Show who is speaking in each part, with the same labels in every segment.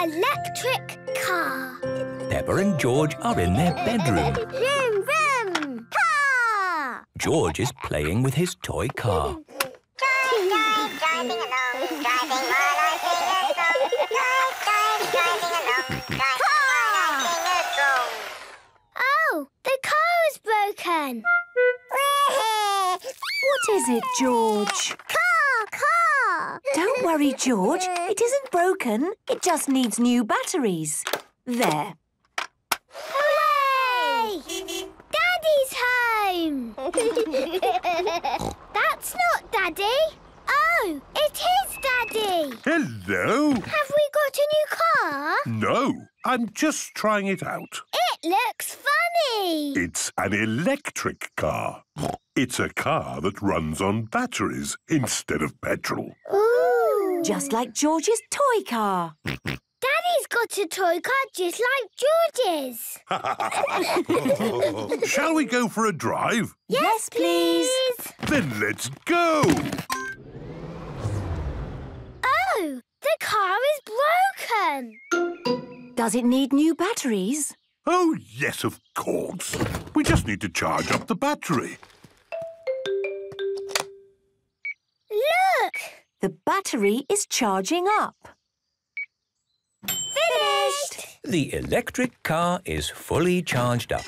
Speaker 1: electric car.
Speaker 2: Peppa and George are in their bedroom.
Speaker 3: vroom, vroom, car!
Speaker 2: George is playing with his toy car.
Speaker 4: Oh, the car is broken. what
Speaker 5: is it,
Speaker 6: George?
Speaker 7: Don't worry, George. It
Speaker 5: isn't
Speaker 8: broken. It just needs new batteries. There.
Speaker 5: Hooray! Daddy's home! That's not Daddy. Oh, it is Daddy.
Speaker 9: Hello.
Speaker 5: Have we got a new car?
Speaker 9: No. I'm just trying it out.
Speaker 5: It looks funny.
Speaker 9: It's an electric car. It's a car that runs on batteries instead of petrol.
Speaker 10: Ooh just like George's toy car.
Speaker 5: Daddy's got a toy car just
Speaker 9: like George's. Shall we go for a drive?
Speaker 5: Yes, yes please.
Speaker 9: please. Then let's go.
Speaker 11: Oh, the car is broken. Does it need new batteries? Oh,
Speaker 9: yes, of course. We just need to charge up the battery.
Speaker 12: The battery is charging up.
Speaker 2: Finished! The electric car is fully charged
Speaker 9: up.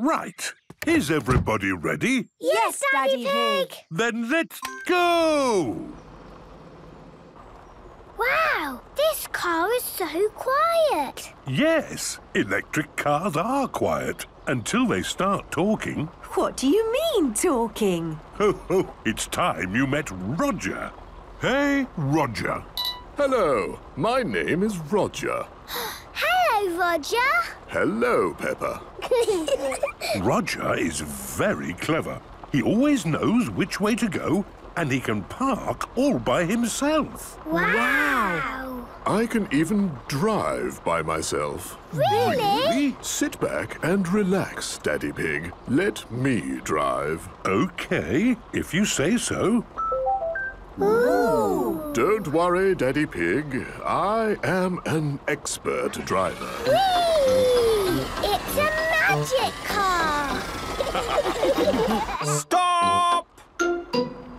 Speaker 9: Right. Is everybody ready?
Speaker 13: Yes, Daddy Pig!
Speaker 9: Then let's go!
Speaker 13: Wow!
Speaker 5: This car is so quiet.
Speaker 9: Yes, electric cars are quiet until they start talking. What do you mean, talking? Ho, ho! It's time you met Roger, Hey, Roger. Hello,
Speaker 14: my name is Roger.
Speaker 15: Hello, Roger.
Speaker 14: Hello, Peppa.
Speaker 15: Roger
Speaker 9: is very clever. He always knows which way to go and he can park all by himself. Wow!
Speaker 14: I can even drive by myself. Really? really? Sit back and relax, Daddy Pig. Let me drive. OK, if you say so. Ooh. Don't worry, Daddy Pig. I am an expert driver.
Speaker 16: Whee! It's a magic car!
Speaker 2: Stop!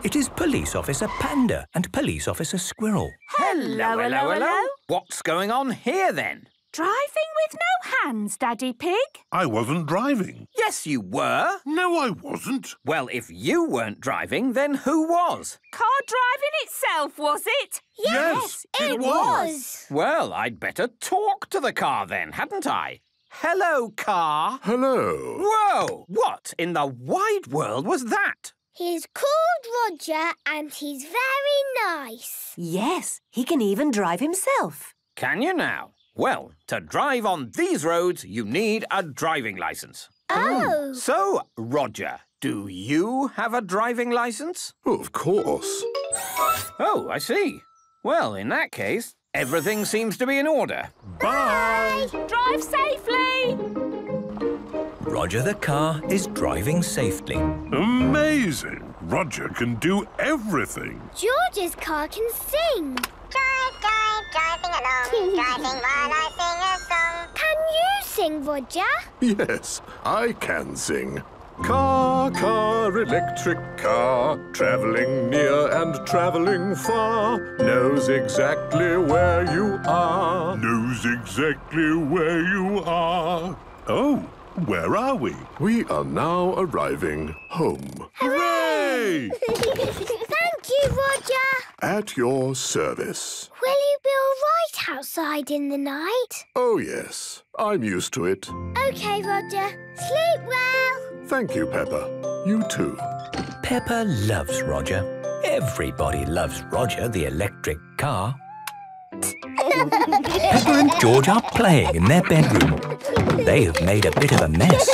Speaker 2: It is Police Officer Panda and Police Officer Squirrel.
Speaker 17: Hello, hello, hello, hello.
Speaker 2: What's going on here, then?
Speaker 17: Driving with no hands, Daddy Pig?
Speaker 18: I wasn't driving. Yes, you were. No, I wasn't. Well, if you weren't driving, then who was?
Speaker 19: Car driving itself, was it? Yes, yes it, it was. was.
Speaker 18: Well, I'd better talk to the car then, hadn't I? Hello, car. Hello. Whoa! What in the wide world was that? He's
Speaker 5: called Roger and he's very nice.
Speaker 18: Yes, he can even drive himself. Can you now? Well, to drive on these roads, you need a driving licence. Oh! So, Roger, do you have a driving licence? Oh, of course. Oh, I see. Well, in that case,
Speaker 2: everything seems to be in order.
Speaker 20: Bye! Bye. Drive safely!
Speaker 2: Roger the car is driving safely. Amazing! Roger
Speaker 9: can do everything.
Speaker 4: George's car can sing. Drive, drive, driving along, driving while I sing a song. Can you sing, Roger?
Speaker 14: Yes, I can sing. Car, car, electric car, travelling near and travelling far, knows exactly where you are. Knows exactly where you are. Oh, where are we? We are now arriving home. Hooray!
Speaker 5: Thank you, Roger.
Speaker 14: At your service.
Speaker 5: Will you be all right outside in the night?
Speaker 14: Oh, yes. I'm used to it.
Speaker 5: OK, Roger. Sleep well.
Speaker 2: Thank you, Peppa. You too. Peppa loves Roger. Everybody loves Roger the electric car. Peppa and George are playing in their bedroom. They have made a bit of
Speaker 9: a mess.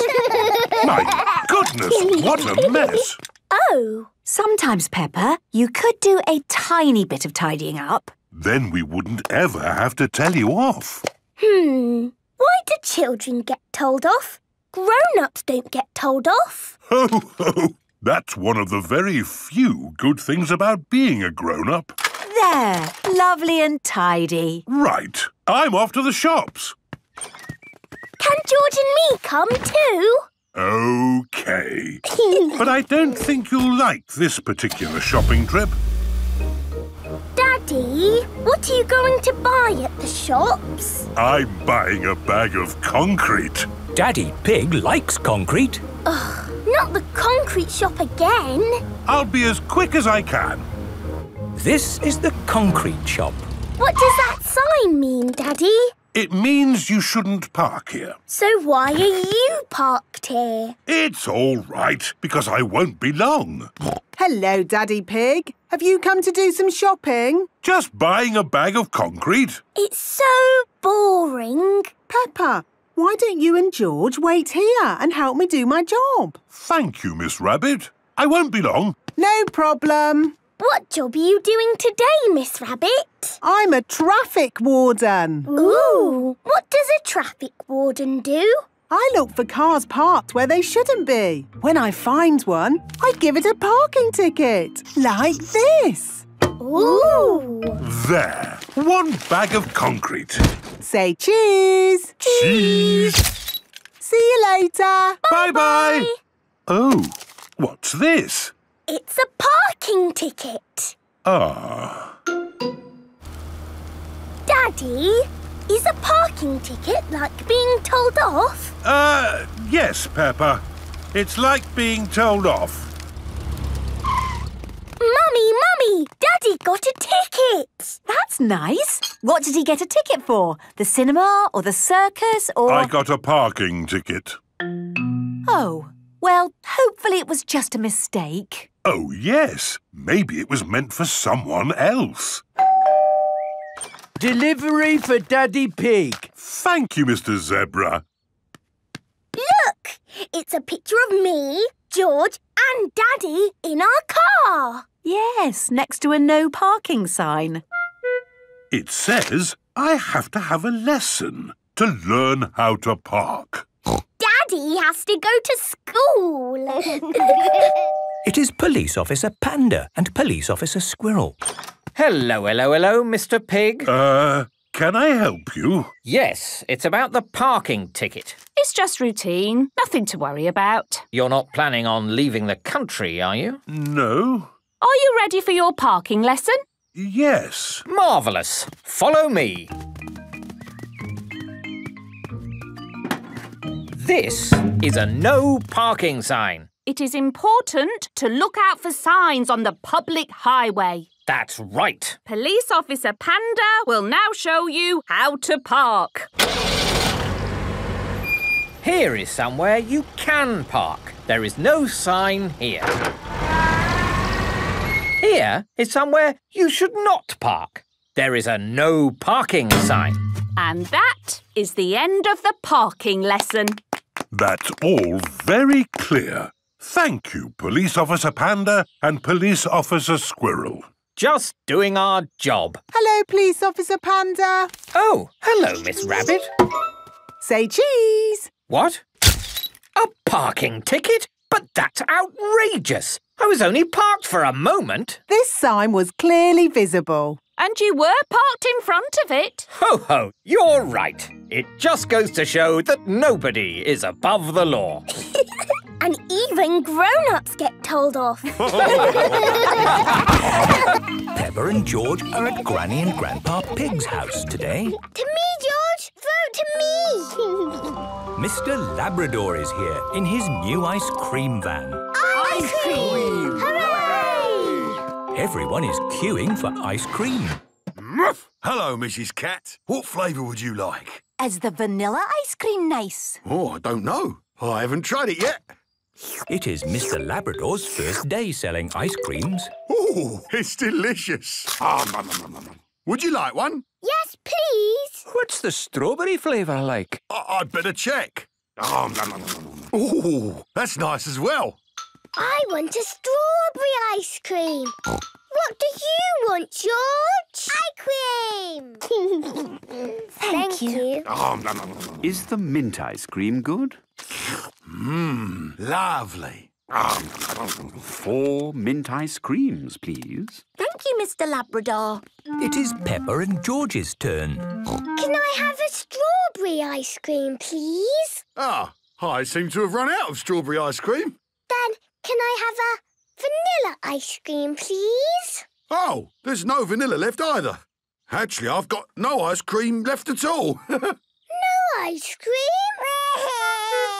Speaker 9: My
Speaker 2: goodness, what a mess!
Speaker 21: Oh,
Speaker 6: sometimes, Peppa, you could do a tiny bit of tidying up.
Speaker 9: Then we wouldn't ever have to tell you off.
Speaker 5: Hmm, why do children get told off?
Speaker 22: Grown-ups don't get told off.
Speaker 9: Ho, ho! That's one of the very few good things about being a grown-up.
Speaker 22: There! Lovely and tidy.
Speaker 9: Right. I'm off to the shops.
Speaker 22: Can George and me come
Speaker 5: too?
Speaker 9: OK. but I don't think you'll like this particular shopping trip.
Speaker 5: Daddy, what are you going to
Speaker 23: buy at the shops?
Speaker 9: I'm buying a bag of concrete. Daddy
Speaker 2: Pig likes concrete.
Speaker 23: Ugh, not the concrete shop again.
Speaker 2: I'll be as quick as I can. This is the concrete shop.
Speaker 23: What does that sign mean, Daddy?
Speaker 9: It means you shouldn't park here.
Speaker 23: So why are you
Speaker 24: parked here? It's
Speaker 9: all right, because I won't be long.
Speaker 24: Hello, Daddy Pig. Have you come to do some shopping?
Speaker 9: Just buying a bag of concrete.
Speaker 24: It's so boring. Peppa, why don't you and George wait here and help me do my job?
Speaker 9: Thank you, Miss Rabbit. I won't be long.
Speaker 24: No problem. What job are you doing today, Miss Rabbit? I'm a traffic warden. Ooh, what does a traffic warden do? I look for cars parked where they shouldn't be. When I find one, I give it a parking
Speaker 25: ticket, like this.
Speaker 9: Ooh! There, one bag of concrete.
Speaker 25: Say cheese! Cheese! cheese. See you later!
Speaker 9: Bye-bye! Oh, what's this?
Speaker 25: It's a
Speaker 23: parking ticket.
Speaker 9: Ah.
Speaker 23: Daddy, is a parking ticket like being told off?
Speaker 26: Uh,
Speaker 27: yes, Peppa. It's like being told off.
Speaker 23: Mummy, Mummy, Daddy got a ticket. That's nice. What
Speaker 8: did he get a ticket for? The cinema or the circus or... I
Speaker 9: got a parking ticket.
Speaker 8: Oh, well, hopefully it was just a mistake.
Speaker 9: Oh, yes. Maybe it was meant for someone else.
Speaker 28: Delivery for Daddy Pig. Thank you, Mr Zebra.
Speaker 5: Look! It's a picture of me, George and Daddy in our
Speaker 29: car. Yes, next to a no parking sign.
Speaker 9: It says I have to have a lesson to learn how to park.
Speaker 30: Daddy has to go to school.
Speaker 2: It is Police Officer Panda and Police Officer Squirrel. Hello, hello, hello, Mr Pig. Uh,
Speaker 18: can I help you? Yes, it's about the parking ticket.
Speaker 31: It's just routine, nothing to worry about.
Speaker 18: You're not planning on leaving the country, are you? No.
Speaker 31: Are you ready for your parking lesson?
Speaker 18: Yes. Marvellous. Follow me. This is a no parking sign.
Speaker 31: It is important to look out for signs on the public highway. That's right. Police Officer Panda will now show you how to park.
Speaker 18: Here is somewhere you can park. There is no sign here. Here is somewhere you should not park. There is a no parking
Speaker 9: sign.
Speaker 31: And that is the end of the parking lesson.
Speaker 9: That's all very clear. Thank you, Police Officer Panda and Police Officer Squirrel. Just doing our job.
Speaker 24: Hello, Police Officer Panda.
Speaker 18: Oh, hello, Miss Rabbit. Say cheese. What? A parking ticket? But that's outrageous. I was only parked for a moment.
Speaker 24: This sign was clearly visible. And you were parked in front of
Speaker 31: it.
Speaker 18: Ho ho, you're right. It just goes to show that nobody is above
Speaker 2: the law.
Speaker 5: And even grown-ups get told off.
Speaker 2: Peppa and George are at Granny and Grandpa Pig's house today. To
Speaker 32: me, George! Vote to me!
Speaker 2: Mr Labrador is here in his new ice cream van.
Speaker 32: Ice, cream! cream!
Speaker 33: Hooray!
Speaker 2: Everyone is queuing for ice cream. Muff! Hello, Mrs Cat. What flavour would you like?
Speaker 34: Is the vanilla ice cream nice?
Speaker 2: Oh, I don't know. I haven't tried it yet. It is Mr. Labrador's first day selling ice creams. Oh, it's delicious. Would you like one? Yes,
Speaker 35: please. What's the strawberry flavour like? I would better check. Oh, that's nice as well.
Speaker 5: I want a strawberry ice cream. What do you want, George? Ice cream!
Speaker 36: Thank, Thank you.
Speaker 37: you. Is the mint ice cream good? Mmm, lovely. Four mint ice creams, please.
Speaker 38: Thank you, Mr Labrador.
Speaker 37: It is Peppa and George's turn.
Speaker 5: Can I have a strawberry ice cream, please?
Speaker 37: Ah, I
Speaker 35: seem to have run out of strawberry ice cream.
Speaker 5: Then can I have a vanilla ice cream, please?
Speaker 35: Oh, there's no vanilla left either. Actually, I've got no ice cream left at all. no
Speaker 5: ice cream?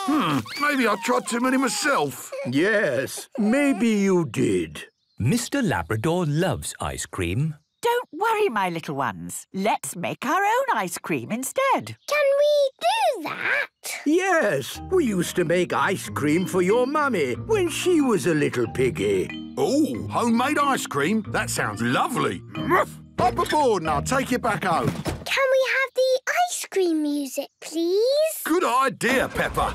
Speaker 35: Hmm,
Speaker 39: maybe I tried too many myself. Yes,
Speaker 2: maybe you did. Mr Labrador loves ice cream.
Speaker 39: Don't worry, my little ones. Let's make our own ice cream instead. Can we do that? Yes, we
Speaker 40: used to make ice cream for your mummy when she was a little piggy. Oh,
Speaker 35: homemade ice cream? That sounds lovely. Up aboard and I'll take you back home.
Speaker 5: Can we have the ice cream music, please?
Speaker 41: Good idea, Peppa.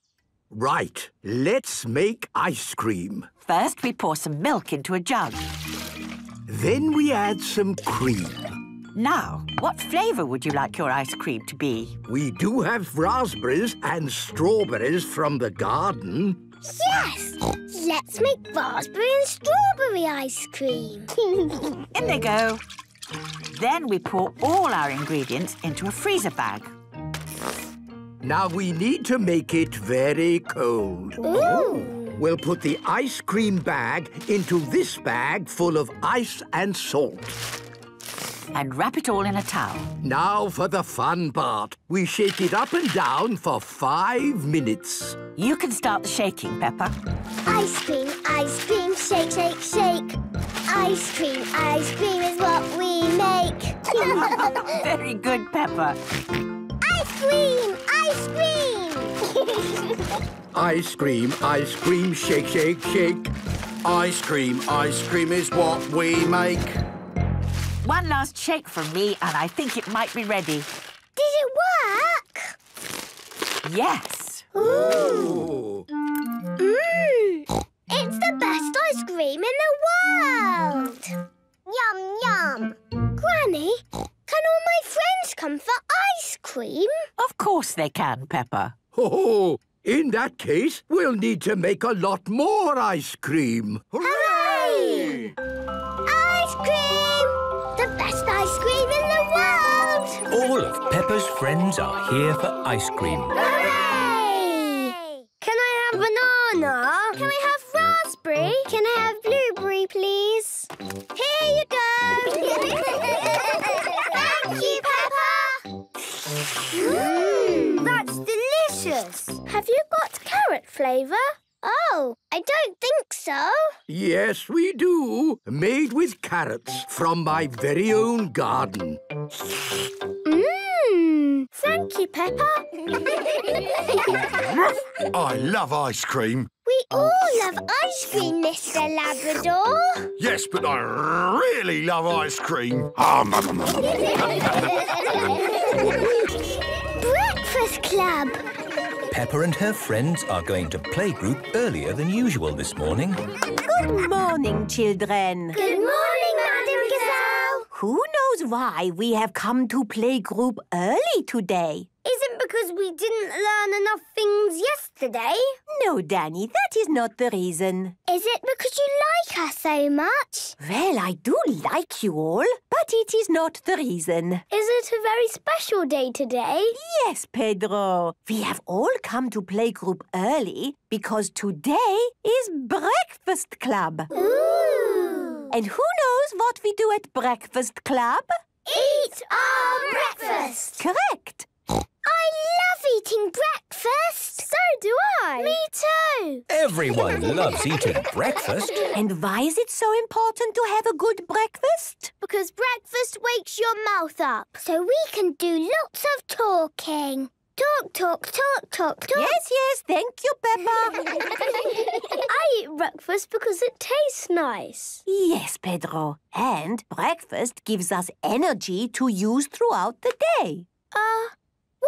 Speaker 40: right, let's make
Speaker 39: ice cream. First, we pour some milk into a jug. Then we add some cream. Now, what flavour would you like your ice cream to be?
Speaker 40: We do have raspberries and strawberries from the garden. Yes!
Speaker 5: Let's make raspberry and strawberry ice cream.
Speaker 39: in they go. Then we pour all our ingredients into a freezer bag. Now we need to make it very cold. Ooh.
Speaker 40: We'll put the ice cream bag into this bag full of ice and salt and wrap it all in a towel. Now for the fun part. We shake it up and down for five minutes. You can start the shaking, Peppa.
Speaker 42: Ice cream, ice cream, shake, shake, shake. Ice cream, ice cream
Speaker 43: is what we make. Very good, Peppa. Ice
Speaker 32: cream, ice cream.
Speaker 44: ice cream, ice cream, shake, shake, shake. Ice cream, ice cream is what we make.
Speaker 45: One last shake from me, and I think it might be ready. Did
Speaker 46: it work? Yes. Ooh.
Speaker 7: Mmm.
Speaker 5: It's the best ice cream in the world. Yum, yum. Granny, can all my friends come for ice cream?
Speaker 40: Of course they can, Peppa. Oh, in that case, we'll need to make a lot more ice cream.
Speaker 5: Hooray! Hooray! Ice cream!
Speaker 2: All of Peppa's friends are here for ice cream.
Speaker 5: Hooray! Can I have banana? Can I have raspberry? Can I have blueberry, please? Here you go! Thank you, Peppa! Mmm, that's delicious! Have you got carrot flavour? Oh, I don't think so.
Speaker 40: Yes, we do. Made with carrots from
Speaker 35: my very own garden.
Speaker 5: Mmm. Thank you, Peppa.
Speaker 35: I love ice cream.
Speaker 5: We all love ice cream, Mr Labrador.
Speaker 35: Yes, but I really love
Speaker 2: ice cream. Ah,
Speaker 47: Breakfast Club.
Speaker 2: Peppa and her friends are going to playgroup earlier than
Speaker 48: usual this morning.
Speaker 6: Good morning, children. Good
Speaker 49: morning,
Speaker 50: Madam Gazelle.
Speaker 6: Who knows why we have come to
Speaker 48: playgroup early today?
Speaker 5: isn't because we didn't learn enough things yesterday.
Speaker 6: No, Danny, that is not the reason.
Speaker 51: Is it because you like her so much?
Speaker 6: Well, I do like you all, but it is not the reason.
Speaker 51: Is it a very special day today?
Speaker 6: Yes, Pedro. We have all come to playgroup early because today is breakfast club. Ooh! And who knows what we do at breakfast club?
Speaker 5: Eat our breakfast! Correct! I love eating breakfast. So do I. Me too.
Speaker 52: Everyone loves eating breakfast. And why
Speaker 5: is it so important to have a good breakfast? Because breakfast wakes your mouth up. So we can do lots of talking.
Speaker 53: Talk, talk, talk, talk, talk. Yes, yes, thank you, Peppa. I eat breakfast because it tastes nice. Yes,
Speaker 6: Pedro. And breakfast gives us energy to use throughout the day.
Speaker 53: Uh,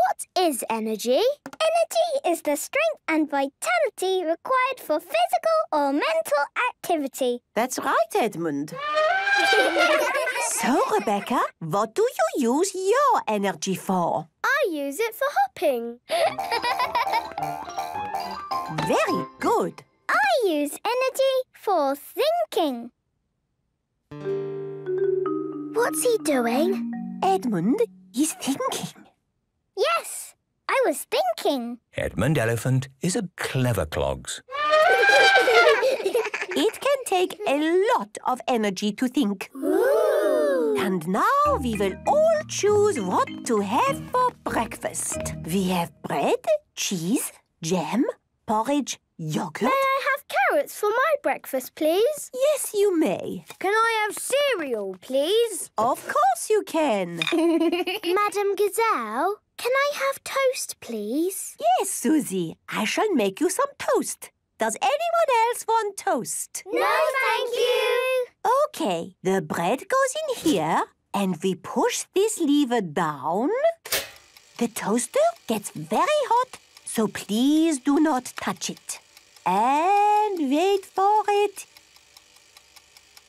Speaker 5: what is energy? Energy is the strength and vitality required for physical or mental activity. That's right, Edmund.
Speaker 6: so, Rebecca, what do you use your energy for?
Speaker 5: I use it for
Speaker 54: hopping. Very good. I
Speaker 5: use energy for thinking. What's he doing? Edmund, he's thinking. Yes, I was thinking.
Speaker 2: Edmund Elephant is a clever clogs.
Speaker 6: it can take a lot of energy to think.
Speaker 55: Ooh.
Speaker 6: And now we will all choose what to have for breakfast. We have bread, cheese, jam, porridge, yogurt. May I have
Speaker 5: carrots for my breakfast, please? Yes, you may. Can I have cereal, please? Of course you can. Madam Gazelle, can I have
Speaker 6: toast, please? Yes, Susie. I shall make you some toast. Does anyone else want toast?
Speaker 50: No, thank you.
Speaker 6: OK, the bread goes in here and we push this lever down. The toaster gets very hot, so please do not touch it. And wait for it.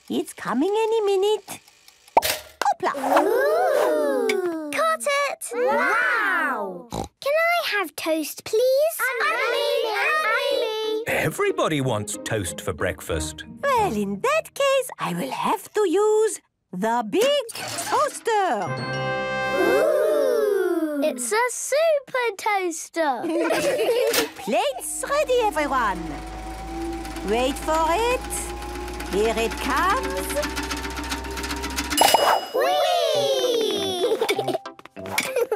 Speaker 6: It's coming any minute.
Speaker 2: Hoopla!
Speaker 5: Ooh it? Wow! Can I have toast, please? And
Speaker 2: Everybody wants toast for breakfast.
Speaker 6: Well, in that case, I will have to use the big toaster. Ooh! It's a super
Speaker 56: toaster. Plates ready, everyone. Wait for it. Here it comes. Whee!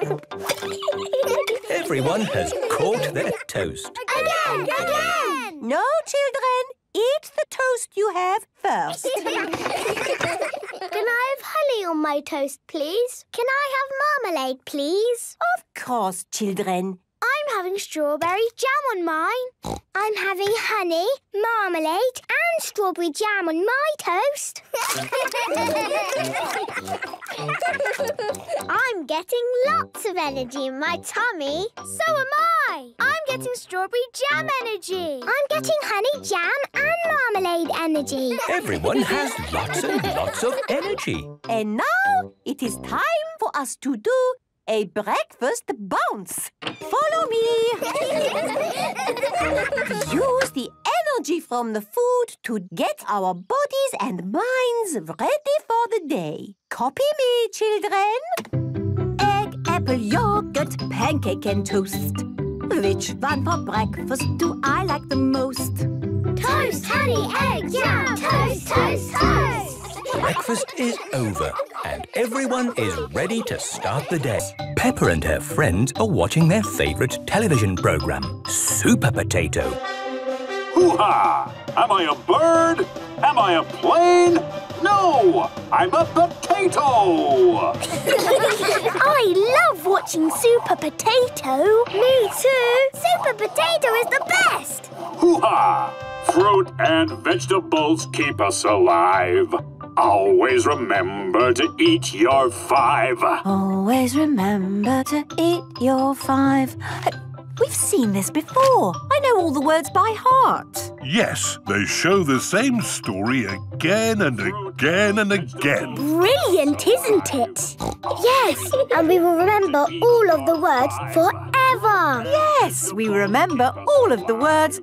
Speaker 2: Everyone has caught their toast. Again!
Speaker 6: Again! No, children.
Speaker 5: Eat the toast you have first. Can I have honey on my toast, please? Can I have marmalade, please? Of course, children. I'm having strawberry jam on mine. I'm having honey, marmalade and strawberry jam on my toast. I'm getting lots of energy in my tummy. So am I. I'm getting strawberry jam energy. I'm getting honey jam and marmalade energy.
Speaker 57: Everyone has lots and lots of energy.
Speaker 6: And now it is time for us to do a breakfast bounce. Follow me. Use the energy from the food to get our bodies and minds ready for the day. Copy me, children. Egg, apple, yogurt, pancake and toast. Which one for breakfast do I like the most?
Speaker 5: Toast, honey, egg, yum! Toast, toast, toast!
Speaker 2: breakfast is over and everyone is ready to start the day. Peppa and her friends are watching their favourite television programme, Super Potato. Hoo-ha!
Speaker 58: Am I a bird? Am I a plane? No! I'm a potato!
Speaker 23: I love watching Super Potato.
Speaker 5: Me too. Super Potato is the best!
Speaker 59: Hoo-ha! Fruit and vegetables keep us alive. Always remember to eat your five.
Speaker 3: Always remember to eat your
Speaker 60: five. We've seen this before. I know all the words by heart.
Speaker 59: Yes,
Speaker 9: they show the same story again and again and again.
Speaker 5: Brilliant, isn't it? yes, and we will remember all of the words
Speaker 61: forever. Yes, we remember all of the words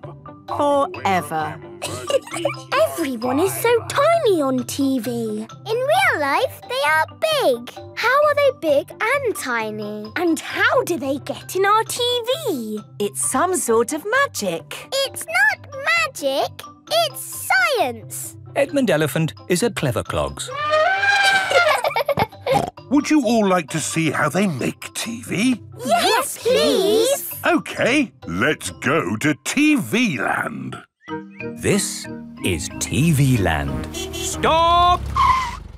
Speaker 61: Forever.
Speaker 5: Everyone is so tiny on TV. In real life, they are big. How are they big and tiny? And how do they get in
Speaker 62: our TV? It's some sort of magic.
Speaker 53: It's not
Speaker 5: magic.
Speaker 63: It's science.
Speaker 2: Edmund Elephant is a clever clogs.
Speaker 9: Would you all like to see how they make TV?
Speaker 63: Yes, please!
Speaker 9: OK, let's go to TV Land.
Speaker 2: This is TV Land. Stop!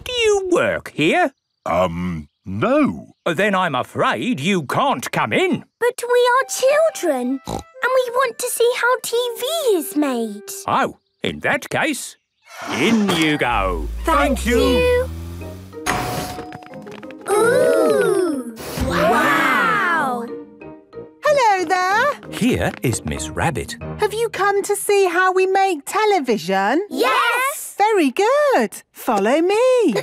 Speaker 2: Do you work here? Um, no. Oh, then I'm afraid you can't come in.
Speaker 23: But we are children, and we want to see how TV is made.
Speaker 64: Oh, in that case, in you go.
Speaker 23: Thank, Thank you. you.
Speaker 24: Ooh! wow. wow. Hello there.
Speaker 2: Here is Miss Rabbit.
Speaker 24: Have you come to see how we make television? Yes. Very good. Follow me.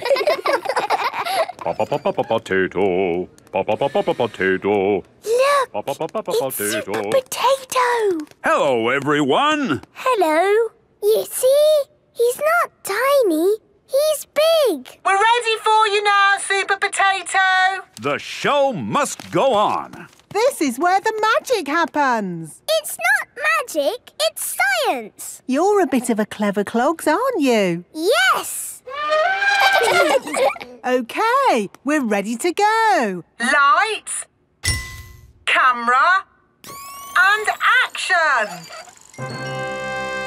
Speaker 65: Potato. Potato. Look, it's Super
Speaker 66: Potato.
Speaker 65: Hello, everyone.
Speaker 66: Hello. You see, he's not tiny. He's big. We're ready for you now, Super Potato.
Speaker 67: The show must go on.
Speaker 66: This is
Speaker 24: where the magic happens.
Speaker 66: It's not magic, it's science.
Speaker 24: You're a bit of a clever clogs, aren't you?
Speaker 68: Yes.
Speaker 24: OK, we're ready to go.
Speaker 68: Lights, camera and action.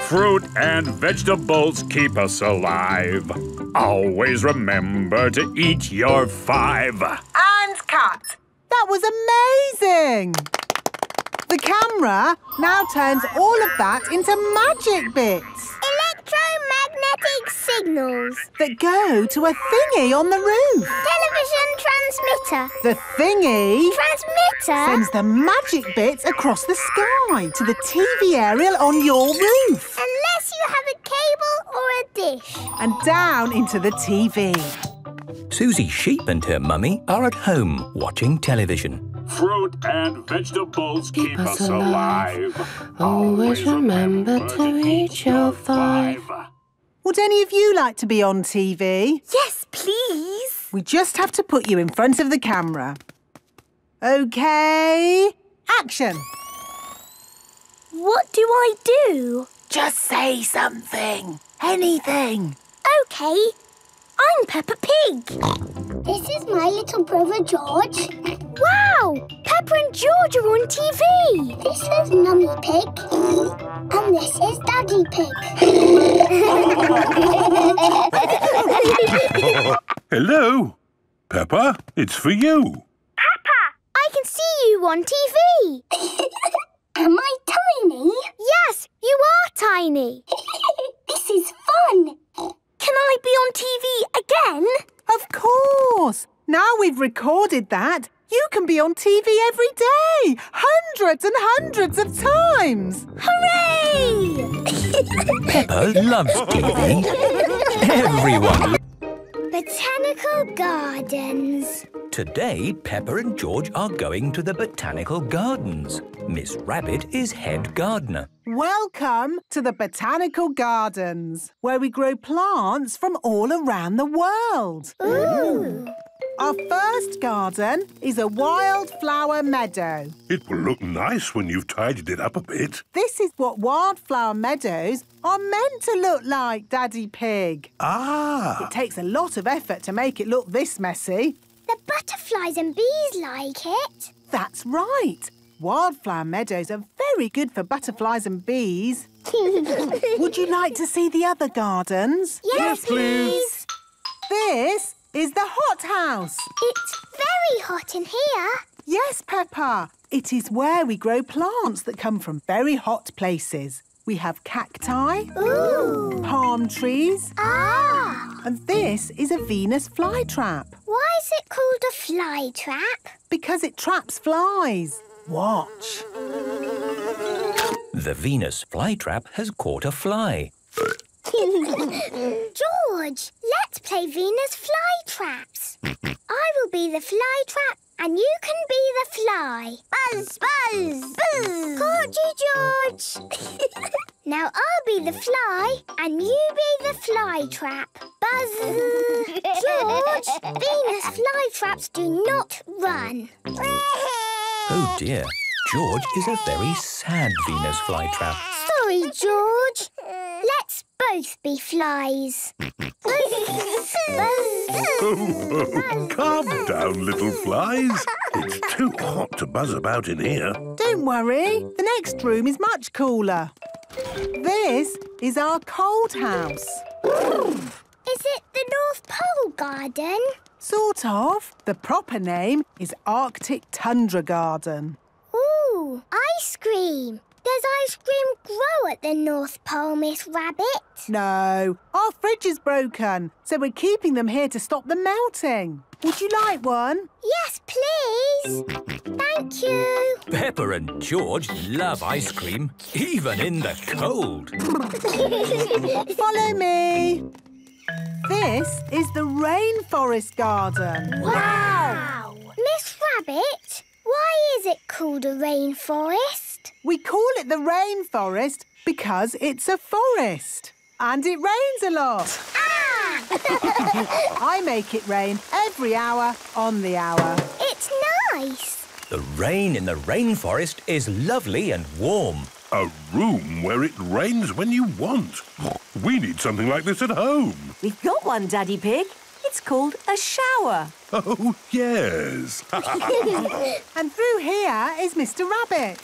Speaker 59: Fruit and vegetables keep us alive. Always remember to eat your five.
Speaker 69: And cut. That was amazing!
Speaker 24: The camera now turns all of that into magic bits. Electromagnetic signals. That go to a thingy on the roof.
Speaker 5: Television transmitter. The thingy... Transmitter. Sends the magic
Speaker 24: bits across the sky to the TV aerial on your roof. Unless you have a cable or a dish. And down into the TV.
Speaker 2: Susie Sheep and her mummy are at home watching television. Fruit and vegetables keep,
Speaker 24: keep us, us alive. alive. Always remember to eat your five. Would any of you like to be on TV?
Speaker 70: Yes, please.
Speaker 24: We just have to put you in front of the camera. OK, action.
Speaker 23: What do I
Speaker 24: do? Just say
Speaker 23: something. Anything. OK, I'm Peppa Pig.
Speaker 5: This is my little brother George. Wow! Peppa and George are on TV. This is Mummy Pig. And this is Daddy Pig.
Speaker 9: Hello. Peppa, it's for you.
Speaker 5: Peppa! I can see you on TV. Am I tiny? Yes, you are tiny.
Speaker 23: this is fun. Can I be on TV again? Of
Speaker 24: course! Now we've recorded that, you can be on TV every day! Hundreds and hundreds of times! Hooray!
Speaker 71: Peppa loves TV. Everyone
Speaker 72: Botanical Gardens.
Speaker 2: Today, Peppa and George are going to the Botanical Gardens. Miss Rabbit is head gardener.
Speaker 24: Welcome to the Botanical Gardens, where we grow plants from all around the world. Ooh! Our first garden is a wildflower meadow.
Speaker 9: It will look nice when you've tidied it up a bit.
Speaker 24: This is what Wildflower Meadows are meant to look like Daddy Pig. Ah! It takes a lot of effort to make it look this messy. The butterflies and bees like it. That's right. Wildflower meadows are very good for butterflies and bees. Would you like to see the other gardens? Yes, yes please. This is the hothouse. It's very hot in here. Yes, Peppa. It is where we grow plants that come from very hot places. We have cacti, Ooh. palm trees, ah. and this is a Venus flytrap. Why is it called a flytrap? Because it traps flies.
Speaker 73: Watch.
Speaker 2: The Venus flytrap has caught a fly.
Speaker 47: George, let's play Venus flytraps. I will be the flytrap and you can be the fly. Buzz,
Speaker 5: buzz, buzz. Caught you, George. now I'll be the fly and you be the fly trap. Buzz. George, Venus fly traps do not run.
Speaker 2: oh dear. George is a very sad Venus flytrap.
Speaker 5: Sorry, George. Let's both be flies.
Speaker 9: oh, oh, calm down, little flies. It's too hot to buzz about in here.
Speaker 24: Don't worry. The next room is much cooler. This is our cold house. Is it the North Pole Garden? Sort of. The proper name is Arctic Tundra Garden.
Speaker 5: Ooh, ice cream. Does ice cream grow at the North Pole, Miss Rabbit?
Speaker 24: No. Our fridge is broken, so we're keeping them here to stop them melting. Would you like one? Yes, please. Thank you.
Speaker 2: Peppa and George love ice cream, even in the cold.
Speaker 24: Follow me. This is the rainforest garden. Wow! wow. Miss Rabbit, why is it called a rainforest? forest. We call it the rainforest because it's a forest. And it rains a lot. Ah! I make it rain every hour on the hour. It's nice.
Speaker 2: The rain in the rainforest
Speaker 9: is lovely and warm. A room where it rains when you want. We need something like this at home.
Speaker 74: We've got one, Daddy Pig. It's called a shower.
Speaker 9: Oh, yes. and
Speaker 24: through here is Mr
Speaker 75: Rabbit.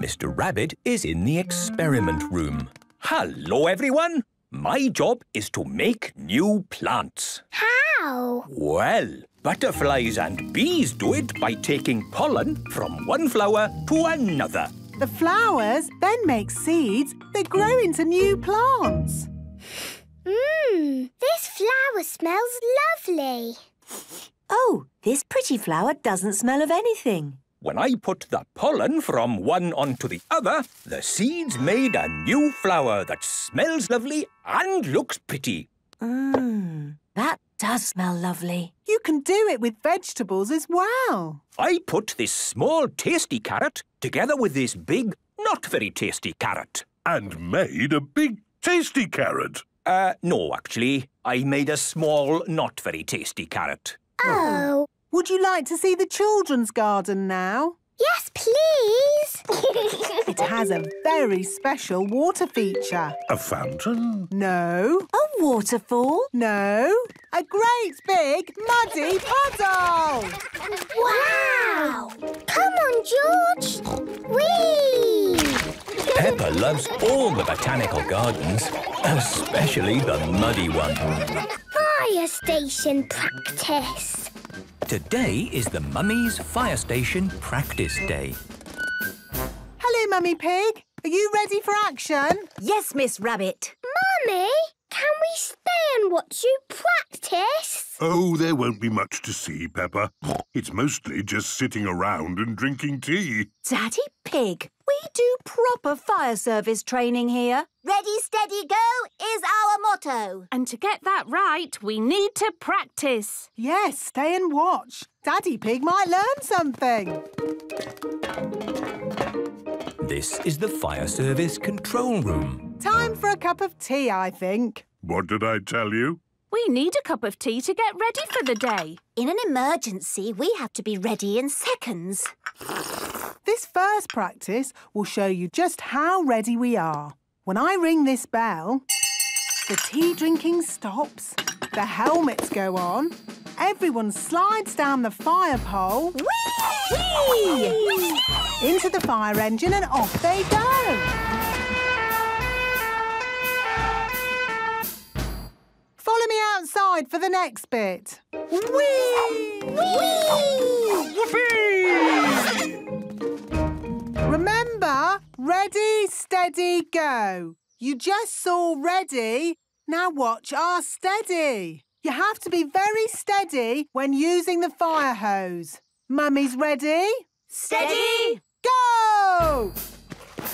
Speaker 2: Mr Rabbit is in the experiment room. Hello, everyone. My job is to make new plants.
Speaker 75: How?
Speaker 2: Well, butterflies and bees do it by taking pollen from one flower to another.
Speaker 24: The flowers then make seeds that grow into new plants. Mmm, this flower smells lovely.
Speaker 48: Oh, this pretty flower doesn't smell of anything. When I put the pollen from one onto the other, the seeds made a new flower that
Speaker 2: smells lovely and looks pretty.
Speaker 24: Mmm, that does smell lovely. You can do it with vegetables as well.
Speaker 2: I put this small tasty carrot together with this big, not very tasty carrot. And made a big tasty carrot. Uh, no, actually. I made a small, not very tasty carrot.
Speaker 24: Oh. Would you like to see the children's garden now? Yes, please. it has a very special water feature. A fountain? No. A waterfall? No. A great big
Speaker 76: muddy puddle. Wow! Come on, George. Whee!
Speaker 2: Peppa loves all the botanical gardens, especially the muddy one.
Speaker 5: Fire station
Speaker 24: practice.
Speaker 2: Today is the Mummy's Fire Station Practice Day.
Speaker 24: Hello, Mummy Pig. Are you ready for action? Yes, Miss
Speaker 5: Rabbit. Mummy, can we stay and watch you practice?
Speaker 9: Oh, there won't be much to see, Peppa. It's mostly just sitting around and drinking tea.
Speaker 77: Daddy Pig, we do proper fire service training here.
Speaker 31: Ready,
Speaker 24: steady, go is our motto. And to get that right, we need to practice. Yes, stay and watch. Daddy Pig might learn something.
Speaker 2: This is the fire service control room.
Speaker 24: Time for a cup of tea, I think.
Speaker 78: What did I tell you?
Speaker 24: We need a cup of tea to get ready for the day. In an emergency, we have to be ready in seconds. This first practice will show you just how ready we are. When I ring this bell, the tea drinking stops, the helmets go on, everyone slides down the fire pole Whee! Whee! into the fire engine and off they go. Follow me outside for the next bit. Whee! Whee! Whoopee! Remember, ready, steady, go. You just saw ready, now watch our steady. You have to be very steady when using the fire hose. Mummy's ready? Steady! Go!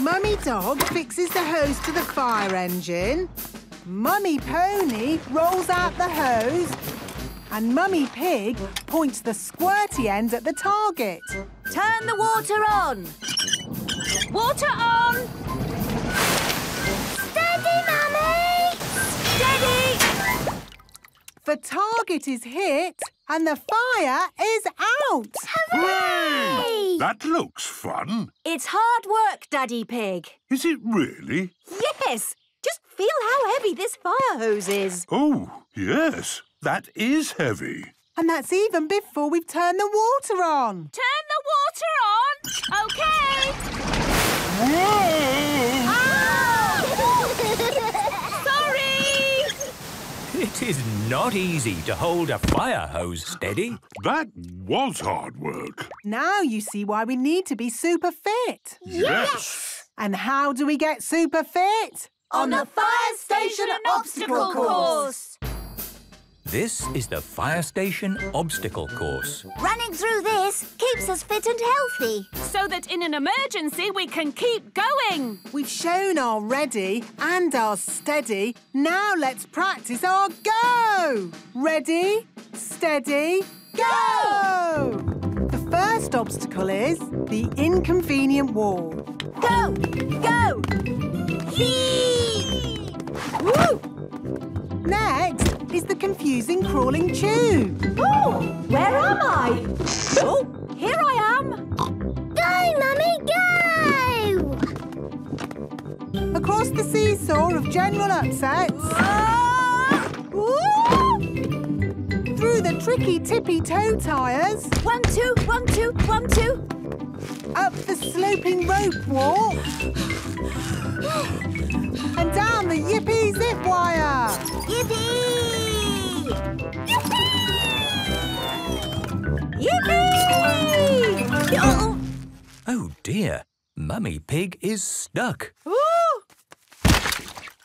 Speaker 24: Mummy Dog fixes the hose to the fire engine. Mummy Pony rolls out the hose and Mummy Pig points the squirty end at the target.
Speaker 79: Turn the water on. Water on! Steady,
Speaker 24: Mummy! Steady! The target is hit and the fire is out. Hooray!
Speaker 9: that looks fun.
Speaker 6: It's hard work, Daddy Pig.
Speaker 9: Is it really?
Speaker 6: Yes. Just
Speaker 24: feel how heavy this fire hose is. Oh,
Speaker 9: yes. That is heavy.
Speaker 24: And that's even before we've turned the water on.
Speaker 80: Turn the water on? OK. Ah!
Speaker 2: Sorry! It is not easy to hold a fire hose steady. That was hard work.
Speaker 24: Now you see why we need to be super fit.
Speaker 26: Yes!
Speaker 24: And how do we get super fit? On the Fire Station Obstacle Course!
Speaker 2: This is the fire station obstacle course.
Speaker 24: Running through this keeps us fit and healthy. So that in an emergency we can keep going. We've shown our ready and our steady. Now let's practice our go. Ready, steady, go! The first obstacle is the inconvenient wall. Go, go! Yee! Woo! Next, is the confusing crawling tube. Oh,
Speaker 81: where am I?
Speaker 24: oh, here I am. Go,
Speaker 82: Mummy, go! Across the seesaw of general upsets. Ah! Through the tricky tippy toe tires. One, two, one, two, one, two. Up the sloping rope walk. and down the yip Zip wire! Yippee! Yippee! Yippee! Uh -oh. oh
Speaker 2: dear, Mummy Pig is stuck.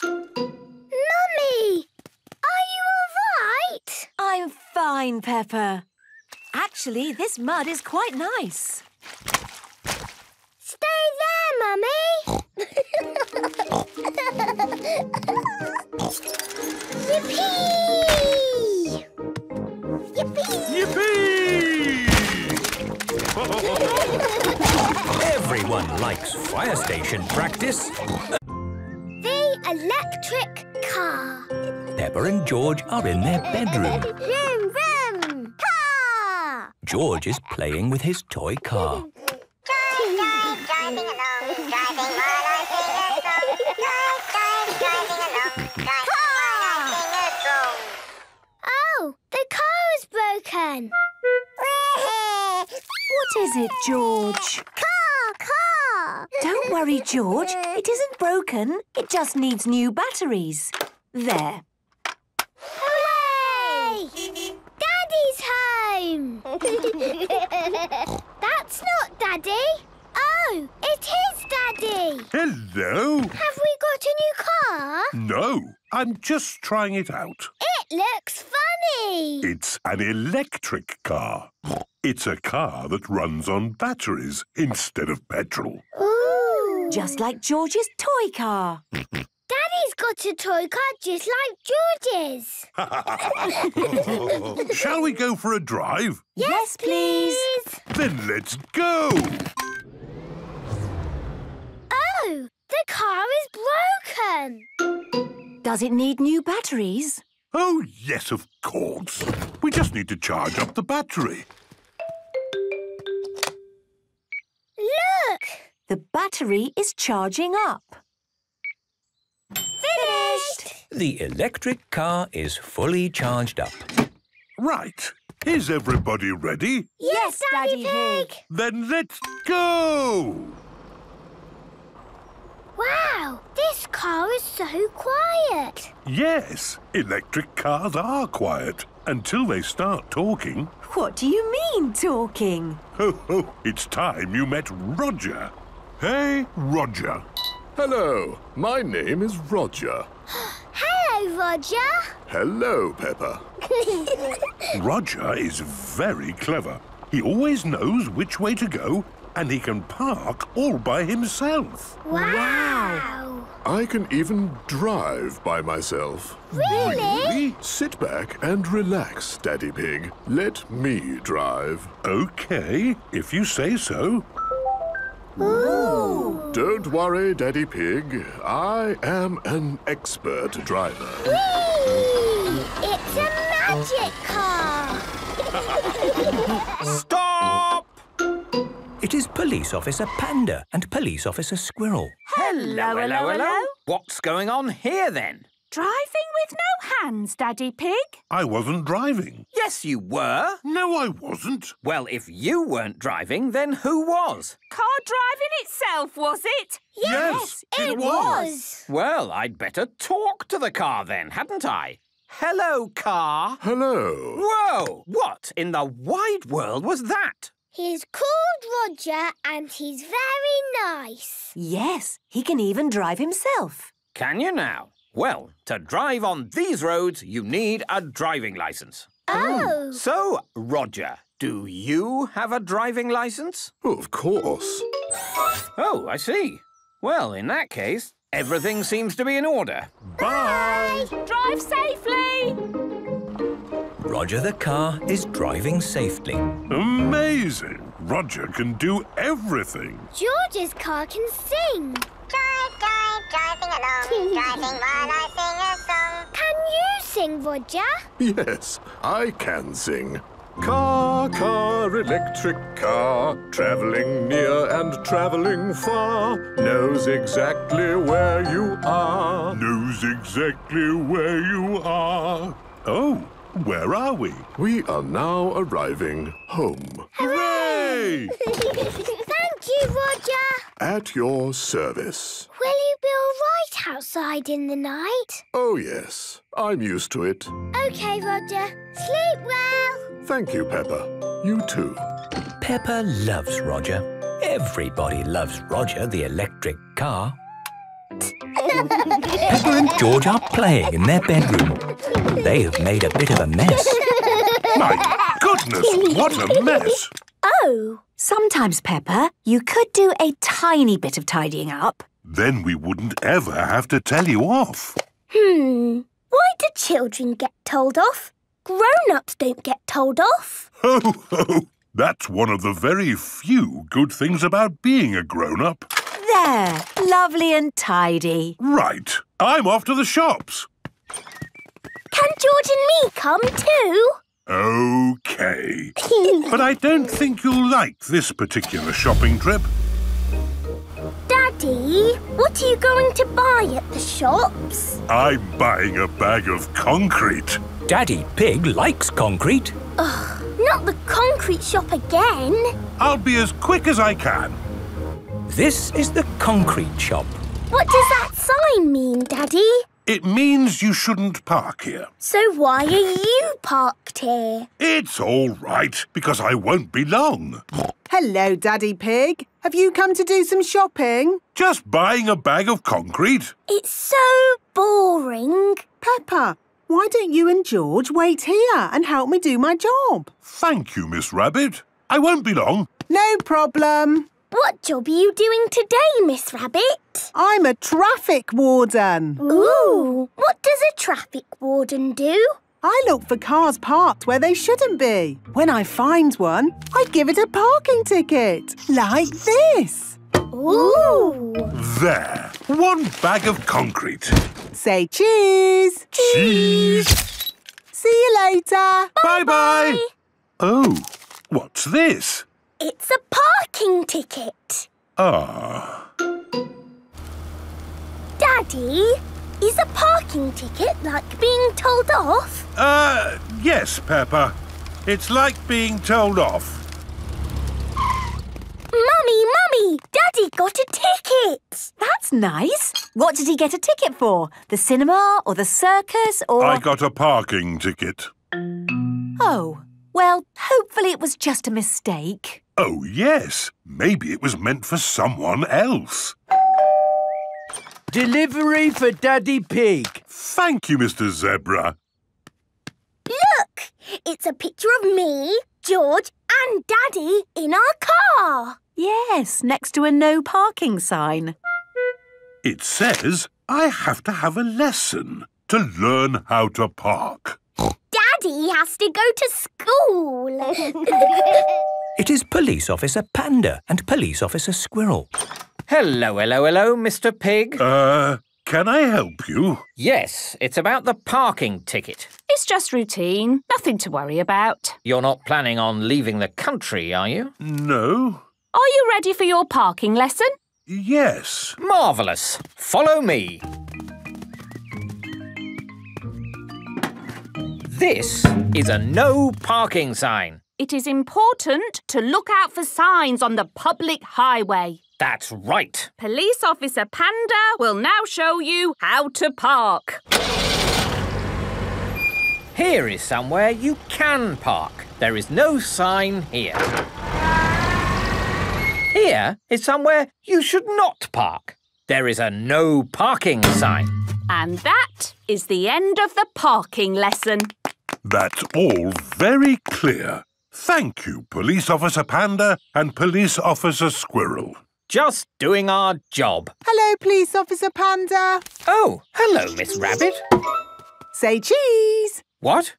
Speaker 83: Mummy! Are you all right? I'm fine, Peppa. Actually, this mud is quite nice. Stay there, Mummy!
Speaker 76: Yippee!
Speaker 55: Yippee!
Speaker 1: Yippee!
Speaker 2: Everyone likes fire station practice. The
Speaker 1: electric car.
Speaker 2: Peppa and George are in their bedroom.
Speaker 1: vroom, vroom!
Speaker 84: Car!
Speaker 2: George is playing with his toy car.
Speaker 5: broken. what is it,
Speaker 6: George? Car,
Speaker 7: car. Don't worry, George. It
Speaker 6: isn't broken. It just needs new
Speaker 8: batteries. There.
Speaker 7: Hooray! Daddy's
Speaker 5: home! That's not Daddy. Oh, it is Daddy!
Speaker 9: Hello! Have we
Speaker 5: got a new car?
Speaker 9: No, I'm just trying it out.
Speaker 5: It looks funny!
Speaker 9: It's an electric car. It's a car that runs on batteries instead of petrol.
Speaker 10: Ooh! Just like George's toy car.
Speaker 5: Daddy's got a toy car just
Speaker 9: like George's. Shall we go for a drive?
Speaker 5: Yes, please.
Speaker 9: Then let's go.
Speaker 11: No! The car is broken! Does it need new batteries? Oh,
Speaker 9: yes, of course. We just need to charge up the battery.
Speaker 12: Look! The battery is charging up.
Speaker 2: Finished! The electric car is fully charged up.
Speaker 13: Right.
Speaker 9: Is everybody ready?
Speaker 13: Yes, Daddy Pig! Then let's go!
Speaker 5: Wow, this car is so quiet.
Speaker 9: Yes, electric cars are quiet until they start
Speaker 83: talking. What do you mean,
Speaker 9: talking? Ho, ho, it's time you met Roger.
Speaker 14: Hey, Roger. Hello, my name is Roger.
Speaker 15: Hello, Roger.
Speaker 9: Hello, Peppa.
Speaker 15: Roger
Speaker 9: is very clever. He always knows which way to go and he can park all by himself. Wow! I can even drive
Speaker 14: by myself. Really? really? Sit back and relax, Daddy Pig. Let me drive. Okay, if you say so. Ooh. Don't worry, Daddy Pig. I am an expert
Speaker 2: driver.
Speaker 16: Whee! It's a magic car!
Speaker 2: Stop! It is Police Officer Panda and Police Officer Squirrel. Hello, hello, hello. What's going on here, then?
Speaker 17: Driving with no hands, Daddy Pig?
Speaker 2: I wasn't driving. Yes, you
Speaker 18: were. No, I wasn't. Well, if you weren't driving, then who was?
Speaker 17: Car
Speaker 19: driving itself, was it? Yes, yes it, it was.
Speaker 18: Well, I'd better talk to the car then, hadn't I? Hello, car. Hello. Whoa! What in the wide world was that?
Speaker 5: He's called Roger and he's
Speaker 85: very nice.
Speaker 18: Yes, he can even drive himself. Can you now? Well, to drive on these roads, you need a driving licence. Oh. So, Roger, do you have a driving licence? Oh, of course. Oh, I see. Well, in that case, everything seems to be in order.
Speaker 2: Bye!
Speaker 20: Bye. Drive safely!
Speaker 2: Roger the car is
Speaker 9: driving safely. Amazing! Roger can do everything.
Speaker 4: George's car can sing. Drive, drive, driving along, driving while I sing a song. Can you sing, Roger?
Speaker 14: Yes, I can sing. Car, car, electric car, travelling near and travelling far, knows exactly where you are. Knows exactly where you are. Oh, where are we? We are now arriving home. Hooray!
Speaker 32: Thank you,
Speaker 5: Roger.
Speaker 14: At your service.
Speaker 5: Will you be all right outside in the night?
Speaker 14: Oh, yes. I'm used to it.
Speaker 5: OK, Roger. Sleep well.
Speaker 2: Thank you, Peppa. You too. Peppa loves Roger. Everybody loves Roger the electric car.
Speaker 21: Peppa
Speaker 2: and George are playing in their bedroom. They have made a bit of a mess.
Speaker 8: My goodness, what a mess! Oh, sometimes, Peppa, you could do a tiny bit of tidying up.
Speaker 9: Then we wouldn't ever have to tell you off.
Speaker 5: Hmm. Why do children get told off? Grown-ups don't get told
Speaker 22: off.
Speaker 9: Ho, ho! That's one of the very few good things about being a grown-up.
Speaker 22: There, lovely and tidy.
Speaker 9: Right. I'm off to the shops.
Speaker 22: Can George and me come too?
Speaker 9: OK. but I don't think you'll like this particular shopping trip.
Speaker 23: Daddy, what are you going to buy at the shops?
Speaker 86: I'm buying a bag of concrete. Daddy Pig likes concrete.
Speaker 23: Ugh, not the concrete shop again.
Speaker 2: I'll be as quick as I can. This is the concrete shop.
Speaker 23: What does that sign mean, Daddy?
Speaker 2: It
Speaker 9: means you shouldn't park here.
Speaker 24: So why are you parked here? It's
Speaker 9: all right, because I won't be long.
Speaker 24: Hello, Daddy Pig. Have you come to do some shopping?
Speaker 9: Just buying a bag of concrete.
Speaker 24: It's so boring. Peppa, why don't you and George wait here and help me do my job?
Speaker 9: Thank you, Miss Rabbit. I won't be long.
Speaker 24: No problem. What job are you doing today, Miss Rabbit? I'm a traffic warden. Ooh! What does a traffic warden do? I look for cars parked where they shouldn't be. When I find one, I give it a parking ticket, like this.
Speaker 63: Ooh!
Speaker 9: There, one bag of concrete.
Speaker 25: Say cheese! Cheese! See you later. Bye-bye.
Speaker 9: Oh, what's this?
Speaker 25: It's a parking ticket.
Speaker 9: Ah.
Speaker 23: Daddy, is a parking ticket like being told off?
Speaker 27: Uh, yes, Peppa. It's like being told off.
Speaker 23: Mummy, Mummy,
Speaker 6: Daddy got a ticket. That's nice. What did he get a ticket for? The cinema
Speaker 8: or the circus or... I
Speaker 9: got a parking ticket.
Speaker 8: Oh, well, hopefully it was just a mistake.
Speaker 9: Oh, yes. Maybe it was meant for
Speaker 28: someone else. Delivery for Daddy Pig. Thank you, Mr Zebra.
Speaker 23: Look! It's a picture of
Speaker 29: me, George and Daddy in our car. Yes, next to a no parking sign.
Speaker 9: It says I have to have a lesson to learn how to park.
Speaker 30: Daddy has to go to school.
Speaker 2: It is Police Officer Panda and Police Officer Squirrel. Hello, hello, hello, Mr Pig. Uh, can I help you?
Speaker 18: Yes, it's about the parking ticket.
Speaker 31: It's just routine, nothing to worry about.
Speaker 18: You're not planning on leaving the country, are you? No.
Speaker 31: Are you ready for your parking lesson?
Speaker 18: Yes. Marvellous. Follow me. This is a no parking sign.
Speaker 31: It is important to look out for signs on the public highway.
Speaker 18: That's right.
Speaker 31: Police Officer Panda will now show you how to park.
Speaker 18: Here is somewhere you can park. There is no sign here. Here is somewhere you should not park. There is a no parking sign.
Speaker 31: And that is the end of the parking lesson.
Speaker 9: That's all very clear. Thank you, Police Officer Panda and Police Officer Squirrel.
Speaker 18: Just doing our job.
Speaker 24: Hello, Police Officer Panda. Oh, hello, Miss Rabbit.
Speaker 18: Say cheese. What?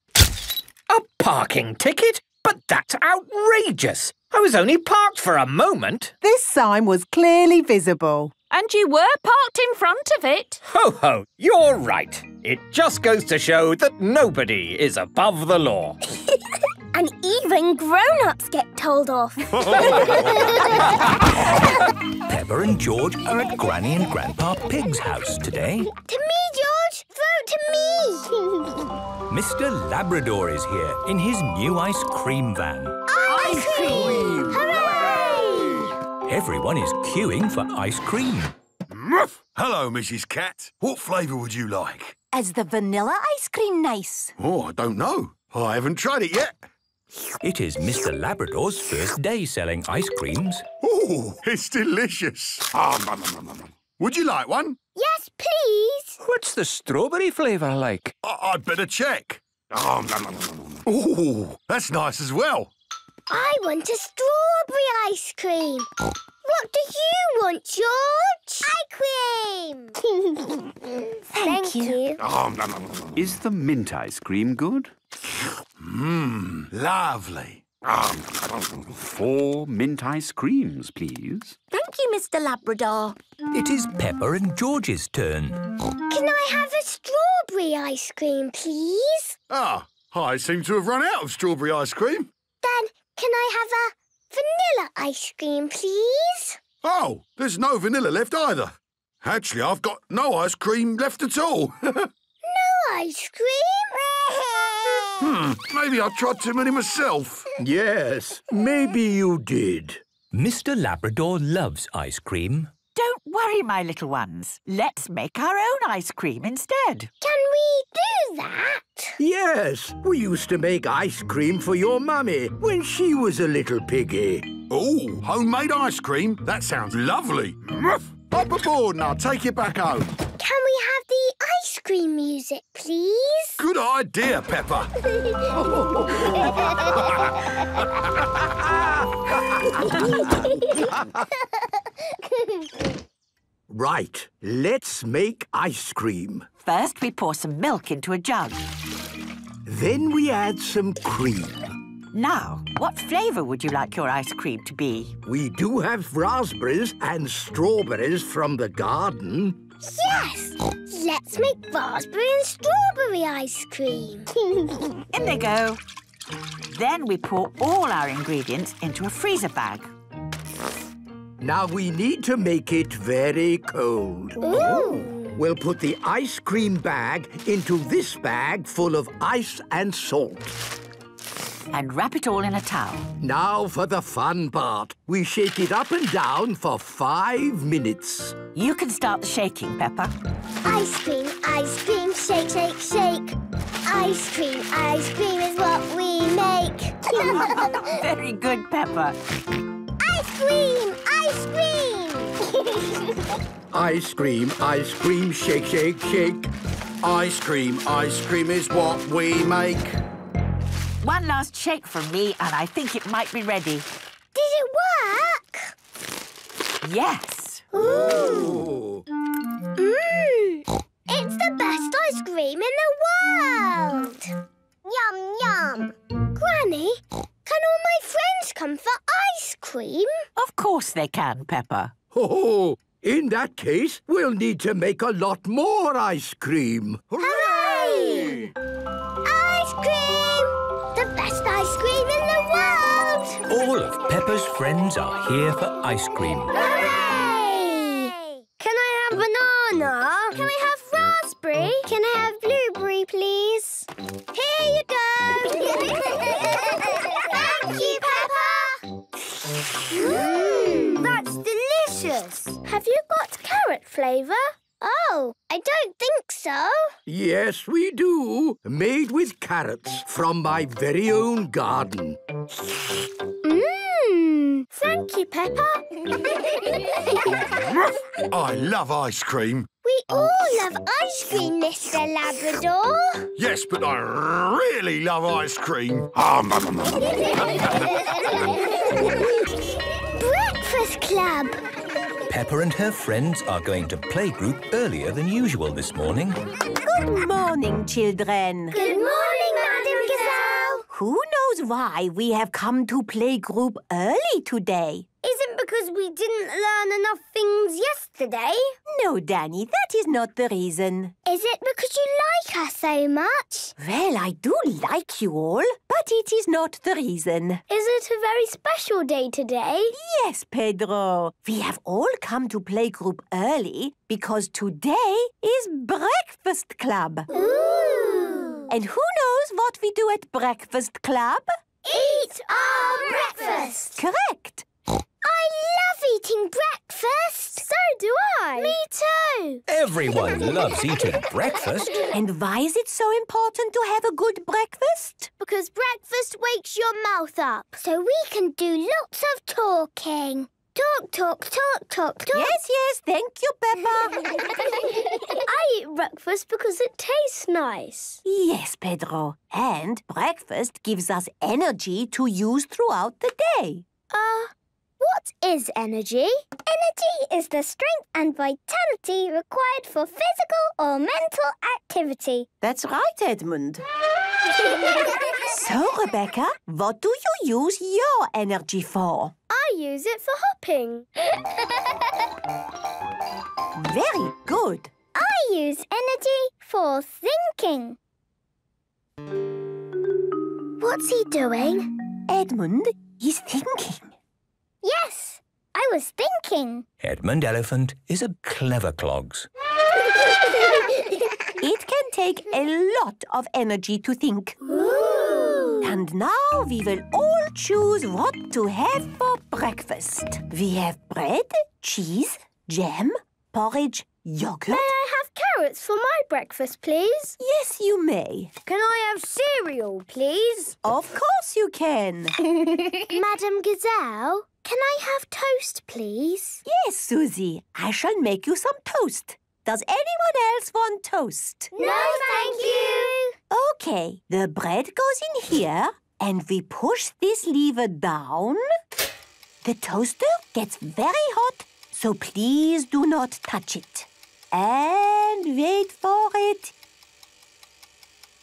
Speaker 18: A parking ticket? But that's outrageous. I was only parked for a moment. This sign was
Speaker 24: clearly visible. And you were parked in front of it.
Speaker 18: Ho ho, you're right. It just goes to show that nobody is above the law.
Speaker 31: And
Speaker 5: even grown-ups get told off.
Speaker 2: Peppa and George are at Granny and Grandpa Pig's house today. To me,
Speaker 32: George! Vote to
Speaker 2: me! Mr Labrador is here in his new ice cream van.
Speaker 33: Ice, cream! cream. Hooray!
Speaker 2: Everyone is queuing for ice cream. Hello, Mrs Cat. What flavour would you like?
Speaker 34: Is the vanilla ice cream nice?
Speaker 2: Oh, I don't know. I haven't tried it yet. It is Mr. Labrador's first day selling ice creams. Oh, it's delicious. Oh, nom, nom, nom, Would you like one? Yes, please. What's the strawberry
Speaker 35: flavour like? I would better check. Oh, Ooh, that's nice as well.
Speaker 5: I want a strawberry ice cream. What do you want, George? Ice cream! Thank, Thank, you.
Speaker 37: you. Is the mint ice cream good? Mmm, lovely. Four mint ice creams, please.
Speaker 38: Thank you, Mr Labrador. It is
Speaker 37: Peppa and George's turn.
Speaker 38: Can I have a
Speaker 5: strawberry ice cream, please?
Speaker 35: Ah, I seem to have run out of strawberry ice cream.
Speaker 5: Then can I have a vanilla ice cream, please?
Speaker 35: Oh, there's no vanilla left either. Actually, I've got no ice cream left at all. no
Speaker 32: ice cream?
Speaker 2: Hmm, maybe I tried too many myself. Yes, maybe you did. Mr Labrador loves ice cream.
Speaker 39: Don't worry, my little ones. Let's make our own ice cream instead. Can we do that? Yes, we used to make ice cream for your
Speaker 35: mummy when she was a little piggy. Oh, homemade ice cream? That sounds lovely. Up aboard now. Take it back home. Can we have the ice cream
Speaker 87: music, please?
Speaker 41: Good idea, Peppa.
Speaker 40: right, let's make ice cream. First, we
Speaker 39: pour some milk into a jug. Then we add some cream. Now, what flavour would you like your ice cream to be? We do have raspberries
Speaker 40: and strawberries from the garden.
Speaker 5: Yes! Let's make raspberry and strawberry ice cream.
Speaker 39: In they go. Then we pour all our ingredients into a freezer bag. Now we need
Speaker 40: to make it very cold. Ooh! We'll put the ice cream bag into this bag full of ice and salt and wrap
Speaker 39: it all in a towel.
Speaker 40: Now for the fun part. We shake it up and down for five
Speaker 45: minutes. You can start shaking, Peppa.
Speaker 42: Ice cream, ice cream, shake, shake, shake. Ice cream, ice cream is what we
Speaker 43: make. Very good, Peppa. Ice cream, ice cream.
Speaker 44: ice cream, ice cream, shake, shake, shake. Ice cream, ice cream is what we make.
Speaker 45: One last shake from me, and I think it might be ready. Did it work? Yes.
Speaker 46: Ooh.
Speaker 5: Mmm. It's the best ice cream in the world. Yum, yum. Granny, can all my friends come for ice cream?
Speaker 88: Of course they can, Peppa.
Speaker 40: Oh, in that case, we'll need to make a lot more ice cream.
Speaker 5: Hooray! Hooray! Ice cream!
Speaker 2: All of Peppa's friends are here for ice cream.
Speaker 5: Hooray! Can I have banana? Can I have raspberry? Can I have blueberry, please? Here you go! Thank you, Peppa! Mmm, that's delicious! Have you got carrot flavour? Oh, I don't think so.
Speaker 40: Yes, we do. Made with carrots from my very own garden.
Speaker 5: Mmm. Thank you, Peppa.
Speaker 35: I love ice cream.
Speaker 5: We all love ice cream, Mr
Speaker 47: Labrador.
Speaker 35: Yes, but I really love ice cream. Ah,
Speaker 47: Breakfast Club.
Speaker 2: Peppa and her friends are going to playgroup earlier than usual this morning. Good
Speaker 6: morning, children. Good
Speaker 50: morning, Madam Gazelle.
Speaker 6: Who knows why we have come to playgroup early today?
Speaker 5: Is because we didn't learn enough things yesterday.
Speaker 6: No, Danny, that is not the reason.
Speaker 5: Is it because you
Speaker 51: like her so much?
Speaker 6: Well, I do like you all, but it is not the reason. Is
Speaker 51: it a very special day today?
Speaker 6: Yes, Pedro. We have all come to playgroup early because today is breakfast club. Ooh! And who knows what we do at breakfast club? Eat
Speaker 5: our breakfast! Correct! I love eating breakfast. So do I. Me too.
Speaker 6: Everyone
Speaker 2: loves eating breakfast. And why
Speaker 5: is it so important to have a good breakfast? Because breakfast wakes your
Speaker 53: mouth up. So we can do lots of talking. Talk, talk, talk, talk, talk. Yes, yes, thank you, Peppa. I eat breakfast because it tastes nice.
Speaker 6: Yes, Pedro. And breakfast gives us energy to use throughout the day.
Speaker 53: Uh, what is energy? Energy
Speaker 5: is the strength and vitality required for physical or mental activity.
Speaker 6: That's right, Edmund. so, Rebecca, what do you use your energy for?
Speaker 54: I use it for hopping.
Speaker 5: Very good. I use energy for thinking. What's he doing? Edmund, he's thinking. Yes, I was thinking.
Speaker 2: Edmund Elephant is a clever clogs.
Speaker 5: it can
Speaker 6: take a lot of energy to think. Ooh. And now we will all choose what to have for breakfast. We have bread, cheese, jam, porridge, yogurt. May I have carrots for my breakfast, please? Yes, you may.
Speaker 5: Can I have cereal, please? Of course you can. Madam Gazelle, can I have toast, please? Yes,
Speaker 6: Susie. I shall make you some toast. Does anyone else want toast? No,
Speaker 50: thank you.
Speaker 6: OK. The bread goes in here, and we push this lever down. The toaster gets very hot, so please do not touch it. And wait for it.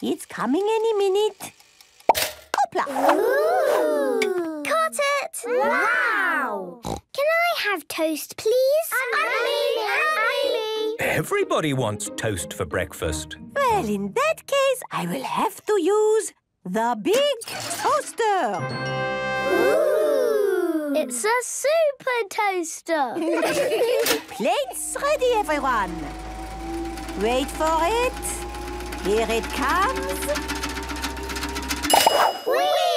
Speaker 5: It's coming any minute. Hoopla! Ooh. Wow! Can I have toast, please? Annie,
Speaker 2: Annie. Everybody wants toast for breakfast.
Speaker 5: Well,
Speaker 6: in that case, I will have to use the big toaster.
Speaker 56: Ooh! It's a super toaster. Plates ready, everyone. Wait for it. Here it comes. Whee!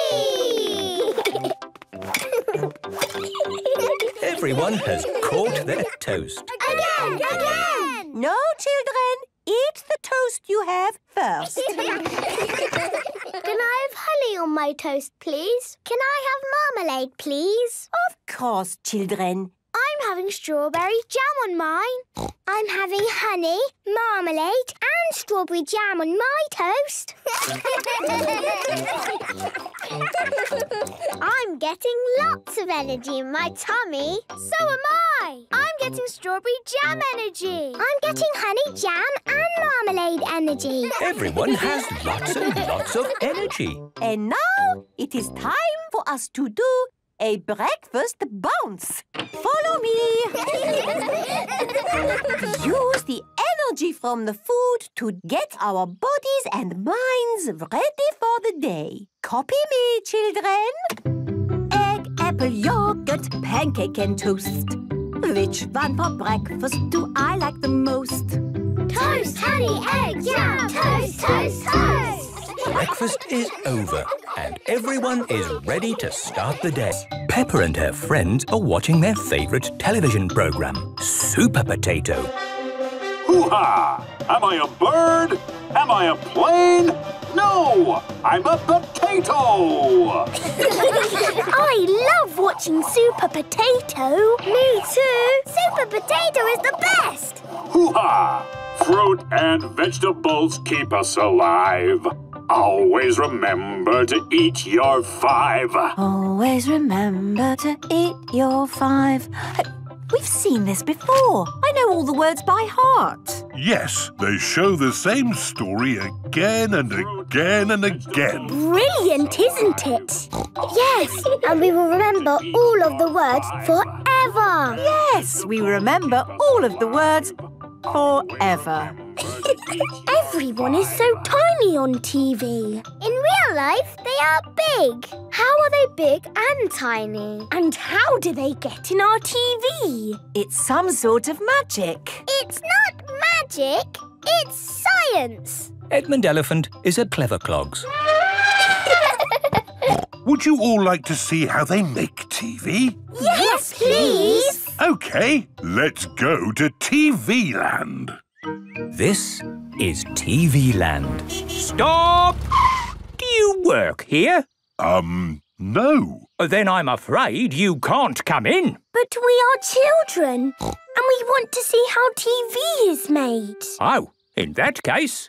Speaker 2: Everyone has caught their toast.
Speaker 53: Again! Again! No, children. Eat the toast you have first. Can I have honey on my toast, please?
Speaker 5: Can I have marmalade, please? Of course, children. I'm having strawberry jam on mine. I'm having honey, marmalade and strawberry jam on my toast. I'm getting lots of energy in my tummy. So am I. I'm getting strawberry jam energy. I'm getting honey jam and marmalade energy.
Speaker 57: Everyone has lots and lots of energy.
Speaker 5: And now it is time
Speaker 6: for us to do a breakfast bounce. Follow me. Use the energy from the food to get our bodies and minds ready for the day. Copy me, children. Egg, apple, yogurt, pancake and toast. Which one for breakfast do I like the most? Toast, honey, egg, yum!
Speaker 33: Toast, toast, toast! Breakfast is
Speaker 2: over and everyone is ready to start the day. Peppa and her friends are watching their favourite television programme, Super Potato. Hoo-ha! Am I a bird?
Speaker 58: Am I a plane? No! I'm a potato!
Speaker 23: I love watching Super Potato. Me too. Super
Speaker 5: Potato is the best!
Speaker 59: Hoo-ha! Fruit and vegetables keep us alive. Always remember to eat your five.
Speaker 60: Always remember to eat your five. We've seen this before. I know all the words by heart.
Speaker 9: Yes, they show the same story again and again and again.
Speaker 5: Brilliant, isn't it? Yes, and we will remember all of the words forever. Yes, we
Speaker 61: remember all of the words Forever. Everyone is
Speaker 5: so tiny on TV. In real life, they are big. How are they big and tiny? And how do they get in our TV? It's some
Speaker 62: sort of magic.
Speaker 53: It's
Speaker 5: not magic. It's science.
Speaker 2: Edmund Elephant is a clever clogs. Would you all like to see how they make TV?
Speaker 63: Yes, yes please.
Speaker 2: OK,
Speaker 26: let's go to TV Land. This is TV Land.
Speaker 2: Stop! Do you work here? Um, no. Oh, then I'm afraid you can't come in.
Speaker 23: But we are children, and we want to see how TV is made.
Speaker 64: Oh, in that case,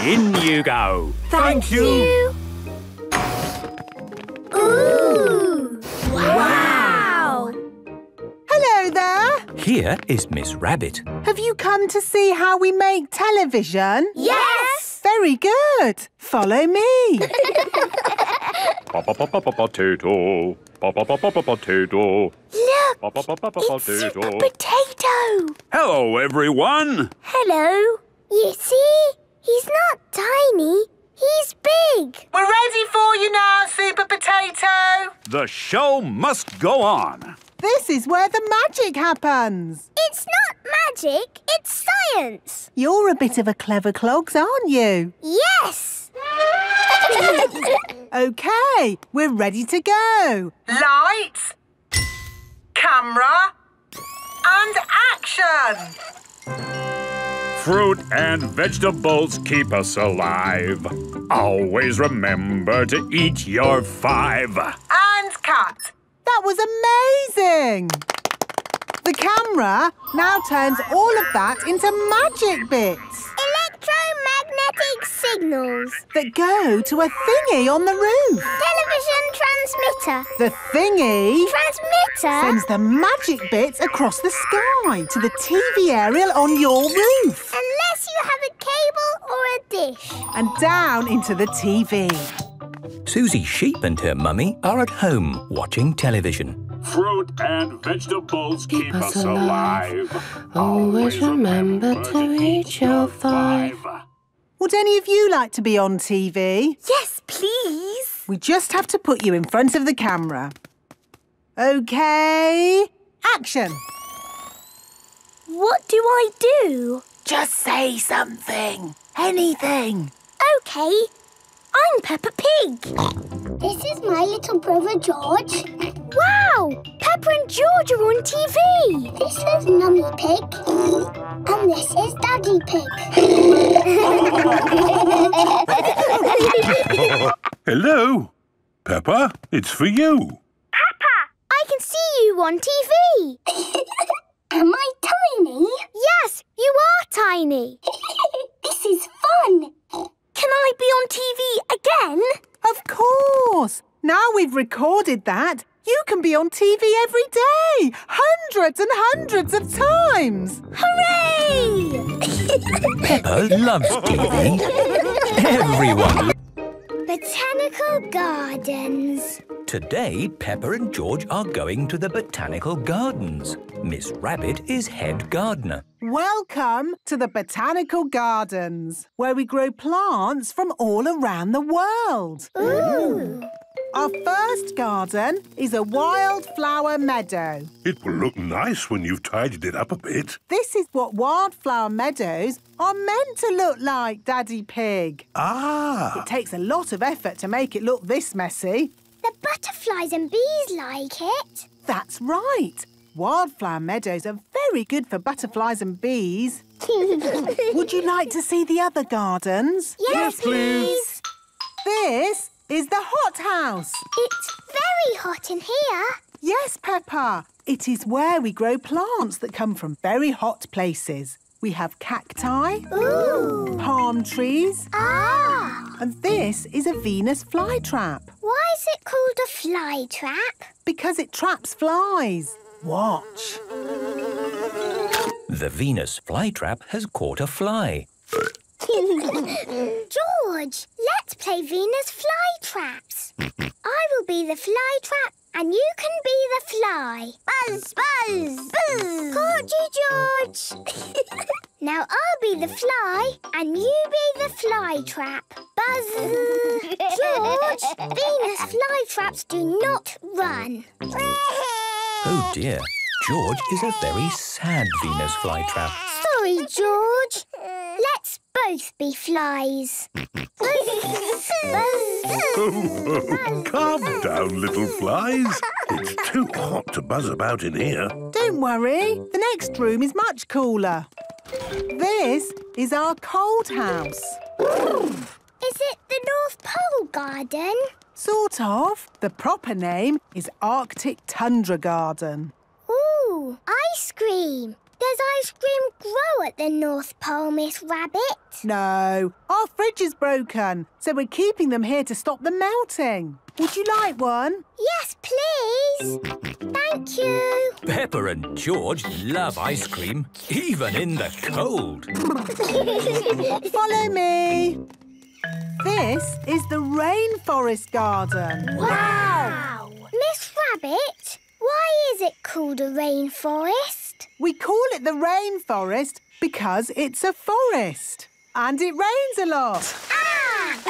Speaker 64: in you go.
Speaker 82: Thank, Thank you. you.
Speaker 2: Ooh! Wow! wow.
Speaker 82: Hello there.
Speaker 64: Here
Speaker 2: is Miss Rabbit.
Speaker 24: Have you come to see how we make television? Yes. Very good. Follow me.
Speaker 65: Potato. Potato. Look, it's Super
Speaker 66: Potato.
Speaker 65: Hello, everyone.
Speaker 66: Hello. You see? He's not tiny. He's big. We're ready for you now, Super Potato.
Speaker 67: The show must go on.
Speaker 24: This is where the magic happens. It's not magic, it's science. You're a bit of a clever clogs, aren't you?
Speaker 68: Yes.
Speaker 24: OK, we're ready to
Speaker 68: go. Lights, camera and action.
Speaker 59: Fruit and vegetables keep us alive. Always remember to eat your five.
Speaker 69: And cut. That was amazing! The camera
Speaker 24: now turns all of that into magic bits.
Speaker 69: Electromagnetic
Speaker 24: signals. That go to a thingy on the roof.
Speaker 5: Television transmitter.
Speaker 24: The thingy... Transmitter. Sends the magic bits across the sky to the TV aerial on your roof. Unless you have a cable or a dish. And down into the TV.
Speaker 2: Susie Sheep and her mummy are at home watching television. Fruit and vegetables keep, keep us, us alive.
Speaker 25: alive. Always remember to eat your five. Would any
Speaker 24: of you like to be on TV?
Speaker 70: Yes, please.
Speaker 24: We just have to put you in front of the camera. OK, action.
Speaker 23: What do I do? Just say something. Anything. OK, I'm Peppa Pig. This is my little brother
Speaker 5: George. Wow! Peppa and George are on TV. This is Mummy Pig. And this is Daddy Pig.
Speaker 9: Hello. Peppa, it's for you.
Speaker 5: Peppa! I can see you on TV. Am I
Speaker 23: tiny? Yes, you are tiny. this is fun.
Speaker 76: Can I
Speaker 24: be on TV again? Of course! Now we've recorded that, you can be on TV every day! Hundreds and hundreds of
Speaker 72: times! Hooray! Peppa loves TV.
Speaker 71: Everyone
Speaker 72: Botanical Gardens.
Speaker 2: Today, Peppa and George are going to the Botanical Gardens. Miss Rabbit is head gardener.
Speaker 24: Welcome to the Botanical Gardens, where we grow plants from all around the world. Ooh! Our first garden is a wildflower meadow.
Speaker 9: It will look nice when you've tidied it up a bit.
Speaker 24: This is what wildflower meadows are meant to look like, Daddy Pig. Ah! It takes a lot of effort to make it look this messy. The butterflies and bees like it. That's right. Wildflower meadows are very good for butterflies and bees. Would you like to see the other gardens? Yes, yes please. please. This is the hothouse. It's very hot in here. Yes, Peppa. It is where we grow plants that come from very hot places. We have cacti, Ooh. palm trees, ah. and this is a Venus flytrap. Why is it called a flytrap? Because it traps flies.
Speaker 2: Watch. The Venus flytrap has caught a fly.
Speaker 47: George, let's play Venus flytraps. I will be the fly
Speaker 72: trap and
Speaker 47: you can be the fly. Buzz, buzz, buzz. Caught you,
Speaker 5: George. now I'll be the fly and you be the fly trap. Buzz. George, Venus fly traps do not run.
Speaker 2: oh dear. George is a very sad Venus flytrap.
Speaker 5: Sorry, George. Let's both be flies.
Speaker 9: oh, oh, calm down, little flies. It's too hot to buzz about in here.
Speaker 24: Don't worry. The next room is much cooler. This is our cold house.
Speaker 89: Is it the North Pole Garden?
Speaker 24: Sort of. The proper name is Arctic Tundra Garden.
Speaker 89: Ooh,
Speaker 24: ice cream.
Speaker 5: Does ice cream grow at the North Pole, Miss Rabbit?
Speaker 24: No, our fridge is broken, so we're keeping them here to stop them melting. Would you like one?
Speaker 81: Yes, please.
Speaker 2: Thank you. Peppa and George love ice cream, even in the cold.
Speaker 24: Follow me. This is the rainforest garden. Wow! wow. Miss Rabbit, why is it called a rainforest? We call it the rainforest because it's a forest and it rains a lot. Ah!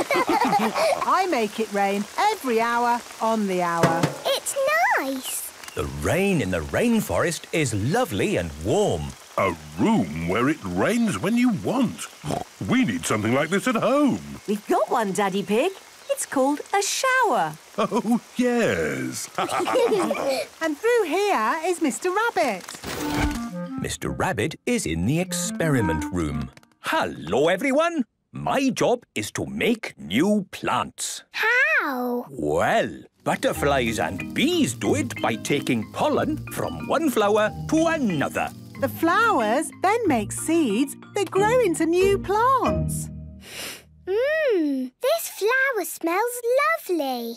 Speaker 24: I make it rain every hour on the hour. It's nice.
Speaker 9: The rain in the rainforest is lovely and warm. A room where it rains when you want. We need something like this at home.
Speaker 74: We've got one, Daddy Pig. It's called a shower.
Speaker 9: Oh, yes. and
Speaker 24: through here is Mr Rabbit.
Speaker 9: Mr
Speaker 2: Rabbit is in the experiment room. Hello, everyone. My job is to make new plants.
Speaker 75: How?
Speaker 2: Well, butterflies and bees do it by taking pollen from one flower to another.
Speaker 75: The
Speaker 24: flowers then make seeds that grow into new plants. Mmm, this flower smells lovely.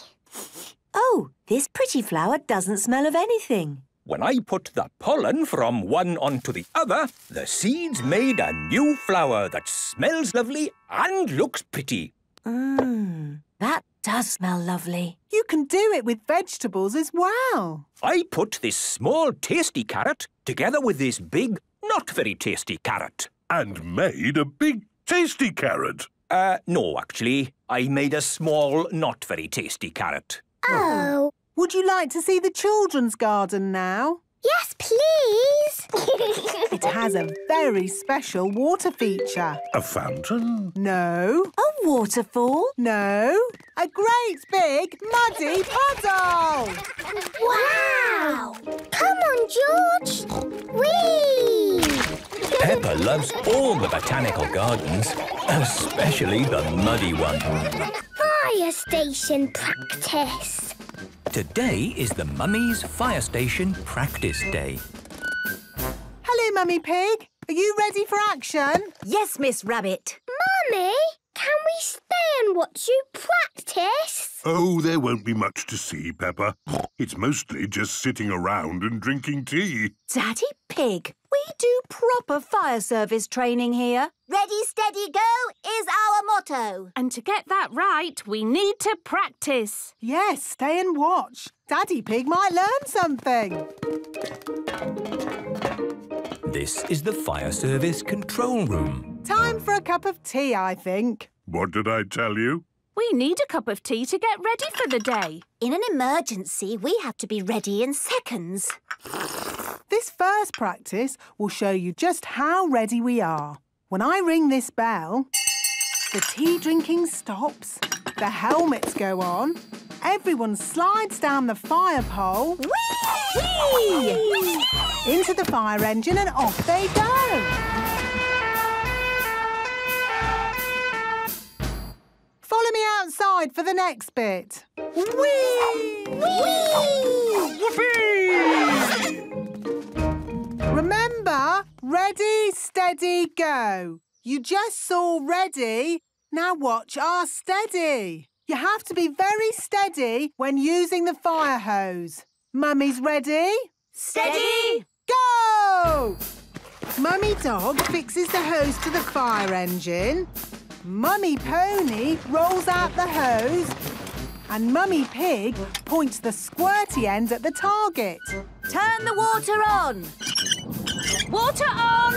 Speaker 48: Oh, this pretty flower doesn't smell of anything. When I put the pollen from one onto the other, the seeds made a new flower that smells lovely and looks
Speaker 2: pretty.
Speaker 24: Mmm, that does smell lovely. You can do it with vegetables as well.
Speaker 2: I put this small tasty carrot together with this big, not very tasty carrot. And made a big tasty carrot. Uh, no, actually. I made a small, not very tasty carrot.
Speaker 24: Oh. Would you like to see the children's garden now? Yes,
Speaker 32: please.
Speaker 24: it has a very special water feature.
Speaker 90: A fountain?
Speaker 24: No. A waterfall? No. A great big muddy puddle.
Speaker 76: Wow! Come on, George. Whee!
Speaker 2: Peppa loves all the botanical gardens, especially the muddy one.
Speaker 5: Fire station practice.
Speaker 2: Today is the Mummy's Fire Station Practice Day.
Speaker 5: Hello,
Speaker 91: Mummy Pig. Are you ready for action? Yes, Miss Rabbit. Mummy, can we
Speaker 5: stay and watch you practice?
Speaker 9: Oh, there won't be much to see, Peppa. It's mostly just sitting around and drinking tea. Daddy
Speaker 77: Pig, we do proper fire service training here. Ready, steady, go is our motto.
Speaker 24: And to get that right, we need to practice. Yes, stay and watch. Daddy Pig might learn something.
Speaker 2: This is the fire service control room.
Speaker 24: Time for a cup of tea, I think.
Speaker 2: What
Speaker 78: did I tell you?
Speaker 24: We need a cup of tea to get ready for the day. In an emergency,
Speaker 31: we have to be ready in seconds.
Speaker 24: This first practice will show you just how ready we are. When I ring this bell, the tea drinking stops, the helmets go on, everyone slides down the fire pole... Whee! Whee! Into the fire engine and off they go! Follow me outside for the next bit. Whee! Whee! Whoopee! Remember, ready, steady, go. You just saw ready, now watch our steady. You have to be very steady when using the fire hose. Mummy's ready? Steady! Go! Mummy Dog fixes the hose to the fire engine Mummy Pony rolls out the hose and Mummy Pig points the squirty end at the target.
Speaker 79: Turn the water on! Water on!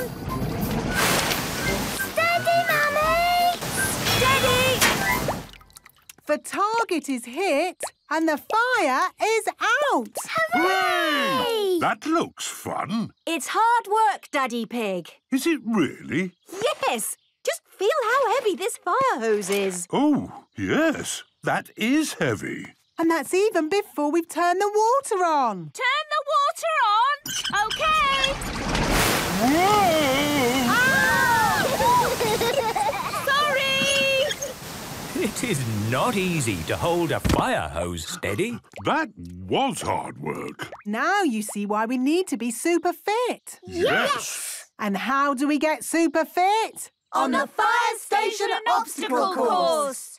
Speaker 79: Steady, Mummy!
Speaker 24: Steady! The target is hit and the fire is out! Hooray!
Speaker 9: That looks fun.
Speaker 24: It's hard work, Daddy Pig.
Speaker 9: Is it really?
Speaker 24: Yes! Feel how heavy this fire hose
Speaker 9: is. Oh, yes. That is heavy.
Speaker 24: And that's even before we've turned the water on.
Speaker 80: Turn the water on? OK. Whoa! Ah!
Speaker 2: Sorry! It is not easy to hold a fire hose steady. That was hard work.
Speaker 24: Now you see why we need to be super fit.
Speaker 2: yes.
Speaker 24: And how do we get super fit? on the Fire Station Obstacle
Speaker 92: Course.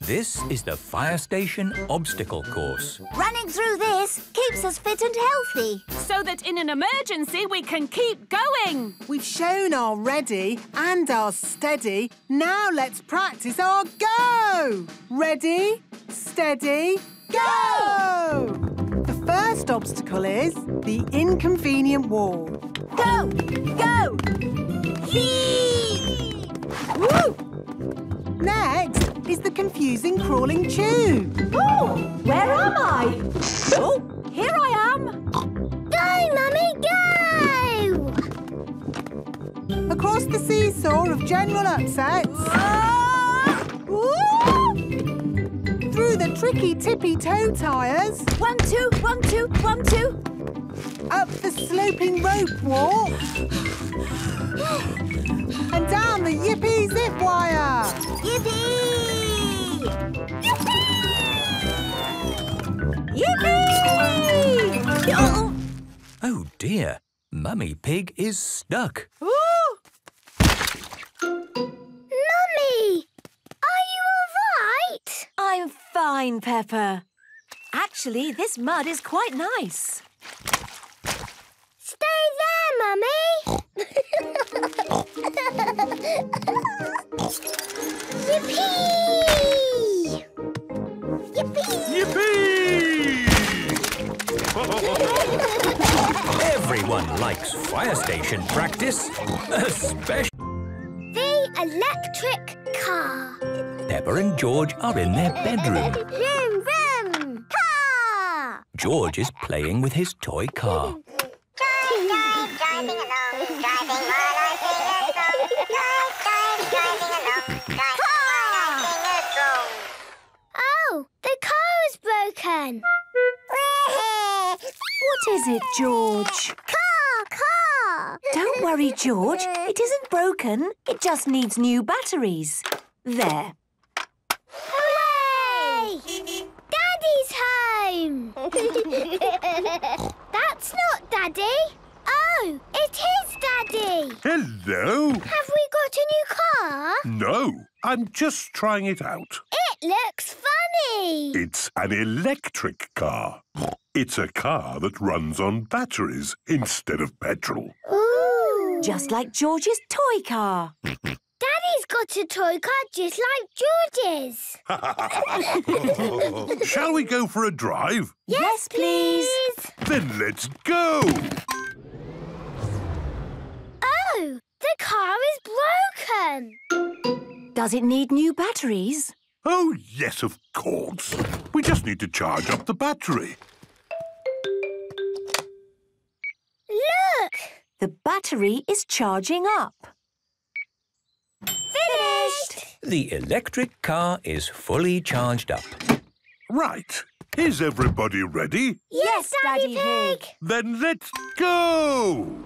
Speaker 2: This is the Fire Station Obstacle Course.
Speaker 24: Running through this keeps us fit and healthy. So that in an emergency we can keep going. We've shown our ready and our steady. Now let's practice our go. Ready, steady, go! The first obstacle is the inconvenient wall. Go, go! Woo! Next is the confusing crawling tube. Oh,
Speaker 93: where am I?
Speaker 82: oh, here I am. Go, Mummy, go! Across the seesaw of general upsets. Ah!
Speaker 24: Through the tricky tippy toe tires.
Speaker 82: One, two, one, two, one, two up the sloping rope walk, and down the yippee zip wire. Yippee!
Speaker 55: Yippee! Yippee!
Speaker 2: Oh, dear, Mummy Pig
Speaker 71: is stuck.
Speaker 83: Mummy, are you all right? I'm fine, Peppa. Actually, this mud is quite nice. Stay there, Mummy.
Speaker 55: Yippee! Yippee! Yippee!
Speaker 2: Everyone likes fire station practice, especially...
Speaker 1: The electric car.
Speaker 2: Peppa and George are in their bedroom.
Speaker 3: vroom, vroom! Car!
Speaker 2: George is playing with his toy car.
Speaker 3: Oh,
Speaker 84: the car is broken.
Speaker 5: what is it, George? Car, car.
Speaker 6: Don't worry, George. It isn't broken. It just needs new batteries.
Speaker 8: There.
Speaker 5: Hooray! Daddy's home! That's not Daddy. Oh, it is Daddy! Hello! Have we got a new car?
Speaker 9: No, I'm just trying it out.
Speaker 5: It looks funny!
Speaker 9: It's an electric car. It's a car that runs on batteries instead of petrol.
Speaker 10: Ooh! Just like George's toy car.
Speaker 5: Daddy's got a toy car just
Speaker 9: like George's. Shall we go for a drive?
Speaker 11: Yes, please.
Speaker 9: Then let's
Speaker 11: go. The car is broken! Does it need new batteries? Oh,
Speaker 9: yes, of course. We just need to charge up the battery.
Speaker 11: Look! The
Speaker 12: battery is charging up.
Speaker 2: Finished! The electric car is fully charged up. Right. Is everybody ready?
Speaker 13: Yes, yes Daddy, Daddy Pig. Pig! Then let's go!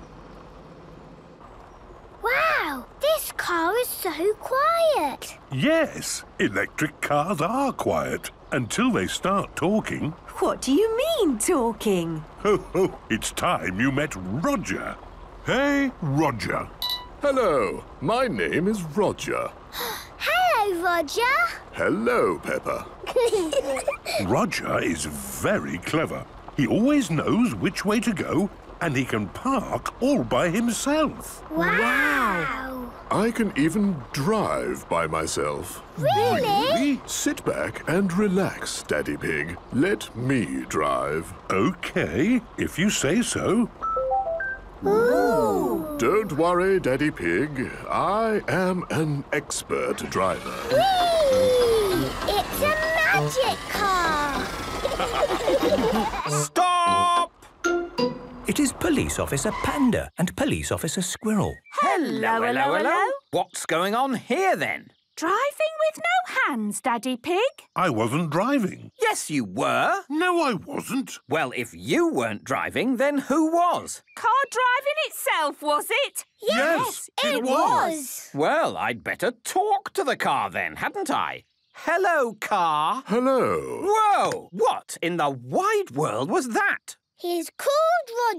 Speaker 5: Wow, this car is so quiet.
Speaker 9: Yes, electric cars are quiet until they start talking. What do
Speaker 83: you mean,
Speaker 9: talking? Ho, ho, it's time you met Roger. Hey,
Speaker 14: Roger. Hello, my name is Roger.
Speaker 15: Hello, Roger.
Speaker 9: Hello, Peppa.
Speaker 15: Roger
Speaker 9: is very clever. He always knows which way to go and he can park all by himself. Wow! I can even drive by myself.
Speaker 14: Really? really? Sit back and relax, Daddy Pig. Let me drive. Okay, if you say so. Ooh. Don't worry, Daddy Pig. I am an expert driver.
Speaker 16: Whee! It's a magic car!
Speaker 2: Stop! It is Police Officer Panda and Police Officer Squirrel.
Speaker 17: Hello, hello, hello.
Speaker 2: What's going on here, then?
Speaker 17: Driving with no hands, Daddy Pig.
Speaker 18: I wasn't driving. Yes, you were. No, I wasn't. Well, if you weren't driving, then who was?
Speaker 17: Car driving itself,
Speaker 19: was it? Yes, yes it, it was.
Speaker 18: Well, I'd better talk to the car then, hadn't I? Hello, car. Hello. Whoa! What in the wide world was that?
Speaker 5: He's called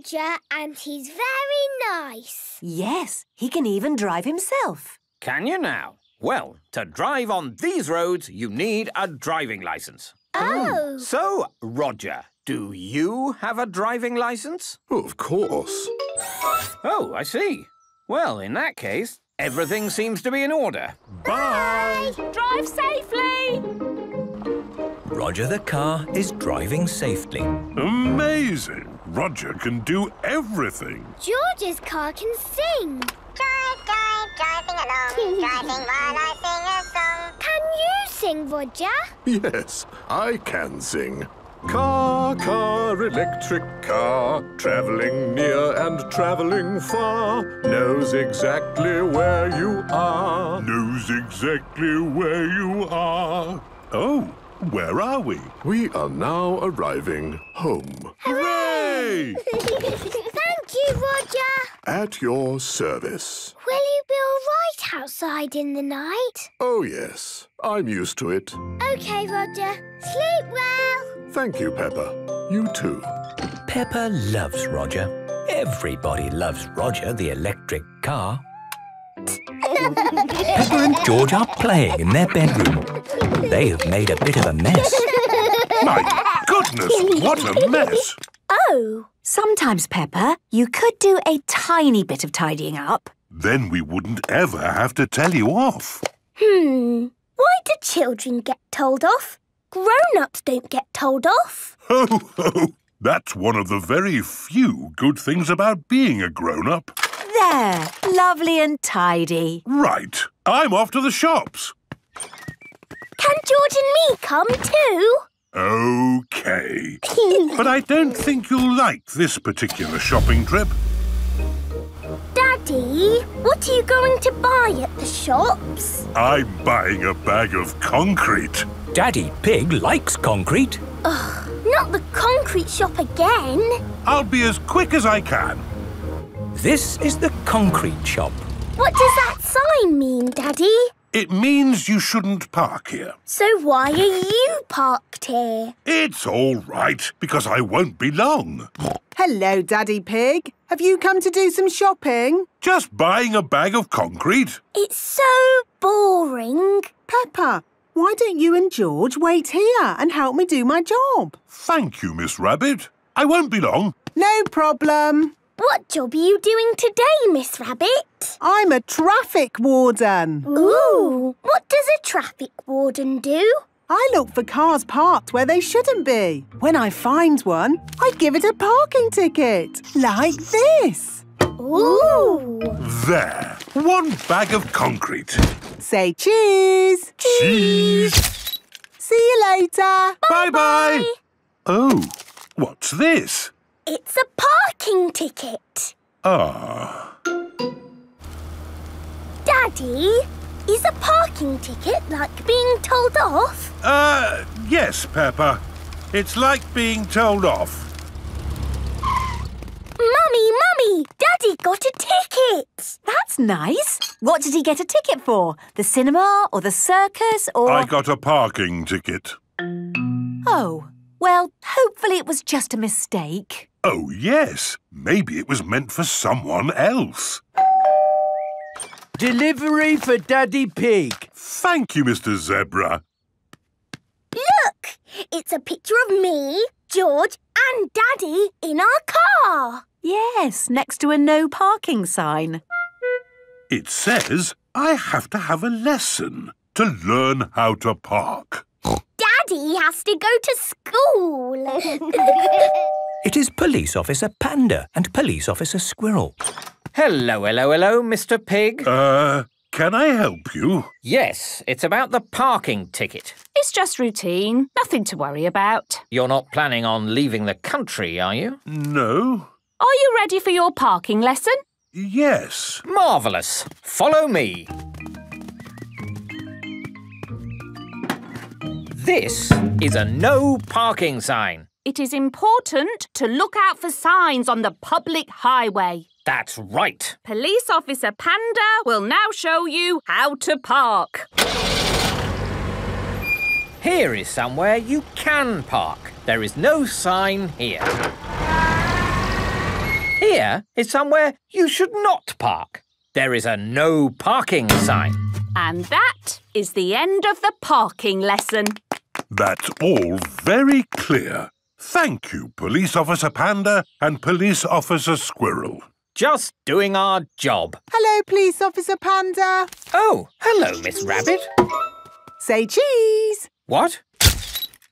Speaker 5: Roger and he's very nice.
Speaker 85: Yes, he can even drive himself.
Speaker 18: Can you now? Well, to drive on these roads, you need a driving licence. Oh. Hmm. So, Roger, do you have a driving licence? Oh, of course. Oh, I see. Well, in that case, everything seems to be in order.
Speaker 20: Bye! Bye. Drive safely!
Speaker 2: Roger the car is driving safely.
Speaker 9: Amazing! Roger can do everything.
Speaker 4: George's car can sing. Drive, drive, driving along, driving while I sing a song. Can you sing, Roger?
Speaker 14: Yes, I can sing. Car, car, electric car, travelling near and travelling far, knows exactly where you are. Knows exactly where you are. Oh, where are we? We are now arriving home. Hooray!
Speaker 32: Thank you, Roger.
Speaker 14: At your service.
Speaker 5: Will you be all right outside in the night?
Speaker 14: Oh, yes. I'm used to it.
Speaker 5: OK, Roger. Sleep well.
Speaker 14: Thank you, Peppa.
Speaker 2: You too. Peppa loves Roger. Everybody loves Roger the electric car. Peppa and George are playing in their bedroom. They have made a bit of a mess.
Speaker 8: My goodness, what a mess! Oh, sometimes, Peppa, you could do a tiny bit of
Speaker 5: tidying up.
Speaker 9: Then we wouldn't ever have to tell you off.
Speaker 5: Hmm, why do children get told off? Grown-ups don't get told off.
Speaker 9: Ho, ho! That's one of the very few good things about being a grown-up
Speaker 22: there. Lovely and tidy. Right.
Speaker 9: I'm off to the shops.
Speaker 22: Can George
Speaker 5: and me come too?
Speaker 9: OK. but I don't think you'll like this particular shopping trip.
Speaker 23: Daddy, what are you going to buy at the shops?
Speaker 9: I'm buying a
Speaker 86: bag of concrete. Daddy Pig likes concrete.
Speaker 23: Ugh, not the concrete shop again.
Speaker 26: I'll be as quick as I can. This is the
Speaker 9: concrete shop.
Speaker 23: What does that sign mean, Daddy?
Speaker 9: It means you shouldn't park here.
Speaker 24: So why are you parked here?
Speaker 9: It's all right, because I won't be long.
Speaker 24: Hello, Daddy Pig. Have you come to do some shopping?
Speaker 9: Just buying a bag of concrete.
Speaker 24: It's so boring. Peppa, why don't you and George wait here and help me do my job? Thank
Speaker 9: you, Miss Rabbit. I won't be long.
Speaker 24: No problem. What job are you doing today, Miss Rabbit? I'm a traffic warden. Ooh! What does a traffic warden do? I look for cars parked where they shouldn't be. When I find one, I give it a parking ticket, like this.
Speaker 63: Ooh!
Speaker 9: There. One bag of concrete.
Speaker 25: Say cheese. Cheese. cheese. See you later. Bye-bye. Oh,
Speaker 9: what's this?
Speaker 23: It's a parking ticket.
Speaker 9: Ah.
Speaker 23: Daddy, is a parking ticket like being told off?
Speaker 27: Uh, yes, Peppa. It's like being told off.
Speaker 23: Mummy, Mummy, Daddy got a ticket.
Speaker 8: That's nice. What did he get a ticket for? The cinema or the circus or... I
Speaker 9: got a parking ticket.
Speaker 8: Oh, well, hopefully it was just a mistake.
Speaker 9: Oh, yes. Maybe it was meant for someone else.
Speaker 28: Delivery for Daddy Pig. Thank you, Mr Zebra.
Speaker 29: Look! It's a picture of me, George and Daddy in our car. Yes, next to a no parking sign.
Speaker 9: It says I have to have a lesson to learn how to park.
Speaker 30: Daddy has to go to school.
Speaker 2: It is Police Officer Panda and Police Officer Squirrel. Hello,
Speaker 18: hello, hello, Mr Pig. Uh, can I help you? Yes, it's about the parking ticket.
Speaker 31: It's just routine, nothing to worry about.
Speaker 18: You're not planning on leaving the country, are you? No.
Speaker 31: Are you ready for your parking lesson?
Speaker 18: Yes. Marvellous. Follow me. This is a no parking sign.
Speaker 31: It is important to look out for signs on the public highway.
Speaker 18: That's right.
Speaker 31: Police Officer Panda will now show you how to park.
Speaker 18: Here is somewhere you can park. There is no sign here. Here is somewhere you should not park. There is a no parking sign. And that is the end of
Speaker 31: the parking lesson.
Speaker 9: That's all very clear. Thank you, Police Officer Panda and Police Officer Squirrel. Just doing our
Speaker 18: job.
Speaker 24: Hello, Police Officer Panda. Oh,
Speaker 9: hello, Miss Rabbit.
Speaker 24: Say cheese.
Speaker 18: What?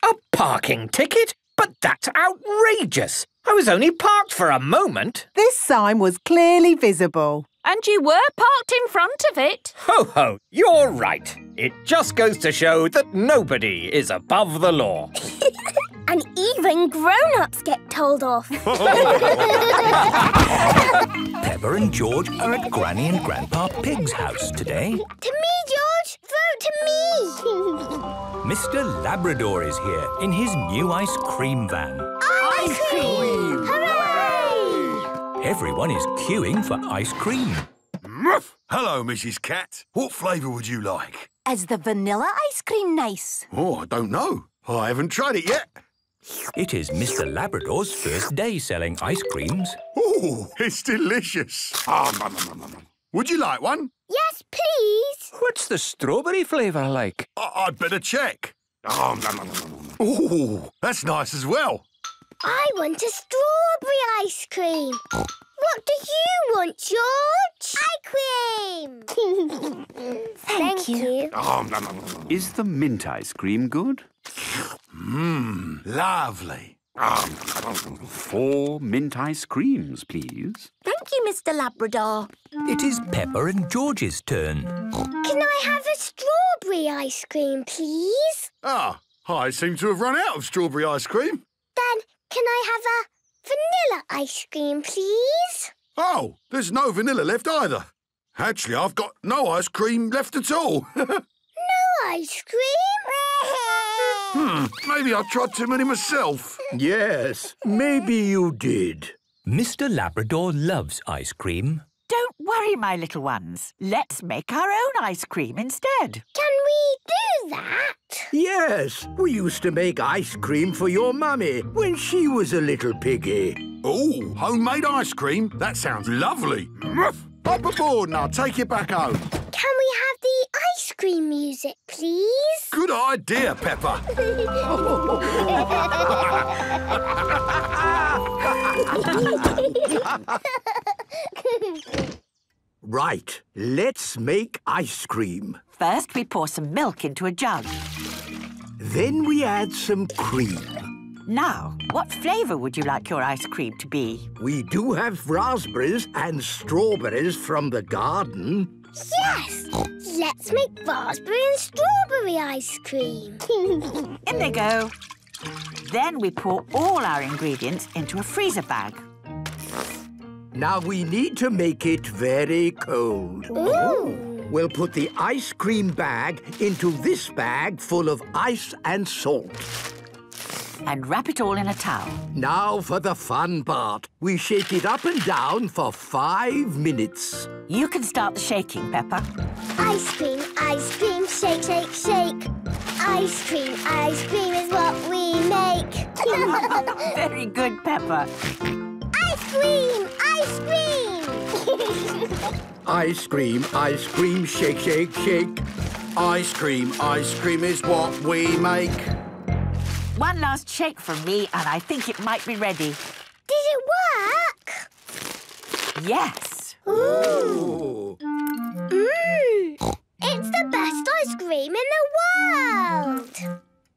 Speaker 18: A parking ticket? But that's outrageous. I was only parked for a moment.
Speaker 24: This sign was clearly visible. And you were parked in front of it.
Speaker 18: Ho ho, you're right. It just goes to show that nobody is above the law.
Speaker 31: And even grown-ups
Speaker 5: get told off.
Speaker 2: Peppa and George are at Granny and Grandpa Pig's house today. To
Speaker 32: me, George! Vote to me!
Speaker 2: Mr Labrador is here in his new ice cream van.
Speaker 34: Ice, cream! cream. Hooray!
Speaker 2: Everyone is queuing for ice cream.
Speaker 35: Muff! Hello, Mrs Cat. What flavour would you like?
Speaker 34: Is the vanilla ice cream nice?
Speaker 2: Oh, I don't know. I haven't tried it yet. It is Mr. Labrador's first day selling ice creams. Oh, it's delicious. Would you like one? Yes, please. What's the strawberry flavour like?
Speaker 35: I would better check. Oh, that's nice as well.
Speaker 5: I want a strawberry ice cream. What do you want, George? Ice cream. Thank, Thank you.
Speaker 64: you.
Speaker 37: Is the mint ice cream good? Mmm, lovely. Four mint ice creams, please.
Speaker 38: Thank you, Mr Labrador. It is
Speaker 37: Peppa and George's turn.
Speaker 38: Can I have a strawberry ice
Speaker 5: cream, please?
Speaker 35: Ah, I seem to have run out of strawberry ice cream.
Speaker 5: Then can I have a vanilla ice cream, please?
Speaker 35: Oh, there's no vanilla left either. Actually, I've got no ice cream left at all. no
Speaker 5: ice cream?
Speaker 2: Hmm, maybe I tried too many myself. Yes, maybe you did. Mr Labrador loves ice cream. Don't
Speaker 39: worry, my little ones. Let's make our own ice cream instead. Can we do that? Yes, we used to make ice cream for your mummy when she was
Speaker 35: a little piggy. Oh, homemade ice cream? That sounds lovely. Up aboard and take it back home.
Speaker 5: Can we have the ice cream music, please?
Speaker 41: Good idea, Peppa.
Speaker 40: right, let's make ice cream. First, we pour some milk into a jug. Then we add some cream. Now, what flavour would you like your ice cream to be? We do have raspberries and strawberries from the garden.
Speaker 5: Yes! Let's make raspberry and strawberry ice cream.
Speaker 39: In they go. Then we pour all our ingredients into a freezer bag. Now we need to make it very
Speaker 40: cold. Ooh. We'll put the ice cream bag into this bag full of ice and salt and wrap it all in a towel. Now for the fun part. We shake it up and down for five minutes.
Speaker 45: You can start the shaking, Peppa.
Speaker 42: Ice cream, ice cream, shake, shake, shake. Ice cream, ice cream is what we make. Very
Speaker 43: good, Peppa. Ice cream, ice cream.
Speaker 44: ice cream, ice cream, shake, shake, shake. Ice cream, ice cream is what we make.
Speaker 45: One last shake from me, and I think it might be ready. Did it work?
Speaker 46: Yes. Ooh.
Speaker 5: Mmm. It's the best ice cream in the world.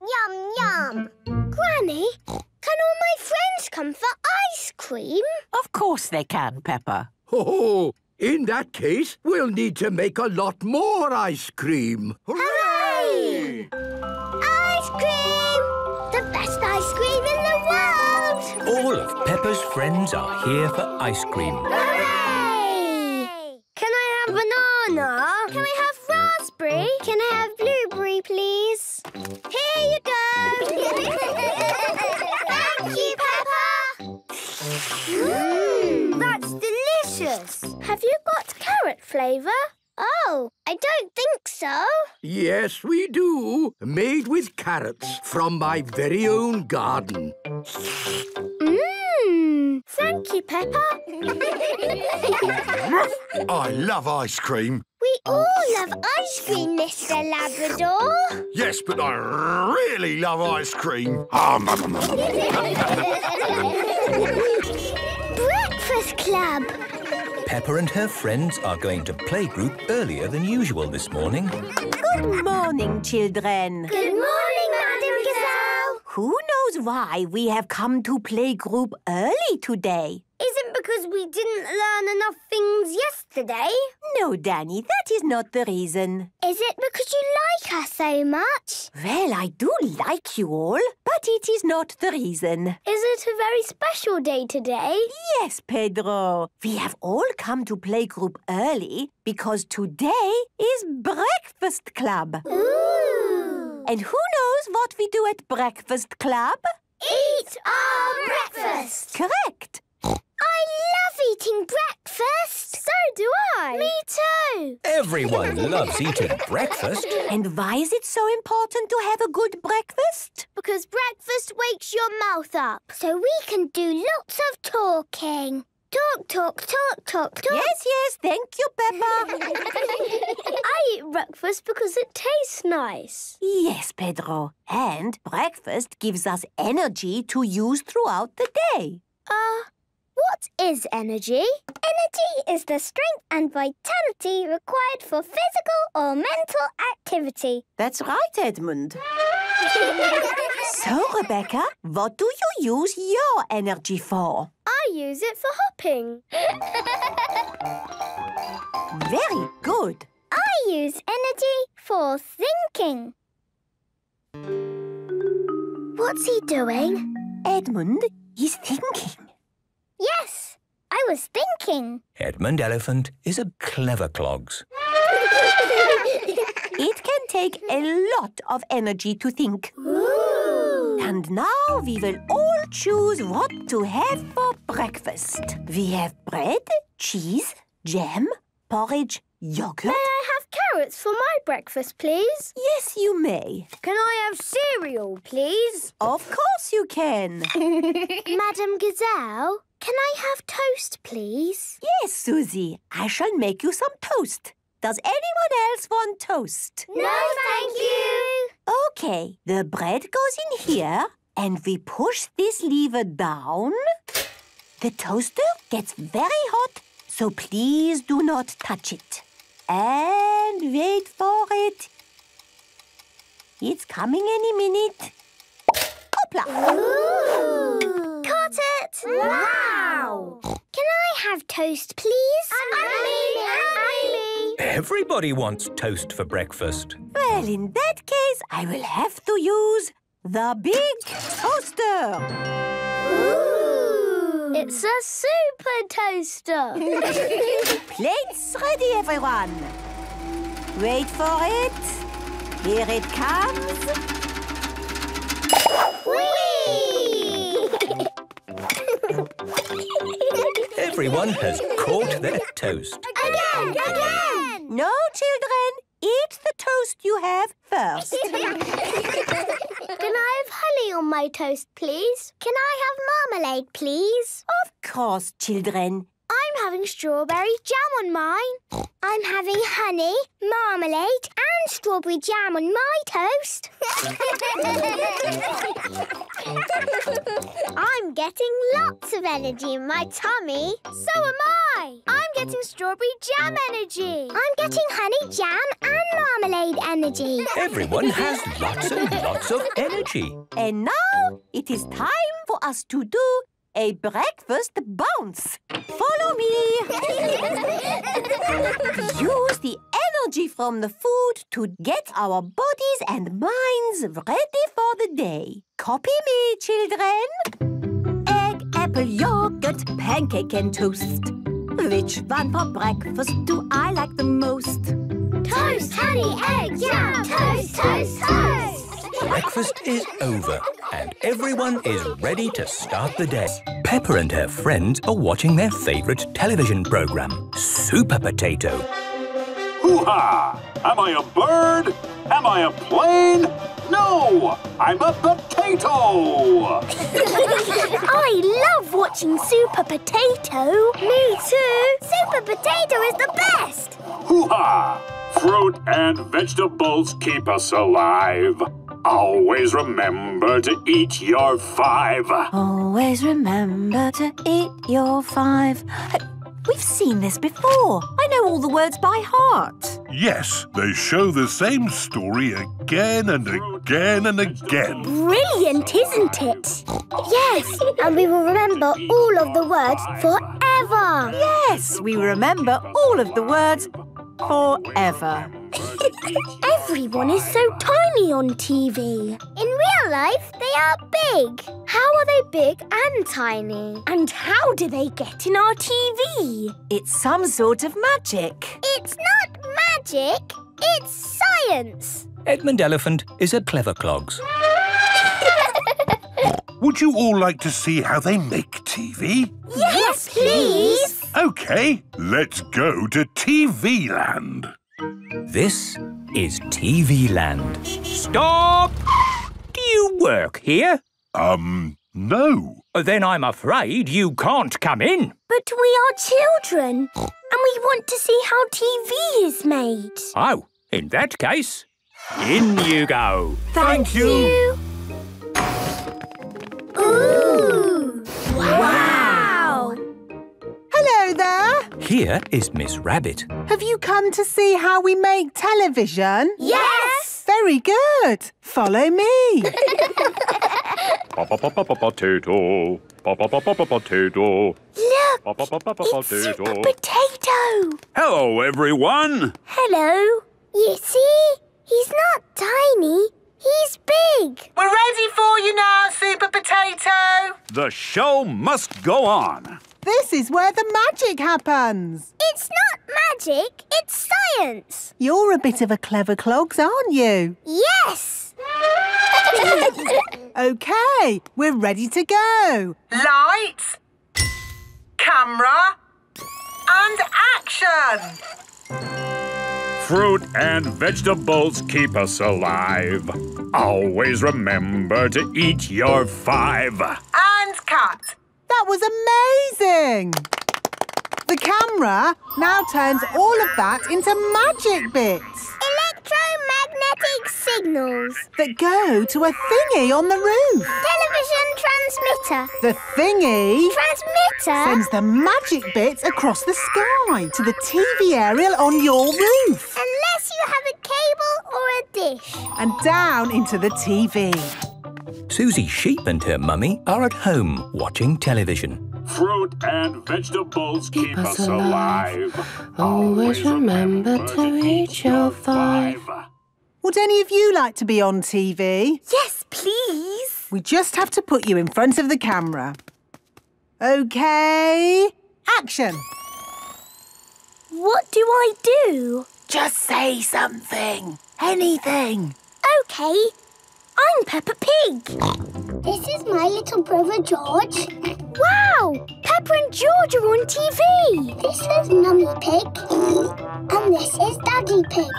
Speaker 5: Yum, yum. Granny, can all my friends come for ice cream?
Speaker 88: Of course they can, Peppa. Oh, in
Speaker 40: that case, we'll need to make a lot more ice cream.
Speaker 5: Hooray!
Speaker 2: of Peppa's friends are here for ice cream.
Speaker 5: Hooray! Can I have banana? Can I have raspberry? Can I have blueberry, please? Here you go! Thank you, Peppa! Mmm, that's delicious! Have you got carrot flavour? Oh, I don't think so.
Speaker 40: Yes, we do. Made with carrots from my very own garden. Mmm.
Speaker 5: Hmm, Thank you, Peppa.
Speaker 35: I love ice cream.
Speaker 5: We all love ice cream, Mr Labrador.
Speaker 35: Yes, but I really love ice cream. Ah,
Speaker 47: Breakfast Club.
Speaker 2: Peppa and her friends are going to playgroup earlier than usual this morning.
Speaker 6: Good morning, children. Good morning, who knows why we have come to playgroup early today?
Speaker 5: Isn't because we didn't learn enough things yesterday?
Speaker 6: No, Danny, that is not the reason.
Speaker 5: Is it because you like us so much?
Speaker 6: Well, I do like you all, but it is not the reason. Is
Speaker 5: it a
Speaker 51: very special day today?
Speaker 6: Yes, Pedro. We have all come to playgroup early because today is breakfast club. Ooh. And who knows is what we do at breakfast club?
Speaker 5: Eat our breakfast! Correct! I love eating breakfast! So do I! Me too!
Speaker 52: Everyone loves eating breakfast. And why
Speaker 5: is it so important to have a good breakfast? Because breakfast wakes your mouth up. So we
Speaker 53: can do lots of talking. Talk, talk, talk, talk, talk. Yes, yes, thank you, Peppa. I eat breakfast because it tastes nice.
Speaker 6: Yes, Pedro. And breakfast gives us energy to use throughout the
Speaker 5: day. Ah, uh, what is energy? Energy is the strength and vitality required for physical or mental activity. That's right,
Speaker 6: Edmund. so, Rebecca, what do you use your energy for?
Speaker 54: I use it for hopping.
Speaker 5: Very good. I use energy for thinking. What's he doing? Edmund, he's thinking. Yes, I was thinking.
Speaker 2: Edmund Elephant is a clever clogs.
Speaker 6: it can take a lot of energy to think. Ooh. And now we will all choose what to have for breakfast. We have bread, cheese, jam, porridge, yogurt carrots for my breakfast, please? Yes, you may. Can I have cereal, please? Of course you can. Madam Gazelle, can I have toast, please? Yes, Susie. I shall make you some toast. Does anyone else want toast? No,
Speaker 36: thank you.
Speaker 6: OK, the bread goes in here and we push this lever down. The toaster gets very hot, so please do not touch it. And wait for it.
Speaker 5: It's coming any minute. Hoopla! Ooh. Caught it! Wow! Can I have toast, please? And
Speaker 2: me, Everybody wants toast for breakfast.
Speaker 5: Well, in that case,
Speaker 6: I will have to use the big toaster.
Speaker 56: It's a super toaster. Plates ready, everyone. Wait for it. Here it comes. Whee!
Speaker 2: everyone has caught their toast.
Speaker 6: Again!
Speaker 5: Again! No, children. Eat the toast you have first. Can I have honey on my toast, please? Can I have marmalade, please? Of course, children. I'm having strawberry jam on mine. I'm having honey, marmalade and strawberry jam on my toast. I'm getting lots of energy in my tummy. So am I. I'm getting strawberry jam energy. I'm getting honey jam and marmalade energy. Everyone has lots
Speaker 57: and lots of energy.
Speaker 5: And now it is time for us to do
Speaker 6: a breakfast bounce. Follow me. Use the energy from the food to get our bodies and minds ready for the day. Copy me, children. Egg, apple, yogurt, pancake and toast. Which one for breakfast
Speaker 75: do I like the most? Toast, honey, egg, yum! Toast, toast, toast!
Speaker 2: breakfast is over and everyone is ready to start the day. Peppa and her friends are watching their favourite television programme, Super Potato.
Speaker 58: Hoo-ha! Am I a bird? Am I a plane? No! I'm a potato!
Speaker 30: I
Speaker 5: love watching Super Potato. Me too. Super Potato is the
Speaker 59: best! Hoo-ha! Fruit and vegetables keep us alive. Always remember to eat your five.
Speaker 3: Always
Speaker 60: remember to eat your five. We've seen this before. I know all the words by heart.
Speaker 9: Yes, they show the same story again and again and again.
Speaker 60: Brilliant, isn't it? yes, and we will
Speaker 61: remember all of the words forever. Yes, we remember all of the words forever.
Speaker 5: Everyone is so tiny on TV. In real life, they are big. How are they big and
Speaker 62: tiny? And how do they get in our TV? It's some sort of magic. It's not magic. It's science.
Speaker 2: Edmund Elephant is
Speaker 9: a clever clogs. Would you all like to see how they make TV?
Speaker 63: Yes, please!
Speaker 9: OK, let's go to
Speaker 2: TV Land. This is TV Land. Stop! Do you work here? Um, no. Uh, then I'm
Speaker 64: afraid you can't come in.
Speaker 23: But we are children, and we want to see how TV is made.
Speaker 64: Oh, in that case, in you go.
Speaker 2: Thank, Thank you.
Speaker 82: you. Ooh! wow. wow. Hello there.
Speaker 2: Here is Miss Rabbit.
Speaker 24: Have you come to see how we make television? Yes. Very good. Follow me.
Speaker 65: Potato. Potato. Look, it's
Speaker 24: Potato.
Speaker 65: Hello, everyone.
Speaker 66: Hello. You see, he's not tiny. He's big. We're ready for you now, Super Potato.
Speaker 94: The show
Speaker 24: must go on. This is where the magic happens. It's not
Speaker 5: magic, it's science.
Speaker 24: You're a bit of a clever clogs, aren't you?
Speaker 5: Yes.
Speaker 24: OK, we're ready to go.
Speaker 68: Lights, camera and action.
Speaker 59: Fruit and vegetables keep us alive. Always remember to eat your five.
Speaker 69: And cut. That was amazing! The camera now turns
Speaker 24: all of that into magic bits.
Speaker 5: Electromagnetic signals.
Speaker 24: That go to a thingy on the roof. Television transmitter. The thingy... Transmitter. Sends the magic bits across the sky to the TV aerial on your roof. Unless you have a cable or a dish. And down
Speaker 59: into the TV.
Speaker 2: Susie Sheep and her mummy are at home watching
Speaker 59: television. Fruit and vegetables keep, keep us alive. alive. Always
Speaker 24: remember to eat your five. Would any of you like to be on TV?
Speaker 70: Yes, please.
Speaker 24: We just have to put you in front of the camera. OK, action.
Speaker 70: What do
Speaker 23: I do? Just say something. Anything. OK,
Speaker 5: I'm Peppa Pig. This is my little brother George. Wow! Peppa and George are on TV. This is Mummy Pig. And this is Daddy Pig.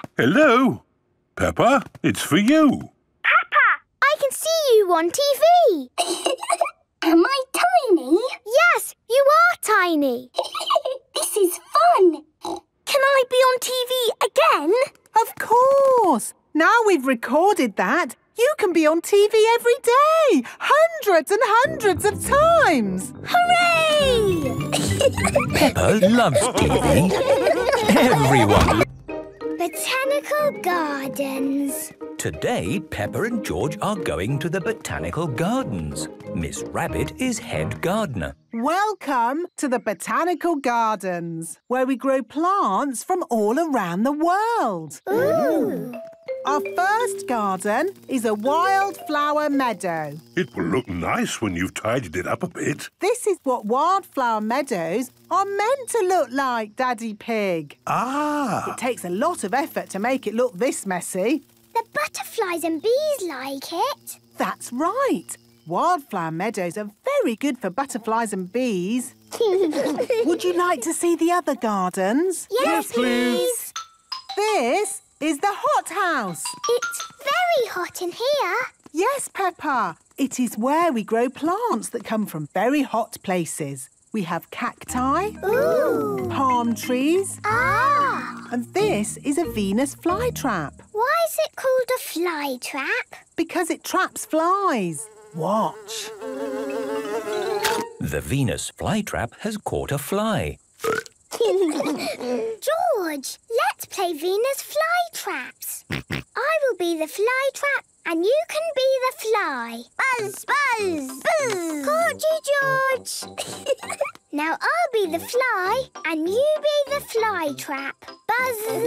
Speaker 9: Hello. Peppa, it's for you.
Speaker 5: Peppa! I can see you on TV. Am I tiny? Yes, you are tiny. this is fun. Can I be on
Speaker 24: TV again? Of course! Now we've recorded that, you can be on TV every day! Hundreds and hundreds of times!
Speaker 72: Hooray! Peppa loves
Speaker 71: TV. Everyone
Speaker 72: Botanical Gardens.
Speaker 2: Today, Peppa and George are going to the Botanical Gardens. Miss Rabbit is head gardener.
Speaker 24: Welcome to the Botanical Gardens, where we grow plants from all around the world. Ooh! Our first garden is a wildflower meadow.
Speaker 9: It will look nice when you've tidied it up a bit.
Speaker 24: This is what wildflower meadows are meant to look like, Daddy Pig.
Speaker 9: Ah!
Speaker 24: It takes a lot of effort to make it look this messy. The butterflies and bees like it. That's right. Wildflower meadows are very good for butterflies and bees. Would you like to see the other gardens? Yes, yes please. please. This is the hothouse. It's very hot in here. Yes, Peppa. It is where we grow plants that come from very hot places. We have cacti, Ooh. palm trees, ah. and this is a Venus flytrap. Why is it called a flytrap? Because it traps flies.
Speaker 73: Watch.
Speaker 2: The Venus flytrap has caught a fly.
Speaker 24: George, let's
Speaker 47: play Venus flytraps.
Speaker 2: I
Speaker 47: will be the fly trap and you
Speaker 5: can be the fly. Buzz, buzz, buzz. Caught you, George. now I'll be the fly and you be the fly trap. Buzz.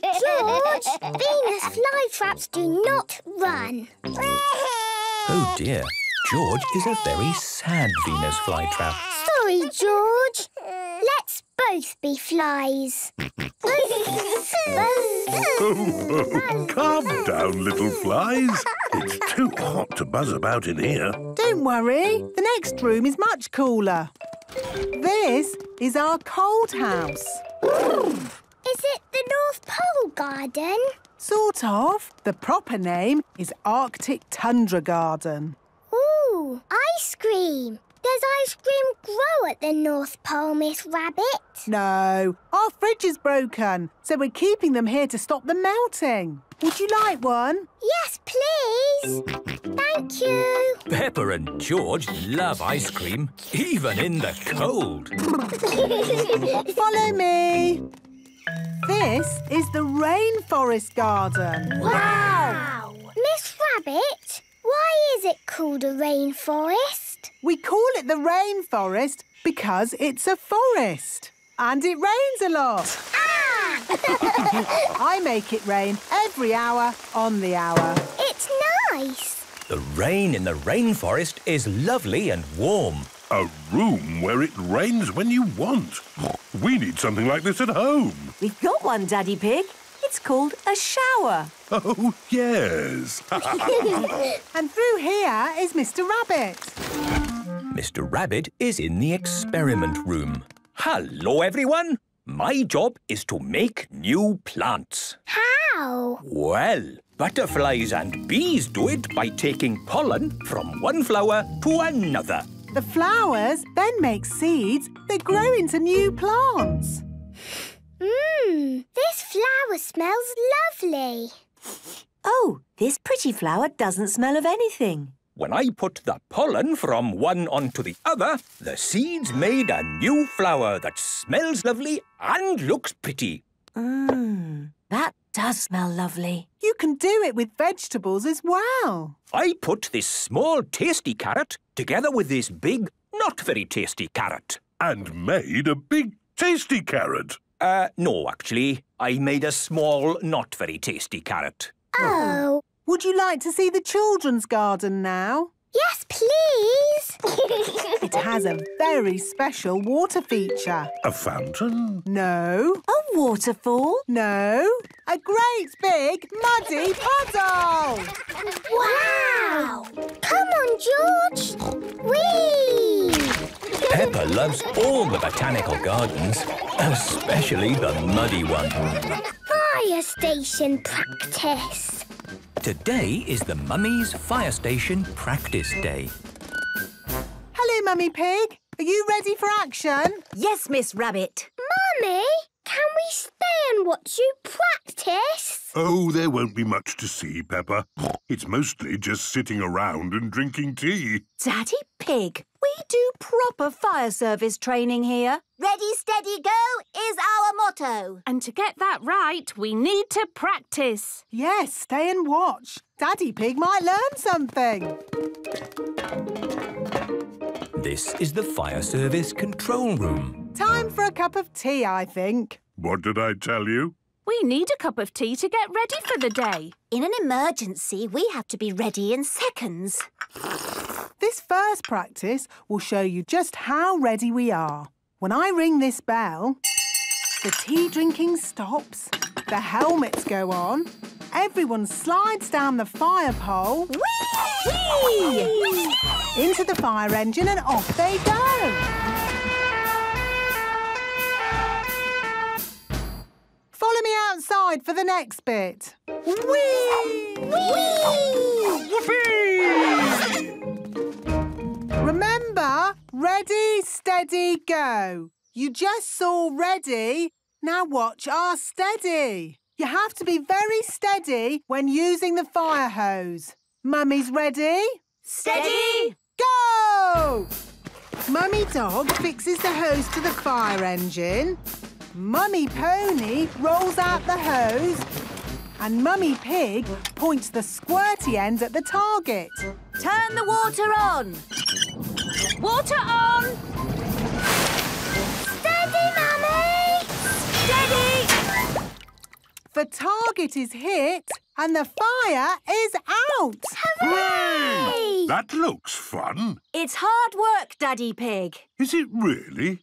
Speaker 5: George, Venus flytraps do not run.
Speaker 2: Oh, dear. George is a very sad Venus flytrap.
Speaker 5: Sorry, George. Let's both be flies.
Speaker 9: buzz,
Speaker 2: buzz,
Speaker 9: oh, oh, calm down, little flies. It's too hot to buzz about in here.
Speaker 24: Don't worry. The next room is much cooler. This is our cold house.
Speaker 89: Is it the
Speaker 24: North Pole Garden? Sort of. The proper name is Arctic Tundra Garden.
Speaker 5: Ooh, ice cream. Does ice cream grow at the North Pole, Miss Rabbit?
Speaker 24: No, our fridge is broken, so we're keeping them here to stop them melting. Would you like one? Yes, please. Thank you.
Speaker 2: Peppa and George love ice cream, even in the cold.
Speaker 24: Follow me. This is the rainforest garden. Wow! wow. Miss Rabbit, why is it called a rainforest? We call it the rainforest because it's a forest and it rains a lot. Ah! I make it rain every hour on the hour. It's
Speaker 9: nice. The rain in the rainforest is lovely and warm. A room where it rains when you want. We need something like this at home. We've got one,
Speaker 74: Daddy Pig. It's called a shower.
Speaker 9: Oh, yes. and
Speaker 24: through here is Mr Rabbit.
Speaker 2: Mr Rabbit is in the experiment room. Hello, everyone. My job is to make new plants.
Speaker 75: How?
Speaker 2: Well, butterflies and bees do it
Speaker 48: by taking pollen from one flower to another.
Speaker 24: The flowers then make seeds that grow into new plants. Mmm,
Speaker 91: this
Speaker 5: flower smells lovely.
Speaker 48: Oh, this pretty flower doesn't smell of anything. When I put the pollen from one onto the other, the seeds made a new flower that smells lovely and looks pretty.
Speaker 24: Mmm, that does smell lovely. You can do it with vegetables as well.
Speaker 2: I put this small tasty carrot together with this big, not very tasty carrot. And made a big tasty carrot. Uh, no, actually. I made a small, not very tasty carrot.
Speaker 24: Oh. Would you like to see the children's garden now? Yes, please. it has a very special water feature.
Speaker 90: A fountain?
Speaker 24: No. A waterfall? No. A great big muddy puddle.
Speaker 76: Wow! Come on, George. Whee!
Speaker 2: Peppa loves all the botanical gardens, especially the muddy one.
Speaker 5: Fire station practice.
Speaker 2: Today is the Mummy's Fire Station Practice Day.
Speaker 5: Hello, Mummy Pig. Are you
Speaker 91: ready for action? Yes, Miss Rabbit. Mummy, can we stay and watch
Speaker 6: you practice?
Speaker 9: Oh, there won't be much to see, Peppa. It's mostly just sitting around and drinking tea. Daddy Pig,
Speaker 77: we do proper fire service training here. Ready, steady, go is our motto. And to get that
Speaker 24: right, we need to practice. Yes, stay and watch. Daddy Pig might learn something.
Speaker 2: This is the fire
Speaker 78: service control room.
Speaker 24: Time for a cup of tea, I think.
Speaker 78: What did I tell you?
Speaker 24: We need a cup of tea to get ready for the day. In an emergency, we have to be ready in seconds. This first practice will show you just how ready we are. When I ring this bell, the tea drinking stops, the helmets go on, everyone slides down the fire pole... Whee! Whee! Whee! Into the fire engine and off they go! Follow me outside for the next bit. Whee! Whee! Whoopee! Remember, ready, steady, go. You just saw ready, now watch our steady. You have to be very steady when using the fire hose. Mummy's ready? Steady! Go! Mummy Dog fixes the hose to the fire engine Mummy Pony rolls out the hose and Mummy Pig points the squirty end at the
Speaker 79: target. Turn the water on. Water on! Steady, Mummy! Steady!
Speaker 24: The target is hit and the fire is out.
Speaker 9: Hooray! That looks fun.
Speaker 24: It's hard work, Daddy Pig.
Speaker 9: Is it really?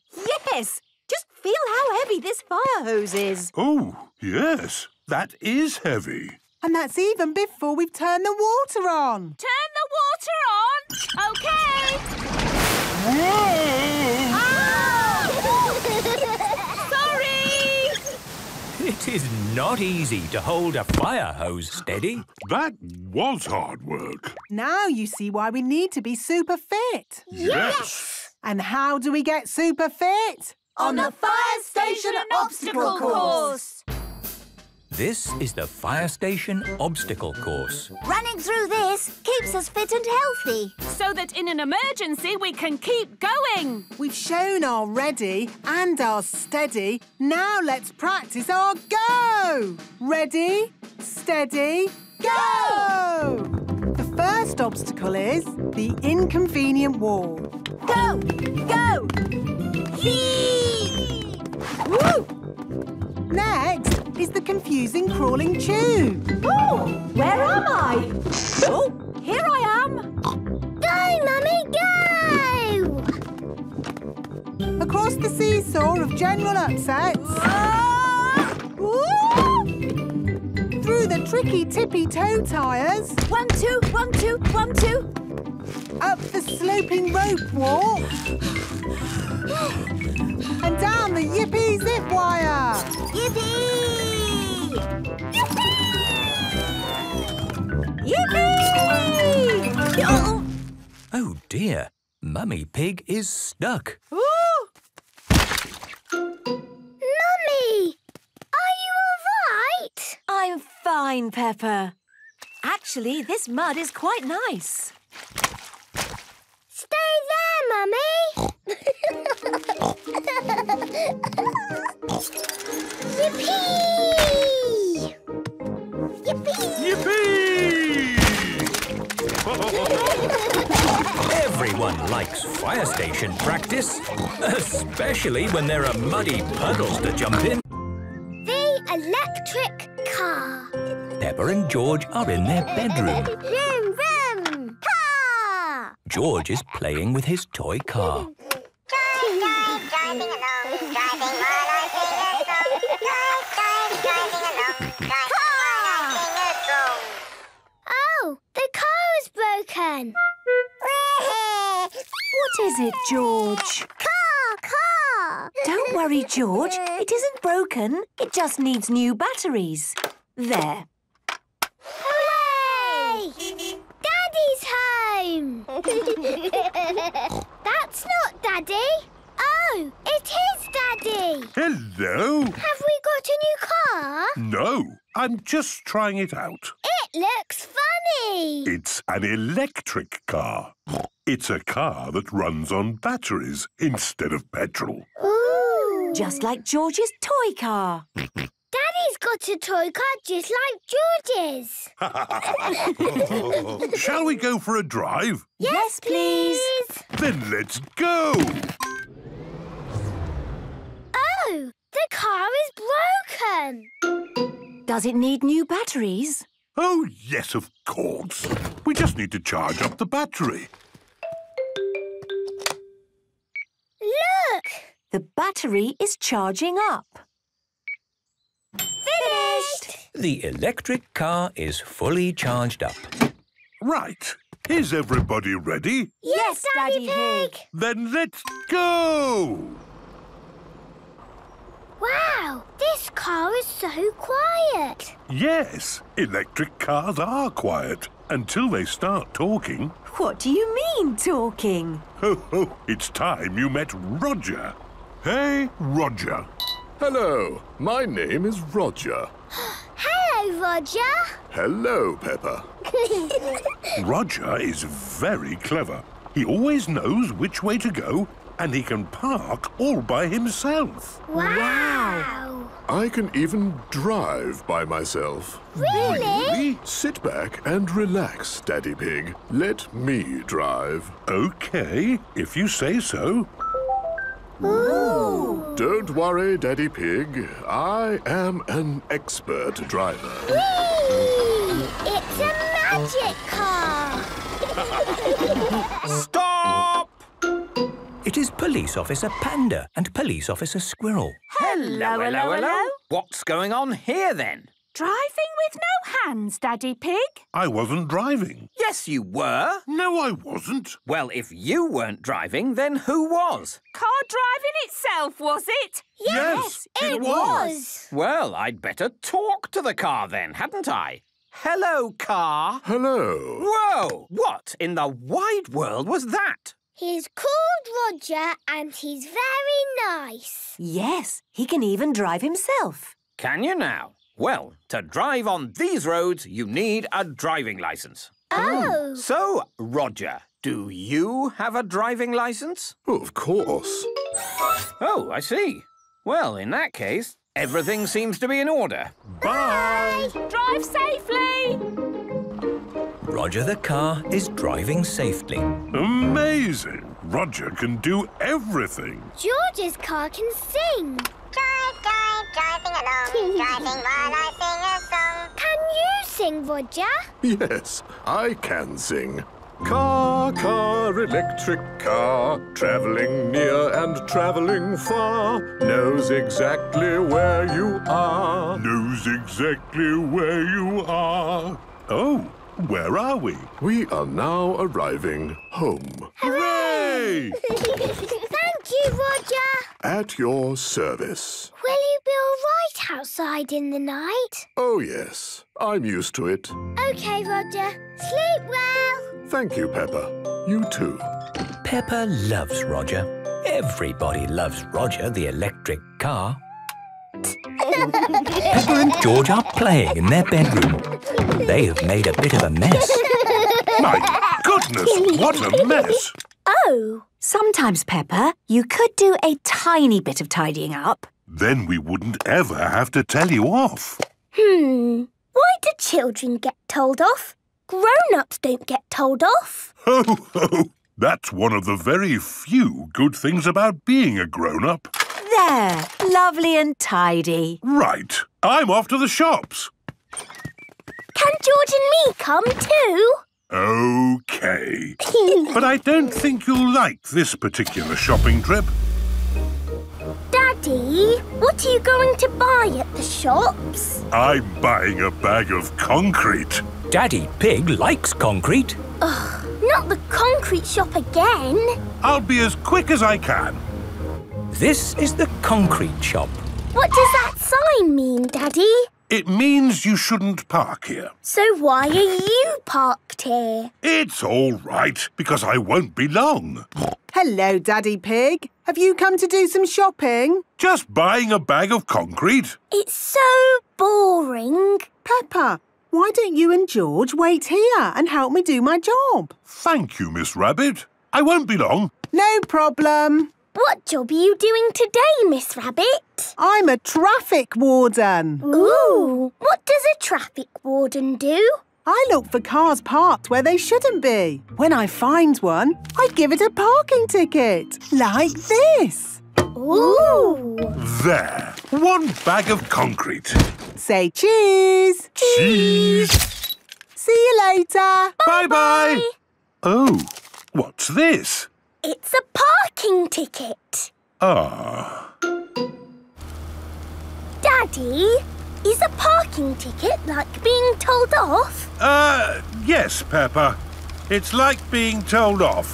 Speaker 24: Yes! Just feel how heavy this fire hose is. Oh,
Speaker 9: yes. That is heavy.
Speaker 24: And that's even before we've turned the water on.
Speaker 80: Turn the water on? OK. Oh.
Speaker 2: Sorry! It is not easy to hold a fire hose steady. That was hard work.
Speaker 24: Now you see why we need to be super fit. yes. And how do we get super fit? on the Fire Station Obstacle Course.
Speaker 2: This is the Fire Station Obstacle Course.
Speaker 24: Running through this keeps us fit and healthy. So that in an emergency we can keep going. We've shown our ready and our steady. Now let's practice our go. Ready, steady, go! The first obstacle is the inconvenient wall. Go, go, Next is the confusing crawling tube. Oh, where am I? oh,
Speaker 82: here I am. Go, Mummy, go! Across the seesaw of general upsets. Ah!
Speaker 24: through the tricky tippy toe tires. One, two, one, two,
Speaker 82: one, two. Up the sloping rope walk. and down the yippy zip wire. Yippee!
Speaker 2: Yippee! Yippee! Oh. oh dear, Mummy Pig is stuck.
Speaker 55: Ooh.
Speaker 83: Mummy! right? I'm fine, Peppa. Actually, this mud is quite nice. Stay there, Mummy!
Speaker 76: Yippee! Yippee! Yippee!
Speaker 2: Everyone likes fire station practice,
Speaker 71: especially
Speaker 2: when there are muddy puddles to jump in
Speaker 1: electric car.
Speaker 2: Peppa and George are in their bedroom.
Speaker 1: vroom,
Speaker 84: vroom, car!
Speaker 2: George is playing with his toy car.
Speaker 84: drive, Oh, the car
Speaker 5: is broken. What is
Speaker 6: it, George? Car!
Speaker 7: Car! Don't
Speaker 6: worry, George. It isn't broken. It just needs new
Speaker 8: batteries. There.
Speaker 7: Hooray!
Speaker 5: Daddy's home! That's not Daddy. Oh, it is Daddy!
Speaker 9: Hello! Have we
Speaker 5: got a new car?
Speaker 9: No, I'm just trying it out.
Speaker 5: It looks funny!
Speaker 9: It's an electric car. It's a car that runs on batteries instead of petrol.
Speaker 10: Ooh! Just like George's toy car.
Speaker 5: Daddy's got a toy car just
Speaker 9: like George's. Shall we go for a drive?
Speaker 5: Yes, please.
Speaker 9: Then let's go.
Speaker 11: The car is broken! Does it need new batteries? Oh,
Speaker 9: yes, of course. We just need to charge up the battery.
Speaker 12: Look! The battery is charging up.
Speaker 2: Finished! The electric car is fully charged up. Right.
Speaker 9: Is everybody ready?
Speaker 13: Yes, Daddy Pig!
Speaker 9: Then let's go!
Speaker 5: Wow, this car is so quiet.
Speaker 9: Yes, electric cars are quiet until they start talking. What do you mean, talking? Ho, ho, it's time you met
Speaker 14: Roger. Hey, Roger. Hello, my name is Roger.
Speaker 15: Hello, Roger.
Speaker 9: Hello, Peppa.
Speaker 15: Roger
Speaker 9: is very clever. He always knows which way to go and he can park all by himself. Wow! wow. I can even
Speaker 14: drive by myself. Really? really? Sit back and relax, Daddy Pig. Let me drive. Okay, if you say so. Ooh. Don't worry, Daddy Pig. I am an
Speaker 2: expert driver.
Speaker 16: Whee! It's a magic car!
Speaker 2: Stop! It is Police Officer Panda and Police Officer Squirrel. Hello, hello, hello. What's going on here, then?
Speaker 17: Driving with no hands, Daddy Pig.
Speaker 2: I wasn't driving. Yes, you
Speaker 18: were. No, I wasn't. Well, if you weren't driving, then who was?
Speaker 17: Car
Speaker 19: driving itself, was it? Yes, yes it, it was.
Speaker 18: Well, I'd better talk to the car then, hadn't I? Hello, car. Hello. Whoa! What in the wide world was that?
Speaker 5: He's called Roger and he's very nice.
Speaker 18: Yes, he can even drive himself. Can you now? Well, to drive on these roads, you need a driving licence. Oh. So, Roger, do you have a driving licence? Oh, of course. Oh, I see. Well, in that case, everything seems to be in order.
Speaker 2: Bye!
Speaker 20: Bye. Drive safely!
Speaker 2: Roger the car is driving safely. Amazing! Roger can do everything.
Speaker 4: George's car can sing. Drive, drive, driving along, driving while I sing a song. Can you sing, Roger?
Speaker 14: Yes, I can sing. Car, car, electric car, travelling near and travelling far, knows exactly where you are. Knows exactly where you are. Oh, where are we? We are now arriving home. Hooray!
Speaker 32: Thank you,
Speaker 5: Roger.
Speaker 14: At your service.
Speaker 5: Will you be all right outside in the night?
Speaker 14: Oh, yes. I'm used to it.
Speaker 5: OK, Roger. Sleep well.
Speaker 2: Thank you, Peppa. You too. Peppa loves Roger. Everybody loves Roger the electric car it. Peppa and George are playing in their bedroom. They have made a bit of a mess.
Speaker 8: My goodness, what a mess! Oh, sometimes, Peppa, you could
Speaker 6: do a tiny bit of tidying up.
Speaker 9: Then we wouldn't ever have to tell you off.
Speaker 5: Hmm, why do children get told off? Grown-ups don't get told
Speaker 22: off.
Speaker 9: Ho, ho! That's one of the very few good things about being a grown-up.
Speaker 22: There! Lovely and tidy.
Speaker 9: Right. I'm off to the shops.
Speaker 22: Can George and me come too?
Speaker 9: OK. but I don't think you'll like this particular shopping trip.
Speaker 5: Daddy, what are you going to buy at the shops?
Speaker 86: I'm buying a bag of concrete. Daddy Pig likes concrete.
Speaker 23: Ugh, not the concrete shop again.
Speaker 2: I'll be as quick as I can. This is the concrete shop.
Speaker 23: What does that sign mean, Daddy?
Speaker 9: It means you shouldn't park here.
Speaker 24: So why are you parked here? It's
Speaker 9: all right, because I won't be long.
Speaker 24: Hello, Daddy Pig. Have you come to do some shopping?
Speaker 9: Just buying a bag of concrete.
Speaker 24: It's so boring. Peppa, why don't you and George wait here and help me do my job?
Speaker 9: Thank you, Miss Rabbit. I won't be long.
Speaker 24: No problem. What job are you doing today, Miss Rabbit? I'm a traffic warden. Ooh! What does a traffic warden do? I look for cars parked where they shouldn't be. When I find one, I give it a parking ticket, like this.
Speaker 63: Ooh!
Speaker 9: There. One bag of concrete.
Speaker 25: Say cheese. Cheese. cheese. See you later. Bye-bye.
Speaker 9: Oh, what's this?
Speaker 25: It's a parking ticket.
Speaker 9: Ah.
Speaker 23: Daddy, is a parking ticket like being told off?
Speaker 27: Uh, yes, Peppa. It's like being told off.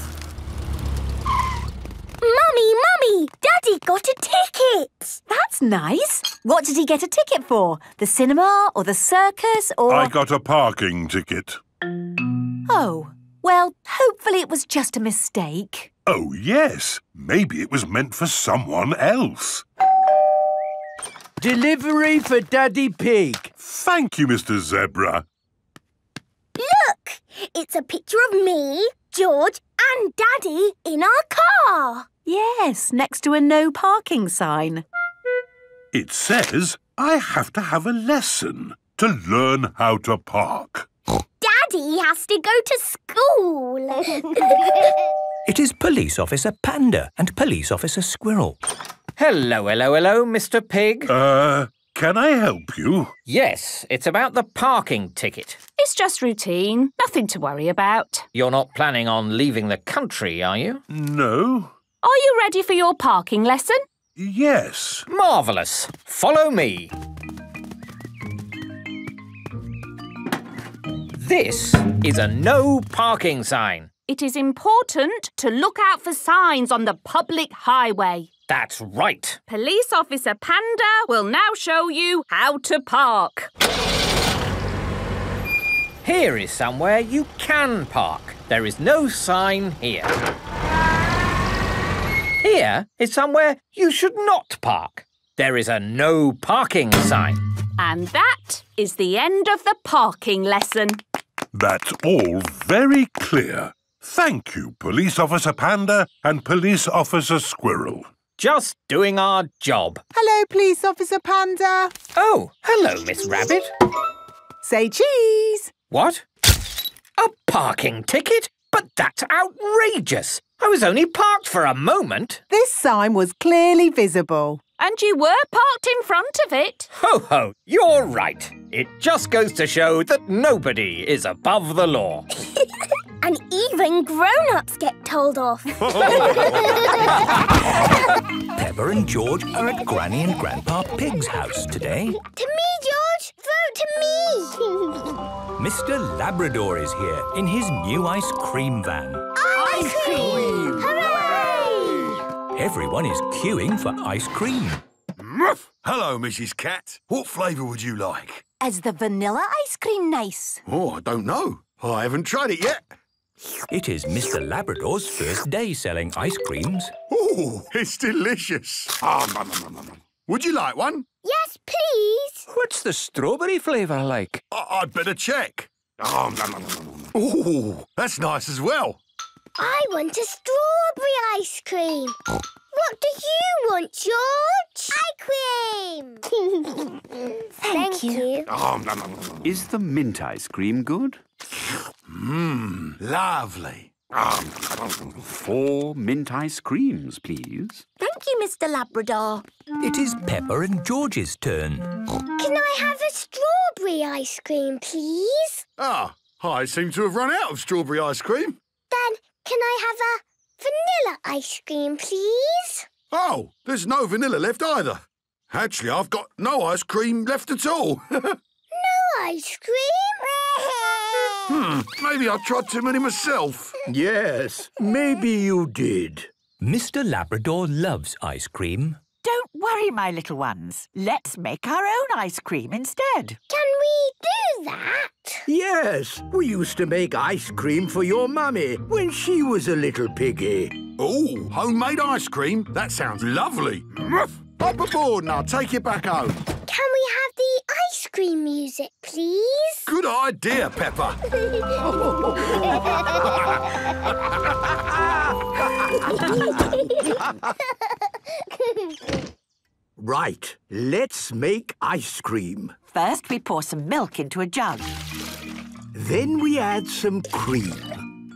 Speaker 23: Mummy, Mummy,
Speaker 6: Daddy got a ticket. That's nice. What did he get a ticket for? The
Speaker 8: cinema or the circus or... I
Speaker 9: got a parking ticket.
Speaker 8: Oh, well, hopefully it was just a mistake.
Speaker 9: Oh, yes. Maybe it was meant for someone else. Delivery for Daddy Pig.
Speaker 28: Thank you, Mr Zebra.
Speaker 23: Look! It's a picture
Speaker 29: of me, George and Daddy in our car. Yes, next to a no parking sign.
Speaker 9: It says I have to have a lesson to learn how to park.
Speaker 30: Daddy has to go to school.
Speaker 2: It is Police Officer Panda and Police Officer Squirrel.
Speaker 18: Hello, hello, hello, Mr Pig. Uh, can I help you? Yes, it's about the parking ticket.
Speaker 31: It's just routine, nothing to worry about.
Speaker 18: You're not planning on leaving the country, are you? No.
Speaker 31: Are you ready for your parking lesson?
Speaker 18: Yes. Marvellous. Follow me. This is a no parking sign.
Speaker 31: It is important to look out for signs on the public highway.
Speaker 18: That's right.
Speaker 31: Police Officer Panda will now show you how to park.
Speaker 18: Here is somewhere you can park. There is no sign here. Here is somewhere you should not park. There is a no parking sign.
Speaker 31: And that is the end of the parking lesson.
Speaker 9: That's all very clear. Thank you, Police Officer Panda and Police Officer Squirrel.
Speaker 18: Just doing our job.
Speaker 24: Hello, Police Officer Panda. Oh,
Speaker 18: hello, Miss Rabbit. Say cheese. What? A parking ticket? But that's outrageous. I was only parked for a moment. This sign was
Speaker 24: clearly visible.
Speaker 31: And you were parked in front of it.
Speaker 18: Ho ho, you're right. It just goes to show that nobody is above the law.
Speaker 5: And even grown-ups get told off.
Speaker 2: Peppa and George are at Granny and Grandpa Pig's house today. To
Speaker 32: me, George! Vote to me!
Speaker 2: Mr Labrador is here in his new ice cream van.
Speaker 32: Ice, cream! Hooray!
Speaker 2: Everyone is queuing for ice cream. Hello, Mrs Cat. What flavour would you like?
Speaker 34: Is the vanilla ice cream nice?
Speaker 2: Oh, I don't know. I haven't tried it yet. It is Mr. Labrador's first day selling ice creams. Oh, it's delicious. Oh, Would you like one? Yes, please. What's the strawberry
Speaker 35: flavour like? I would better check. Oh, that's nice as well.
Speaker 5: I want a strawberry ice cream. What do you want, George? Ice cream! Thank, Thank you. you.
Speaker 37: Ah, is the mint ice cream good? Mmm,
Speaker 90: lovely.
Speaker 37: Four mint ice creams, please.
Speaker 38: Thank you, Mr Labrador.
Speaker 37: It is Peppa and George's turn.
Speaker 38: Can I have a
Speaker 5: strawberry ice cream, please?
Speaker 35: Ah, I seem to have run out of strawberry ice cream.
Speaker 5: Then can I have a vanilla ice cream, please?
Speaker 35: Oh, there's no vanilla left either. Actually, I've got no ice cream left at all. no
Speaker 32: ice cream?
Speaker 35: Hmm, maybe I tried too many
Speaker 2: myself. Yes, maybe you did. Mr Labrador loves ice cream. Don't worry,
Speaker 39: my little ones. Let's make our own ice cream instead. Can we do that? Yes, we used to make ice cream for your
Speaker 35: mummy when she was a little piggy. Oh, homemade ice cream? That sounds lovely. Up aboard and I'll take you back home. Can we have the ice
Speaker 5: cream music, please?
Speaker 41: Good idea, Peppa.
Speaker 40: right, let's make ice cream. First,
Speaker 39: we pour some milk into a jug. Then we add some cream.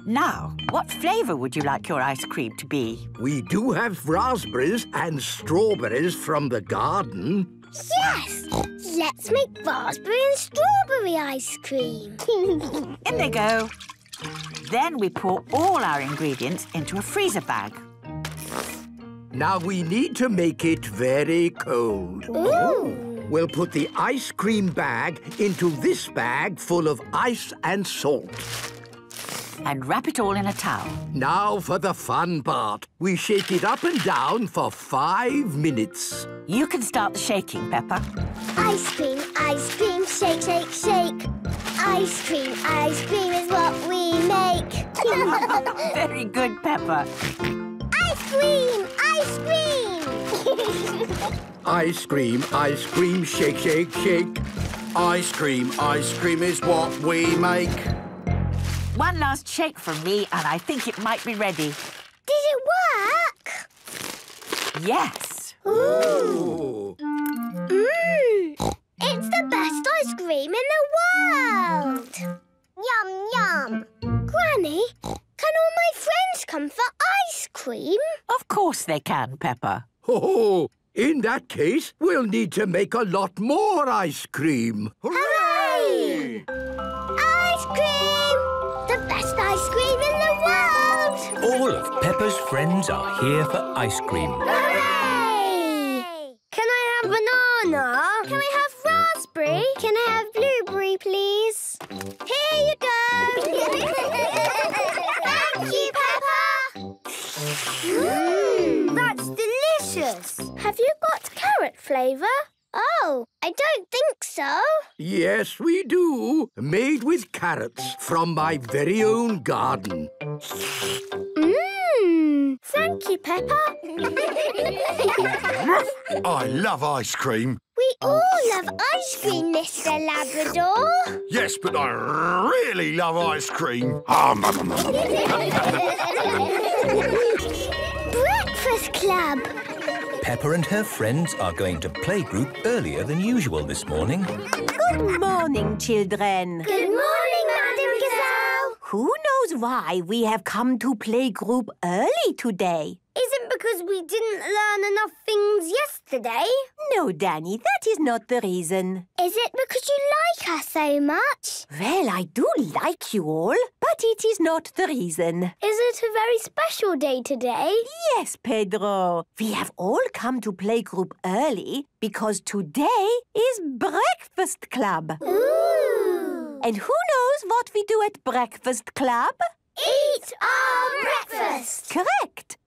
Speaker 39: Now, what flavour would you like your ice cream to be? We do have raspberries
Speaker 40: and strawberries from the garden. Yes!
Speaker 5: Let's make raspberry and strawberry ice cream.
Speaker 39: In they go. Then we pour all our ingredients into a freezer bag. Now we
Speaker 40: need to make it very cold. Ooh. We'll put the ice cream bag into this bag full of ice and salt and wrap
Speaker 39: it all in a towel.
Speaker 40: Now for the fun part. We shake it up and down for
Speaker 45: five minutes. You can start the shaking, Peppa.
Speaker 42: Ice cream, ice cream, shake, shake, shake. Ice cream, ice cream is what we
Speaker 43: make. Very good, Peppa. Ice cream, ice
Speaker 44: cream. ice cream, ice cream, shake, shake, shake. Ice cream, ice cream is what we make.
Speaker 45: One last shake from me, and I think it might be ready. Did it work? Yes.
Speaker 5: Ooh. Mmm. It's the best ice cream in the world. Yum, yum. Granny, can all my friends come for ice cream?
Speaker 88: Of course they can, Peppa.
Speaker 40: Oh, in that case, we'll need to make a lot more ice cream.
Speaker 5: Hooray!
Speaker 2: All of Peppa's friends are here for ice cream.
Speaker 5: Hooray! Can I have banana? Can I have raspberry? Can I have blueberry, please? Here you go! Thank you, Peppa! Mmm, that's delicious! Have you got carrot flavour? Oh, I don't think so.
Speaker 40: Yes, we do. Made with carrots from my very own garden.
Speaker 5: Mmm. Thank you, Peppa.
Speaker 35: I love ice cream.
Speaker 5: We all love ice cream, Mr Labrador.
Speaker 35: Yes, but I really love ice cream. Ah,
Speaker 47: Breakfast Club.
Speaker 2: Peppa and her friends are going to playgroup earlier than usual this morning.
Speaker 6: Good morning, children.
Speaker 50: Good morning, Madam Gazelle.
Speaker 6: Who knows why we have come to playgroup early today?
Speaker 5: isn't because we didn't learn enough things yesterday.
Speaker 6: No, Danny, that is not the reason.
Speaker 5: Is it because you
Speaker 51: like us so much?
Speaker 6: Well, I do like you all, but it is not the reason. Is
Speaker 51: it a very special day today?
Speaker 6: Yes, Pedro. We have all come to playgroup early because today is breakfast club. Ooh! And who knows what we do at breakfast club?
Speaker 84: Eat
Speaker 5: our breakfast! Correct!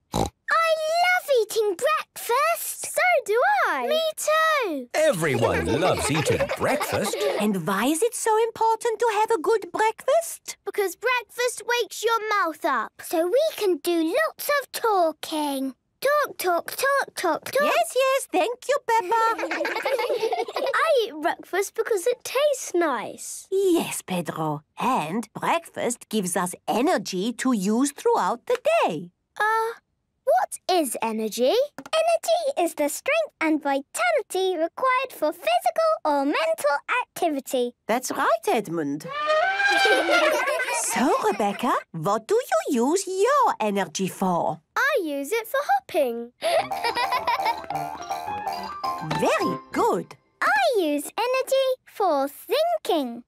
Speaker 5: I love eating breakfast. So do I. Me too.
Speaker 52: Everyone loves eating breakfast. And why
Speaker 85: is
Speaker 5: it so important to have a good breakfast? Because breakfast wakes your mouth up. So we can do lots of talking. Talk, talk, talk, talk,
Speaker 53: talk. Yes, yes, thank you, Peppa. I eat breakfast because it tastes nice.
Speaker 6: Yes, Pedro. And breakfast gives us energy to use throughout the day.
Speaker 53: Uh, what is energy?
Speaker 5: Energy is the strength and vitality required for physical or mental activity.
Speaker 6: That's right, Edmund. so, Rebecca, what do you use your energy for?
Speaker 54: I use it for hopping.
Speaker 5: Very good. I use energy for thinking.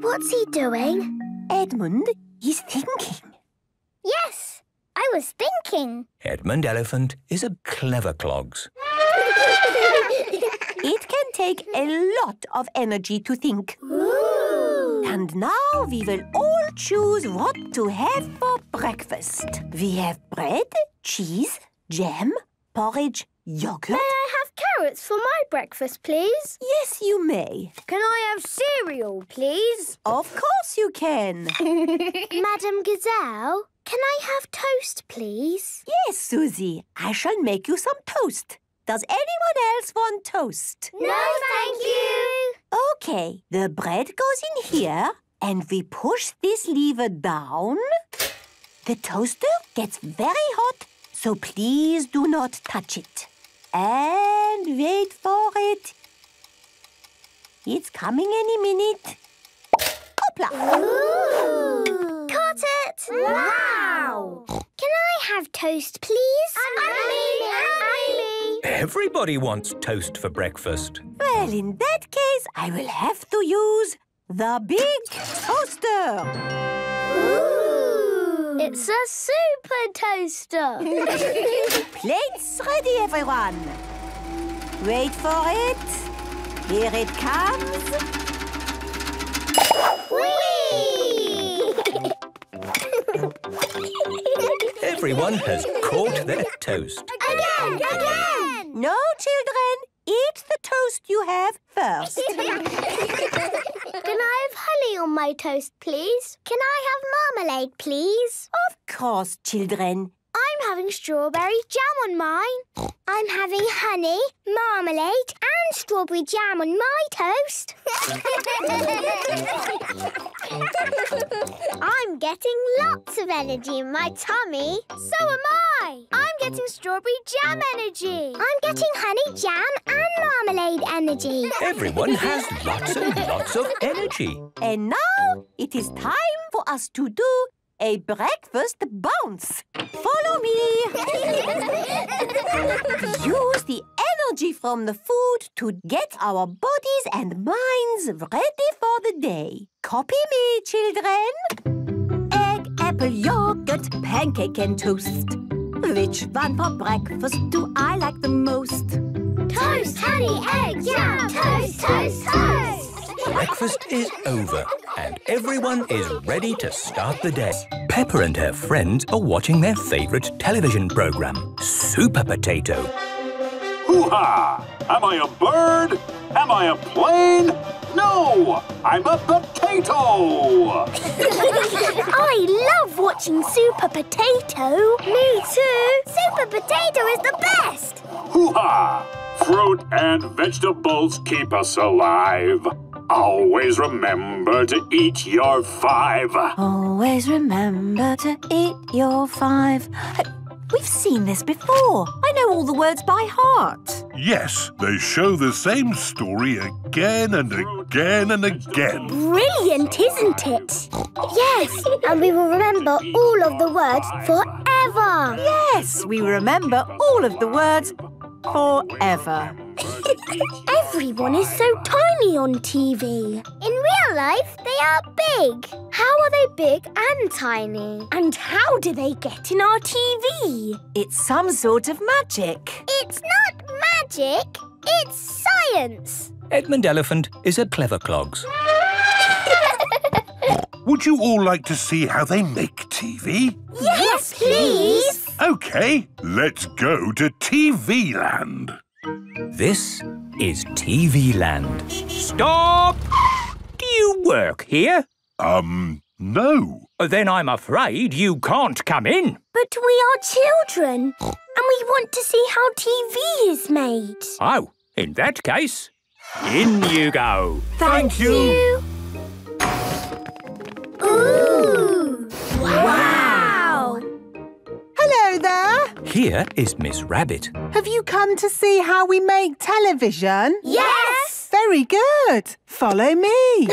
Speaker 5: What's he doing? Edmund, he's thinking. Yes, I was thinking.
Speaker 2: Edmund Elephant is a clever clogs.
Speaker 5: it can
Speaker 6: take a lot of energy to think. Ooh. And now we will all choose what to have for breakfast. We have bread, cheese, jam, porridge, yogurt carrots for my breakfast, please? Yes, you may.
Speaker 5: Can I have cereal, please? Of course you can. Madam Gazelle, can I have toast, please? Yes,
Speaker 6: Susie. I shall make you some toast. Does anyone else want toast? No,
Speaker 36: thank you.
Speaker 6: OK, the bread goes in here and we push this lever down. The toaster gets very hot, so please do not touch it. And wait for it.
Speaker 5: It's coming any minute. Hoopla! Ooh. Caught it! Wow! Can I have toast, please? And
Speaker 2: me, Everybody wants toast for breakfast.
Speaker 6: Well, in that case, I will have to use the big toaster.
Speaker 56: It's a super toaster. Plates ready, everyone. Wait for it. Here it comes. Whee!
Speaker 2: everyone has caught their toast.
Speaker 5: Again! Again! No, children. Eat the toast you have first. Can I have honey on my toast, please? Can I have marmalade, please? Of course, children. I'm having strawberry jam on mine. I'm having honey, marmalade and strawberry jam on my toast. I'm getting lots of energy in my tummy. So am I. I'm getting strawberry jam energy. I'm getting honey jam and marmalade energy.
Speaker 57: Everyone has lots and lots of energy.
Speaker 5: And now it is time
Speaker 6: for us to do a breakfast bounce. Follow me. Use the energy from the food to get our bodies and minds ready for the day. Copy me, children. Egg, apple, yogurt, pancake and toast. Which one for breakfast do I like the most? Toast, honey, egg, yum!
Speaker 55: Toast, toast, toast!
Speaker 2: Breakfast is over and everyone is ready to start the day. Peppa and her friends are watching their favourite television programme, Super Potato. Hoo-ha! Am I a bird?
Speaker 58: Am I a plane? No! I'm a potato!
Speaker 23: I love watching Super Potato. Me too.
Speaker 5: Super Potato is the best!
Speaker 59: Hoo-ha! Fruit and vegetables keep us alive. Always remember to eat your five.
Speaker 60: Always remember to eat your five. We've seen this before. I know all the words by heart.
Speaker 9: Yes, they show the same story again and again and again.
Speaker 5: Brilliant, isn't it? Yes, and we will remember all of the words forever. Yes, we
Speaker 61: remember all of the words forever.
Speaker 5: Everyone is so tiny on TV. In real life, they are big. How are they big and tiny? And how do they get in our TV? It's
Speaker 62: some sort of magic.
Speaker 5: It's not magic. It's science.
Speaker 2: Edmund Elephant is a clever clogs. Would you all like to see how they make TV?
Speaker 63: Yes, please!
Speaker 2: OK,
Speaker 26: let's go to TV Land. This is TV
Speaker 2: Land. Stop! Do you work here? Um, no. Oh, then I'm afraid you can't come in.
Speaker 23: But we are children, and we want to see how TV is made.
Speaker 64: Oh, in that case, in you go.
Speaker 82: Thank, Thank you. you.
Speaker 2: Ooh!
Speaker 82: Wow! wow. Hello there.
Speaker 2: Here is Miss Rabbit.
Speaker 24: Have you come to see how we make television? Yes. Very good. Follow me.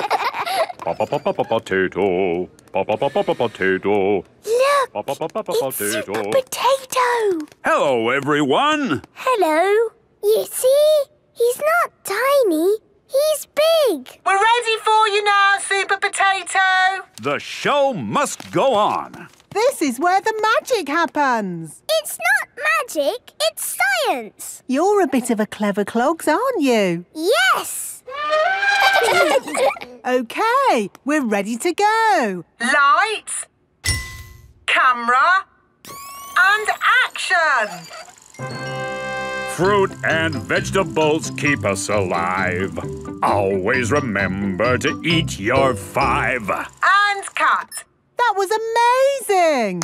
Speaker 65: Potato. Potato. Look, it's Super
Speaker 5: Potato.
Speaker 65: Hello, everyone.
Speaker 66: Hello. You see, he's not tiny. He's big. We're ready for you now, Super Potato.
Speaker 67: The show must go on.
Speaker 24: This is where the magic happens. It's not magic, it's science. You're a bit of a clever clogs, aren't you?
Speaker 68: Yes.
Speaker 24: OK, we're ready to
Speaker 68: go. Lights, camera and action.
Speaker 59: Fruit and vegetables keep us alive. Always remember to eat your five.
Speaker 69: And cut. That was amazing!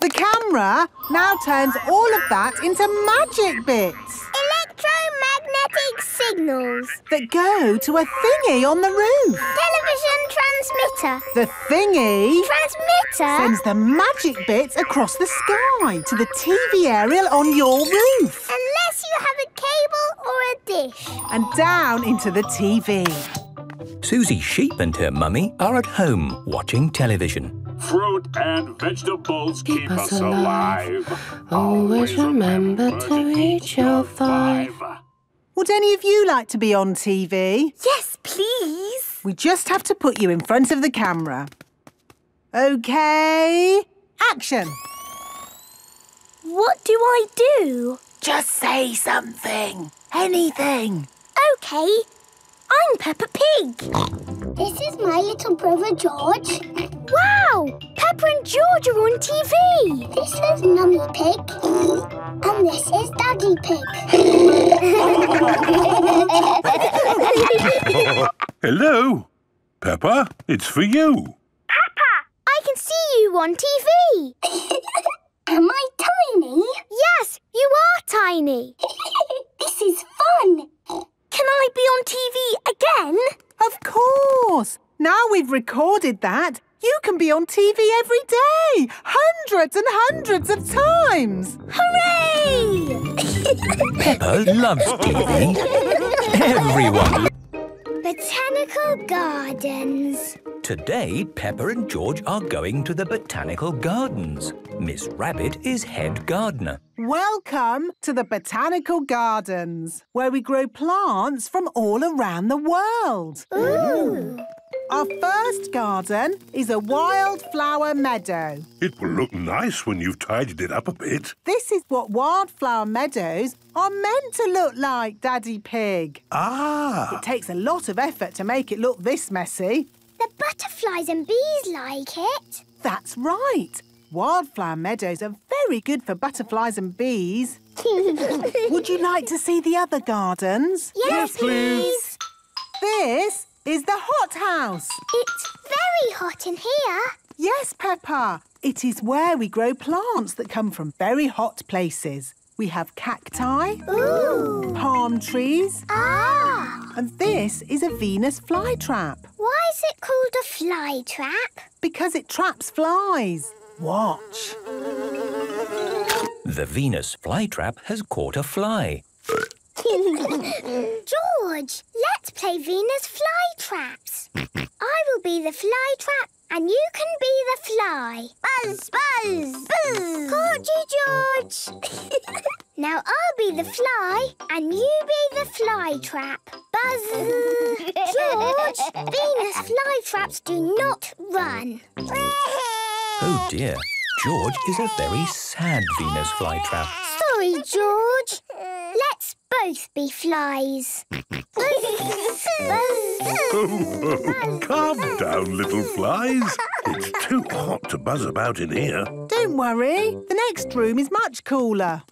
Speaker 69: The camera
Speaker 24: now turns all of that into magic bits.
Speaker 69: Electromagnetic
Speaker 24: signals. That go to a thingy on the roof.
Speaker 5: Television transmitter.
Speaker 24: The thingy... Transmitter. Sends the magic bits across the sky to the TV aerial on your roof. Unless you have a cable or a dish. And down into the TV.
Speaker 2: Susie Sheep and her mummy are at home watching television.
Speaker 59: Fruit and vegetables keep, keep us, us alive. alive. Always remember to eat your five. Would
Speaker 24: any of you like to be on TV?
Speaker 70: Yes, please.
Speaker 24: We just have to put you in front of the camera. OK, action.
Speaker 23: What do I do? Just say something. Anything. OK, I'm Peppa Pig. This is my little
Speaker 5: brother George. Wow! Peppa and George are on TV. This is Mummy Pig. And this is Daddy Pig.
Speaker 9: Hello. Peppa, it's for you.
Speaker 5: Peppa! I can see you on TV. Am
Speaker 23: I tiny? Yes, you are tiny. this is fun.
Speaker 24: Can I be on TV again? Of course! Now we've recorded that, you can be on TV every day! Hundreds and hundreds of
Speaker 72: times! Hooray! Peppa loves TV.
Speaker 71: Everyone
Speaker 72: Botanical Gardens.
Speaker 2: Today, Peppa and George are going to the Botanical Gardens. Miss Rabbit is head gardener.
Speaker 24: Welcome to the Botanical Gardens, where we grow plants from all around the world. Ooh! Our first garden is a wildflower meadow.
Speaker 9: It will look nice when you've tidied it up a bit.
Speaker 24: This is what wildflower meadows are meant to look like, Daddy Pig. Ah! It takes a lot of effort to make it look this messy. The butterflies and bees like it. That's right. Wildflower meadows are very good for butterflies and bees. Would you like to see the other gardens? Yes, yes please. please. This is the hothouse. It's very hot in here. Yes, Peppa. It is where we grow plants that come from very hot places. We have cacti, Ooh. palm trees, ah. and this is a Venus flytrap. Why is it called a flytrap? Because it traps flies.
Speaker 2: Watch. The Venus flytrap has caught a fly.
Speaker 47: George, let's play Venus fly traps.
Speaker 2: I
Speaker 47: will be the fly trap and you can be the fly. Buzz, buzz, buzz. Caught
Speaker 5: you, George. now I'll be the fly and you be the fly trap. Buzz. George, Venus fly traps do not run.
Speaker 2: oh, dear. George is a very sad Venus flytrap.
Speaker 5: Sorry, George. Let's both be flies.
Speaker 9: oh, oh, calm down, little flies. It's too hot to buzz about in here.
Speaker 24: Don't worry. The next room is much cooler.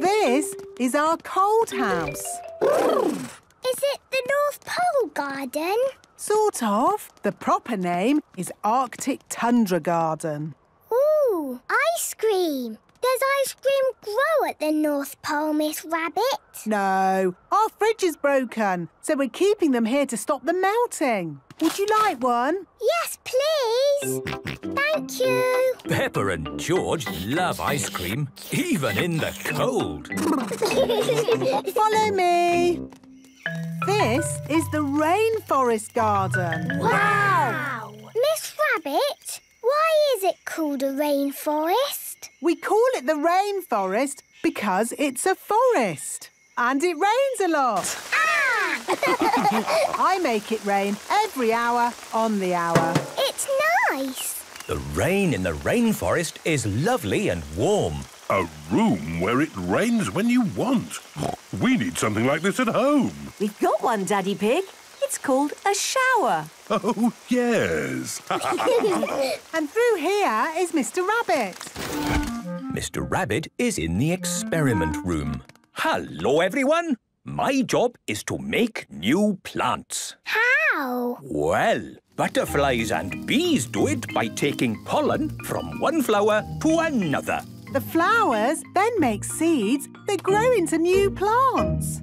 Speaker 24: This is our cold house. Is
Speaker 89: it the North
Speaker 24: Pole Garden? Sort of. The proper name is Arctic Tundra Garden. Ooh, ice cream.
Speaker 5: Does ice cream grow at the North Pole, Miss Rabbit?
Speaker 24: No, our fridge is broken, so we're keeping them here to stop them melting. Would you like one? Yes, please.
Speaker 2: Thank you. Peppa and George love ice cream, even in the cold.
Speaker 24: Follow me. This is the rainforest garden. Wow! wow. Miss Rabbit, why is it called a rainforest? We call it the rainforest because it's a forest and it rains a lot.
Speaker 2: Ah!
Speaker 24: I make it rain every hour on the hour. It's nice.
Speaker 9: The rain in the rainforest is lovely and warm. A room where it rains when you want. We need something like this at home.
Speaker 74: We've got one, Daddy Pig. It's called a shower.
Speaker 9: Oh, yes. and
Speaker 24: through here is Mr Rabbit.
Speaker 2: Mr Rabbit is in the experiment room. Hello, everyone. My job is to make new plants.
Speaker 75: How?
Speaker 2: Well, butterflies and bees do it by taking pollen from one flower to another.
Speaker 24: The flowers then make seeds that grow into new plants.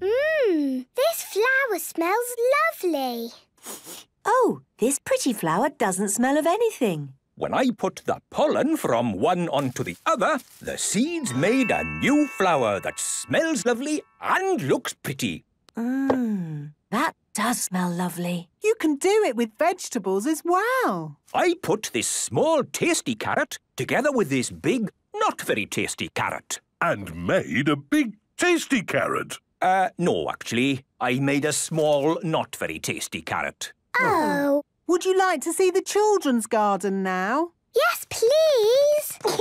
Speaker 24: Mmm, this flower smells lovely.
Speaker 48: Oh, this pretty flower doesn't smell of anything. When I put the pollen from one onto the other, the seeds made a new flower that smells lovely and
Speaker 2: looks pretty.
Speaker 24: Mmm, that does smell lovely. You can do it with vegetables as well.
Speaker 2: I put this small tasty carrot together with this big, not very tasty carrot. And made a big tasty carrot. Uh, no, actually. I made a small, not very tasty carrot.
Speaker 24: Oh. Would you like to see the children's garden now? Yes, please.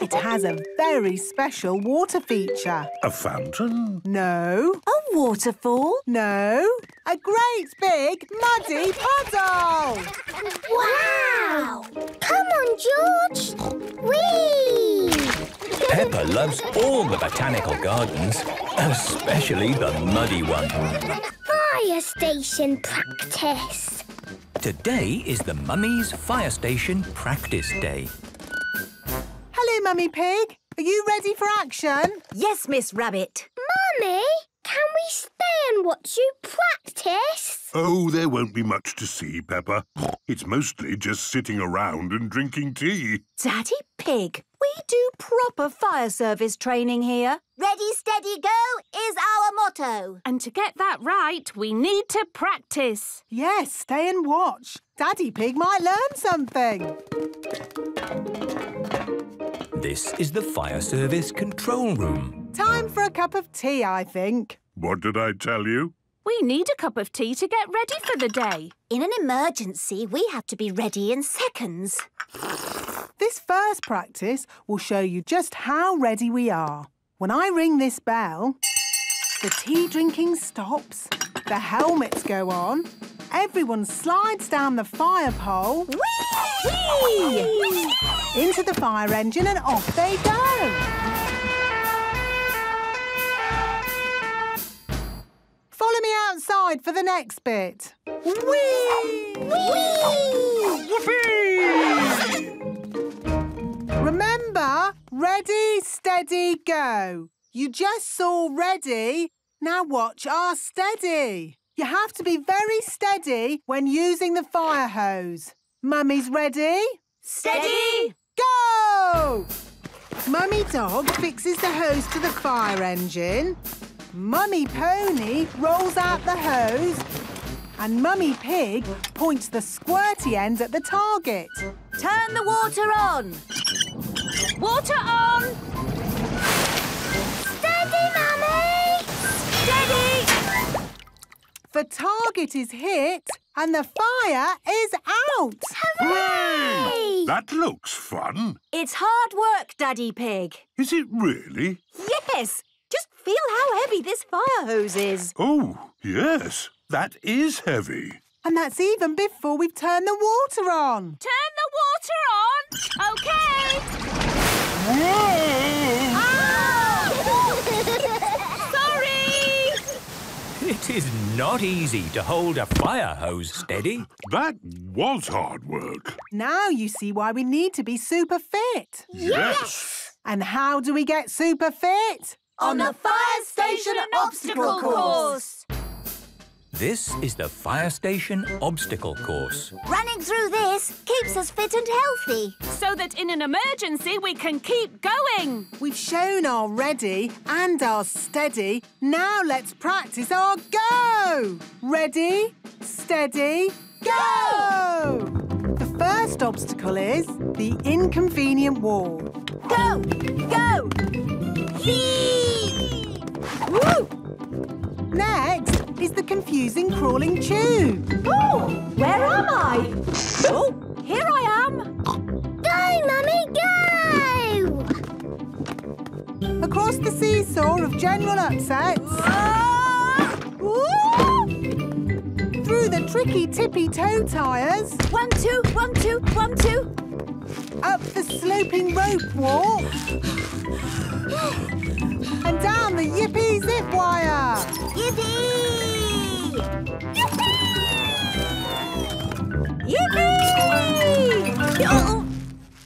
Speaker 24: it has a very special water feature.
Speaker 90: A fountain?
Speaker 24: No. A waterfall? No. A great big
Speaker 81: muddy puddle.
Speaker 76: Wow! Come on, George. Whee!
Speaker 2: Peppa loves all the botanical gardens, especially the muddy one.
Speaker 5: Fire station practice.
Speaker 2: Today is the Mummy's Fire Station Practice Day.
Speaker 5: Hello,
Speaker 91: Mummy Pig. Are you ready for action? Yes, Miss Rabbit. Mummy, can
Speaker 5: we stay and watch you practice?
Speaker 9: Oh, there won't be much to see, Peppa. It's mostly just sitting around and drinking tea. Daddy
Speaker 77: Pig, we do proper fire service training here.
Speaker 31: Ready, steady, go is our
Speaker 24: motto. And to get that right, we need to practice. Yes, stay and watch. Daddy Pig might learn something.
Speaker 2: This is the fire service control room.
Speaker 24: Time for a cup of tea, I think.
Speaker 78: What did I tell you?
Speaker 24: We need a cup of tea to get ready for the day. In an emergency,
Speaker 31: we have to be ready in seconds.
Speaker 24: This first practice will show you just how ready we are. When I ring this bell, the tea drinking stops, the helmets go on, everyone slides down the fire pole... Whee! Whee! Whee! Into the fire engine and off they go! Follow me outside for the next bit. Whee! Whee! Whoopee! Remember, ready, steady, go. You just saw ready, now watch our steady. You have to be very steady when using the fire hose. Mummy's ready? Steady! Go! Mummy Dog fixes the hose to the fire engine Mummy Pony rolls out the hose and Mummy Pig points the squirty end at the target.
Speaker 79: Turn the water on. Water on! Steady, Mummy!
Speaker 24: Steady! The target is hit and the fire is out. Hooray!
Speaker 9: That looks fun.
Speaker 24: It's hard work,
Speaker 6: Daddy Pig.
Speaker 9: Is it really?
Speaker 6: Yes. Feel how heavy this fire
Speaker 9: hose is. Oh, yes. That is heavy.
Speaker 24: And that's even before we've turned the water on.
Speaker 80: Turn the water on? OK. Oh!
Speaker 2: Sorry! It is not easy to hold a fire hose steady. That was hard work.
Speaker 24: Now you see why we need to be super fit.
Speaker 2: yes.
Speaker 24: And how do we get super fit? on the Fire Station Obstacle
Speaker 92: Course.
Speaker 2: This is the Fire Station Obstacle Course.
Speaker 24: Running through this keeps us fit and healthy. So that in an emergency we can keep going. We've shown our ready and our steady. Now let's practice our go. Ready, steady, go! The first obstacle is the inconvenient wall. Go, go, Next is the confusing crawling tube. Oh, where am I?
Speaker 82: oh, here I am. Go, Mummy, go! Across the seesaw of general upsets. Ah!
Speaker 24: through the tricky tippy toe tires.
Speaker 82: One, two, one, two, one, two. Up the sloping rope walk. and down the yippee zip wire. Yippee!
Speaker 55: Yippee! Yippee! Oh, oh.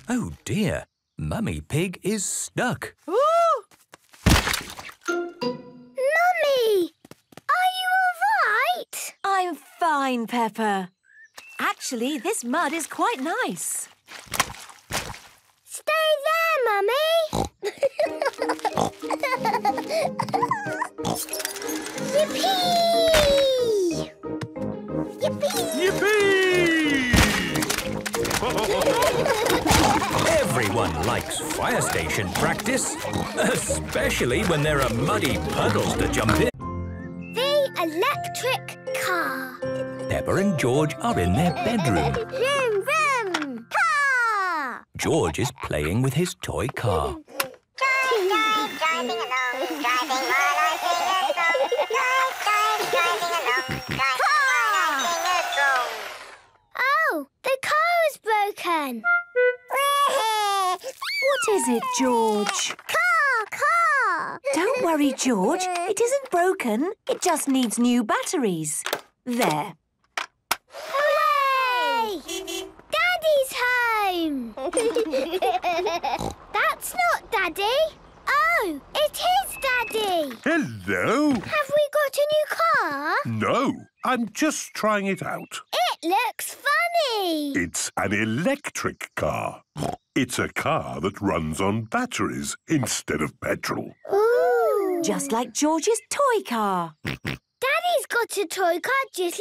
Speaker 2: oh dear, Mummy Pig is stuck.
Speaker 83: Ooh! Mummy! I'm fine, Peppa. Actually, this mud is quite nice. Stay there, Mummy!
Speaker 55: Yippee! Yippee! Yippee!
Speaker 2: Everyone likes fire station practice, especially when there are muddy puddles to jump in
Speaker 1: electric car.
Speaker 2: Peppa and George are in their bedroom.
Speaker 3: vroom, vroom! Car!
Speaker 2: George is playing with his toy car.
Speaker 5: Oh, the car is broken. what is it, George? Car!
Speaker 7: our car! Don't
Speaker 5: worry, George. It isn't broken.
Speaker 8: It just needs new batteries. There.
Speaker 5: Hooray! Daddy's home! That's not Daddy. Oh, it is Daddy!
Speaker 9: Hello! Have we
Speaker 5: got a new car?
Speaker 9: No, I'm just trying it out.
Speaker 5: It looks funny!
Speaker 9: It's an electric car. It's a car that runs on batteries instead of petrol.
Speaker 10: Ooh! Just like George's toy car.
Speaker 5: Daddy's got a toy car just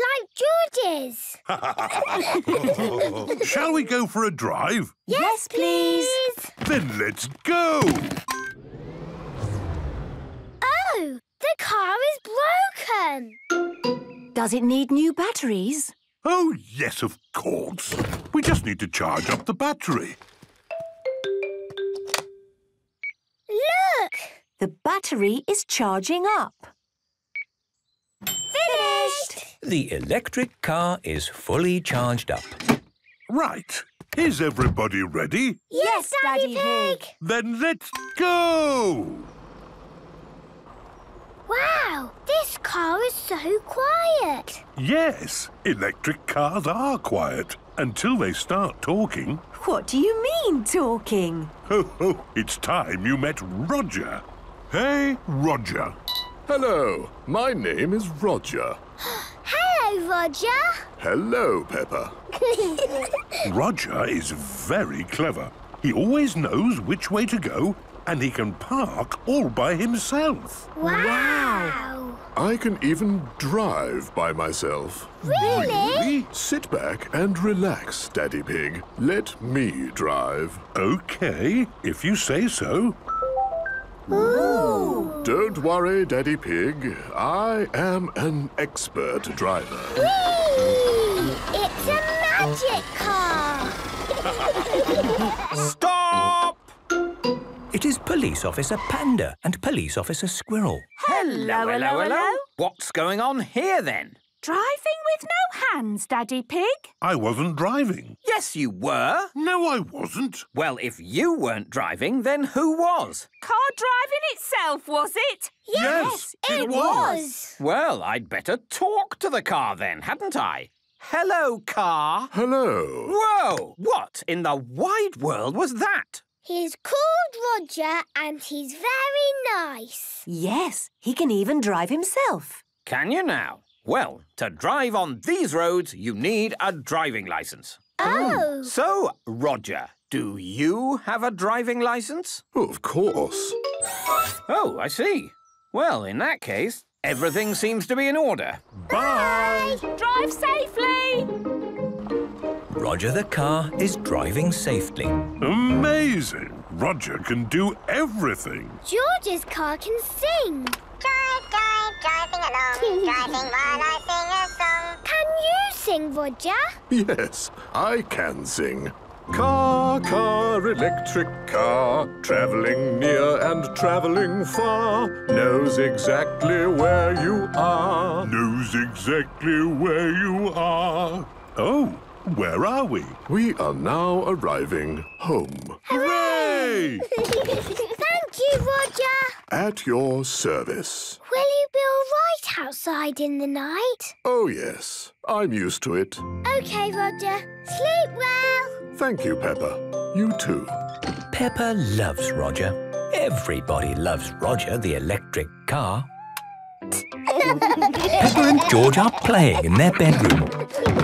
Speaker 9: like George's. Shall we go for a drive?
Speaker 5: Yes, please.
Speaker 9: Then let's go.
Speaker 11: No! The car is broken! Does it need new batteries? Oh,
Speaker 9: yes, of course. We just need to charge up the battery.
Speaker 12: Look! The battery is charging up.
Speaker 2: Finished! The electric car is fully charged up.
Speaker 9: Right. Is everybody ready?
Speaker 13: Yes, Daddy Pig! Then
Speaker 9: let's go!
Speaker 13: Wow, this
Speaker 5: car is so quiet.
Speaker 9: Yes, electric cars are quiet until they start talking. What do you mean, talking? Ho, ho, it's time you met Roger. Hey, Roger. Hello, my
Speaker 14: name is Roger.
Speaker 15: Hello, Roger.
Speaker 14: Hello, Peppa.
Speaker 9: Roger is very clever. He always knows which way to go and he can park all by himself. Wow! wow. I
Speaker 14: can even drive by myself. Really? really? Sit back and relax, Daddy Pig. Let me drive. Okay, if you say so. Ooh. Don't worry, Daddy Pig. I am an expert driver.
Speaker 16: Whee! It's a magic car!
Speaker 2: Stop! It is Police Officer Panda and Police Officer Squirrel.
Speaker 17: Hello, hello, hello. hello.
Speaker 2: What's going on here, then?
Speaker 17: Driving with no hands, Daddy Pig.
Speaker 2: I wasn't
Speaker 18: driving. Yes, you were. No, I wasn't. Well, if you weren't driving, then who was?
Speaker 19: Car driving itself, was it? Yes, yes it, it was. was.
Speaker 18: Well, I'd better talk to the car then, hadn't I? Hello, car. Hello. Whoa! What in the wide world was that?
Speaker 5: He's called Roger and he's very nice.
Speaker 18: Yes, he can even drive himself. Can you now? Well, to drive on these roads, you need a driving licence. Oh. So, Roger, do you have a driving licence? Oh, of course. Oh, I see. Well, in that case, everything
Speaker 2: seems to be in order.
Speaker 20: Bye! Bye. Drive safely!
Speaker 2: Roger the car is driving safely. Amazing! Roger can
Speaker 9: do everything.
Speaker 4: George's car can sing. Drive, drive, driving along, driving while I sing a song. Can you sing, Roger?
Speaker 9: Yes,
Speaker 14: I can sing. Car, car, electric car, travelling near and travelling far, knows exactly where you are. Knows exactly where you are. Oh, where are we? We are now arriving home. Hooray!
Speaker 5: Thank you, Roger.
Speaker 14: At your service.
Speaker 5: Will you be all right outside in the night?
Speaker 14: Oh, yes. I'm used to it.
Speaker 5: OK, Roger.
Speaker 32: Sleep well.
Speaker 2: Thank you, Peppa. You too. Peppa loves Roger. Everybody loves Roger the electric car. Peppa and George are playing in their bedroom.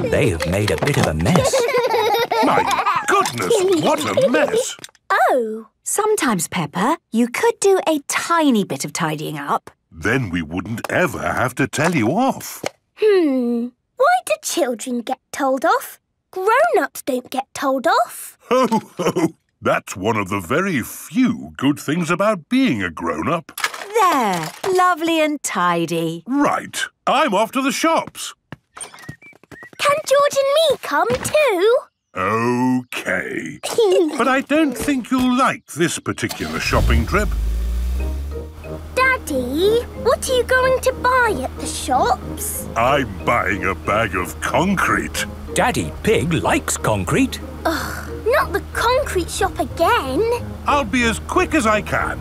Speaker 2: They have made a bit of a mess. My goodness, what a mess!
Speaker 8: Oh, sometimes,
Speaker 6: Peppa, you could do a tiny bit of tidying up.
Speaker 9: Then we wouldn't ever have to tell you off.
Speaker 5: Hmm, why do children get told off?
Speaker 22: Grown-ups don't get told off.
Speaker 9: Ho, ho! That's one of the very few good things about being a grown-up
Speaker 22: there. Lovely and tidy.
Speaker 9: Right. I'm off to the shops.
Speaker 22: Can George and me come too?
Speaker 9: OK. but I don't think you'll like this particular shopping trip.
Speaker 23: Daddy, what are you going to buy at the shops?
Speaker 86: I'm buying a bag of concrete. Daddy Pig likes concrete.
Speaker 23: Ugh, not the concrete shop again.
Speaker 86: I'll be as quick
Speaker 26: as I can.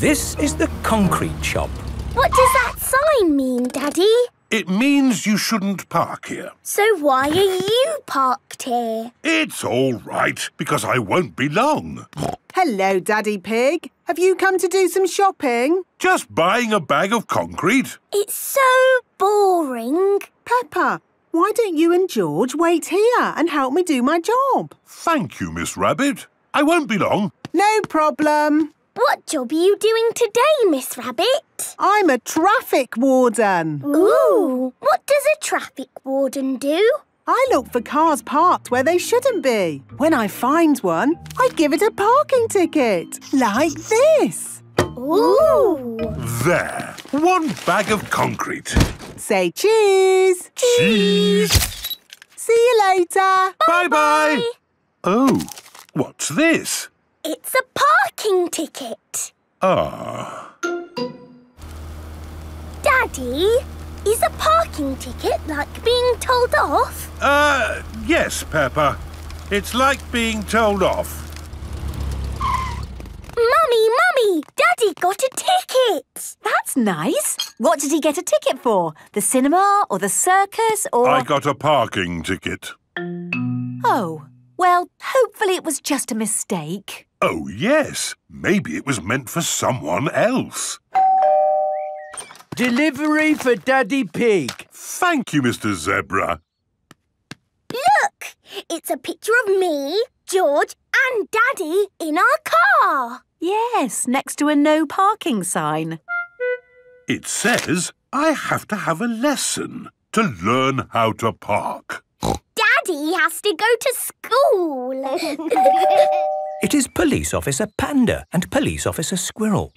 Speaker 26: This is the concrete shop.
Speaker 23: What does that sign mean, Daddy?
Speaker 9: It means you shouldn't park here.
Speaker 23: So why are you
Speaker 24: parked here? It's
Speaker 9: all right, because I won't be long.
Speaker 24: Hello, Daddy Pig. Have you come to do some shopping?
Speaker 9: Just buying a bag of concrete.
Speaker 24: It's so boring. Peppa, why don't you and George wait here
Speaker 9: and help me do my job? Thank you, Miss Rabbit. I won't be long.
Speaker 24: No problem. What job are you doing today, Miss Rabbit? I'm a traffic warden. Ooh! What does a traffic warden do? I look for cars parked where they shouldn't be. When I find one, I give it a parking ticket.
Speaker 25: Like this.
Speaker 63: Ooh! There.
Speaker 25: One bag of concrete. Say cheese. Cheese. cheese. See you later.
Speaker 9: Bye-bye. Oh, what's this?
Speaker 25: It's a parking
Speaker 23: ticket.
Speaker 9: Ah.
Speaker 23: Daddy, is a parking ticket like being told off?
Speaker 26: Uh,
Speaker 27: yes, Peppa. It's like being told off.
Speaker 23: Mummy, Mummy, Daddy got a ticket. That's nice. What did he get a
Speaker 8: ticket for? The cinema or the circus or... I
Speaker 9: got a parking ticket.
Speaker 8: Oh, well, hopefully it was just a mistake. Oh, yes.
Speaker 9: Maybe it was meant for someone else.
Speaker 8: Delivery
Speaker 28: for Daddy Pig. Thank you, Mr Zebra.
Speaker 7: Look!
Speaker 23: It's a picture of me, George and Daddy in our car.
Speaker 29: Yes, next to a no parking sign.
Speaker 9: It says I have to have a lesson to learn how to park.
Speaker 30: Daddy has to go to school.
Speaker 2: It is Police Officer Panda and Police Officer Squirrel.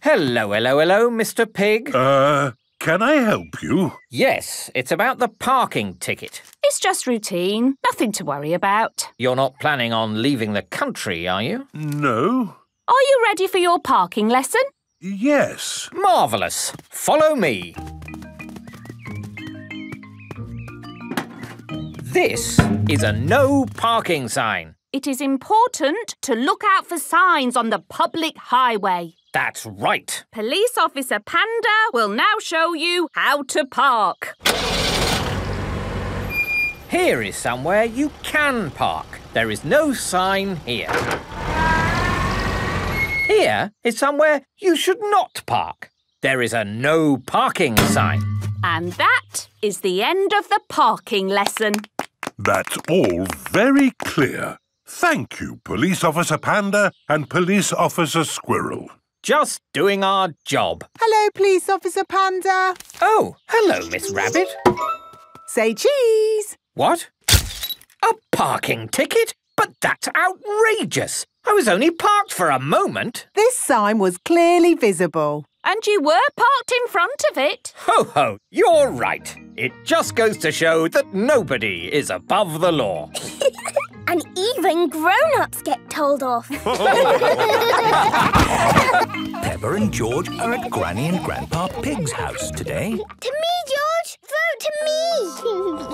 Speaker 2: Hello, hello, hello, Mr Pig. Uh,
Speaker 18: can I help you? Yes, it's about the parking ticket.
Speaker 31: It's just routine, nothing to worry about.
Speaker 18: You're not planning on leaving the country, are you? No.
Speaker 31: Are you ready for your parking lesson?
Speaker 18: Yes. Marvellous. Follow me. This is a no parking sign.
Speaker 31: It is important to look out for signs on the public highway. That's right. Police Officer Panda will now show you how to park.
Speaker 18: Here is somewhere you can park. There is no sign here. Here is somewhere you should not park. There is a no parking
Speaker 9: sign.
Speaker 31: And that is the end of the parking lesson.
Speaker 9: That's all very clear. Thank you, Police Officer Panda and Police Officer Squirrel. Just doing our job.
Speaker 24: Hello, Police Officer Panda.
Speaker 18: Oh, hello, Miss Rabbit. Say cheese. What? A parking ticket? But that's outrageous. I was only parked for a moment.
Speaker 24: This sign was clearly visible. And you were parked in front of it.
Speaker 18: Ho ho, you're right. It just goes to show that nobody is above the law.
Speaker 5: And even grown-ups get told off.
Speaker 2: Peppa and George are at Granny and Grandpa Pig's house today. To
Speaker 32: me, George! Vote to me!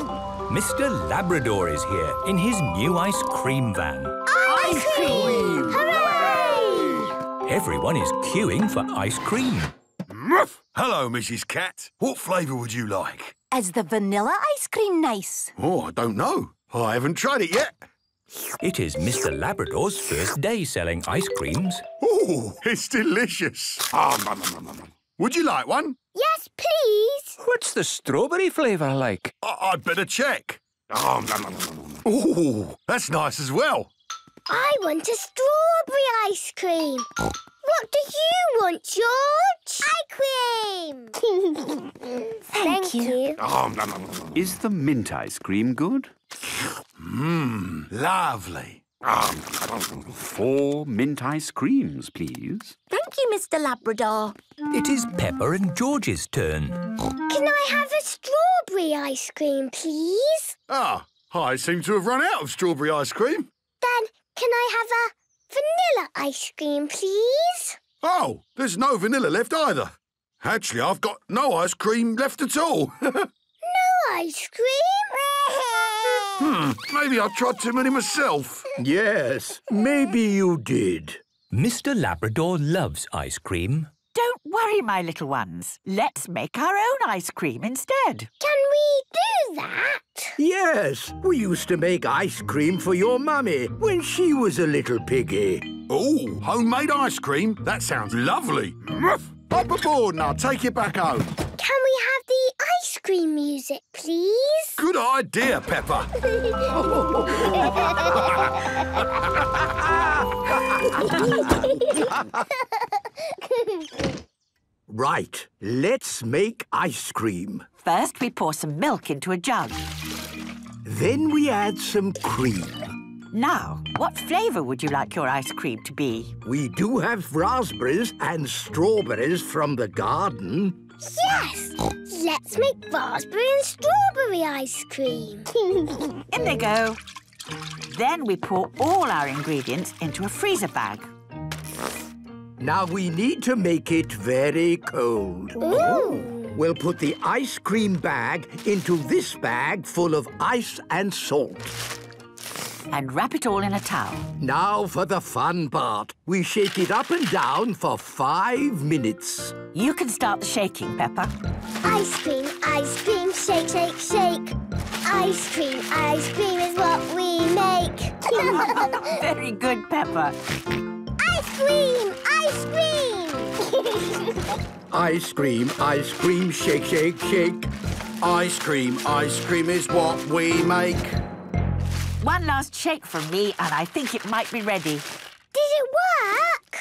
Speaker 2: Mr Labrador is here in his new ice cream van.
Speaker 32: Ice, cream! cream. Hooray!
Speaker 2: Everyone is queuing for ice cream. Hello, Mrs Cat. What flavour would you like?
Speaker 34: Is the vanilla ice cream nice?
Speaker 2: Oh, I don't know. I haven't tried it yet. It is Mr. Labrador's first day selling ice creams. Oh, it's delicious. Oh, Would you like one? Yes,
Speaker 35: please. What's the strawberry flavour like? I would better check. Oh, that's nice as well.
Speaker 5: I want a strawberry ice cream. What do you want, George? Ice cream.
Speaker 36: Thank, Thank you.
Speaker 37: you. Is the mint ice cream good? Mmm, lovely. Four mint ice creams, please.
Speaker 38: Thank you, Mr Labrador. It is
Speaker 37: Peppa and George's turn.
Speaker 5: Can I have a strawberry ice cream, please?
Speaker 2: Ah, I seem to
Speaker 35: have run out of strawberry ice cream.
Speaker 5: Then can I have a vanilla ice cream, please?
Speaker 35: Oh, there's no vanilla left either. Actually, I've got no ice cream left at all. no
Speaker 5: ice cream?
Speaker 35: Hmm,
Speaker 39: maybe I tried too many myself. Yes,
Speaker 2: maybe you did. Mr Labrador loves ice cream.
Speaker 39: Don't worry, my little ones. Let's make our own ice cream instead. Can we do that? Yes, we used to make
Speaker 40: ice cream for your mummy when she was a little piggy. Oh,
Speaker 35: homemade ice cream? That sounds lovely. Up aboard and I'll take you back home.
Speaker 40: Can we
Speaker 5: have the ice cream music, please?
Speaker 41: Good idea, Peppa.
Speaker 40: right, let's make ice cream.
Speaker 39: First, we pour some milk into a jug. Then we add some cream. Now, what flavour would you like your ice cream to be? We do
Speaker 40: have raspberries and strawberries from the garden. Yes!
Speaker 5: Let's make raspberry and strawberry ice cream.
Speaker 39: In they go. Then we pour all our ingredients into a freezer bag. Now we need to make it very cold. Ooh. We'll put
Speaker 40: the ice cream bag into this bag full of ice and salt and wrap it all in a towel. Now for the fun part. We shake it up and down for five minutes. You can start the shaking, Peppa.
Speaker 42: Ice cream, ice cream, shake, shake, shake. Ice cream, ice cream is what
Speaker 43: we make. Very good, Peppa. Ice cream,
Speaker 32: ice cream.
Speaker 44: ice cream, ice cream, shake, shake, shake. Ice cream, ice cream is what we make.
Speaker 45: One last shake from me, and I think it might be ready.
Speaker 46: Did it work?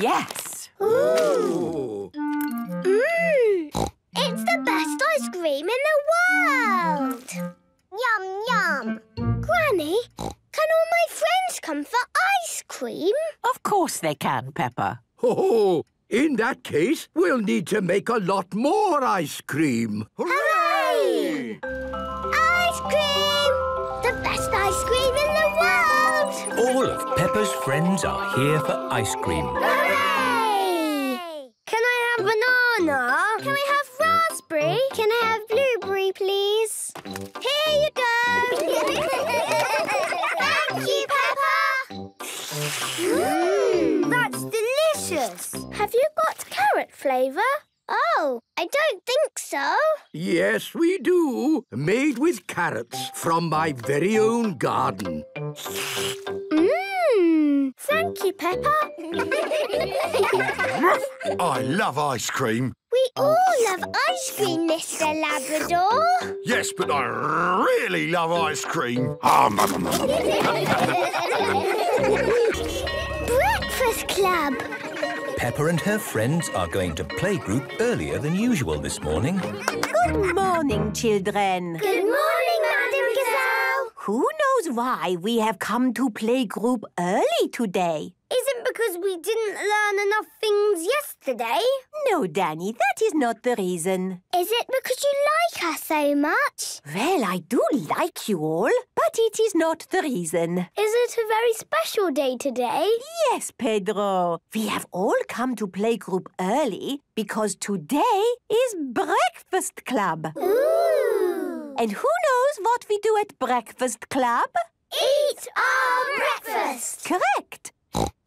Speaker 46: Yes. Ooh. Mmm.
Speaker 5: It's the best ice cream in the world. Yum, yum. Granny, can all my friends come for ice cream?
Speaker 40: Of course
Speaker 88: they can, Peppa.
Speaker 40: Oh, in that case, we'll need to make a lot more ice cream.
Speaker 88: Hooray! Hooray!
Speaker 5: all
Speaker 2: of Peppa's friends are here for ice cream.
Speaker 5: Hooray! Can I have banana? Can I have raspberry? Can I have blueberry, please? Here you go! Thank you, Peppa! Mmm, that's delicious! Have you got carrot flavour? Oh, I don't think so.
Speaker 40: Yes, we do. Made with carrots from my
Speaker 35: very own garden.
Speaker 5: Mmm. Thank you, Peppa.
Speaker 35: I love ice cream.
Speaker 5: We all love ice cream, Mr Labrador.
Speaker 35: Yes, but I really love ice cream. Ah,
Speaker 47: Breakfast Club.
Speaker 2: Peppa and her friends are going to playgroup earlier than usual this morning.
Speaker 6: Good morning, children. Good morning, Madam Gazelle. Who knows why we have come to playgroup early today?
Speaker 5: isn't because we didn't learn enough things yesterday.
Speaker 6: No, Danny, that is not the reason.
Speaker 51: Is it because you like us so much?
Speaker 6: Well, I do like you all, but it is not the reason. Is
Speaker 51: it a very special day today? Yes,
Speaker 6: Pedro. We have all come to playgroup early because today is breakfast club. Ooh! And who knows what we do at breakfast
Speaker 52: club?
Speaker 5: Eat our breakfast! Correct!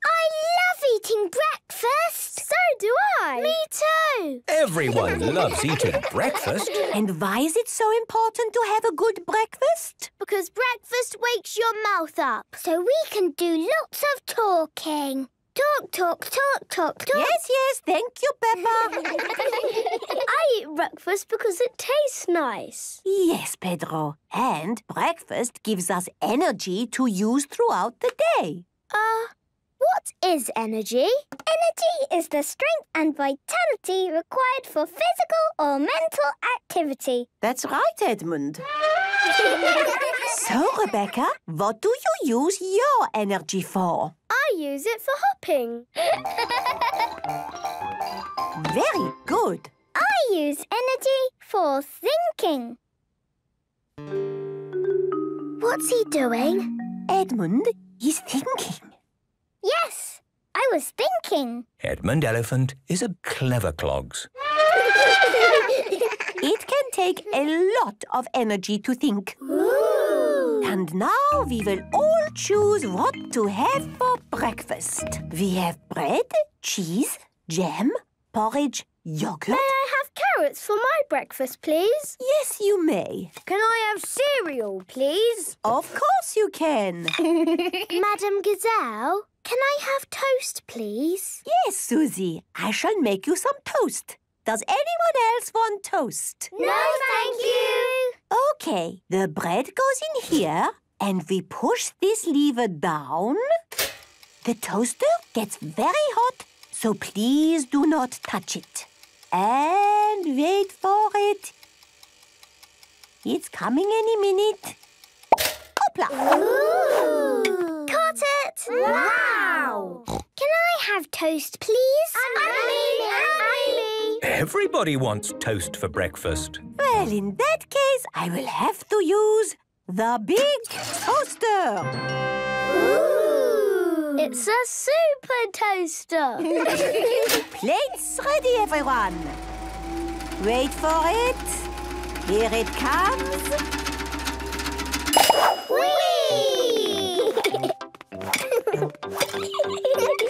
Speaker 5: I love eating breakfast. So do I. Me too.
Speaker 52: Everyone loves
Speaker 5: eating breakfast. And why is it so important to have a good breakfast? Because breakfast wakes your mouth up. So we can do lots of talking.
Speaker 53: Talk, talk, talk, talk, talk. Yes, yes, thank you, Peppa. I eat breakfast because it tastes nice.
Speaker 6: Yes, Pedro. And breakfast gives us energy to use throughout the day.
Speaker 53: Uh, what is
Speaker 5: energy? Energy is the strength and vitality required for physical or mental activity. That's right, Edmund.
Speaker 63: so,
Speaker 6: Rebecca, what do you use your energy for?
Speaker 54: I use it for hopping.
Speaker 6: Very good.
Speaker 5: I use energy for thinking. What's he doing? Edmund, he's thinking. Yes, I was thinking.
Speaker 2: Edmund Elephant is a clever clogs.
Speaker 6: it can take a lot of energy to think. Ooh. And now we will all choose what to have for breakfast. We have bread, cheese, jam, porridge, yogurt carrots
Speaker 5: for my breakfast, please? Yes, you may. Can I have cereal, please? Of course you can. Madam Gazelle, can I have toast,
Speaker 6: please? Yes, Susie. I shall make you some toast. Does anyone else want toast?
Speaker 50: No, thank you.
Speaker 6: OK, the bread goes in here and we push this lever down. The toaster gets very hot, so please do not touch it. And wait for it. It's coming any minute.
Speaker 5: Hopla! Ooh. Caught it! Wow! Can I have toast, please? and
Speaker 2: Annie, Everybody wants toast for breakfast.
Speaker 6: Well, in that case, I will have to use the big
Speaker 51: toaster. Ooh. It's a super toaster. Plates ready, everyone. Wait
Speaker 56: for it. Here it comes.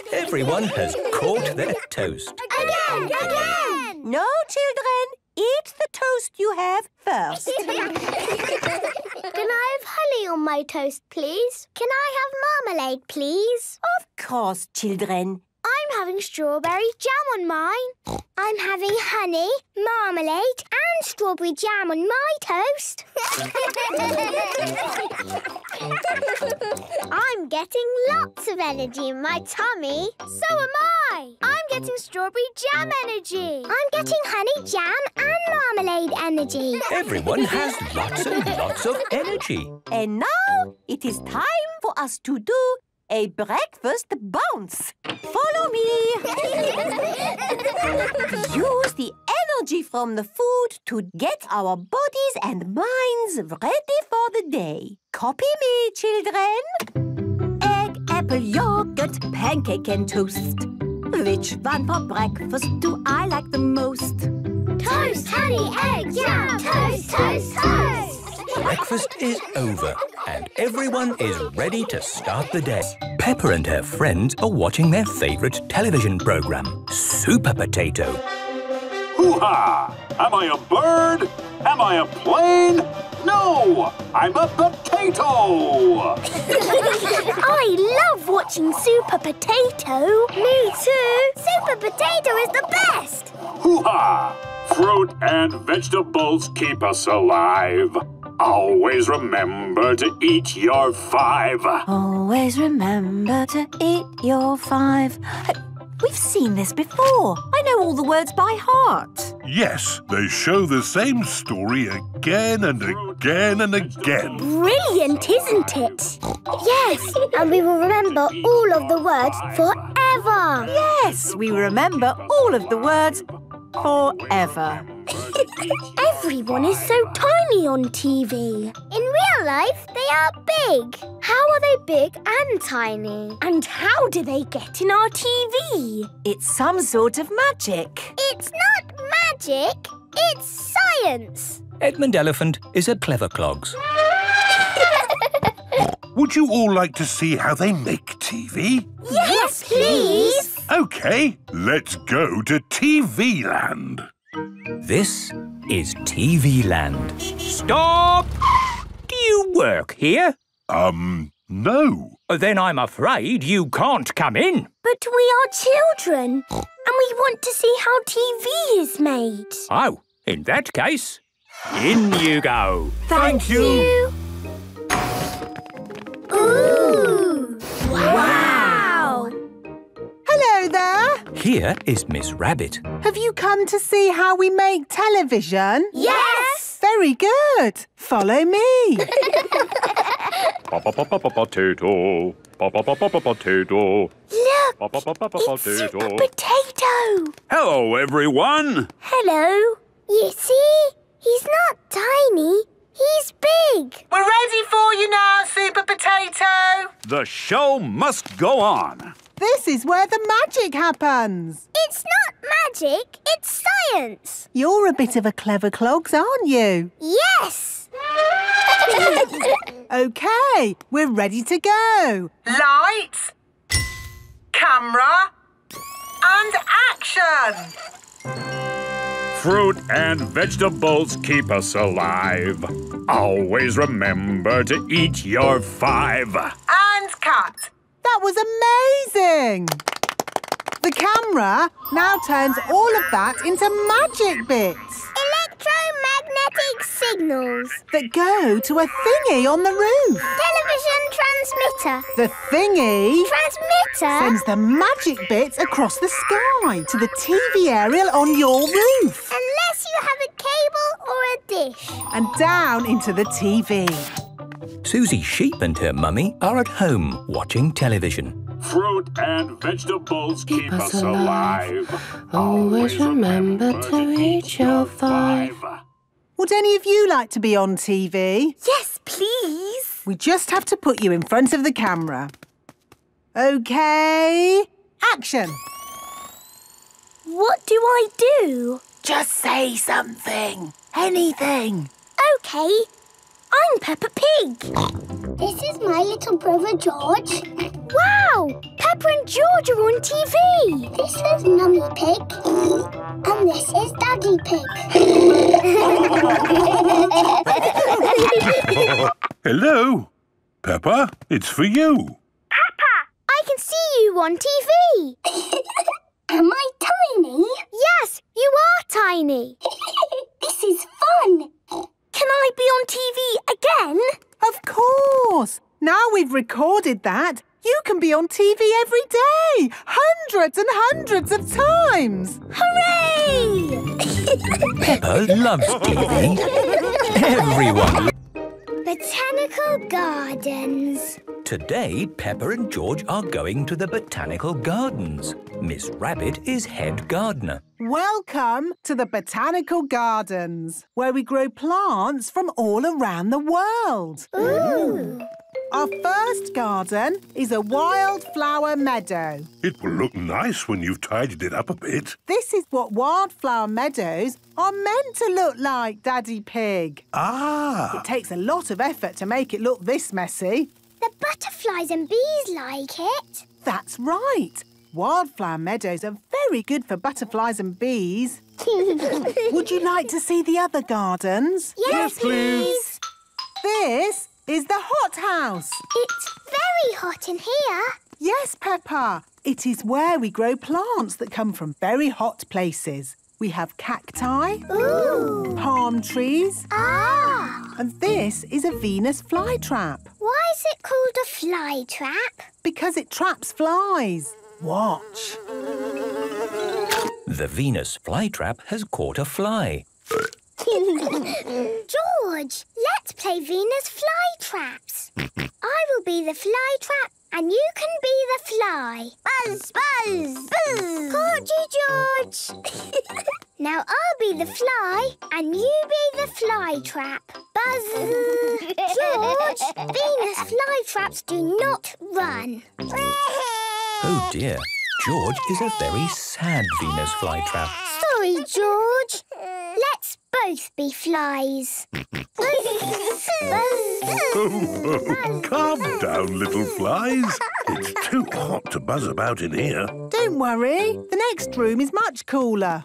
Speaker 2: everyone has caught their toast.
Speaker 6: Again! Again! No, children.
Speaker 5: Eat the toast you have first. Can I have honey on my toast, please? Can I have marmalade, please? Of course, children. I'm having strawberry jam on mine. I'm having honey, marmalade and strawberry jam on my toast. I'm getting lots of energy in my tummy. So am I. I'm getting strawberry jam energy. I'm getting honey jam and marmalade energy.
Speaker 6: Everyone has lots and lots of energy. And now it is time for us to do a breakfast bounce. Follow me. Use the energy from the food to get our bodies and minds ready for the day. Copy me, children. Egg, apple, yogurt, pancake and toast. Which one for breakfast do I like the most? Toast,
Speaker 5: honey, egg, yum! Toast, toast, toast! breakfast is
Speaker 2: over and everyone is ready to start the day. Peppa and her friends are watching their favourite television programme, Super Potato. Hoo-ha! Am
Speaker 58: I a bird? Am I a plane? No! I'm a potato!
Speaker 23: I love watching Super Potato.
Speaker 5: Me too. Super Potato is the best!
Speaker 59: Hoo-ha! Fruit and vegetables keep us alive. Always remember to eat your five.
Speaker 6: Always remember to eat your five.
Speaker 60: We've seen this before. I know all the words by heart.
Speaker 59: Yes, they
Speaker 9: show the same story again and again and again.
Speaker 5: Brilliant, isn't it? yes, and we will remember all of the words forever.
Speaker 61: Yes, we remember all of the words forever.
Speaker 5: Everyone is so tiny on TV. In real life, they are big. How are they big and tiny? And how do they get in our
Speaker 62: TV? It's some sort of magic.
Speaker 63: It's not
Speaker 5: magic. It's
Speaker 63: science.
Speaker 2: Edmund Elephant is a clever clogs.
Speaker 9: Would you all like to see how they make TV?
Speaker 63: Yes, please.
Speaker 9: OK,
Speaker 26: let's go to TV Land. This
Speaker 2: is TV Land. Stop! Do you work here? Um, no. Uh, then I'm afraid you can't come in.
Speaker 23: But we are children, and we want to see how TV is made.
Speaker 64: Oh, in that case, in you go.
Speaker 23: Thank, Thank you. you.
Speaker 50: Ooh! wow. wow.
Speaker 24: Hello there.
Speaker 2: Here is Miss Rabbit.
Speaker 24: Have you come to see how we make television? Yes. Very good. Follow me.
Speaker 65: Potato. Potato. Look, it's Super
Speaker 66: Potato.
Speaker 65: Hello, everyone.
Speaker 66: Hello. You see, he's not tiny. He's big. We're ready for you now, Super Potato.
Speaker 67: The show must go on.
Speaker 66: This is where the
Speaker 24: magic happens.
Speaker 66: It's not magic, it's science.
Speaker 24: You're a bit of a clever clogs, aren't you?
Speaker 68: Yes.
Speaker 24: OK, we're ready to go.
Speaker 68: Lights, camera and action.
Speaker 59: Fruit and vegetables keep us alive. Always remember to eat your five.
Speaker 69: And cut. That was amazing!
Speaker 24: The camera now turns all of that into magic bits.
Speaker 5: Electromagnetic signals.
Speaker 24: That go to a thingy on the roof.
Speaker 5: Television transmitter. The thingy... Transmitter. Sends the
Speaker 24: magic bits across the sky to the TV aerial on your roof.
Speaker 5: Unless you
Speaker 24: have a cable or a dish. And down into the TV.
Speaker 2: Susie Sheep and her mummy are at home watching television. Fruit
Speaker 59: and vegetables
Speaker 2: keep,
Speaker 24: keep us, us alive.
Speaker 75: alive. Always remember to eat your five.
Speaker 24: Would any of you like to be on TV? Yes, please. We just have to put you in front of the camera. OK, action.
Speaker 23: What do I do? Just say something. Anything. OK, I'm Peppa Pig.
Speaker 5: This is my little brother George. Wow! Peppa and George are on TV. This is Mummy Pig. And this is Daddy Pig.
Speaker 9: Hello. Peppa, it's for you.
Speaker 5: Peppa! I can see you on TV. Am I tiny? Yes, you are tiny. this is fun. Can I be on TV again? Of course!
Speaker 24: Now we've recorded that, you can be on TV every day! Hundreds and hundreds of times! Hooray! Peppa loves
Speaker 71: TV. Everyone
Speaker 72: Botanical Gardens.
Speaker 2: Today, Peppa and George are going to the Botanical Gardens. Miss Rabbit is head gardener.
Speaker 24: Welcome to the Botanical Gardens, where we grow plants from all around the world. Ooh. Our first garden is a wildflower meadow.
Speaker 9: It will look nice when you've tidied it up a bit.
Speaker 24: This is what wildflower meadows are meant to look like, Daddy Pig. Ah! It takes a lot of effort to make it look this messy. The butterflies and bees like it. That's right wildflower meadows are very good for butterflies and bees. Would you like to see the other gardens? Yes, yes please. This is the hothouse. It's very hot in here. Yes, Peppa. It is where we grow plants that come from very hot places. We have cacti, Ooh. palm trees, ah. and this is a Venus flytrap. Why is it called a flytrap? Because it traps flies
Speaker 73: watch.
Speaker 2: The Venus flytrap has caught a fly.
Speaker 5: George, let's play Venus flytraps. I will be the flytrap and you can be the fly. Buzz, buzz, buzz. Caught you, George. now I'll be the fly and you be the fly trap. Buzz. George, Venus flytraps do not run.
Speaker 2: Oh dear, George is a very sad Venus flytrap.
Speaker 5: Sorry, George. Let's
Speaker 47: both be flies.
Speaker 9: oh, oh, calm down, little flies. It's too hot to buzz about in here.
Speaker 24: Don't worry. The next room is much cooler.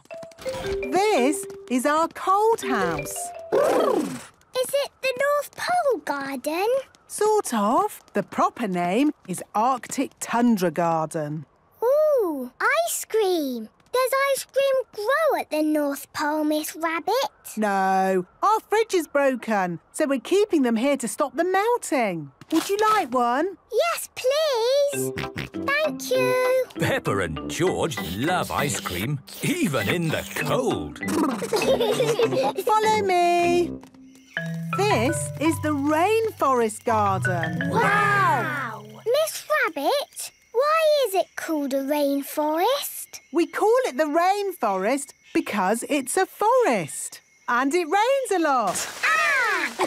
Speaker 24: This is our cold house.
Speaker 89: Is it the North Pole
Speaker 24: Garden? Sort of. The proper name is Arctic Tundra Garden. Ooh,
Speaker 5: ice cream. Does ice cream grow at the North Pole, Miss Rabbit?
Speaker 24: No. Our fridge is broken, so we're keeping them here to stop them melting. Would you like one? Yes, please.
Speaker 57: Thank you.
Speaker 2: Peppa and George love ice cream, even in the cold.
Speaker 24: Follow me. This is the rainforest garden. Wow! wow. Miss Rabbit, why is it called a rainforest? We call it the rainforest because it's a forest. And it rains a lot. Ah!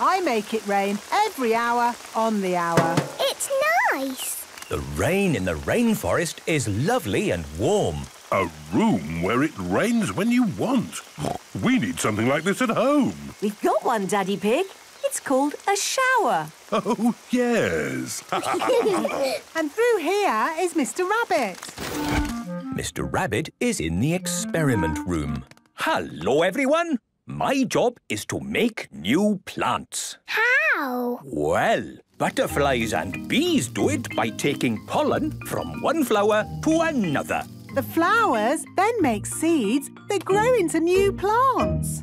Speaker 24: I make it rain every hour on the hour. It's nice.
Speaker 2: The rain in the rainforest is
Speaker 9: lovely and warm. A room where it rains when you want. We need something like this at home.
Speaker 74: We've got one, Daddy Pig. It's called a shower.
Speaker 9: Oh, yes. and
Speaker 24: through here is Mr Rabbit.
Speaker 2: Mr Rabbit is in the experiment room. Hello, everyone. My job is to make new plants.
Speaker 75: How?
Speaker 2: Well, butterflies and bees do it by taking pollen from one flower to another
Speaker 24: the flowers then make seeds They grow into new plants.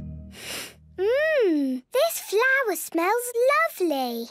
Speaker 24: Mmm, this flower smells lovely.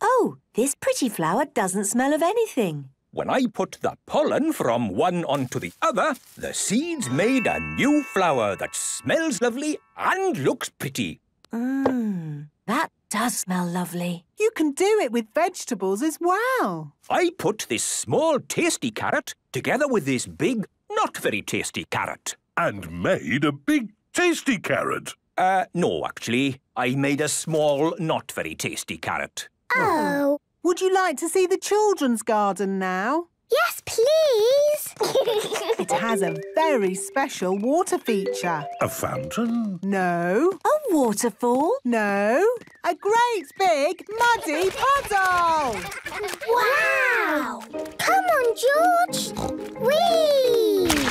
Speaker 48: Oh, this pretty flower doesn't smell of anything. When I put the pollen from one onto the other, the seeds made a new flower that smells
Speaker 2: lovely and looks pretty.
Speaker 24: Mmm, that does smell lovely. You can do it with vegetables as well.
Speaker 2: I put this small tasty carrot together with this big not very tasty carrot. And made a big tasty carrot. Uh, no, actually. I made a small not very tasty carrot.
Speaker 24: Oh. Would you like to see the children's garden now? Yes, please. it has a very special water feature.
Speaker 90: A fountain?
Speaker 24: No. A waterfall? No. A great big
Speaker 76: muddy puddle. Wow! Come on, George. Whee!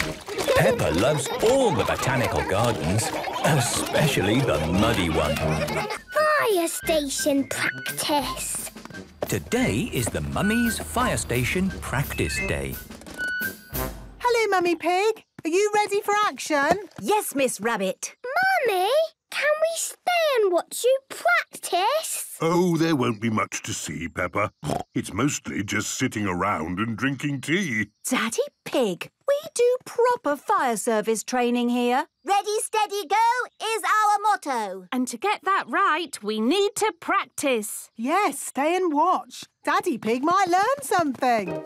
Speaker 2: Peppa loves all the botanical gardens, especially the muddy one.
Speaker 5: Fire station practice.
Speaker 2: Today is the Mummy's Fire Station Practice Day.
Speaker 91: Hello, Mummy Pig. Are you ready for action? Yes, Miss Rabbit.
Speaker 5: Mummy, can we stay and watch you practice?
Speaker 9: Oh, there won't be much to see, Peppa. It's mostly just sitting around and drinking tea. Daddy
Speaker 77: Pig, we do proper fire service training here. Ready,
Speaker 31: steady, go
Speaker 24: is our motto. And to get that right, we need to practice. Yes, stay and watch. Daddy Pig might learn something.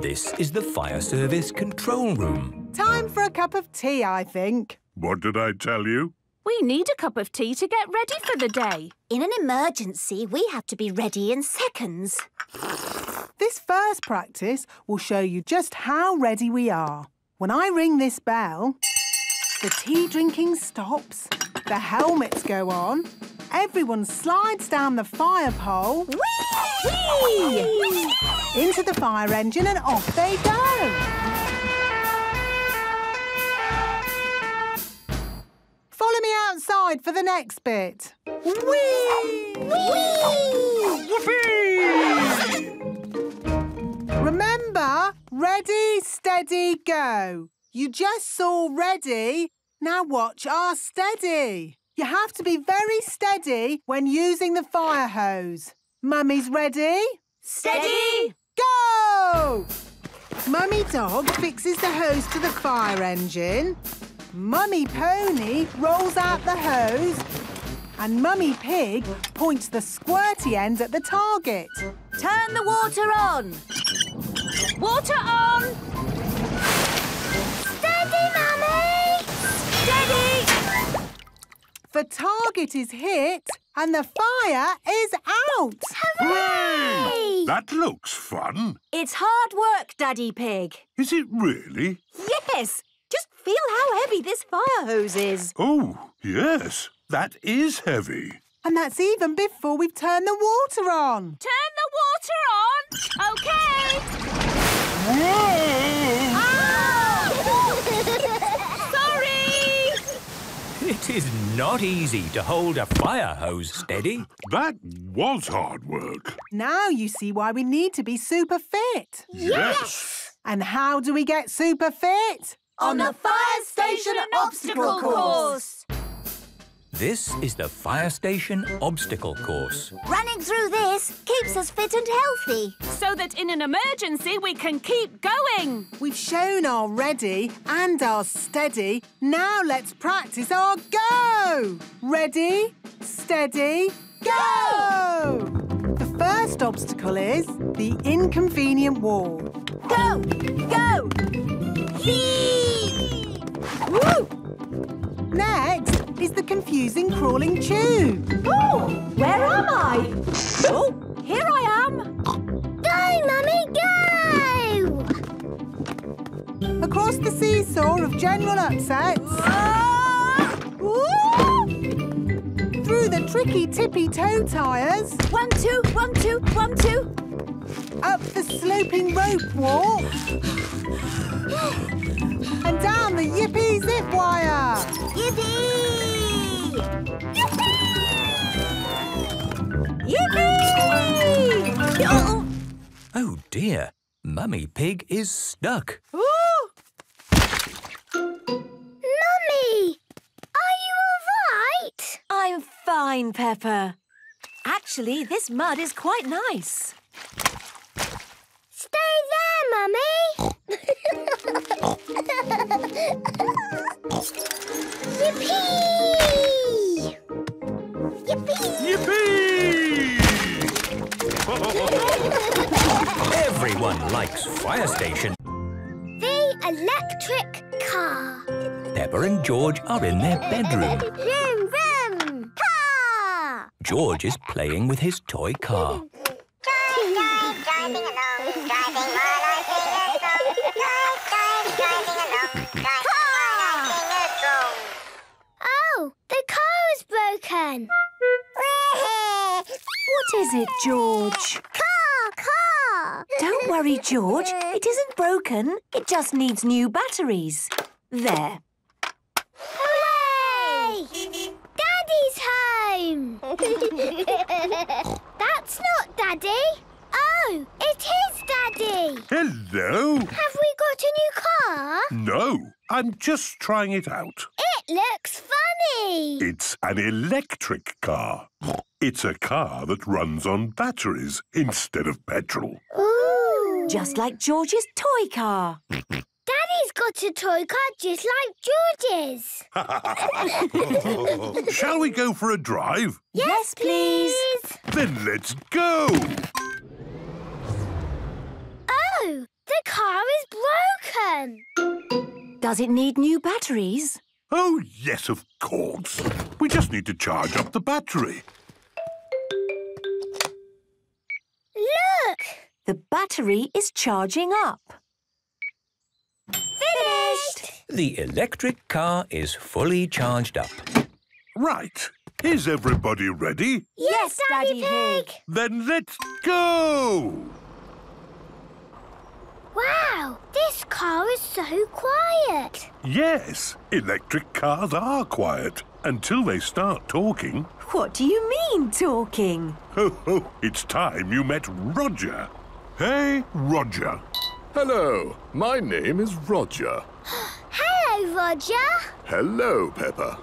Speaker 2: This is the fire service control room.
Speaker 24: Time for a cup of tea, I think.
Speaker 78: What did I tell you?
Speaker 24: We need a cup of tea to get ready for the day. In an emergency, we have to be ready in seconds. This first practice will show you just how ready we are. When I ring this bell, the tea drinking stops, the helmets go on, everyone slides down the fire pole Whee! Whee! into the fire engine and off they go. Follow me outside for the next bit. Whee! Whee! Whoopee! Remember, ready, steady, go. You just saw ready, now watch our steady. You have to be very steady when using the fire hose. Mummy's ready? Steady! Go! Mummy Dog fixes the hose to the fire engine. Mummy Pony rolls out the hose and Mummy Pig points the squirty end at the target.
Speaker 79: Turn the water on. Water on! Steady,
Speaker 24: Mummy! Steady! The target is hit and the fire is out. Hooray!
Speaker 9: That looks fun.
Speaker 6: It's hard work, Daddy Pig.
Speaker 9: Is it really?
Speaker 6: Yes. Just feel
Speaker 24: how heavy this fire hose is. Oh,
Speaker 9: yes. That is heavy.
Speaker 24: And that's even before we've turned the water on.
Speaker 80: Turn the water on? OK. oh!
Speaker 2: Sorry! It is not easy to hold a fire hose steady. That was hard work.
Speaker 24: Now you see why we need to be super fit.
Speaker 26: Yes!
Speaker 24: And how do we get super fit? On the Fire
Speaker 92: Station Obstacle Course.
Speaker 2: This is the fire station obstacle course.
Speaker 24: Running through this keeps us fit and healthy. So that in an emergency we can keep going. We've shown our ready and our steady. Now let's practice our go. Ready, steady, go! The first obstacle is the inconvenient wall. Go, go! Yee! Woo! Next is the confusing crawling tube. Oh,
Speaker 93: where am I?
Speaker 24: Oh, here I am. Go, Mummy, go! Across the seesaw of general upsets. Ah! Through the tricky tippy toe tires. One, two, one, two, one, two. Up the sloping
Speaker 82: rope walk. and down the Yippee Zip Wire! Yippee! Yippee! Yippee! Oh,
Speaker 2: oh dear, Mummy Pig is stuck.
Speaker 83: Mummy! Are you all right? I'm fine, Peppa. Actually, this mud is quite nice. Stay there, Mummy.
Speaker 76: Yippee! Yippee!
Speaker 55: Yippee!
Speaker 2: Everyone likes Fire Station.
Speaker 1: The electric car.
Speaker 2: Peppa and George are in their bedroom.
Speaker 3: vroom, vroom! Car!
Speaker 2: George is playing with his toy car.
Speaker 3: Drive, drive, driving along
Speaker 84: driving driving along. Oh, the car is broken.
Speaker 5: what is it,
Speaker 6: George?
Speaker 5: Car,
Speaker 7: car. Don't worry, George. It
Speaker 6: isn't broken. It just needs new batteries. There.
Speaker 5: Hooray! Daddy's home! That's not Daddy. Oh, it is Daddy!
Speaker 9: Hello! Have we
Speaker 5: got a new car?
Speaker 9: No, I'm just trying it out.
Speaker 5: It looks funny!
Speaker 9: It's an electric car. It's a car that runs on batteries instead of petrol.
Speaker 5: Ooh!
Speaker 10: Just like George's toy car.
Speaker 5: Daddy's got a toy car just
Speaker 9: like George's. Shall we go for a drive?
Speaker 5: Yes,
Speaker 11: please.
Speaker 9: Then let's
Speaker 11: go. No! The car is broken! Does it need new batteries? Oh,
Speaker 9: yes, of course. We just need to charge up the battery.
Speaker 12: Look! The battery is charging up.
Speaker 2: Finished! The electric car is fully charged up. Right. Is everybody ready?
Speaker 13: Yes, Daddy Pig! Then let's go!
Speaker 5: Wow, this car is so quiet.
Speaker 9: Yes, electric cars are quiet until they start talking. What do you mean, talking? Ho, ho, it's time you met Roger. Hey,
Speaker 14: Roger. Hello, my name is Roger.
Speaker 15: Hello, Roger.
Speaker 9: Hello, Peppa.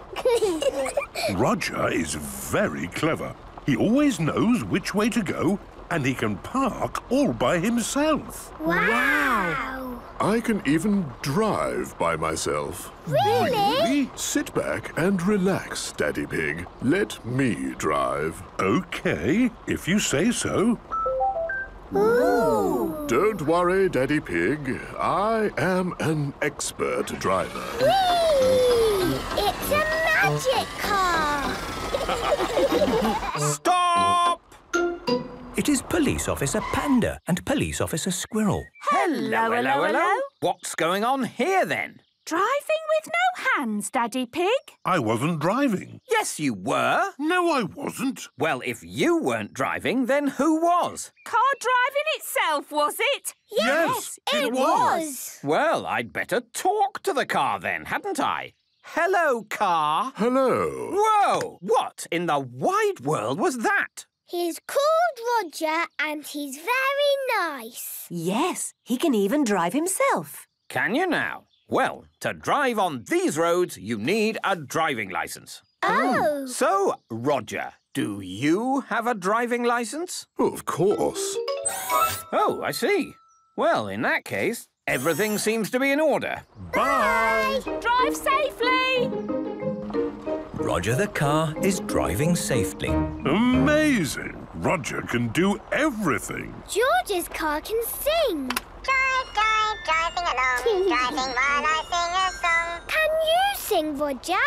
Speaker 15: Roger is
Speaker 9: very clever. He always knows which way to go and he can park all by himself.
Speaker 14: Wow!
Speaker 9: I can even drive by myself.
Speaker 14: Really? really? Sit back and relax, Daddy Pig. Let me drive. Okay, if you say so. Ooh. Don't worry, Daddy Pig. I am an expert driver.
Speaker 2: Whee!
Speaker 16: It's a magic car!
Speaker 2: Stop! It is Police Officer Panda and Police Officer Squirrel.
Speaker 17: Hello, hello, hello.
Speaker 2: What's going on here, then?
Speaker 17: Driving with no hands, Daddy Pig?
Speaker 18: I wasn't driving. Yes, you were. No, I wasn't. Well, if you weren't driving, then who was?
Speaker 17: Car driving itself, was it?
Speaker 63: Yes, yes it, it was.
Speaker 18: was. Well, I'd better talk to the car then, hadn't I? Hello, car. Hello. Whoa! What in the wide world was that?
Speaker 5: He's called Roger and he's very nice.
Speaker 18: Yes, he can even drive himself. Can you now? Well, to drive on these roads, you need a driving licence. Oh. So, Roger, do you have a driving licence? Oh, of course. Oh, I see. Well, in that case, everything seems to be in order.
Speaker 20: Bye! Bye. Drive safely!
Speaker 2: Roger the car is driving safely.
Speaker 9: Amazing! Roger can do everything.
Speaker 4: George's car can sing. Drive, drive, driving along, driving while I sing a song. Can you sing, Roger?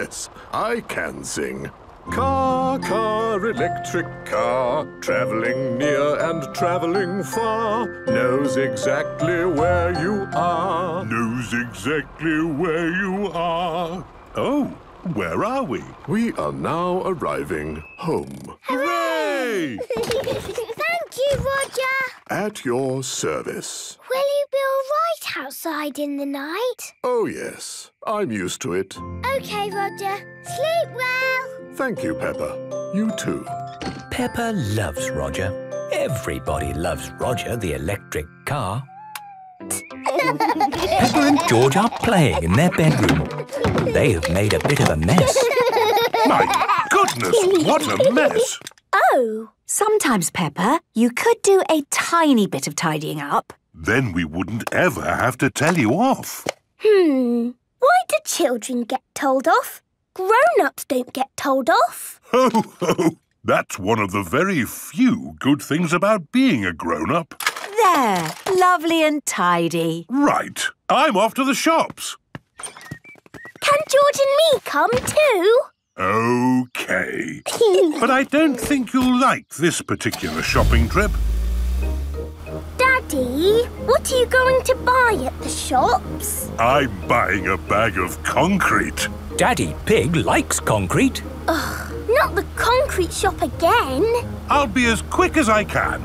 Speaker 14: Yes, I can sing. Car, car, electric car, travelling near and travelling far, knows exactly where you are. Knows exactly where you are. Oh, where are we? We are now arriving home. Hooray!
Speaker 32: Thank you, Roger.
Speaker 14: At your service.
Speaker 5: Will you be all right outside in the night?
Speaker 14: Oh, yes. I'm used to it.
Speaker 5: OK, Roger. Sleep well.
Speaker 14: Thank you, Peppa. You
Speaker 2: too. Peppa loves Roger. Everybody loves Roger the electric car. Peppa and George are playing in their bedroom. They have made a bit of a mess. My goodness, what a mess!
Speaker 6: Oh, sometimes, Peppa, you could do a tiny bit of tidying
Speaker 5: up.
Speaker 9: Then we wouldn't ever have to tell you off.
Speaker 5: Hmm, why do children get told off? Grown-ups don't get told off.
Speaker 9: Ho, ho! That's one of the very few good things about being a grown-up.
Speaker 22: There, lovely and tidy. Right.
Speaker 9: I'm off to the shops.
Speaker 22: Can
Speaker 5: George and me come too?
Speaker 9: OK. but I don't think you'll like this particular shopping trip.
Speaker 5: Daddy,
Speaker 23: what are you going to buy at the shops?
Speaker 9: I'm buying a bag of
Speaker 86: concrete. Daddy Pig likes concrete.
Speaker 23: Ugh, not the concrete shop again.
Speaker 9: I'll be as quick as I can.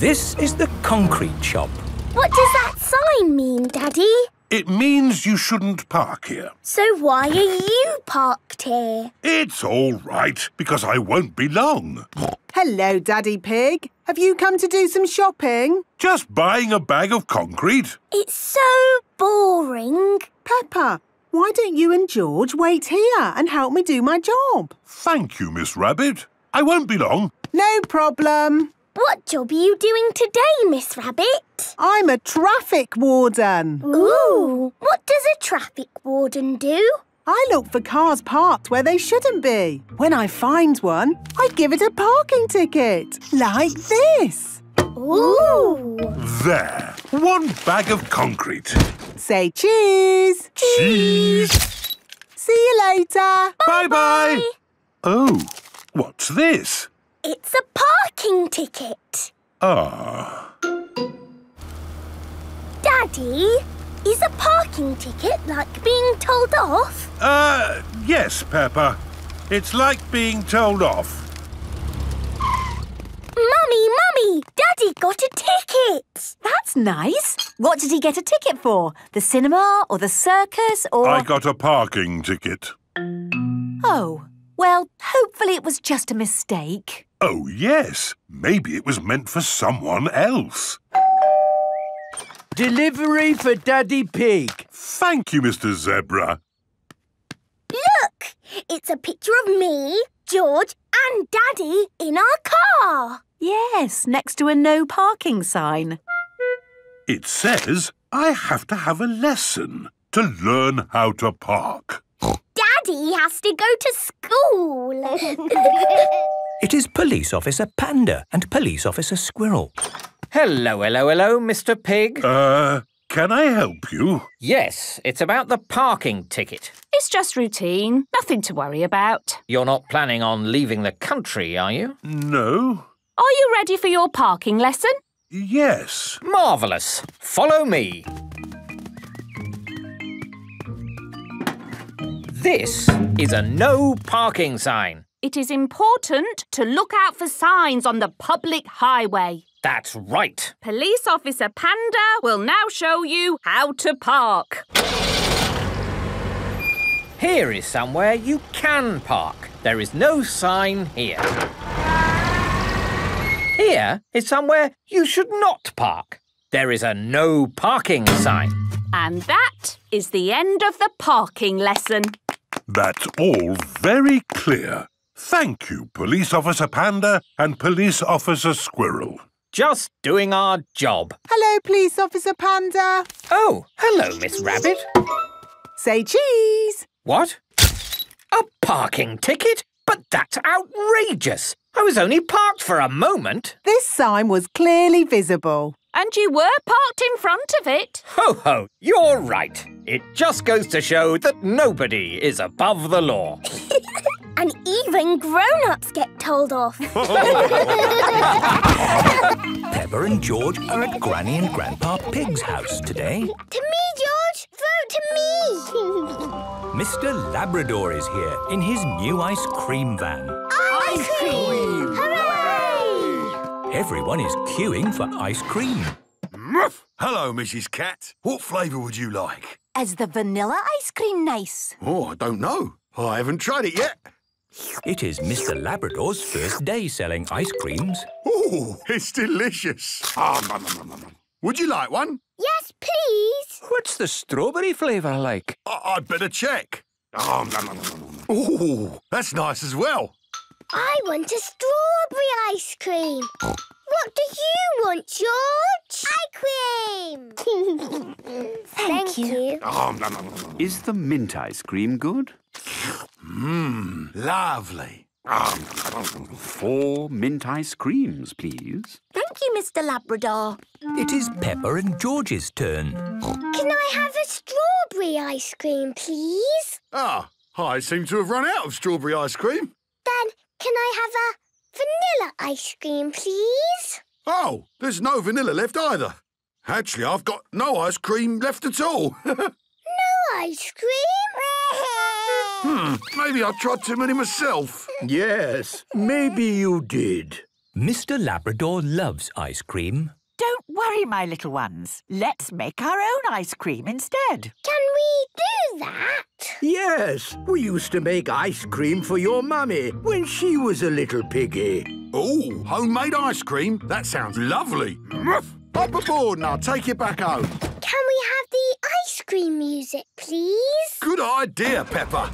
Speaker 9: This is the concrete shop.
Speaker 23: What does that sign mean, Daddy?
Speaker 9: It means you shouldn't park here.
Speaker 24: So why are you parked here? It's
Speaker 9: all right, because I won't be long.
Speaker 24: Hello, Daddy Pig. Have you come to do some shopping?
Speaker 9: Just buying a bag of concrete.
Speaker 24: It's so boring. Peppa, why don't you and George wait here and help me do my job? Thank you, Miss Rabbit.
Speaker 9: I won't be long.
Speaker 24: No problem. What job are you doing today, Miss Rabbit? I'm a traffic warden. Ooh! What does a traffic warden do? I look for cars parked where they shouldn't be. When I find one, I give it a parking ticket, like this.
Speaker 63: Ooh!
Speaker 9: There, one bag of concrete.
Speaker 25: Say cheese! Cheese! See you later!
Speaker 9: Bye-bye! Oh, what's this?
Speaker 23: It's a parking ticket.
Speaker 9: Ah.
Speaker 23: Daddy, is a parking ticket like being told off?
Speaker 27: Uh, yes, Peppa. It's like being told off.
Speaker 23: Mummy, Mummy, Daddy got a ticket.
Speaker 8: That's nice. What did he get a ticket for? The cinema or the circus or... I
Speaker 9: got a parking ticket.
Speaker 8: Oh, well, hopefully it was just a mistake.
Speaker 9: Oh, yes. Maybe it was meant for someone else. Delivery for Daddy Pig. Thank you, Mr Zebra.
Speaker 29: Look! It's a picture of me, George and Daddy in our car. Yes, next to a no parking sign.
Speaker 9: It says I have to have a lesson to learn how to park.
Speaker 30: Daddy has to go to school.
Speaker 2: It is Police Officer Panda and Police Officer Squirrel. Hello, hello,
Speaker 18: hello, Mr Pig. Uh, can I help you? Yes, it's about the parking ticket.
Speaker 31: It's just routine, nothing to worry about.
Speaker 18: You're not planning on leaving the country, are you? No.
Speaker 31: Are you ready for your parking lesson?
Speaker 18: Yes. Marvellous. Follow me. This is a no parking sign.
Speaker 31: It is important to look out for signs on the public highway. That's right. Police Officer Panda will now show you how to park.
Speaker 18: Here is somewhere you can park. There is no sign here. Here is somewhere you should not park. There is a no parking sign.
Speaker 31: And that is the end of the parking lesson.
Speaker 9: That's all very clear. Thank you, Police Officer Panda and Police Officer Squirrel. Just doing our job.
Speaker 24: Hello, Police Officer Panda. Oh,
Speaker 9: hello, Miss Rabbit.
Speaker 24: Say
Speaker 18: cheese. What? A parking ticket? But that's outrageous. I was only parked for a moment.
Speaker 24: This sign was clearly visible. And you were parked in
Speaker 31: front of it.
Speaker 18: Ho ho, you're right. It just goes to show that nobody is above the law.
Speaker 31: And even grown-ups get
Speaker 5: told off.
Speaker 2: Peppa and George are at Granny and Grandpa Pig's house today. To me, George!
Speaker 32: Vote to me!
Speaker 2: Mr Labrador is here in his new ice cream van.
Speaker 32: Ice,
Speaker 34: cream! cream.
Speaker 2: Hooray! Everyone is queuing for ice cream.
Speaker 35: Muff! Hello, Mrs Cat. What flavour would you like?
Speaker 34: Is the vanilla ice cream nice?
Speaker 2: Oh, I don't know. I haven't tried it yet. It is Mr. Labrador's first day selling ice creams. Oh, it's delicious. Would you like one? Yes, please. What's the strawberry flavour like? I would better
Speaker 35: check. Oh, that's nice as well. I want
Speaker 5: a strawberry ice cream. What do you want, George? Ice cream! Thank, Thank you.
Speaker 37: you. Is the mint ice cream good? Mmm, lovely. Four mint ice creams, please.
Speaker 38: Thank you, Mr Labrador. It is
Speaker 37: Peppa and George's turn.
Speaker 38: Can I have a strawberry ice cream,
Speaker 5: please?
Speaker 35: Ah, I seem to have run out of strawberry ice cream.
Speaker 5: Then can I have a vanilla ice cream, please?
Speaker 35: Oh, there's no vanilla left either. Actually, I've got no ice cream left at all. no
Speaker 5: ice cream?
Speaker 2: Hmm, maybe I tried too many myself. Yes, maybe you did. Mr Labrador loves ice cream.
Speaker 39: Don't worry, my little ones. Let's make our own ice cream instead. Can we do that? Yes, we used to make ice cream for your mummy when she was a little
Speaker 35: piggy. Oh, homemade ice cream? That sounds lovely. Up aboard now. take it back home.
Speaker 5: Can we have the ice cream music, please?
Speaker 35: Good
Speaker 41: idea, Peppa.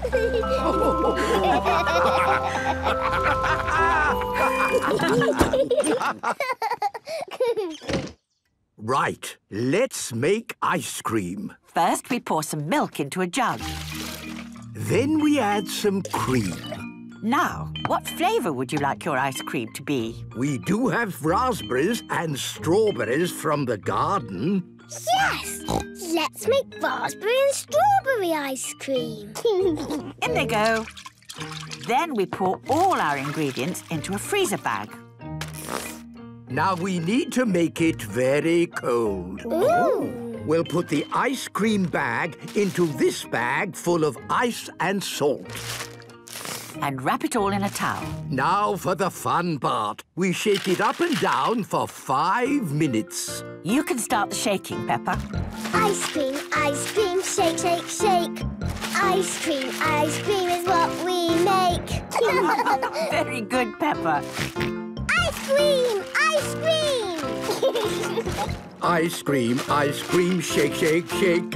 Speaker 40: right, let's make ice cream.
Speaker 39: First, we pour some milk into a jug.
Speaker 40: Then we add some cream. Now, what flavour would you like your ice cream to be? We do have raspberries and strawberries from the
Speaker 39: garden.
Speaker 5: Yes! Let's make raspberry and strawberry ice cream.
Speaker 39: In they go. Then we pour all our ingredients into a freezer bag. Now we need to make it very
Speaker 40: cold. Ooh! We'll put the ice cream bag into this bag full of ice and salt and wrap it all in a towel. Now for the fun part. We shake it up and down for five minutes. You can
Speaker 45: start the shaking, Peppa.
Speaker 42: Ice cream, ice cream, shake, shake, shake. Ice cream, ice cream is what we make. Very good,
Speaker 44: Peppa.
Speaker 32: Ice cream, ice cream.
Speaker 44: ice cream, ice cream, shake, shake, shake.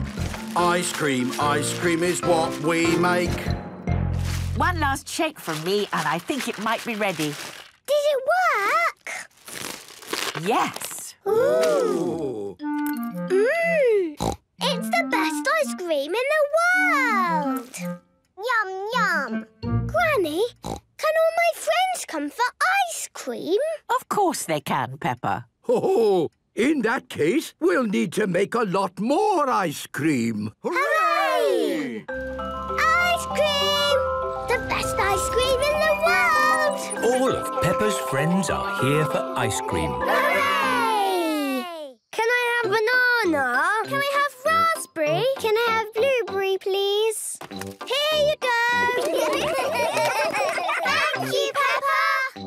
Speaker 44: Ice cream, ice cream is what we make.
Speaker 45: One last shake from me, and I think it might be ready. Did it work?
Speaker 46: Yes. Ooh.
Speaker 5: Mmm. It's the best ice cream in the world. Yum, yum. Granny, can all my friends come for ice cream?
Speaker 88: Of course they can, Peppa. Oh, in that
Speaker 40: case, we'll need to make a lot more ice cream.
Speaker 5: Hooray! Hooray! Ice cream! the best ice cream in the world! All
Speaker 2: of Peppa's friends are here for ice cream.
Speaker 5: Hooray! Can I have banana? Can I have raspberry? Can I have blueberry, please? Here you go! Thank you, Peppa!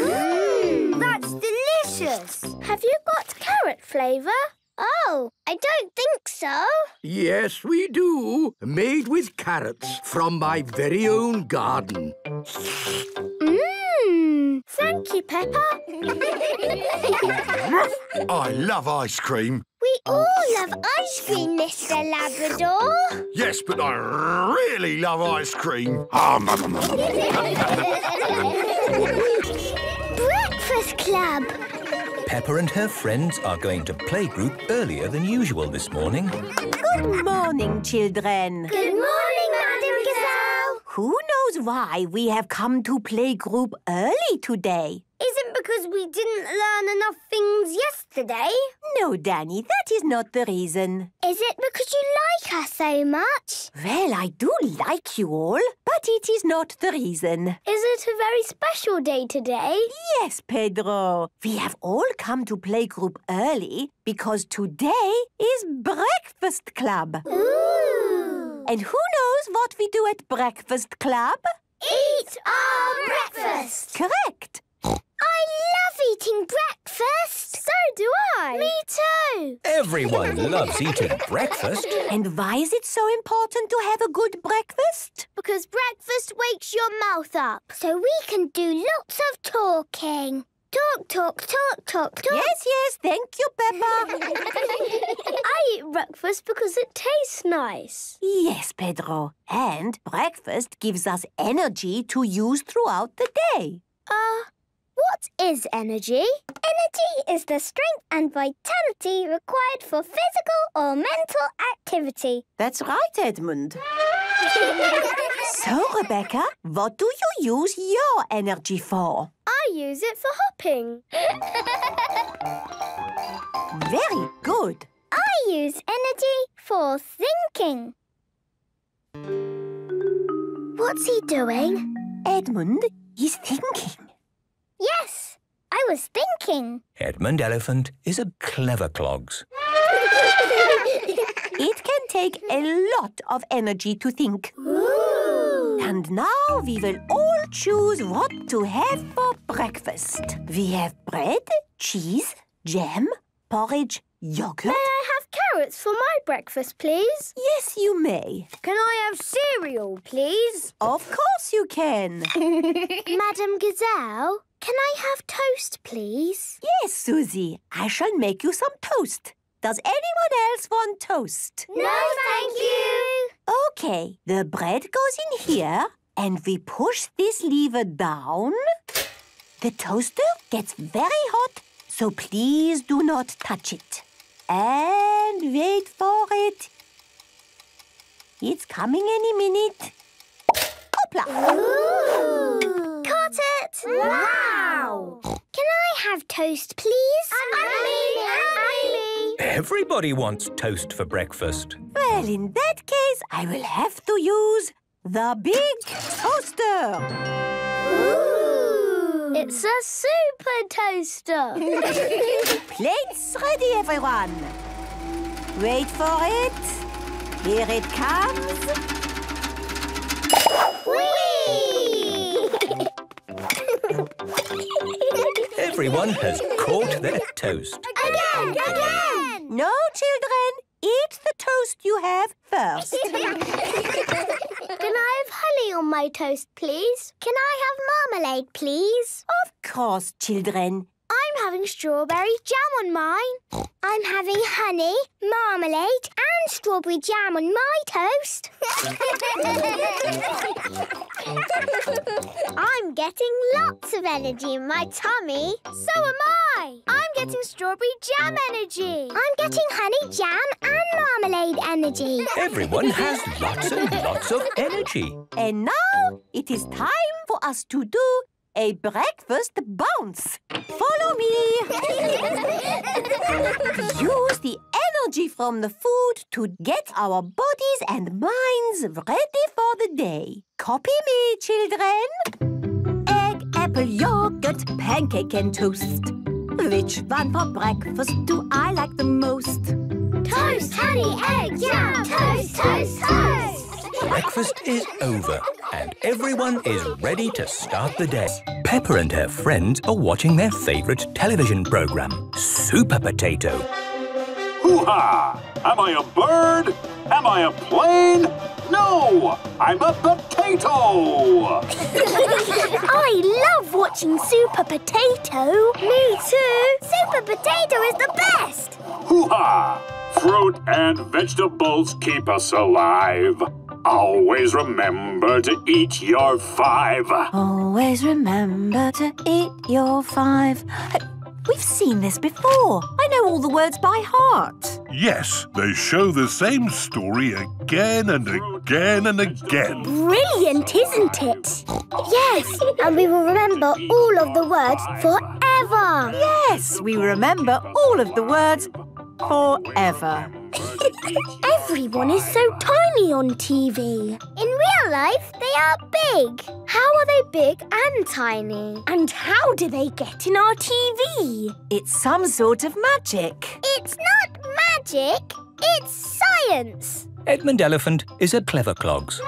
Speaker 5: Mmm, that's delicious! Have you got carrot flavour? Oh, I don't think so.
Speaker 40: Yes, we do. Made with carrots from my very own garden.
Speaker 5: Mmm. Thank you, Peppa.
Speaker 35: I love ice cream.
Speaker 5: We all love ice cream, Mr Labrador.
Speaker 35: Yes, but I really love ice cream.
Speaker 47: Breakfast Club.
Speaker 2: Peppa and her friends are going to playgroup earlier than usual this morning.
Speaker 6: Good morning, children. Good morning, Madam Gazelle. Who knows why we have come to playgroup early today?
Speaker 5: isn't because we didn't learn enough things yesterday.
Speaker 6: No, Danny, that is not the reason.
Speaker 5: Is it because you like us so much?
Speaker 6: Well, I do like you all, but it is not the reason. Is
Speaker 5: it a very special
Speaker 51: day today?
Speaker 6: Yes, Pedro. We have all come to playgroup early because today is breakfast club. Ooh! And who knows what we do at breakfast club? Eat
Speaker 84: our breakfast!
Speaker 5: Correct! I love eating breakfast. So do I. Me too.
Speaker 52: Everyone loves eating breakfast. And why
Speaker 5: is it so important to have a good breakfast? Because breakfast wakes your mouth up. So we can do
Speaker 53: lots of talking. Talk, talk, talk, talk, talk. Yes, yes, thank you, Peppa. I eat breakfast because it tastes nice. Yes,
Speaker 6: Pedro. And breakfast gives us energy to use throughout the day.
Speaker 5: Uh, what is energy? Energy is the strength and vitality required for physical or mental activity. That's right, Edmund.
Speaker 54: so,
Speaker 6: Rebecca, what do you use your energy for?
Speaker 54: I use it for hopping.
Speaker 5: Very good. I use energy for thinking. What's he doing? Edmund, he's thinking. Yes, I was thinking.
Speaker 2: Edmund Elephant is a clever clogs.
Speaker 6: it can take a lot of energy to think. Ooh. And now we will all choose what to have for breakfast. We have bread, cheese, jam, porridge, yogurt. May I have carrots for my breakfast, please? Yes, you may. Can I have cereal, please? Of course you can. Madam Gazelle, can I have toast, please? Yes, Susie. I shall make you some toast. Does anyone else want toast? No, thank you. OK. The bread goes in here, and we push this lever down. The toaster gets very hot, so please do not touch it. And wait for it. It's
Speaker 5: coming any minute. Hoopla! Ooh it? Wow! Can I have toast, please? Annie!
Speaker 2: Annie! Everybody wants toast for breakfast.
Speaker 5: Well, in that case, I will
Speaker 6: have to use the big toaster.
Speaker 56: Ooh! It's a super toaster. Plates ready, everyone. Wait for it. Here it comes. Whee!
Speaker 2: Everyone has caught their toast.
Speaker 6: Again!
Speaker 5: Again! No, children. Eat the toast you have first. Can I have honey on my toast, please? Can I have marmalade, please? Of course, children. I'm having strawberry jam on mine. I'm having honey, marmalade and strawberry jam on my toast. I'm getting lots of energy in my tummy. So am I. I'm getting strawberry jam energy. I'm getting honey jam and marmalade energy. Everyone has lots and lots of energy. And now it is time for us to do a
Speaker 6: breakfast bounce. Follow me. Use the energy from the food to get our bodies and minds ready for the day. Copy me, children. Egg, apple, yogurt, pancake and toast. Which one for breakfast do I
Speaker 5: like the most? Toast, honey, egg, yum! Toast, toast, toast!
Speaker 2: Breakfast is over and everyone is ready to start the day. Peppa and her friends are watching their favourite television programme, Super Potato.
Speaker 58: Hoo-ha! Am I a bird? Am I a plane? No! I'm a potato!
Speaker 5: I love watching Super Potato. Me too. Super Potato is the best!
Speaker 59: Hoo-ha! Fruit and vegetables keep us alive. Always remember to eat your five.
Speaker 3: Always remember
Speaker 60: to eat your five. We've seen this before. I know all the words by heart.
Speaker 9: Yes, they show the same story again and again and again.
Speaker 60: Brilliant, isn't it? Yes, and we will remember
Speaker 61: all of the words forever. Yes, we remember all of the words Forever.
Speaker 5: Everyone is so tiny on TV. In real life, they are big. How are they big and tiny?
Speaker 62: And how do they get in our TV? It's some sort of magic. It's not magic. It's science.
Speaker 2: Edmund Elephant is a clever
Speaker 9: clogs.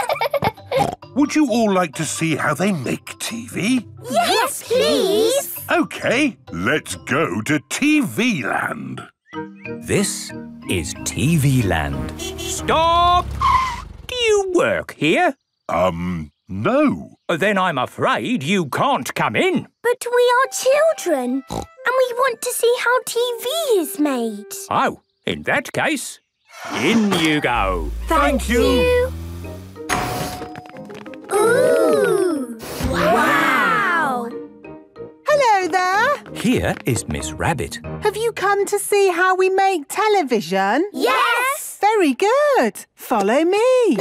Speaker 9: Would you all like to see how they make TV?
Speaker 63: Yes, yes please.
Speaker 9: OK, let's go to TV
Speaker 2: Land. This is TV Land. Stop! Do you work here? Um, no. Then I'm afraid
Speaker 64: you can't come in.
Speaker 23: But we are children, and we want to see how TV is made.
Speaker 64: Oh, in that case, in you go.
Speaker 23: Thank,
Speaker 2: Thank you.
Speaker 82: you. Ooh! wow. wow. Hello there.
Speaker 2: Here is Miss Rabbit.
Speaker 82: Have you
Speaker 24: come to see how we make television? Yes. Very good. Follow
Speaker 66: me.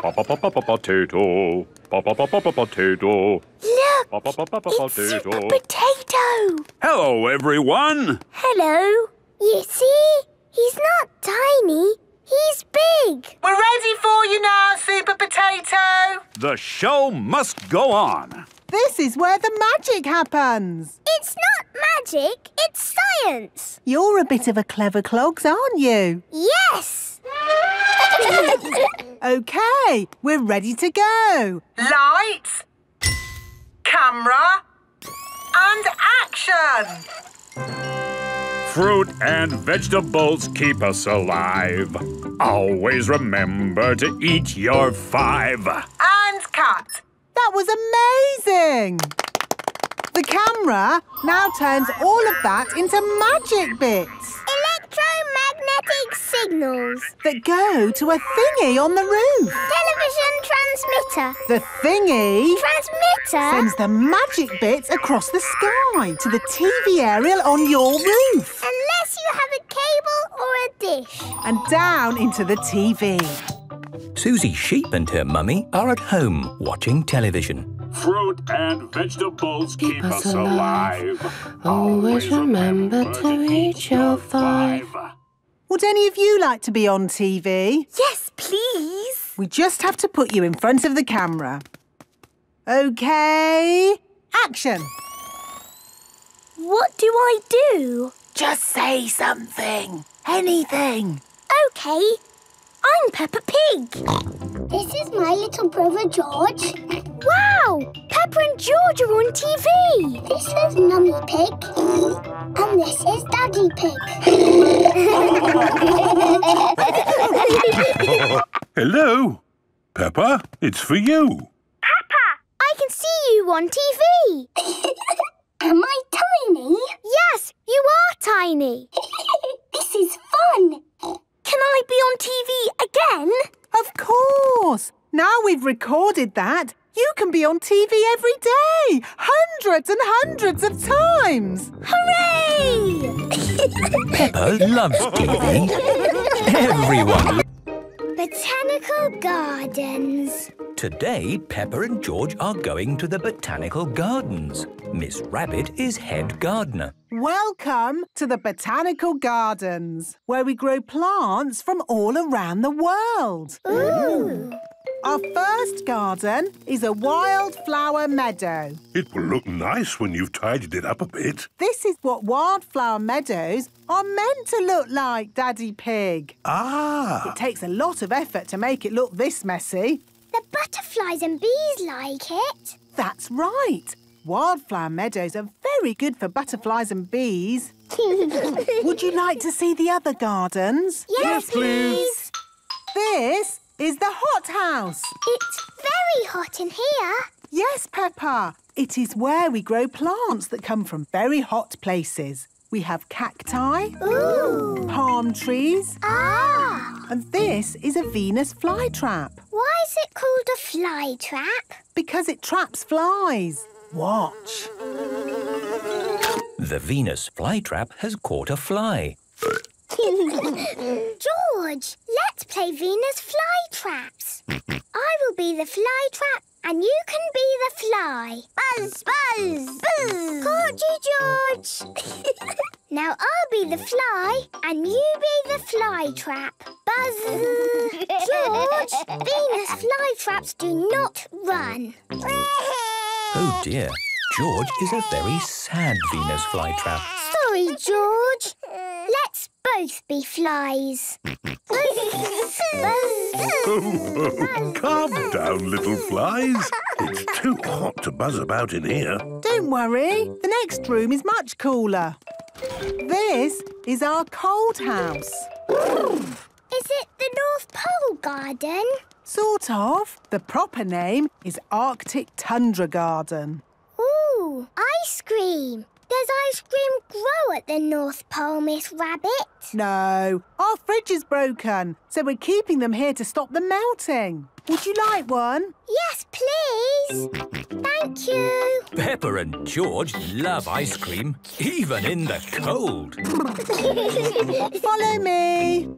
Speaker 65: Potato. Potato. Look, it's Super
Speaker 66: Potato.
Speaker 65: Hello, everyone.
Speaker 66: Hello. You see? He's not tiny. He's big. We're ready for you now, Super Potato.
Speaker 67: The show must
Speaker 24: go on. This is where the magic happens. It's not magic,
Speaker 66: it's science.
Speaker 24: You're a bit of a clever clogs, aren't you?
Speaker 66: Yes.
Speaker 24: OK, we're ready to go.
Speaker 66: Lights,
Speaker 68: camera and action.
Speaker 59: Fruit and vegetables keep us alive. Always remember to eat your five.
Speaker 69: And cut. That
Speaker 24: was amazing! The camera now turns all of that into magic bits. Electromagnetic signals. That go to a thingy on the roof.
Speaker 5: Television transmitter.
Speaker 24: The thingy... Transmitter. Sends the magic bits across the sky to the TV aerial on your roof. Unless you have a cable or a dish. And down into the
Speaker 59: TV.
Speaker 2: Susie Sheep and her mummy are at home watching television.
Speaker 59: Fruit and vegetables keep, keep us, us alive. alive. Always
Speaker 24: remember to eat your five. Would any of you like to be on TV?
Speaker 70: Yes, please.
Speaker 24: We just have to put you in front of the camera. OK, action. What do I
Speaker 23: do? Just say something. Anything. OK,
Speaker 5: I'm Peppa Pig. This is my little brother George. Wow! Peppa and George are on TV. This is Mummy Pig. And this is Daddy Pig.
Speaker 9: Hello. Peppa, it's for you.
Speaker 5: Peppa! I can see you on TV. Am I tiny? Yes,
Speaker 23: you are tiny. this is fun. Can I be on TV
Speaker 24: again? Of course! Now we've recorded that, you can be on TV every day! Hundreds and hundreds of times! Hooray!
Speaker 72: Peppa loves TV.
Speaker 71: Everyone
Speaker 72: Botanical Gardens.
Speaker 2: Today, Peppa and George are going to the Botanical Gardens. Miss Rabbit is head gardener.
Speaker 72: Welcome
Speaker 24: to the Botanical Gardens, where we grow plants from all around the world. Ooh! Our first garden is a wildflower meadow.
Speaker 9: It will look nice when you've tidied it up a bit.
Speaker 24: This is what Wildflower Meadows are meant to look like Daddy Pig.
Speaker 9: Ah. It
Speaker 24: takes a lot of effort to make it look this messy. The butterflies and bees like it. That's right. Wildflower meadows are very good for butterflies and bees. Would you like to see the other gardens? Yes, yes please. This is the hothouse. It's very hot in here. Yes, Peppa. It is where we grow plants that come from very hot places. We have cacti, Ooh. palm trees, ah. and this is a Venus flytrap. Why is it called a flytrap? Because it traps flies.
Speaker 73: Watch.
Speaker 2: The Venus flytrap has caught a fly.
Speaker 24: George, let's
Speaker 47: play Venus flytraps. I will be the flytrap and you can be
Speaker 5: the fly. Buzz, buzz, buzz. Caught you, George. now I'll be the fly and you be the fly trap. Buzz. George, Venus fly traps do not run.
Speaker 2: oh dear. George is a very sad Venus flytrap
Speaker 5: sorry, George. Let's both be flies.
Speaker 9: oh, oh, calm down, little flies. It's too hot to buzz about in here.
Speaker 24: Don't worry. The next room is much cooler. This is our cold house. Is it the North Pole Garden? Sort of. The proper name is Arctic Tundra Garden.
Speaker 5: Ooh, ice cream. Does ice cream grow at
Speaker 24: the North Pole, Miss Rabbit? No. Our fridge is broken, so we're keeping them here to stop them melting. Would you like one? Yes, please.
Speaker 2: Thank you. Peppa and George love ice cream, even in the cold.
Speaker 24: Follow me.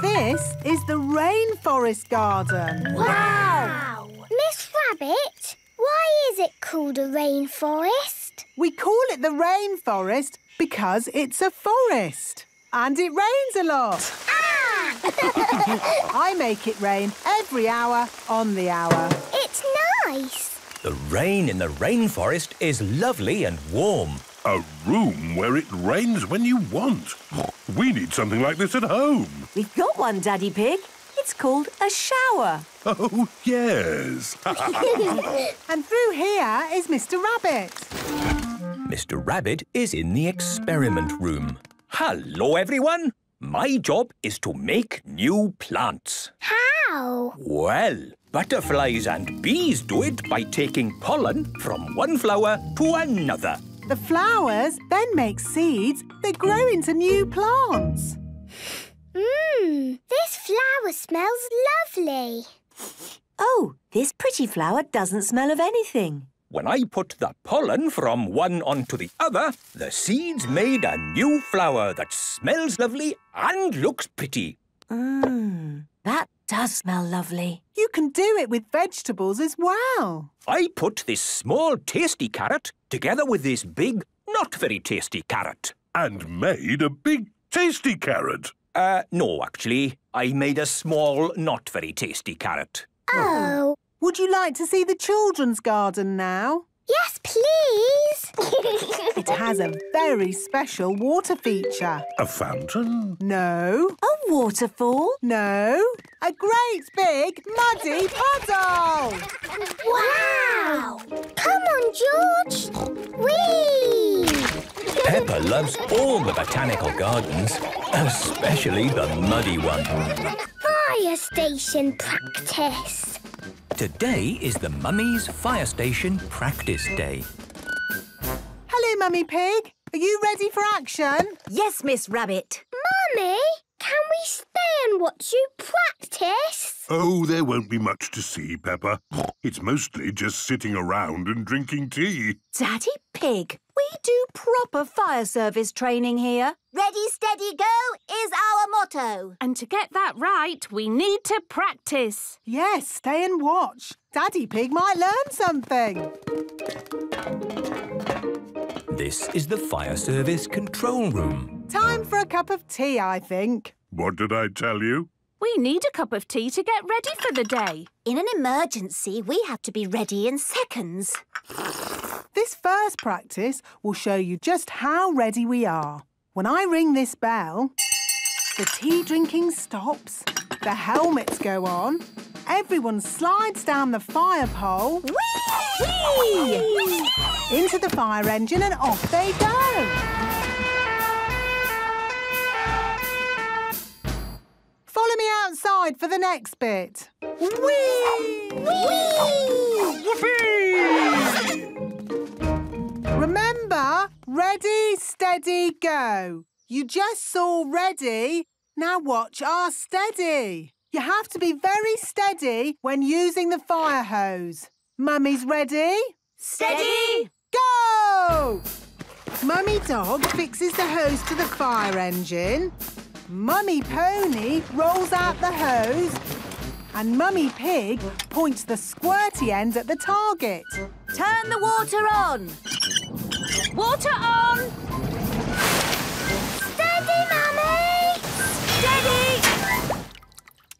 Speaker 24: This is the rainforest garden. Wow! wow. Miss Rabbit, why is it called a rainforest? We call it the rainforest because it's a forest. And it rains a lot. Ah! I make it rain every hour on the hour. It's nice.
Speaker 9: The rain in the rainforest is lovely and warm. A room where it rains when you want. We need something like this at home.
Speaker 74: We've got one, Daddy Pig.
Speaker 24: It's called a shower.
Speaker 9: Oh, yes.
Speaker 24: and through here is Mr Rabbit.
Speaker 2: Mr Rabbit is in the experiment room. Hello, everyone. My job is to make new plants.
Speaker 75: How?
Speaker 2: Well, butterflies and bees do it by taking
Speaker 48: pollen from one flower to another.
Speaker 24: The flowers then make seeds that grow into new plants. Mmm, this flower
Speaker 5: smells lovely.
Speaker 48: Oh, this pretty flower doesn't smell of anything. When I put the pollen from one onto the other, the seeds made a new flower that smells lovely and looks pretty.
Speaker 24: Mmm, that does smell lovely. You can do it with vegetables as well.
Speaker 2: I put this small tasty carrot together with this big, not very tasty carrot. And made a big tasty carrot. Uh, no, actually. I made a small, not very tasty carrot.
Speaker 24: Oh. Would you like to see the children's garden now? Yes, please. it has a very special water feature. A fountain? No. A waterfall? No. A great big muddy puddle.
Speaker 81: Wow!
Speaker 76: Come on, George. Whee!
Speaker 2: Peppa loves all the botanical gardens, especially the muddy one.
Speaker 5: Fire
Speaker 81: station practice.
Speaker 2: Today is the Mummy's Fire Station Practice Day.
Speaker 81: Hello, Mummy Pig. Are you ready for
Speaker 91: action? Yes, Miss Rabbit. Mummy, can we stay and watch you
Speaker 6: practice?
Speaker 9: Oh, there won't be much to see, Peppa. It's mostly just sitting around and drinking tea. Daddy Pig,
Speaker 77: we do proper fire service training here. Ready, steady, go is our motto. And to get that right,
Speaker 24: we need to practice. Yes, stay and watch. Daddy Pig might learn something.
Speaker 2: This is the fire service
Speaker 78: control room.
Speaker 24: Time for a cup of tea, I think.
Speaker 78: What did I tell you?
Speaker 24: We need a cup of tea to get ready for the day. In an emergency, we have to be ready in seconds. This first practice will show you just how ready we are. When I ring this bell, the tea drinking stops, the helmets go on, everyone slides down the fire pole Whee! Whee! Whee! into the fire engine and off they go. Follow me outside for the next bit. Whee! Whee! Whoopee! Remember, ready, steady, go. You just saw ready, now watch our steady. You have to be very steady when using the fire hose. Mummy's ready? Steady! Go! Mummy Dog fixes the hose to the fire engine. Mummy Pony rolls out the hose and Mummy Pig points the squirty end at the target.
Speaker 79: Turn the water on! Water on! Steady, Mummy! Steady!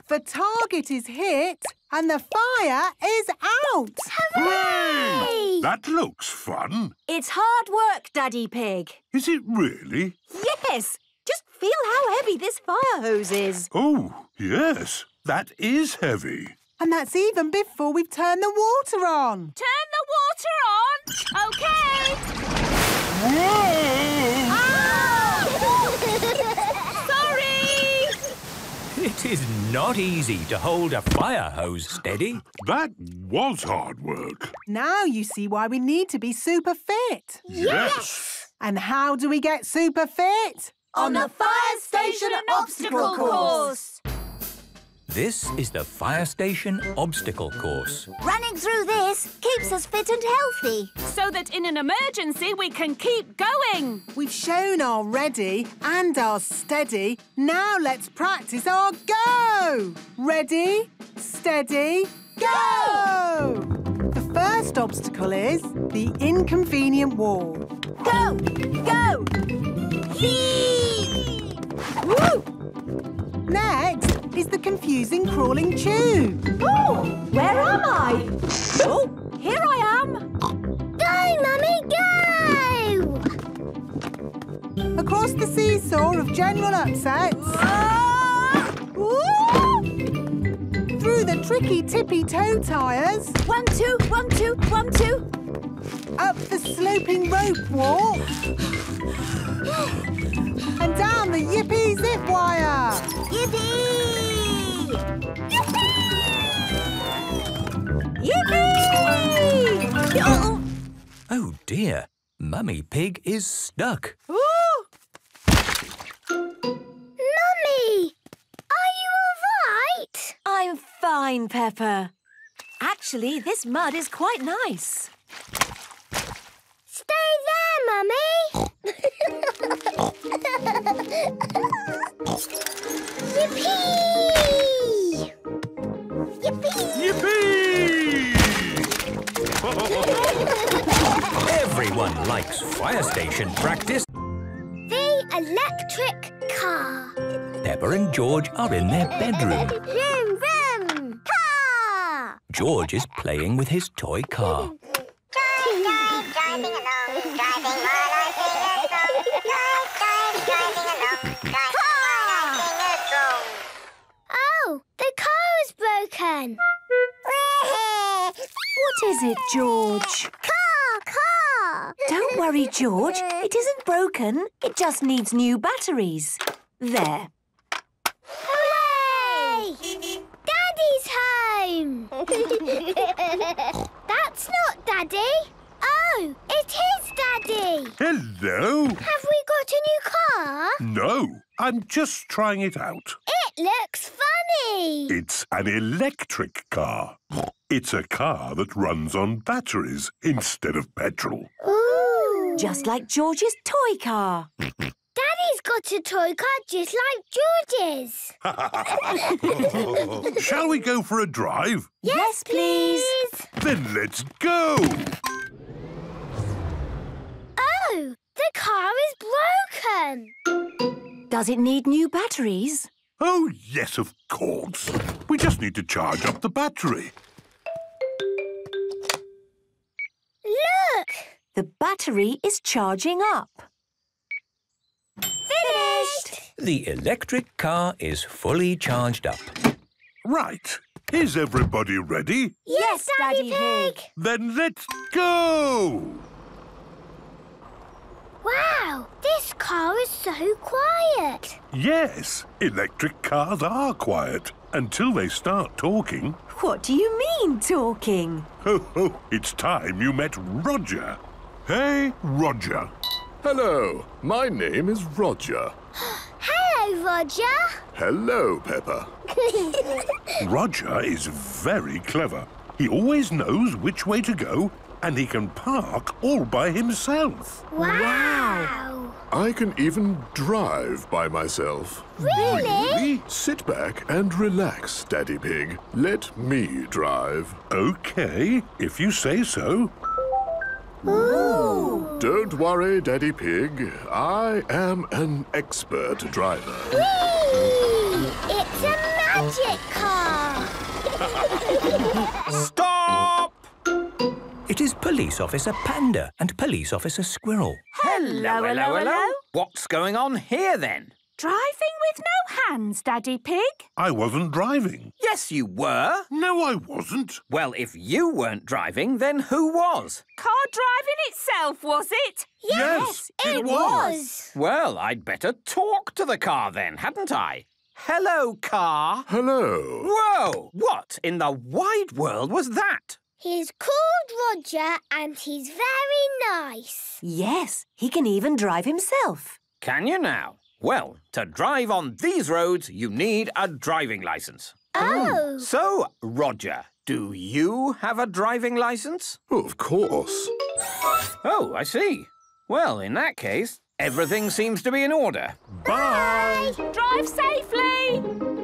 Speaker 24: The target is hit and the fire is out! Hooray!
Speaker 9: That looks fun.
Speaker 24: It's hard work, Daddy Pig.
Speaker 9: Is it really?
Speaker 24: Yes! Just feel how heavy this fire hose is. Oh,
Speaker 9: yes. That is heavy.
Speaker 24: And that's even before we've turned the water on.
Speaker 80: Turn the water on? OK.
Speaker 55: Oh. Sorry!
Speaker 2: It is not easy to hold a fire hose steady. That was hard work.
Speaker 24: Now you see why we need to be super fit. Yes! And how do we get super fit? On the Fire Station Obstacle Course.
Speaker 2: This is the fire station obstacle course.
Speaker 24: Running through this keeps us fit and healthy. So that in an emergency we can keep going. We've shown our ready and our steady. Now let's practice our go. Ready, steady, go! The first obstacle is the inconvenient wall. Go, go, leap! Woo! Next is the confusing crawling tube. Oh, where am I? oh, here
Speaker 91: I
Speaker 82: am. Go, Mummy, go! Across the seesaw of general upsets. Ah!
Speaker 24: Through the tricky tippy toe tires. One, two, one, two, one,
Speaker 82: two. Up the sloping rope walk. and down the Yippee zip wire. Yippee! Yippee!
Speaker 55: Yippee! Oh,
Speaker 2: oh dear, Mummy Pig is stuck.
Speaker 55: Ooh.
Speaker 83: Mummy, are you all right? I'm fine, Peppa. Actually, this mud is quite nice. Stay there! Mummy!
Speaker 76: Yippee!
Speaker 55: Yippee! Yippee!
Speaker 2: Everyone likes fire station practice.
Speaker 1: The electric car.
Speaker 2: Peppa and George are in their bedroom.
Speaker 84: vroom, vroom! Car!
Speaker 2: George is playing with his toy car.
Speaker 84: Driving, driving, driving along.
Speaker 5: what is it, George? Car!
Speaker 7: Car!
Speaker 5: Don't worry, George. It isn't broken. It
Speaker 6: just
Speaker 8: needs new batteries. There.
Speaker 7: Hooray!
Speaker 5: Daddy's home! That's not Daddy. Oh, it is Daddy!
Speaker 9: Hello! Have we
Speaker 5: got a new car?
Speaker 9: No, I'm just trying it out.
Speaker 5: It looks funny!
Speaker 9: It's an electric car. It's a car that runs on batteries instead of petrol.
Speaker 10: Ooh! Just like George's toy car.
Speaker 5: Daddy's got a toy car just
Speaker 9: like George's. Shall we go for a drive?
Speaker 5: Yes, please.
Speaker 9: Then let's go.
Speaker 11: The car is broken! Does it need new batteries? Oh,
Speaker 9: yes, of course. We just need to charge up the battery.
Speaker 12: Look! The battery is charging up.
Speaker 2: Finished! The electric car is fully charged up.
Speaker 9: Right. Is everybody ready?
Speaker 13: Yes, Daddy Pig! Then let's
Speaker 9: go!
Speaker 13: Wow, this car
Speaker 83: is so quiet.
Speaker 9: Yes, electric cars are quiet until they start talking.
Speaker 83: What do you mean, talking?
Speaker 9: Ho, ho, it's time you met Roger. Hey, Roger. Hello, my name is Roger.
Speaker 15: Hello, Roger.
Speaker 9: Hello, Peppa.
Speaker 15: Roger
Speaker 9: is very clever. He always knows which way to go and he can park all by himself. Wow! I can
Speaker 14: even drive by myself. Really? really? Sit back and relax, Daddy Pig. Let me drive. Okay, if you say so. Ooh. Don't worry, Daddy Pig. I am an expert driver.
Speaker 16: Whee! It's a magic car!
Speaker 2: Stop! It is Police Officer Panda and Police Officer Squirrel.
Speaker 17: Hello,
Speaker 2: hello, hello. What's going on here, then?
Speaker 17: Driving with no hands, Daddy Pig.
Speaker 2: I wasn't driving.
Speaker 18: Yes, you were. No, I wasn't. Well, if you weren't driving, then who was?
Speaker 19: Car driving itself, was it? Yes, yes it, it was. was.
Speaker 18: Well, I'd better talk to the car then, hadn't I? Hello, car. Hello. Whoa! What in the wide world was that?
Speaker 5: He's called Roger and he's very nice.
Speaker 85: Yes, he can even drive himself.
Speaker 18: Can you now? Well, to drive on these roads, you need a driving licence. Oh. So, Roger, do you have a driving licence? Oh, of course. Oh, I see. Well, in that case, everything seems to
Speaker 2: be in order. Bye!
Speaker 20: Bye. Drive safely!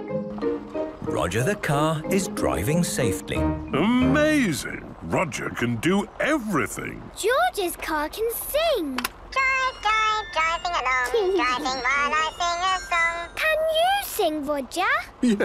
Speaker 2: Roger the car is driving safely. Amazing! Roger can do
Speaker 86: everything.
Speaker 4: George's car can sing. Drive, drive, driving along, driving while I sing a song. Can you sing, Roger?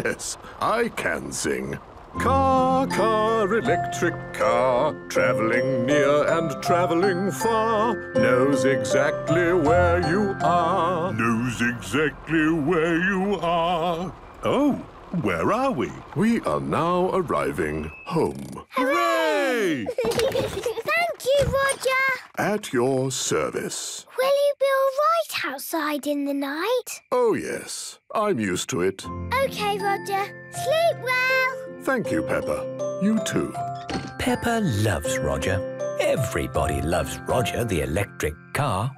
Speaker 14: Yes, I can sing. Car, car, electric car, travelling near and travelling far, knows exactly where you are. Knows exactly where you are. Oh, where are we? We are now arriving home. Hooray!
Speaker 63: Thank
Speaker 5: you, Roger.
Speaker 14: At your service.
Speaker 5: Will you be all right outside in the night?
Speaker 14: Oh, yes. I'm used to it.
Speaker 5: OK, Roger. Sleep well.
Speaker 2: Thank you, Peppa. You too. Peppa loves Roger. Everybody loves Roger the electric car.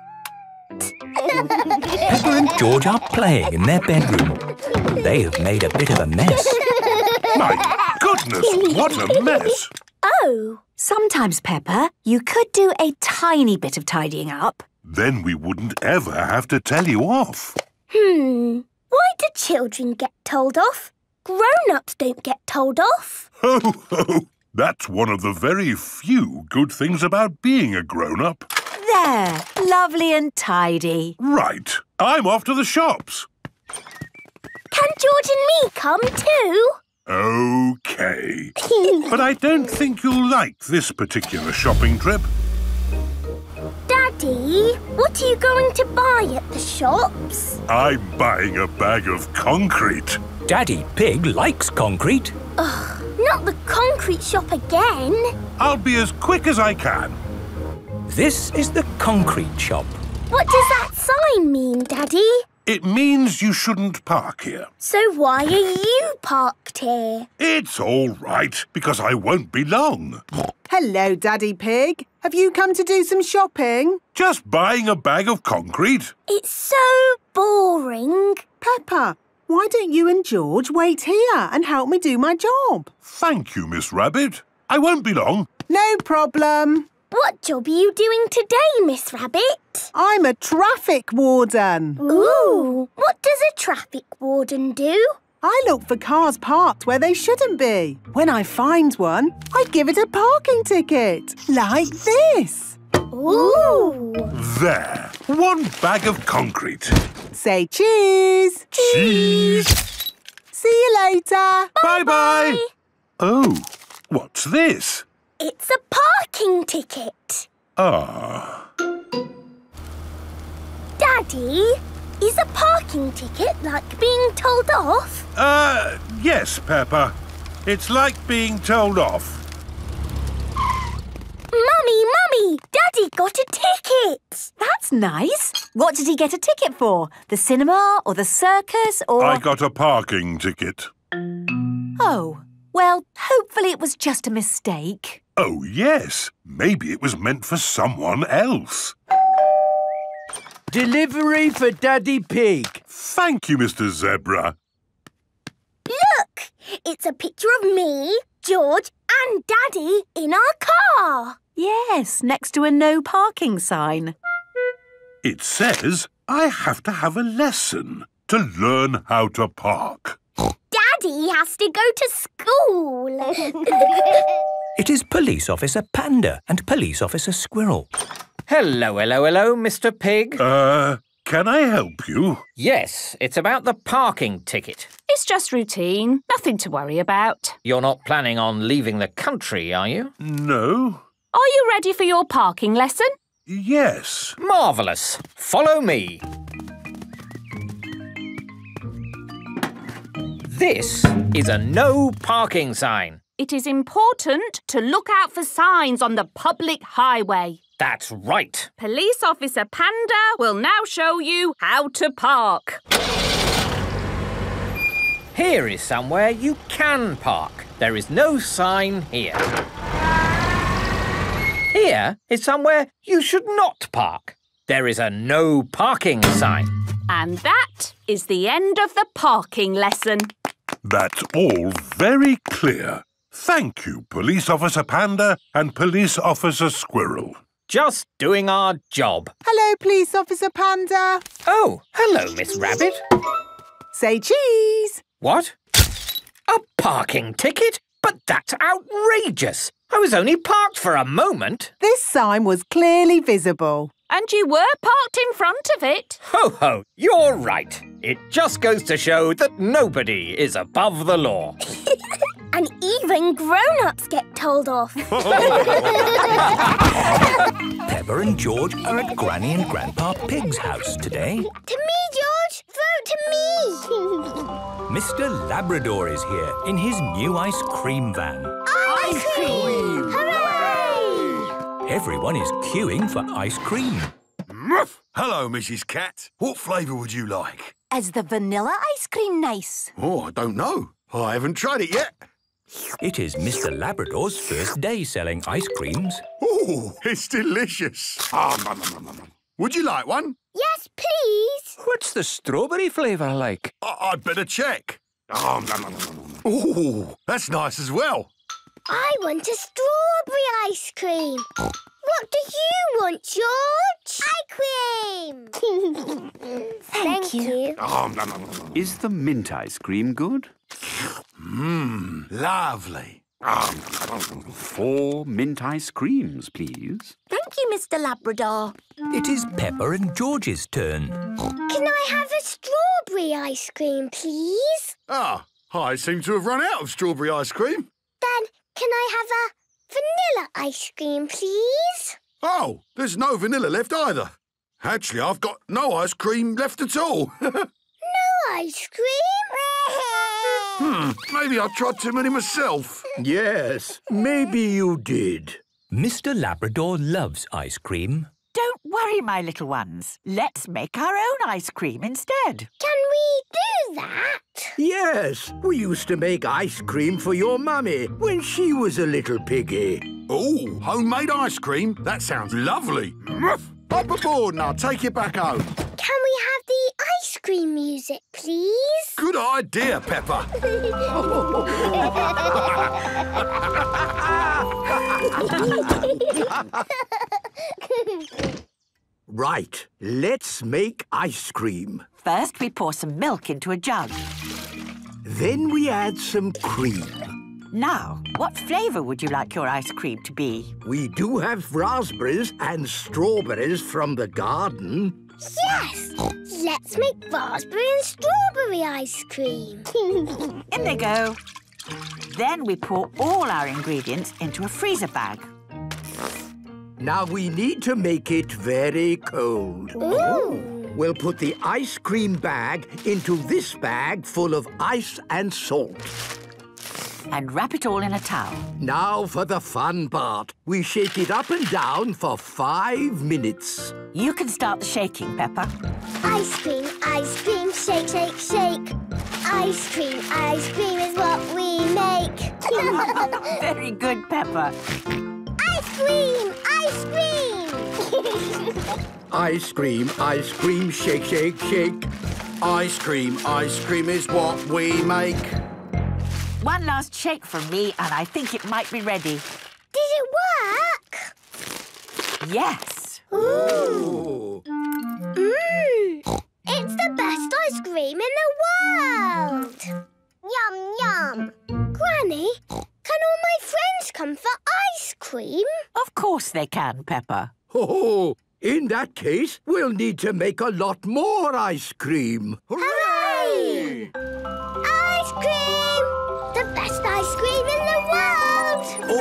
Speaker 21: Peppa
Speaker 2: and George are playing in their bedroom. They have made a bit of a mess.
Speaker 8: My goodness, what a mess! Oh, sometimes, Peppa,
Speaker 6: you could do a tiny bit of tidying up.
Speaker 9: Then we wouldn't ever have to tell you off.
Speaker 5: Hmm, why do children get told off? Grown-ups
Speaker 22: don't get told off.
Speaker 9: Ho, ho! That's one of the very few good things about being a grown-up.
Speaker 22: There! Lovely and tidy. Right.
Speaker 9: I'm off to the shops.
Speaker 22: Can George and me come too?
Speaker 9: OK. but I don't think you'll like this particular shopping trip.
Speaker 5: Daddy, what are you going to buy at the
Speaker 23: shops?
Speaker 86: I'm buying a bag of concrete. Daddy Pig likes
Speaker 2: concrete.
Speaker 23: Ugh, not the concrete shop again.
Speaker 2: I'll be as quick as I can. This is the concrete shop.
Speaker 23: What does that sign mean, Daddy?
Speaker 9: It means you shouldn't park here.
Speaker 23: So why are you parked
Speaker 24: here? It's
Speaker 9: all right, because I won't be long.
Speaker 24: Hello, Daddy Pig. Have you come to do some shopping?
Speaker 9: Just buying a bag of concrete.
Speaker 24: It's so boring. Peppa, why don't you and George wait here and help
Speaker 9: me do my job? Thank you, Miss Rabbit. I won't be long.
Speaker 24: No problem. What job are you doing today, Miss Rabbit? I'm a traffic warden. Ooh, what does a traffic warden do? I look for cars parked where they shouldn't be. When I find one, I give it a parking ticket, like
Speaker 25: this.
Speaker 63: Ooh!
Speaker 9: There, one bag of concrete.
Speaker 25: Say cheese! Cheese! See you later!
Speaker 9: Bye-bye! Oh, what's this?
Speaker 25: It's a parking
Speaker 23: ticket.
Speaker 9: Ah.
Speaker 23: Daddy, is a parking ticket like being told off?
Speaker 27: Uh, yes, Peppa. It's like being told off.
Speaker 23: Mummy, Mummy, Daddy got a ticket. That's nice. What did he get a ticket
Speaker 8: for? The cinema or the circus or... I
Speaker 9: got a parking ticket.
Speaker 8: Oh, well, hopefully it was just a mistake.
Speaker 9: Oh, yes. Maybe it was meant for someone else.
Speaker 8: Delivery for
Speaker 28: Daddy Pig. Thank you, Mr Zebra.
Speaker 7: Look!
Speaker 29: It's a picture of me, George and Daddy in our car. Yes, next to a no parking sign.
Speaker 9: It says I have to have a lesson to learn how to park.
Speaker 30: Daddy has to go to school.
Speaker 2: It is Police Officer Panda and Police Officer Squirrel. Hello, hello, hello, Mr Pig. Uh, can I
Speaker 18: help you? Yes, it's about the parking ticket.
Speaker 31: It's just routine, nothing to worry about.
Speaker 18: You're not planning on leaving the country, are you? No.
Speaker 31: Are you ready for your parking lesson?
Speaker 18: Yes. Marvellous. Follow me. This is a no parking sign.
Speaker 31: It is important to look out for signs on the public highway. That's right. Police Officer Panda will now show you how to park.
Speaker 18: Here is somewhere you can park. There is no sign here. Here is somewhere you should not park. There is a no parking sign.
Speaker 31: And that is the end of the parking lesson.
Speaker 9: That's all very clear. Thank you, Police Officer Panda and Police Officer Squirrel. Just doing our job.
Speaker 24: Hello, Police Officer Panda. Oh,
Speaker 18: hello, Miss Rabbit. Say cheese. What? A parking ticket? But that's outrageous. I was only parked for a moment.
Speaker 24: This sign was clearly visible.
Speaker 31: And you were parked in front of it.
Speaker 18: Ho ho, you're right. It just goes to show that nobody is above the law.
Speaker 5: And even grown-ups get told off.
Speaker 2: Peppa and George are at Granny and Grandpa Pig's house today. To
Speaker 32: me, George! Vote to me!
Speaker 2: Mr Labrador is here in his new ice cream van.
Speaker 32: Ice, cream! Hooray!
Speaker 2: Everyone is queuing for ice cream. Muff! Hello, Mrs Cat. What flavour would you like?
Speaker 34: Is the vanilla ice cream nice?
Speaker 2: Oh, I don't know. I haven't tried it yet. It is Mr. Labrador's first day selling ice creams. Oh, it's delicious. Would you like one?
Speaker 35: Yes, please. What's the strawberry flavour like? I would better check. Oh, that's nice as well.
Speaker 5: I want a strawberry ice cream. What do you want, George? Ice cream! Thank,
Speaker 36: Thank you.
Speaker 37: you. Is the mint ice cream good? Mmm, lovely. Four mint ice creams, please.
Speaker 38: Thank you, Mr Labrador. It is
Speaker 37: Peppa and George's turn.
Speaker 38: Can
Speaker 5: I have a strawberry ice cream, please?
Speaker 35: Ah, I seem to have run out of strawberry ice cream.
Speaker 5: Then can I have a vanilla ice cream, please?
Speaker 35: Oh, there's no vanilla left either. Actually, I've got no ice cream left at all. no
Speaker 5: ice cream?
Speaker 35: Hmm, maybe I
Speaker 39: tried too many myself. Yes,
Speaker 2: maybe you did. Mr Labrador loves ice cream.
Speaker 39: Don't worry, my little ones. Let's make our own ice cream instead. Can we do that? Yes, we used to make ice
Speaker 35: cream for your mummy when she was a little piggy. Oh, homemade ice cream? That sounds lovely. Up aboard now. take it back home. Can we have
Speaker 5: the ice cream music, please?
Speaker 41: Good idea, Peppa.
Speaker 40: right, let's make ice cream.
Speaker 39: First, we pour some milk into a jug. Then we add some
Speaker 40: cream.
Speaker 39: Now, what flavour would you like your ice cream to be? We do have
Speaker 40: raspberries and strawberries from the garden. Yes! Let's
Speaker 5: make raspberry and strawberry ice cream.
Speaker 40: In they go.
Speaker 39: Then we pour all our ingredients into a freezer bag. Now we need to make it very cold. Ooh. We'll put the
Speaker 40: ice cream bag into this bag full of ice and salt and wrap it all in a towel. Now for the fun part. We shake it up and down for five minutes. You can start the shaking, Peppa.
Speaker 42: Ice cream, ice cream, shake, shake, shake. Ice cream, ice cream is what we
Speaker 43: make. Very good, Peppa. Ice cream, ice cream.
Speaker 44: ice cream, ice cream, shake, shake, shake. Ice cream, ice cream is what we make.
Speaker 45: One last shake from me and I think it might be ready.
Speaker 46: Did it work? Yes. Ooh. Mmm.
Speaker 5: It's the best ice cream in the world. Yum, yum. Granny, can all my friends come for ice cream?
Speaker 40: Of course they can, Peppa. Oh, in that case, we'll need to make a lot more ice
Speaker 2: cream.
Speaker 5: Hooray! Hooray! Ice cream!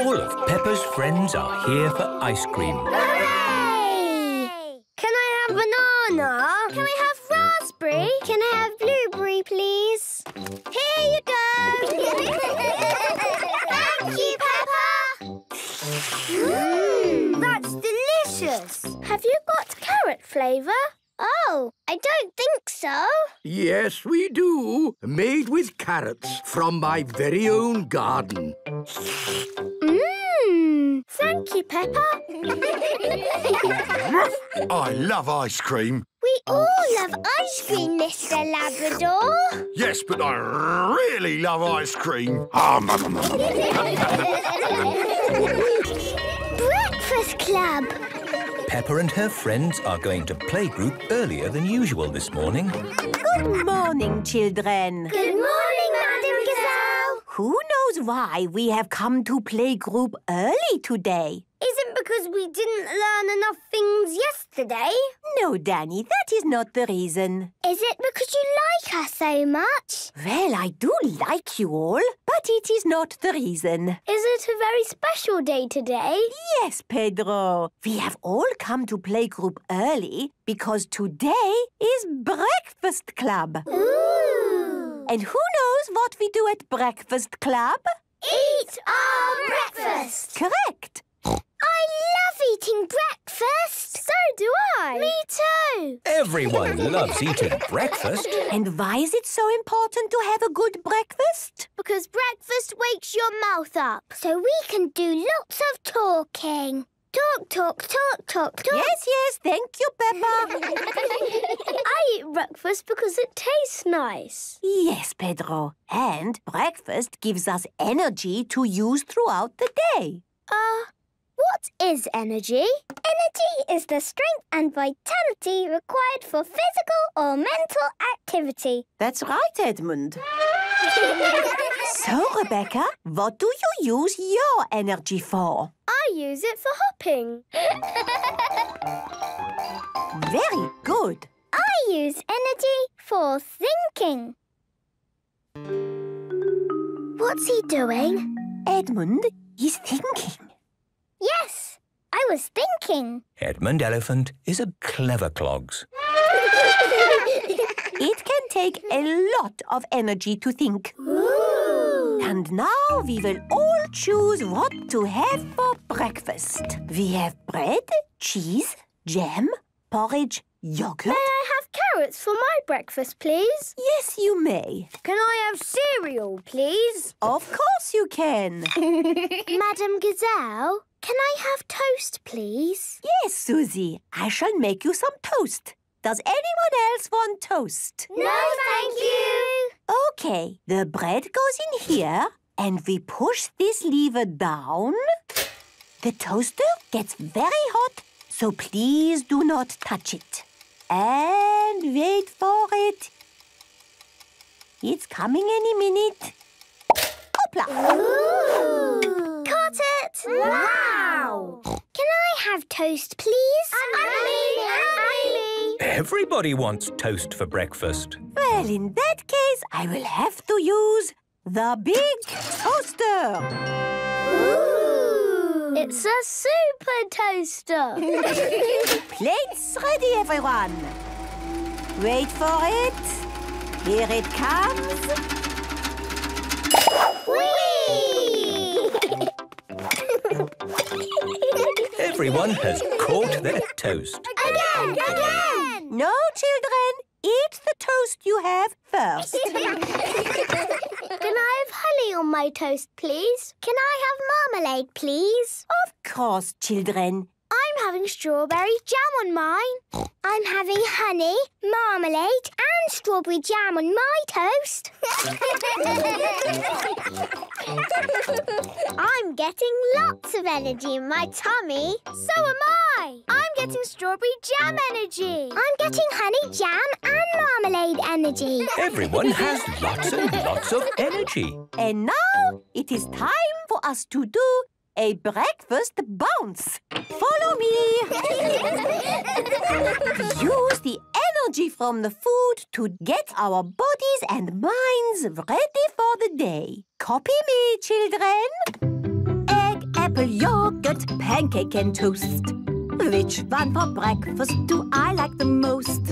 Speaker 5: All
Speaker 2: of Peppa's friends are here for ice cream.
Speaker 5: Hooray! Can I have banana? Can I have raspberry? Can I have blueberry, please? Here you go! Thank you, Peppa! Mmm, that's delicious! Have you got carrot flavour? Oh, I don't think so.
Speaker 40: Yes, we do. Made with carrots from my very
Speaker 35: own garden.
Speaker 5: Mmm. Thank you, Peppa.
Speaker 35: I love ice cream.
Speaker 5: We all love ice cream, Mr Labrador.
Speaker 35: Yes, but I really love ice cream.
Speaker 2: Ah,
Speaker 47: Breakfast Club.
Speaker 2: Peppa and her friends are going to playgroup earlier than usual this morning.
Speaker 6: Good morning, children. Good morning, Madam Gazelle. Who knows why we have come to playgroup early today?
Speaker 5: isn't because we didn't learn enough things yesterday.
Speaker 6: No, Danny, that is not the reason.
Speaker 51: Is it because you like her so much?
Speaker 6: Well, I do like you all, but it is not the reason.
Speaker 51: Is it a very special day today?
Speaker 6: Yes, Pedro. We have all come to playgroup early because today is breakfast club. Ooh! And who knows what we do at breakfast club?
Speaker 5: Eat our breakfast! Correct! I love eating breakfast. So do I. Me too.
Speaker 6: Everyone
Speaker 2: loves eating breakfast. And
Speaker 34: why
Speaker 5: is it so important to have a good breakfast? Because breakfast wakes your mouth up. So we can do lots of talking. Talk,
Speaker 53: talk, talk, talk, talk. Yes, yes, thank you, Peppa. I eat breakfast because it tastes nice.
Speaker 6: Yes, Pedro. And breakfast gives us energy to use throughout the day.
Speaker 53: Uh, what is energy?
Speaker 5: Energy is the strength and vitality required for physical or mental activity. That's right,
Speaker 6: Edmund. so, Rebecca, what do you use your energy for?
Speaker 54: I use it for hopping.
Speaker 5: Very good. I use energy for thinking. What's he doing? Edmund, he's thinking. Yes, I was thinking.
Speaker 2: Edmund Elephant is a clever clogs.
Speaker 6: it can take a lot of energy to think. Ooh. And now we will all choose what to have for breakfast. We have bread, cheese, jam, porridge, yogurt. May I have carrots for my breakfast, please? Yes, you may. Can
Speaker 5: I have cereal, please? Of course you can. Madam Gazelle, can I have toast,
Speaker 6: please? Yes, Susie. I shall make you some toast. Does anyone else want toast?
Speaker 50: No, thank
Speaker 36: you.
Speaker 6: OK, the bread goes in here and we push this lever down. The toaster gets very hot, so please do not touch it. And wait for it. It's coming any minute. Hoopla!
Speaker 5: Ooh it! Wow! Can I have toast, please? Annie!
Speaker 2: Annie! Everybody wants toast for breakfast.
Speaker 6: Well, in that case, I will have to use the big toaster. Ooh! It's a super toaster.
Speaker 56: Plates ready, everyone. Wait for it. Here it comes. Whee!
Speaker 2: Everyone has caught their toast.
Speaker 6: Again! Again! No, children. Eat
Speaker 5: the toast you have first. Can I have honey on my toast, please? Can I have marmalade, please? Of course, children. I'm having strawberry jam on mine. I'm having honey, marmalade and strawberry jam on my toast. I'm getting lots of energy in my tummy. So am I. I'm getting strawberry jam energy. I'm getting honey jam and marmalade energy.
Speaker 57: Everyone has lots and lots of energy.
Speaker 5: And now
Speaker 6: it is time for us to do a breakfast bounce. Follow me. Use the energy from the food to get our bodies and minds ready for the day. Copy me, children. Egg, apple, yogurt, pancake and toast. Which one for breakfast do I like the most?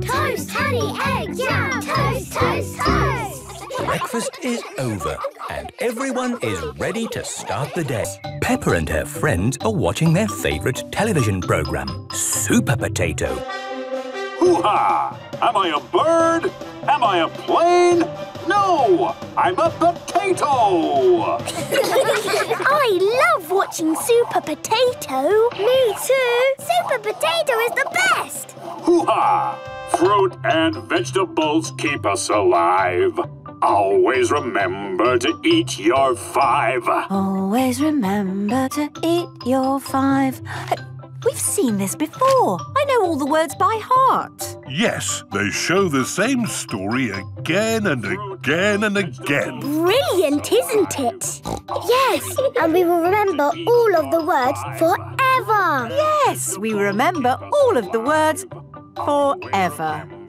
Speaker 6: Toast, honey,
Speaker 5: egg, yum! Toast, toast, toast! Breakfast is
Speaker 2: over and everyone is ready to start the day. Peppa and her friends are watching their favourite television programme, Super Potato. Hoo-ha! Am I a
Speaker 58: bird? Am I a plane? No! I'm a potato!
Speaker 23: I love watching Super Potato. Me
Speaker 5: too. Super Potato is the best!
Speaker 59: Hoo-ha! Fruit and vegetables keep us alive. Always remember to eat your five.
Speaker 6: Always remember to eat your five.
Speaker 60: We've seen this before. I know all the words by heart.
Speaker 9: Yes, they show the same story again and again and again.
Speaker 5: Brilliant, isn't it? yes, and we will remember all of the words forever.
Speaker 61: Yes, we remember all of the words forever.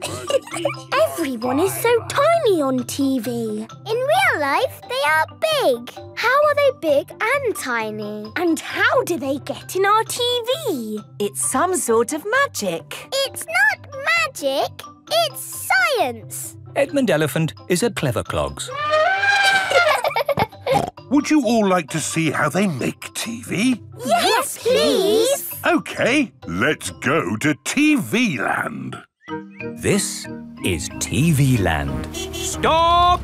Speaker 5: Everyone is so tiny on TV. In real life, they are big. How are they big and tiny? And how do they get in our TV?
Speaker 62: It's some sort of magic.
Speaker 5: It's not magic. It's
Speaker 63: science.
Speaker 2: Edmund Elephant is a clever clogs.
Speaker 9: Would you all like to see how they make TV?
Speaker 63: Yes, please!
Speaker 9: OK, let's go to TV Land. This
Speaker 2: is TV Land. Stop!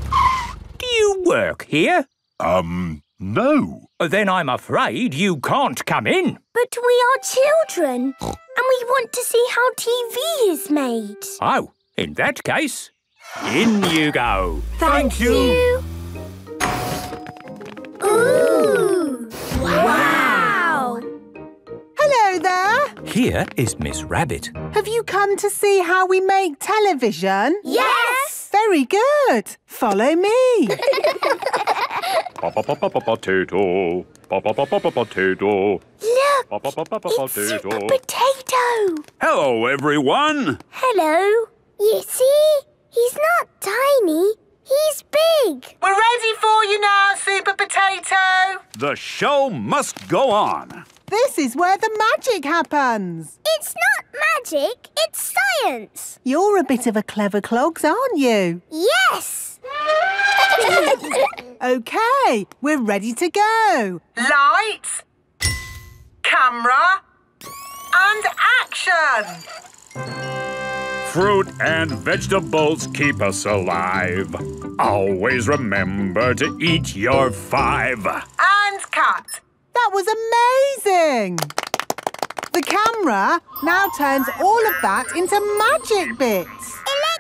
Speaker 2: Do you work here? Um, no. Uh, then I'm afraid you can't come in.
Speaker 23: But we are children, and we want to see how TV is made.
Speaker 64: Oh, in that case, in you go.
Speaker 82: Thank, Thank you. you. Ooh! wow. wow. Hello
Speaker 24: there.
Speaker 2: Here is Miss Rabbit.
Speaker 24: Have you come to see how we make television? Yes. Very good. Follow me.
Speaker 65: Potato. Potato. Look, it's Super
Speaker 66: Potato.
Speaker 65: Hello, everyone.
Speaker 66: Hello. You see, he's not tiny. He's big. We're ready for you now, Super Potato.
Speaker 67: The show must go on.
Speaker 66: This is where the magic
Speaker 24: happens.
Speaker 66: It's not magic, it's science.
Speaker 24: You're a bit of a clever clogs, aren't you?
Speaker 68: Yes.
Speaker 24: OK, we're ready to go.
Speaker 68: Lights, camera and action.
Speaker 59: Fruit and vegetables keep us alive. Always remember to eat your five.
Speaker 69: And cut. That was amazing!
Speaker 24: The camera now turns all of that into magic bits.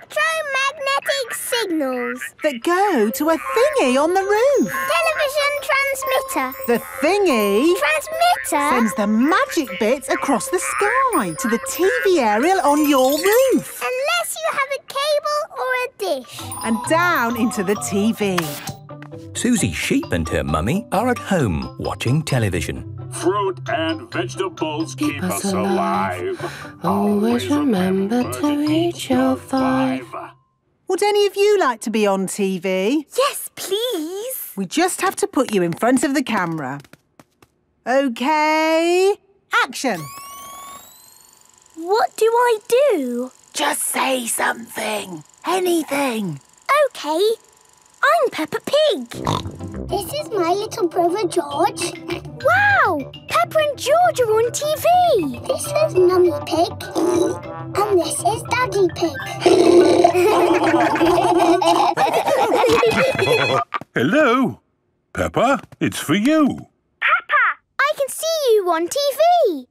Speaker 24: Electromagnetic signals. That go to a thingy on the roof.
Speaker 5: Television transmitter. The thingy... Transmitter. Sends the
Speaker 24: magic bits across the sky to the TV aerial on your roof. Unless you have a cable or a dish. And down into the TV.
Speaker 2: Susie Sheep and her mummy are at home watching television.
Speaker 59: Fruit and vegetables keep, keep us, us alive. alive. Always remember to eat your five.
Speaker 24: Would any of you like to be on TV? Yes, please. We just have to put you in front of the camera. OK, action.
Speaker 23: What do I do? Just say something. Anything. OK, I'm Peppa Pig. This is
Speaker 5: my little brother George. Wow! Peppa and George are on TV. This is Mummy Pig. And this is Daddy Pig.
Speaker 9: Hello. Peppa, it's for you.
Speaker 5: Peppa! I can see you on TV.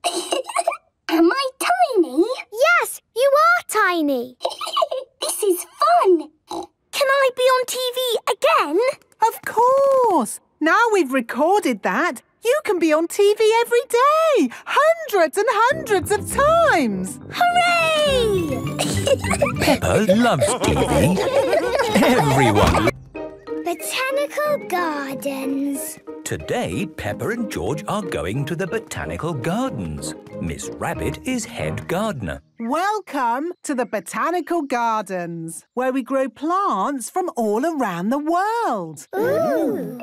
Speaker 5: Am I tiny? Yes, you are tiny. this is fun. Can I be on TV again? Of course!
Speaker 24: Now we've recorded that, you can be on TV every day! Hundreds and hundreds of times! Hooray! Peppa loves TV.
Speaker 71: Everyone
Speaker 72: Botanical Gardens.
Speaker 2: Today, Peppa and George are going to the Botanical Gardens. Miss Rabbit is head gardener.
Speaker 24: Welcome to the Botanical Gardens, where we grow plants from all around the world. Ooh!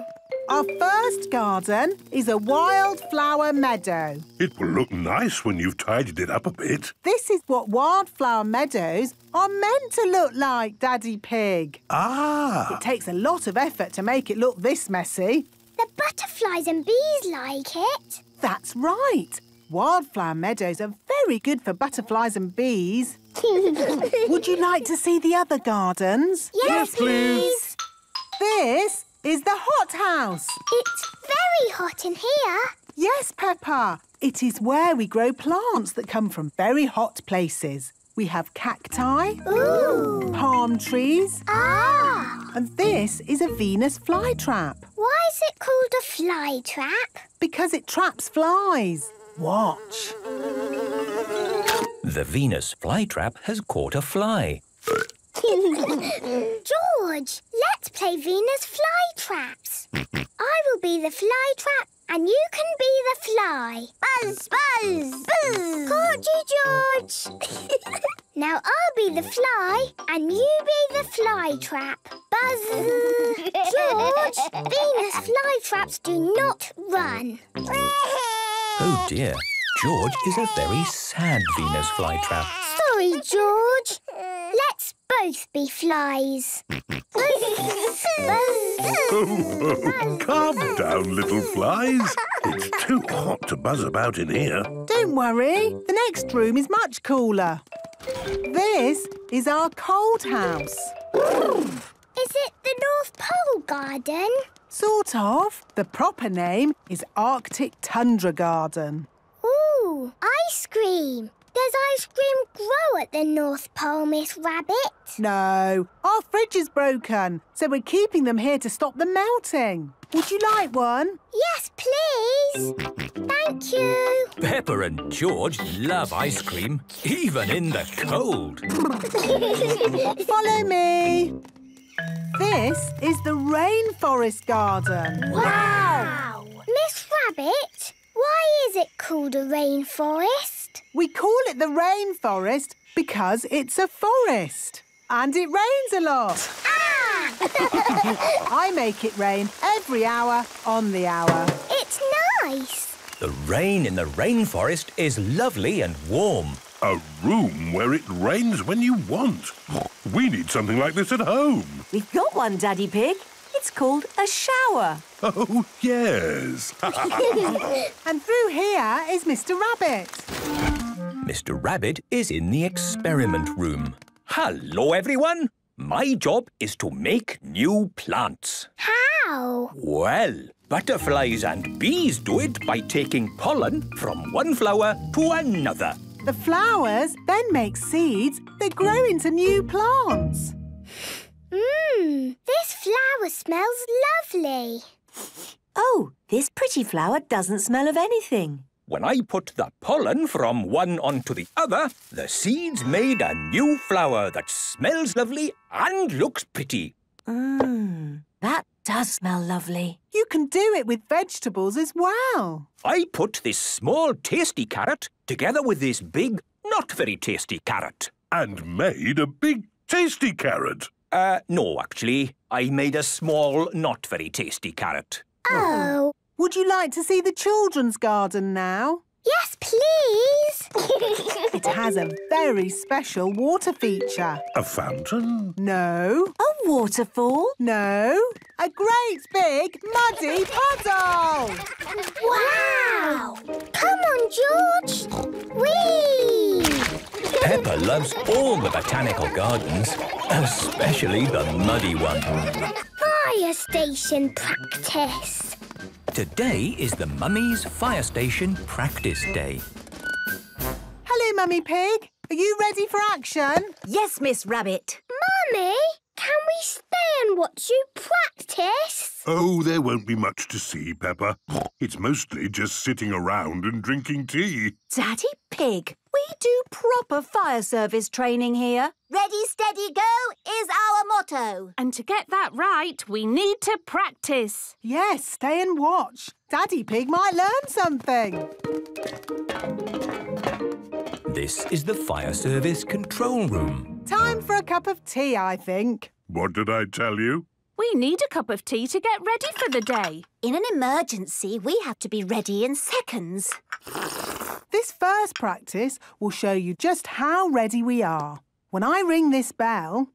Speaker 24: Our first garden is a wildflower meadow.
Speaker 9: It will look nice when you've tidied it up a bit.
Speaker 24: This is what wildflower meadows are meant to look like, Daddy Pig. Ah! It takes a lot of effort to make it look this messy. The butterflies and bees like it. That's right. Wildflower meadows are very good for butterflies and bees. Would you like to see the other gardens? Yes, yes please. please. This is the hothouse. It's very hot in here. Yes, Peppa. It is where we grow plants that come from very hot places. We have cacti, Ooh. palm trees, ah. and this is a Venus flytrap. Why is it called a flytrap? Because it traps flies.
Speaker 2: Watch. The Venus flytrap has caught a fly.
Speaker 47: George, let's play Venus flytraps.
Speaker 2: I
Speaker 47: will be the fly trap and you can be the fly. Buzz, buzz,
Speaker 5: buzz. Caught you, George. now I'll be the fly and you be the fly trap. Buzz. George, Venus flytraps do not run.
Speaker 2: oh dear. George is a very sad Venus flytrap.
Speaker 5: Sorry, George. Let's both be flies.
Speaker 9: oh, oh, calm down, little flies. It's too hot to buzz about in here.
Speaker 24: Don't worry. The next room is much cooler. This is our cold house.
Speaker 89: Is it the North Pole Garden?
Speaker 24: Sort of. The proper name is Arctic Tundra Garden. Ooh,
Speaker 5: ice cream. Does ice cream grow at the North Pole, Miss Rabbit?
Speaker 24: No. Our fridge is broken, so we're keeping them here to stop them melting. Would you like one? Yes, please.
Speaker 2: Thank you. Peppa and George love ice cream, even in the cold.
Speaker 24: Follow me. This is the rainforest garden. Wow! wow. Miss Rabbit, why is it called a rainforest? forest. We call it the rainforest because it's a forest. And it rains a lot. Ah! I make it rain every hour on the hour. It's nice.
Speaker 2: The rain in the rainforest is lovely
Speaker 9: and warm. A room where it rains when you want. We need something like this at home.
Speaker 74: We've got one, Daddy Pig. It's called a shower.
Speaker 9: Oh, yes. and
Speaker 24: through here is Mr Rabbit.
Speaker 2: Mr Rabbit is in the experiment room. Hello, everyone. My job is to make new plants.
Speaker 75: How?
Speaker 2: Well, butterflies and bees do it by taking pollen from one flower to another.
Speaker 24: The flowers then make seeds that grow into new plants. Mmm, this flower smells lovely.
Speaker 48: Oh, this pretty flower doesn't smell of anything. When I put the pollen from one onto the other, the seeds made a new flower that smells lovely
Speaker 2: and looks pretty.
Speaker 24: Mmm, that does smell lovely. You can do it with vegetables as well.
Speaker 2: I put this small tasty carrot together with this big, not very tasty carrot. And made a big tasty carrot. Uh, no, actually. I made a small, not very tasty carrot.
Speaker 24: Oh. Would you like to see the children's garden now? Yes, please. it has a very special water feature.
Speaker 90: A fountain?
Speaker 24: No. A waterfall? No. A great big muddy
Speaker 76: puddle. Wow! Come on, George. Whee!
Speaker 2: Peppa loves all the botanical gardens, especially the muddy one.
Speaker 5: Fire station practice.
Speaker 2: Today is the Mummy's Fire Station Practice Day.
Speaker 91: Hello, Mummy Pig. Are you ready for action? Yes, Miss Rabbit.
Speaker 5: Mummy, can we stay and watch you practice?
Speaker 9: Oh, there won't be much to see, Peppa. It's mostly just sitting around and drinking tea.
Speaker 77: Daddy Pig, we do proper fire service training here.
Speaker 31: Ready, steady, go
Speaker 24: is our motto. And to get that right, we need to practice. Yes, stay and watch. Daddy Pig might learn something.
Speaker 2: This is the fire service control room.
Speaker 24: Time for a cup of tea, I
Speaker 31: think.
Speaker 78: What did I tell you?
Speaker 31: We need a cup of tea to get ready for the day. In
Speaker 24: an emergency, we have to be ready in seconds. This first practice will show you just how ready we are. When I ring this bell,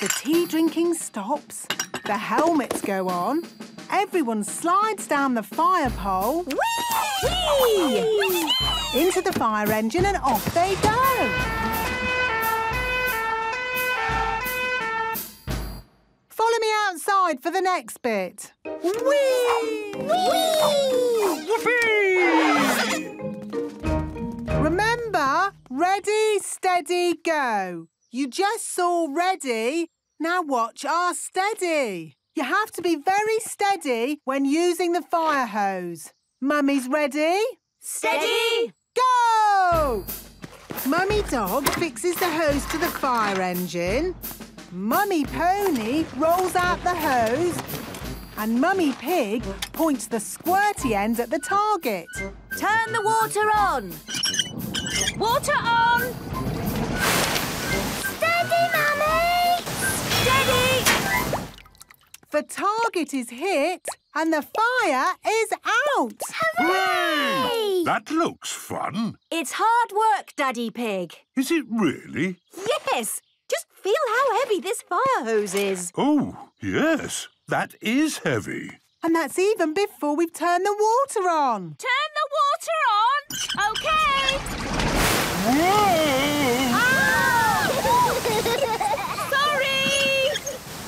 Speaker 24: the tea drinking stops, the helmets go on, everyone slides down the fire pole... Whee! Whee! Whee! Into the fire engine and off they go! Follow me outside for the next bit. Whee! Whee! Whoopee! Remember, ready, steady, go. You just saw ready, now watch our steady. You have to be very steady when using the fire hose. Mummy's ready? Steady! Go! Mummy Dog fixes the hose to the fire engine Mummy Pony rolls out the hose and Mummy Pig points the squirty end at the target.
Speaker 79: Turn the water on. Water on! Steady, Mummy!
Speaker 24: Steady! The target is hit and the fire is out. Hooray!
Speaker 9: That looks fun.
Speaker 24: It's
Speaker 6: hard work, Daddy Pig.
Speaker 9: Is it really?
Speaker 6: Yes. Just feel how heavy
Speaker 9: this fire hose is. Oh, yes. That is heavy.
Speaker 24: And that's even before we've turned the water on.
Speaker 80: Turn the water on? OK. Whoa! Oh!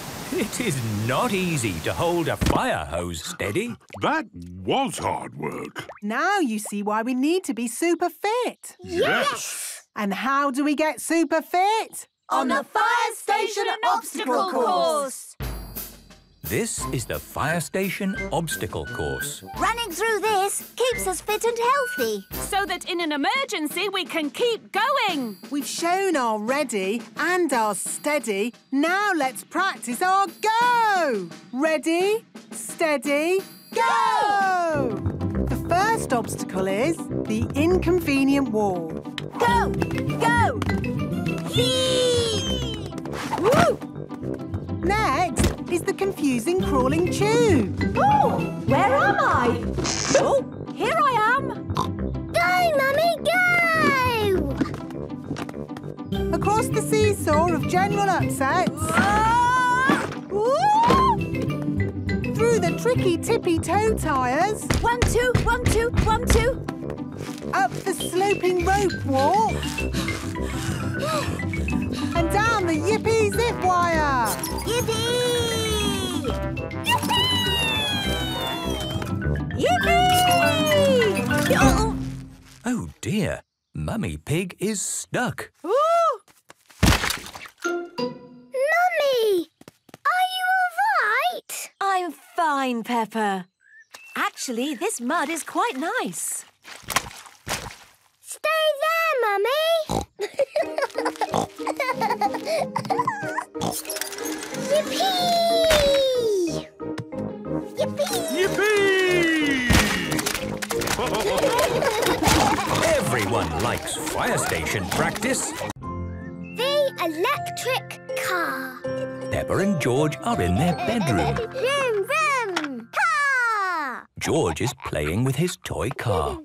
Speaker 2: Sorry! It is not easy to hold a fire hose steady. That was hard work.
Speaker 24: Now you see why we need to be super fit.
Speaker 26: yes.
Speaker 24: And how do we get super fit? on the Fire Station
Speaker 31: Obstacle Course.
Speaker 2: This is the Fire Station Obstacle Course.
Speaker 24: Running through this keeps us fit and healthy. So that in an emergency we can keep going. We've shown our ready and our steady. Now let's practice our go. Ready, steady, go! The first obstacle is the inconvenient wall. Go! Go! Yee! Woo! Next is the confusing crawling tube. Oh, where am I?
Speaker 82: oh, here I am. Go, Mummy, go! Across the seesaw of general upsets.
Speaker 24: Ah! Through the tricky tippy
Speaker 82: toe tires. One, two, one, two, one, two up the sloping rope walk, and down the yippee zip wire. Yippee! Yippee! Yippee! Oh,
Speaker 2: oh dear, Mummy Pig is stuck.
Speaker 83: Ooh. Mummy, are you all right? I'm fine, Peppa. Actually, this mud is quite nice stay there, Mummy.
Speaker 76: Yippee! Yippee! Yippee!
Speaker 2: Everyone likes fire station practice.
Speaker 1: The electric car.
Speaker 2: Peppa and George are in their bedroom.
Speaker 3: vroom, vroom! Car!
Speaker 2: George is playing with his toy car.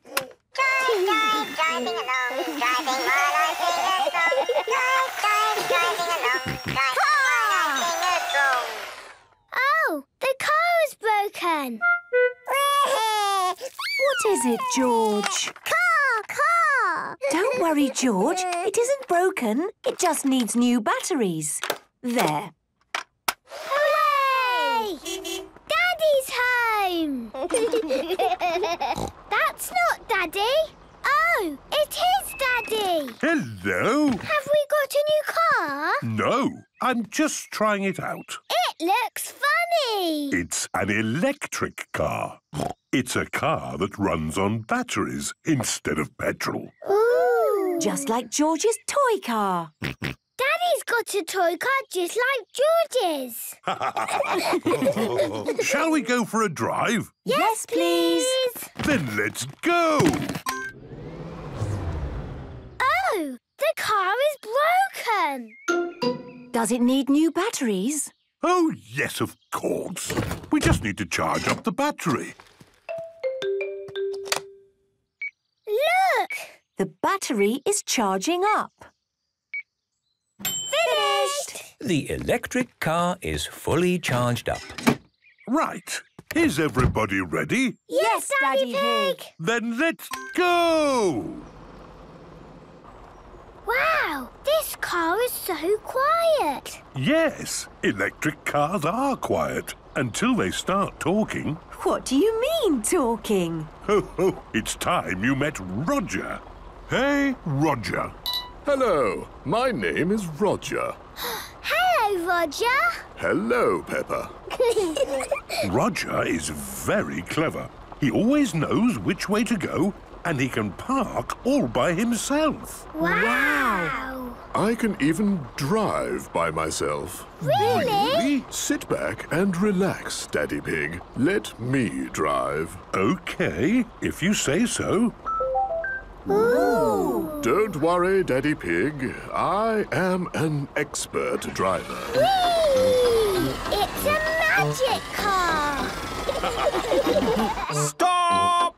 Speaker 3: Oh,
Speaker 84: the car is broken.
Speaker 5: what is
Speaker 6: it, George?
Speaker 5: Car, car.
Speaker 7: Don't worry, George.
Speaker 6: It isn't broken. It just needs new batteries. There.
Speaker 5: Hooray! Daddy's home! That's not Daddy. Oh, it is Daddy!
Speaker 9: Hello!
Speaker 5: Have we got a new car?
Speaker 9: No, I'm just trying it out.
Speaker 5: It looks funny!
Speaker 9: It's an electric car. It's a car that runs on batteries instead of petrol.
Speaker 10: Ooh! Just like George's toy car.
Speaker 5: Daddy's got a toy car just
Speaker 9: like George's. Shall we go for a drive?
Speaker 11: Yes, please.
Speaker 9: Then let's
Speaker 11: go. The car is broken! Does it need new batteries? Oh,
Speaker 9: yes, of course. We just need to charge up the battery.
Speaker 11: Look! The
Speaker 12: battery is charging up.
Speaker 2: Finished! The electric car is fully charged up. Right. Is everybody ready?
Speaker 13: Yes, Daddy Pig! Then let's go!
Speaker 5: Wow, this car is so quiet.
Speaker 9: Yes, electric cars are quiet until they start talking. What do you
Speaker 83: mean, talking?
Speaker 9: Ho, ho, it's time you met Roger. Hey,
Speaker 14: Roger. Hello, my name is Roger.
Speaker 15: Hello, Roger.
Speaker 9: Hello, Peppa.
Speaker 15: Roger
Speaker 9: is very clever. He always knows which way to go and he can park all by himself. Wow! I can even drive by myself.
Speaker 14: Really? really? Sit back and relax, Daddy Pig. Let me drive. Okay, if you say so. Ooh. Don't worry, Daddy Pig. I am an expert driver.
Speaker 16: Whee! It's a magic car!
Speaker 2: Stop!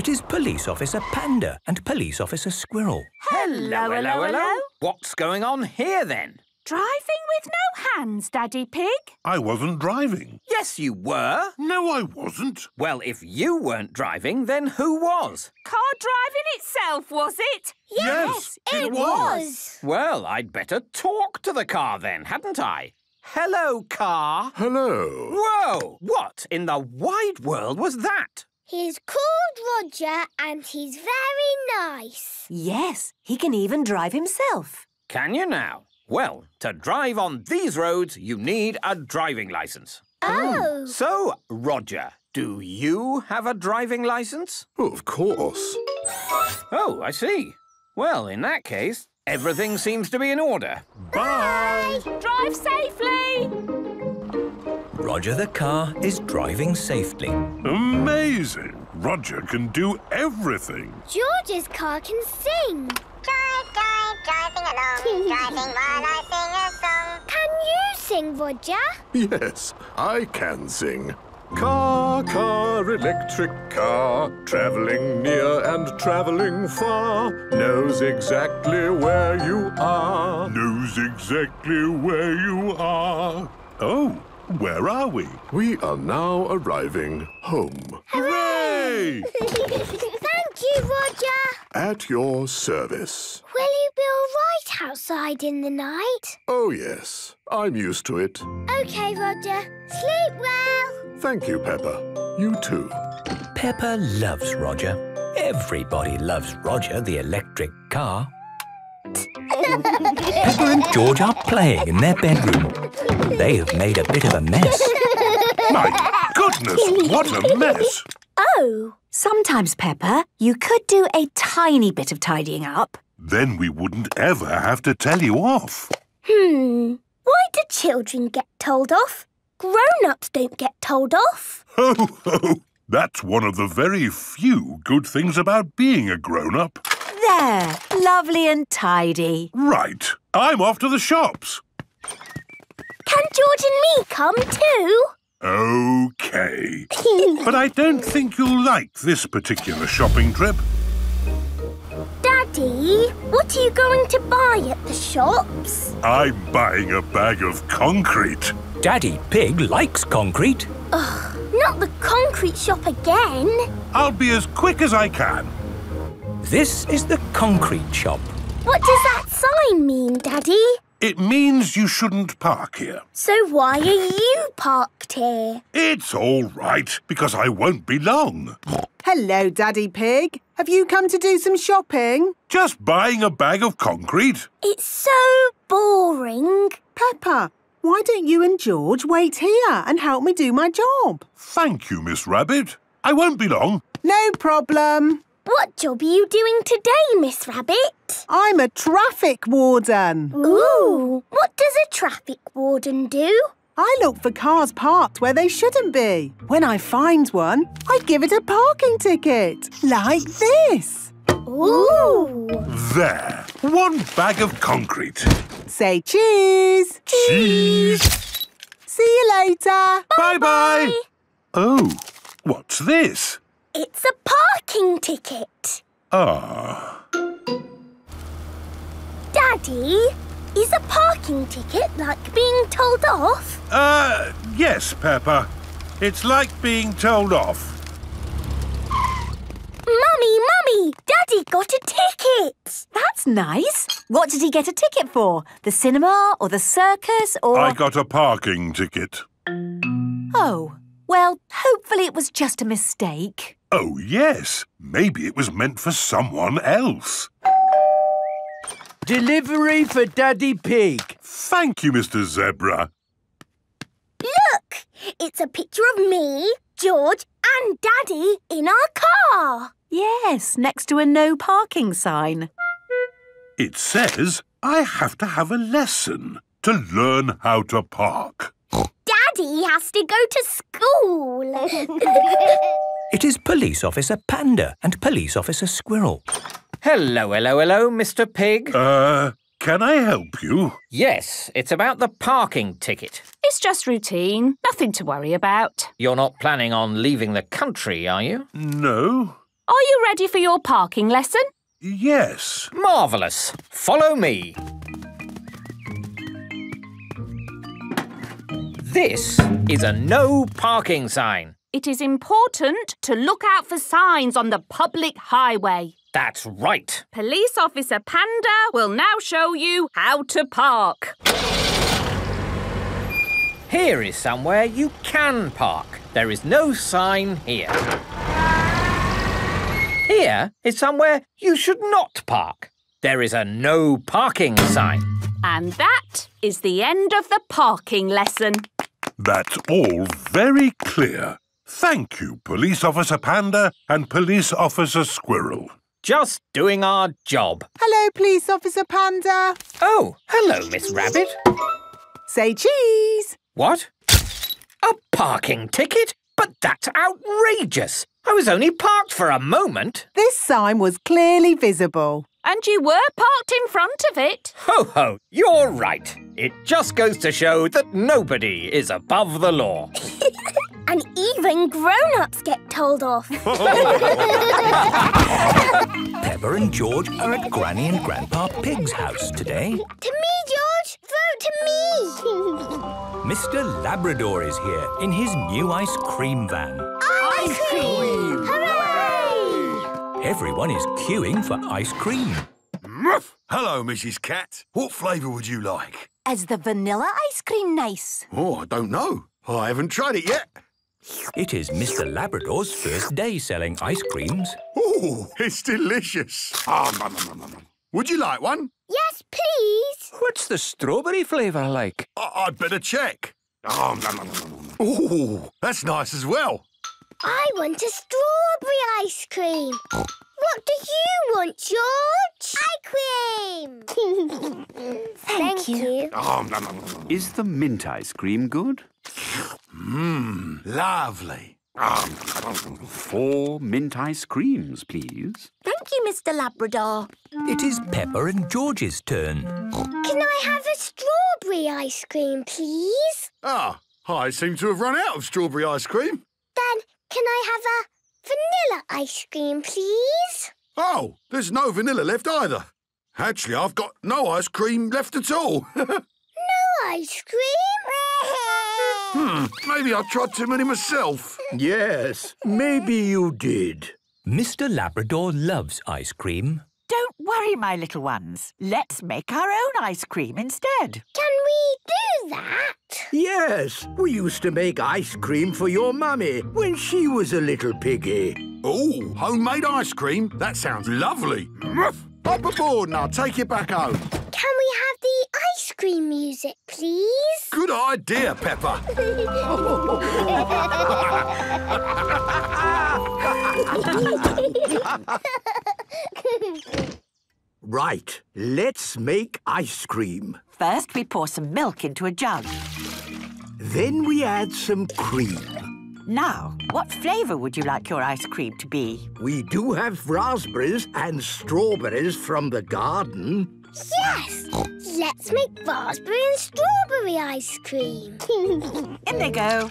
Speaker 2: It is Police Officer Panda and Police Officer Squirrel. Hello, hello, hello. What's going on here, then?
Speaker 17: Driving with no hands, Daddy Pig.
Speaker 18: I wasn't driving. Yes, you were. No, I wasn't. Well, if you weren't driving, then who was?
Speaker 17: Car driving itself, was
Speaker 19: it? Yes, yes it, it was. was.
Speaker 18: Well, I'd better talk to the car then, hadn't I? Hello, car. Hello. Whoa! What in the wide world was that?
Speaker 5: He's called Roger and he's very nice.
Speaker 85: Yes, he can even drive himself.
Speaker 18: Can you now? Well, to drive on these roads, you need a driving licence. Oh. So, Roger, do you have a driving licence? Oh, of course. Oh, I see. Well, in that case, everything seems to be in order. Bye!
Speaker 20: Bye. Drive safely!
Speaker 2: Roger the car is driving safely.
Speaker 9: Amazing! Roger can do everything.
Speaker 4: George's car can sing. Drive, drive, driving along, driving while I sing a song. Can you sing, Roger?
Speaker 14: Yes, I can sing. Car, car, electric car, travelling near and travelling far, knows exactly where you are. Knows exactly where you are. Oh, where are we? We are now arriving home. Hooray!
Speaker 32: Thank you, Roger.
Speaker 14: At your service.
Speaker 5: Will you be all right outside in the night?
Speaker 14: Oh, yes. I'm used to it.
Speaker 5: OK, Roger. Sleep well.
Speaker 14: Thank you, Peppa.
Speaker 2: You too. Peppa loves Roger. Everybody loves Roger the electric car
Speaker 21: it! Peppa and
Speaker 2: George are playing in their bedroom. They have made a bit of a mess.
Speaker 8: My goodness, what a mess! Oh, sometimes, Peppa, you could do a tiny bit of
Speaker 5: tidying up.
Speaker 9: Then we wouldn't ever have to tell you off.
Speaker 5: Hmm. Why do children get told off? Grown-ups don't get told off.
Speaker 9: Ho, ho! That's one of the very few good things about being a grown-up.
Speaker 22: There! Lovely and tidy. Right.
Speaker 9: I'm off to the shops.
Speaker 22: Can George and
Speaker 75: me come too?
Speaker 9: OK. but I don't think you'll like this particular shopping trip.
Speaker 5: Daddy, what are you going to buy at the shops?
Speaker 9: I'm buying a bag
Speaker 86: of concrete. Daddy Pig likes concrete.
Speaker 23: Ugh, not the concrete shop again.
Speaker 26: I'll be as quick as I can. This is the
Speaker 9: concrete shop.
Speaker 23: What does that sign mean, Daddy?
Speaker 9: It means you shouldn't park here.
Speaker 24: So why are you parked here?
Speaker 9: It's all right, because I won't be long.
Speaker 24: Hello, Daddy Pig. Have you come to do some shopping?
Speaker 9: Just buying a bag of concrete.
Speaker 24: It's so boring. Peppa, why don't you and George wait here and help me do my job? Thank
Speaker 9: you, Miss Rabbit. I won't be long.
Speaker 24: No problem. What job are you doing today, Miss Rabbit? I'm a traffic warden. Ooh, what does a traffic warden do? I look for cars parked where they shouldn't be. When I find one, I give it a parking ticket, like this. Ooh!
Speaker 9: There, one bag of concrete.
Speaker 25: Say cheese! Cheese! See you later. Bye-bye. Oh,
Speaker 9: what's this?
Speaker 23: It's a parking ticket.
Speaker 9: Ah.
Speaker 23: Daddy, is a parking ticket like being told off?
Speaker 27: Uh, yes, Peppa. It's like being told off.
Speaker 23: Mummy, Mummy, Daddy got a ticket.
Speaker 8: That's nice. What did he get a ticket for? The cinema or the circus or... I
Speaker 9: got a parking ticket.
Speaker 8: Oh, well, hopefully it was just a mistake.
Speaker 9: Oh, yes. Maybe it was meant for someone else. Delivery for Daddy Pig. Thank you, Mr
Speaker 28: Zebra.
Speaker 29: Look! It's a picture of me, George and Daddy in our car. Yes, next to a no parking sign.
Speaker 9: It says I have to have a lesson to learn how to park.
Speaker 30: Daddy has to go to school.
Speaker 2: It is Police Officer Panda and Police Officer Squirrel. Hello,
Speaker 18: hello, hello, Mr Pig. Uh, can I help you? Yes, it's about the parking ticket.
Speaker 31: It's just routine, nothing to worry about.
Speaker 18: You're not planning on leaving the country, are you? No.
Speaker 31: Are you ready for your parking lesson?
Speaker 18: Yes. Marvellous. Follow me. This is a no parking sign.
Speaker 31: It is important to look out for signs on the public highway. That's right. Police Officer Panda will now show you how to park.
Speaker 18: Here is somewhere you can park. There is no sign here. Here is somewhere you should not park. There is a no parking sign.
Speaker 31: And that is the end of the parking lesson.
Speaker 9: That's all very clear. Thank you, Police Officer Panda and Police Officer Squirrel. Just doing our
Speaker 18: job.
Speaker 24: Hello, Police Officer Panda. Oh,
Speaker 9: hello, Miss Rabbit.
Speaker 24: Say cheese.
Speaker 18: What? A parking ticket? But that's outrageous. I was only parked for a moment.
Speaker 24: This sign was clearly visible. And
Speaker 31: you were parked in front of it.
Speaker 18: Ho ho, you're right. It just goes to show that nobody is above the law.
Speaker 31: And even grown-ups
Speaker 5: get told off.
Speaker 2: Peppa and George are at Granny and Grandpa Pig's house today. To me, George!
Speaker 32: Vote to me!
Speaker 2: Mr Labrador is here in his new ice cream van.
Speaker 32: Ice,
Speaker 33: cream!
Speaker 2: Hooray! Everyone is queuing for ice cream.
Speaker 35: Hello, Mrs Cat. What flavour would you like?
Speaker 34: Is the vanilla ice cream nice?
Speaker 2: Oh, I don't know. I haven't tried it yet. It is Mr. Labrador's first day selling ice creams. Oh, it's delicious. Oh, nom, nom, nom, Would you like one? Yes, please. What's the strawberry flavour like?
Speaker 35: I would better check. Oh, Ooh, that's nice as well.
Speaker 5: I want a strawberry ice cream. What do you want, George? Ice cream. Thank, Thank you. you.
Speaker 64: Ah, is
Speaker 37: the mint ice cream good? Mmm, lovely. Four mint ice creams, please.
Speaker 38: Thank you, Mr Labrador. It is
Speaker 37: Peppa and George's turn.
Speaker 38: Can I have a strawberry ice
Speaker 5: cream, please?
Speaker 35: Ah, I seem to have run out of strawberry ice cream.
Speaker 5: Then can I have a vanilla ice cream, please?
Speaker 35: Oh, there's no vanilla left either. Actually, I've got no ice cream left at all. no
Speaker 5: ice cream?
Speaker 2: Hmm, maybe I tried too many myself. Yes, maybe you did. Mr Labrador loves ice cream. Don't
Speaker 39: worry, my little ones. Let's make our own ice cream instead. Can we do that?
Speaker 40: Yes, we used to make ice cream for your
Speaker 39: mummy when she was
Speaker 35: a little piggy. Oh, homemade ice cream? That sounds lovely. Up aboard now! take it back
Speaker 44: home.
Speaker 5: Can we have the ice cream music, please?
Speaker 41: Good idea, Peppa.
Speaker 40: right, let's make ice cream.
Speaker 39: First, we pour some milk into a
Speaker 40: jug. Then we add some cream. Now, what flavour would you like your ice cream to be? We do have raspberries and strawberries from the garden.
Speaker 5: Yes! Let's make raspberry and strawberry ice cream.
Speaker 39: In they go.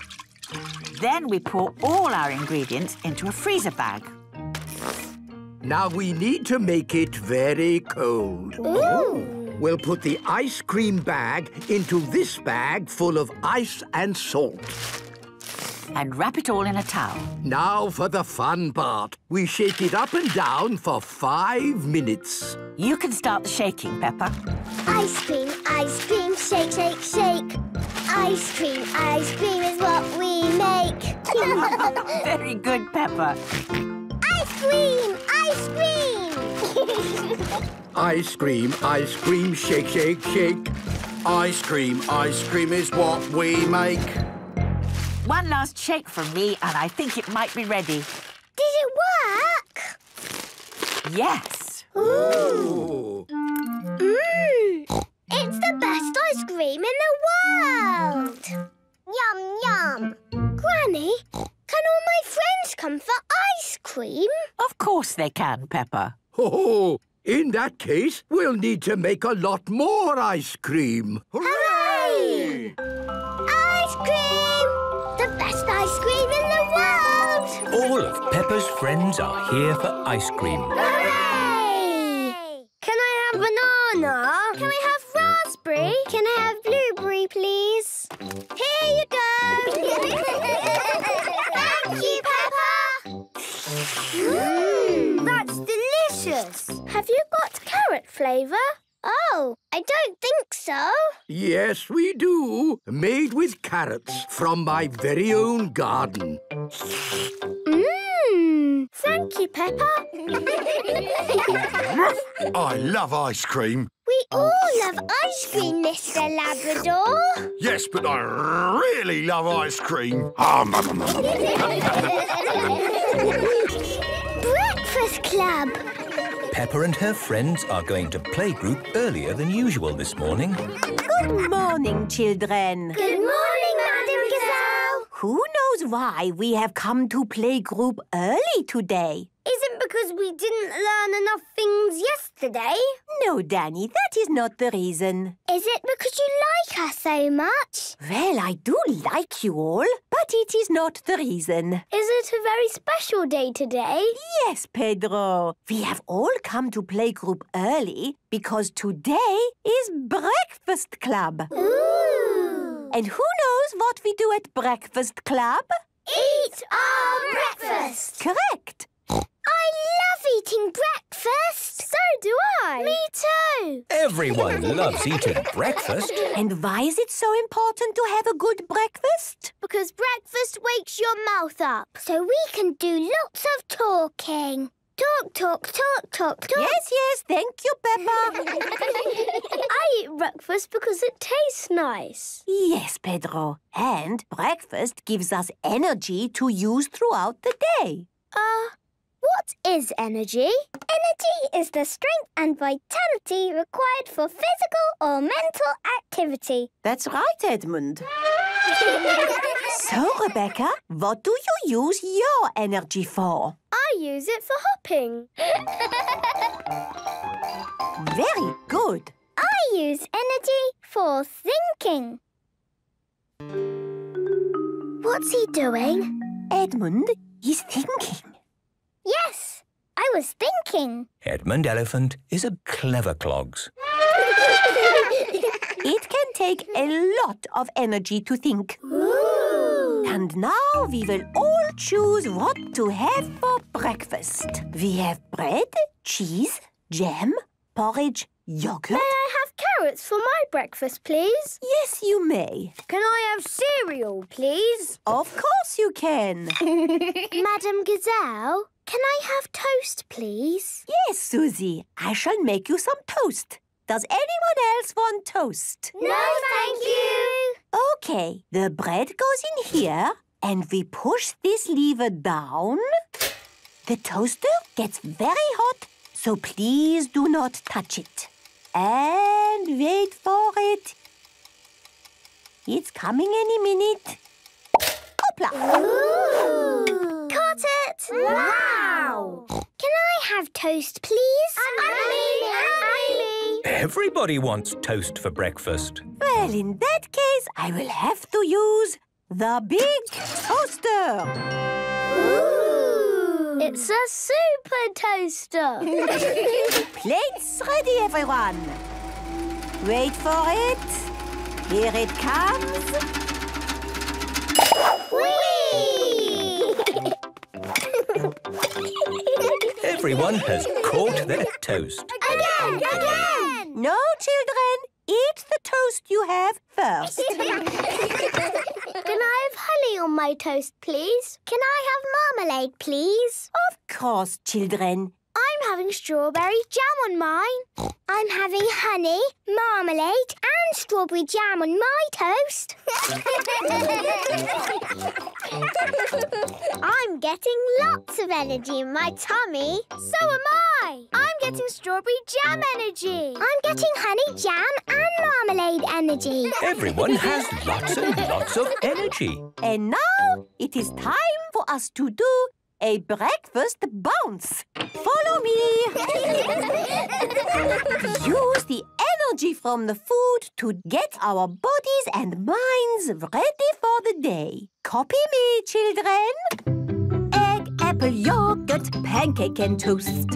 Speaker 39: Then we pour all our ingredients into a freezer bag. Now we need to make it very
Speaker 40: cold. Ooh. We'll put the ice cream bag into this bag full of ice and salt and wrap it all in a towel. Now for the fun part. We shake it up and down for five minutes.
Speaker 45: You can start the shaking, Peppa.
Speaker 42: Ice cream, ice cream, shake, shake, shake. Ice cream, ice cream is what we make. Very
Speaker 43: good, Peppa. Ice cream, ice cream.
Speaker 44: ice cream, ice cream, shake, shake, shake. Ice cream, ice cream is what we make.
Speaker 45: One last shake from me, and I think it might be ready. Did it work?
Speaker 46: Yes. Ooh.
Speaker 5: Mmm. It's the best
Speaker 46: ice cream in the
Speaker 5: world. Yum, yum. Granny, can all my friends come for ice cream?
Speaker 88: Of course they can, Peppa. Oh, in
Speaker 40: that case, we'll need to make a lot more ice cream.
Speaker 5: Hooray!
Speaker 2: Hooray! Peppa's friends are here for ice cream.
Speaker 5: Hooray! Can I have banana? Can I have raspberry? Can I have blueberry, please? Here you go! Thank you, Peppa! Mmm, that's delicious! Have you got carrot flavour? Oh, I don't think so.
Speaker 40: Yes, we do. Made with carrots from my very own garden. Mmm.
Speaker 5: Hmm, thank you, Peppa.
Speaker 35: I love ice cream.
Speaker 5: We all love ice cream, Mr Labrador.
Speaker 35: Yes, but I really love ice cream. Ah,
Speaker 47: Breakfast Club.
Speaker 2: Peppa and her friends are going to playgroup earlier than usual this morning.
Speaker 6: Good morning, children. Good
Speaker 50: morning, Madam
Speaker 6: who knows why we have come to playgroup early today?
Speaker 5: Is it because we didn't learn enough things yesterday?
Speaker 6: No, Danny, that is not the reason.
Speaker 5: Is it because you like us so much?
Speaker 6: Well, I do like you all, but it is not the reason. Is it a very
Speaker 51: special day today?
Speaker 6: Yes, Pedro. We have all come to playgroup early because today is breakfast club.
Speaker 51: Ooh!
Speaker 6: And who knows what we do at Breakfast Club?
Speaker 5: Eat our breakfast! Correct! I love eating breakfast! So do I! Me too!
Speaker 52: Everyone loves eating breakfast. And why
Speaker 5: is it so important to have a good breakfast? Because breakfast wakes your mouth up. So we
Speaker 53: can do lots of talking. Talk, talk, talk, talk, talk. Yes, yes, thank you, Peppa. I eat breakfast because it tastes nice.
Speaker 6: Yes, Pedro. And breakfast gives us energy to use throughout the
Speaker 5: day. Uh, what is energy? Energy is the strength and vitality required for physical or mental activity. That's right,
Speaker 6: Edmund. so, Rebecca, what do you use your energy for?
Speaker 54: I use it for hopping.
Speaker 5: Very good. I use energy for thinking. What's he doing? Edmund, he's thinking. Yes, I was thinking.
Speaker 2: Edmund Elephant is a clever clogs.
Speaker 6: it can take a lot of energy to think. Ooh. And now we will all choose what to have for breakfast. We have bread, cheese, jam, porridge, yogurt. Uh, carrots for my breakfast, please? Yes, you may. Can I have cereal, please? Of course you can. Madam Gazelle, can I have toast, please? Yes, Susie. I shall make you some toast. Does anyone else want toast? No,
Speaker 36: thank you.
Speaker 6: OK, the bread goes in here and we push this lever down. The toaster gets very hot, so please do not touch it. And wait for it.
Speaker 5: It's coming any minute. Hopla! Ooh. Caught it! Wow! Can I have toast, please? And
Speaker 2: Everybody wants toast for breakfast.
Speaker 5: Well, in that case,
Speaker 6: I will have to use the big toaster.
Speaker 56: Ooh. It's a super toaster. Plates ready, everyone. Wait for it. Here it comes.
Speaker 2: Everyone has caught their toast.
Speaker 6: Again,
Speaker 5: again! again. No, children. Eat the toast you have first. Can I have honey on my toast, please? Can I have marmalade, please? Of course, children. I'm having strawberry jam on mine. I'm having honey, marmalade and strawberry jam on my toast. I'm getting lots of energy in my tummy. So am I. I'm getting strawberry jam energy. I'm getting honey jam and marmalade energy. Everyone has lots
Speaker 57: and lots of energy.
Speaker 5: And now it is time for us to do
Speaker 6: a breakfast bounce. Follow me. Use the energy from the food to get our bodies and minds ready for the day. Copy me, children. Egg, apple, yogurt, pancake and toast.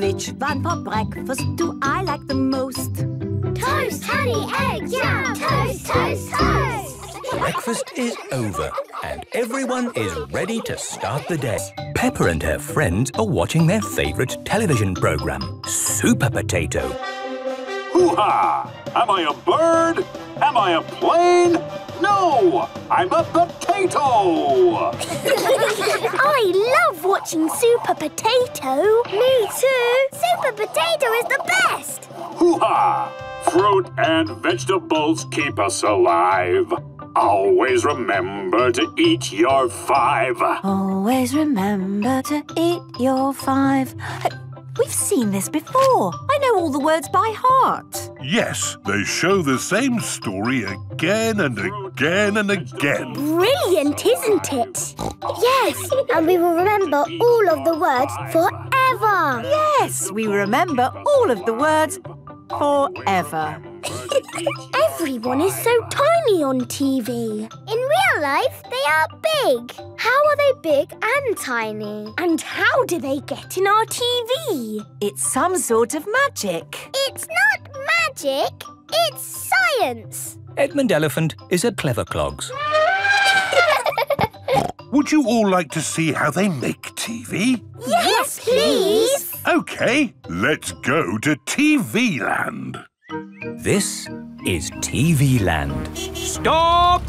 Speaker 6: Which one for breakfast
Speaker 5: do I like the most? Toast, honey, egg, yum! Toast, toast, toast!
Speaker 2: breakfast is over and everyone is ready to start the day. Peppa and her friends are watching their favourite television programme, Super Potato.
Speaker 58: Hoo-ha! Am I a bird? Am I a plane? No! I'm a potato! I
Speaker 5: love watching Super Potato. Me too. Super Potato is the
Speaker 59: best! Hoo-ha! Fruit and vegetables keep us alive. Always remember to eat your five.
Speaker 3: Always
Speaker 60: remember to eat your five. We've seen this before. I know all the words by heart.
Speaker 9: Yes, they show the same story again and again and again.
Speaker 60: Brilliant, isn't it? yes, and we will
Speaker 61: remember all of the words forever. Yes, we remember all of the words forever.
Speaker 5: Everyone is so tiny on TV. In real life, they are big. How are they big and
Speaker 62: tiny? And how do they get in our
Speaker 5: TV?
Speaker 62: It's some sort of magic.
Speaker 5: It's not magic. It's science.
Speaker 2: Edmund Elephant is
Speaker 9: a Clever Clogs. Would you all like to see how they make TV?
Speaker 63: Yes, please!
Speaker 9: OK, let's go to
Speaker 2: TV Land. This is TV Land. Stop!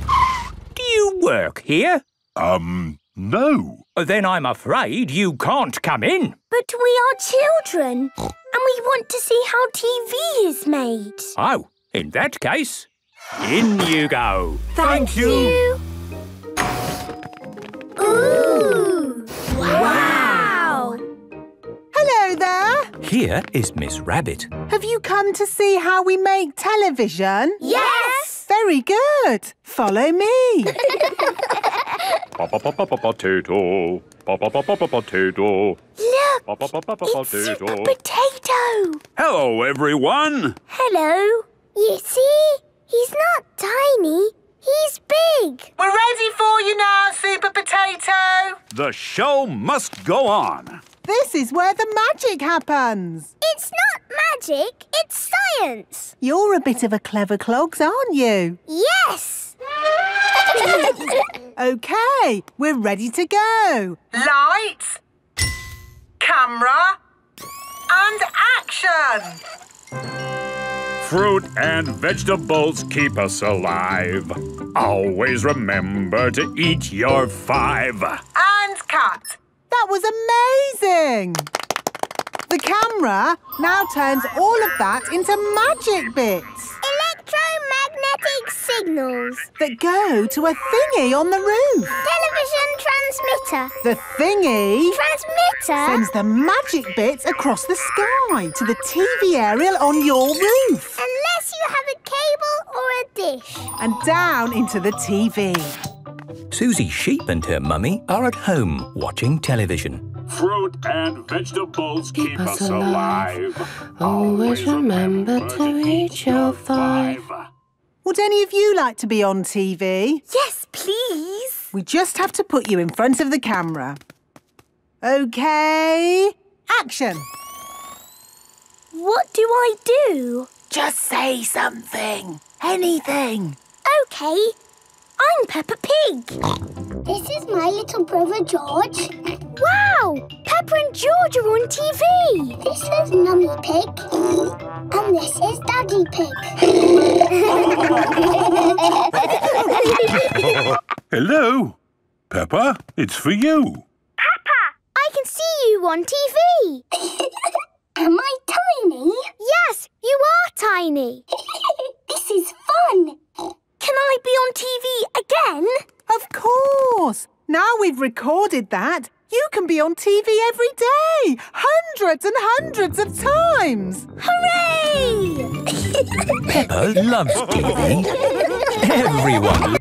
Speaker 2: Do you work here? Um, no. Oh, then I'm
Speaker 64: afraid you can't come in.
Speaker 23: But we are children, and we want to see how TV is made.
Speaker 64: Oh, in that case, in you go.
Speaker 2: Thank, Thank you.
Speaker 82: you. Ooh! Wow! wow. Hello there.
Speaker 2: Here is Miss Rabbit.
Speaker 24: Have you come to see how we make television? Yes. Very good. Follow me.
Speaker 65: Potato. Potato. Look, it's Super
Speaker 24: Potato.
Speaker 65: Hello, everyone.
Speaker 66: Hello. You see, he's not tiny. He's big. We're ready for you now, Super Potato.
Speaker 94: The show
Speaker 24: must go on. This is where the magic happens. It's not
Speaker 5: magic, it's science.
Speaker 24: You're a bit of a clever clogs, aren't you?
Speaker 5: Yes.
Speaker 24: OK, we're ready to go.
Speaker 68: Lights, camera and action.
Speaker 59: Fruit and vegetables keep us alive. Always remember to eat your five.
Speaker 69: And cut. That was amazing! The camera now turns all
Speaker 24: of that into magic bits.
Speaker 5: Electromagnetic signals.
Speaker 24: That go to a thingy on the roof.
Speaker 5: Television transmitter. The
Speaker 24: thingy... Transmitter. Sends the magic bits across the sky to the TV aerial on your roof.
Speaker 66: Unless you have a cable or a dish. And down
Speaker 59: into the TV.
Speaker 2: Susie Sheep and her mummy are at home watching
Speaker 59: television. Fruit and vegetables keep, keep us, alive. alive. Always
Speaker 24: remember to eat your five. Would any of you like to be on TV?
Speaker 70: Yes, please.
Speaker 24: We just have to put you in front of the camera. OK, action.
Speaker 70: What do
Speaker 23: I do? Just say something. Anything. OK,
Speaker 5: I'm Peppa Pig. This is my little brother George. Wow! Peppa and George are on TV. This is Mummy Pig. And this is Daddy Pig.
Speaker 9: Hello. Peppa, it's for you.
Speaker 5: Peppa! I can see you on TV. Am I tiny? Yes, you are tiny. this is fun. Can I be on
Speaker 36: TV
Speaker 24: again? Of course! Now we've recorded that, you can be on TV every day! Hundreds and hundreds of times!
Speaker 2: Hooray!
Speaker 71: Peppa loves TV. Everyone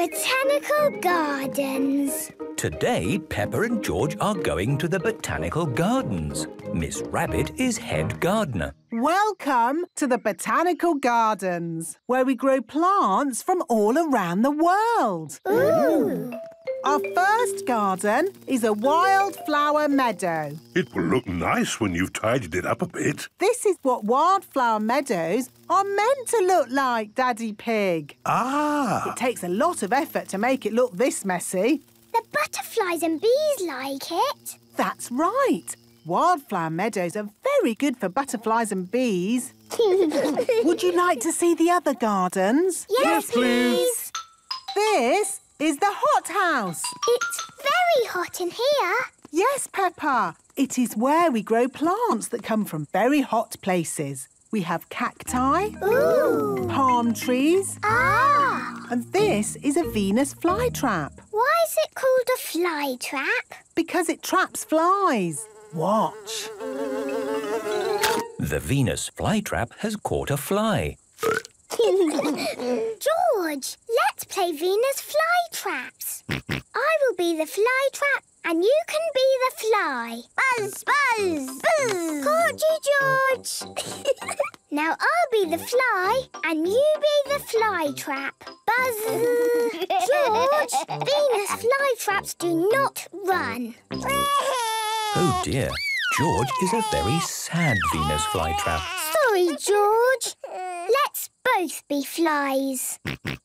Speaker 72: Botanical Gardens.
Speaker 2: Today, Peppa and George are going to the Botanical Gardens. Miss Rabbit is head gardener.
Speaker 24: Welcome to the Botanical Gardens, where we grow plants from all around the world. Ooh! Our first garden is a wildflower meadow.
Speaker 9: It will look nice when you've tidied it up a bit.
Speaker 24: This is what wildflower meadows are meant to look like, Daddy Pig.
Speaker 9: Ah!
Speaker 24: It takes a lot of effort to make it look this messy. The butterflies and bees like it. That's right. Wildflower meadows are very good for butterflies and bees. Would you like to see the other gardens? Yes, yes please. please. This is the hothouse. It's very hot in here. Yes, Peppa. It is where we grow plants that come from very hot places. We have cacti, Ooh. palm trees, ah. and this is a Venus flytrap. Why is it called a flytrap? Because it traps flies.
Speaker 73: Watch.
Speaker 2: The Venus flytrap has caught a fly.
Speaker 24: George, let's
Speaker 47: play Venus flytraps. I will be the fly trap and you can be the fly. Buzz, buzz, buzz. Caught you, George.
Speaker 5: now I'll be the fly and you be the fly trap. Buzz. George, Venus flytraps do not run.
Speaker 2: oh, dear. George is a very sad Venus flytrap.
Speaker 5: Sorry, George. Let's both be flies.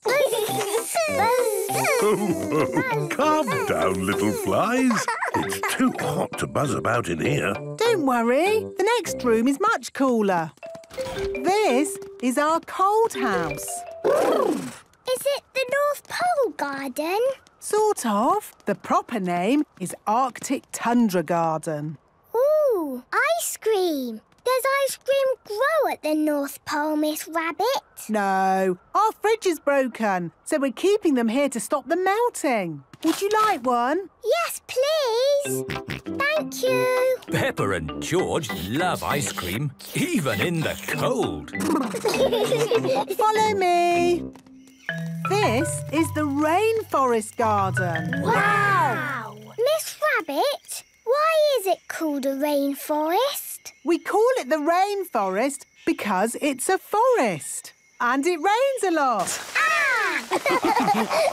Speaker 9: oh, calm down, little flies. It's too hot to buzz about in here.
Speaker 24: Don't worry. The next room is much cooler. This is our cold house. Is
Speaker 89: it the North
Speaker 24: Pole Garden? Sort of. The proper name is Arctic Tundra Garden.
Speaker 5: Oh, ice cream. Does ice cream grow at the North Pole, Miss Rabbit?
Speaker 24: No, our fridge is broken, so we're keeping them here to stop them melting. Would you like one? Yes, please. Thank
Speaker 2: you. Peppa and George love ice cream, even in the cold.
Speaker 24: Follow me. This is the rainforest garden. Wow! wow. Miss Rabbit, why is it called a rainforest? We call it the rainforest because it's a forest and it rains a lot. Ah!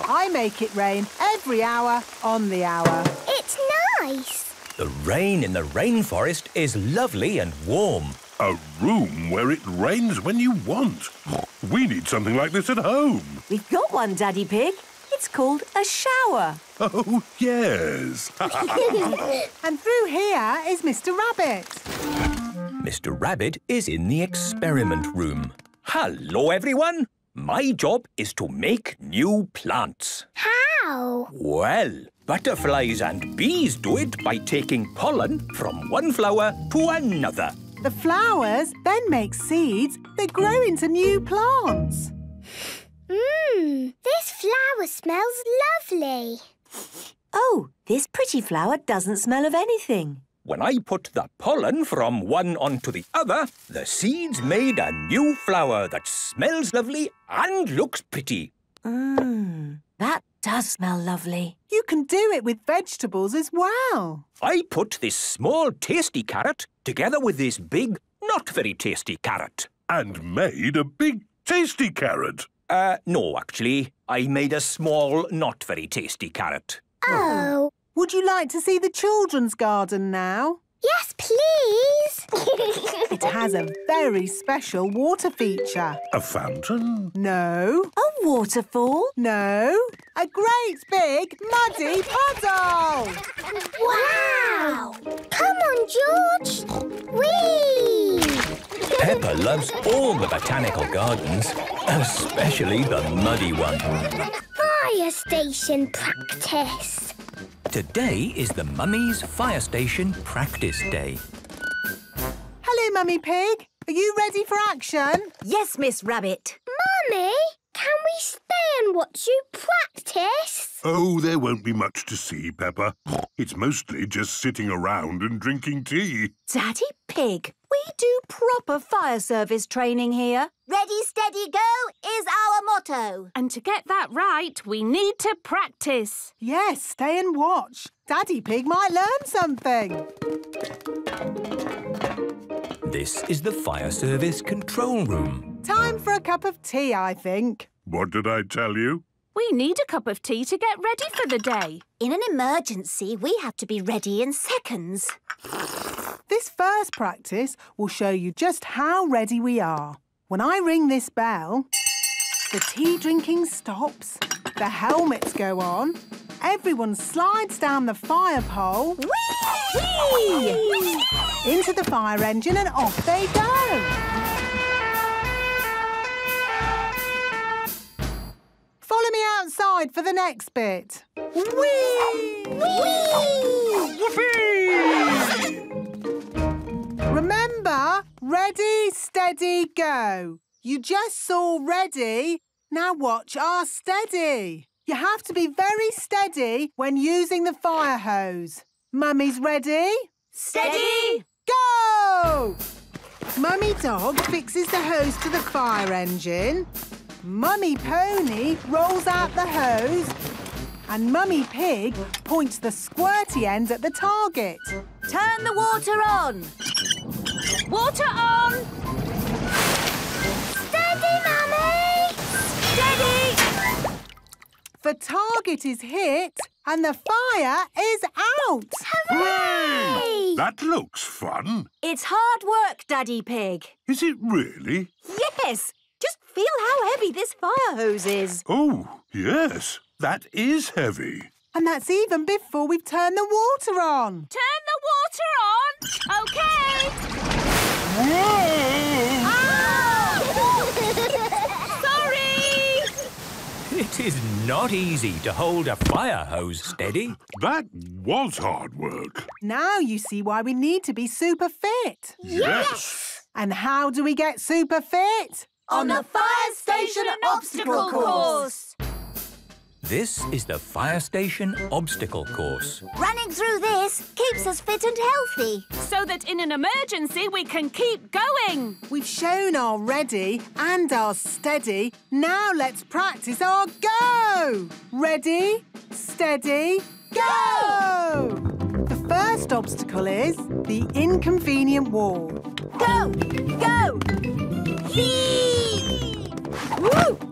Speaker 24: I make it rain every hour on the hour. It's
Speaker 9: nice. The rain in the rainforest is lovely and warm. A room where it rains when you want. We need something like this at home. We've got one,
Speaker 74: Daddy Pig. It's called a shower.
Speaker 9: Oh, yes. and
Speaker 24: through here is Mr Rabbit.
Speaker 2: Mr Rabbit is in the experiment room. Hello, everyone. My job is to make new plants.
Speaker 75: How?
Speaker 2: Well, butterflies and bees do it by taking pollen from one flower to another.
Speaker 24: The flowers then make seeds that grow into new plants. Mmm, this
Speaker 5: flower smells lovely.
Speaker 48: Oh, this pretty flower doesn't smell of
Speaker 8: anything.
Speaker 48: When I put the pollen from one onto the other, the seeds made a new flower that smells lovely and looks pretty.
Speaker 24: Mmm, that does smell lovely. You can do it with vegetables as well.
Speaker 2: I put this small tasty carrot together with this big, not very tasty carrot. And made a big tasty carrot. Uh, no, actually. I made a small, not very tasty carrot.
Speaker 24: Oh. Would you like to see the children's garden now? Yes, please. it has a very special water feature.
Speaker 90: A fountain?
Speaker 24: No. A waterfall? No. A great big muddy puddle.
Speaker 76: Wow! Come on, George. Whee!
Speaker 2: Peppa loves all the botanical gardens, especially the muddy one.
Speaker 81: Fire station practice.
Speaker 2: Today is the Mummy's Fire Station Practice Day.
Speaker 81: Hello, Mummy Pig. Are you
Speaker 91: ready for action? Yes, Miss Rabbit. Mummy, can we stay and watch
Speaker 6: you practice?
Speaker 9: Oh, there won't be much to see, Peppa. It's mostly just sitting around and drinking tea. Daddy Pig,
Speaker 77: we do proper fire service training here. Ready, steady, go is our motto. And to get that
Speaker 24: right, we need to practice. Yes, stay and watch. Daddy Pig might learn something.
Speaker 2: This is the fire service
Speaker 78: control room.
Speaker 24: Time for a cup of tea, I think.
Speaker 78: What did I tell you?
Speaker 24: We need a cup of tea to get ready for the day. In an emergency, we have to be ready in seconds. This first practice will show you just how ready we are. When I ring this bell, the tea drinking stops, the helmets go on, everyone slides down the fire pole Whee! Whee! into the fire engine and off they go. Follow me outside for the next bit. Whee! Whee! Remember, ready, steady, go. You just saw ready, now watch our steady. You have to be very steady when using the fire hose. Mummy's ready? Steady! Go! Mummy Dog fixes the hose to the fire engine. Mummy Pony rolls out the hose and Mummy Pig points the squirty end at the target.
Speaker 79: Turn the water on. Water on! Steady, Mummy! Steady!
Speaker 24: The target is hit and the fire is out.
Speaker 9: Hooray! That looks fun.
Speaker 24: It's hard work, Daddy Pig.
Speaker 9: Is it really?
Speaker 24: Yes. Just feel how heavy this fire hose is. Oh,
Speaker 9: yes. That is heavy.
Speaker 24: And that's even before we've turned the water on.
Speaker 80: Turn the water on? OK. Whoa! Oh!
Speaker 2: Sorry! It is not easy to hold a fire hose steady. That was hard
Speaker 24: work. Now you see why we need to be super fit. Yes! And how do we get super fit? On the Fire Station Obstacle Course!
Speaker 2: This is the fire station obstacle course.
Speaker 24: Running through this keeps us fit and healthy. So that in an emergency we can keep going. We've shown our ready and our steady. Now let's practice our go. Ready, steady, go! The first obstacle is the inconvenient wall. Go, go! Yee! Woo!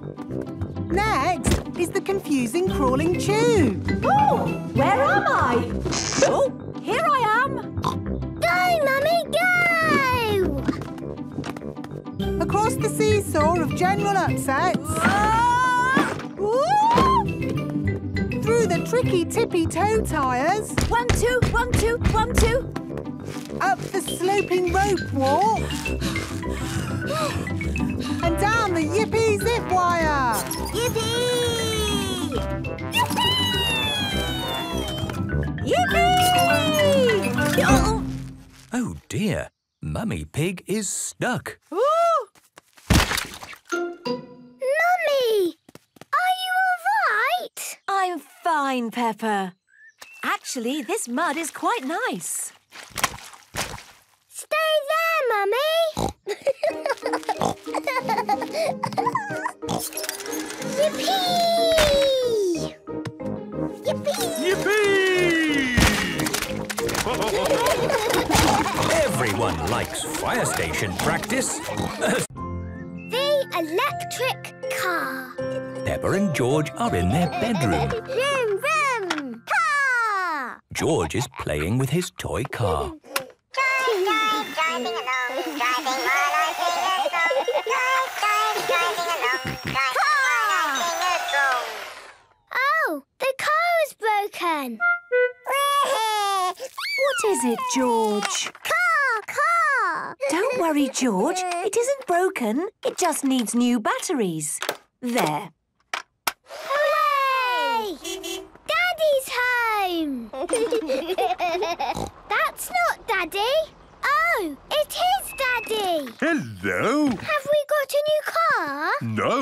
Speaker 24: Next is the confusing crawling tube. Oh, where am I? oh,
Speaker 82: here I am. Go, Mummy, go! Across the seesaw of general upsets.
Speaker 24: Through the tricky tippy toe tires. One, two, one, two,
Speaker 82: one, two. Up the sloping rope walk and down the Yippee zip wire. Yippee! Yippee! Yippee!
Speaker 55: Oh, oh.
Speaker 2: oh dear, Mummy Pig is stuck.
Speaker 83: Mummy, are you all right? I'm fine, Peppa. Actually, this mud is quite nice stay there, Mummy.
Speaker 76: Yippee!
Speaker 55: Yippee! Yippee!
Speaker 2: Everyone likes fire station practice.
Speaker 1: the electric car.
Speaker 2: Peppa and George are in their bedroom.
Speaker 3: vroom, vroom! Car!
Speaker 2: George is playing with his toy car.
Speaker 3: Oh,
Speaker 4: the car is broken.
Speaker 5: what is it, George?
Speaker 7: Car, car. Don't worry,
Speaker 5: George. It
Speaker 6: isn't
Speaker 8: broken. It just needs new batteries. There.
Speaker 5: Hooray! Daddy's home! That's not Daddy. Oh, it is Daddy!
Speaker 9: Hello! Have we
Speaker 5: got a new car?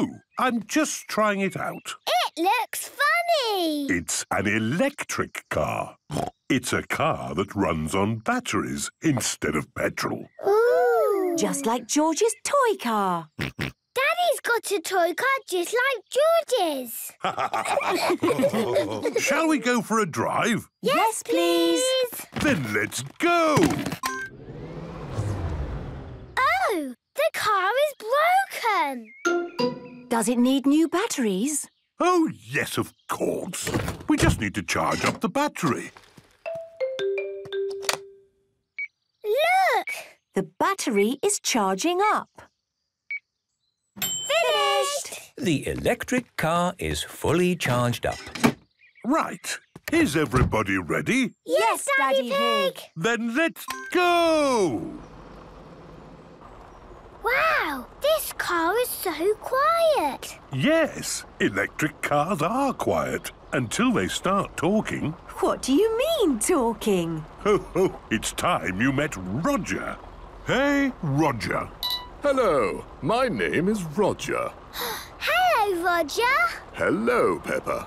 Speaker 9: No, I'm just trying it out.
Speaker 5: It looks funny!
Speaker 9: It's an electric car. It's a car that runs on batteries instead of petrol.
Speaker 10: Ooh! Just like George's
Speaker 5: toy car. Daddy's got a toy car just
Speaker 9: like George's. Shall we go for a drive?
Speaker 13: Yes, please.
Speaker 9: Then let's
Speaker 11: go. The car is broken! Does it need new batteries? Oh,
Speaker 9: yes, of course. We just need to charge up the battery.
Speaker 12: Look! The battery is charging up.
Speaker 2: Finished! The electric car is fully
Speaker 9: charged up. Right. Is everybody ready?
Speaker 13: Yes, yes Daddy, Daddy
Speaker 9: Pig. Pig! Then let's go!
Speaker 5: Wow, this car is so quiet.
Speaker 9: Yes, electric cars are quiet until they start talking. What do you mean, talking? Ho, ho, it's time you met Roger. Hey, Roger.
Speaker 14: Hello, my name is Roger.
Speaker 15: Hello, Roger.
Speaker 14: Hello,
Speaker 9: Peppa.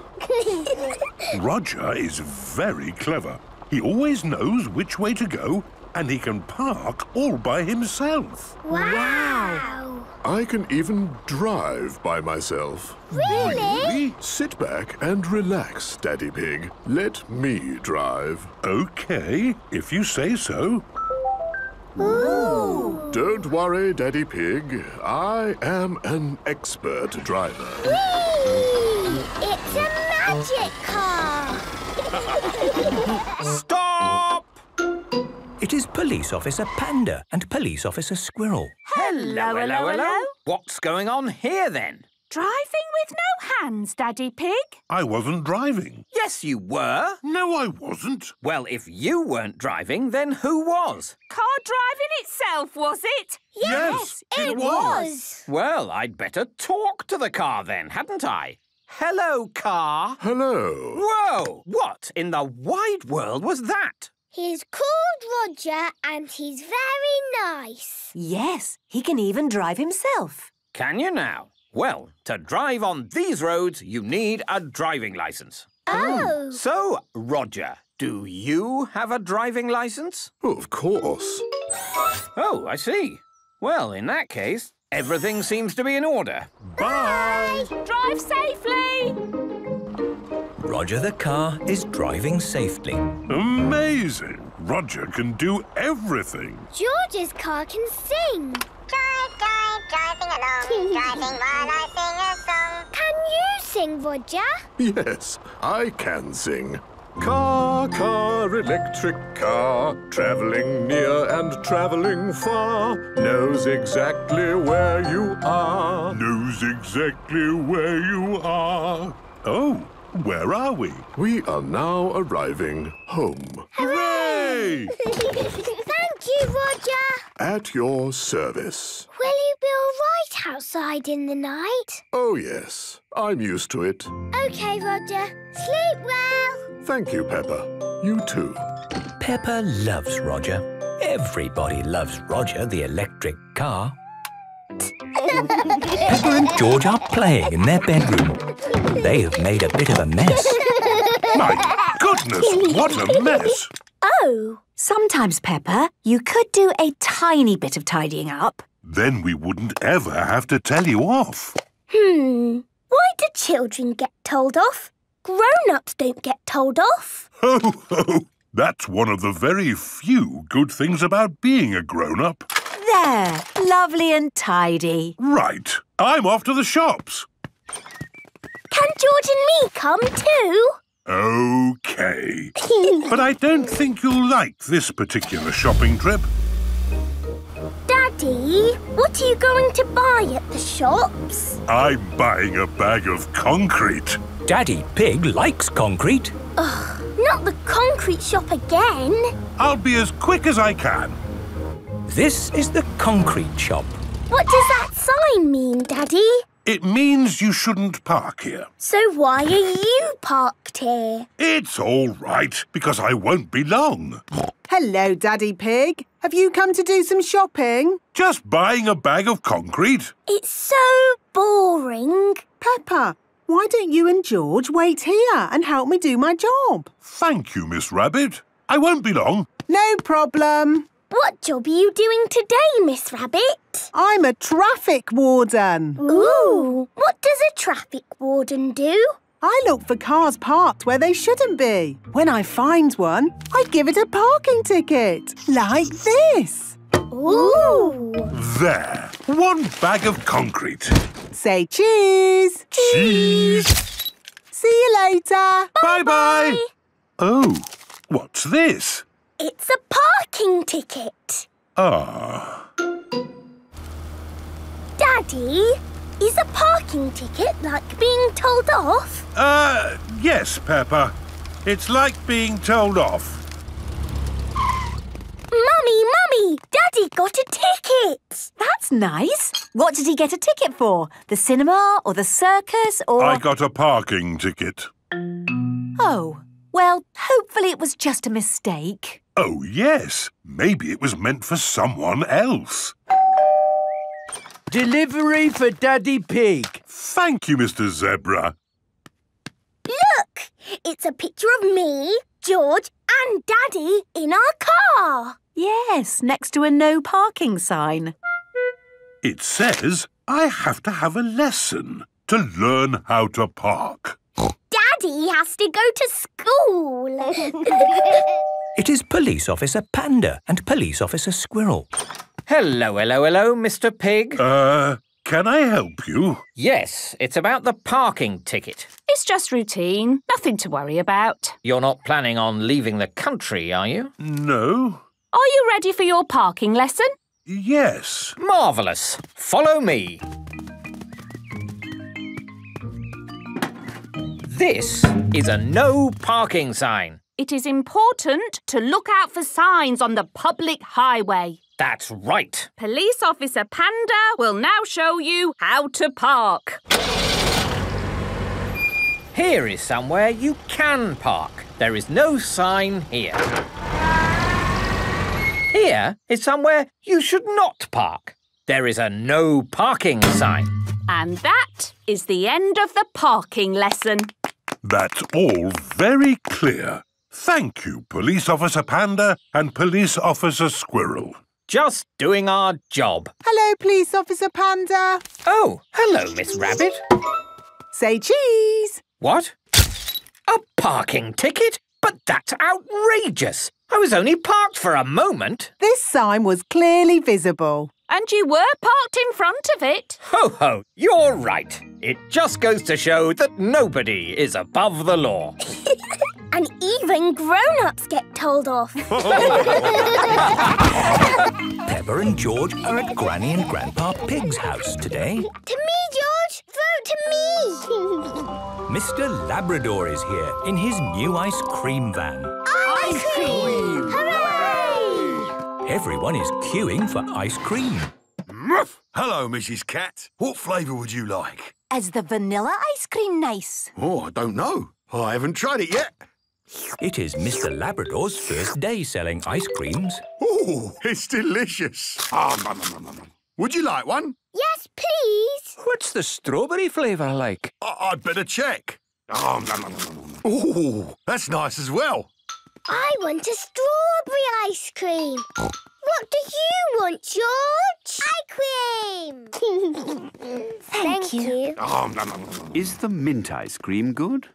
Speaker 15: Roger
Speaker 9: is very clever. He always knows which way to go and he can park all by himself. Wow! wow.
Speaker 14: I can even drive by myself.
Speaker 16: Really? really?
Speaker 14: Sit back and relax, Daddy Pig. Let me drive. Okay, if you say so. Ooh. Don't worry, Daddy Pig. I am an expert driver. Whee!
Speaker 16: It's a magic car!
Speaker 2: Stop! It is Police Officer Panda and Police Officer Squirrel. Hello, hello, hello. What's going on here, then?
Speaker 17: Driving with no hands, Daddy Pig.
Speaker 18: I wasn't driving. Yes, you were. No, I wasn't. Well, if you weren't driving, then who was?
Speaker 19: Car driving itself, was it? Yes, yes it, it
Speaker 63: was.
Speaker 18: Well, I'd better talk to the car then, hadn't I? Hello, car. Hello. Whoa! What in the wide world was that?
Speaker 89: He's
Speaker 5: called Roger and he's very nice.
Speaker 18: Yes, he can even drive himself. Can you now? Well, to drive on these roads, you need a driving licence. Oh. So, Roger, do you have a driving licence? Oh, of course. Oh, I see. Well, in that case, everything seems to be in order.
Speaker 20: Bye! Bye. Drive safely!
Speaker 2: Roger the car is driving safely. Amazing!
Speaker 9: Roger can do everything.
Speaker 4: George's car can sing. Drive, drive, driving along, driving while I sing a song. Can you sing, Roger?
Speaker 14: Yes, I can sing. Car, car, electric car, travelling near and travelling far, knows exactly where you are. Knows exactly where you are. Oh, where are we? We are now arriving home.
Speaker 32: Hooray! Thank you, Roger.
Speaker 14: At your service.
Speaker 32: Will you
Speaker 5: be all right outside in the night?
Speaker 14: Oh, yes. I'm used to it.
Speaker 5: OK, Roger. Sleep well.
Speaker 2: Thank you, Peppa. You too. Peppa loves Roger. Everybody loves Roger the electric car it. Peppa and George are playing in their bedroom. They have made
Speaker 9: a bit of a mess.
Speaker 2: My goodness, what a mess!
Speaker 21: Oh,
Speaker 6: sometimes, Peppa, you could do a tiny bit of tidying up.
Speaker 9: Then we wouldn't ever have to tell you off.
Speaker 5: Hmm, why do children get told
Speaker 22: off? Grown-ups don't get told off.
Speaker 9: Ho, ho! That's one of the very few good things about being a grown-up.
Speaker 22: There! Lovely and tidy.
Speaker 9: Right. I'm off to the shops.
Speaker 22: Can George and
Speaker 5: me come too?
Speaker 9: OK. but I don't think you'll like this particular shopping trip.
Speaker 5: Daddy, what are you going
Speaker 23: to buy at the shops?
Speaker 9: I'm buying a bag of concrete.
Speaker 2: Daddy Pig likes concrete.
Speaker 23: Ugh, not the concrete shop again.
Speaker 2: I'll be as quick as I can. This is the concrete shop.
Speaker 23: What does that sign mean, Daddy?
Speaker 9: It means you shouldn't park here.
Speaker 23: So why are
Speaker 24: you parked here? It's
Speaker 9: all right, because I won't be long.
Speaker 24: Hello, Daddy Pig. Have you come to do some shopping?
Speaker 9: Just buying a bag of concrete.
Speaker 24: It's so boring. Peppa, why don't you and George wait here and help me do my
Speaker 9: job? Thank you, Miss Rabbit. I won't be long.
Speaker 24: No problem. What job are you doing today, Miss Rabbit? I'm a traffic warden. Ooh! What does a traffic warden do? I look for cars parked where they shouldn't be. When I find one, I give it a parking
Speaker 25: ticket, like this.
Speaker 9: Ooh! There.
Speaker 25: One bag of concrete. Say cheese. Cheese. See you later.
Speaker 9: Bye-bye. Oh, what's this?
Speaker 25: It's
Speaker 23: a parking ticket.
Speaker 9: Ah.
Speaker 23: Daddy, is a parking ticket like being told off?
Speaker 27: Uh, yes, Peppa. It's like being told off.
Speaker 23: Mummy, Mummy, Daddy got a ticket. That's nice.
Speaker 8: What did he get a ticket for? The cinema or the circus or... I
Speaker 9: got a parking ticket.
Speaker 8: Oh, well, hopefully it was just a mistake.
Speaker 9: Oh, yes. Maybe it was meant for someone else.
Speaker 28: Delivery for Daddy Pig. Thank you, Mr Zebra.
Speaker 29: Look! It's a picture of me, George and Daddy in our car. Yes, next to a no parking sign.
Speaker 9: It says I have to have a lesson to learn how to park.
Speaker 30: Daddy has to go to school.
Speaker 9: It is Police
Speaker 2: Officer Panda and Police Officer Squirrel. Hello, hello, hello, Mr Pig.
Speaker 18: Uh, can I help you? Yes, it's about the parking ticket.
Speaker 31: It's just routine, nothing to worry about.
Speaker 18: You're not planning on leaving the country, are you? No.
Speaker 31: Are you ready for your parking lesson?
Speaker 18: Yes. Marvellous. Follow me. This is a no parking sign.
Speaker 31: It is important to look out for signs on the public highway. That's right. Police Officer Panda will now show you how to park.
Speaker 18: Here is somewhere you can park. There is no sign here. Here is somewhere you should not park. There is a no
Speaker 9: parking sign.
Speaker 31: And that is the end of the parking lesson.
Speaker 9: That's all very clear. Thank you, Police Officer Panda and Police Officer Squirrel. Just doing our job.
Speaker 24: Hello, Police Officer Panda. Oh,
Speaker 18: hello, Miss Rabbit. Say cheese. What? A parking ticket? But that's outrageous. I was only parked for a moment.
Speaker 31: This
Speaker 24: sign was clearly visible.
Speaker 31: And you were parked in front of it.
Speaker 18: Ho ho, you're right. It just goes to show that nobody is
Speaker 2: above the law.
Speaker 5: And even grown-ups get told off.
Speaker 2: Peppa and George are at Granny and Grandpa Pig's house today. To
Speaker 32: me, George! Vote to me!
Speaker 2: Mr Labrador is here in his new ice cream van.
Speaker 32: Ice, cream!
Speaker 33: Hooray!
Speaker 2: Everyone is queuing for ice cream. Hello,
Speaker 35: Mrs Cat. What flavour would you like?
Speaker 34: Is the vanilla ice cream nice?
Speaker 35: Oh, I don't
Speaker 2: know. I haven't tried it yet. It is Mr. Labrador's first day selling ice creams. Oh, it's delicious. Oh, nom, nom, nom, Would you like one?
Speaker 35: Yes, please. What's the strawberry flavour like? I would better check. Oh, Ooh, that's nice as well.
Speaker 5: I want a strawberry ice cream. What do you want, George? Ice
Speaker 36: cream. Thank, Thank, you.
Speaker 37: you. Is the mint ice cream good?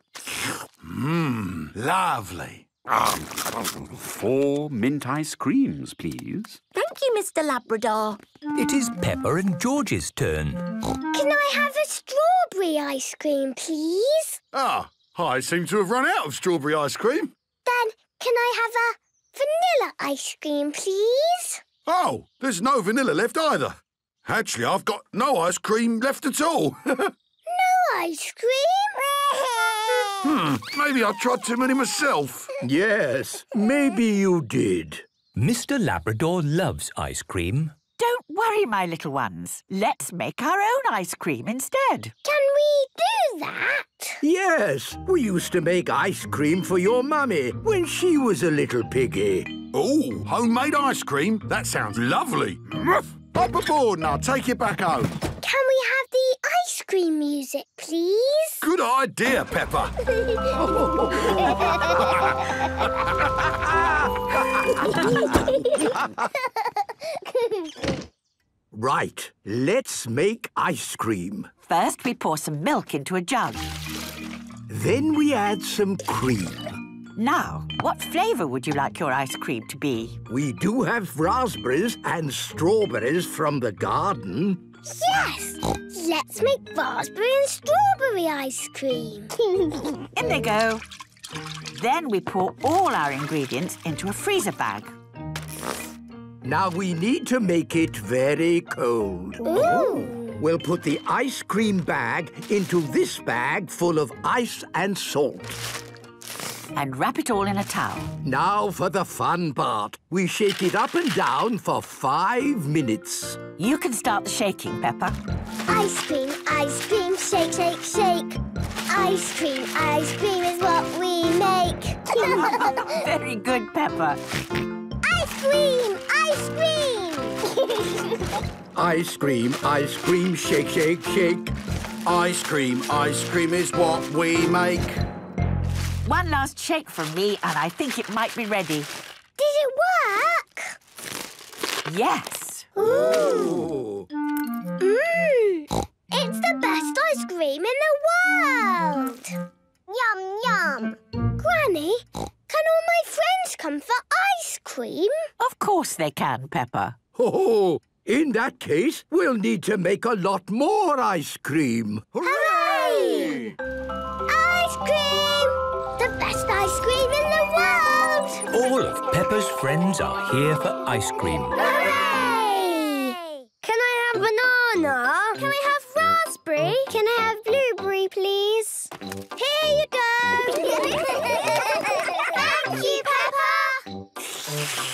Speaker 37: Mmm, lovely. Four mint ice creams, please.
Speaker 38: Thank you, Mr Labrador. It is
Speaker 37: Peppa and George's turn.
Speaker 5: Can I have a strawberry ice cream, please?
Speaker 37: Ah,
Speaker 35: I seem to have run out of strawberry ice cream.
Speaker 5: Then can I have a vanilla ice cream, please?
Speaker 35: Oh, there's no vanilla left either. Actually, I've got no ice cream left at all. no
Speaker 32: ice cream?
Speaker 39: Hmm, maybe I tried too many myself. Yes,
Speaker 2: maybe you did. Mr Labrador loves ice cream.
Speaker 39: Don't worry, my little ones. Let's make our own ice cream instead. Can we do that? Yes,
Speaker 40: we used to make ice cream for your mummy when she was a little piggy. Oh,
Speaker 35: homemade ice cream? That sounds lovely. Hop aboard now. take it back home. Can
Speaker 5: we have the ice cream music, please?
Speaker 41: Good idea, Peppa.
Speaker 40: right, let's
Speaker 39: make ice cream. First, we pour some milk into a jug. Then we add some cream. Now, what flavour would you like your ice cream to be?
Speaker 40: We do have raspberries and strawberries from the garden.
Speaker 5: Yes! Let's make raspberry and strawberry ice cream.
Speaker 39: In they go. Then we pour all our ingredients into a freezer bag. Now we need to make it very cold. Ooh.
Speaker 40: We'll put the ice cream bag into this bag full of ice and salt and wrap it all in a towel. Now for the fun part. We shake it up and down for five minutes. You can start the shaking, Peppa.
Speaker 42: Ice cream, ice cream, shake, shake, shake. Ice cream, ice
Speaker 43: cream is what we make. Very good, Peppa. Ice
Speaker 32: cream, ice cream.
Speaker 44: ice cream, ice cream, shake, shake, shake. Ice cream, ice cream is what we make.
Speaker 45: One last shake from me and I think it might be ready. Did
Speaker 46: it work? Yes. Ooh. Mmm.
Speaker 5: It's the best ice cream in the world. Yum, yum. Granny, can all my friends come for ice cream?
Speaker 88: Of course they can, Peppa. Oh, in that case, we'll need to make
Speaker 40: a lot more ice cream.
Speaker 88: Hooray! Hooray! Ice cream!
Speaker 5: All
Speaker 2: of Peppa's friends are here for ice cream.
Speaker 5: Hooray! Can I have banana? Can I have raspberry? Can I have blueberry, please? Here you go! Thank you, Peppa!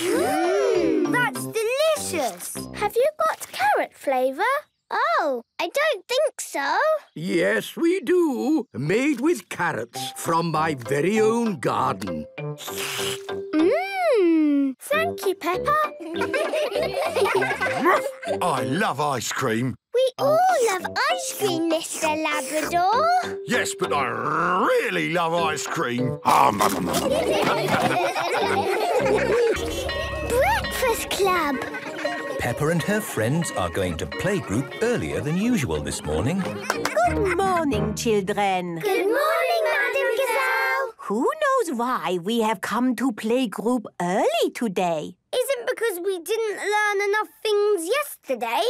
Speaker 5: Mmm, that's delicious! Have you got carrot flavour? Oh, I don't think so.
Speaker 40: Yes, we do. Made with carrots from my very own garden.
Speaker 5: Mmm. Thank you, Peppa.
Speaker 35: I love ice cream.
Speaker 5: We all love ice cream, Mr Labrador.
Speaker 35: Yes, but I really
Speaker 2: love ice cream. Um, um, um,
Speaker 47: Breakfast Club.
Speaker 2: Peppa and her friends are going to playgroup earlier than usual this morning.
Speaker 6: Good morning, children.
Speaker 2: Good morning, Madame Gazelle.
Speaker 6: Who knows why we have come to playgroup early today?
Speaker 5: Isn't because we didn't learn enough things yesterday?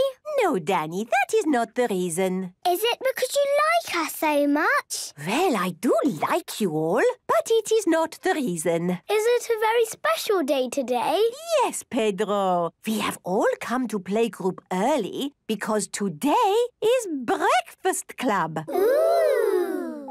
Speaker 5: No, Danny, that is not
Speaker 6: the reason.
Speaker 51: Is it because you like us so much?
Speaker 5: Well, I do
Speaker 6: like you all, but it is not the reason. Is
Speaker 51: it a very special day today?
Speaker 6: Yes, Pedro. We have all come to playgroup early because today is breakfast club. Ooh!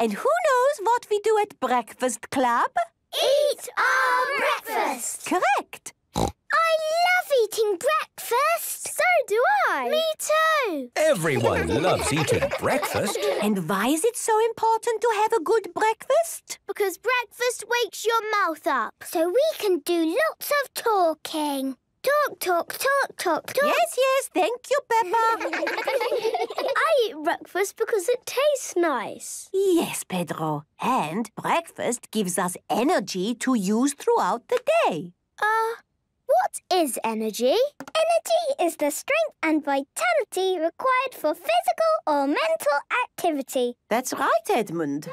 Speaker 6: And who knows what we do at Breakfast Club?
Speaker 5: Eat our breakfast! Correct! I love eating breakfast! So do I! Me too!
Speaker 52: Everyone loves eating breakfast. And why
Speaker 5: is it so important to have a good breakfast? Because breakfast wakes your mouth up. So we can do lots of talking.
Speaker 53: Talk, talk, talk, talk, talk. Yes, yes, thank you, Peppa. I eat breakfast because it tastes nice.
Speaker 6: Yes, Pedro. And breakfast gives us energy to use throughout the day.
Speaker 53: Uh,
Speaker 5: what is energy? Energy is the strength and vitality required for physical or mental activity. That's right, Edmund.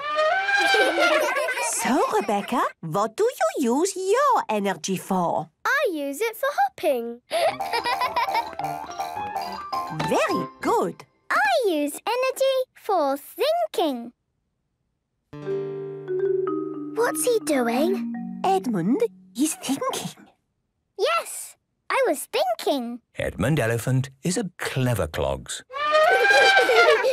Speaker 6: so, Rebecca, what do you use your energy for?
Speaker 5: I use
Speaker 54: it for hopping.
Speaker 34: Very good.
Speaker 5: I use energy for thinking. What's he doing? Edmund, he's thinking. Yes, I was thinking.
Speaker 2: Edmund Elephant is a clever clogs.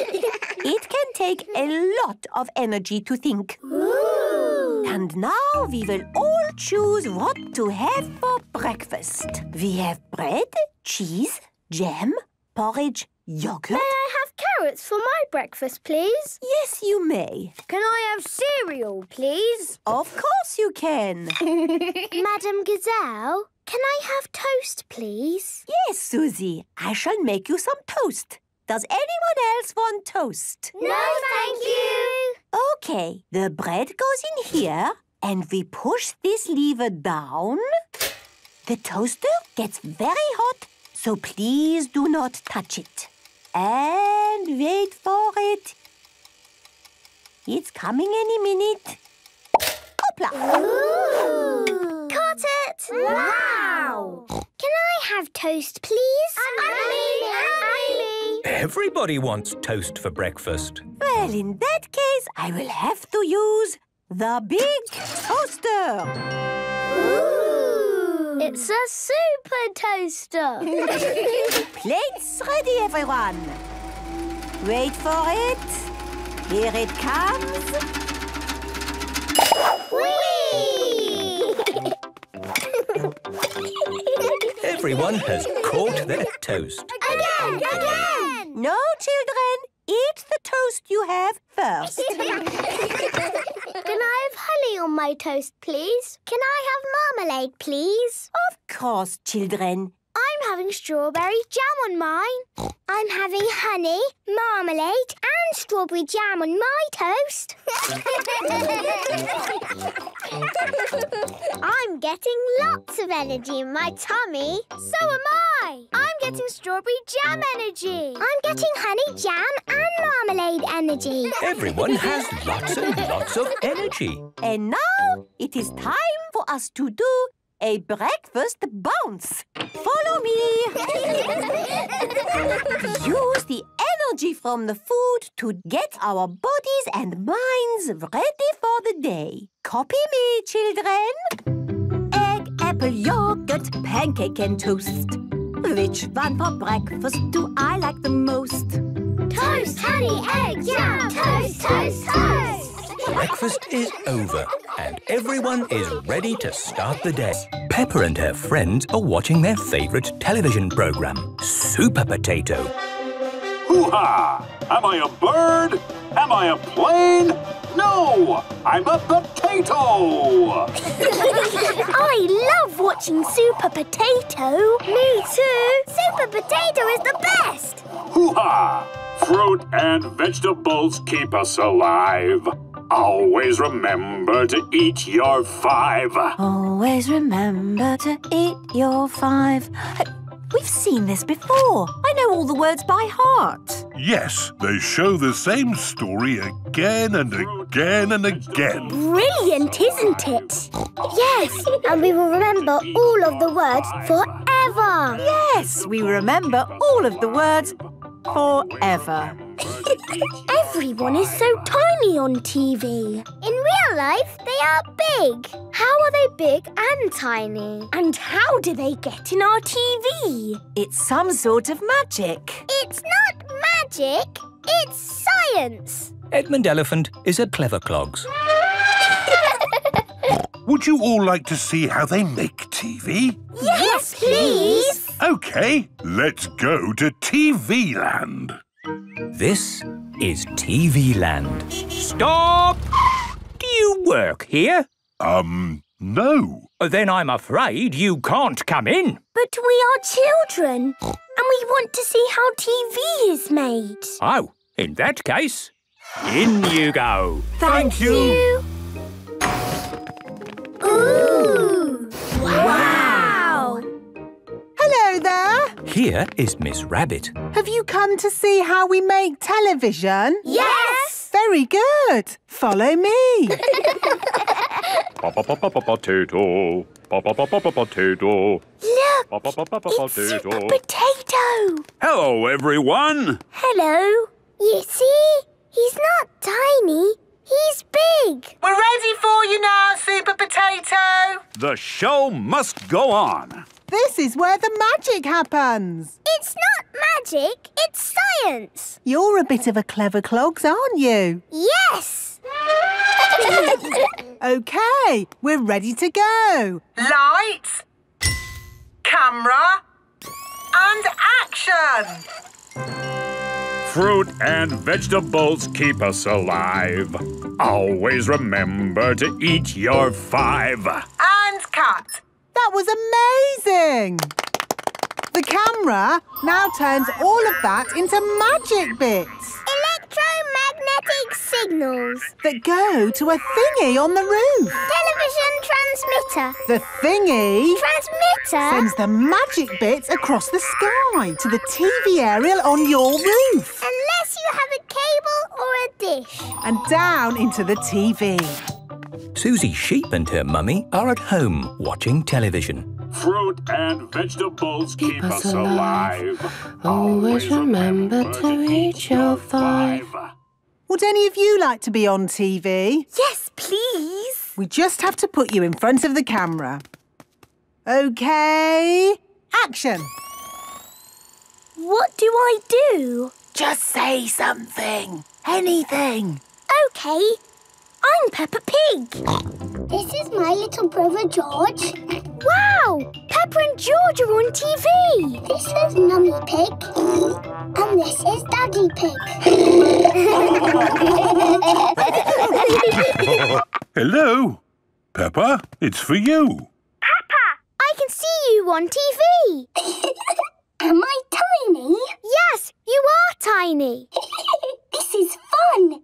Speaker 6: it can take a lot of energy to think. Ooh. And now we will all choose what to have for breakfast. We have bread, cheese, jam, porridge, yogurt. May I
Speaker 5: have carrots for my breakfast, please? Yes, you may. Can I have cereal, please? Of course you can. Madame Gazelle, can I
Speaker 6: have toast, please? Yes, Susie. I shall make you some toast. Does anyone else want toast? No,
Speaker 50: thank you.
Speaker 6: OK, the bread goes in here and we push this lever down. The toaster gets very hot, so please do not touch it. And wait for it. It's coming any minute.
Speaker 5: Hopla! Ooh. Wow! Can I have toast, please? Annie, Annie!
Speaker 2: Everybody wants toast for breakfast.
Speaker 6: Well, in that case, I will have to use the big toaster. Ooh! It's a
Speaker 56: super toaster. Plates ready, everyone. Wait for it. Here it comes. Whee!
Speaker 6: Everyone
Speaker 2: has caught their toast. Again!
Speaker 6: Again! No,
Speaker 5: children. Eat the toast you have first. Can I have honey on my toast, please? Can I have marmalade, please? Of course, children. I'm having strawberry jam on mine. I'm having honey, marmalade and strawberry jam on my toast. I'm getting lots of energy in my tummy. So am I. I'm getting strawberry jam energy. I'm getting honey jam and marmalade energy.
Speaker 6: Everyone has lots and lots
Speaker 57: of energy.
Speaker 6: And now it is time for us to do a breakfast bounce. Follow me. Use the energy from the food to get our bodies and minds ready for the day. Copy me, children. Egg, apple, yogurt, pancake and toast. Which one for breakfast do I like the most?
Speaker 5: Toast, honey, egg, yum! Toast, toast, toast!
Speaker 2: Breakfast is over and everyone is ready to start the day. Peppa and her friends are watching their favourite television programme, Super Potato.
Speaker 58: Hoo-ha! Am I a bird? Am I a plane? No! I'm a potato!
Speaker 23: I love watching Super
Speaker 5: Potato. Me too. Super Potato is the best!
Speaker 59: Hoo-ha! Fruit and vegetables keep us alive. Always remember to eat your five.
Speaker 3: Always remember to eat your
Speaker 60: five. We've seen this before. I know all the words by heart.
Speaker 9: Yes, they show the same story again and again and again.
Speaker 5: Brilliant, isn't it? Yes, and we will remember all of the words
Speaker 61: forever. Yes, we remember all of the words forever.
Speaker 5: Everyone is so tiny on TV. In real life, they are big. How are they big and tiny? And how do they
Speaker 62: get in our TV? It's some sort of magic.
Speaker 5: It's not magic. It's science.
Speaker 2: Edmund Elephant is a clever clogs.
Speaker 9: Would you all like to see how they make TV?
Speaker 63: Yes, please!
Speaker 9: OK, let's go to TV Land.
Speaker 2: This is TV Land. Stop! Do you work here? Um, no. Uh, then I'm afraid you can't come in.
Speaker 23: But we are children, and we want to see how TV is made.
Speaker 64: Oh, in that case, in you go.
Speaker 63: Thank, Thank you. you.
Speaker 24: Ooh! wow. wow. Hello there.
Speaker 2: Here is Miss Rabbit.
Speaker 24: Have you come to see how we make television? Yes. Very good. Follow me.
Speaker 65: Potato. Potato. Look, it's Super
Speaker 23: Potato.
Speaker 65: Hello, everyone.
Speaker 23: Hello.
Speaker 66: You see, he's not tiny. He's big. We're ready for you now, Super Potato.
Speaker 67: The show must go on.
Speaker 24: This is where the magic happens. It's not magic,
Speaker 66: it's science.
Speaker 24: You're a bit of a clever clogs, aren't you?
Speaker 68: Yes.
Speaker 24: OK, we're ready to go.
Speaker 68: Lights, camera and action.
Speaker 59: Fruit and vegetables keep us alive. Always remember to eat your five.
Speaker 69: And cut. That was amazing!
Speaker 24: The camera now turns all of that into magic bits. Electromagnetic signals. That go to a thingy on the roof.
Speaker 5: Television transmitter. The thingy... Transmitter. Sends the
Speaker 24: magic bits across the sky to the TV aerial on your roof. Unless you have a cable or a dish. And down into the TV.
Speaker 2: Susie Sheep and her mummy are at home watching television. Fruit and vegetables
Speaker 59: keep, keep us, us alive. alive. Always remember, remember to eat
Speaker 24: your five. Would any of you like to be on TV?
Speaker 59: Yes,
Speaker 70: please.
Speaker 24: We just have to put you in front of the camera. OK, action.
Speaker 23: What do I
Speaker 24: do? Just
Speaker 23: say something. Anything. OK, I'm Peppa Pig.
Speaker 5: This is my little brother George. Wow! Peppa and George are on TV. This is Mummy Pig. And this is Daddy Pig.
Speaker 9: Hello. Peppa, it's for you.
Speaker 5: Peppa! I can see you on TV. Am I tiny? Yes, you are tiny.
Speaker 24: this is fun.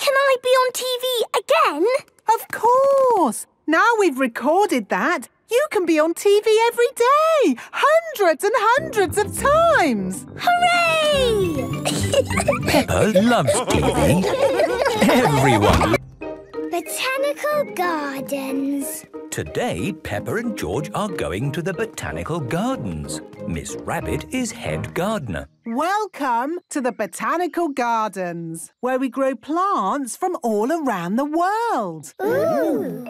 Speaker 24: Can I be on TV again? Of course! Now we've recorded that, you can be on TV every day! Hundreds and hundreds of times! Hooray!
Speaker 71: Peppa loves TV. Everyone
Speaker 72: Botanical Gardens.
Speaker 2: Today, Peppa and George are going to the Botanical Gardens. Miss Rabbit is head gardener.
Speaker 24: Welcome to the Botanical Gardens, where we grow plants from all around the world. Ooh.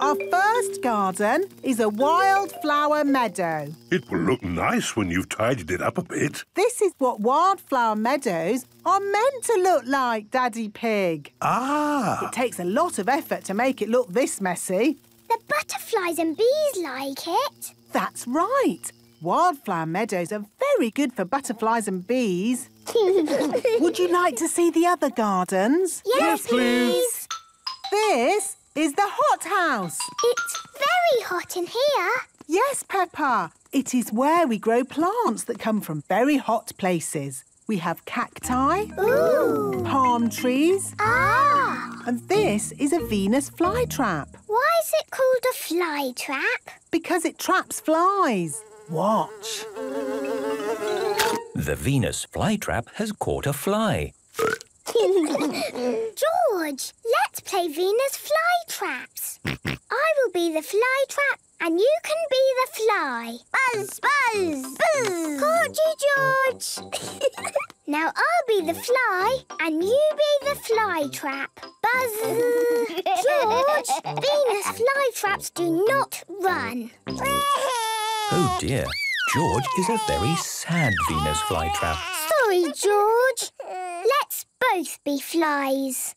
Speaker 24: Our first garden is a wildflower meadow.
Speaker 9: It will look nice when you've tidied it up a bit.
Speaker 24: This is what wildflower meadows are meant to look like, Daddy Pig.
Speaker 9: Ah!
Speaker 24: It takes a lot of effort to make it look this messy. The butterflies and bees like it. That's right wildflower meadows are very good for butterflies and bees. Would you like to see the other gardens? Yes, yes please. please. This is the hothouse. It's very hot in here. Yes, Peppa. It is where we grow plants that come from very hot places. We have cacti, Ooh. palm trees, ah. and this is a Venus flytrap. Why is it called a flytrap? Because it traps flies.
Speaker 73: Watch.
Speaker 2: The Venus flytrap has caught a fly.
Speaker 47: George, let's play Venus flytraps. I will be the flytrap and you can be the fly.
Speaker 5: Buzz, buzz, buzz. Caught you, George. now I'll be the fly and you be the flytrap. Buzz. George, Venus flytraps do not run.
Speaker 2: Oh dear, George is a very sad Venus flytrap.
Speaker 5: Sorry, George. Let's both be flies.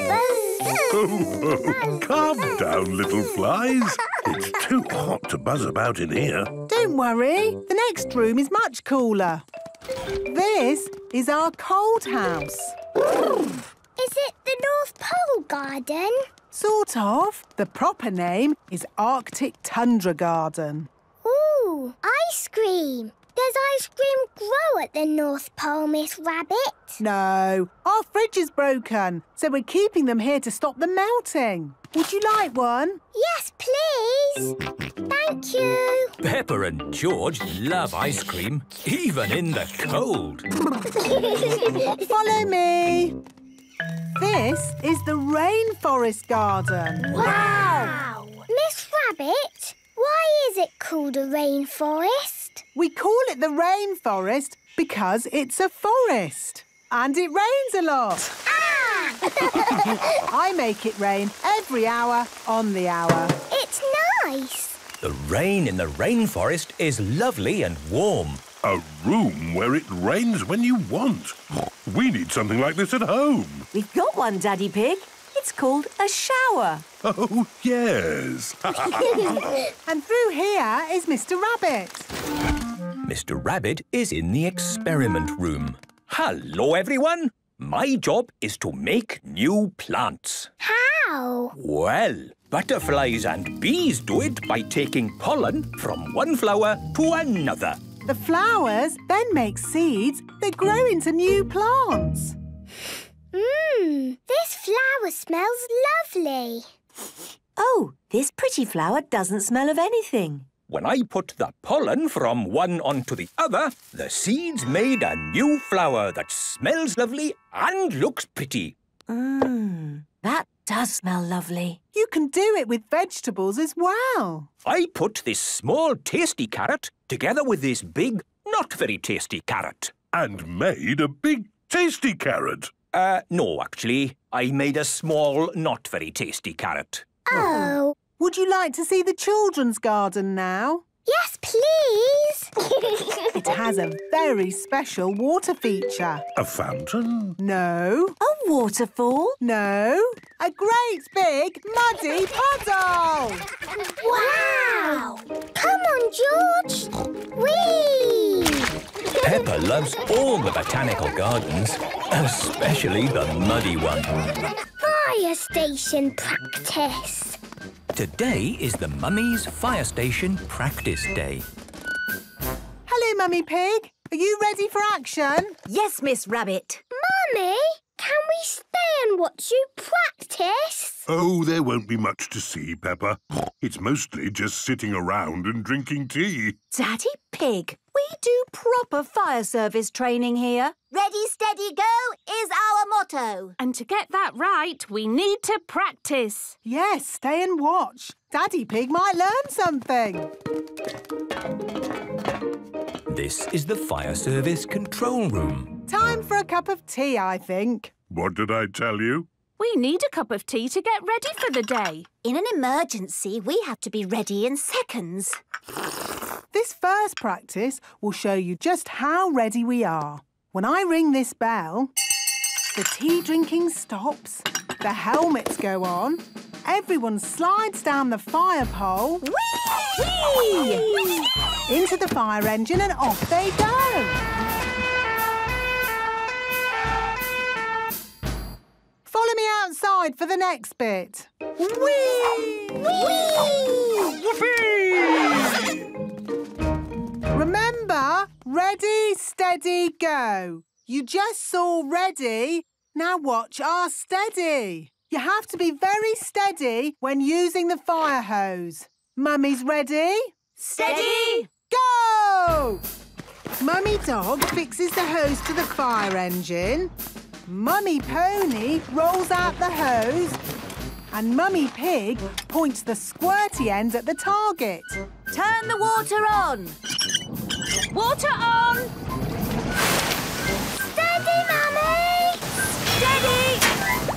Speaker 5: oh,
Speaker 9: oh, calm down, little flies. It's too hot to buzz about in here.
Speaker 24: Don't worry. The next room is much cooler. This is our cold house.
Speaker 89: Is it the North Pole
Speaker 24: Garden? Sort of. The proper name is Arctic Tundra Garden.
Speaker 5: Ooh, ice cream. Does ice cream grow at the North Pole, Miss
Speaker 24: Rabbit? No. Our fridge is broken, so we're keeping them here to stop them melting. Would you like one? Yes, please. Thank you.
Speaker 2: Peppa and George love ice cream, even in the cold.
Speaker 24: Follow me. This is the rainforest garden. Wow! wow. Miss Rabbit, why is it called a rainforest? We call it the rainforest because it's a forest and it rains a lot. Ah! I make it rain every hour on the hour. It's nice.
Speaker 2: The rain in the
Speaker 9: rainforest is lovely and warm. A room where it rains when you want. We need something like this at home.
Speaker 74: We've got one, Daddy Pig. It's called a
Speaker 24: shower.
Speaker 9: Oh, yes. and
Speaker 24: through here is
Speaker 82: Mr Rabbit.
Speaker 2: Mr Rabbit is in the experiment room. Hello, everyone. My job is to make new plants.
Speaker 75: How?
Speaker 2: Well, butterflies and bees do it by taking pollen from one flower to another
Speaker 24: the flowers then make seeds that grow into new plants. Mmm, this flower smells
Speaker 83: lovely.
Speaker 48: Oh, this pretty flower doesn't
Speaker 83: smell of anything.
Speaker 48: When I put the pollen from one onto the other, the seeds made a new flower that smells lovely and looks pretty.
Speaker 24: Mmm, that does smell lovely. You can do it with vegetables as well.
Speaker 2: I put this small tasty carrot together with this big not very tasty carrot. And made a big tasty carrot. Uh, no, actually. I made a small not very tasty carrot.
Speaker 24: Oh. oh. Would you like to see the children's garden now? Yes, please. it has a very special water feature. A fountain? No. A waterfall? No. A great
Speaker 81: big muddy puddle. Wow! Come on, George. Whee!
Speaker 2: Peppa loves all the botanical gardens, especially the muddy one.
Speaker 5: Fire station
Speaker 24: practice.
Speaker 2: Today is the Mummy's Fire Station Practice Day.
Speaker 24: Hello, Mummy Pig. Are you ready for action? Yes,
Speaker 6: Miss Rabbit.
Speaker 91: Mummy, can we stay and watch you practice?
Speaker 9: Oh, there won't be much to see, Peppa. It's mostly just sitting around and drinking tea.
Speaker 77: Daddy Pig, we do proper fire service training here. Ready,
Speaker 24: steady, go is our motto. And to get that right, we need to practice. Yes, stay and watch. Daddy Pig might learn something.
Speaker 2: This is the fire service control room.
Speaker 24: Time for a cup of tea, I think.
Speaker 2: What did I tell you?
Speaker 24: We need a cup of tea to get ready for the day. In an emergency, we have to be ready in seconds. This first practice will show you just how ready we are. When I ring this bell, the tea drinking stops, the helmets go on, everyone slides down the fire pole Whee! Whee! Whee! into the fire engine and off they go. Follow me outside for the next bit. Whee! Whee! Whoopee! Remember, ready, steady, go. You just saw ready, now watch our steady. You have to be very steady when using the fire hose. Mummy's ready? Steady! Go! Mummy Dog fixes the hose to the fire engine. Mummy Pony rolls out the hose and Mummy Pig points the squirty end at the target. Turn the water on. Water on! Steady, Mummy! Steady!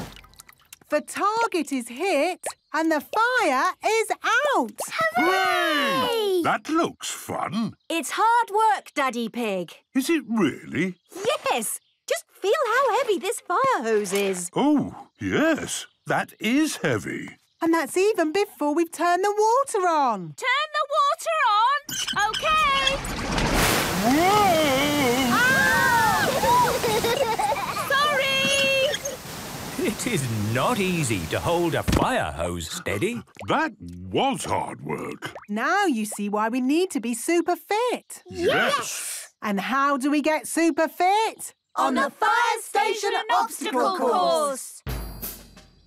Speaker 24: The target is hit and the fire is out. Hooray!
Speaker 9: That looks fun.
Speaker 6: It's hard work, Daddy Pig.
Speaker 9: Is it really?
Speaker 6: Yes.
Speaker 24: Just feel how heavy this fire hose is. Oh,
Speaker 9: yes. That is heavy.
Speaker 24: And that's even before we've turned the water on.
Speaker 80: Turn the water on? OK.
Speaker 24: Oh!
Speaker 2: Sorry! It is not easy to hold a fire hose steady. That was hard work.
Speaker 24: Now you see why we need to be super fit.
Speaker 2: Yes!
Speaker 24: And how do we get super fit? On the Fire Station Obstacle Course.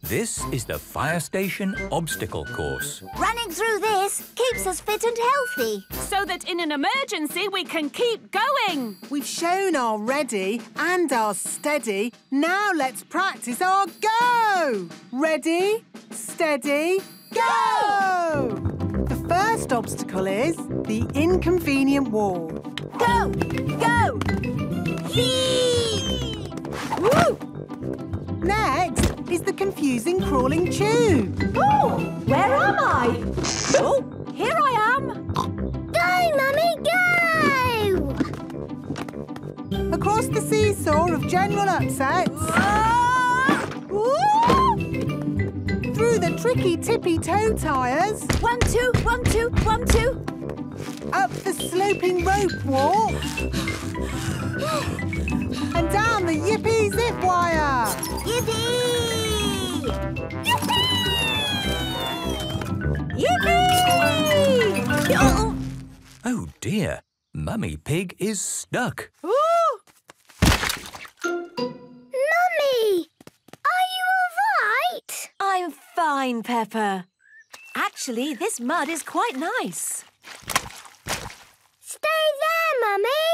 Speaker 2: This is the fire station obstacle course.
Speaker 24: Running through this keeps us fit and healthy. So that in an emergency we can keep going. We've shown our ready and our steady. Now let's practice our go. Ready, steady, go! The first obstacle is the inconvenient wall. Go, go, yee! Woo! Next is the confusing crawling tube. Oh, where am I? oh, here I am. Go,
Speaker 82: Mummy, go! Across the seesaw of general upsets. Ah! Through
Speaker 24: the tricky tippy toe tires. One, two, one, two, one, two.
Speaker 82: Up the sloping rope walk. and down the Yippee Zip Wire! Yippee! Yippee! Yippee!
Speaker 2: Oh, dear, Mummy Pig is stuck.
Speaker 55: Mummy!
Speaker 83: Are you all right? I'm fine, Peppa. Actually, this mud is quite nice. Stay there! Mummy!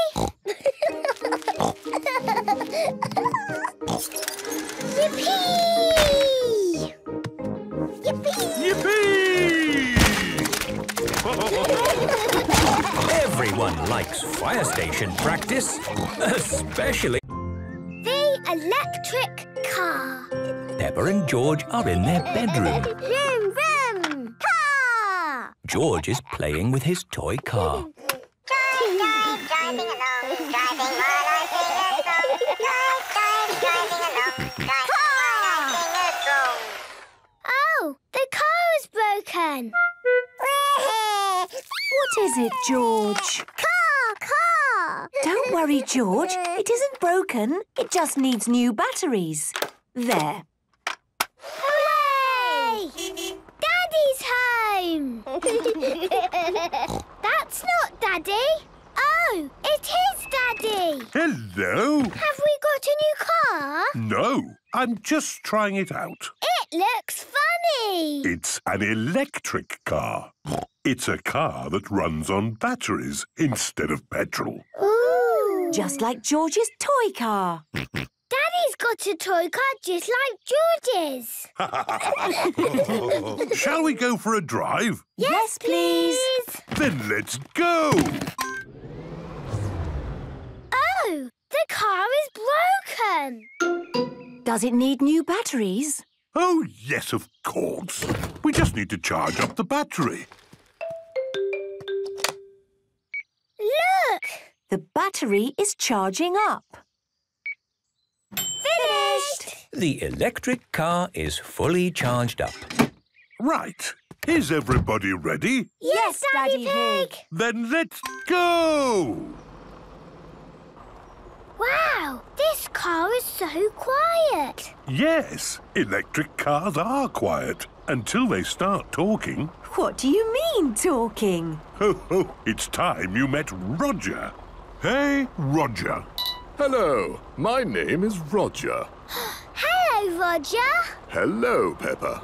Speaker 76: Yippee! Yippee! Yippee!
Speaker 2: Everyone likes fire station practice, especially...
Speaker 1: The electric car.
Speaker 2: Peppa and George are in their bedroom.
Speaker 3: vroom, vroom! Car!
Speaker 2: George is playing with his toy car.
Speaker 3: Oh,
Speaker 5: the car is broken. what is it, George? Car,
Speaker 7: car. Don't
Speaker 6: worry, George. It isn't
Speaker 5: broken.
Speaker 8: It just needs new batteries. There.
Speaker 5: Hooray! Daddy's home! That's not Daddy. Oh, it is Daddy!
Speaker 9: Hello! Have we
Speaker 5: got a new car?
Speaker 9: No, I'm just trying it out.
Speaker 5: It looks funny!
Speaker 9: It's an electric car. It's a car that runs on batteries instead of petrol.
Speaker 10: Ooh! Just like George's toy car.
Speaker 5: Daddy's got a toy car just
Speaker 9: like George's. Shall we go for a drive?
Speaker 5: Yes, please.
Speaker 9: Then let's go.
Speaker 11: The car is broken! Does it need new batteries? Oh,
Speaker 9: yes, of course. We just need to charge up the battery.
Speaker 12: Look! The battery is charging up.
Speaker 2: Finished! The electric car is fully charged up.
Speaker 9: Right. Is everybody ready?
Speaker 13: Yes, Daddy Pig! Then
Speaker 9: let's go!
Speaker 13: Wow! This
Speaker 5: car is so quiet.
Speaker 9: Yes, electric cars are quiet until they start talking. What do you mean, talking? Ho, ho! It's time you met Roger. Hey, Roger. Hello, my
Speaker 14: name is Roger.
Speaker 15: Hello, Roger.
Speaker 14: Hello, Peppa.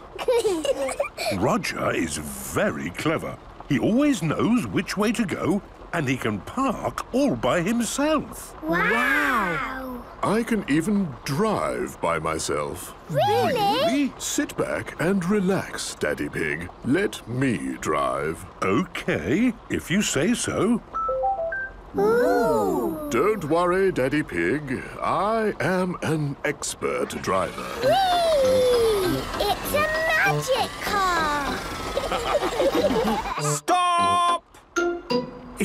Speaker 9: Roger is very clever. He always knows which way to go and he can park all by himself. Wow! I
Speaker 14: can even drive by myself. Really? really? Sit back and relax, Daddy Pig. Let me drive. OK, if you say so. Ooh. Don't worry, Daddy Pig. I am an expert driver.
Speaker 16: Whee! It's a magic car!
Speaker 2: Stop!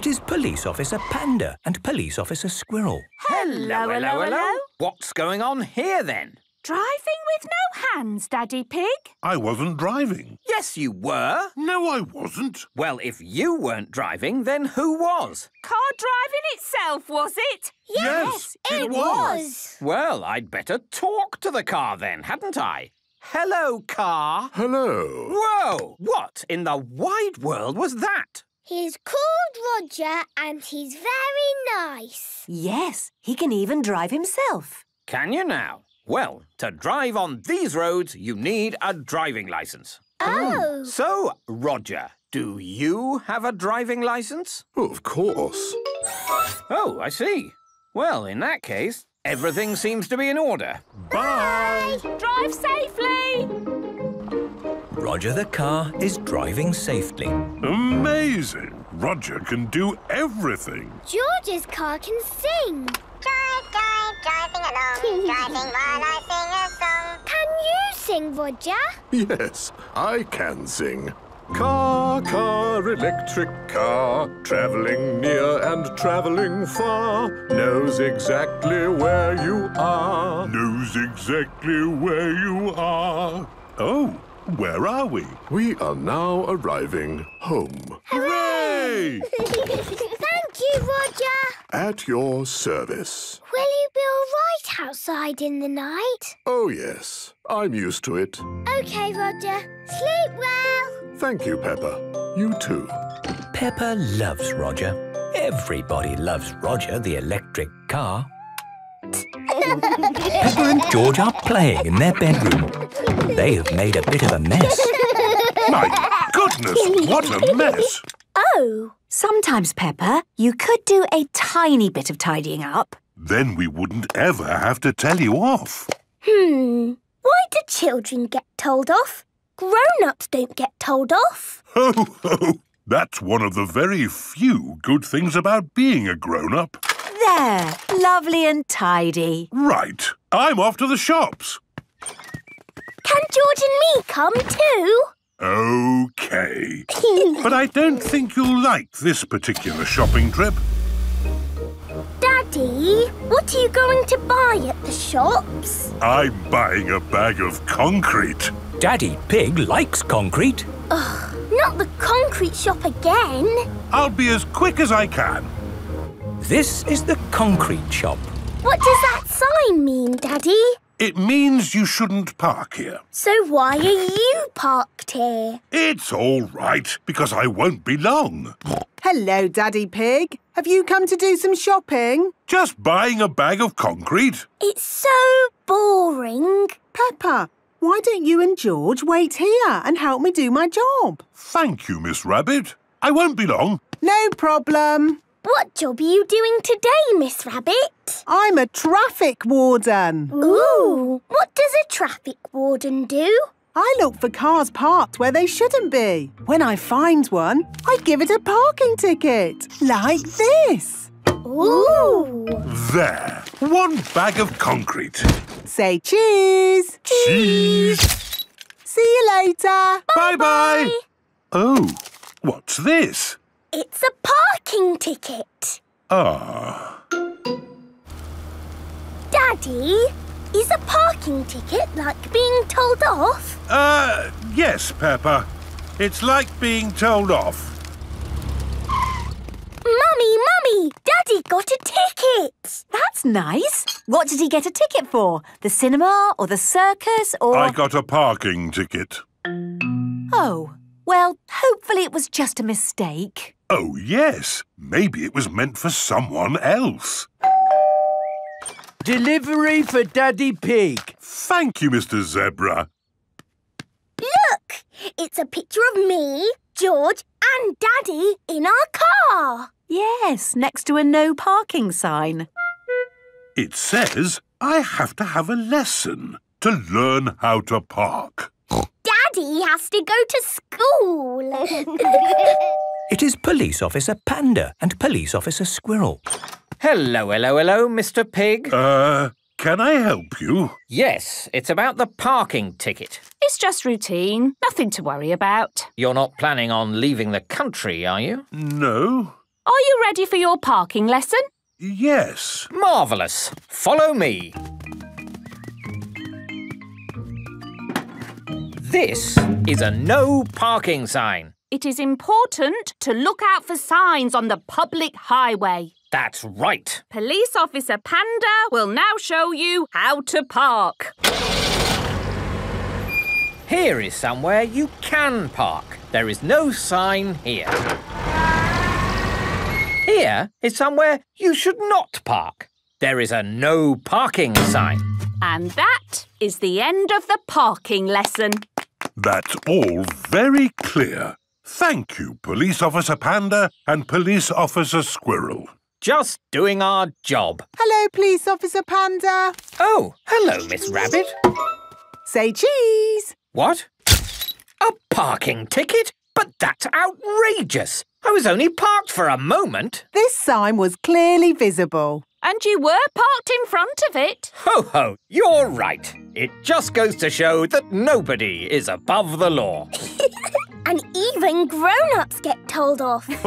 Speaker 2: It is Police Officer Panda and Police Officer Squirrel. Hello, hello, hello. What's going on here, then?
Speaker 17: Driving with no hands, Daddy Pig.
Speaker 2: I wasn't
Speaker 18: driving. Yes, you were. No, I wasn't. Well, if you weren't driving, then who was?
Speaker 19: Car driving itself, was it? Yes, yes it, it was.
Speaker 18: Well, I'd better talk to the car then, hadn't I? Hello, car. Hello. Whoa! What in the wide world was that?
Speaker 5: He's called Roger and he's very nice.
Speaker 85: Yes, he can even drive himself.
Speaker 18: Can you now? Well, to drive on these roads, you need a driving licence. Oh. So, Roger, do you have a driving licence? Oh, of course. Oh, I see. Well, in that case, everything
Speaker 2: seems to be in order.
Speaker 20: Bye! Bye. Drive safely!
Speaker 2: Roger the car is driving safely. Amazing! Roger can do
Speaker 9: everything.
Speaker 4: George's car can sing. Drive, drive, driving along, driving while I sing a song. Can you sing, Roger?
Speaker 9: Yes,
Speaker 14: I can sing. Car, car, electric car, travelling near and travelling far, knows exactly where you are. Knows exactly where you are. Oh, where are we? We are now arriving home. Hooray!
Speaker 5: Thank you, Roger.
Speaker 14: At your service.
Speaker 5: Will you be all right outside in the night?
Speaker 14: Oh, yes. I'm used to it.
Speaker 5: OK, Roger.
Speaker 63: Sleep well.
Speaker 2: Thank you, Peppa. You too. Peppa loves Roger. Everybody loves Roger the electric car.
Speaker 21: Peppa
Speaker 2: and George are playing in their bedroom. They have made a bit of a mess.
Speaker 8: My goodness, what a mess! Oh, sometimes,
Speaker 6: Peppa, you could do a tiny bit of tidying up.
Speaker 9: Then we wouldn't ever have to tell you off.
Speaker 5: Hmm, why do children get told off?
Speaker 22: Grown-ups don't get told off.
Speaker 9: Ho, ho! That's one of the very few good things about being a grown-up.
Speaker 22: There! Lovely and tidy. Right.
Speaker 9: I'm off to the shops.
Speaker 22: Can George and me come too?
Speaker 9: OK. but I don't think you'll like this particular shopping trip.
Speaker 23: Daddy, what are you going to buy at the shops?
Speaker 86: I'm buying a bag of concrete. Daddy Pig likes
Speaker 2: concrete.
Speaker 23: Ugh, not the concrete shop again.
Speaker 2: I'll be as quick as I can. This is the concrete shop.
Speaker 23: What does that sign mean, Daddy?
Speaker 9: It means you shouldn't park here.
Speaker 23: So why are you parked
Speaker 24: here? It's
Speaker 9: all right, because I won't be long.
Speaker 24: Hello, Daddy Pig. Have you come to do some shopping?
Speaker 9: Just buying a bag of concrete. It's
Speaker 24: so boring. Peppa, why don't you and George wait here
Speaker 9: and help me do my job? Thank you, Miss Rabbit. I won't be long.
Speaker 24: No problem.
Speaker 23: What job are you doing today, Miss Rabbit? I'm a traffic warden.
Speaker 24: Ooh, what does a traffic warden do? I look for cars parked where they shouldn't be. When I find one, I give it a parking ticket,
Speaker 9: like this.
Speaker 24: Ooh!
Speaker 9: There, one bag of concrete.
Speaker 25: Say cheese! Cheese! cheese. See you later!
Speaker 9: Bye-bye! Oh, what's this?
Speaker 25: It's a parking
Speaker 23: ticket.
Speaker 9: Ah.
Speaker 23: Daddy, is a parking ticket like being told off?
Speaker 26: Uh, yes,
Speaker 27: Peppa. It's like being told off.
Speaker 23: Mummy, Mummy, Daddy got a ticket. That's nice. What did he get a
Speaker 8: ticket for? The cinema or the circus or... I
Speaker 9: got a parking ticket.
Speaker 8: Oh, well, hopefully it was just a mistake. Oh, yes.
Speaker 9: Maybe it was meant for someone else.
Speaker 8: Delivery
Speaker 28: for Daddy Pig. Thank you, Mr Zebra.
Speaker 7: Look!
Speaker 5: It's a picture of me, George and Daddy in our car.
Speaker 29: Yes, next to a no parking sign.
Speaker 9: It says I have to have a lesson to learn how to park.
Speaker 30: Daddy has to go to school.
Speaker 2: It is Police Officer Panda and Police Officer Squirrel. Hello, hello, hello, Mr Pig. Uh, can
Speaker 18: I help you? Yes, it's about the parking ticket.
Speaker 31: It's just routine, nothing to worry about.
Speaker 18: You're not planning on leaving the country, are you? No. Are
Speaker 31: you ready for your parking lesson?
Speaker 18: Yes. Marvellous. Follow me. This is a no parking sign.
Speaker 31: It is important to look out for signs on the public highway. That's right. Police Officer Panda will now show you how to park.
Speaker 18: Here is somewhere you can park. There is no sign here. Here is somewhere you should not park. There is a no parking sign.
Speaker 31: And that is the end of the parking lesson.
Speaker 9: That's all very clear. Thank you, Police Officer Panda and Police Officer Squirrel. Just doing our job.
Speaker 24: Hello, Police Officer Panda.
Speaker 18: Oh, hello, Miss Rabbit. Say cheese. What? A parking ticket? But that's outrageous. I was only parked for a moment.
Speaker 24: This sign was clearly visible. And you were parked in front of it.
Speaker 18: Ho ho, you're right. It just goes to show that nobody is above the law.
Speaker 5: And even grown-ups get told off.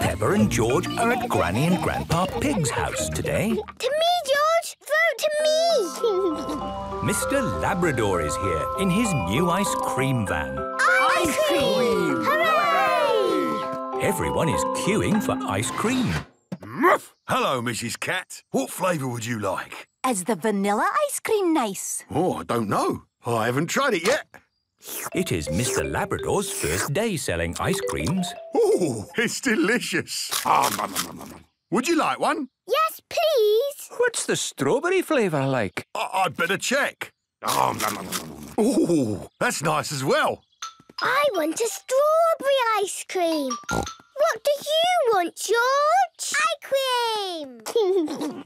Speaker 2: Peppa and George are at Granny and Grandpa Pig's house today. To
Speaker 32: me, George! Vote to me!
Speaker 2: Mr Labrador is here in his new ice cream van.
Speaker 32: Ice, cream! cream! Hooray!
Speaker 2: Everyone is queuing for ice cream. Muff! Hello, Mrs Cat. What flavour would you like?
Speaker 34: Is the vanilla ice cream nice?
Speaker 2: Oh, I don't know. I haven't tried it yet. It is Mr. Labrador's first day selling ice creams. Oh, it's delicious. Oh, Would you like one? Yes, please.
Speaker 35: What's the strawberry flavour like? I would better check. Oh, Ooh, that's nice as well.
Speaker 5: I want a strawberry ice cream. What do you want, George? Ice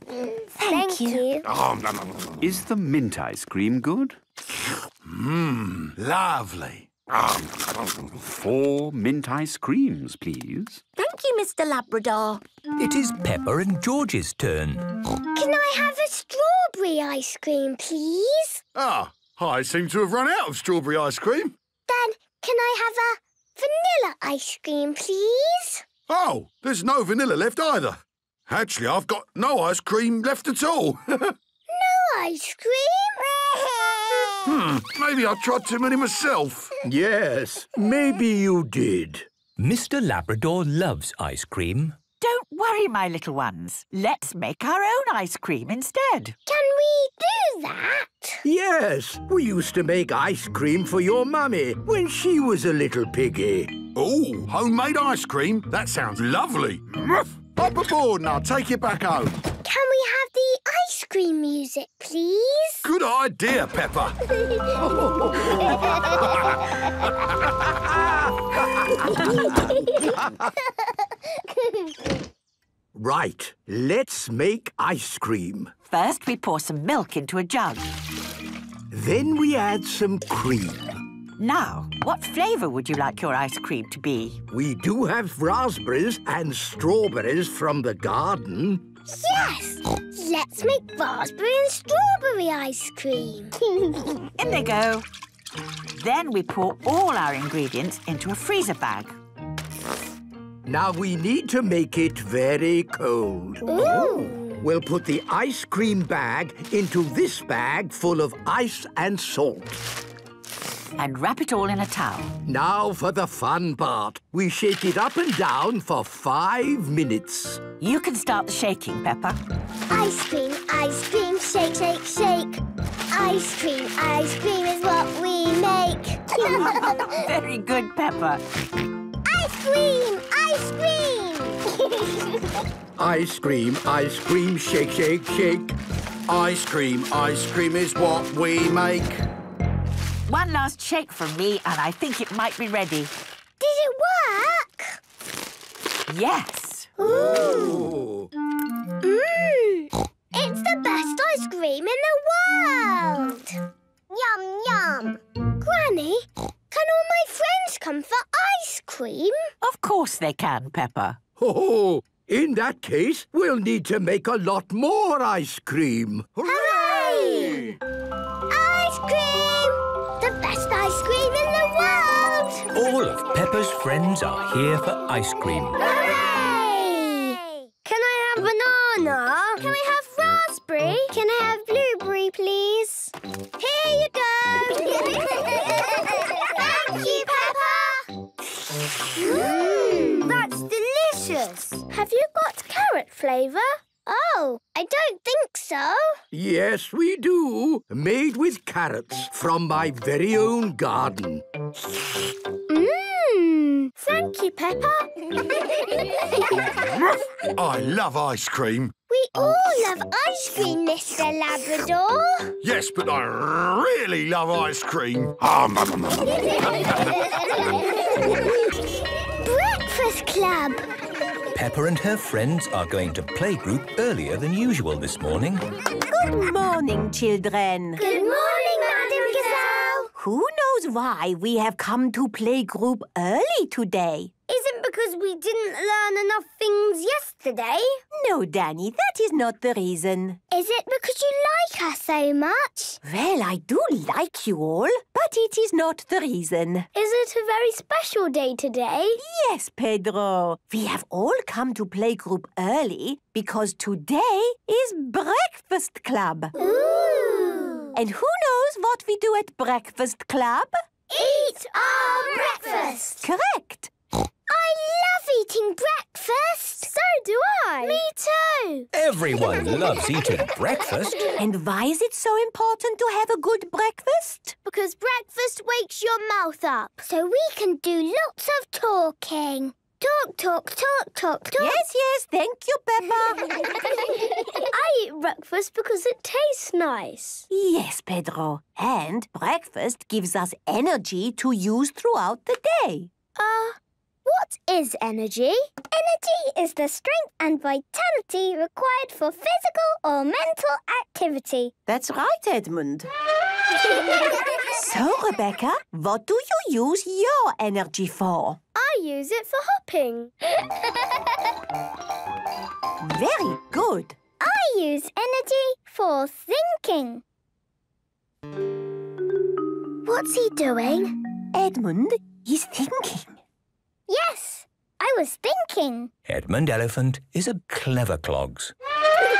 Speaker 36: cream. Thank, Thank you.
Speaker 37: you. Is the mint ice cream good? Mmm, lovely. Four mint ice creams, please.
Speaker 38: Thank you, Mr Labrador. It is
Speaker 37: Peppa and George's turn.
Speaker 5: Can I have a strawberry ice cream, please?
Speaker 2: Ah, I seem to have
Speaker 35: run out of strawberry ice cream.
Speaker 5: Then can I have a vanilla ice cream, please?
Speaker 35: Oh, there's no vanilla left either. Actually, I've got no ice cream left at all. no
Speaker 5: ice cream?
Speaker 35: Hmm, maybe
Speaker 39: I tried too many myself. Yes,
Speaker 2: maybe you did. Mr Labrador loves ice cream.
Speaker 39: Don't worry, my little ones. Let's make our own ice cream instead. Can we do that? Yes, we used to make
Speaker 35: ice cream for your mummy when she was a little piggy. Oh, homemade ice cream? That sounds lovely. Mmm. Hop aboard now. take it back home. Can we
Speaker 5: have the ice cream music, please?
Speaker 41: Good idea, Peppa.
Speaker 40: right, let's make ice cream.
Speaker 39: First, we pour some milk into a jug. Then we add some
Speaker 26: cream.
Speaker 39: Now, what flavour would you like your ice cream to be? We do
Speaker 40: have raspberries and strawberries from the garden. Yes!
Speaker 5: Let's make raspberry and strawberry ice cream.
Speaker 40: In they go.
Speaker 39: Then we pour all our ingredients into a freezer bag. Now we need to make it very cold. Ooh. We'll put the
Speaker 40: ice cream bag into this bag full of ice and salt and wrap it all in a towel. Now for the fun part. We shake it up and down for five minutes. You can start the shaking, Peppa.
Speaker 42: Ice cream, ice cream, shake, shake, shake. Ice cream, ice cream is what
Speaker 43: we make. Very good, Peppa. Ice cream,
Speaker 32: ice cream.
Speaker 44: ice cream, ice cream, shake, shake, shake. Ice cream, ice cream is what we make.
Speaker 45: One last shake from me, and I think it might be ready. Did
Speaker 46: it work? Yes. Ooh. Mmm.
Speaker 5: It's the best ice cream in the world. Yum, yum. Granny, can all my friends come for ice cream?
Speaker 40: Of course
Speaker 88: they can, Peppa.
Speaker 40: Oh, in that case, we'll need to make a lot more ice cream. Hooray!
Speaker 5: Hooray! best ice cream in the world!
Speaker 2: All of Peppa's friends are here for ice cream.
Speaker 5: Hooray! Can I have banana? Can I have raspberry? Can I have blueberry, please? Here you go! Thank you, Peppa! Mmm, that's delicious! Have you got carrot flavour? Oh, I don't think so.
Speaker 40: Yes, we do. Made with carrots from my very
Speaker 35: own garden.
Speaker 5: Mmm. Thank you, Peppa.
Speaker 35: I love ice cream.
Speaker 5: We all love ice cream, Mr Labrador.
Speaker 35: Yes, but I really love ice cream.
Speaker 2: Ah,
Speaker 47: Breakfast Club.
Speaker 2: Peppa and her friends are going to playgroup earlier than usual this morning.
Speaker 6: Good morning, children. Good morning, Madame Gazelle. Who knows why we have come to playgroup early today?
Speaker 5: Isn't because we didn't learn enough things yesterday?
Speaker 6: No, Danny, that is not the reason.
Speaker 51: Is it because you like us so much?
Speaker 6: Well, I do like you all, but it is not the reason. Is
Speaker 51: it a very special day today? Yes,
Speaker 6: Pedro. We have all come to playgroup early because today is breakfast club. Ooh! And who knows what we do at Breakfast
Speaker 5: Club? Eat our breakfast! Correct! I love eating breakfast! So do I! Me too!
Speaker 52: Everyone loves
Speaker 5: eating breakfast. And why is it so important to have a good breakfast? Because breakfast wakes your mouth up, so we can do lots of talking. Talk,
Speaker 53: talk, talk, talk, talk. Yes, yes, thank you, Peppa. I eat breakfast because it tastes nice.
Speaker 6: Yes, Pedro. And breakfast gives us energy to use throughout the day.
Speaker 53: Ah. Uh, what is
Speaker 5: energy? Energy is the strength and vitality required for physical or mental activity. That's right, Edmund.
Speaker 63: so,
Speaker 6: Rebecca, what do you use your energy for?
Speaker 54: I use it for hopping.
Speaker 6: Very good.
Speaker 5: I
Speaker 54: use
Speaker 89: energy
Speaker 5: for thinking. What's he doing? Edmund, he's thinking. Yes, I was thinking.
Speaker 2: Edmund Elephant is a clever clogs.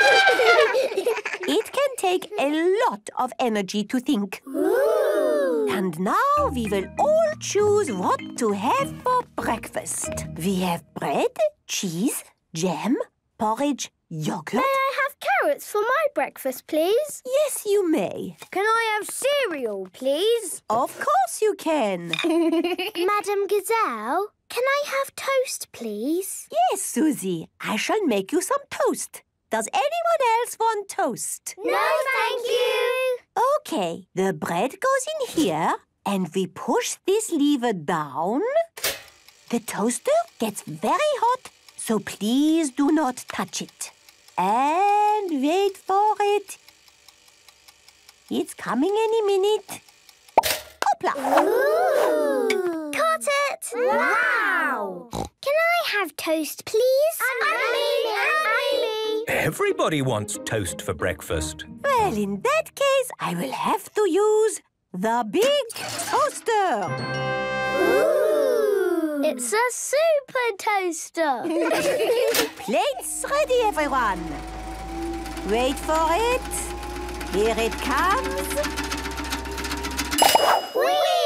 Speaker 6: it can take a lot of energy to think. Ooh. And now we will all choose what to have for breakfast. We have bread, cheese, jam, porridge, yogurt. May I have carrots for my breakfast, please? Yes, you may.
Speaker 5: Can I have cereal, please? Of course you can. Madame Gazelle, can I have toast,
Speaker 6: please? Yes, Susie. I shall make you some toast. Does anyone else want toast?
Speaker 50: No, thank you.
Speaker 6: OK, the bread goes in here and we push this lever down. The toaster gets very hot, so please do not touch it. And wait for it. It's coming any minute.
Speaker 5: Hoopla! Ooh it? Wow! Can I have toast, please? And
Speaker 2: Everybody wants toast for breakfast.
Speaker 6: Well, in that case, I will have to use the big
Speaker 51: toaster. It's a super toaster.
Speaker 56: Plates ready, everyone. Wait for it. Here it comes. Whee!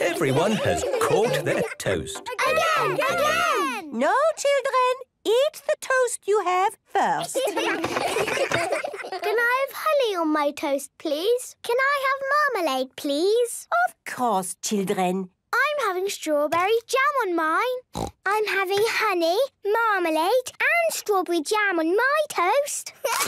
Speaker 2: Everyone has caught their toast.
Speaker 6: Again! Again! No, children.
Speaker 5: Eat the toast you have first. Can I have honey on my toast, please? Can I have marmalade, please? Of course, children. I'm having strawberry jam on mine. I'm having honey, marmalade and strawberry jam on my toast.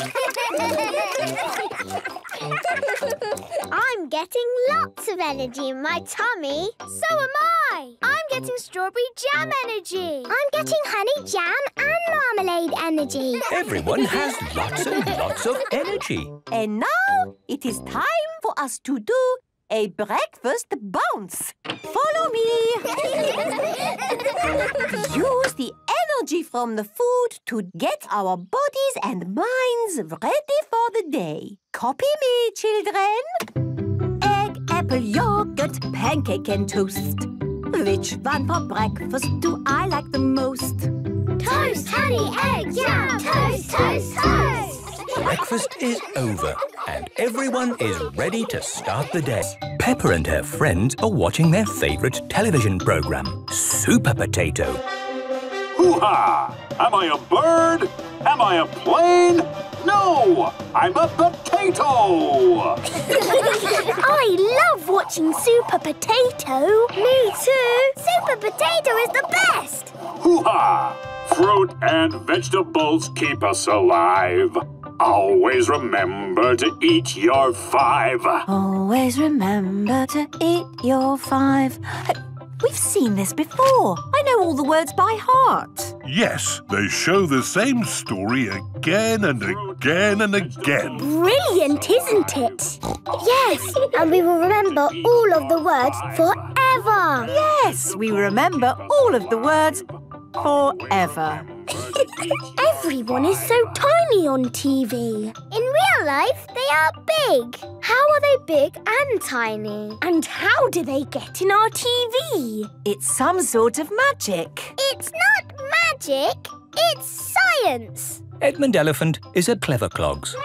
Speaker 5: I'm getting lots of energy in my tummy. So am I. I'm getting strawberry jam energy. I'm getting honey jam and marmalade energy.
Speaker 6: Everyone has lots and lots of energy. And now it is time for us to do a breakfast bounce. Follow me. Use the energy from the food to get our bodies and minds ready for the day. Copy me, children. Egg, apple, yogurt, pancake and toast. Which one for breakfast do I like the most? Toast,
Speaker 5: honey, egg, yum! Toast, toast, toast!
Speaker 2: Breakfast is over and everyone is ready to start the day. Peppa and her friends are watching their favourite television programme, Super Potato. Hoo-ha! Am I
Speaker 58: a bird? Am I a plane? No! I'm a potato!
Speaker 23: I love watching Super Potato.
Speaker 5: Me too. Super Potato is the best!
Speaker 59: Hoo-ha! Fruit and vegetables keep us alive. Always remember to eat your five.
Speaker 6: Always remember to eat your five.
Speaker 60: We've seen this before. I know all the words by heart.
Speaker 9: Yes, they show the same story again and again and again.
Speaker 5: Brilliant, isn't it?
Speaker 63: Yes, and we
Speaker 5: will remember all of the words forever.
Speaker 61: Yes, we remember all of the words forever.
Speaker 5: Everyone is so tiny on TV. In real life, they are big. How are they big and tiny? And how do they get in our
Speaker 62: TV? It's some sort of magic.
Speaker 63: It's not
Speaker 5: magic. It's
Speaker 63: science.
Speaker 2: Edmund Elephant is a clever clogs.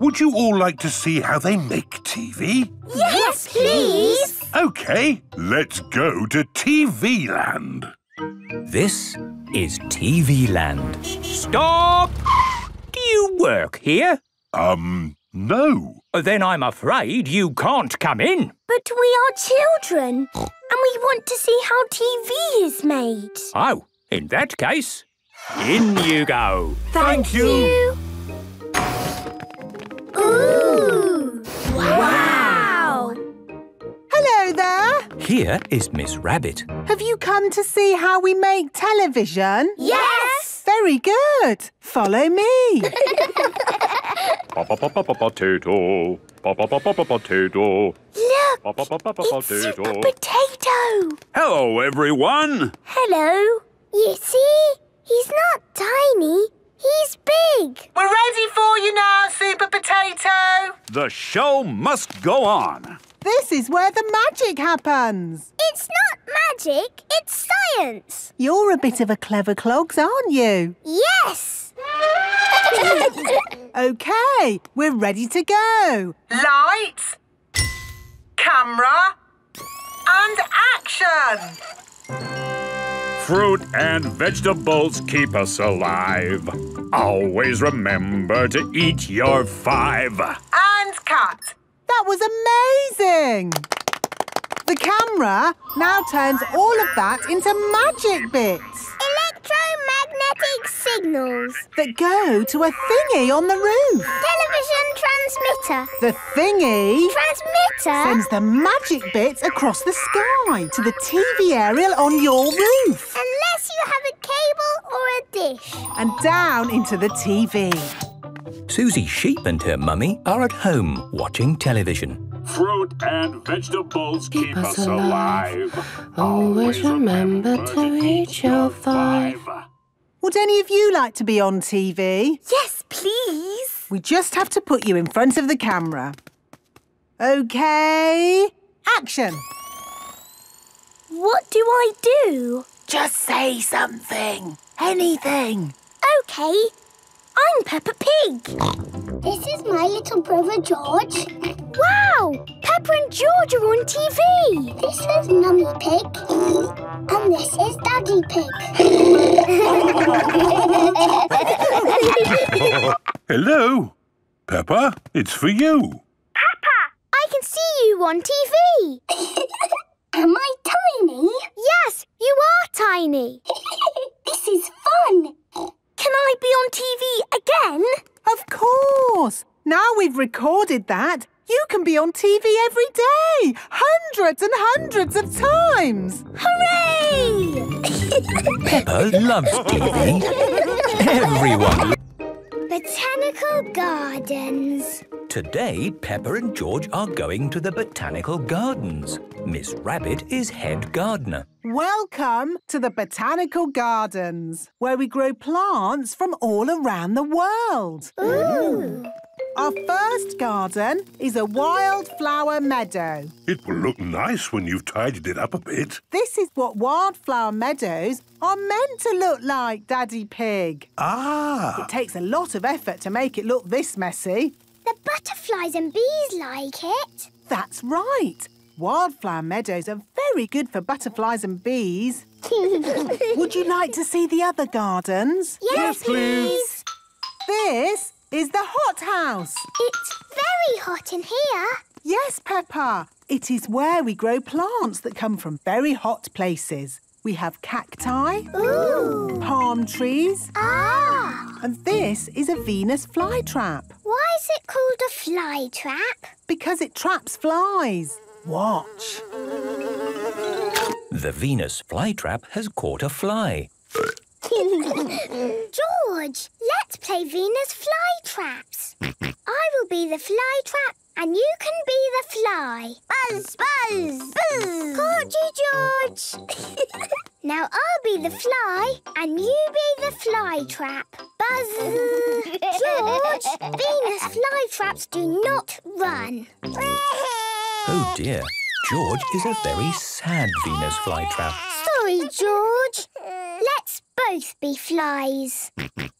Speaker 9: Would you all like to see how they make TV?
Speaker 63: Yes, please!
Speaker 9: OK,
Speaker 26: let's go to TV Land. This
Speaker 2: is TV Land. Stop! Do you work here? Um, no. Oh, then I'm afraid you can't come in.
Speaker 30: But we
Speaker 23: are children, and we want to see how TV is made.
Speaker 64: Oh, in that case, in you go.
Speaker 23: Thank, Thank you. you.
Speaker 24: Ooh! Wow! wow. Hello there.
Speaker 2: Here is Miss Rabbit.
Speaker 24: Have you come to see how we make television? Yes. Very good. Follow me.
Speaker 65: Potato. Potato. Look, it's Super
Speaker 66: Potato.
Speaker 65: Hello, everyone.
Speaker 66: Hello. You see, he's not tiny. He's big. We're ready for you now, Super Potato.
Speaker 67: The show must go on.
Speaker 66: This is where the
Speaker 24: magic happens.
Speaker 66: It's not magic, it's science.
Speaker 24: You're a bit of a clever clogs, aren't you?
Speaker 68: Yes.
Speaker 24: OK, we're ready to go.
Speaker 68: Lights, camera and action.
Speaker 59: Fruit and vegetables keep us alive. Always remember to eat your five.
Speaker 69: And cut. That was amazing!
Speaker 24: The camera now turns all of that into magic bits.
Speaker 5: Electromagnetic signals.
Speaker 24: That go to a thingy on the roof.
Speaker 5: Television transmitter. The thingy... Transmitter. Sends the
Speaker 24: magic bits across the sky to the TV aerial on your roof.
Speaker 5: Unless you have a
Speaker 24: cable or a dish. And down into the TV.
Speaker 2: Susie Sheep and her mummy are at home watching television.
Speaker 59: Fruit and vegetables keep, keep us, us alive. alive. Always remember to eat your five.
Speaker 24: Would any of you like to be on TV? Yes, please. We just have to put you in front of the camera. OK, action.
Speaker 23: What do I do? Just say something. Anything. OK, I'm Peppa Pig.
Speaker 5: This is my little brother George. Wow! Peppa and George are on TV. This is Mummy Pig. and this is Daddy Pig.
Speaker 9: Hello. Peppa, it's for you.
Speaker 5: Peppa! I can see you on TV. Am I tiny? Yes, you are tiny.
Speaker 23: this is fun. Can I be on TV again? Of course!
Speaker 24: Now we've recorded that, you can be on TV every day! Hundreds and hundreds of times! Hooray! Peppa loves
Speaker 71: TV. Everyone
Speaker 72: Botanical Gardens.
Speaker 2: Today, Peppa and George are going to the Botanical Gardens. Miss Rabbit is head gardener.
Speaker 24: Welcome to the Botanical Gardens, where we grow plants from all around the world. Ooh. Our first garden is a wildflower meadow.
Speaker 9: It will look nice when you've tidied it up a bit.
Speaker 24: This is what wildflower meadows are meant to look like, Daddy Pig. Ah! It takes a lot of effort to make it look this messy. The butterflies and bees like it. That's right wildflower meadows are very good for butterflies and bees. Would you like to see the other gardens? Yes, yes please. This is the hothouse. It's very hot in here. Yes, Peppa. It is where we grow plants that come from very hot places. We have cacti, Ooh. palm trees, ah. and this is a Venus flytrap. Why is it called a flytrap? Because it traps flies.
Speaker 2: Watch. The Venus flytrap has caught a fly.
Speaker 5: George, let's play Venus flytraps. I will be the flytrap and you can be the fly. Buzz, buzz, buzz. Caught you, George. now I'll be the fly and you be the fly trap. Buzz. George, Venus flytraps do not run.
Speaker 2: Oh dear, George is a very sad Venus flytrap.
Speaker 5: Sorry, George. Let's both be flies.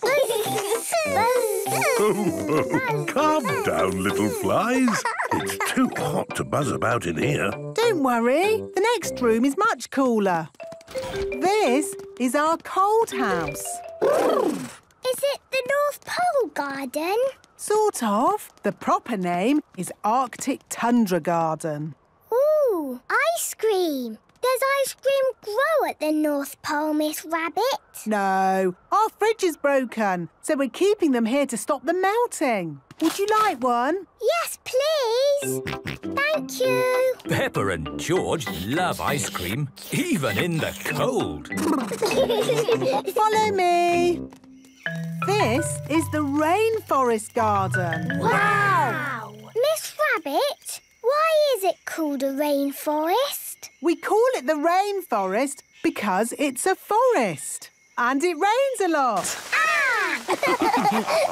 Speaker 9: oh, oh, calm down, little flies. It's too hot to buzz about in here.
Speaker 24: Don't worry. The next room is much cooler. This is our cold house.
Speaker 89: Is it the North Pole Garden?
Speaker 24: Sort of. The proper name is Arctic Tundra Garden. Ooh,
Speaker 5: ice cream. Does ice cream grow at the North Pole, Miss Rabbit?
Speaker 24: No. Our fridge is broken, so we're keeping them here to stop them melting. Would you like one?
Speaker 5: Yes, please.
Speaker 57: Thank you.
Speaker 2: Peppa and George love ice cream, even in the cold.
Speaker 24: Follow me. This is the rainforest garden. Wow! wow. Miss Rabbit, why is it called a rainforest? We call it the rainforest because it's a forest and it rains a lot. Ah!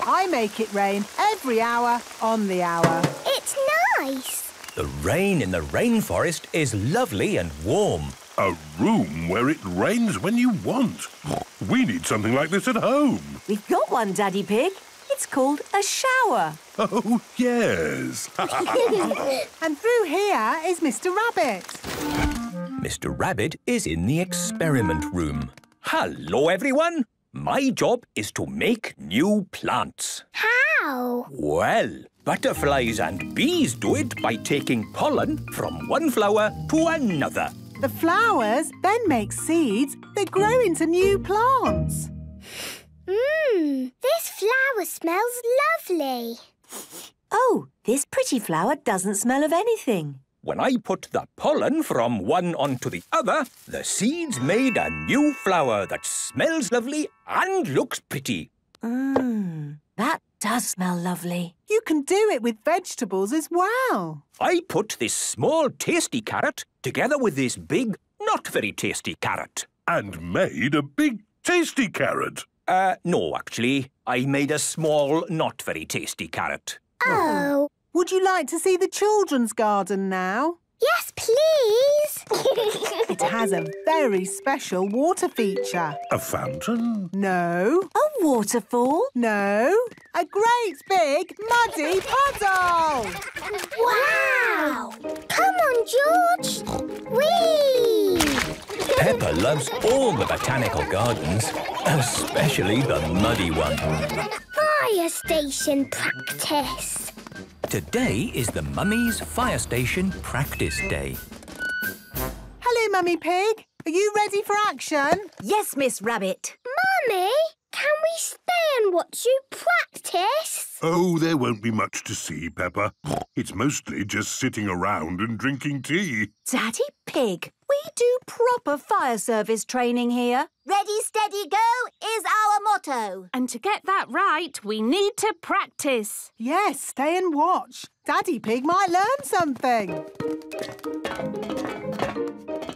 Speaker 24: I make it rain every hour on the hour. It's nice.
Speaker 2: The rain in the rainforest is
Speaker 9: lovely and warm. A room where it rains when you want. We need something like this at home.
Speaker 74: We've got one, Daddy Pig. It's called a shower.
Speaker 9: Oh, yes. and
Speaker 24: through here is Mr Rabbit.
Speaker 2: Mr Rabbit is in the experiment room. Hello, everyone. My job is to make new plants.
Speaker 75: How?
Speaker 2: Well, butterflies and bees do it by taking pollen from one flower to another
Speaker 24: the flowers then make seeds that grow into new plants. Mmm, this flower smells lovely.
Speaker 48: Oh, this pretty flower doesn't smell of anything. When I put the pollen from one onto the other, the seeds made a new flower that smells
Speaker 2: lovely and looks pretty.
Speaker 24: Mmm, that does smell lovely. You can do it with vegetables as well.
Speaker 2: I put this small tasty carrot together with this big not very tasty carrot. And made a big tasty carrot. Uh, no, actually. I made a small not very tasty carrot.
Speaker 24: Oh. Would you like to see the children's garden now? Yes, please. it has a very special water feature. A fountain? No. A waterfall? No. A great big
Speaker 81: muddy
Speaker 76: puddle. Wow! Come on, George. Whee!
Speaker 2: Peppa loves all the botanical gardens, especially the muddy one.
Speaker 5: Fire station practice.
Speaker 2: Today is the Mummy's Fire Station Practice Day.
Speaker 91: Hello, Mummy Pig. Are you ready for action? Yes, Miss Rabbit.
Speaker 5: Mummy, can we stay and watch you practice?
Speaker 9: Oh, there won't be much to see, Peppa. It's mostly just sitting around and drinking tea. Daddy
Speaker 77: Pig, we do proper fire service training here. Ready,
Speaker 31: steady, go
Speaker 24: is our motto. And to get that right, we need to practice. Yes, stay and watch. Daddy Pig might learn something.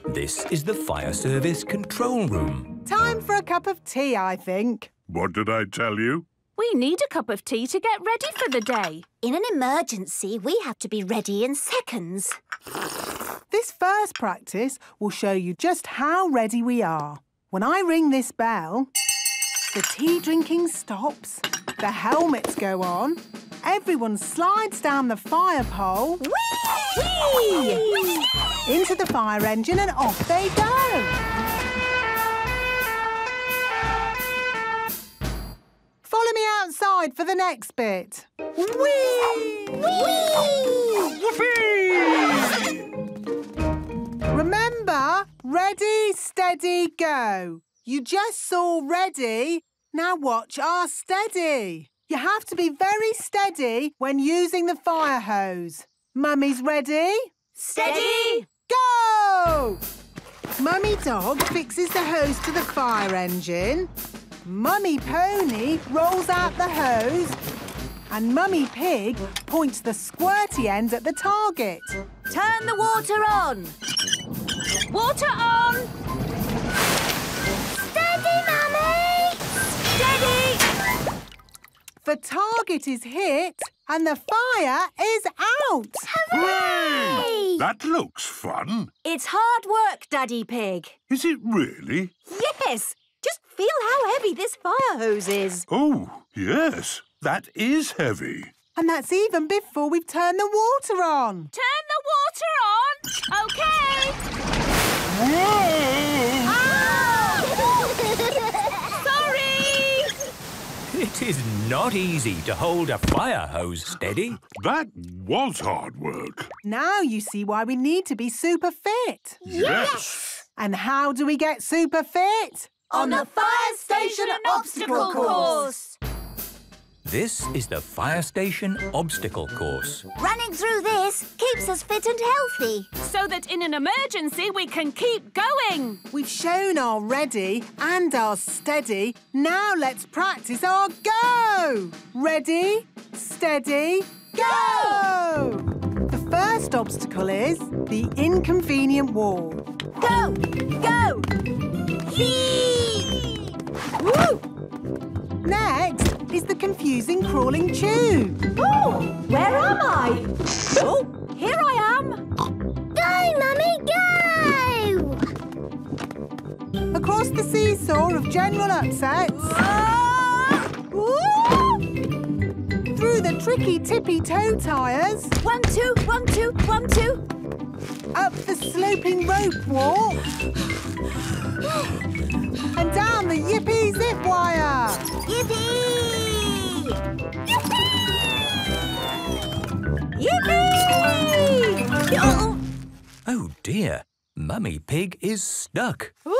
Speaker 2: This is the fire service control room.
Speaker 24: Time for a cup of tea, I think.
Speaker 78: What did I tell you?
Speaker 24: We need a cup of tea to get ready for the day. In an emergency, we have to be ready in seconds. This first practice will show you just how ready we are. When I ring this bell, the tea drinking stops, the helmets go on, everyone slides down the fire pole Whee! Whee! Whee! into the fire engine and off they go. Follow me outside for the next bit. Remember, Ready, steady, go. You just saw ready. Now watch our steady. You have to be very steady when using the fire hose. Mummy's ready? Steady! Go! Mummy Dog fixes the hose to the fire engine. Mummy Pony rolls out the hose and Mummy Pig points the squirty end at the target.
Speaker 79: Turn the water on. Water on! Steady, Mummy!
Speaker 24: Steady! The target is hit and the fire is out. Hooray!
Speaker 9: That looks fun.
Speaker 6: It's hard work, Daddy Pig.
Speaker 9: Is it really?
Speaker 6: Yes. Just feel how
Speaker 24: heavy this fire hose is.
Speaker 9: Oh, yes. That is heavy.
Speaker 24: And that's even before we've turned the water on.
Speaker 80: Turn the water on? OK. Ah!
Speaker 2: Sorry! It is not easy to hold a fire hose steady. That was hard work.
Speaker 24: Now you see why we need to be super fit.
Speaker 26: Yes!
Speaker 24: And how do we get super fit? On the Fire Station
Speaker 92: Obstacle Course!
Speaker 2: This is the fire station obstacle course.
Speaker 24: Running through this keeps us fit and healthy. So that in an emergency we can keep going. We've shown our ready and our steady. Now let's practice our go. Ready, steady, go! The first obstacle is the inconvenient wall. Go, go! Yee! Woo! Next is the confusing crawling tube. Oh, where am I? oh, here I am. Go, Mummy, go! Across the seesaw of general upsets. Ah! Through the tricky tippy toe tires. One, two, one, two, one, two. Up the sloping
Speaker 82: rope walk. down the Yippee zip wire. Yippee! Yippee! Yippee! Oh,
Speaker 2: oh dear, Mummy Pig is stuck.
Speaker 83: Ooh.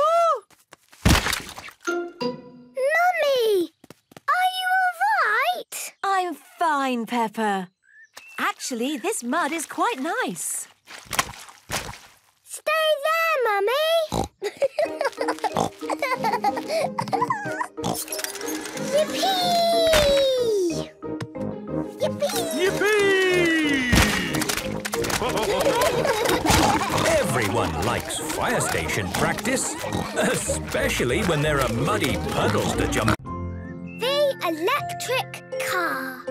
Speaker 83: Mummy, are you all right? I'm fine, Peppa. Actually, this mud is quite nice stay there, Mummy.
Speaker 76: Yippee! Yippee!
Speaker 55: Yippee!
Speaker 2: Everyone likes fire station practice, especially when there are muddy puddles to jump.
Speaker 1: The electric car.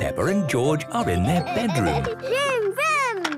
Speaker 2: Peppa and George are in their bedroom.
Speaker 3: vroom, vroom.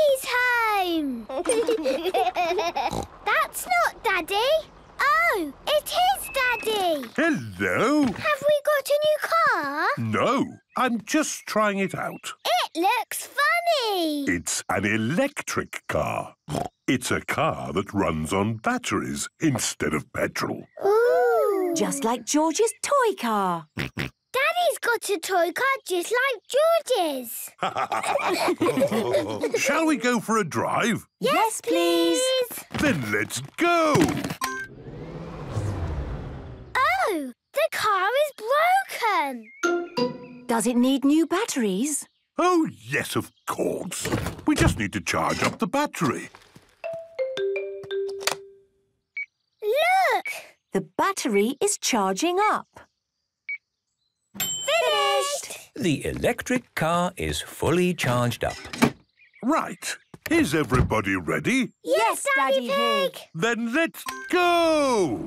Speaker 5: Daddy's home! That's not Daddy. Oh, it is Daddy.
Speaker 9: Hello. Have
Speaker 5: we got a new car?
Speaker 9: No, I'm just trying it out.
Speaker 5: It looks funny.
Speaker 9: It's an electric car. It's a car that runs on batteries instead of petrol.
Speaker 10: Ooh. Just like George's
Speaker 5: toy car. Daddy's got a toy car just
Speaker 9: like George's. Shall we go for a drive?
Speaker 5: Yes, please.
Speaker 9: Then let's
Speaker 11: go. Oh, the car is broken. Does it need new batteries? Oh,
Speaker 9: yes, of course. We just need to charge up the battery.
Speaker 12: Look! The battery is charging up.
Speaker 2: The electric car is fully
Speaker 9: charged up. Right. Is everybody ready?
Speaker 13: Yes, Daddy
Speaker 9: Pig! Then let's go!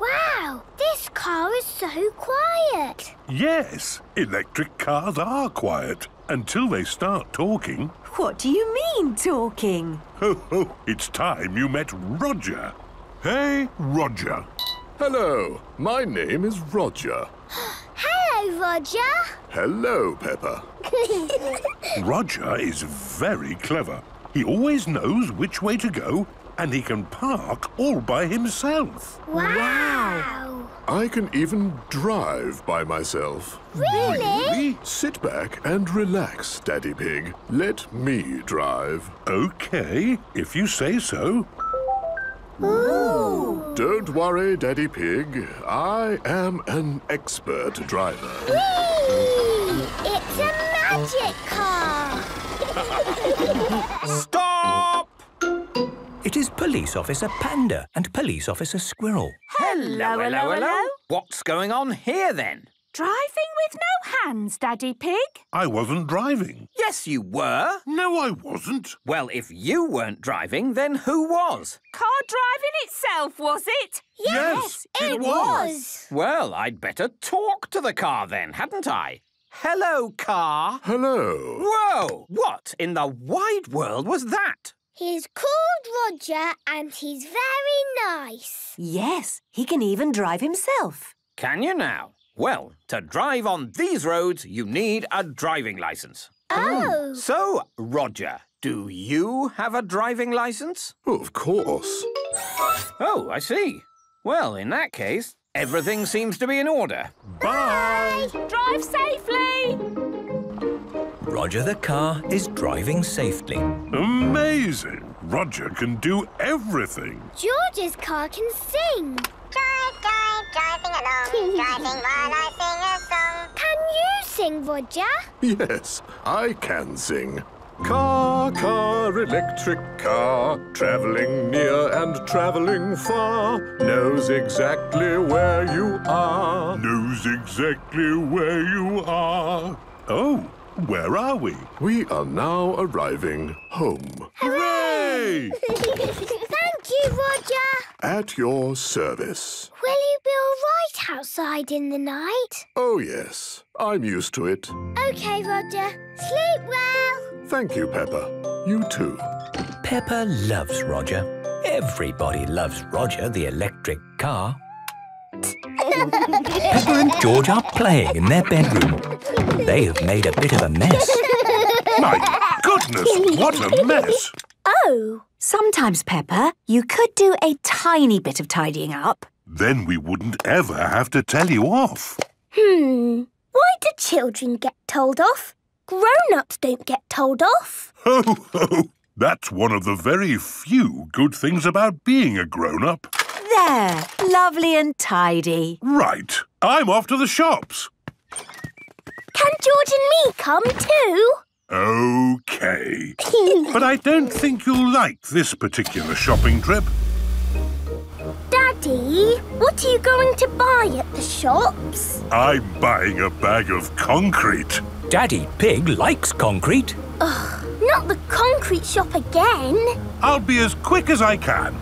Speaker 5: Wow! This car is so quiet.
Speaker 9: Yes, electric cars are quiet until they start talking. What do you mean, talking? Ho, ho! It's time you met Roger. Hey, Roger.
Speaker 14: Hello, my name is Roger.
Speaker 15: Hello, Roger.
Speaker 14: Hello,
Speaker 9: Peppa.
Speaker 14: Roger
Speaker 9: is very clever. He always knows which way to go and he can park all by himself. Wow! I can even drive by myself.
Speaker 16: Really? really?
Speaker 14: Sit back and relax, Daddy Pig. Let me drive. OK, if you say so. Ooh. Don't worry, Daddy Pig. I am an expert driver. Whee!
Speaker 16: It's a magic car!
Speaker 2: Stop! It is Police Officer Panda and Police Officer Squirrel. Hello, hello, hello, hello. What's going on here, then?
Speaker 17: Driving with no hands, Daddy Pig?
Speaker 18: I wasn't driving. Yes, you were. No, I wasn't. Well, if you weren't driving, then who was?
Speaker 19: Car driving itself, was it? Yes, yes
Speaker 63: it, it was. was.
Speaker 18: Well, I'd better talk to the car then, hadn't I? Hello, car. Hello. Whoa! What in the wide world was that?
Speaker 5: He's called Roger and he's very nice.
Speaker 18: Yes, he can even drive himself. Can you now? Well, to drive on these roads, you need a driving licence. Oh! So, Roger, do you have a driving licence? Oh, of course. Oh, I see. Well, in that case, everything seems to be in order.
Speaker 20: Bye! Bye. Drive safely!
Speaker 2: Roger the car is driving safely. Amazing!
Speaker 9: Roger can do everything.
Speaker 4: George's car can sing. Drive, drive, driving along, driving while I sing a song. Can you sing, Roger?
Speaker 14: Yes, I can sing. Car, car, electric car, travelling near and travelling far, knows exactly where you are, knows exactly where you are. Oh, where are we? We are now arriving home.
Speaker 32: Hooray! Thank you, Roger.
Speaker 14: At your service.
Speaker 32: Will you
Speaker 5: be all right outside in the night?
Speaker 14: Oh, yes. I'm used to it.
Speaker 5: OK, Roger. Sleep well.
Speaker 2: Thank you, Peppa. You too. Peppa loves Roger. Everybody loves Roger the electric car. Peppa and George are playing in their bedroom. They have
Speaker 9: made a bit of a mess.
Speaker 2: My goodness, what a mess!
Speaker 21: Oh,
Speaker 6: sometimes, Peppa, you could do a tiny bit of tidying up.
Speaker 9: Then we wouldn't ever have to tell you off.
Speaker 5: Hmm. Why do children get told
Speaker 22: off? Grown-ups don't get told off.
Speaker 9: Ho, ho! That's one of the very few good things about being a grown-up.
Speaker 22: There! Lovely and tidy.
Speaker 9: Right. I'm off to the shops.
Speaker 22: Can George and me come too?
Speaker 9: OK.
Speaker 22: but I
Speaker 9: don't think you'll like this particular shopping trip.
Speaker 5: Daddy, what are you
Speaker 23: going to buy at the shops?
Speaker 9: I'm buying a bag of concrete.
Speaker 2: Daddy Pig likes concrete.
Speaker 23: Ugh, not the concrete shop again.
Speaker 2: I'll be as quick as I can.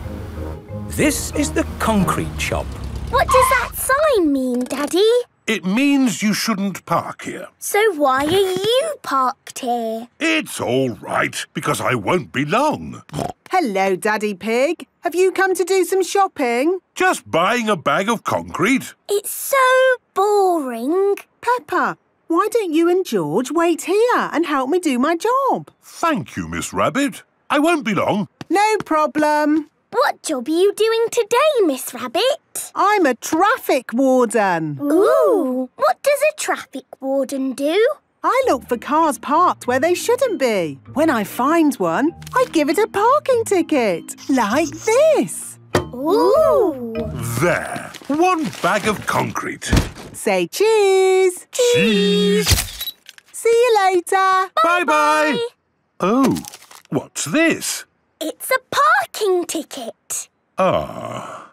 Speaker 2: This is the concrete shop.
Speaker 23: What does that sign mean, Daddy?
Speaker 9: It means you shouldn't park here.
Speaker 23: So why are
Speaker 24: you parked here? It's
Speaker 9: all right, because I won't be long.
Speaker 24: Hello, Daddy Pig. Have you come to do some shopping?
Speaker 9: Just buying a bag of concrete.
Speaker 24: It's so boring. Peppa, why don't you and George wait here and help me do my job? Thank you,
Speaker 9: Miss Rabbit.
Speaker 24: I won't be long.
Speaker 23: No problem. What job are you doing today, Miss Rabbit? I'm a
Speaker 24: traffic warden. Ooh, what does a traffic warden do? I look for cars parked where they shouldn't be. When I find one, I give it a parking
Speaker 25: ticket, like this.
Speaker 9: Ooh! There, one bag of concrete.
Speaker 25: Say cheese! Cheese! See you later.
Speaker 9: Bye-bye. Oh, what's this?
Speaker 23: It's a parking ticket.
Speaker 9: Ah.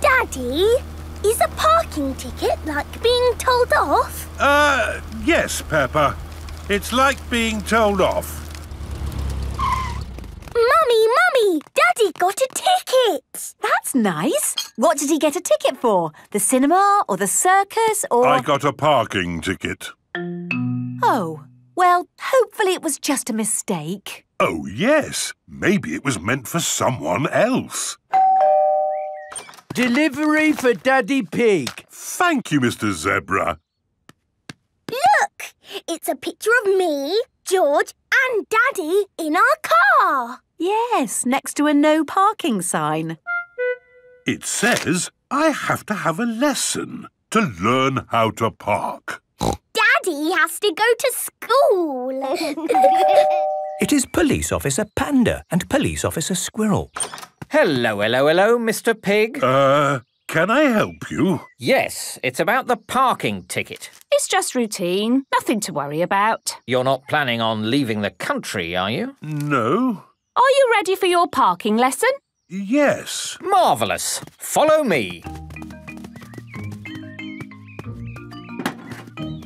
Speaker 23: Daddy, is a parking ticket like being told off?
Speaker 27: Uh, yes, Peppa. It's like being told off.
Speaker 23: Mummy, Mummy, Daddy got a ticket. That's nice.
Speaker 8: What did he get a ticket for? The cinema or the circus or... I
Speaker 9: got a parking ticket.
Speaker 8: Oh, well, hopefully it was just a mistake.
Speaker 9: Oh, yes. Maybe it was meant for someone else.
Speaker 28: Delivery for Daddy Pig. Thank you, Mr Zebra.
Speaker 5: Look! It's a picture of me, George and Daddy in our
Speaker 29: car. Yes, next to a no parking sign.
Speaker 9: It says I have to have a lesson to learn how to park.
Speaker 30: Daddy has to go to school.
Speaker 9: It is Police
Speaker 2: Officer Panda and Police Officer Squirrel. Hello, hello, hello, Mr Pig.
Speaker 18: Uh, can I help you? Yes, it's about the parking ticket.
Speaker 2: It's just
Speaker 31: routine, nothing to worry about.
Speaker 18: You're not planning on leaving the country, are you? No.
Speaker 31: Are you ready for your parking lesson?
Speaker 18: Yes. Marvellous. Follow me.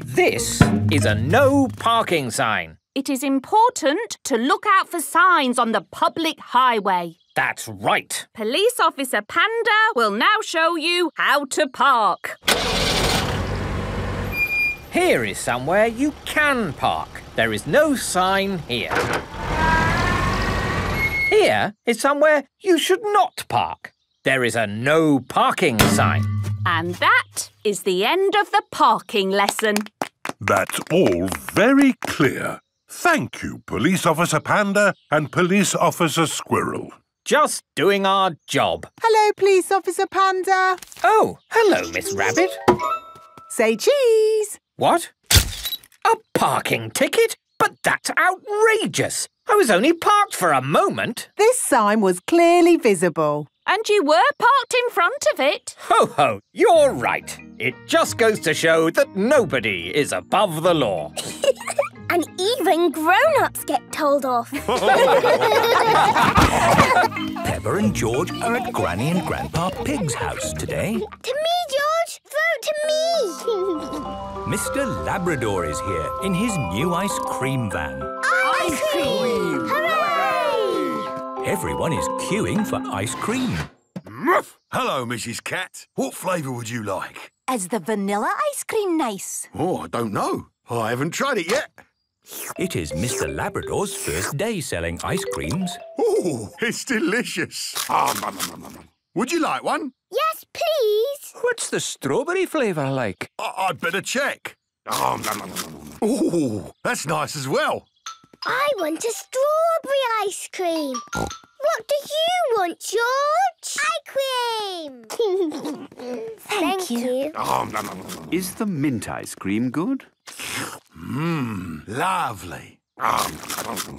Speaker 18: This is a no parking sign.
Speaker 31: It is important to look out for signs on the public highway. That's right. Police Officer Panda will now show you how to park.
Speaker 18: Here is somewhere you can park. There is no sign here. Here is somewhere you should not park. There is a no
Speaker 9: parking sign.
Speaker 31: And that is the end of the parking lesson.
Speaker 9: That's all very clear. Thank you, Police Officer Panda and Police Officer Squirrel. Just doing our job.
Speaker 24: Hello, Police Officer Panda.
Speaker 18: Oh, hello, Miss Rabbit. Say cheese. What? A parking ticket? But that's outrageous. I was only parked for a moment.
Speaker 24: This sign was clearly visible.
Speaker 31: And you were parked in front of it.
Speaker 18: Ho ho, you're right. It just goes to show that nobody is
Speaker 2: above the law.
Speaker 5: And even grown-ups get told off.
Speaker 2: Peppa and George are at Granny and Grandpa Pig's house today. To
Speaker 32: me, George! Vote to me!
Speaker 2: Mr Labrador is here in his new ice cream van.
Speaker 32: Ice, cream! cream.
Speaker 33: Hooray!
Speaker 2: Everyone is queuing for ice cream. Muff! Hello,
Speaker 35: Mrs Cat. What flavour would you like?
Speaker 34: Is the vanilla ice cream nice?
Speaker 35: Oh, I don't
Speaker 2: know. I haven't tried it yet. It is Mr. Labrador's first day selling ice creams. Oh, it's delicious. Oh, Would you like one?
Speaker 35: Yes, please. What's the strawberry flavour like? I would better check. Oh, Ooh, that's nice as well.
Speaker 5: I want a strawberry ice cream. What do you want, George? Ice
Speaker 36: cream. Thank, Thank you. you.
Speaker 37: Ah, is the mint ice cream good? Mmm, lovely. Um,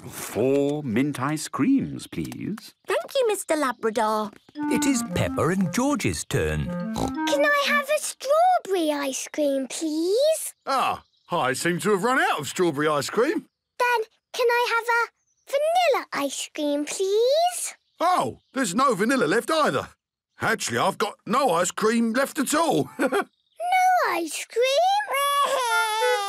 Speaker 37: four mint ice creams, please.
Speaker 38: Thank you, Mr Labrador. It is
Speaker 37: Peppa and George's turn.
Speaker 5: Can I have a strawberry ice cream, please?
Speaker 37: Ah,
Speaker 35: I seem to have run out of strawberry ice cream.
Speaker 5: Then can I have a vanilla ice cream, please?
Speaker 35: Oh, there's no vanilla left either. Actually, I've got no ice cream left at all. no
Speaker 5: ice cream?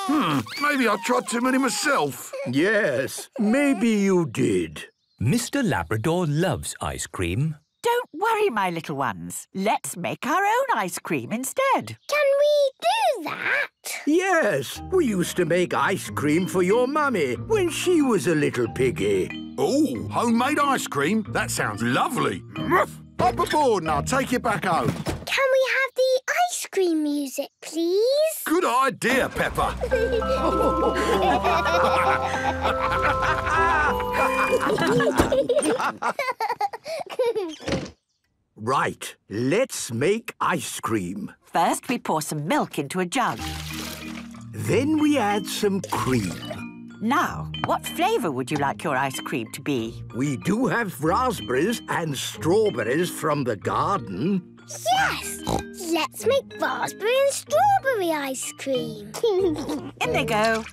Speaker 39: Hmm, maybe I tried too many myself. Yes,
Speaker 2: maybe you did. Mr Labrador loves ice cream.
Speaker 39: Don't worry, my little ones. Let's make our own ice cream instead. Can we do that? Yes,
Speaker 40: we used to make ice cream for your mummy when she was a little piggy.
Speaker 35: Oh, homemade ice cream? That sounds lovely. Up aboard now! take it back home.
Speaker 5: Can we have the ice cream music, please?
Speaker 41: Good idea, Peppa.
Speaker 40: right, let's
Speaker 39: make ice cream. First, we pour some milk into a jug. Then we add some cream. Now, what flavour would you like your ice cream to
Speaker 40: be? We do have raspberries and strawberries from the garden.
Speaker 5: Yes! Let's make raspberry and strawberry ice cream.
Speaker 39: In they go.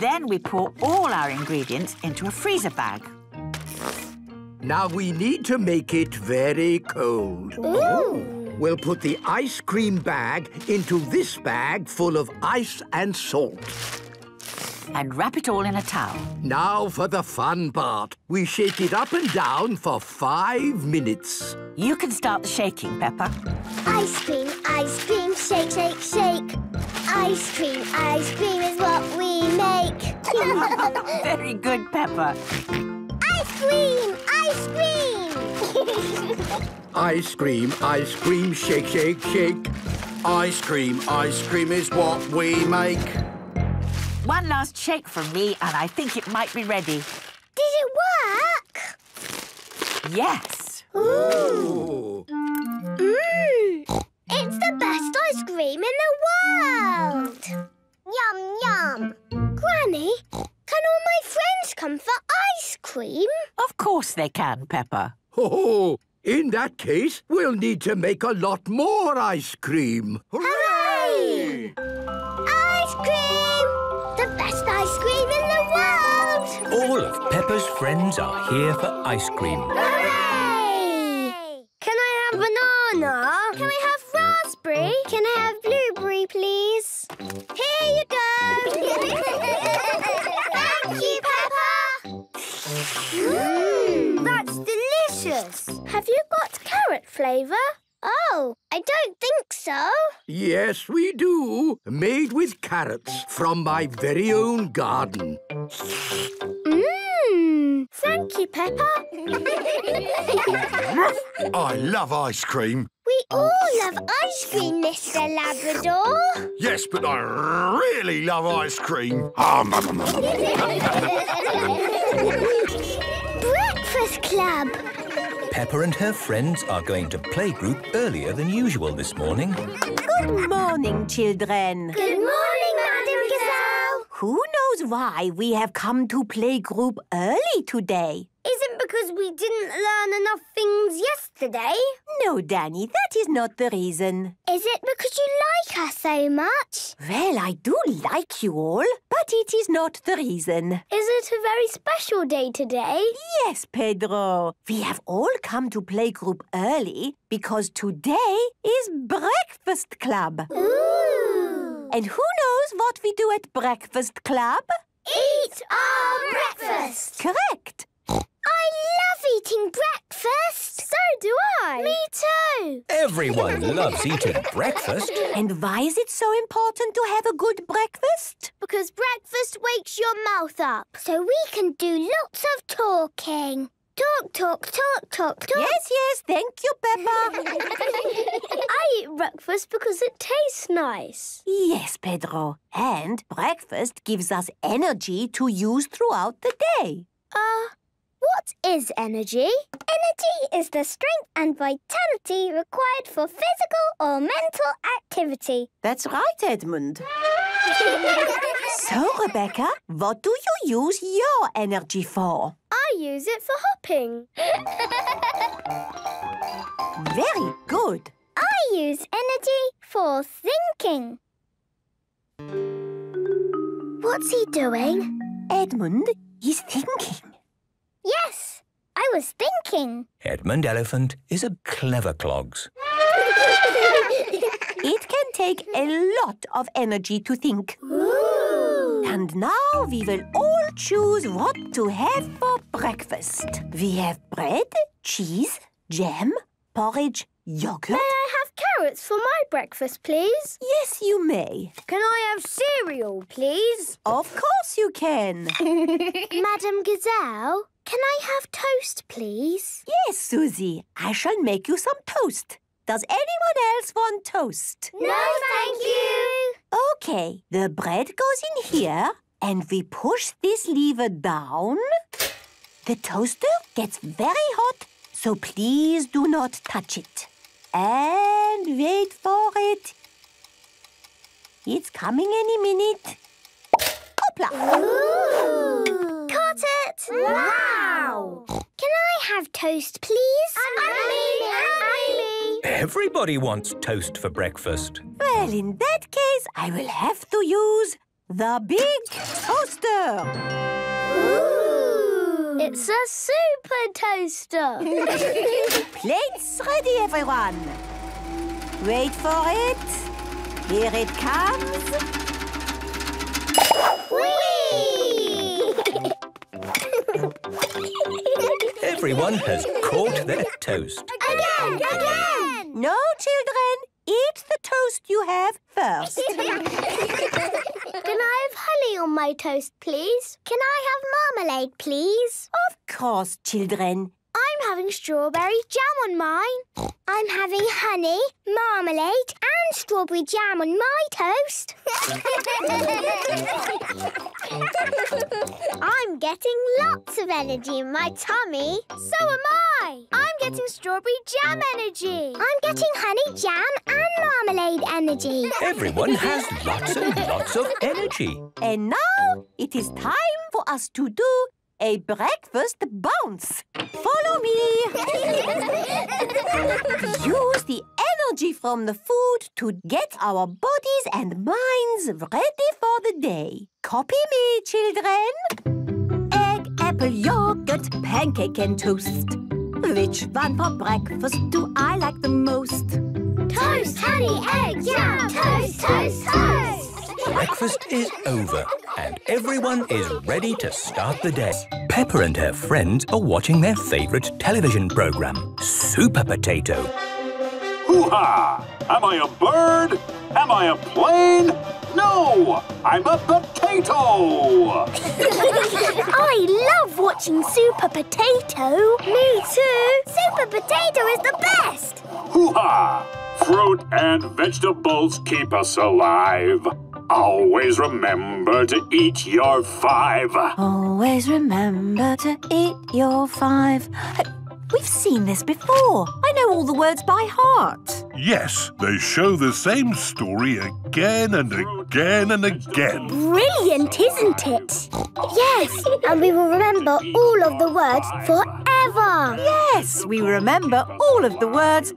Speaker 39: Then we pour all our ingredients into a freezer bag. Now we need to make it very cold.
Speaker 40: Ooh. We'll put the ice cream bag into this bag full of ice and salt and wrap it all in a towel. Now for the fun part. We shake it up and down for five minutes. You can start the shaking,
Speaker 43: Peppa.
Speaker 42: Ice cream, ice cream, shake, shake, shake. Ice cream,
Speaker 43: ice cream is what we make. Very good, Peppa.
Speaker 32: Ice cream, ice cream.
Speaker 44: ice cream, ice cream, shake, shake, shake. Ice cream, ice cream is what we make.
Speaker 45: One last shake from me, and I think it might be ready. Did
Speaker 46: it work? Yes. Ooh.
Speaker 5: Mmm. It's the best ice cream in the world. Yum, yum. Granny, can all my friends come for ice cream?
Speaker 88: Of course they can, Peppa. Oh, in that case, we'll need to
Speaker 40: make a lot more ice cream.
Speaker 88: Hooray!
Speaker 5: world! All
Speaker 2: of Peppa's friends are here for ice cream.
Speaker 5: Hooray! Can I have banana? Can I have raspberry? Can I have blueberry, please? Here you go! Thank you, Peppa! Mmm, that's delicious! Have you got carrot flavour? Oh, I don't think so.
Speaker 40: Yes, we do. Made with carrots from my very own garden.
Speaker 5: Mmm. Thank you, Peppa.
Speaker 35: I love ice cream.
Speaker 5: We all love ice cream, Mr Labrador.
Speaker 35: Yes, but I really love ice cream. Ah,
Speaker 47: Breakfast Club.
Speaker 2: Peppa and her friends are going to playgroup earlier than usual this morning.
Speaker 6: Good morning, children. Good morning, Madame Gazelle. Who knows why we have come to playgroup early today?
Speaker 5: Is it because we didn't learn enough things yesterday? No, Danny,
Speaker 6: that is not the reason.
Speaker 51: Is it because you like us so much?
Speaker 5: Well, I do
Speaker 6: like you all, but it is not the reason. Is
Speaker 51: it a very special day today?
Speaker 6: Yes, Pedro. We have all come to playgroup early because today is breakfast club. Ooh! And who knows what we do at Breakfast Club?
Speaker 5: Eat our breakfast! Correct! I love eating breakfast! So do I! Me too!
Speaker 52: Everyone loves eating breakfast. And why
Speaker 5: is it so important to have a good breakfast? Because breakfast wakes your mouth up. So we can do lots of
Speaker 53: talking. Talk, talk, talk, talk, talk. Yes, yes, thank you, Peppa. eat breakfast because it tastes nice.
Speaker 6: Yes, Pedro. And breakfast gives us energy to use throughout the day.
Speaker 53: Uh,
Speaker 5: what is energy? Energy is the strength and vitality required for physical or mental activity. That's right, Edmund.
Speaker 6: so, Rebecca, what do you use your energy for?
Speaker 5: I
Speaker 54: use it for hopping.
Speaker 6: Very good.
Speaker 5: I use energy for thinking. What's he doing? Edmund He's thinking. Yes, I was thinking.
Speaker 2: Edmund Elephant is a clever clogs.
Speaker 6: it can take a lot of energy to think. Ooh. And now we will all choose what to have for breakfast. We have bread, cheese, jam, porridge, Yogurt? May
Speaker 5: I have carrots for my breakfast, please? Yes, you may. Can I have cereal,
Speaker 70: please?
Speaker 5: Of course you can. Madame Gazelle, can
Speaker 6: I have toast, please? Yes, Susie. I shall make you some toast. Does anyone else want toast? No,
Speaker 50: thank you.
Speaker 6: OK, the bread goes in here and we push this lever down. The toaster gets very hot, so please do not touch it. And wait for it. It's coming any minute.
Speaker 5: Hopla! Ooh. Caught it!
Speaker 63: Wow!
Speaker 5: Can I have toast, please? Annie, Annie,
Speaker 2: Everybody wants toast for breakfast.
Speaker 6: Well, in that case, I will have to use the big toaster. It's a
Speaker 56: super toaster. Plates ready, everyone. Wait for it. Here it comes.
Speaker 2: Everyone has caught their toast. again!
Speaker 6: again. No,
Speaker 5: children. Eat the toast you have first. Can I have honey on my toast, please? Can I have marmalade, please? Of course, children. I'm having strawberry jam on mine. I'm having honey, marmalade and strawberry jam on my toast. I'm getting lots of energy in my tummy. So am I. I'm getting strawberry jam energy. I'm getting honey jam and marmalade energy.
Speaker 57: Everyone has lots and lots of energy.
Speaker 6: And now it is time for us to do a breakfast bounce. Follow me. Use the energy from the food to get our bodies and minds ready for the day. Copy me, children. Egg, apple, yogurt, pancake and toast. Which one for breakfast do I like the most?
Speaker 5: Toast, honey, egg, yum! Toast, toast, toast!
Speaker 2: Breakfast is over and everyone is ready to start the day. Peppa and her friends are watching their favourite television programme, Super Potato.
Speaker 58: Hoo-ha! Am I a bird? Am I a plane? No! I'm a potato!
Speaker 23: I love watching Super
Speaker 5: Potato. Me too. Super Potato is the best!
Speaker 59: Hoo-ha! Fruit and vegetables keep us alive. Always remember to eat your five.
Speaker 3: Always remember to eat
Speaker 60: your five. We've seen this before. I know all the words by heart.
Speaker 9: Yes, they show the same story again and again and again.
Speaker 5: Brilliant, isn't it? yes, and we will remember all of the words
Speaker 61: forever. Yes, we remember all of the words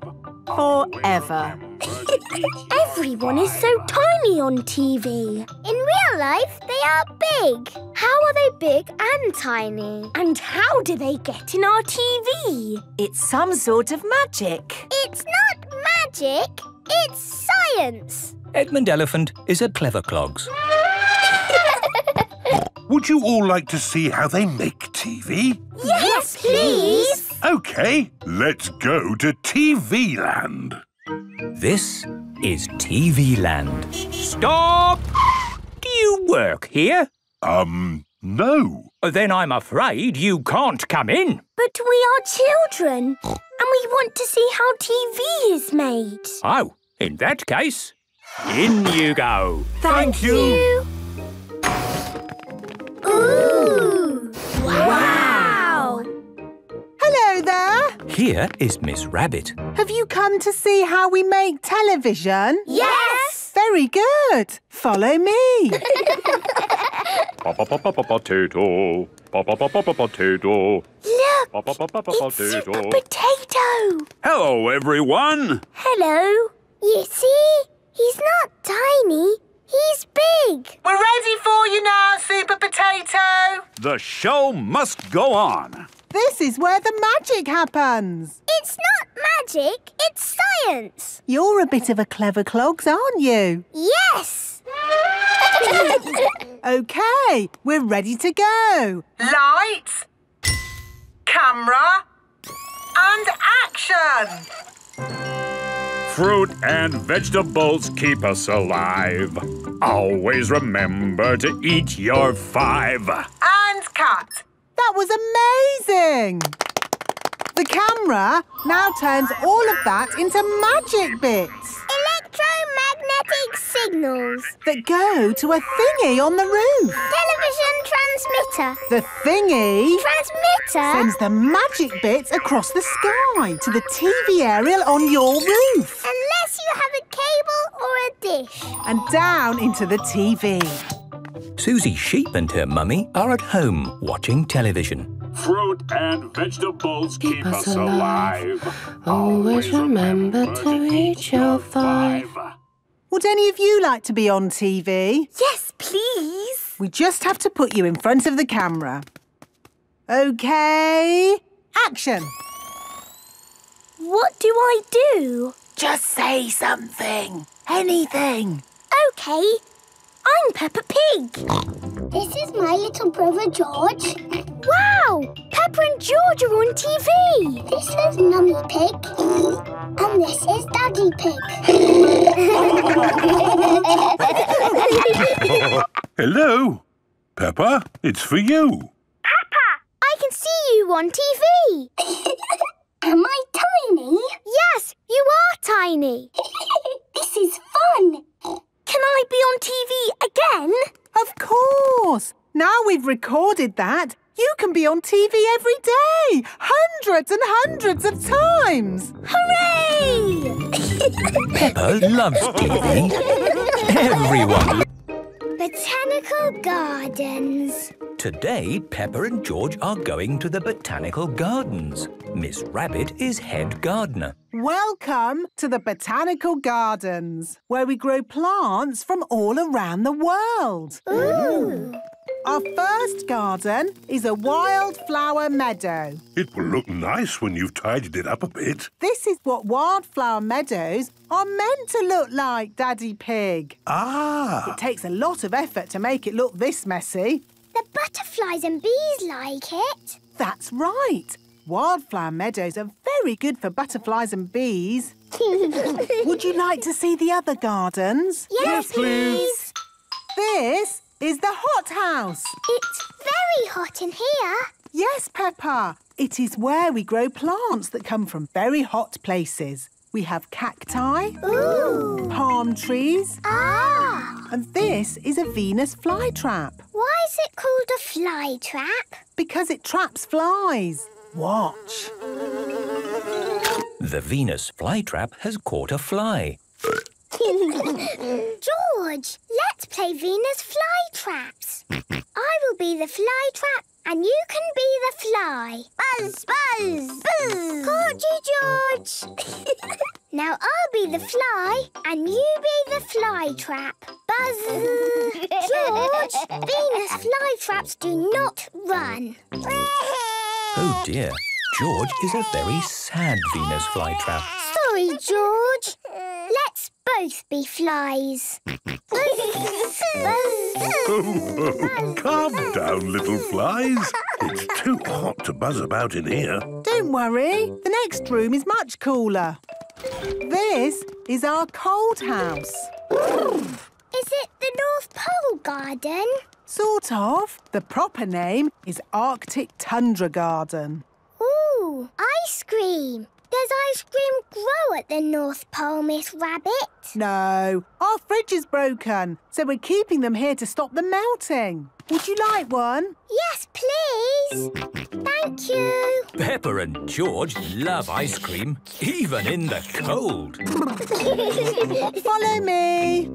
Speaker 61: forever.
Speaker 5: Everyone is so tiny on TV. In real life, they are big. How are they big and tiny? And how do they
Speaker 62: get in our TV? It's some sort of magic.
Speaker 5: It's not magic. It's science.
Speaker 2: Edmund Elephant is a Clever Clogs.
Speaker 9: Would you all like to see how they make TV?
Speaker 63: Yes, please!
Speaker 9: OK, let's go to TV Land.
Speaker 2: This is TV Land. Stop! Do you work here? Um, no. Oh, then I'm afraid you can't come in.
Speaker 23: But we are children, and we want to see how TV is made.
Speaker 64: Oh, in that case, in you go.
Speaker 63: Thank, Thank you. you. Ooh!
Speaker 82: wow. wow. Hello there.
Speaker 2: Here is Miss Rabbit.
Speaker 82: Have you come to see how
Speaker 24: we make television? Yes. Very good. Follow me.
Speaker 65: Potato. Potato. Look, it's
Speaker 76: Potato.
Speaker 65: Hello, everyone.
Speaker 5: Hello. You see, he's not tiny. He's big. We're
Speaker 66: ready for you now, Super Potato.
Speaker 67: The show must go on.
Speaker 24: This is where the magic happens. It's not magic, it's science. You're a bit of a clever clogs, aren't you?
Speaker 68: Yes.
Speaker 24: OK, we're ready to go.
Speaker 68: Lights, camera and action.
Speaker 59: Fruit and vegetables keep us alive. Always remember to eat your five.
Speaker 69: And cut. That was
Speaker 24: amazing! The camera now turns all of that into magic bits. Electromagnetic signals. That go to a thingy on the roof.
Speaker 5: Television transmitter. The thingy... Transmitter. Sends the magic
Speaker 24: bits across the sky to the TV aerial on your roof. Unless you have a cable or a dish. And down into the TV.
Speaker 2: Susie Sheep and her mummy are at home watching television.
Speaker 59: Fruit and vegetables keep, keep us, us alive. alive. Always remember to
Speaker 24: reach your five. Would any of you like to be on TV?
Speaker 70: Yes, please.
Speaker 24: We just have to put you in front of the camera. OK, action.
Speaker 23: What do I
Speaker 24: do? Just
Speaker 23: say something. Anything. OK, I'm Peppa
Speaker 5: Pig. This is my little brother George. Wow! Peppa and George are on TV. This is Mummy Pig. And this is Daddy Pig.
Speaker 9: Hello. Peppa, it's for you.
Speaker 5: Peppa! I can see you on TV. Am I tiny? Yes, you are tiny.
Speaker 24: this is fun. Can I be on TV again? Of course! Now we've recorded that, you can be on TV every day! Hundreds and hundreds of times! Hooray!
Speaker 71: Peppa loves TV. Everyone
Speaker 72: Botanical Gardens.
Speaker 2: Today, Peppa and George are going to the Botanical Gardens. Miss Rabbit is head gardener.
Speaker 24: Welcome to the Botanical Gardens, where we grow plants from all around the world.
Speaker 9: Ooh!
Speaker 24: Our first garden is a wildflower meadow.
Speaker 9: It will look nice when you've tidied it up a bit.
Speaker 24: This is what Wildflower Meadows are meant to look like Daddy Pig.
Speaker 9: Ah!
Speaker 24: It takes a lot of effort to make it look this messy. The butterflies and bees like it. That's right. Wildflower meadows are very good for butterflies and bees. Would you like to see the other gardens? Yes, yes please. please. This is the hothouse. It's very hot in here. Yes, Peppa. It is where we grow plants that come from very hot places. We have cacti, Ooh. palm trees, ah. and this is a Venus flytrap. Why is it called a flytrap? Because it traps flies.
Speaker 73: Watch.
Speaker 2: The Venus flytrap has caught a fly.
Speaker 47: George, let's play Venus flytraps. I will be the flytrap and you can be the fly.
Speaker 5: Buzz, buzz, buzz. Caught you, George. now I'll be the fly and you be the fly trap. Buzz. George, Venus fly traps do not run.
Speaker 2: oh dear. George is a very sad Venus fly trap.
Speaker 5: Sorry, George. Let's both be flies.
Speaker 9: oh, calm down, little flies. It's too hot to buzz about in here.
Speaker 24: Don't worry. The next room is much cooler. This is our cold house. Is it the North Pole Garden? Sort of. The proper name is Arctic Tundra Garden.
Speaker 5: Ooh, ice cream. Does ice cream grow at the North Pole,
Speaker 24: Miss Rabbit? No. Our fridge is broken, so we're keeping them here to stop them melting. Would you like one? Yes, please. Thank you.
Speaker 2: Peppa and George love ice cream, even in the cold.
Speaker 24: Follow me.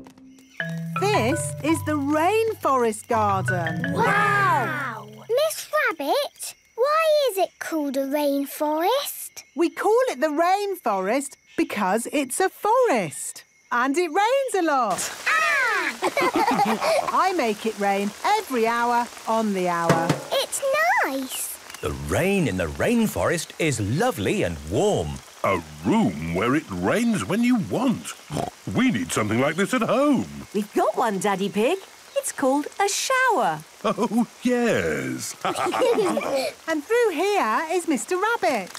Speaker 24: This is the rainforest garden. Wow! wow. Miss Rabbit, why is it called a rainforest? We call it the rainforest because it's a forest. And it rains a lot. Ah! I make it rain every hour on the hour. It's nice.
Speaker 2: The rain in the
Speaker 9: rainforest is lovely and warm. A room where it rains when you want. We need something like this at home.
Speaker 74: We've got one, Daddy Pig. It's called
Speaker 24: a shower.
Speaker 9: Oh, yes. and
Speaker 24: through here is Mr Rabbit.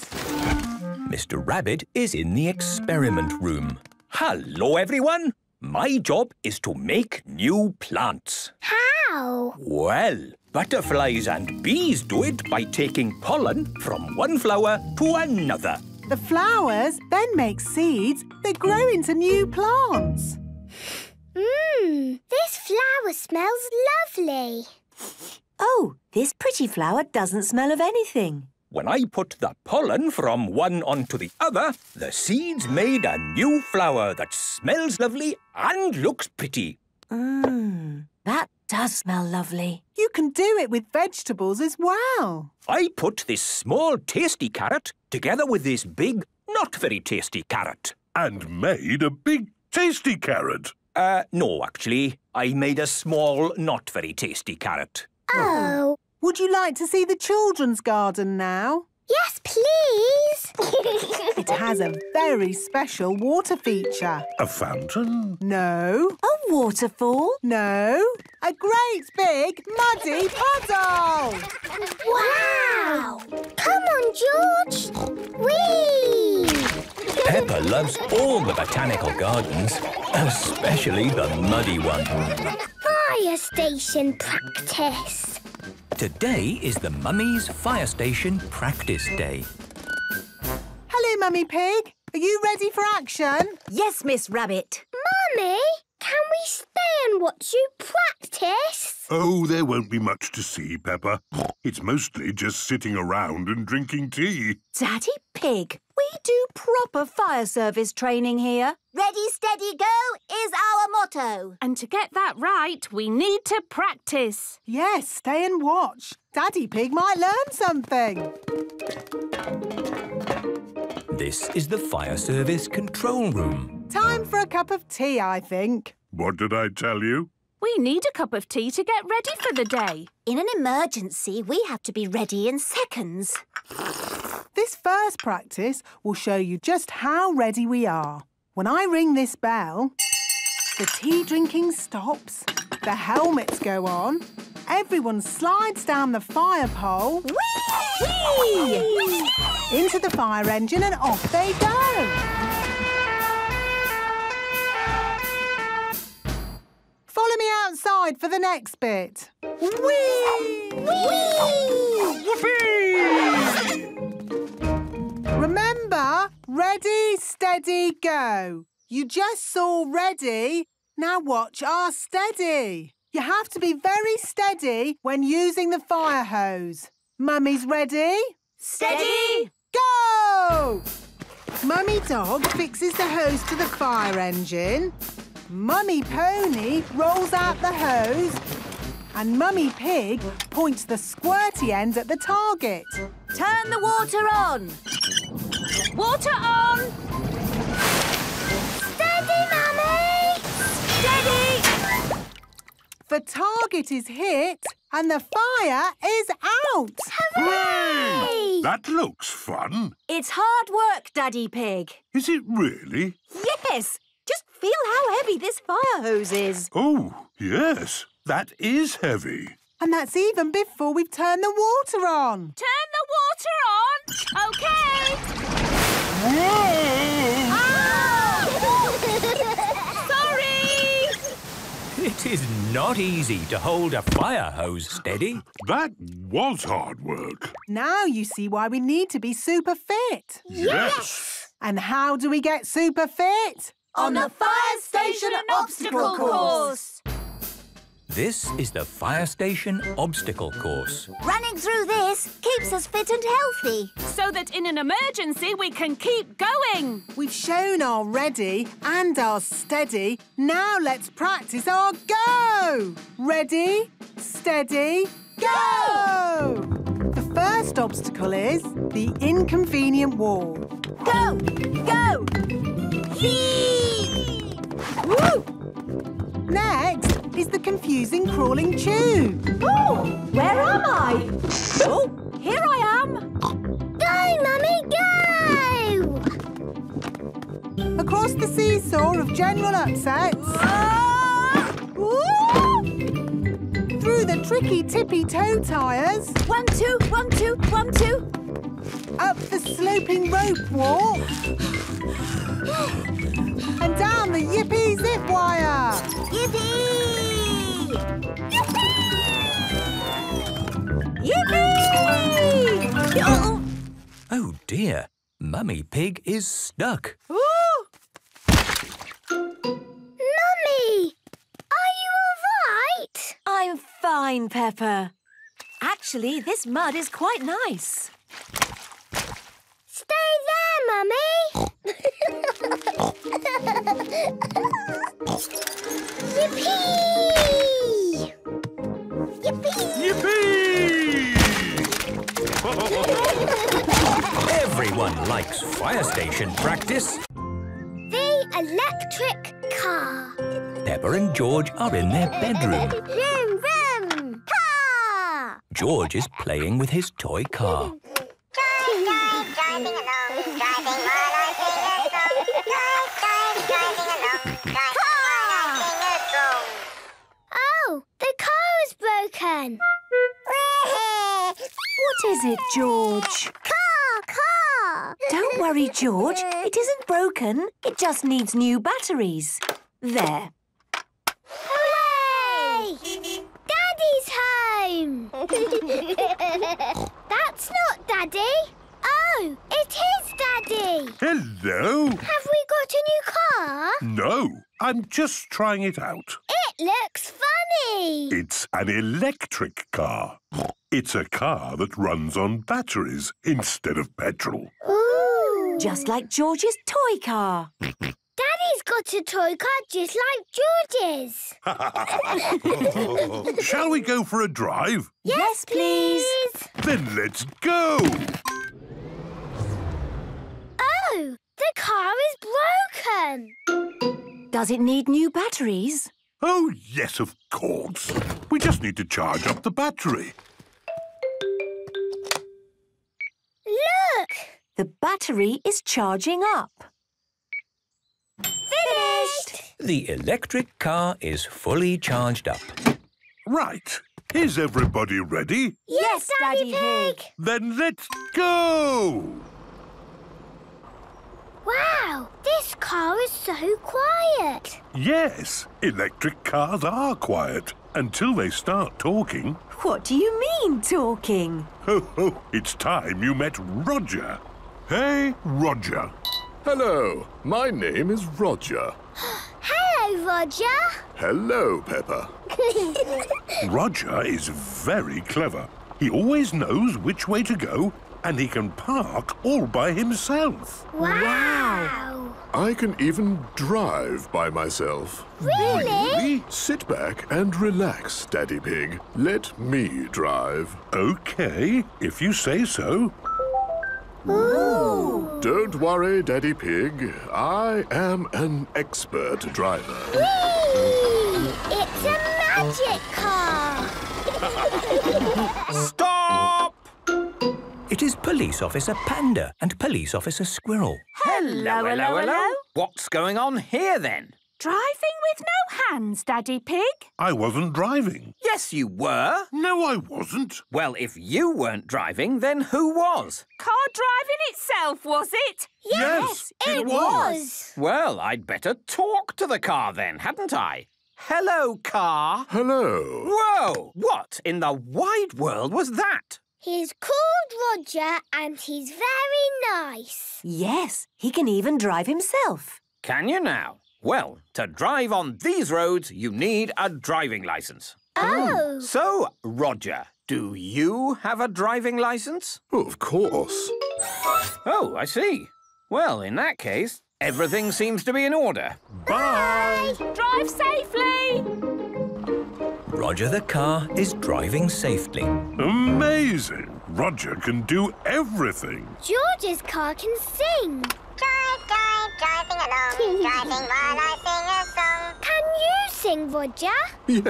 Speaker 2: Mr Rabbit is in the experiment room. Hello, everyone. My job is to make new plants.
Speaker 75: How?
Speaker 2: Well, butterflies and bees do it by taking pollen from
Speaker 48: one flower to another.
Speaker 24: The flowers then make seeds that grow into new plants. Mmm, this flower smells
Speaker 5: lovely.
Speaker 48: Oh, this pretty flower doesn't smell of anything. When I put the pollen from one onto the other, the seeds made a new flower that smells lovely and looks pretty.
Speaker 24: Mmm, that does smell lovely. You can do it with vegetables as well.
Speaker 2: I put this small tasty carrot together with this big, not very tasty carrot. And made a big tasty carrot. Uh, no, actually. I made a small, not very tasty carrot.
Speaker 24: Oh. Would you like to see the children's garden now? Yes, please. it has a very special water feature. A fountain? No. A waterfall? No. A great big muddy puddle.
Speaker 81: Wow! Come on, George. Whee!
Speaker 2: Peppa loves all the botanical gardens, especially the muddy one.
Speaker 5: Fire station
Speaker 24: practice.
Speaker 2: Today is the Mummy's Fire Station Practice Day.
Speaker 24: Hello, Mummy Pig. Are you ready for action? Yes,
Speaker 91: Miss Rabbit. Mummy, can we stay and watch you practice?
Speaker 9: Oh, there won't be much to see, Peppa. It's mostly just sitting around and drinking tea. Daddy
Speaker 77: Pig, we do proper fire service training here.
Speaker 24: Ready, steady, go is our motto. And to get that right, we need to practice. Yes, stay and watch. Daddy Pig might learn something.
Speaker 2: This is the fire service control room.
Speaker 24: Time for a cup of tea, I think.
Speaker 78: What did I tell you?
Speaker 24: We need a cup of tea to get ready for the day. In an emergency, we have to be ready in seconds. This first practice will show you just how ready we are. When I ring this bell, the tea drinking stops, the helmets go on, Everyone slides down the fire pole Whee! Whee! Whee! into the fire engine and off they go. Follow me outside for the next bit. Whee! Whee! Remember, ready, steady, go. You just saw ready, now watch our steady. You have to be very steady when using the fire hose. Mummy's ready? Steady! Go! Mummy Dog fixes the hose to the fire engine. Mummy Pony rolls out the hose. And Mummy Pig points the squirty end at the target. Turn
Speaker 79: the water on. Water on! Steady, Mummy! Steady! The target
Speaker 24: is hit and the fire is out! Hooray!
Speaker 9: That looks fun.
Speaker 24: It's hard work, Daddy Pig.
Speaker 9: Is it really?
Speaker 24: Yes! Just feel how heavy this fire hose is. Oh,
Speaker 9: yes. That is heavy.
Speaker 24: And that's even before we've turned the water on.
Speaker 80: Turn the water on? OK. Whoa! Ah!
Speaker 2: It is not easy to hold a fire hose steady. That was hard work.
Speaker 24: Now you see why we need to be super fit.
Speaker 2: Yes!
Speaker 24: And how do we get super fit? On the Fire Station Obstacle Course!
Speaker 2: This is the fire station obstacle course.
Speaker 24: Running through this keeps us fit and healthy. So that in an emergency we can keep going. We've shown our ready and our steady. Now let's practice our go. Ready, steady, go! The first obstacle is the inconvenient wall. Go, go! Yee! Woo! Next is the confusing crawling tube. Oh, where am I? oh, here I am.
Speaker 81: Go,
Speaker 82: Mummy, go! Across the seesaw of general upsets. Ah!
Speaker 24: Through the tricky tippy toe tires. One, two, one, two, one, two.
Speaker 82: Up the sloping rope walk. and down on the Yippee Zip Wire! Yippee! Yippee! Yippee!
Speaker 2: Oh, dear, Mummy Pig is stuck.
Speaker 55: Mummy!
Speaker 83: Are you all right? I'm fine, Peppa. Actually, this mud is quite nice. Mummy!
Speaker 76: Yippee!
Speaker 1: Yippee! Yippee!
Speaker 2: Everyone likes fire station practice.
Speaker 1: The electric car.
Speaker 2: Peppa and George are in their bedroom.
Speaker 1: vroom,
Speaker 84: vroom! Car!
Speaker 2: George is playing with his toy car. Drive,
Speaker 84: drive, driving along.
Speaker 5: again. what is
Speaker 6: it, George? Car,
Speaker 7: car! Don't worry,
Speaker 6: George. It isn't broken. It just needs new
Speaker 8: batteries. There.
Speaker 7: Hooray!
Speaker 5: Daddy's home! That's not Daddy. Oh, it is Daddy.
Speaker 9: Hello.
Speaker 5: Have we got a new car?
Speaker 9: No, I'm just trying it out.
Speaker 5: It looks funny.
Speaker 9: It's an electric car. It's a car that runs on batteries instead of petrol.
Speaker 10: Ooh. Just like George's toy car.
Speaker 5: Daddy's got a toy car just
Speaker 9: like George's. Shall we go for a drive?
Speaker 5: Yes, please.
Speaker 9: please. Then let's go.
Speaker 11: No! The car is broken! Does it need new batteries? Oh,
Speaker 9: yes, of course. We just need to charge up the battery.
Speaker 12: Look! The battery is charging up.
Speaker 2: Finished! The electric car is fully charged up.
Speaker 13: Right.
Speaker 9: Is everybody ready?
Speaker 13: Yes, Daddy, Pig! Then let's go! Wow, this car is so
Speaker 5: quiet.
Speaker 9: Yes, electric cars are quiet until they start talking. What do you mean, talking? Ho, ho, it's time you met
Speaker 14: Roger. Hey, Roger. Hello, my name is Roger.
Speaker 15: Hello, Roger.
Speaker 9: Hello, Peppa.
Speaker 15: Roger
Speaker 9: is very clever. He always knows which way to go and he can park all by himself. Wow! wow. I can even drive
Speaker 14: by myself. Really? really? Sit back and relax, Daddy Pig. Let me drive. Okay, if you say so. Ooh. Don't worry, Daddy Pig. I am an
Speaker 2: expert driver.
Speaker 16: Whee! It's a magic car!
Speaker 2: Stop! It is Police Officer Panda and Police Officer Squirrel.
Speaker 17: Hello, hello, hello. hello.
Speaker 2: What's going on here, then?
Speaker 17: Driving with no hands, Daddy Pig.
Speaker 2: I wasn't driving. Yes, you
Speaker 18: were. No, I wasn't. Well, if you weren't driving, then who was?
Speaker 17: Car
Speaker 19: driving itself, was it? Yes, yes it, it was.
Speaker 18: was. Well, I'd better talk to the car then, hadn't I? Hello, car. Hello. Whoa! What in the wide world was that?
Speaker 5: He's called Roger and he's very nice.
Speaker 18: Yes, he can even drive himself. Can you now? Well, to drive on these roads, you need a driving licence. Oh. So, Roger, do you have a driving licence? Oh, of course. Oh, I see. Well, in that case, everything seems to be in order.
Speaker 2: Bye!
Speaker 20: Bye. Drive safely!
Speaker 2: Roger the car
Speaker 9: is driving safely. Amazing! Roger can do everything.
Speaker 4: George's car can sing. Drive, drive, driving along, driving while I sing a song. Can you sing, Roger?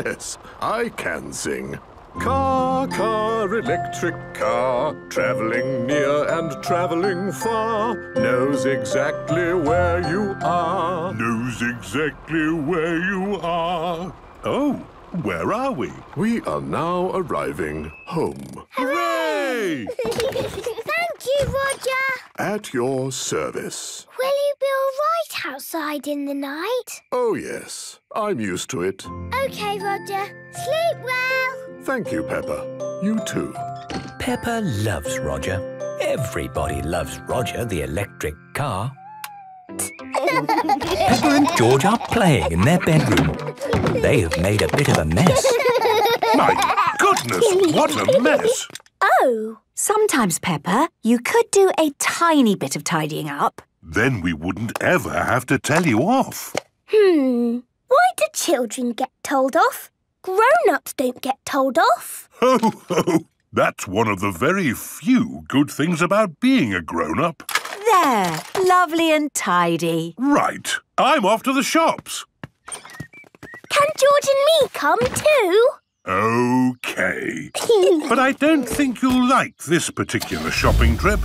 Speaker 14: Yes, I can sing. Car, car, electric car, travelling near and travelling far, knows exactly where you are. Knows exactly where you are. Oh, where are we? We are now arriving home. Hooray!
Speaker 32: Thank you,
Speaker 5: Roger.
Speaker 14: At your service.
Speaker 5: Will you be all right outside in the night?
Speaker 14: Oh, yes. I'm used to it.
Speaker 5: OK, Roger. Sleep well.
Speaker 2: Thank you, Peppa. You too. Peppa loves Roger. Everybody loves Roger the electric car. Peppa and George are playing in their bedroom. They have made a bit of a mess.
Speaker 8: My goodness, what a mess! Oh, sometimes, Peppa, you could do
Speaker 6: a tiny bit of tidying up.
Speaker 9: Then we wouldn't ever have to tell you off.
Speaker 5: Hmm, why do children get told off? Grown-ups don't get told
Speaker 22: off.
Speaker 9: Ho, ho! That's one of the very few good things about being a grown-up
Speaker 22: there. Lovely and tidy.
Speaker 9: Right. I'm off to the shops.
Speaker 22: Can George and me come too?
Speaker 9: OK. but I don't think you'll like this particular shopping trip.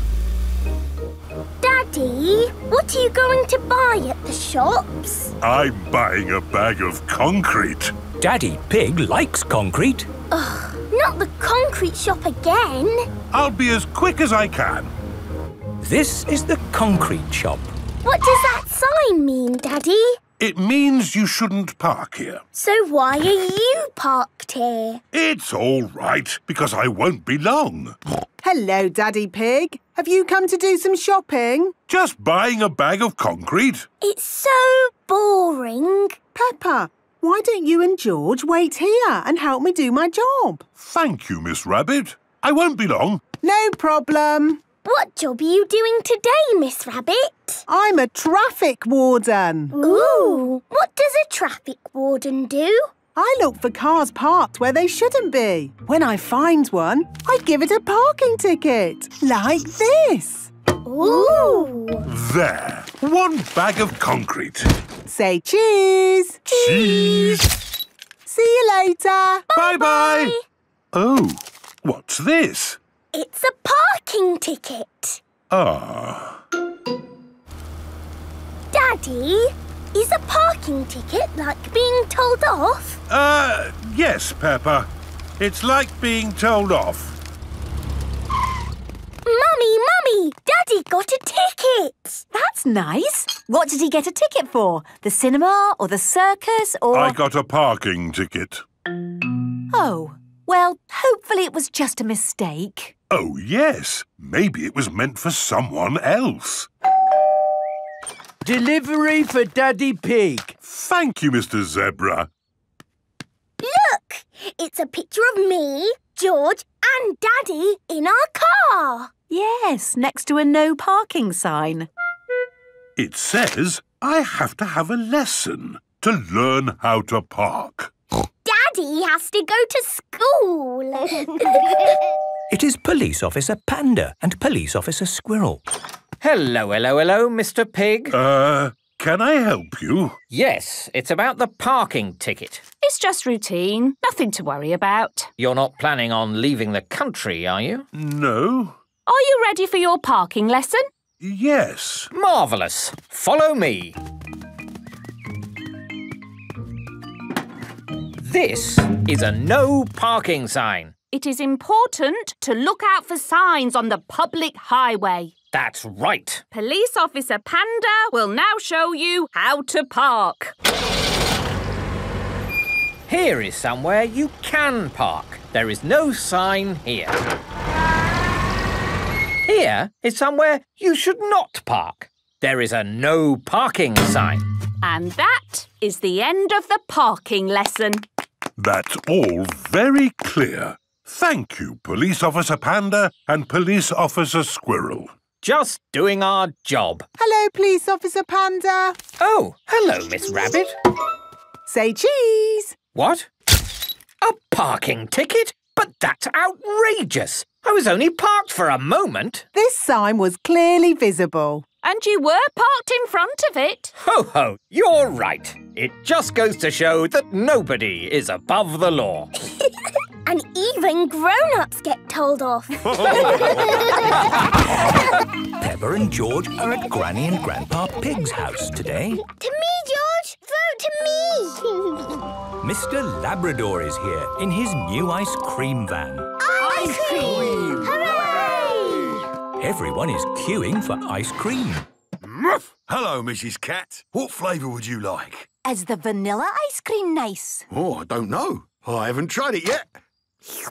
Speaker 5: Daddy, what are you going to buy at the shops?
Speaker 86: I'm buying a bag of concrete. Daddy Pig likes concrete.
Speaker 23: Ugh, not the concrete shop again.
Speaker 2: I'll be as quick as I can. This is the concrete shop.
Speaker 23: What does that sign mean, Daddy?
Speaker 9: It means you shouldn't park here.
Speaker 24: So why are you parked here? It's
Speaker 9: all right, because I won't be long.
Speaker 24: Hello, Daddy Pig. Have you come to do some shopping?
Speaker 9: Just buying a bag of concrete.
Speaker 24: It's so boring. Peppa, why don't you and George wait here and help me do my job?
Speaker 9: Thank you, Miss Rabbit. I won't be long.
Speaker 24: No problem. What job are you doing today, Miss Rabbit? I'm a traffic warden. Ooh! What does a traffic warden do? I look for cars parked where they shouldn't be. When I find one, I give it a parking ticket. Like this.
Speaker 63: Ooh!
Speaker 9: There. One bag of concrete.
Speaker 25: Say cheese. Cheese. cheese. See you later. Bye-bye.
Speaker 9: Oh, what's this?
Speaker 25: It's a parking ticket.
Speaker 9: Ah.
Speaker 23: Daddy, is a parking ticket like being told off?
Speaker 27: Uh, yes, Peppa. It's like being told off.
Speaker 23: Mummy, Mummy,
Speaker 6: Daddy got a ticket. That's nice. What did he get a ticket for? The cinema
Speaker 8: or the circus or... I
Speaker 9: got a parking ticket.
Speaker 8: Oh, well, hopefully it was just a mistake.
Speaker 9: Oh, yes. Maybe it was meant for someone else. Delivery for Daddy Pig. Thank you, Mr Zebra.
Speaker 23: Look! It's a picture of
Speaker 29: me, George and Daddy in our car. Yes, next to a no parking sign.
Speaker 9: It says I have to have a lesson to learn how to park.
Speaker 30: Daddy has to go to school.
Speaker 2: It is Police Officer Panda and Police Officer Squirrel. Hello, hello, hello, Mr Pig. Uh, can I help you?
Speaker 18: Yes, it's about the parking ticket.
Speaker 31: It's just routine, nothing to worry about.
Speaker 18: You're not planning on leaving the country, are you? No.
Speaker 31: Are you ready for your parking lesson?
Speaker 18: Yes. Marvellous. Follow me. This is a no parking sign.
Speaker 31: It is important to look out for signs on the public highway.
Speaker 18: That's right.
Speaker 31: Police Officer Panda will now show you how to park.
Speaker 18: Here is somewhere you can park. There is no sign here. Here is somewhere you should not park. There is a no parking sign.
Speaker 31: And that is the end of the parking lesson.
Speaker 9: That's all very clear. Thank you, Police Officer Panda and Police Officer Squirrel. Just doing our job.
Speaker 24: Hello, Police Officer Panda. Oh,
Speaker 18: hello, Miss Rabbit. Say cheese. What? A parking ticket? But that's outrageous. I was only parked for a moment.
Speaker 24: This sign was clearly visible. And you were parked in front of it.
Speaker 18: Ho ho, you're right. It just goes to show that nobody is above the law.
Speaker 31: And
Speaker 5: even grown-ups get told off.
Speaker 2: Peppa and George are at Granny and Grandpa Pig's house today. To me,
Speaker 32: George! Vote to me!
Speaker 2: Mr Labrador is here in his new ice cream van.
Speaker 32: Ice, cream! cream. Hooray!
Speaker 2: Everyone is
Speaker 35: queuing for ice cream. Hello, Mrs Cat. What flavour would you like?
Speaker 34: Is the vanilla ice cream nice?
Speaker 2: Oh, I don't know. I haven't tried it yet.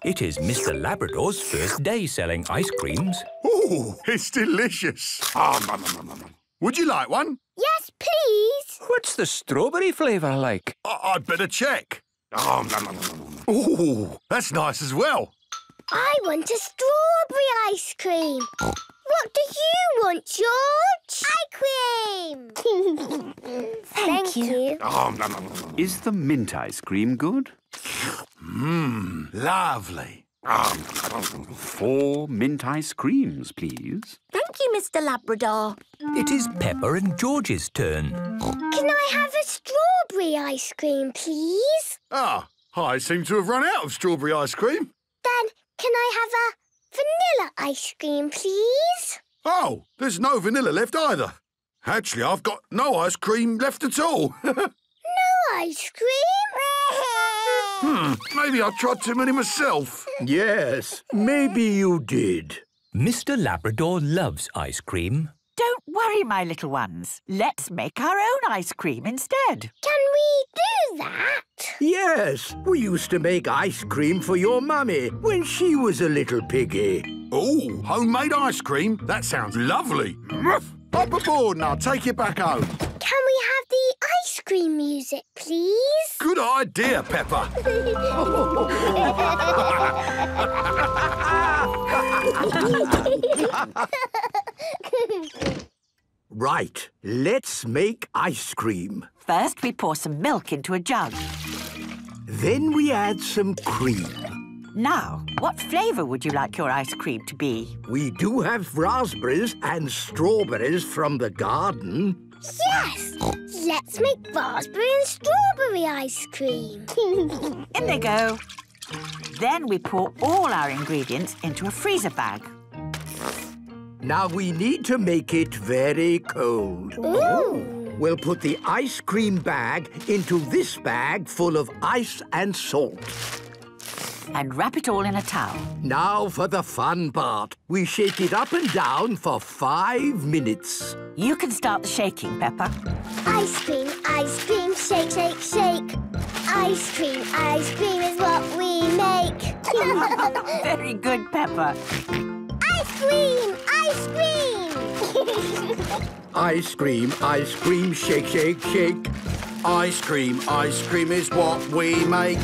Speaker 2: It is Mr. Labrador's first day selling ice creams. Oh, it's delicious. Oh, nom, nom, nom, Would you like one? Yes, please. What's the strawberry
Speaker 35: flavour like? I would better check. Oh, Ooh, that's nice as well.
Speaker 5: I want a strawberry ice cream. What do you want, George? Ice cream! Thank, Thank you.
Speaker 37: you. Is the mint ice cream good? Mmm, lovely. Um, four mint ice creams, please.
Speaker 38: Thank you, Mr Labrador. It is
Speaker 37: Peppa and George's turn.
Speaker 38: Can I have a
Speaker 5: strawberry ice cream, please?
Speaker 35: Ah, I seem to have run out of strawberry ice cream.
Speaker 5: Then can I have a vanilla ice cream, please?
Speaker 35: Oh, there's no vanilla left either. Actually, I've got no ice cream left at all. no
Speaker 32: ice cream?
Speaker 2: Hmm, maybe I tried too many myself. Yes, maybe you did. Mr Labrador loves ice cream. Don't worry, my
Speaker 39: little ones. Let's make our own ice cream instead.
Speaker 32: Can we do that?
Speaker 39: Yes, we used to make ice cream for your
Speaker 35: mummy when she was a little piggy. Oh, homemade ice cream? That sounds lovely. Up aboard and take it back home. Can we have the ice cream
Speaker 5: music, please?
Speaker 41: Good idea, Peppa.
Speaker 40: right, let's make ice cream. First, we
Speaker 39: pour some milk into a jug. Then we add some cream. Now, what flavour would you like your ice cream to be? We do have raspberries
Speaker 40: and strawberries from the garden. Yes!
Speaker 5: Let's make raspberry and strawberry ice cream.
Speaker 39: In they go. Then we pour all our ingredients into a freezer bag. Now we need
Speaker 40: to make it very cold. Ooh. We'll put the ice cream bag into this bag full of ice and salt and wrap
Speaker 39: it all in a towel.
Speaker 40: Now for the fun part. We shake it up and down for
Speaker 45: five minutes. You can start the shaking, Peppa.
Speaker 42: Ice cream, ice cream, shake, shake, shake. Ice cream, ice cream is what we
Speaker 43: make. Very good, Peppa. Ice cream, ice cream.
Speaker 44: ice cream, ice cream, shake, shake, shake. Ice cream, ice cream is what we make.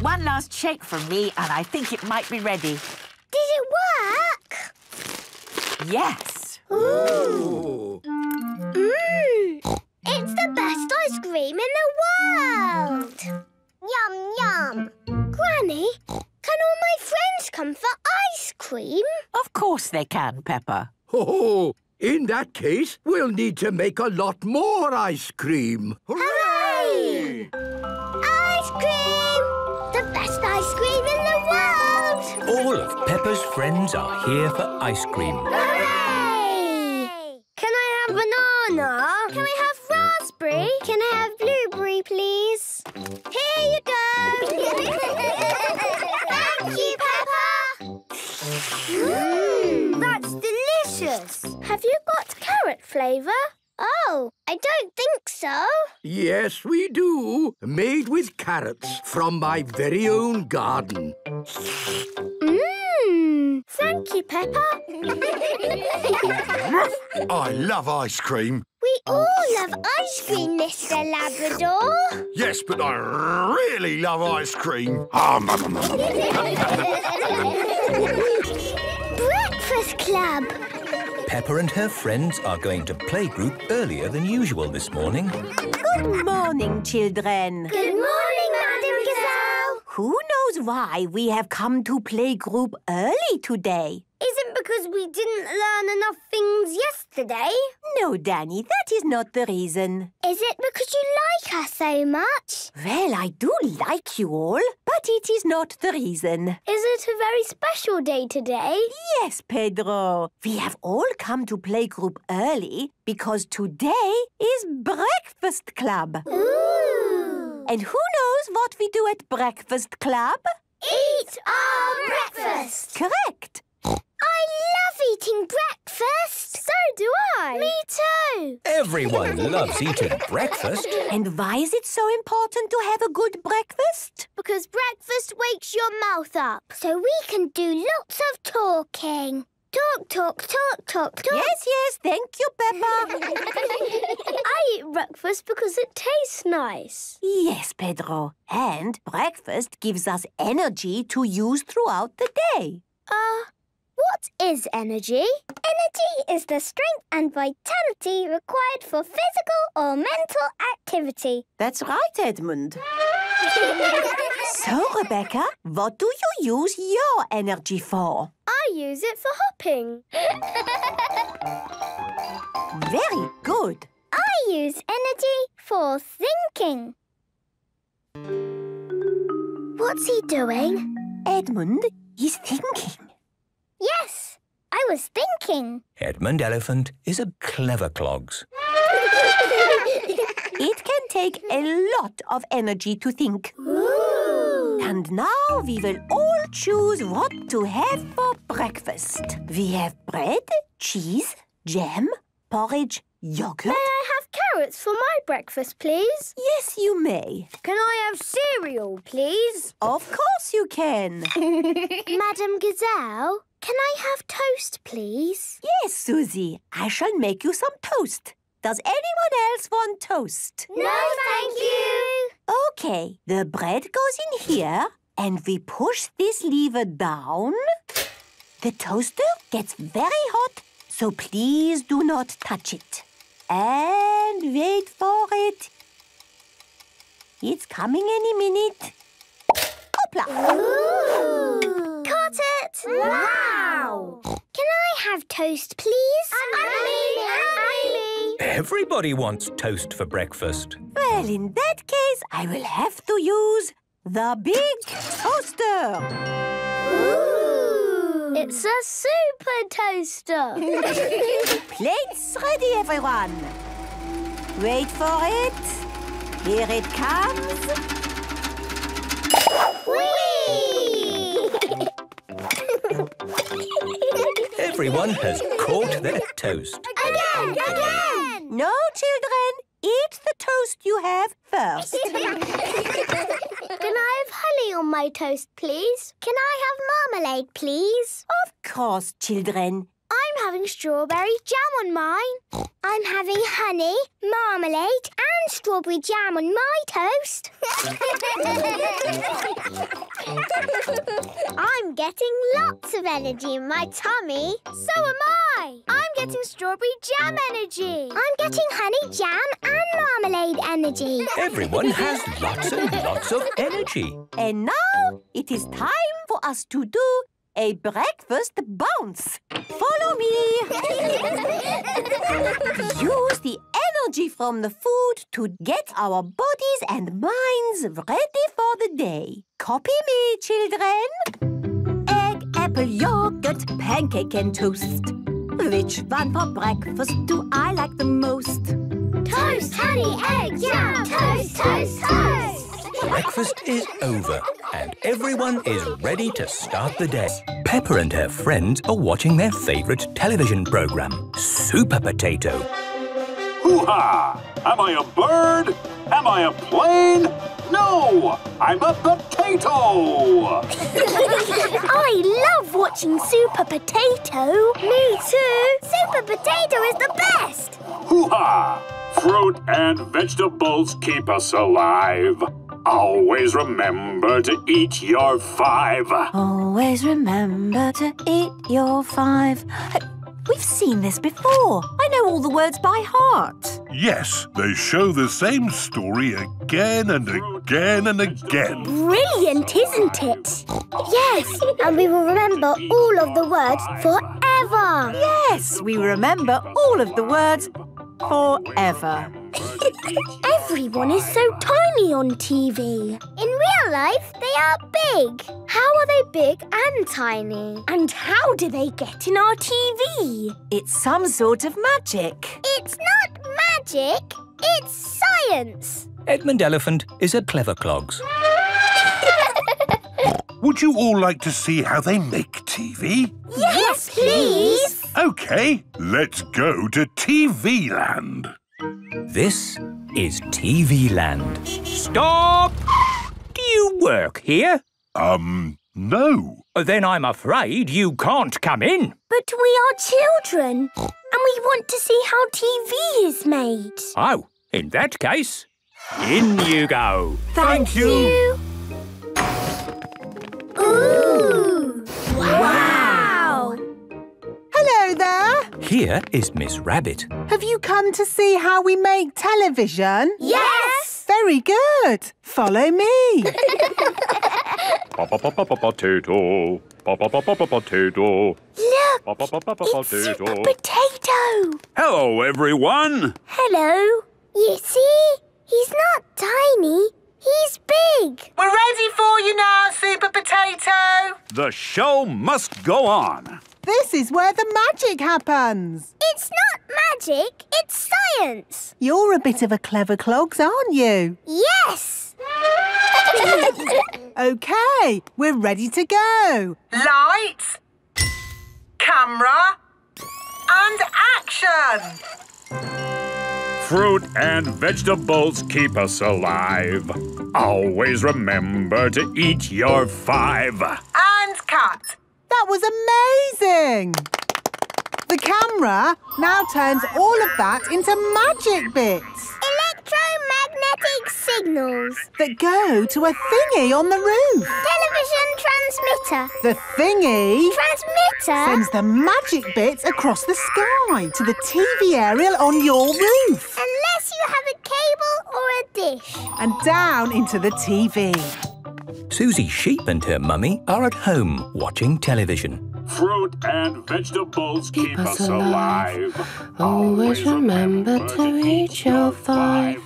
Speaker 45: One last shake from me, and I think it might be ready. Did it work? Yes. Ooh.
Speaker 5: Mmm. It's the best ice cream in the world. Yum, yum. Granny, can all my friends come for ice cream?
Speaker 88: Of course they can, Peppa.
Speaker 40: Oh, in that case, we'll need to make a lot more ice cream.
Speaker 5: Hooray!
Speaker 2: all of Peppa's friends are here for ice cream.
Speaker 5: Hooray! Can I have banana? Can I have raspberry? Can I have blueberry, please? Here you go! Thank you, Peppa! Mmm, that's delicious! Have you got carrot flavour? Oh, I don't think so.
Speaker 40: Yes, we do. Made with carrots from my very own garden.
Speaker 5: Mmm. Thank you, Peppa.
Speaker 35: I love ice cream.
Speaker 5: We all love ice cream, Mr
Speaker 47: Labrador.
Speaker 35: Yes, but I really love ice cream. Ah,
Speaker 47: Breakfast Club.
Speaker 2: Peppa and her friends are going to playgroup earlier than usual this morning.
Speaker 6: Good morning, children. Good
Speaker 50: morning, Madame Gazelle.
Speaker 6: Who knows why we have come to playgroup early today?
Speaker 5: isn't because we didn't learn enough things yesterday.
Speaker 6: No, Danny, that is not the reason.
Speaker 5: Is it because you
Speaker 51: like us so much?
Speaker 6: Well, I do like you all, but it is not the reason. Is
Speaker 51: it a very special day today?
Speaker 6: Yes, Pedro. We have all come to playgroup early because today is breakfast club. Ooh! And who knows what we do at breakfast club? Eat
Speaker 5: our breakfast! Correct! I love eating breakfast. So do I. Me too.
Speaker 52: Everyone loves eating breakfast. And
Speaker 5: why is it so important to have a good breakfast? Because breakfast wakes your
Speaker 53: mouth up. So we can do lots of talking. Talk, talk, talk, talk, talk. Yes, yes, thank you, Peppa. I eat breakfast because it tastes nice.
Speaker 6: Yes, Pedro. And breakfast gives us energy to use throughout the day.
Speaker 53: Uh, what is energy? Energy
Speaker 5: is the strength and vitality required for physical or mental activity.
Speaker 6: That's right, Edmund. so, Rebecca, what do you use your energy for?
Speaker 54: I use it for hopping.
Speaker 5: Very good. I use energy for thinking. What's he doing? Edmund, he's thinking. I was thinking.
Speaker 2: Edmund Elephant is a clever clogs.
Speaker 5: it can
Speaker 6: take a lot of energy to think. Ooh. And now we will all choose what to have for breakfast. We have bread, cheese, jam, porridge, yogurt carrots for my breakfast, please? Yes, you may. Can
Speaker 5: I have cereal, please? Of course you can. Madame Gazelle, can I have toast, please? Yes,
Speaker 6: Susie. I shall make you some toast. Does anyone else want toast? No,
Speaker 50: thank
Speaker 36: you.
Speaker 6: OK, the bread goes in here and we push this lever down. The toaster gets very hot, so please do not touch it. And wait for it.
Speaker 5: It's coming any minute. Hopla! Ooh. Caught it! Wow! Can I have toast, please? Annie,
Speaker 2: Annie, Everybody wants toast for breakfast.
Speaker 6: Well, in that case, I will have to use the big toaster.
Speaker 56: It's a super toaster. Plates ready, everyone. Wait for it. Here it comes.
Speaker 2: everyone has caught their toast.
Speaker 5: Again! Again! No, children. Eat the toast you have first. I have honey on my toast, please? Can I have marmalade, please? Of course, children. I'm having strawberry jam on mine. I'm having honey, marmalade and strawberry jam on my toast. I'm getting lots of energy in my tummy. So am I. I'm getting strawberry jam energy. I'm getting honey jam and marmalade energy.
Speaker 57: Everyone has lots and lots of energy.
Speaker 5: And now it is time
Speaker 6: for us to do a breakfast bounce. Follow me. Use the energy from the food to get our bodies and minds ready for the day. Copy me, children. Egg, apple, yogurt, pancake and toast. Which one for breakfast do I like the most? Toast, honey, egg, yum! Toast, toast,
Speaker 2: toast! breakfast is over and everyone is ready to start the day. Peppa and her friends are watching their favourite television programme, Super Potato. Hoo-ha! Am I a bird?
Speaker 58: Am I a plane? No! I'm a potato!
Speaker 23: I love watching Super Potato. Me too. Super
Speaker 5: Potato is the best!
Speaker 59: Hoo-ha! Fruit and vegetables keep us alive. Always remember to eat your five.
Speaker 60: Always remember to eat your five. We've seen this before. I know all the words by heart.
Speaker 9: Yes, they show the same story again and again and again.
Speaker 5: Brilliant, isn't it? yes, and we will remember all of the words forever. Yes, we
Speaker 61: remember all of the words Forever. Everyone
Speaker 5: is so tiny on TV. In real life, they are big. How are they big and tiny? And how do they get in our TV? It's
Speaker 62: some sort of magic.
Speaker 5: It's not magic. It's science.
Speaker 2: Edmund Elephant is a clever clogs. Would you all like to see how they make TV?
Speaker 63: Yes, please!
Speaker 2: OK,
Speaker 26: let's go to TV Land. This is TV Land.
Speaker 2: Stop! Do you work here? Um, no. Uh, then I'm afraid you can't come in.
Speaker 23: But we are children, and we want to see how TV is made.
Speaker 64: Oh, in that case, in you go.
Speaker 82: Thank, Thank you. you.
Speaker 2: Ooh!
Speaker 82: wow. wow. Hello there.
Speaker 64: Here
Speaker 2: is Miss Rabbit.
Speaker 24: Have you come to see how we make television? Yes. Very good. Follow me.
Speaker 65: Potato. Potato. Look, it's Super
Speaker 66: Potato.
Speaker 65: Hello, everyone.
Speaker 66: Hello. You see, he's not tiny. He's big. We're ready for you now, Super Potato.
Speaker 67: The show must go on.
Speaker 24: This is where the magic happens. It's not magic, it's science. You're a bit of a clever clogs, aren't you?
Speaker 68: Yes.
Speaker 24: OK, we're ready to
Speaker 68: go. Lights, camera and action.
Speaker 59: Fruit and vegetables keep us alive. Always remember to eat your five.
Speaker 69: And cut. That was amazing! The camera
Speaker 24: now turns all of that into magic bits.
Speaker 69: Electromagnetic
Speaker 24: signals. That go to a thingy on the roof.
Speaker 5: Television
Speaker 24: transmitter. The thingy... Transmitter. Sends the magic bits across the sky to the TV aerial on your roof. Unless you have a cable or a dish. And down into the TV.
Speaker 2: Susie Sheep and her mummy are at home watching television.
Speaker 59: Fruit and vegetables keep, keep us, us alive. alive. Always remember to eat your five.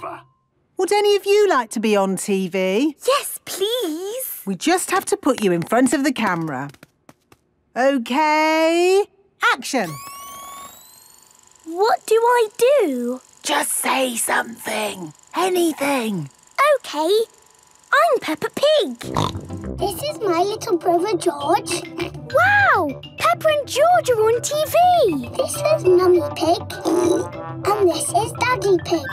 Speaker 59: Would
Speaker 24: any of you like to be on TV? Yes, please. We just have to put you in front of the camera. OK, action.
Speaker 23: What do I do? Just say something. Anything. OK, I'm Peppa Pig. This is my little brother
Speaker 5: George. Wow! Peppa and George are on TV. This is Mummy Pig. And this is Daddy Pig.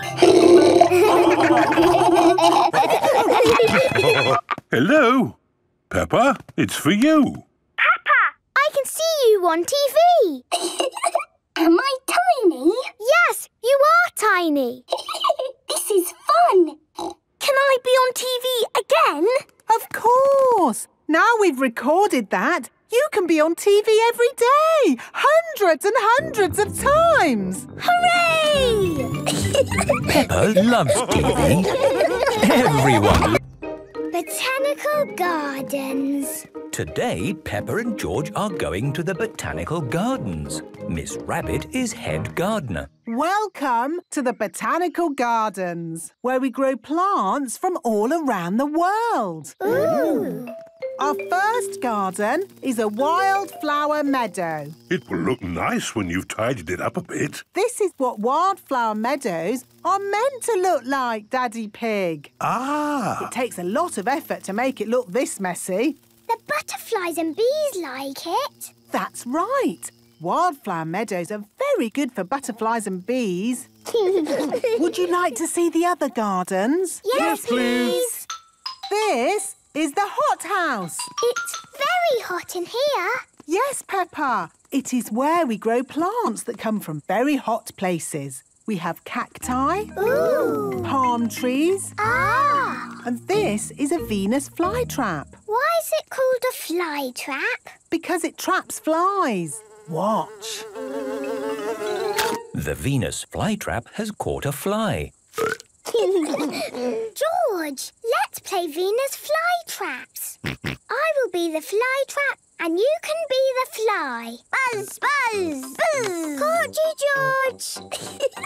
Speaker 9: Hello. Peppa, it's for you.
Speaker 5: Peppa! I can see you on TV. Am I
Speaker 23: tiny? Yes, you are tiny. this is fun.
Speaker 76: Can I be on
Speaker 24: TV again? Of course! Now we've recorded that, you can be on TV every day! Hundreds and hundreds of
Speaker 72: times! Hooray! Peppa loves TV.
Speaker 71: Everyone
Speaker 72: Botanical Gardens.
Speaker 2: Today, Peppa and George are going to the Botanical Gardens. Miss Rabbit is head gardener.
Speaker 24: Welcome to the Botanical Gardens, where we grow plants from all around the world. Ooh! Our first garden is a wildflower meadow.
Speaker 9: It will look nice when you've tidied it up a bit.
Speaker 24: This is what wildflower meadows are meant to look like, Daddy Pig. Ah! It takes a lot of effort to make it look this messy. The butterflies and bees like it. That's right. Wildflower meadows are very good for butterflies and bees. Would you like to see the other gardens? Yes, yes please. please. This is the hothouse. It's very hot in here. Yes, Peppa. It is where we grow plants that come from very hot places. We have cacti, Ooh. palm trees, ah. and this is a Venus flytrap.
Speaker 47: Why is it called a
Speaker 24: flytrap? Because it traps flies.
Speaker 73: Watch.
Speaker 2: The Venus flytrap has caught a fly.
Speaker 24: George,
Speaker 47: let's play Venus flytraps. I will be the fly trap and you can be the fly. Buzz, buzz, buzz. Caught
Speaker 5: you, George.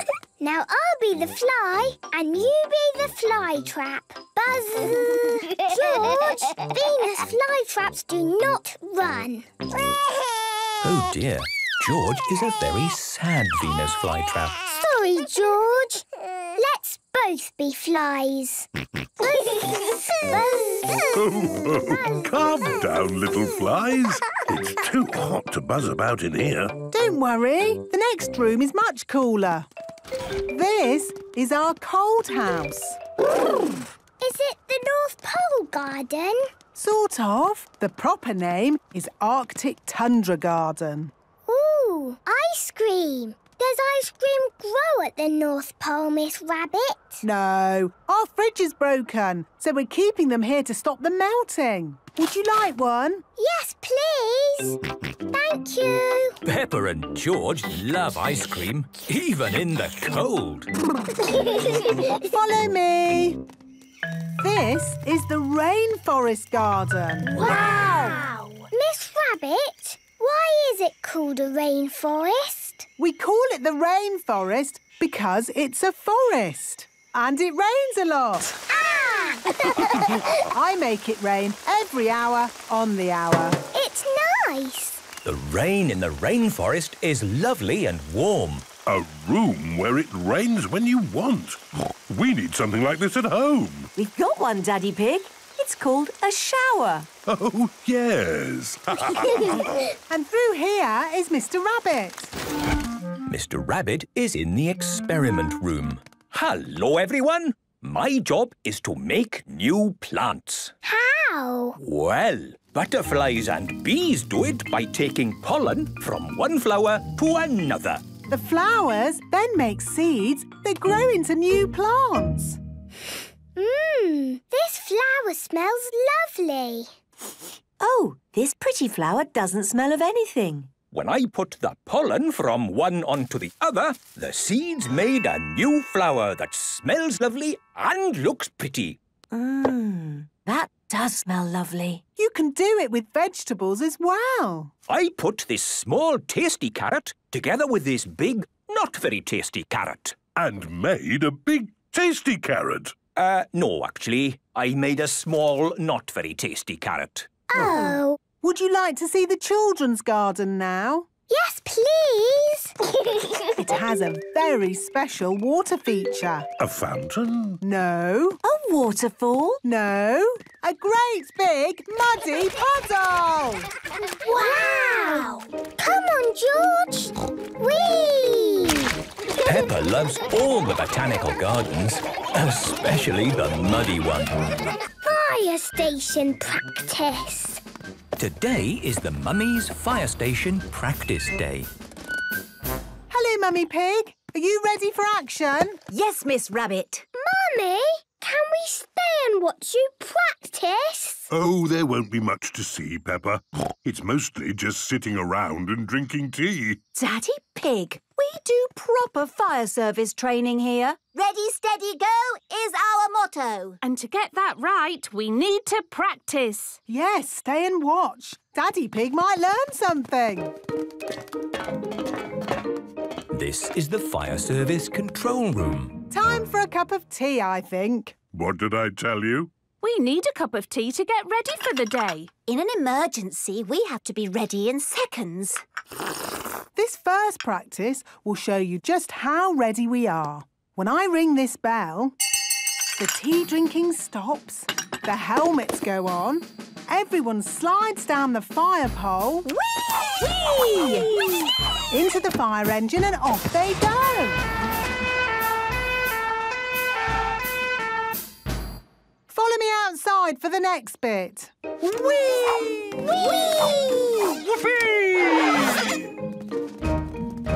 Speaker 5: now I'll be the fly and you be the fly trap. Buzz. George, Venus flytraps do not run.
Speaker 2: oh, dear. George is a very sad Venus flytrap.
Speaker 5: Sorry, George. Let's both be flies.
Speaker 9: oh, oh, calm down, little flies. It's too hot to buzz about in here.
Speaker 24: Don't worry. The next room is much cooler. This is our cold house.
Speaker 89: Is it the North Pole
Speaker 24: Garden? Sort of. The proper name is Arctic Tundra Garden. Ooh, ice cream.
Speaker 5: Does ice cream grow at the North Pole, Miss Rabbit?
Speaker 24: No, our fridge is broken, so we're keeping them here to stop them melting. Would you like one? Yes, please.
Speaker 2: Thank you. Peppa and George love ice cream, even in the cold.
Speaker 24: Follow me. This is the rainforest garden. Wow! wow. Miss Rabbit, why is it called a rainforest? We call it the rainforest because it's a forest. And it rains a lot. Ah! I make it rain every hour on the hour. It's nice.
Speaker 9: The rain in the rainforest is lovely and warm. A room where it rains when you want. We need something like this at home.
Speaker 74: We've got one, Daddy Pig. It's called a shower.
Speaker 9: Oh, yes.
Speaker 24: and through here is Mr Rabbit.
Speaker 2: Mr Rabbit is in the experiment room. Hello, everyone. My job is to make new plants.
Speaker 75: How?
Speaker 2: Well, butterflies and bees do it by taking pollen from one flower to another.
Speaker 75: The
Speaker 24: flowers then make seeds that grow into new plants. Mmm, this flower smells lovely.
Speaker 48: Oh, this pretty flower doesn't smell of
Speaker 8: anything.
Speaker 48: When I put the pollen from one onto the other, the seeds made a new flower that smells lovely and looks
Speaker 2: pretty.
Speaker 24: Mmm, that does smell lovely. You can do it with vegetables as well.
Speaker 2: I put this small tasty carrot together with this big, not very tasty carrot. And made a big tasty carrot. Uh, no, actually. I made a small, not very tasty carrot.
Speaker 24: Oh. Would you like to see the children's garden now? Yes, please. it has a very special water feature.
Speaker 90: A fountain?
Speaker 24: No. A waterfall? No. A great big
Speaker 81: muddy puddle.
Speaker 76: Wow! Come on, George. Whee!
Speaker 2: Peppa loves all the botanical gardens, especially the muddy one.
Speaker 5: Fire station practice.
Speaker 2: Today is the Mummy's Fire Station Practice Day.
Speaker 5: Hello,
Speaker 91: Mummy Pig. Are you ready for action? Yes, Miss Rabbit. Mummy, can
Speaker 5: we stay and watch you practice?
Speaker 9: Oh, there won't be much to see, Peppa. It's mostly just sitting around and drinking tea.
Speaker 77: Daddy Pig, we do proper fire service training here.
Speaker 31: Ready, steady, go is our motto.
Speaker 24: And to get that right, we need to practice. Yes, stay and watch. Daddy Pig might learn something.
Speaker 2: This is the fire service control room.
Speaker 24: Time for a cup of tea, I think.
Speaker 78: What did I tell you?
Speaker 24: We need a cup of tea to get ready for the day. In an emergency,
Speaker 31: we have to be ready in seconds.
Speaker 24: This first practice will show you just how ready we are. When I ring this bell, the tea drinking stops, the helmets go on, everyone slides down the fire pole... Whee! Whee! Into the fire engine and off they go! Follow me outside for the next bit. Whee! Whee! Whoopee!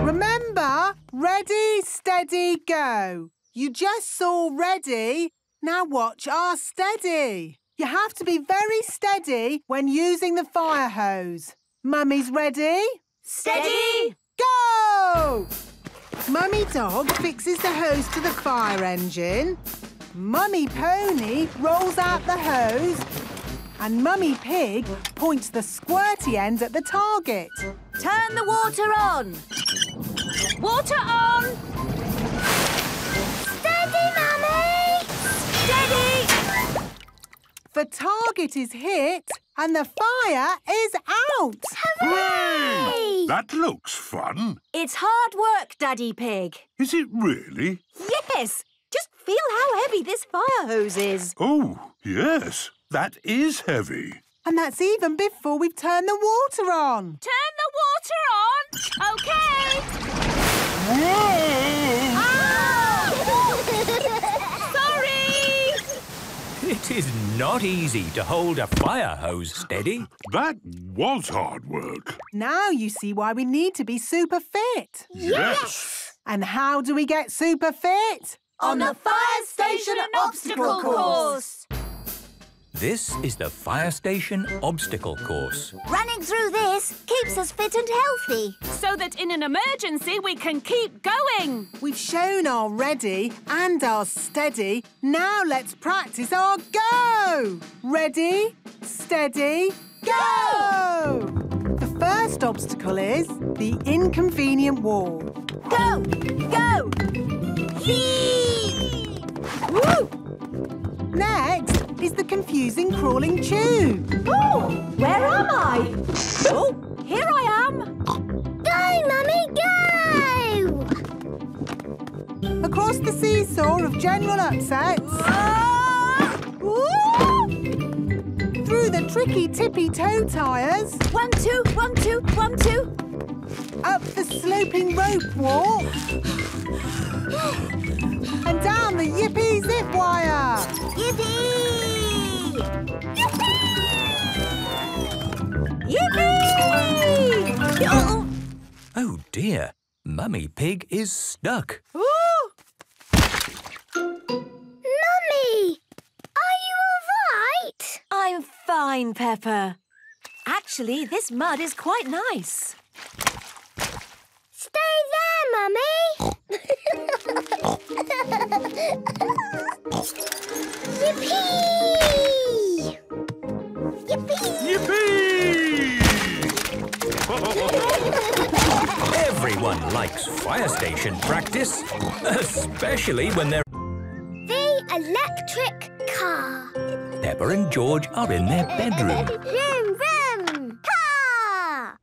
Speaker 24: Remember, ready, steady, go. You just saw ready, now watch our steady. You have to be very steady when using the fire hose. Mummy's ready? Steady! Go! Mummy Dog fixes the hose to the fire engine Mummy Pony rolls out the hose and Mummy Pig points the squirty end at the target.
Speaker 79: Turn the water on. Water on! Steady, Mummy!
Speaker 24: Steady! The target is hit and the fire is out. Hooray!
Speaker 9: That looks fun.
Speaker 24: It's hard work, Daddy Pig.
Speaker 9: Is it really?
Speaker 24: Yes. Just feel how heavy this fire hose
Speaker 9: is. Oh, yes. That is heavy.
Speaker 24: And that's even before we've turned the water on.
Speaker 80: Turn the water on? OK. Whoa! Oh!
Speaker 2: Sorry! It is not easy to hold a fire hose steady. That was hard work.
Speaker 24: Now you see why we need to be super fit.
Speaker 2: yes.
Speaker 24: And how do we get super fit? on the Fire Station Obstacle
Speaker 92: Course.
Speaker 2: This is the Fire Station Obstacle Course.
Speaker 24: Running through this keeps us fit and healthy. So that in an emergency we can keep going. We've shown our ready and our steady. Now let's practice our go. Ready, steady, go! The first obstacle is the inconvenient wall. Go, go, Woo! Next is the confusing crawling tube. Oh, where am I?
Speaker 82: oh, here I am. Go, Mummy, go! Across the seesaw of general upsets. Ah!
Speaker 24: Through the tricky tippy toe tires.
Speaker 82: One, two, one, two, one, two. Up the sloping rope walk. and down the yippee zip wire.
Speaker 63: Yippee! Yippee! Yippee! Oh.
Speaker 2: oh dear, Mummy Pig is stuck.
Speaker 83: Mummy! Are you all right? I'm fine, Peppa. Actually, this mud is quite nice. Stay there, Mummy.
Speaker 52: Yippee! Yippee! Yippee!
Speaker 2: Everyone likes fire station practice, especially when they're...
Speaker 1: The electric
Speaker 3: car.
Speaker 2: Peppa and George are in their bedroom.
Speaker 3: vroom, vroom!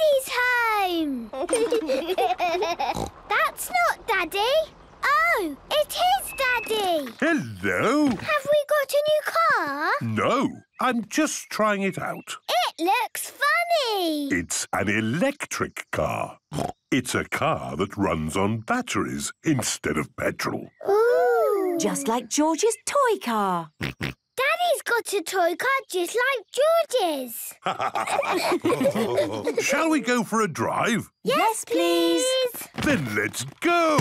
Speaker 7: Daddy's
Speaker 5: home! That's not Daddy. Oh, it is Daddy.
Speaker 9: Hello.
Speaker 5: Have we got a new car?
Speaker 9: No, I'm just trying it out.
Speaker 5: It looks funny.
Speaker 9: It's an electric car. It's a car that runs on batteries instead of petrol.
Speaker 10: Ooh. Just like George's toy car.
Speaker 5: Daddy's got a toy car just
Speaker 9: like George's. Shall we go for a drive?
Speaker 5: Yes, please.
Speaker 9: Then let's go.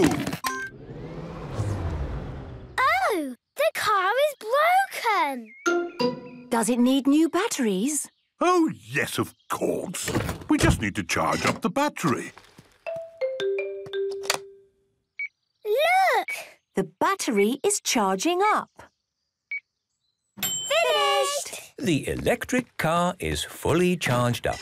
Speaker 11: Oh, the car is broken. Does it need new batteries? Oh,
Speaker 9: yes, of course. We just need to charge up the battery.
Speaker 11: Look!
Speaker 12: The battery is charging up.
Speaker 2: Finished! The electric car is fully charged up.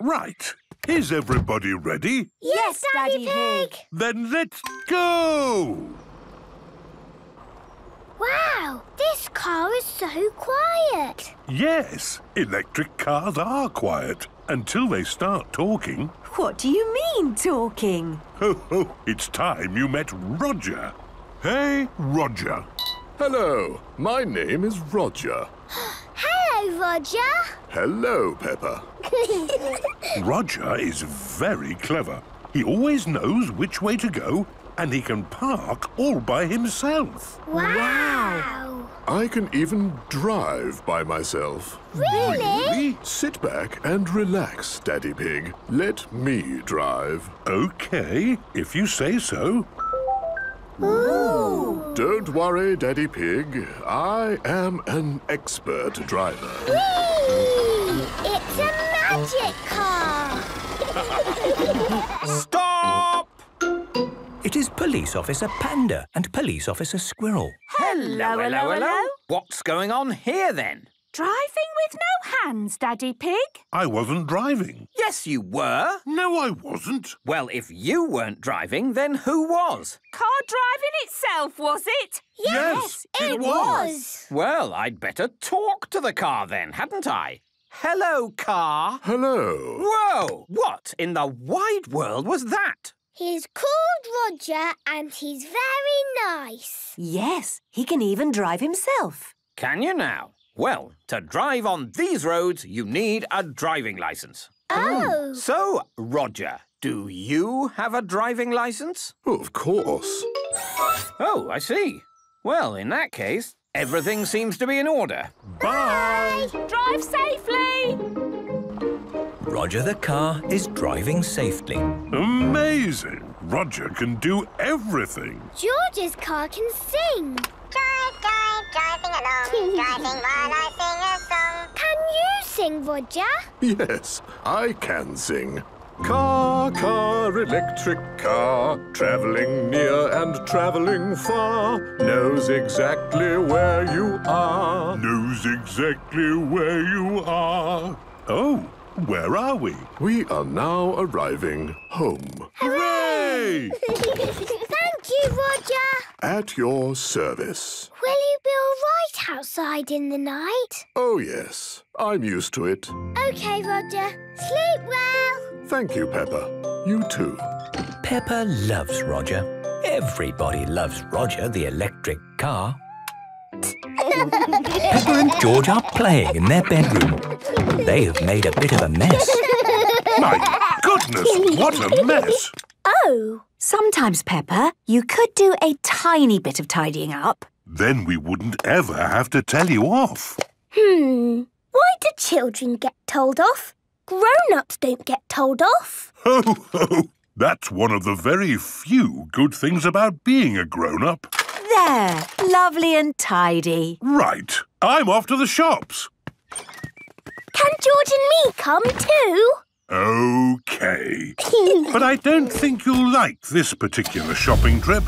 Speaker 2: Right. Is
Speaker 9: everybody ready?
Speaker 13: Yes, Daddy Pig! Then let's go! Wow! This car is so quiet.
Speaker 9: Yes, electric cars are quiet until they start talking. What do you mean, talking? Ho, ho! It's time you met Roger.
Speaker 14: Hey, Roger. Hello, my name is Roger.
Speaker 15: Hello, Roger.
Speaker 9: Hello, Peppa. Roger is very clever. He always knows which way to go and he can park all by himself. Wow! I can even drive by
Speaker 14: myself. Really? really? Sit back and relax, Daddy Pig. Let me drive. OK, if you say so. Ooh. Don't worry, Daddy Pig. I am an expert
Speaker 2: driver.
Speaker 16: Whee! It's a magic car!
Speaker 2: Stop! It is Police Officer Panda and Police Officer Squirrel. Hello, hello, hello, hello. What's going on here, then?
Speaker 17: Driving with no hands, Daddy Pig?
Speaker 18: I wasn't driving. Yes, you were. No, I wasn't. Well, if you weren't driving, then who was?
Speaker 17: Car driving
Speaker 19: itself, was it? Yes, yes it, it was. was.
Speaker 18: Well, I'd better talk to the car then, hadn't I? Hello, car. Hello. Whoa! What in the wide world was that?
Speaker 5: He's called Roger and he's very
Speaker 85: nice.
Speaker 18: Yes, he can even drive himself. Can you now? Well, to drive on these roads, you need a driving licence. Oh! So, Roger, do you have a driving licence? Oh, of course. Oh, I see. Well, in that case, everything seems to be in order. Bye!
Speaker 20: Bye. Drive safely!
Speaker 2: Roger the car is driving
Speaker 9: safely. Amazing! Roger can do everything.
Speaker 20: George's
Speaker 4: car can sing. Drive, drive, driving along, driving while I sing a song. Can you sing,
Speaker 14: Roger? Yes, I can sing. Car, car, electric car, travelling near and travelling far, knows exactly where you are. Knows exactly where you are. Oh, where are we? We are now arriving home. Hooray!
Speaker 32: Thank you, Roger.
Speaker 14: At your service.
Speaker 5: Will you be all right outside in the night?
Speaker 14: Oh, yes. I'm used to it.
Speaker 5: OK, Roger. Sleep well.
Speaker 14: Thank you,
Speaker 2: Peppa. You too. Peppa loves Roger. Everybody loves Roger the electric car.
Speaker 21: Peppa and
Speaker 2: George are playing in their bedroom. They have made a bit of a mess. My goodness, what a mess!
Speaker 8: Oh, sometimes, Peppa, you could do a tiny bit of tidying up.
Speaker 9: Then we wouldn't ever have to tell you off.
Speaker 6: Hmm,
Speaker 5: why do children get told off? Grown-ups don't get told off.
Speaker 9: Ho, ho! That's one of the very few good things about being a grown-up.
Speaker 22: There! Lovely and tidy.
Speaker 9: Right. I'm off to the shops.
Speaker 22: Can George
Speaker 5: and me come too?
Speaker 9: OK. but I don't think you'll like this particular shopping trip.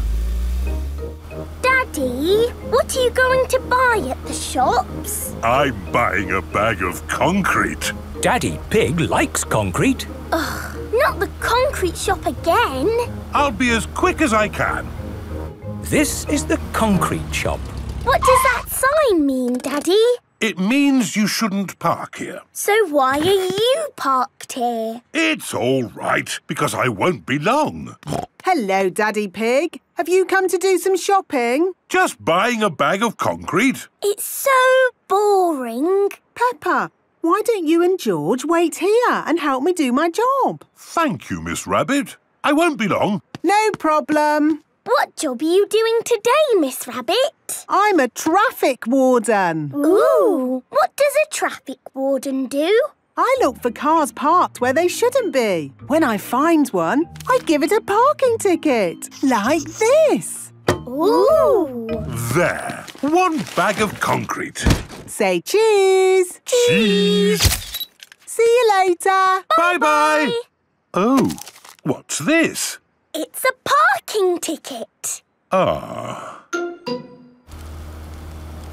Speaker 5: Daddy, what are you going to buy at the shops?
Speaker 9: I'm
Speaker 86: buying a bag of concrete. Daddy Pig likes concrete.
Speaker 23: Ugh, not the concrete shop again.
Speaker 2: I'll be as quick as I can. This is the concrete shop.
Speaker 23: What does that sign mean, Daddy?
Speaker 2: It
Speaker 26: means
Speaker 9: you shouldn't park here.
Speaker 24: So why are you parked here?
Speaker 26: It's
Speaker 9: all right, because I won't be long.
Speaker 24: Hello, Daddy Pig. Have you come to do some shopping?
Speaker 9: Just buying a bag of concrete.
Speaker 24: It's so boring. Peppa, why don't you and George wait here and help me do my job?
Speaker 9: Thank you, Miss Rabbit. I won't be long.
Speaker 24: No problem. What job are you doing today, Miss Rabbit? I'm a traffic warden. Ooh! What does a traffic warden do? I look for cars parked where they shouldn't be. When I find one, I give it a parking ticket, like this.
Speaker 25: Ooh! There. One bag of concrete. Say cheese. Cheese. See you later. Bye-bye.
Speaker 9: Oh, what's this?
Speaker 25: It's a parking ticket.
Speaker 9: Ah.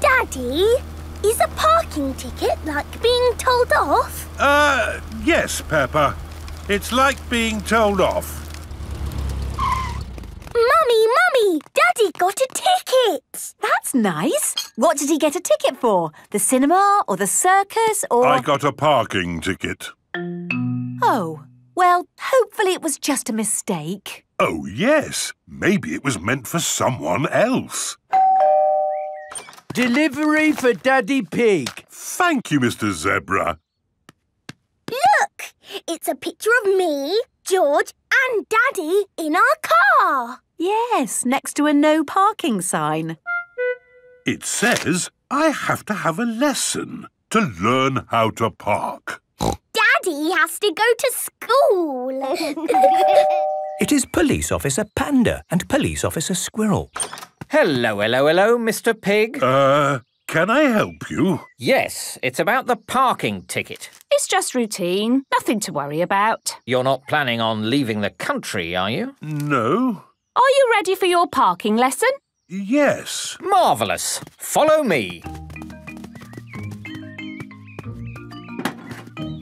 Speaker 23: Daddy, is a parking ticket like being told off?
Speaker 27: Uh, yes, Peppa. It's like being told off.
Speaker 23: Mummy, Mummy, Daddy
Speaker 6: got a ticket. That's nice. What did he get a ticket for? The cinema or the
Speaker 8: circus or... I
Speaker 9: got a parking ticket.
Speaker 8: Oh, well, hopefully it was just a mistake.
Speaker 9: Oh, yes. Maybe it was meant for someone
Speaker 28: else. Delivery for Daddy Pig. Thank you, Mr Zebra.
Speaker 23: Look! It's a picture of me,
Speaker 29: George and Daddy in our car. Yes, next to a no parking sign.
Speaker 9: It says I have to have a lesson to learn how to park.
Speaker 30: Daddy has to go to school.
Speaker 2: It is Police Officer Panda and Police Officer Squirrel.
Speaker 18: Hello, hello, hello, Mr Pig. Uh,
Speaker 2: can I help you?
Speaker 18: Yes, it's about the parking ticket.
Speaker 31: It's just routine, nothing to worry about.
Speaker 18: You're not planning on leaving the country, are you? No.
Speaker 31: Are you ready for your parking lesson?
Speaker 18: Yes. Marvellous. Follow me.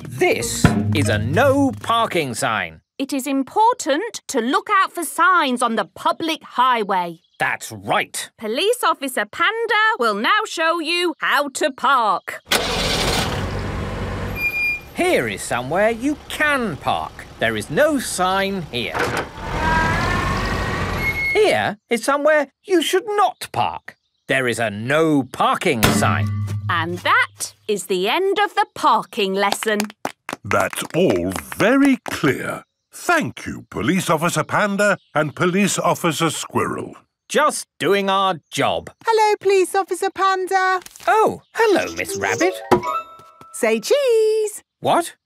Speaker 18: This is a no parking sign.
Speaker 31: It is important to look out for signs on the public highway.
Speaker 18: That's right.
Speaker 31: Police Officer Panda will now show you how to park.
Speaker 18: Here is somewhere you can park. There is no sign here. Here is somewhere you should not park. There is a no parking sign. And that is
Speaker 31: the end of the parking lesson.
Speaker 9: That's all very clear. Thank you, Police Officer Panda and Police Officer Squirrel. Just
Speaker 18: doing our job.
Speaker 24: Hello, Police Officer Panda. Oh, hello, Miss Rabbit. Say cheese.
Speaker 18: What?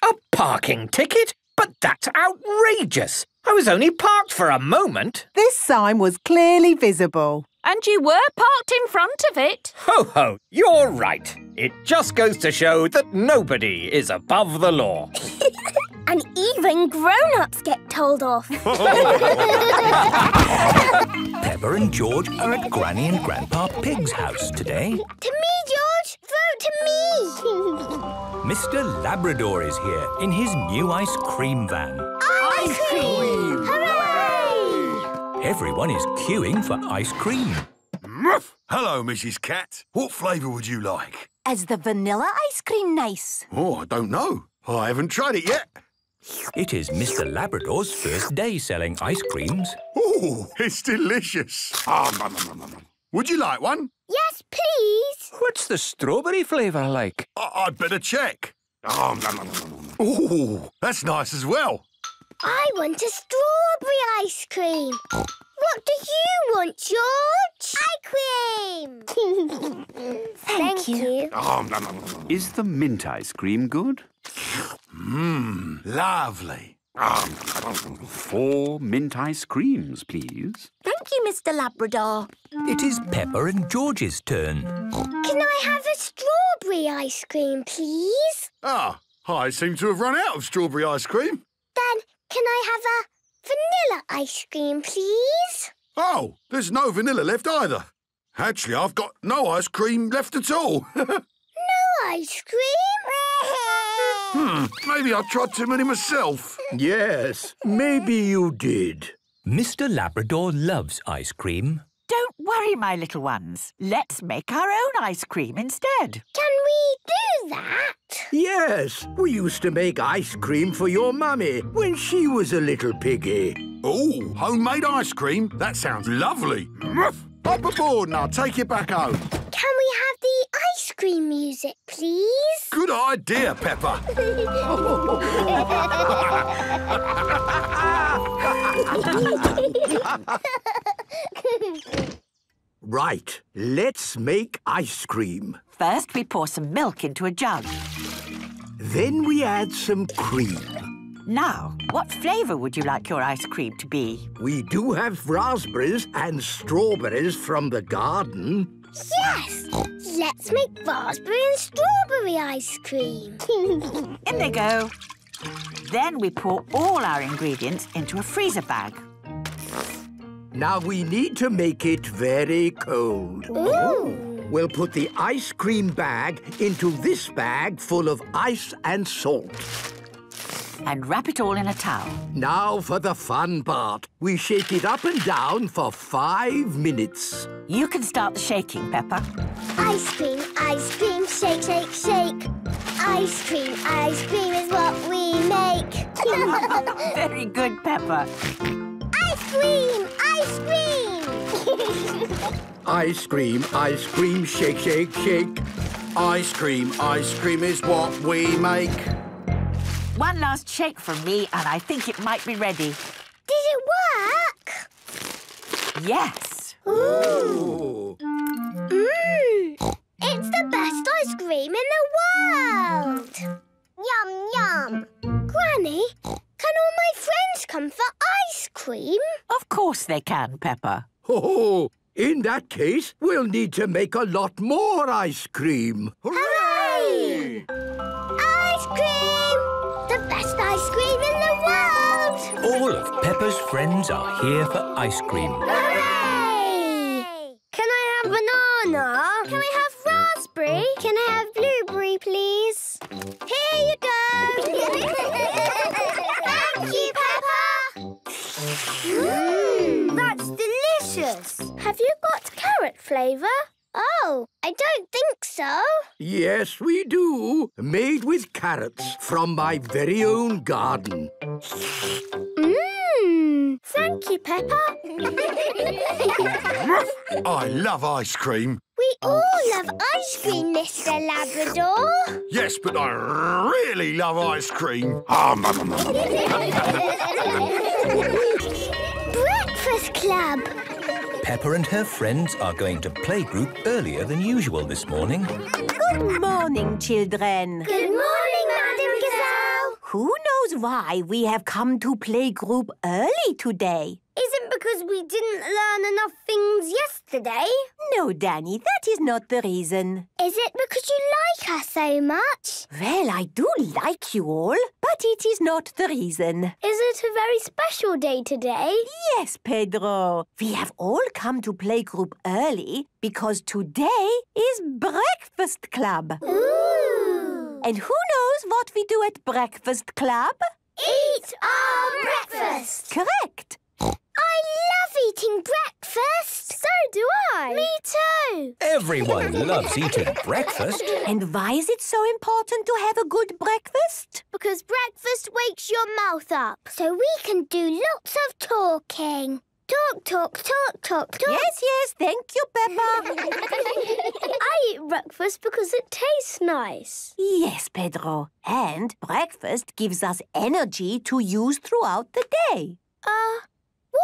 Speaker 18: A parking ticket? But that's outrageous. I was only parked for a moment.
Speaker 24: This sign was clearly visible. And you were parked in front of it.
Speaker 18: Ho ho, you're right. It just goes to show that nobody is above the law.
Speaker 31: And even
Speaker 5: grown-ups get told off.
Speaker 2: Peppa and George are at Granny and Grandpa Pig's house today. To me,
Speaker 32: George! Vote to me!
Speaker 2: Mr Labrador is here in his new ice cream van.
Speaker 33: Ice, cream! Hooray!
Speaker 2: Everyone is queuing for
Speaker 35: ice cream. Muff! Hello, Mrs Cat. What flavour would you like?
Speaker 34: Is the vanilla ice cream nice?
Speaker 2: Oh, I don't know. I haven't tried it yet. It is Mr. Labrador's first day selling ice creams. Oh, it's delicious. Oh, Would you like one? Yes, please. What's the strawberry flavour
Speaker 35: like? I would better check. Oh, that's nice as well.
Speaker 5: I want a strawberry ice cream. What do you want, George? Ice cream. Thank, Thank you. you.
Speaker 37: Ah, is the mint ice cream good? Mmm, lovely. Four mint ice creams, please.
Speaker 38: Thank you, Mr Labrador. It is
Speaker 37: Peppa and George's turn.
Speaker 38: Can I have a strawberry
Speaker 5: ice cream, please?
Speaker 35: Ah, I seem to have run out of strawberry ice cream.
Speaker 5: Then can I have a vanilla ice cream, please?
Speaker 35: Oh, there's no vanilla left either. Actually, I've got no ice cream left at all. no
Speaker 5: ice cream?
Speaker 2: Hmm, maybe
Speaker 35: I tried too many myself.
Speaker 2: Yes, maybe you did. Mr Labrador loves ice cream. Don't
Speaker 39: worry, my little ones. Let's make our own ice cream instead. Can we do that? Yes, we used to make ice cream for your mummy
Speaker 35: when she was a little piggy. Oh, homemade ice cream? That sounds lovely. Up aboard now. take it back home. Can
Speaker 5: we have the ice cream music,
Speaker 87: please?
Speaker 41: Good idea, Peppa.
Speaker 40: right, let's make ice cream. First, we pour some
Speaker 39: milk into a jug. Then we add some cream. Now, what flavour would you like your ice cream to be? We do have raspberries and
Speaker 40: strawberries from the garden.
Speaker 5: Yes! Let's make raspberry and strawberry ice cream.
Speaker 39: In they go. Then we pour all our ingredients into a freezer bag. Now we need to make
Speaker 40: it very cold. Ooh. We'll put the ice cream bag into this bag full of ice and salt and wrap it all in a towel. Now for the fun part. We shake it up and down for five
Speaker 45: minutes. You can start the shaking, Peppa.
Speaker 42: Ice cream, ice cream, shake, shake, shake. Ice cream, ice cream is what we make.
Speaker 43: Very good, Peppa. Ice cream, ice cream.
Speaker 44: ice cream, ice cream, shake, shake, shake. Ice cream, ice cream is what we make.
Speaker 45: One last shake from me, and I think it might be ready. Did it work? Yes. Ooh.
Speaker 5: Mmm. It's the best ice cream in the world. Yum, yum. Granny, can all my friends come for ice cream?
Speaker 88: Of course they can, Peppa. Oh,
Speaker 40: in that case, we'll need to make a lot more ice cream.
Speaker 5: Hooray! Hooray! Ice cream!
Speaker 2: All of Peppa's friends are here for ice cream.
Speaker 5: Hooray! Can I have banana? Can we have raspberry? Can I have blueberry, please? Here you go! Thank you, Peppa! Mmm, that's delicious! Have you got carrot flavour? Oh, I don't think so.
Speaker 40: Yes, we do. Made with carrots from my very own garden.
Speaker 5: Mmm. Thank you, Peppa.
Speaker 35: I love ice cream.
Speaker 5: We all love ice cream, Mr Labrador.
Speaker 35: Yes, but I really love ice cream. Ah,
Speaker 47: Breakfast Club.
Speaker 2: Peppa and her friends are going to playgroup earlier than usual this morning.
Speaker 47: Good morning,
Speaker 6: children.
Speaker 5: Good
Speaker 49: morning, Madame Gazelle.
Speaker 6: Who knows why we have come to playgroup early today?
Speaker 5: because we didn't learn enough things yesterday.
Speaker 6: No, Danny, that is not the reason.
Speaker 5: Is it because you like
Speaker 51: us so much?
Speaker 6: Well, I do like you all, but it is not the reason. Is
Speaker 51: it a very special day today?
Speaker 6: Yes, Pedro. We have all come to playgroup early because today is breakfast club. Ooh! And who knows what we do at breakfast club? Eat
Speaker 5: our breakfast! Correct! I love eating breakfast. So do I. Me too.
Speaker 52: Everyone loves eating breakfast. And why
Speaker 5: is it so important to have a good breakfast? Because breakfast wakes your mouth up.
Speaker 53: So we can do lots of talking. Talk, talk, talk, talk, talk. Yes, yes, thank you, Peppa. I eat breakfast because it tastes nice.
Speaker 6: Yes, Pedro. And breakfast gives us energy to use
Speaker 5: throughout the day. Uh,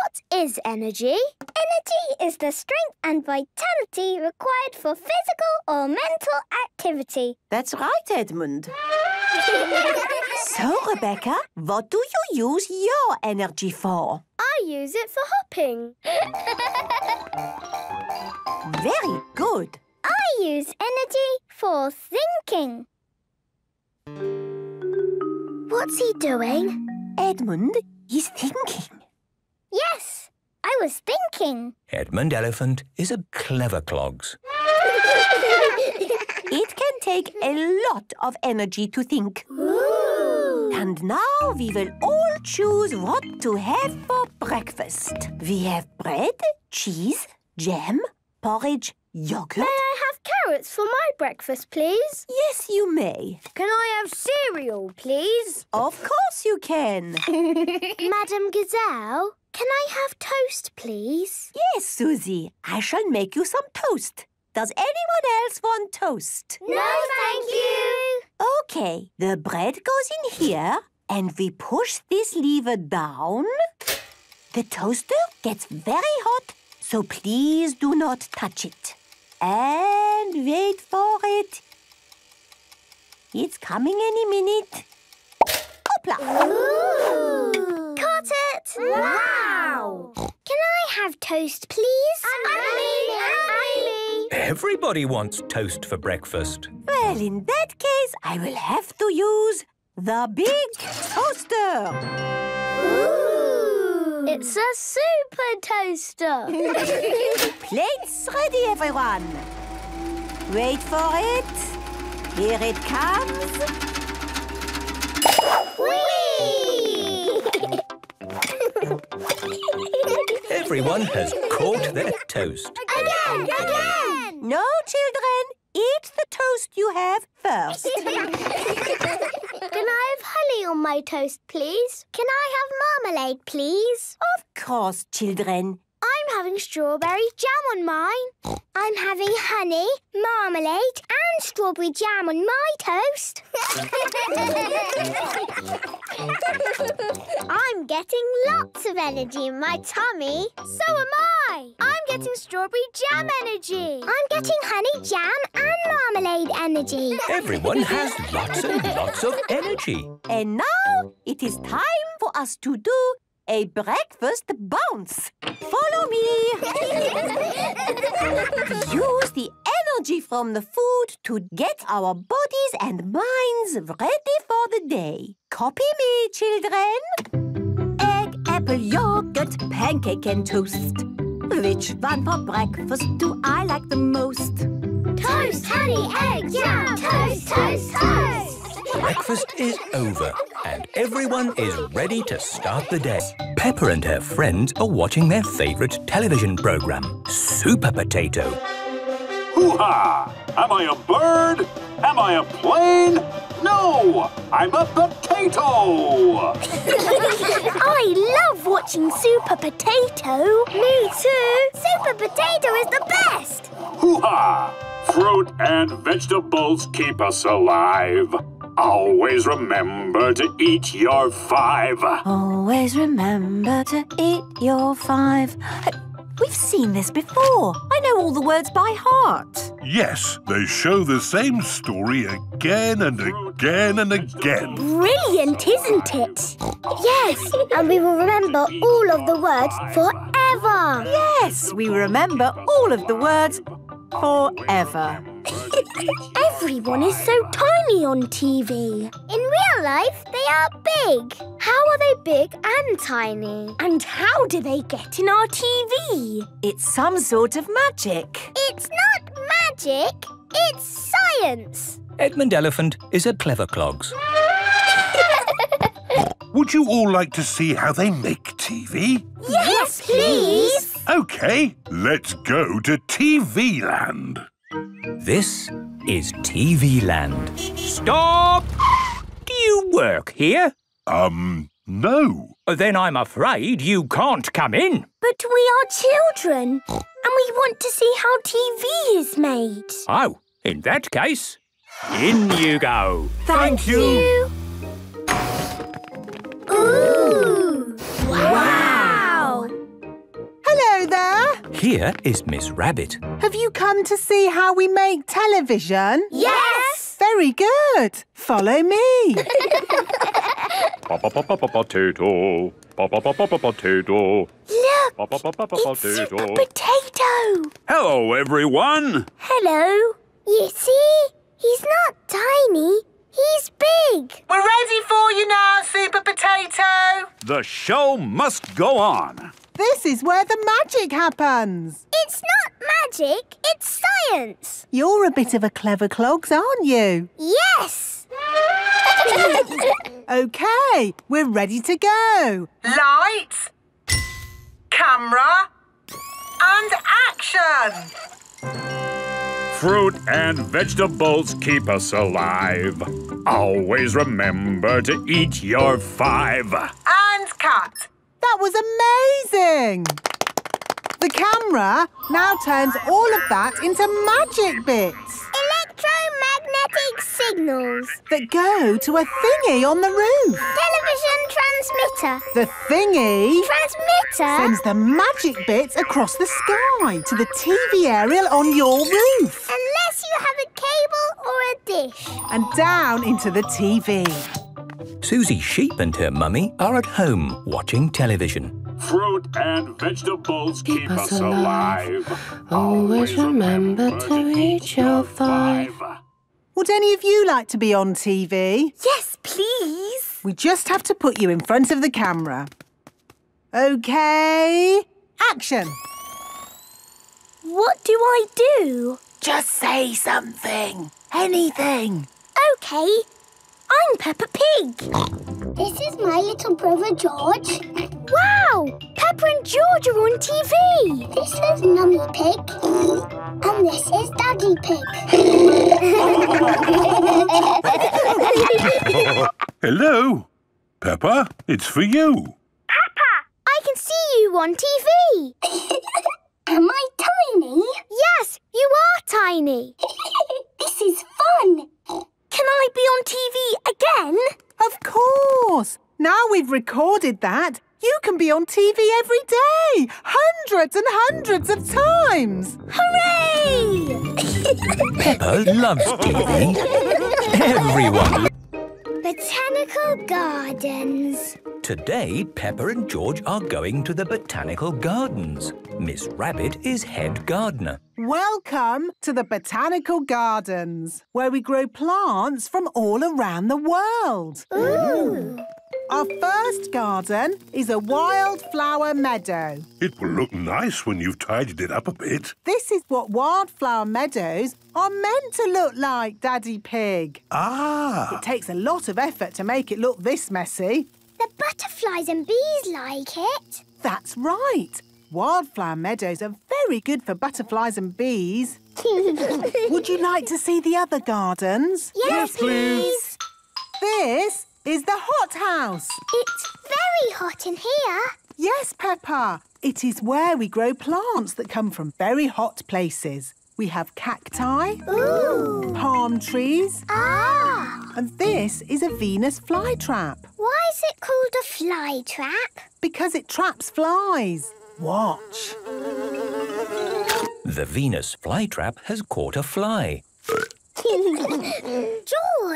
Speaker 5: what is energy? Energy is the strength and vitality required for physical or mental activity.
Speaker 6: That's right, Edmund. so, Rebecca, what do you use your energy for?
Speaker 54: I use it for hopping.
Speaker 5: Very good. I use energy for thinking. What's he doing? Edmund, he's thinking. Yes, I was thinking.
Speaker 2: Edmund Elephant is a clever clogs.
Speaker 6: it can take a lot of energy to think. Ooh. And now we will all choose what to have for breakfast. We have bread, cheese, jam, porridge, yogurt. May I have carrots for my breakfast, please? Yes, you may.
Speaker 5: Can I have cereal, please? Of course you can. Madame Gazelle, can I have toast, please? Yes, Susie.
Speaker 6: I shall make you some toast. Does anyone else want toast? No,
Speaker 50: thank you.
Speaker 6: OK, the bread goes in here and we push this lever down. The toaster gets very hot, so please do not touch it. And wait for it.
Speaker 5: It's coming any minute. Hoopla! Ooh it? Wow! Can I have toast, please? And me, and me.
Speaker 2: Everybody wants toast for breakfast.
Speaker 5: Well, in
Speaker 6: that case, I will have to use the big toaster.
Speaker 56: Ooh! It's a super toaster. Plates ready, everyone. Wait for it. Here it comes. Whee!
Speaker 2: Everyone has caught their toast.
Speaker 5: Again! Again! No, children. Eat the toast you have first. Can I have honey on my toast, please? Can I have marmalade, please? Of course, children. I'm having strawberry jam on mine. I'm having honey, marmalade and strawberry jam on my toast. I'm getting lots of energy in my tummy. So am I. I'm getting strawberry jam energy. I'm getting honey jam and marmalade energy.
Speaker 57: Everyone has lots and lots of energy.
Speaker 5: And now it is time for us
Speaker 6: to do a breakfast bounce. Follow me. Use the energy from the food to get our bodies and minds ready for the day. Copy me, children. Egg, apple, yogurt, pancake and toast. Which one for
Speaker 62: breakfast do I like the most? Toast, honey, egg, yum! Toast,
Speaker 28: toast, toast! breakfast is
Speaker 2: over and everyone is ready to start the day. Peppa and her friends are watching their favourite television programme, Super Potato.
Speaker 58: Hoo-ha! Am I a bird? Am I a plane? No! I'm a potato!
Speaker 5: I love watching Super Potato. Me too. Super Potato is the best!
Speaker 59: Hoo-ha! Fruit and vegetables keep us alive. Always remember to eat your five.
Speaker 60: Always remember to eat your five. We've seen this before. I know all the words by heart.
Speaker 9: Yes, they show the same story again and again and again.
Speaker 60: Brilliant, isn't it? yes,
Speaker 61: and we will remember all of the words forever. Yes, we remember
Speaker 5: all of the words forever. Everyone is so tiny on TV. In real life, they are big. How are they big and tiny? And how do they get in our TV? It's some sort
Speaker 62: of magic.
Speaker 5: It's not magic. It's science.
Speaker 62: Edmund
Speaker 2: Elephant is a clever clogs. Would you all like to see how they make TV?
Speaker 63: Yes, please!
Speaker 2: OK, let's
Speaker 26: go to TV Land. This is TV Land.
Speaker 2: Stop! Do you work here? Um, no. Oh, then I'm afraid you can't come in.
Speaker 23: But we are children, and we want to see how TV is made.
Speaker 64: Oh, in that case, in you go. Thank, Thank you.
Speaker 82: you. Ooh! Wow! wow. Hello there.
Speaker 64: Here is
Speaker 65: Miss Rabbit.
Speaker 24: Have you come to see how we make television? Yes. Very good. Follow me.
Speaker 65: Potato. Potato. Look, it's Super
Speaker 24: Potato.
Speaker 65: Hello, everyone.
Speaker 66: Hello. You see, he's not tiny. He's big. We're ready for you now, Super Potato.
Speaker 67: The show must go on.
Speaker 24: This is where the magic happens. It's not magic, it's science. You're a bit of a clever clogs, aren't you? Yes. OK, we're ready to go.
Speaker 68: Lights, camera and action.
Speaker 59: Fruit and vegetables keep us alive. Always remember to eat your five.
Speaker 69: And cut. That was amazing! The camera now
Speaker 24: turns all of that into magic bits.
Speaker 5: Electromagnetic
Speaker 24: signals. That go to a thingy on the roof.
Speaker 5: Television transmitter.
Speaker 24: The thingy... Transmitter. Sends the magic bits across the sky to the TV aerial on your roof. Unless you have a cable or a dish. And down into the TV.
Speaker 2: Susie Sheep and her mummy are at home watching television. Fruit and vegetables keep, keep us, us alive.
Speaker 82: alive. Always remember, remember to eat your five. Would any of you
Speaker 24: like to be on TV?
Speaker 70: Yes, please.
Speaker 24: We just have to put you in front of the camera. OK, action.
Speaker 23: What do I do? Just say something. Anything. OK, I'm Peppa Pig. This is my little brother George.
Speaker 5: Wow! Peppa and George are on TV. This is Mummy Pig. And this is Daddy Pig.
Speaker 9: Hello. Peppa, it's for you.
Speaker 5: Peppa! I can see you on TV. Am I tiny? Yes, you are tiny. this is fun. Can I be on TV again?
Speaker 24: Of course! Now we've recorded that, you can be on TV every day! Hundreds and hundreds of times!
Speaker 72: Hooray! Peppa loves TV.
Speaker 71: Everyone
Speaker 72: Botanical Gardens.
Speaker 71: Today,
Speaker 2: Peppa and George are going to the Botanical Gardens. Miss Rabbit is head gardener.
Speaker 24: Welcome to the Botanical Gardens, where we grow plants from all around the world. Ooh. Our first garden is a wildflower meadow.
Speaker 9: It will look nice when you've tidied it up a bit.
Speaker 24: This is what wildflower meadows are meant to look like, Daddy Pig. Ah! It takes a lot of effort to make it look this messy. The butterflies and bees like it. That's right wildflower meadows are very good for butterflies and bees. Would you like to see the other gardens? Yes, yes please. please. This is the hothouse. It's very hot in here. Yes, Peppa. It is where we grow plants that come from very hot places. We have cacti, Ooh. palm trees, ah. and this is a Venus flytrap. Why is it called a flytrap? Because it traps flies
Speaker 73: watch.
Speaker 2: The Venus flytrap has caught a fly.
Speaker 24: George,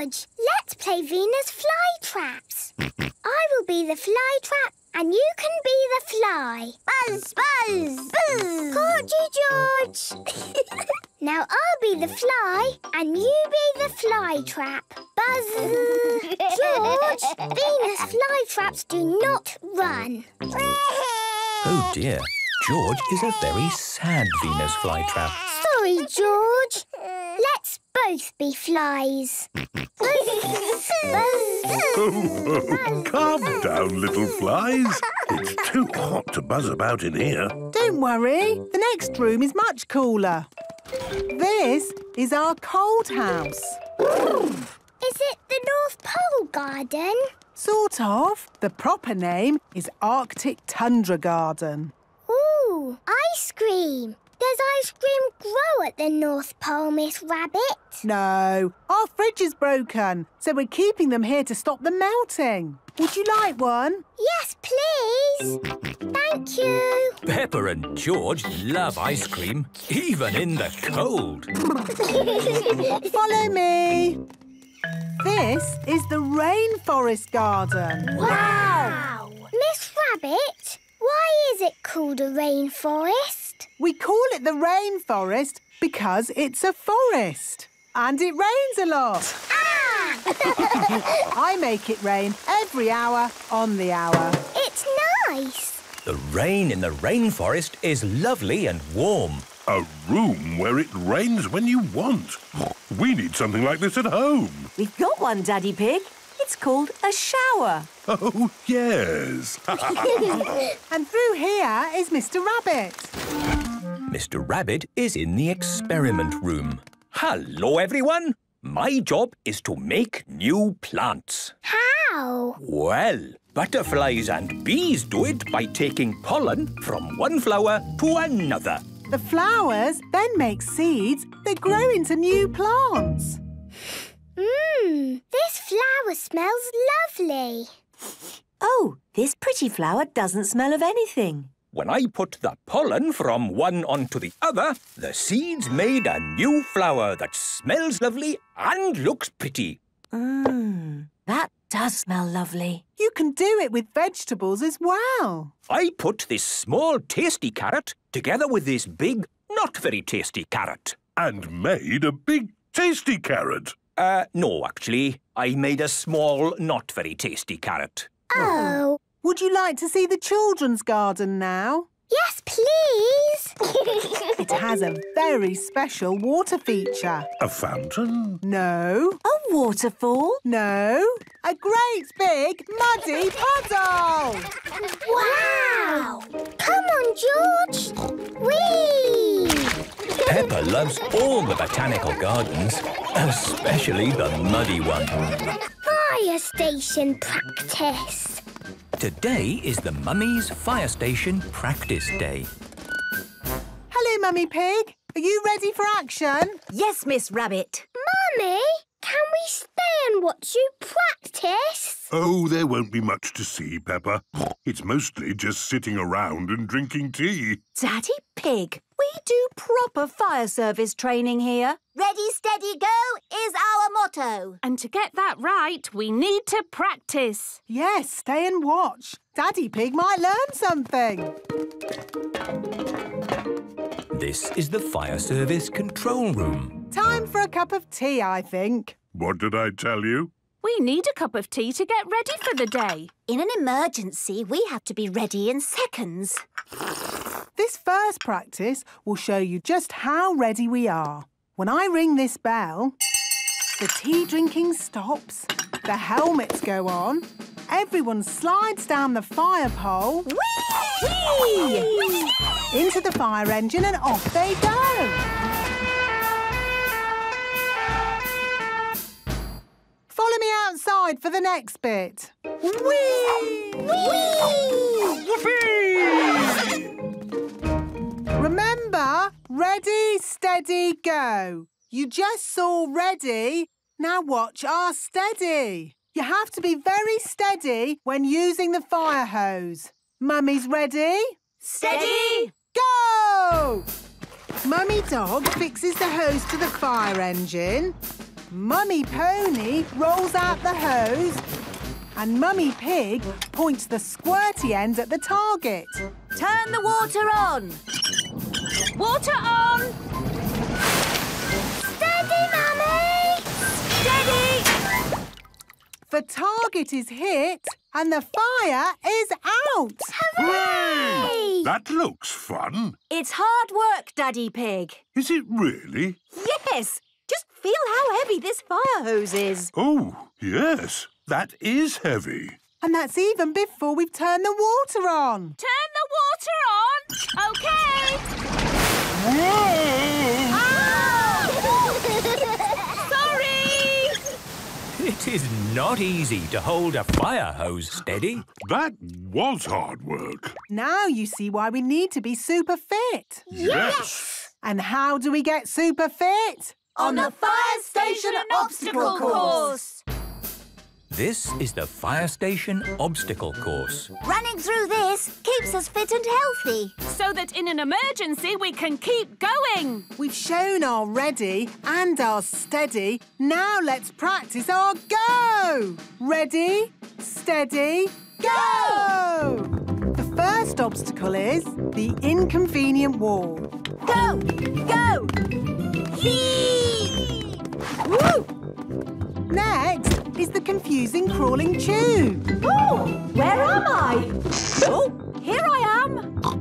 Speaker 47: let's play Venus flytraps.
Speaker 2: I
Speaker 47: will be the flytrap and you can be the fly. Buzz, buzz, buzz. Caught you,
Speaker 5: George. now I'll be the fly and you be the fly trap. Buzz. George, Venus flytraps do not run.
Speaker 2: Oh dear, George is a very sad Venus
Speaker 9: flytrap.
Speaker 5: Sorry, George. Let's both be flies.
Speaker 9: oh, oh, calm down, little flies. It's too hot to buzz about in here.
Speaker 24: Don't worry. The next room is much cooler. This is our cold house.
Speaker 89: Is it the North Pole
Speaker 24: Garden? Sort of. The proper name is Arctic Tundra Garden.
Speaker 89: Ooh, ice cream. Does
Speaker 5: ice cream grow at the North Pole, Miss Rabbit?
Speaker 24: No. Our fridge is broken, so we're keeping them here to stop them melting. Would you like one? Yes, please.
Speaker 2: Thank you. Peppa and George love ice cream, even in the cold.
Speaker 24: Follow me. This is the rainforest garden. Wow! wow. Miss Rabbit, why is it called a rainforest? We call it the rainforest because it's a forest and it rains a lot. Ah! I make it rain every hour on the hour. It's nice.
Speaker 9: The rain in the rainforest is lovely and warm. A room where it rains when you want. We need something like this at home.
Speaker 74: We've got one, Daddy Pig. It's called a shower.
Speaker 9: Oh, yes.
Speaker 2: and
Speaker 24: through here is Mr Rabbit.
Speaker 2: Mr Rabbit is in the experiment room. Hello, everyone. My job is to make new plants.
Speaker 75: How?
Speaker 2: Well, butterflies and bees do it by taking pollen from one flower to another
Speaker 24: the flowers then make seeds that grow into new plants. Mmm, this flower smells lovely.
Speaker 48: Oh, this pretty flower doesn't smell of anything. When I put the pollen from one onto the other, the seeds made a new flower that smells lovely and looks pretty.
Speaker 24: Mmm, that does smell lovely. You can do it with vegetables as well.
Speaker 2: I put this small tasty carrot together with this big, not very tasty carrot. And made a big, tasty carrot. Uh, no, actually. I made a small, not very tasty carrot.
Speaker 24: Oh. Would you like to see the children's garden now? Yes, please. it has a very special water feature.
Speaker 90: A fountain?
Speaker 24: No. A waterfall? No. A great big muddy puddle.
Speaker 76: Wow! Come on, George. Whee!
Speaker 2: Peppa loves all the botanical gardens, especially the muddy one.
Speaker 5: Fire station practice.
Speaker 2: Today is the Mummy's Fire Station Practice Day.
Speaker 5: Hello, Mummy Pig.
Speaker 91: Are you ready for action? Yes, Miss Rabbit. Mummy, can we stay
Speaker 5: and watch you practice?
Speaker 9: Oh, there won't be much to see, Peppa. It's mostly just sitting around and drinking tea. Daddy Pig,
Speaker 77: we do proper fire service training here. Ready, steady, go is our motto. And
Speaker 24: to get that right, we need to practice. Yes, stay and watch. Daddy Pig might learn something.
Speaker 64: This is
Speaker 2: the fire service control room.
Speaker 24: Time for a cup of tea, I think.
Speaker 2: What did I
Speaker 78: tell you?
Speaker 31: We need a cup of tea to get ready for the day. In an emergency, we have to be ready in seconds.
Speaker 24: This first practice will show you just how ready we are. When I ring this bell, the tea drinking stops, the helmets go on, everyone slides down the fire pole Whee! Whee! Whee! into the fire engine and off they go. Follow me outside for the next bit. Whee! Whee! Whoopee! Remember, ready, steady, go. You just saw ready, now watch our steady. You have to be very steady when using the fire hose. Mummy's ready? Steady! Go! Mummy Dog fixes the hose to the fire engine. Mummy Pony rolls out the hose. And Mummy Pig points the squirty end at the target.
Speaker 79: Turn the water on. Water on! Steady, Mummy! Steady!
Speaker 24: The target is hit and the fire is out! Hooray!
Speaker 9: That looks fun.
Speaker 24: It's hard work, Daddy Pig.
Speaker 9: Is it really?
Speaker 24: Yes! Just feel how heavy this fire hose is.
Speaker 9: Oh, yes. That is heavy.
Speaker 24: And that's even before we've
Speaker 80: turned the water on. Turn the water on! OK! Oh!
Speaker 2: Sorry! It is not easy to hold a fire hose steady. That was
Speaker 26: hard work.
Speaker 24: Now you see why we need to be super fit.
Speaker 26: Yes!
Speaker 24: And how do we get super fit? On the Fire Station Obstacle Course!
Speaker 2: This is the fire station obstacle course.
Speaker 17: Running
Speaker 31: through
Speaker 24: this keeps us fit and healthy. So that in an emergency we can keep going. We've shown our ready and our steady. Now let's practice our go. Ready, steady, go! The first obstacle is the inconvenient wall. Go, go! Yee! Woo! Next is the confusing crawling tube. Oh,
Speaker 93: where am I?
Speaker 82: oh, here I am. Go,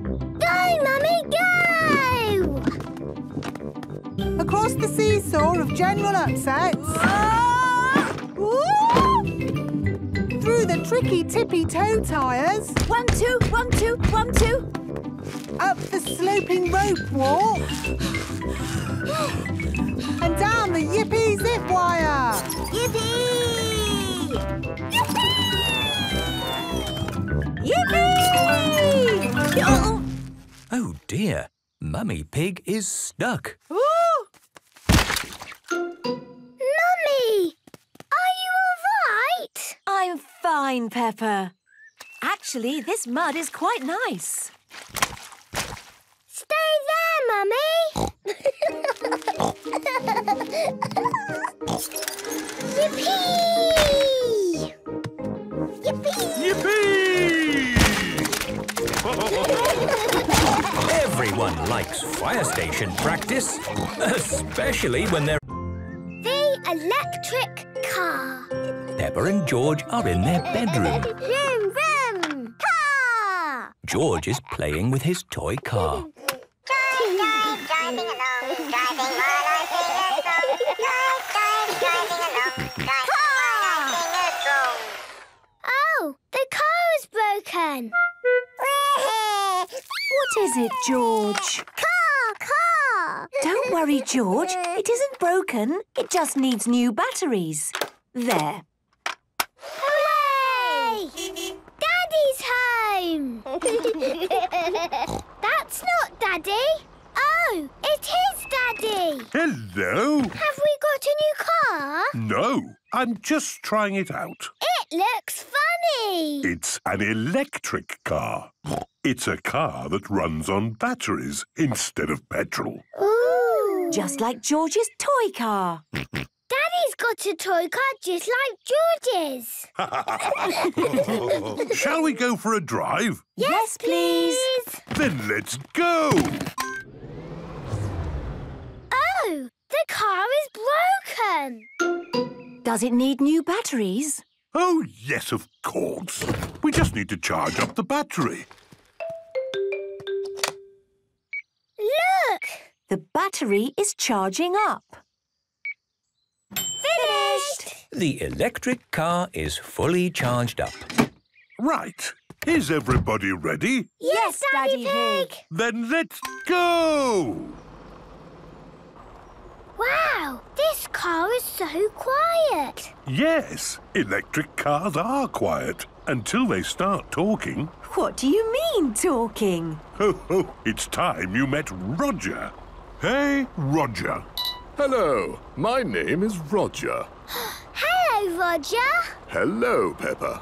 Speaker 82: Mummy, go! Across the seesaw of general upsets. Ah!
Speaker 24: Through the tricky tippy toe tires. One,
Speaker 82: two, one, two, one, two. Up the sloping rope walk. and down the Yippee zip wire. Yippee! Yippee!
Speaker 2: Yippee! Oh. oh dear, Mummy Pig is stuck.
Speaker 83: Mummy, are you all right? I'm fine, Peppa. Actually, this mud is quite nice. Stay there! Mummy! Yippee!
Speaker 55: Yippee! Yippee!
Speaker 2: Everyone likes fire station practice, especially when they're...
Speaker 1: The electric car.
Speaker 2: Peppa and George are in their bedroom.
Speaker 3: vroom, vroom! Car!
Speaker 2: George is playing with his toy car.
Speaker 3: Oh,
Speaker 84: the car is broken.
Speaker 5: what is it, George? Car, car.
Speaker 7: Don't worry, George.
Speaker 6: It isn't broken. It just needs new batteries.
Speaker 8: There.
Speaker 5: Hooray! Daddy's home! That's not Daddy. Oh, it is Daddy! Hello! Have we got a new car?
Speaker 9: No, I'm just trying it out.
Speaker 5: It looks funny!
Speaker 9: It's an electric car. It's a car that runs on batteries instead of petrol.
Speaker 10: Ooh! Just like George's toy car.
Speaker 5: Daddy's got a toy car just
Speaker 9: like George's. Shall we go for a drive?
Speaker 11: Yes, please.
Speaker 9: Then let's
Speaker 11: go. The car is broken! Does it need new batteries? Oh,
Speaker 9: yes, of course. We just need to charge up the battery.
Speaker 11: Look!
Speaker 12: The battery is charging up.
Speaker 2: Finished! The electric car is fully charged up. Right. Is everybody ready?
Speaker 13: Yes, Daddy Pig! Then let's go!
Speaker 5: Wow, this car is so quiet.
Speaker 9: Yes, electric cars are quiet until they start talking. What do you mean, talking? Ho, ho, it's time you met Roger.
Speaker 15: Hey,
Speaker 14: Roger. Hello, my name is Roger.
Speaker 15: Hello, Roger.
Speaker 9: Hello, Peppa.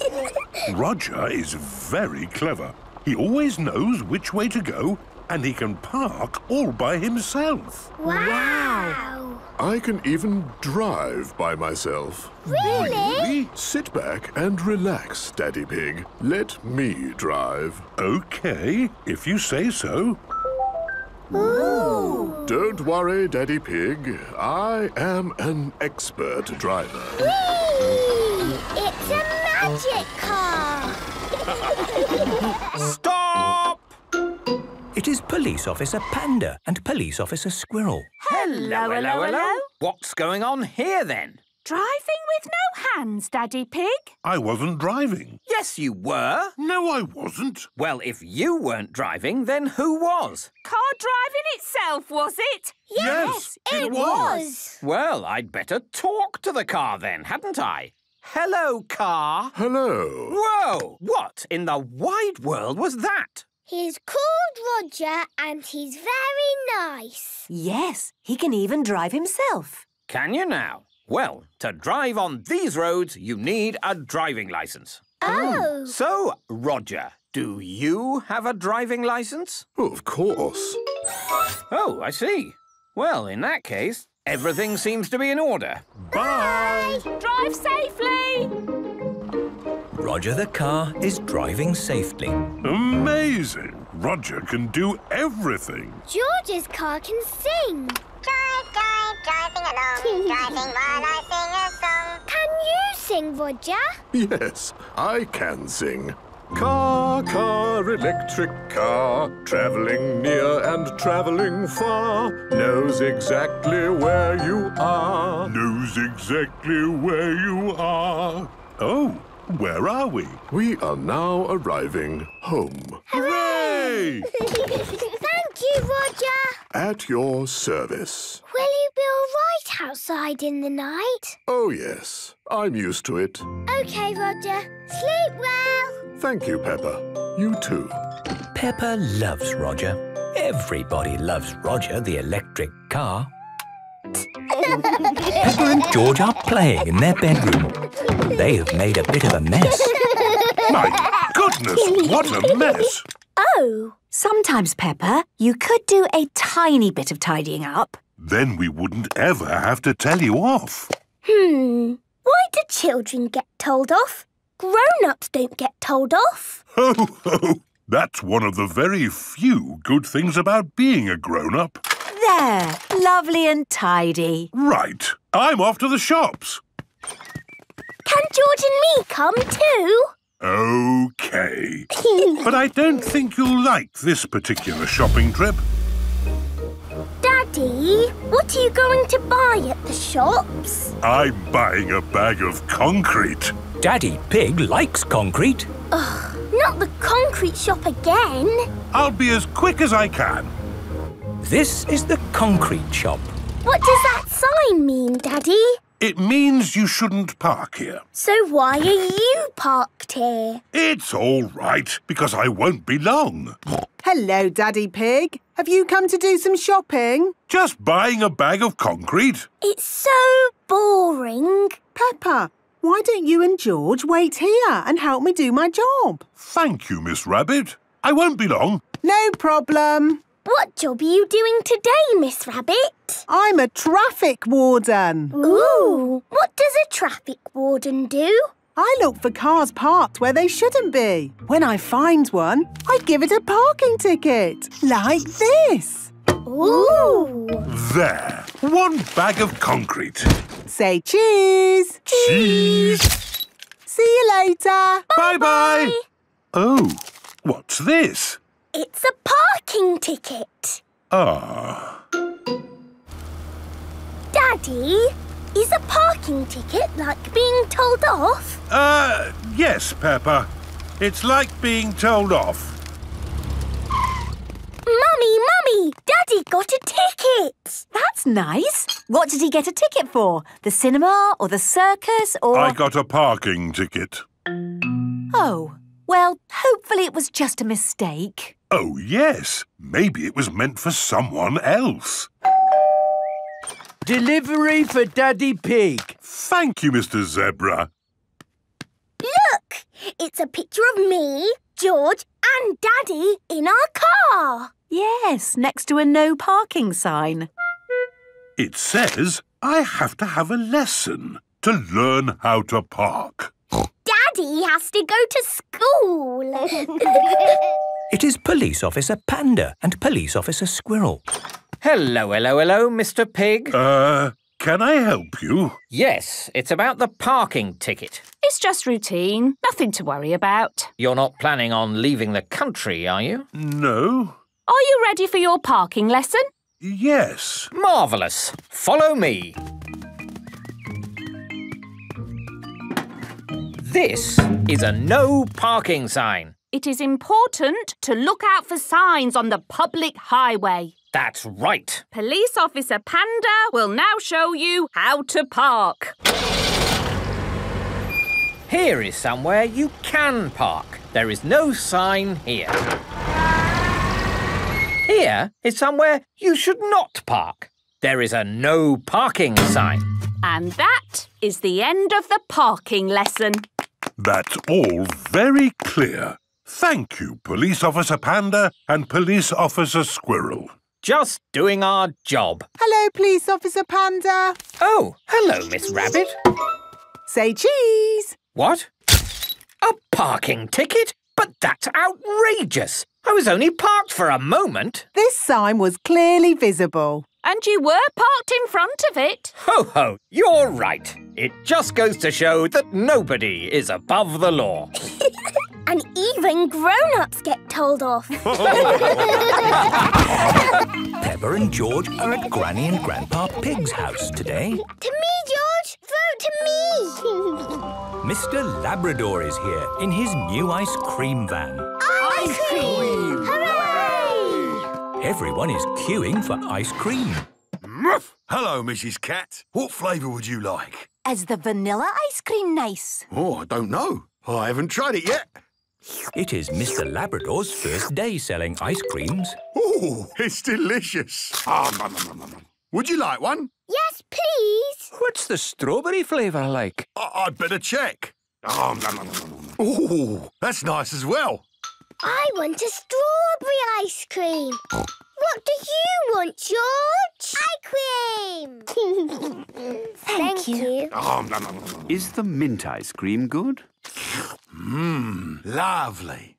Speaker 15: Roger
Speaker 9: is very clever. He always knows which way to go and he can park all by himself. Wow! I can even drive by myself.
Speaker 55: Really? really?
Speaker 14: Sit back and relax, Daddy Pig. Let me drive. Okay, if you say so. Ooh. Don't worry, Daddy Pig. I am an expert driver.
Speaker 16: Whee! It's a magic car!
Speaker 2: Stop! It is Police Officer Panda and Police Officer Squirrel.
Speaker 17: Hello, hello, hello.
Speaker 2: What's going on here, then?
Speaker 17: Driving with no hands, Daddy Pig.
Speaker 18: I wasn't driving. Yes, you were. No, I wasn't. Well, if you weren't driving, then who was?
Speaker 17: Car driving itself,
Speaker 19: was it? Yes, yes it, it was.
Speaker 18: Well, I'd better talk to the car then, hadn't I? Hello, car. Hello. Whoa! What in the wide world was that?
Speaker 5: He's called Roger and he's very
Speaker 85: nice. Yes, he can even drive himself.
Speaker 18: Can you now? Well, to drive on these roads, you need a driving licence. Oh. So, Roger, do you have a driving licence? Oh, of course. Oh, I see. Well, in that case, everything seems to be in order. Bye!
Speaker 20: Bye. Drive safely!
Speaker 2: Roger the car is driving safely.
Speaker 9: Amazing! Roger can do everything.
Speaker 4: George's car can sing. Drive, drive, driving along, driving while I sing a song. Can you sing, Roger?
Speaker 14: Yes, I can sing. Car, car, electric car, travelling near and travelling far, knows exactly where you are. Knows exactly where you are. Oh, where are we? We are now arriving home. Hooray!
Speaker 32: Thank you, Roger.
Speaker 14: At your service.
Speaker 5: Will you be all right outside in the night?
Speaker 14: Oh, yes. I'm used to it.
Speaker 5: OK, Roger. Sleep well.
Speaker 14: Thank you, Peppa.
Speaker 2: You too. Peppa loves Roger. Everybody loves Roger the electric car. Peppa and George are playing in their bedroom. They have made a bit of a mess. My goodness, what a mess!
Speaker 8: Oh, sometimes, Peppa, you could do a tiny bit
Speaker 5: of
Speaker 6: tidying up.
Speaker 9: Then we wouldn't ever have to tell you off.
Speaker 5: Hmm, why do children get told off? Grown-ups don't get told off.
Speaker 9: Ho, ho! That's one of the very few good things about being a grown-up.
Speaker 22: There! Lovely and tidy.
Speaker 9: Right. I'm off to the shops.
Speaker 22: Can George
Speaker 5: and me come too?
Speaker 9: OK. but I don't think you'll like this particular shopping trip.
Speaker 23: Daddy, what are you going to buy at the shops?
Speaker 9: I'm buying a
Speaker 86: bag of concrete. Daddy Pig likes concrete.
Speaker 23: Ugh, not the concrete shop again.
Speaker 26: I'll be as quick as I can. This is
Speaker 9: the concrete shop.
Speaker 23: What does that sign mean, Daddy?
Speaker 9: It means you shouldn't park here.
Speaker 24: So why are you parked here?
Speaker 9: It's all right, because I won't be long.
Speaker 24: Hello, Daddy Pig. Have you come to do some shopping?
Speaker 9: Just buying a bag of concrete.
Speaker 24: It's so boring. Peppa, why don't you and George wait here and help me do my job? Thank you,
Speaker 9: Miss Rabbit. I won't be long.
Speaker 24: No problem. What job are you doing today, Miss Rabbit? I'm a traffic warden. Ooh! What does a traffic warden do? I look for cars parked where they shouldn't be. When I find one, I give it a parking ticket, like this.
Speaker 63: Ooh!
Speaker 9: There, one bag of concrete.
Speaker 25: Say cheese! Cheese! See you later. Bye-bye. Oh,
Speaker 9: what's this?
Speaker 23: It's a parking ticket.
Speaker 9: Ah.
Speaker 23: Daddy, is a parking ticket like being told off?
Speaker 27: Uh, yes, Peppa. It's like being told off.
Speaker 23: Mummy, Mummy, Daddy got a
Speaker 8: ticket. That's nice. What did he get a ticket for? The cinema or the circus or... I
Speaker 9: got a parking ticket.
Speaker 8: Oh, well, hopefully it was just a mistake.
Speaker 9: Oh, yes. Maybe it was meant for someone else.
Speaker 28: Delivery for Daddy Pig. Thank you, Mr Zebra.
Speaker 29: Look! It's a picture of me, George and Daddy in our car. Yes, next to a no parking
Speaker 9: sign. It says I have to have a lesson to learn how to park.
Speaker 30: Daddy has to go to school.
Speaker 2: It is Police Officer Panda and Police Officer Squirrel.
Speaker 18: Hello, hello, hello, Mr Pig. Uh, can I help you? Yes, it's about the parking ticket.
Speaker 31: It's just routine, nothing to worry about.
Speaker 18: You're not planning on leaving the country, are you? No.
Speaker 31: Are you ready for your parking lesson?
Speaker 18: Yes. Marvellous. Follow me. This is a no parking sign.
Speaker 31: It is important to look out for signs on the public highway.
Speaker 18: That's right.
Speaker 31: Police Officer Panda will now show you how to park.
Speaker 18: Here is somewhere you can park. There is no sign here. Here is somewhere you should not park. There is a no parking sign. And that is the end
Speaker 31: of the parking lesson.
Speaker 9: That's all very clear. Thank you, Police Officer Panda and Police Officer Squirrel. Just doing our
Speaker 18: job.
Speaker 24: Hello, Police Officer Panda. Oh,
Speaker 18: hello,
Speaker 9: Miss Rabbit.
Speaker 24: Say cheese.
Speaker 18: What? A parking ticket? But that's outrageous. I was only parked for a moment.
Speaker 24: This sign was clearly visible.
Speaker 31: And you were parked in front of it.
Speaker 18: Ho ho, you're right. It just goes to show that nobody is above the law.
Speaker 31: And even grown-ups
Speaker 5: get told off. Peppa
Speaker 2: and George are at Granny and Grandpa Pig's house today. To me, George!
Speaker 32: Vote to me!
Speaker 2: Mr Labrador is here in his new ice cream van.
Speaker 34: Ice, cream! cream!
Speaker 2: Hooray! Everyone is queuing for ice
Speaker 35: cream. Muff! Hello, Mrs Cat. What flavour would you like?
Speaker 34: Is the vanilla ice cream nice?
Speaker 2: Oh, I don't know. I haven't tried it yet. It is Mr. Labrador's first day selling ice creams. Oh, it's delicious. Would you like one? Yes, please. What's the strawberry flavour like?
Speaker 35: I would better check. oh, that's nice as well.
Speaker 5: I want a strawberry ice cream. What do you want, George? Ice cream. Thank, Thank you.
Speaker 37: you. Is the mint ice cream good? Mmm, lovely.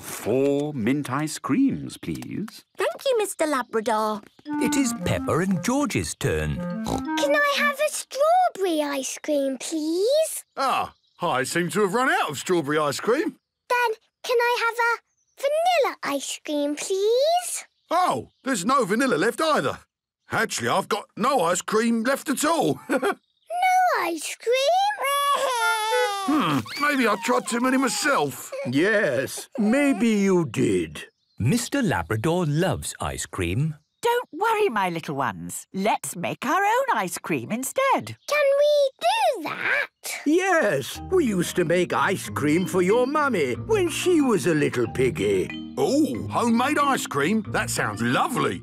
Speaker 37: Four mint ice creams, please.
Speaker 38: Thank you, Mr Labrador. It is
Speaker 37: Peppa and George's turn.
Speaker 38: Can I have a strawberry ice
Speaker 5: cream, please?
Speaker 35: Ah, I seem to have run out of strawberry ice cream.
Speaker 5: Then can I have a vanilla ice cream, please?
Speaker 35: Oh, there's no vanilla left either. Actually, I've got no ice cream left at all. no
Speaker 5: ice
Speaker 2: cream? Hmm, maybe I tried too many myself. Yes, maybe you did. Mr Labrador loves ice cream. Don't
Speaker 39: worry, my little ones. Let's make our own ice cream instead. Can we do that? Yes, we used to make ice cream for your mummy when she
Speaker 35: was a little piggy. Oh, homemade ice cream? That sounds lovely.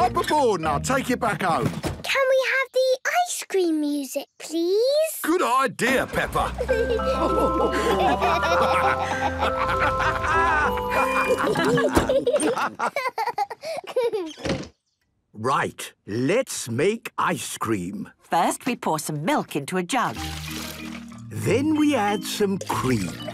Speaker 35: Hop aboard now. take it back home.
Speaker 5: Can we have the ice cream music, please?
Speaker 41: Good idea, Peppa.
Speaker 40: right, let's make ice cream.
Speaker 39: First, we pour some milk into
Speaker 40: a jug. Then we add some cream.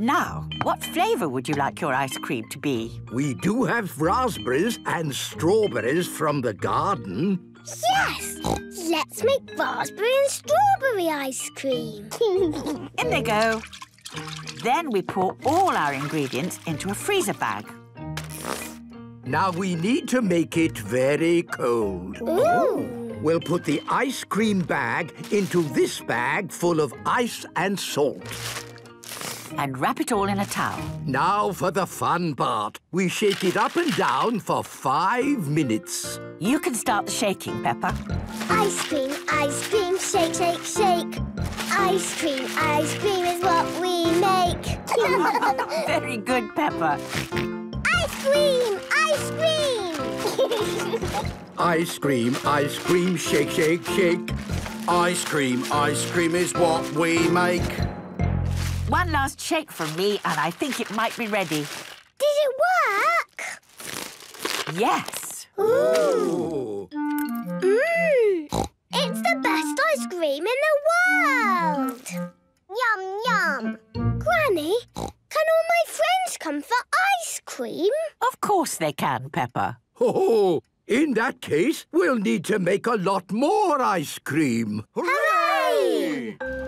Speaker 40: Now, what flavour would you like your ice cream to be? We do have raspberries and strawberries from the garden.
Speaker 5: Yes! Let's make raspberry and strawberry ice cream.
Speaker 39: In they go. Then we pour all our ingredients into a freezer bag. Now we need to make it
Speaker 40: very cold. Ooh. We'll put the ice cream bag into this bag full of ice and salt and wrap it all in a towel. Now for the fun part. We shake it up and down for five minutes.
Speaker 45: You can start the shaking, Peppa.
Speaker 42: Ice cream, ice cream, shake, shake, shake. Ice cream, ice cream is what we make.
Speaker 43: Very
Speaker 44: good, Peppa.
Speaker 32: Ice cream, ice cream.
Speaker 44: ice cream, ice cream, shake, shake, shake. Ice cream, ice cream is what we make.
Speaker 45: One last shake from me, and I think it
Speaker 46: might be ready. Did
Speaker 45: it work?
Speaker 46: Yes. Ooh. Mmm.
Speaker 5: It's the best ice cream in the
Speaker 88: world.
Speaker 5: Yum, yum. Granny, can all my friends come for ice cream?
Speaker 88: Of course they can, Peppa. Oh,
Speaker 40: in that case, we'll need to make a lot more ice cream.
Speaker 5: Hooray!
Speaker 2: Hooray!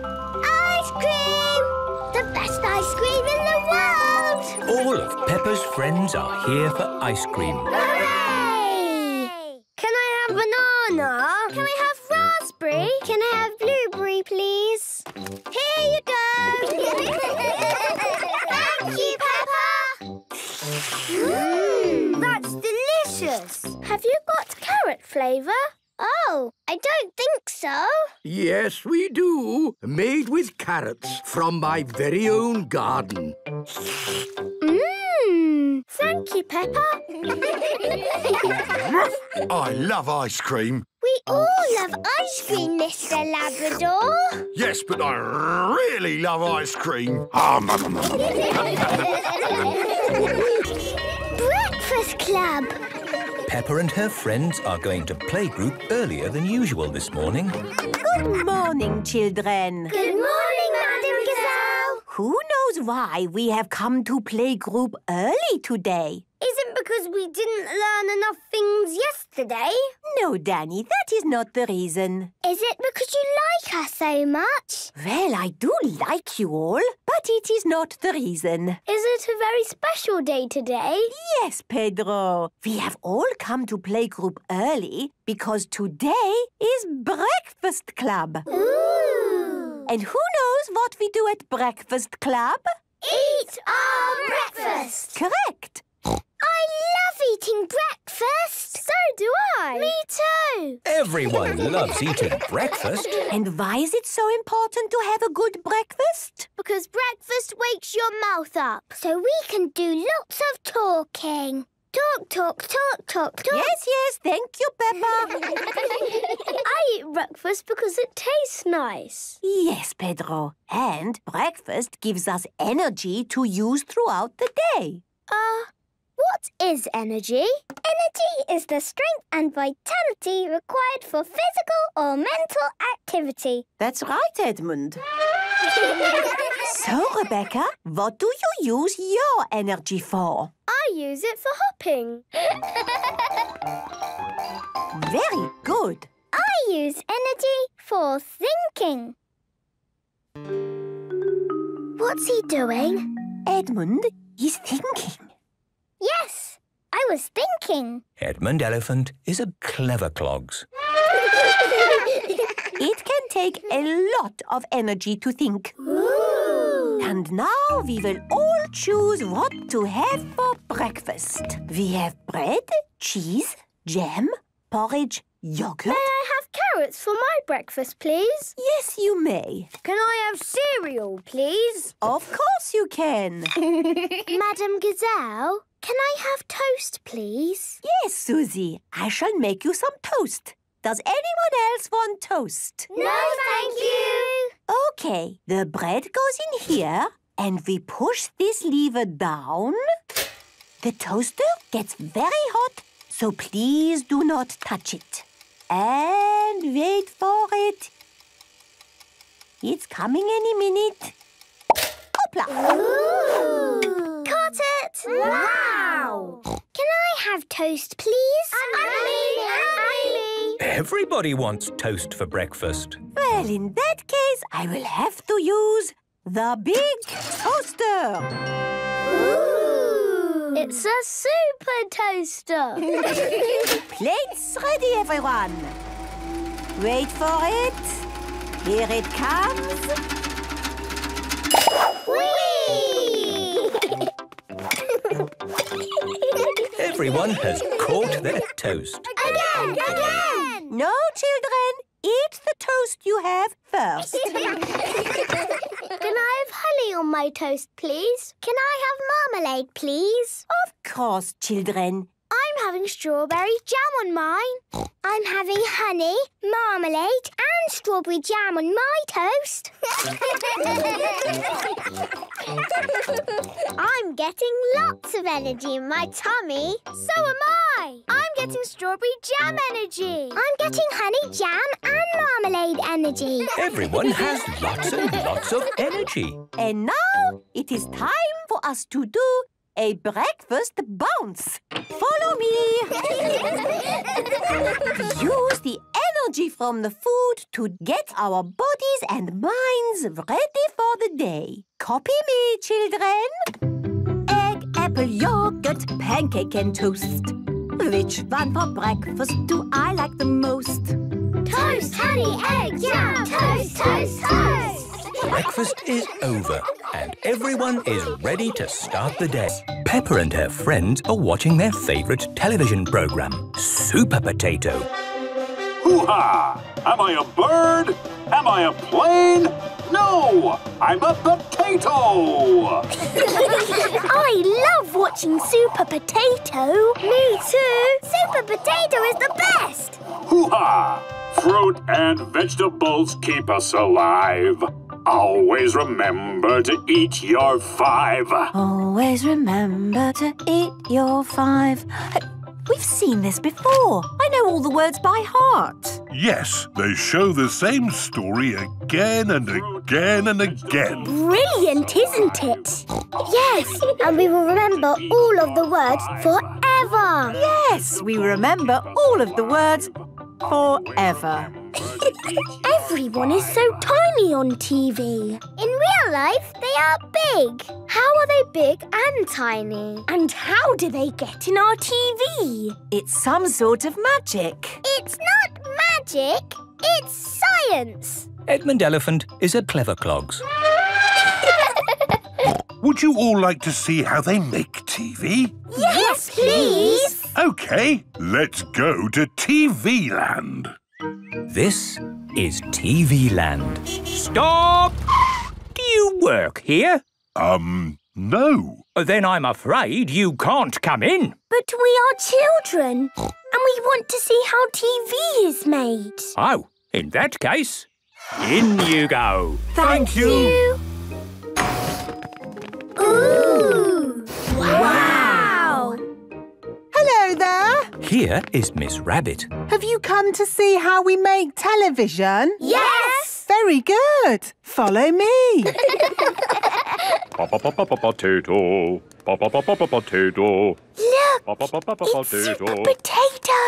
Speaker 2: Peppa's friends are here for ice cream.
Speaker 5: Hooray! Can I have banana? Can I have raspberry? Can I have blueberry, please? Here you go! Thank you, Peppa! Mmm, that's delicious! Have you got carrot flavour? Oh, I don't think so.
Speaker 40: Yes, we do. Made with carrots from my very own garden. Mmm.
Speaker 5: Thank you, Peppa.
Speaker 35: I love ice cream.
Speaker 5: We all love ice cream, Mr Labrador.
Speaker 35: Yes, but I really love ice cream. Ah,
Speaker 47: Breakfast Club.
Speaker 2: Peppa and her friends are going to playgroup earlier than usual this morning.
Speaker 6: Good morning, children. Good
Speaker 49: morning, Madam
Speaker 6: who knows why we have come to playgroup early today?
Speaker 5: Isn't because we didn't learn enough things yesterday?
Speaker 6: No, Danny, that is not the reason.
Speaker 5: Is it because you like us so much?
Speaker 6: Well, I do like you all, but it is not the reason. Is it a
Speaker 51: very special day today?
Speaker 6: Yes, Pedro. We have all come to playgroup early because today is breakfast club.
Speaker 51: Ooh!
Speaker 6: And who knows what we do at Breakfast Club?
Speaker 5: Eat our breakfast! Correct! I love eating breakfast! So do I! Me too!
Speaker 52: Everyone loves eating breakfast. And why
Speaker 5: is it so important to have a good breakfast? Because breakfast wakes your mouth up, so we
Speaker 53: can do lots of talking. Talk, talk, talk, talk, talk. Yes, yes, thank you, Peppa. I eat breakfast because it tastes nice.
Speaker 6: Yes, Pedro. And breakfast gives us energy to use throughout
Speaker 5: the day. Uh, what is energy? Energy is the strength and vitality required for physical or mental activity. That's right, Edmund.
Speaker 6: so, Rebecca, what do you use your energy for?
Speaker 54: I use it for hopping.
Speaker 5: Very good. I use energy for thinking. What's he doing? Edmund, he's thinking. Yes, I was thinking.
Speaker 2: Edmund Elephant is a clever clogs.
Speaker 6: it can take a lot of energy to think. Ooh. And now we will all choose what to have for breakfast. We have bread, cheese, jam, porridge, yogurt. May I have carrots for my breakfast, please? Yes, you may. Can I have cereal, please? Of course you can. Madame Gazelle, can I have toast, please? Yes, Susie. I shall make you some toast. Does anyone else want toast? No, thank you. OK, the bread goes in here and we push this lever down. The toaster gets very hot, so please do not touch it. And wait for it.
Speaker 5: It's coming any minute. Hoopla! Ooh. Caught it! Wow! Can I have toast, please? Annie,
Speaker 2: Everybody wants toast for breakfast.
Speaker 5: Well, in that case,
Speaker 6: I will have to use the big toaster. Ooh.
Speaker 56: It's hmm. a super toaster. Plates ready, everyone. Wait for it. Here it comes.
Speaker 2: everyone has caught their toast.
Speaker 6: Again!
Speaker 5: Again! No, children. Eat the toast you have first. Can I have honey on my toast, please? Can I have marmalade, please? Of course, children. I'm having strawberry jam on mine. I'm having honey, marmalade and strawberry jam on my toast. I'm getting lots of energy in my tummy. So am I. I'm getting strawberry jam energy. I'm getting honey jam and marmalade energy. Everyone has lots
Speaker 57: and lots of energy.
Speaker 5: And now it is time for us to do
Speaker 6: a breakfast bounce. Follow me. Use the energy from the food to get our bodies and minds ready for the day. Copy me, children. Egg, apple, yogurt, pancake and toast. Which one for breakfast do I like the most? Toast, honey, egg, yum! Toast, toast,
Speaker 2: toast! Breakfast is over and everyone is ready to start the day. Peppa and her friends are watching their favourite television programme, Super Potato.
Speaker 58: Hoo-ha! Am I a bird? Am I a plane? No! I'm a potato!
Speaker 5: I love watching Super Potato. Me too. Super Potato is the
Speaker 3: best!
Speaker 59: Hoo-ha! Fruit and vegetables keep us alive. Always remember to eat your five.
Speaker 3: Always
Speaker 60: remember to eat your five. We've seen this before. I know all the words by heart.
Speaker 9: Yes, they show the same story again and again and again.
Speaker 60: Brilliant, isn't it? yes, and we
Speaker 61: will remember all of the words forever. Yes, we remember all of the words forever.
Speaker 5: Everyone is so tiny on TV. In real life, they are big. How are they big and
Speaker 62: tiny? And how do they get in our TV? It's some sort of magic. It's not magic. It's science. Edmund Elephant
Speaker 9: is a clever clogs. Would you all like to see how they make TV?
Speaker 63: Yes, please!
Speaker 9: OK, let's go to
Speaker 26: TV Land. This is TV Land.
Speaker 2: Stop! Do you work here? Um, no. Then I'm
Speaker 64: afraid you can't come in.
Speaker 23: But we are children, and we want to see how TV is made.
Speaker 64: Oh, in that case, in you go.
Speaker 82: Thank, Thank you. you. Ooh! wow. wow. Hello there.
Speaker 2: Here is Miss Rabbit.
Speaker 24: Have you come to see how we make television? Yes. Very good. Follow me.
Speaker 65: Potato. Potato. Look,
Speaker 24: Potato.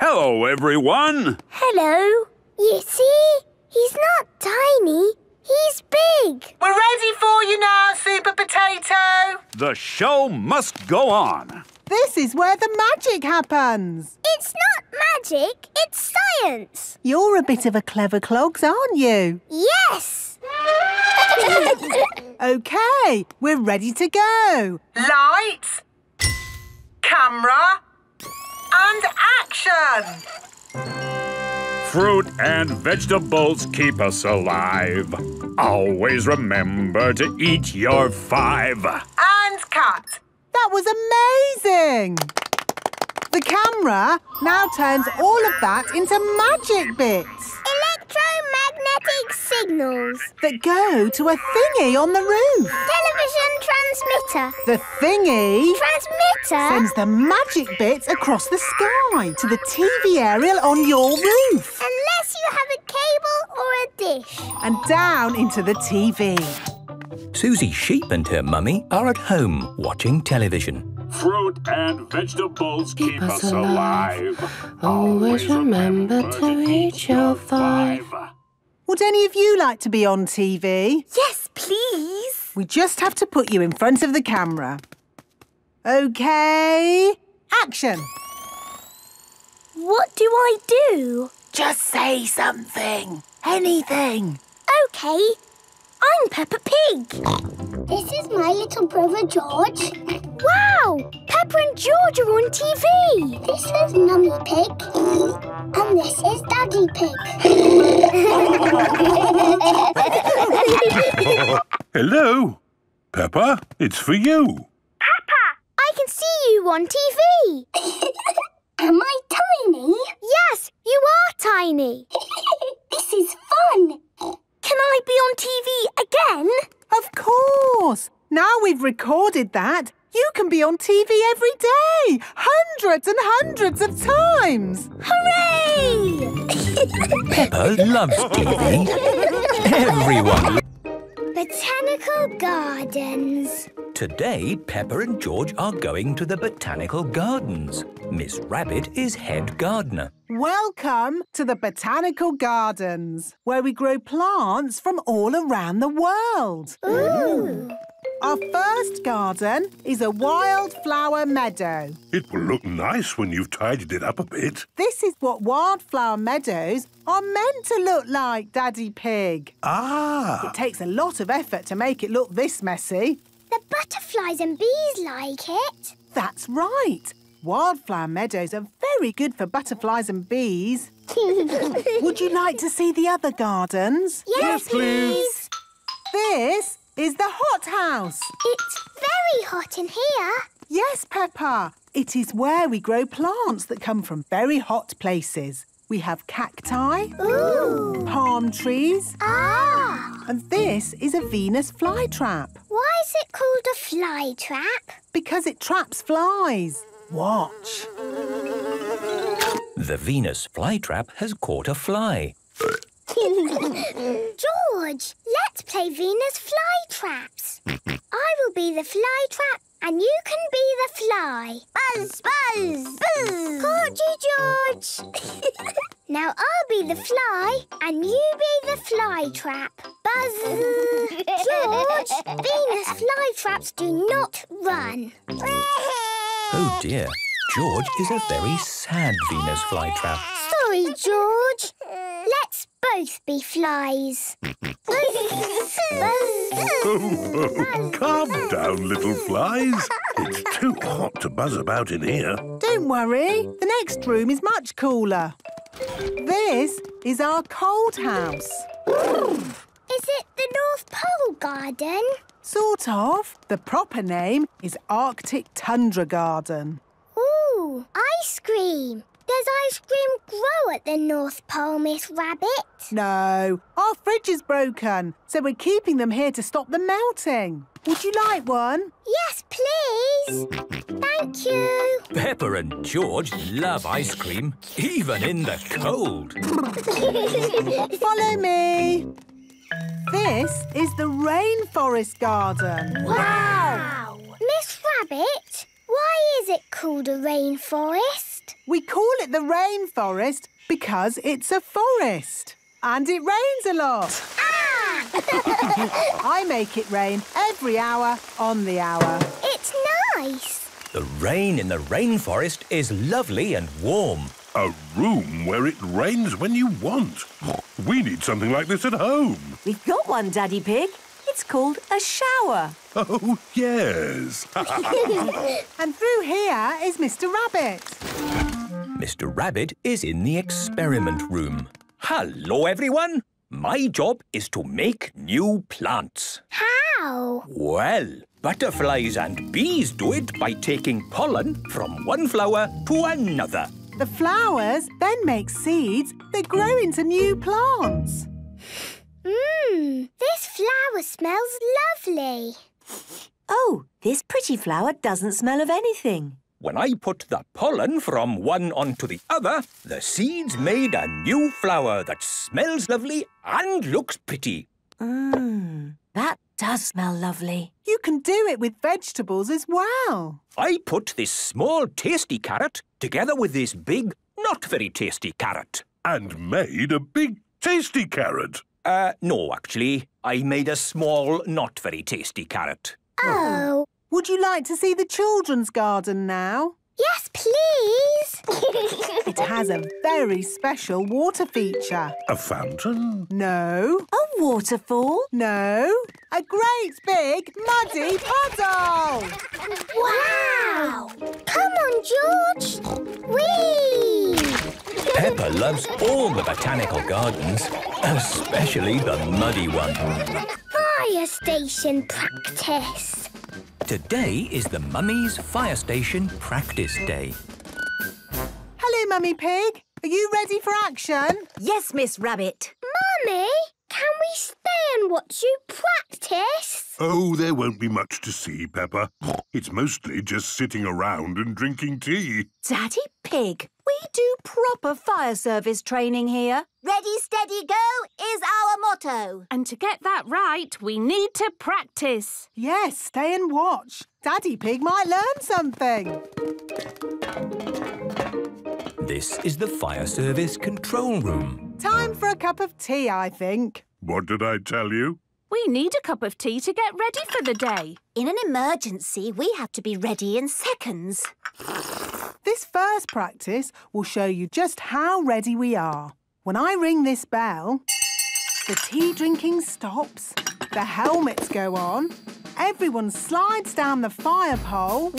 Speaker 65: Hello, everyone.
Speaker 66: Hello. You see, he's not tiny. He's big. We're ready for you now, Super Potato.
Speaker 94: The show
Speaker 24: must
Speaker 67: go on.
Speaker 24: This is where the magic happens. It's not
Speaker 5: magic, it's science.
Speaker 24: You're a bit of a clever clogs, aren't you?
Speaker 5: Yes.
Speaker 24: OK, we're ready to go.
Speaker 68: Lights, camera and action.
Speaker 59: Fruit and vegetables keep us alive. Always remember to eat your five.
Speaker 69: And cut.
Speaker 24: That was amazing! The camera now turns all of that into magic bits.
Speaker 5: Electromagnetic signals.
Speaker 24: That go to a thingy on the roof.
Speaker 5: Television transmitter. The
Speaker 24: thingy... Transmitter. Sends the magic bits across the sky to the TV aerial on your roof. Unless you have a cable or a dish. And down into the TV.
Speaker 2: Susie Sheep and her mummy are at home watching television. Fruit and vegetables keep, keep us, alive.
Speaker 24: alive. Always remember to eat your five. Would any of you like to be on TV?
Speaker 70: Yes, please.
Speaker 24: We just have to put you in front of the camera. OK, action.
Speaker 70: What
Speaker 23: do I do? Just say something. Anything. OK, I'm Peppa Pig. This is my little brother George.
Speaker 5: Wow! Peppa and George are on TV. This is Mummy Pig. And this is Daddy Pig.
Speaker 9: Hello. Peppa, it's for you.
Speaker 5: Peppa! I can see you on TV. Am I tiny?
Speaker 24: Yes, you are tiny. this is fun. Can I be on TV again? Of course! Now we've recorded that, you can be on TV every day! Hundreds and hundreds of times!
Speaker 72: Hooray! Peppa loves TV.
Speaker 2: Everyone.
Speaker 72: Botanical Gardens.
Speaker 2: Today, Peppa and George are going to the Botanical Gardens. Miss Rabbit is head gardener.
Speaker 24: Welcome to the Botanical Gardens, where we grow plants from all around the world. Ooh. Our first garden is a wildflower meadow.
Speaker 9: It will look nice when you've tidied it up a bit.
Speaker 24: This is what wildflower meadows are meant to look like, Daddy Pig. Ah! It takes a lot of effort to make it look this messy. The butterflies and bees like it. That's right. Wildflower meadows are very good for butterflies and bees. Would you like to see the other gardens? Yes, yes please. This is the hothouse. It's very hot in here. Yes, Peppa. It is where we grow plants that come from very hot places. We have cacti, Ooh. palm trees, ah. and this is a Venus flytrap. Why is it called a flytrap? Because it traps flies.
Speaker 73: Watch. The
Speaker 2: Venus flytrap has caught a fly.
Speaker 24: George,
Speaker 47: let's play Venus flytraps. I will be the flytrap and you
Speaker 5: can be the fly. Buzz, buzz, buzz. Caught you, George. now I'll be the fly and you be the fly trap. Buzz. George, Venus flytraps do not run.
Speaker 2: Oh dear, George is a very sad Venus flytrap.
Speaker 5: Sorry, George. Let's both be flies.
Speaker 9: oh, calm down, little flies. It's too hot to buzz about in here.
Speaker 24: Don't worry. The next room is much cooler. This is our cold house.
Speaker 89: Is it the North
Speaker 24: Pole Garden? Sort of. The proper name is Arctic Tundra Garden.
Speaker 5: Ooh, ice cream. Does ice cream grow at the North Pole, Miss Rabbit?
Speaker 24: No. Our fridge is broken, so we're keeping them here to stop them melting. Would you like one? Yes, please.
Speaker 2: Thank you. Peppa and George love ice cream, even in the cold.
Speaker 24: Follow me. This is the rainforest garden. Wow! wow. Miss Rabbit, why is it called a rainforest? We call it the rainforest because it's a forest and it rains a lot. Ah! I make it rain every hour on the hour. It's
Speaker 32: nice.
Speaker 9: The rain in the rainforest is lovely and warm. A room where it rains when you want. We need something like this at home. We've got
Speaker 74: one, Daddy Pig. It's called a shower.
Speaker 9: Oh, yes.
Speaker 24: and through here is Mr Rabbit.
Speaker 2: Mr Rabbit is in the experiment room. Hello, everyone. My job is to make new plants.
Speaker 75: How?
Speaker 2: Well, butterflies and bees do
Speaker 48: it by taking pollen from one flower to another.
Speaker 24: The flowers then make seeds that grow into new plants. Mmm,
Speaker 5: this flower smells lovely.
Speaker 48: Oh, this pretty flower doesn't smell of anything. When I put the pollen from one onto the other, the seeds made a new flower that smells lovely and looks pretty.
Speaker 24: Mmm, that does smell lovely. You can do it with vegetables as well.
Speaker 2: I put this small tasty carrot together with this big, not very tasty carrot. And made a big tasty carrot. Uh, no, actually. I made a small, not very tasty carrot.
Speaker 24: Oh. Would you like to see the children's garden now? Yes, please. it has a very special water feature.
Speaker 90: A fountain?
Speaker 24: No. A waterfall? No. A great big muddy puddle.
Speaker 76: Wow! Come on, George. Whee!
Speaker 2: Peppa loves all the botanical gardens, especially the muddy one.
Speaker 5: Fire station practice.
Speaker 2: Today is the Mummy's Fire Station Practice Day.
Speaker 5: Hello, Mummy Pig. Are
Speaker 91: you ready for action? Yes, Miss Rabbit. Mummy, can we stay and
Speaker 6: watch you practice?
Speaker 9: Oh, there won't be much to see, Peppa. It's mostly just sitting around and drinking tea. Daddy Pig,
Speaker 77: we do proper fire service training here. Ready, steady, go is our motto. And to get
Speaker 17: that
Speaker 24: right, we need to practice. Yes, stay and watch. Daddy Pig might learn something.
Speaker 2: This is the fire
Speaker 78: service control room.
Speaker 24: Time for a cup of tea, I think.
Speaker 78: What did I tell you?
Speaker 24: We need a cup of tea to get ready for the day. In an emergency, we have to be ready in seconds. This first practice will show you just how ready we are. When I ring this bell, the tea drinking stops, the helmets go on, everyone slides down the fire pole, Whee!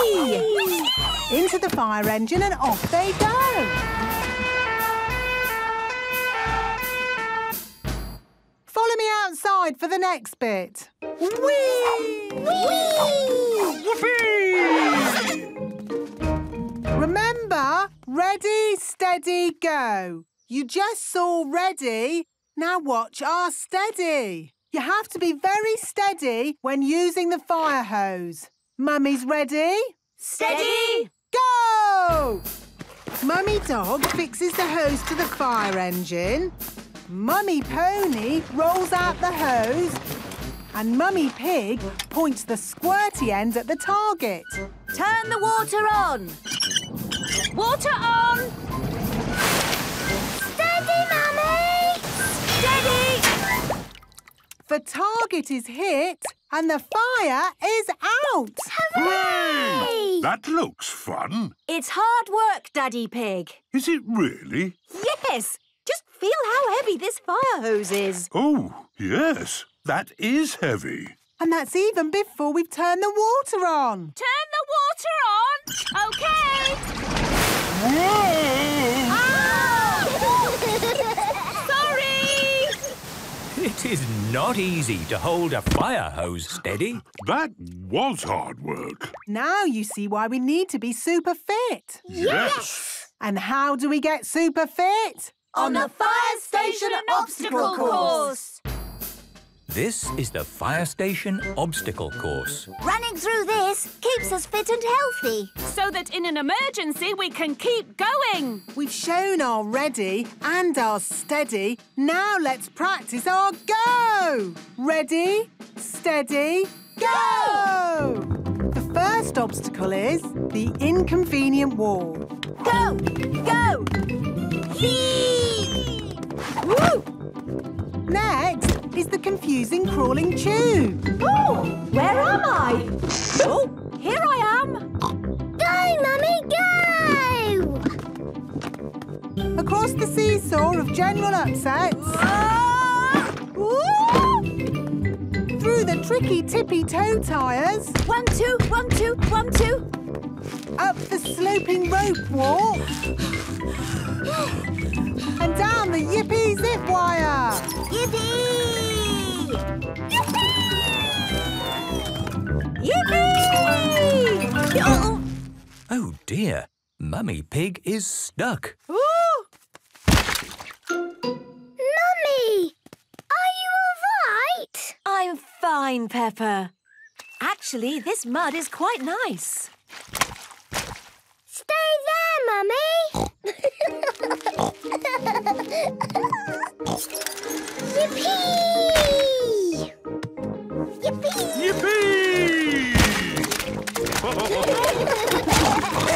Speaker 24: Whee! into the fire engine and off they go. Follow me outside for the next bit. Whee! Whee! Whoopee! Remember, ready, steady, go. You just saw ready, now watch our steady. You have to be very steady when using the fire hose. Mummy's ready? Steady! Go! Mummy Dog fixes the hose to the fire engine. Mummy Pony rolls out the hose and Mummy Pig points the squirty end at the
Speaker 79: target. Turn the water on. Water on! Steady, Mummy! Steady!
Speaker 24: The target is hit and the fire is out.
Speaker 9: Hooray! That looks fun.
Speaker 24: It's hard work, Daddy Pig.
Speaker 9: Is it really?
Speaker 24: Yes. Just feel how heavy this fire hose is. Oh,
Speaker 9: yes. That is heavy.
Speaker 24: And that's even before we've turned the water on.
Speaker 80: Turn the water on? OK. Ah!
Speaker 2: Sorry! It is not easy to hold a fire hose steady. That was hard work.
Speaker 24: Now you see why we need to be super fit. Yes! And how do we get super fit? On the Fire Station Obstacle Course!
Speaker 2: This is the fire station obstacle course.
Speaker 24: Running through this keeps us fit and healthy. So that in an emergency we can keep going. We've shown our ready and our steady. Now let's practice our go. Ready, steady, go! The first obstacle is the inconvenient wall. Go, go, heave! Woo! Next is the confusing crawling tube. Oh, where am I? oh,
Speaker 82: here I am. Go, Mummy, go! Across the seesaw of general upsets. Ah!
Speaker 24: Through the tricky tippy toe tires. One, two, one,
Speaker 82: two, one, two. Up the sloping rope walk. and down the Yippee zip wire. Yippee!
Speaker 2: Yippee!
Speaker 55: Yippee! Oh.
Speaker 2: oh dear, Mummy Pig is stuck.
Speaker 83: Ooh. Mummy, are you all right? I'm fine, Peppa. Actually, this mud is quite nice stay there, Mummy.
Speaker 76: Yippee! Yippee! Yippee!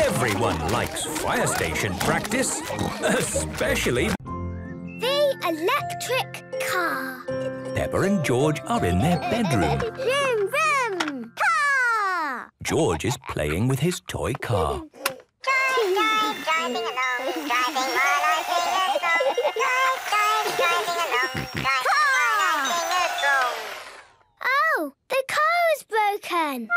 Speaker 2: Everyone likes fire station practice, especially
Speaker 1: electric car.
Speaker 2: Peppa and George are in their bedroom.
Speaker 3: vroom, vroom, car!
Speaker 2: George is playing with his toy car.
Speaker 84: Oh, the car is broken.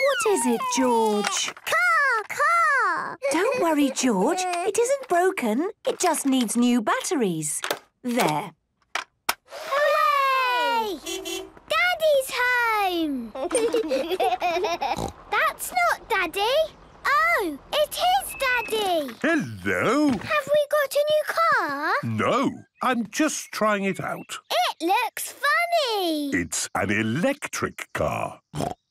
Speaker 5: what
Speaker 6: is it,
Speaker 80: George?
Speaker 5: Car,
Speaker 7: car. Don't worry, George.
Speaker 6: It isn't broken. It just needs new batteries. There.
Speaker 5: Hooray! Daddy's home! That's not Daddy. Oh, it is Daddy!
Speaker 9: Hello! Have we
Speaker 5: got a new car?
Speaker 9: No, I'm just trying it out.
Speaker 5: It looks funny!
Speaker 9: It's an electric car.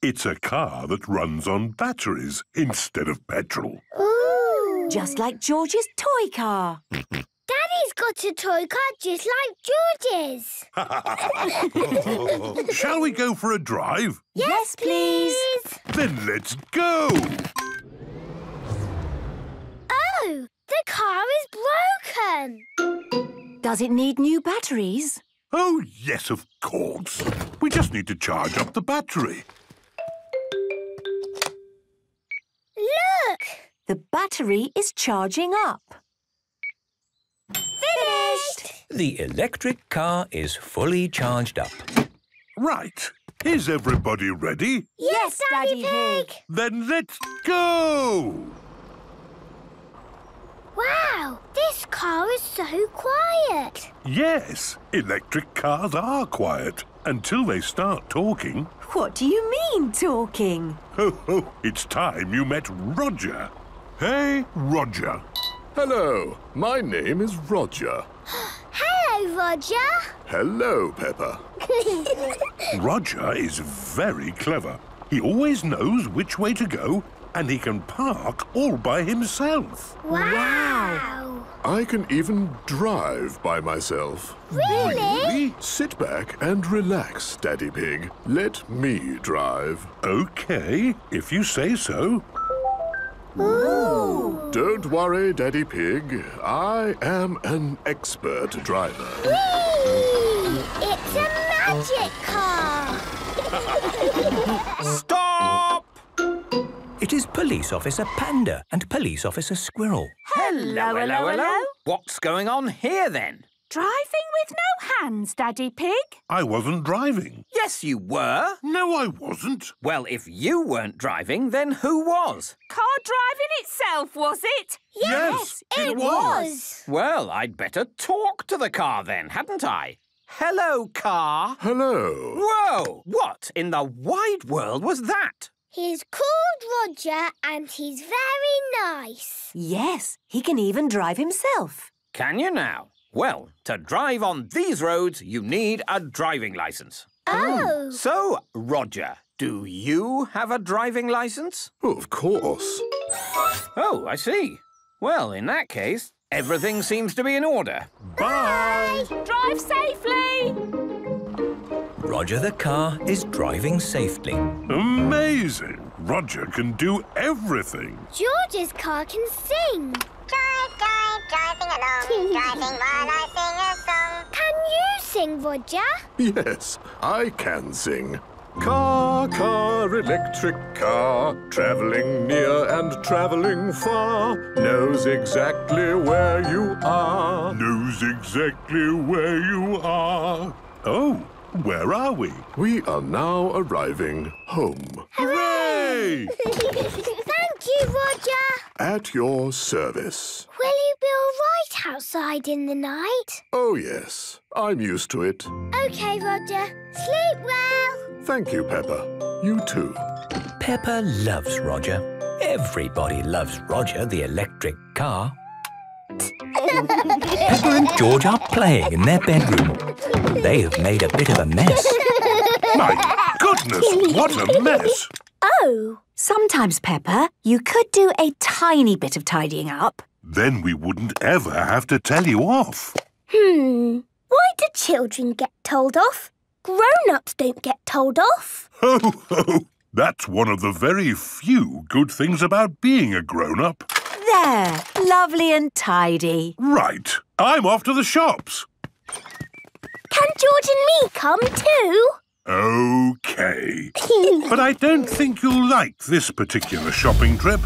Speaker 9: It's a car that runs on batteries instead of petrol.
Speaker 5: Ooh!
Speaker 10: Just like George's toy car.
Speaker 5: Daddy's got a toy car just
Speaker 9: like George's. Shall we go for a drive?
Speaker 4: Yes,
Speaker 11: please.
Speaker 9: Then let's
Speaker 11: go. Oh, the car is broken. Does it need new batteries? Oh,
Speaker 9: yes, of course. We just need to charge up the battery.
Speaker 12: Look! The battery is charging up.
Speaker 2: Finished! The electric car is fully charged up. Right. Is everybody ready?
Speaker 13: Yes, Daddy Pig! Then let's go!
Speaker 5: Wow, this car is so quiet.
Speaker 9: Yes, electric cars are quiet until they start talking. What do you mean, talking? Ho, ho, it's time you met Roger. Hey,
Speaker 14: Roger. Hello, my name is Roger.
Speaker 15: Hello, Roger.
Speaker 9: Hello, Peppa.
Speaker 14: Roger is
Speaker 9: very clever. He always knows which way to go and he can park all by himself. Wow! I can even drive by myself.
Speaker 95: Really? really?
Speaker 14: Sit back and relax, Daddy Pig. Let me drive. Okay, if you say so. Ooh. Don't worry, Daddy Pig. I am an expert driver.
Speaker 16: Whee! It's a magic car!
Speaker 2: Stop! It is Police Officer Panda and Police Officer Squirrel.
Speaker 17: Hello, hello, hello.
Speaker 2: What's going on here, then?
Speaker 17: Driving with no hands, Daddy Pig.
Speaker 18: I wasn't driving. Yes, you were. No, I wasn't. Well, if you weren't driving, then who was?
Speaker 17: Car driving itself, was it?
Speaker 19: Yes, yes it, it
Speaker 18: was. Well, I'd better talk to the car then, hadn't I? Hello, car. Hello. Whoa! What in the wide world was that?
Speaker 5: He's called Roger and he's very nice.
Speaker 18: Yes,
Speaker 85: he can even drive himself.
Speaker 18: Can you now? Well, to drive on these roads, you need a driving licence. Oh. So, Roger, do
Speaker 20: you
Speaker 18: have a driving licence? Oh, of course. Oh, I see. Well, in that case, everything seems to be in order.
Speaker 20: Bye! Bye. Drive safely!
Speaker 2: Roger the car is driving safely.
Speaker 9: Amazing! Roger can do everything.
Speaker 4: George's car can sing. Drive, drive, driving along, driving while I sing a song. Can you sing, Roger?
Speaker 14: Yes, I can sing. Car, car, electric car, travelling near and travelling far, knows exactly where you are. Knows exactly where you are. Oh, where are we? We are now arriving home.
Speaker 63: Hooray! Thank you, Roger.
Speaker 14: At your service.
Speaker 5: Will you be all right outside in the night?
Speaker 14: Oh, yes. I'm
Speaker 2: used to it.
Speaker 5: OK, Roger. Sleep well.
Speaker 2: Thank you, Peppa. You too. Peppa loves Roger. Everybody loves Roger the electric car.
Speaker 21: Peppa and
Speaker 2: George are playing in their bedroom. They have made a bit of a mess. My goodness, what a mess!
Speaker 6: Oh, sometimes, Peppa, you could do a tiny bit of tidying up.
Speaker 9: Then we wouldn't ever have to tell you off.
Speaker 5: Hmm, why do children get told off? Grown-ups don't get told off.
Speaker 9: Ho, ho! That's one of the very few good things about being a grown-up.
Speaker 22: There! Lovely and tidy. Right.
Speaker 9: I'm off to the shops.
Speaker 22: Can George
Speaker 5: and me come too?
Speaker 9: OK. but I don't think you'll like this particular shopping trip.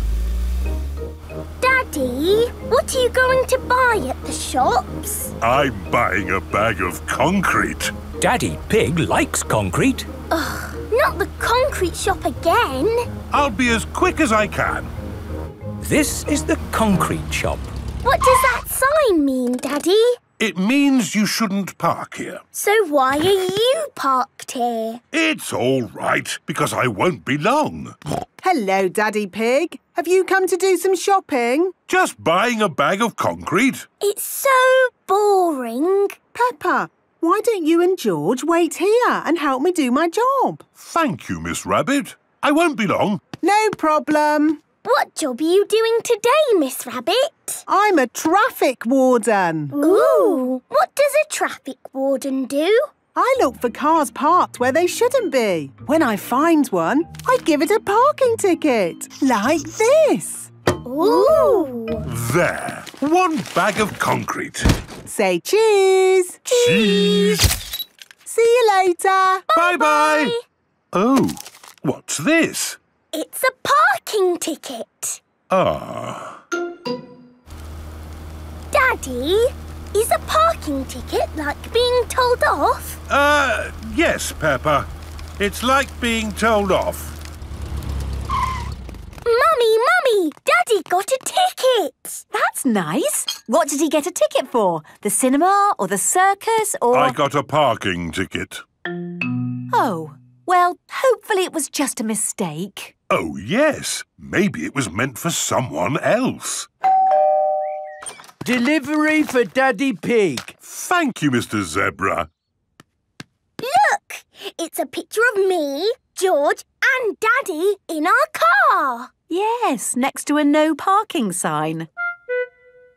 Speaker 5: Daddy,
Speaker 23: what are you going to buy at the shops?
Speaker 9: I'm buying a bag of
Speaker 86: concrete. Daddy Pig likes concrete.
Speaker 23: Ugh, not the concrete shop again.
Speaker 9: I'll be as quick as I can. This is the concrete shop.
Speaker 23: What does that sign mean, Daddy?
Speaker 9: It means you shouldn't park here.
Speaker 24: So why are you parked here? It's
Speaker 9: all right, because I won't be long.
Speaker 24: Hello, Daddy Pig. Have you come to do some shopping?
Speaker 9: Just buying a bag of concrete.
Speaker 24: It's so boring. Peppa, why don't you and George wait here and help me do my job? Thank you, Miss Rabbit.
Speaker 9: I won't be long.
Speaker 24: No problem. What job are you doing today, Miss Rabbit? I'm a traffic warden. Ooh! What does a traffic warden do? I look for cars parked where they shouldn't be. When I find one, I give it a parking ticket, like this.
Speaker 9: Ooh! There. One bag of concrete.
Speaker 25: Say cheese. Cheese. See you later.
Speaker 9: Bye-bye. Oh, what's this?
Speaker 23: It's a parking ticket.
Speaker 9: Ah.
Speaker 23: Daddy, is a parking ticket like being told off?
Speaker 27: Uh, yes, Peppa. It's like being told off.
Speaker 23: Mummy, Mummy, Daddy got a ticket.
Speaker 8: That's nice. What did he get a ticket for? The cinema or the circus or... I
Speaker 9: got a parking ticket.
Speaker 8: Oh, well, hopefully it was just a mistake.
Speaker 9: Oh, yes. Maybe it was meant for someone else. Delivery for Daddy Pig. Thank you, Mr Zebra.
Speaker 29: Look! It's a picture of me, George and Daddy in our car. Yes, next to a no parking sign.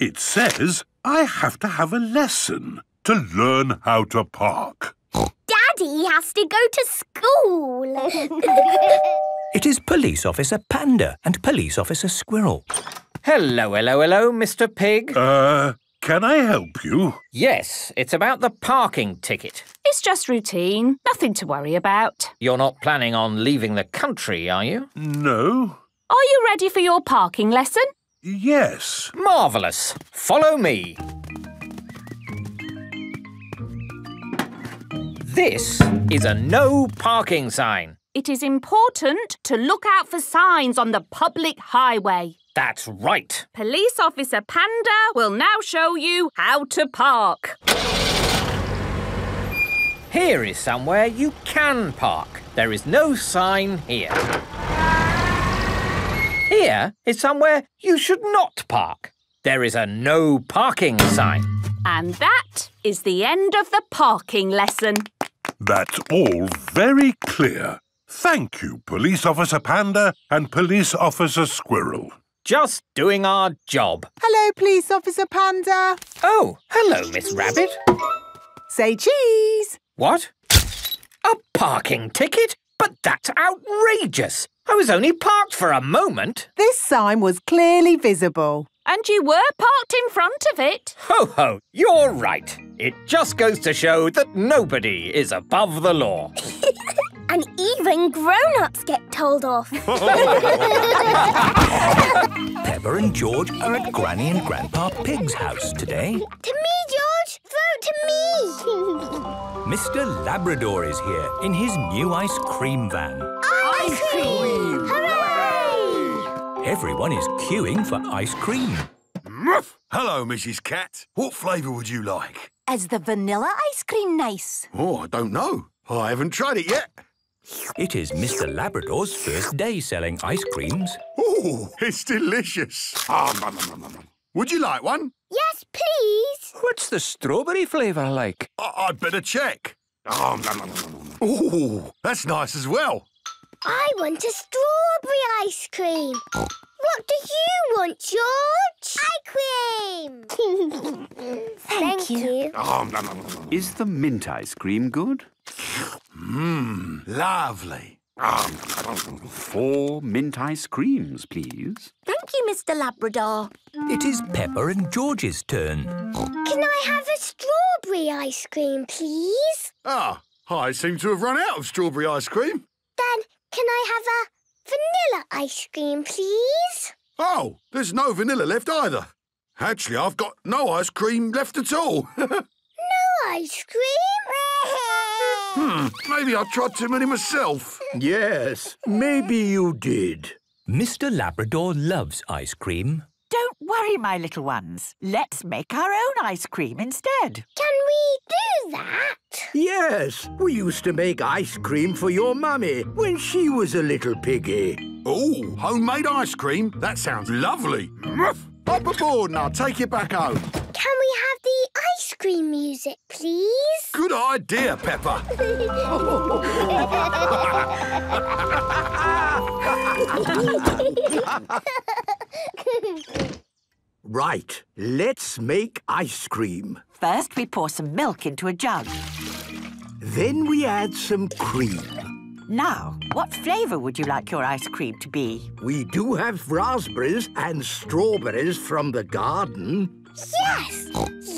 Speaker 9: It says I have to have a lesson to learn how to park.
Speaker 30: Daddy has to go to school.
Speaker 2: It is Police Officer Panda and Police Officer Squirrel. Hello, hello, hello,
Speaker 18: Mr Pig. Uh, can I help you? Yes, it's about the parking ticket.
Speaker 31: It's just routine, nothing to worry about.
Speaker 18: You're not planning on leaving the country, are you? No.
Speaker 31: Are you ready for your parking lesson?
Speaker 18: Yes. Marvellous. Follow me. This is a no parking sign.
Speaker 31: It is important to look out for signs on the public highway. That's right. Police Officer Panda will now show you how to park.
Speaker 18: Here is somewhere you can park. There is no sign here. Here is somewhere you should not park. There is a no parking sign.
Speaker 31: And that is the end of the parking lesson.
Speaker 9: That's all very clear. Thank you, Police Officer Panda and Police Officer Squirrel. Just doing our job.
Speaker 24: Hello, Police Officer Panda. Oh,
Speaker 9: hello, Miss Rabbit.
Speaker 24: Say
Speaker 18: cheese. What? A parking ticket? But that's outrageous. I was only parked for a moment.
Speaker 24: This sign was clearly visible.
Speaker 18: And you
Speaker 31: were parked in front of it.
Speaker 18: Ho ho, you're right. It just goes to show that nobody is above the law.
Speaker 31: And even grown-ups get
Speaker 5: told
Speaker 32: off.
Speaker 2: Peppa and George are at Granny and Grandpa Pig's house today. To
Speaker 32: me, George! Vote to me!
Speaker 2: Mr Labrador is here in his new ice cream van.
Speaker 32: Ice,
Speaker 33: cream!
Speaker 2: Hooray! Everyone is queuing for ice cream.
Speaker 35: Muff! Hello, Mrs Cat. What flavour would you like?
Speaker 34: Is the vanilla ice cream nice?
Speaker 2: Oh, I don't know. I haven't tried it yet. It is Mr. Labrador's first day selling ice creams. Oh, it's delicious. Oh, Would you like one? Yes, please. What's the strawberry flavour like? I would better
Speaker 35: check. Oh, that's nice as well.
Speaker 5: I want a strawberry ice cream. What do you want, George? Ice cream. Thank, Thank you. you.
Speaker 37: Ah, is the mint ice cream good? Mmm, lovely. Four mint ice creams, please.
Speaker 38: Thank you, Mr Labrador. It is
Speaker 37: Peppa and George's turn.
Speaker 5: Can I have a strawberry ice cream, please?
Speaker 35: Ah, I seem to have run out of strawberry ice cream.
Speaker 5: Then can I have a vanilla ice cream, please?
Speaker 35: Oh, there's no vanilla left either. Actually, I've got no ice cream left at all. no
Speaker 5: ice cream?
Speaker 35: Hmm, maybe I tried too many myself. Yes,
Speaker 2: maybe you did. Mr Labrador loves ice cream.
Speaker 39: Don't worry, my little ones. Let's make our own ice cream instead. Can we do that? Yes, we used to make ice cream for your mummy when she was a little
Speaker 35: piggy. Oh, homemade ice cream? That sounds lovely. Up aboard and I'll take you back home.
Speaker 5: Can we have cream music, please?
Speaker 35: Good
Speaker 41: idea, Peppa.
Speaker 39: right, let's make ice cream. First, we pour some milk into a jug. Then we add some cream. Now, what flavour would you like
Speaker 40: your ice cream to be? We do have raspberries and strawberries from the
Speaker 39: garden.
Speaker 5: Yes!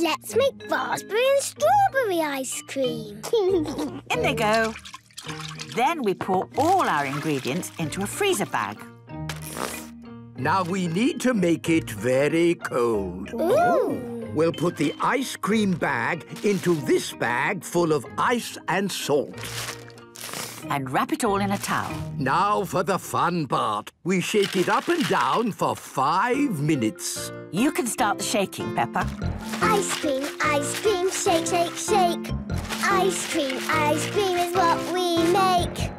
Speaker 5: Let's make raspberry and strawberry ice cream.
Speaker 39: In they go. Then we pour all our ingredients into a freezer bag. Now we need to make it very
Speaker 40: cold. Ooh. We'll put the ice cream bag into this bag full of ice and salt and wrap it all in a towel. Now for the fun part. We shake it up and down for five minutes. You can
Speaker 45: start the shaking, Peppa.
Speaker 42: Ice cream, ice cream, shake, shake, shake. Ice cream, ice cream is what we make.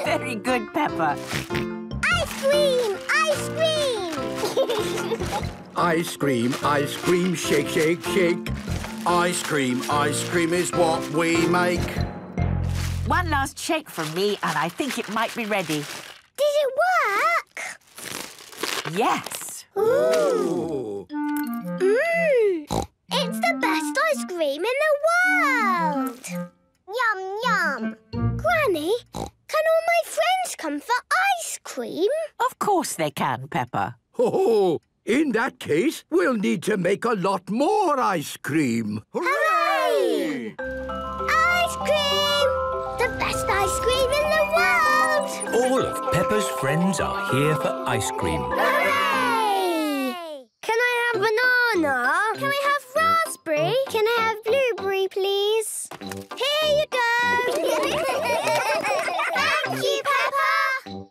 Speaker 42: Very good,
Speaker 43: Peppa.
Speaker 32: Ice cream, ice cream.
Speaker 44: ice cream, ice cream, shake, shake, shake. Ice cream, ice cream is what we make.
Speaker 45: One last shake from me, and I think it might be ready. Did it work?
Speaker 46: Yes. Ooh.
Speaker 5: Mmm. It's the best ice cream in the world. Yum, yum. Granny, can all my friends come for
Speaker 88: ice cream? Of course they can, Peppa. Oh, in that case,
Speaker 40: we'll need to make a lot more ice cream.
Speaker 88: Hooray! Hooray!
Speaker 5: the best ice cream in the world! All
Speaker 2: of Peppa's friends are here for ice cream.
Speaker 5: Hooray! Can I have banana? Can we have raspberry? Can I have blueberry, please? Here you go! Thank you, Peppa!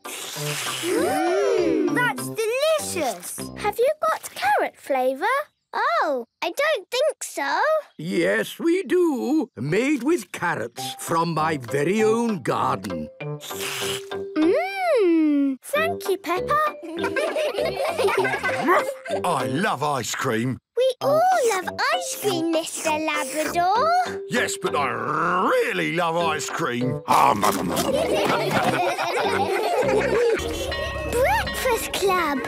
Speaker 5: Mmm, that's delicious! Have you got carrot flavour? Oh, I don't think so.
Speaker 40: Yes, we do. Made with carrots from my very own garden.
Speaker 5: Mmm. Thank you, Peppa.
Speaker 35: I love ice cream.
Speaker 5: We all love ice cream, Mr Labrador.
Speaker 35: Yes, but I really love ice cream. Ah,
Speaker 47: Breakfast Club.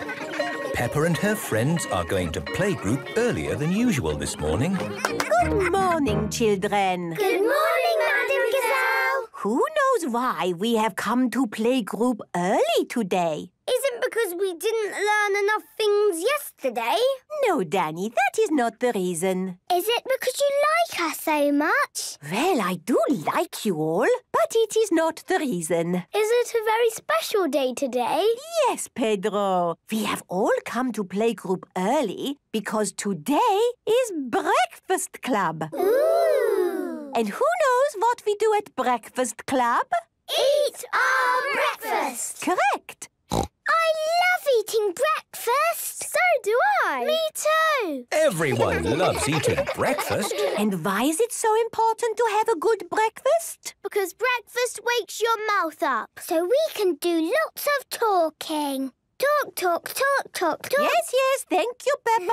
Speaker 2: Peppa and her friends are going to playgroup earlier than usual this morning.
Speaker 6: Good morning, children. Good morning, Madame Gazelle. Who knows why we have come to playgroup early today?
Speaker 5: isn't because we didn't learn enough things yesterday.
Speaker 6: No, Danny, that is not the reason.
Speaker 5: Is it because you like us so much?
Speaker 6: Well, I do like you all, but it is not the reason.
Speaker 5: Is it a very special
Speaker 51: day today?
Speaker 6: Yes, Pedro. We have all come to playgroup early because today is breakfast club. Ooh! And who
Speaker 5: knows what we do at breakfast club? Eat
Speaker 84: our breakfast!
Speaker 5: Correct! I love eating breakfast. So do I. Me too. Everyone loves eating breakfast. And why is it so important to have a good breakfast? Because breakfast wakes your mouth up. So we can do
Speaker 53: lots of talking. Talk, talk, talk, talk, talk. Yes, yes, thank you, Peppa.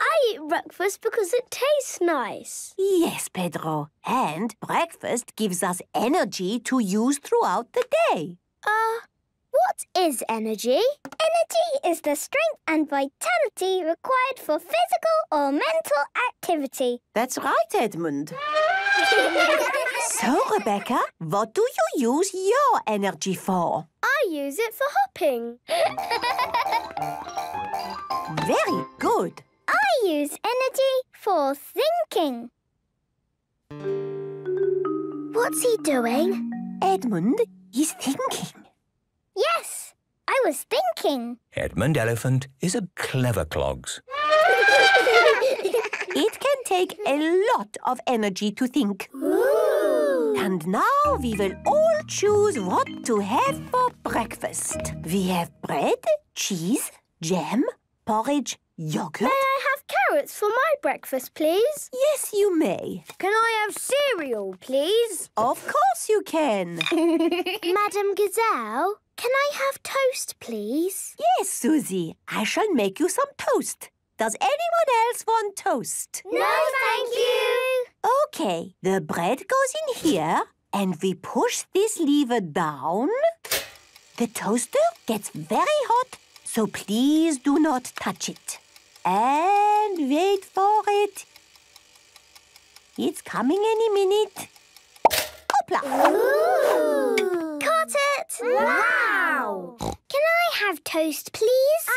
Speaker 53: I eat breakfast because it tastes nice. Yes,
Speaker 6: Pedro. And breakfast gives us energy to use throughout the day.
Speaker 5: Uh, what is energy? Energy is the strength and vitality required for physical or mental activity. That's right, Edmund.
Speaker 6: so, Rebecca, what do you use your energy for?
Speaker 54: I use it for hopping.
Speaker 5: Very good. I use energy for thinking. What's he doing? Edmund, he's thinking. Yes, I was thinking.
Speaker 2: Edmund Elephant is a clever clogs.
Speaker 6: it can take a lot of energy to think. Ooh. And now we will all choose what to have for breakfast. We have bread, cheese, jam, porridge
Speaker 50: Yogurt? May I
Speaker 5: have carrots for my breakfast, please? Yes, you may. Can I have cereal, please? Of course you can. Madame Gazelle, can I have toast, please?
Speaker 50: Yes,
Speaker 6: Susie. I shall make you some toast. Does anyone else want toast? No,
Speaker 50: thank you.
Speaker 6: OK, the bread goes in here and we push this lever down. The toaster gets very hot, so please do not touch it. And wait for it. It's coming
Speaker 5: any minute. Hoopla! Ooh. Caught it! Wow! Can I have toast, please?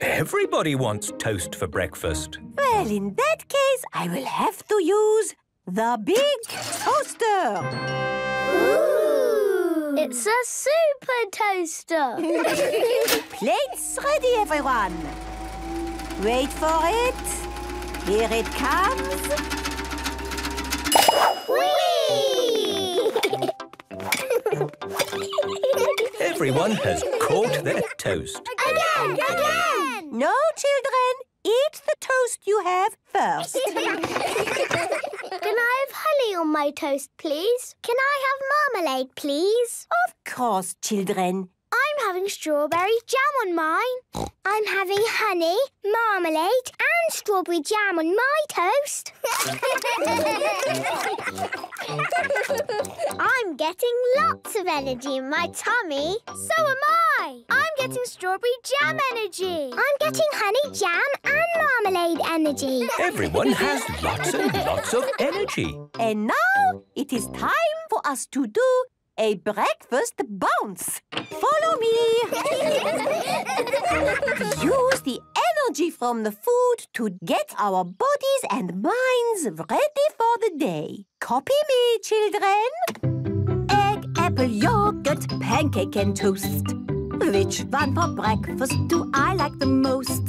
Speaker 2: And Everybody wants toast for breakfast.
Speaker 5: Well, in that case, I will have
Speaker 6: to use the big toaster.
Speaker 96: It's
Speaker 56: a super toaster. Plates ready, everyone. Wait for it. Here it comes. Whee!
Speaker 2: everyone has caught their toast. Again!
Speaker 5: Again! No, children. Eat the toast you have first. Can I have honey on my toast, please? Can I have marmalade, please? Of course, children. I'm having strawberry jam on mine. I'm having honey, marmalade and strawberry jam on my toast. I'm getting lots of energy in my tummy. So am I. I'm getting strawberry jam energy. I'm getting honey jam and marmalade energy. Everyone has lots and lots
Speaker 57: of energy.
Speaker 5: And now it is time for us to do a
Speaker 6: breakfast bounce. Follow me. Use the energy from the food to get our bodies and minds ready for the day. Copy me, children. Egg, apple, yogurt, pancake and toast. Which one for breakfast do I like
Speaker 5: the most?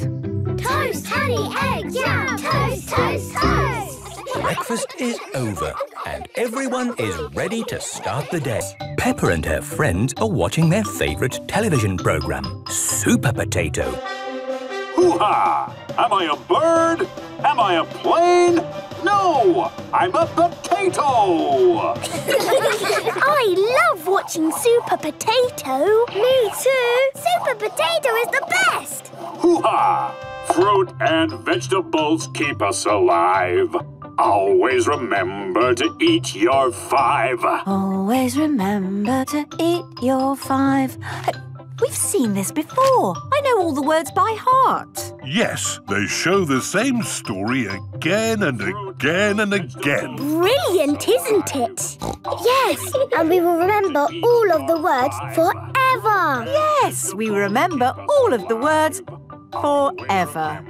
Speaker 5: Toast, honey, egg, yum! Toast, toast, toast!
Speaker 2: breakfast is over and everyone is ready to start the day. Peppa and her friends are watching their favourite television programme, Super Potato.
Speaker 58: Hoo-ha! Am I a bird? Am I a plane? No! I'm a potato!
Speaker 5: I love watching Super Potato. Me too. Super Potato is the best!
Speaker 59: Hoo-ha! Fruit and vegetables keep us alive. Always remember to eat your five.
Speaker 3: Always remember
Speaker 60: to eat your five. We've seen this before. I know all the words by heart.
Speaker 9: Yes, they show the same story again and again and again.
Speaker 60: Brilliant, isn't it? yes, and we will remember
Speaker 61: all of the words forever. Yes, we remember all of the words forever.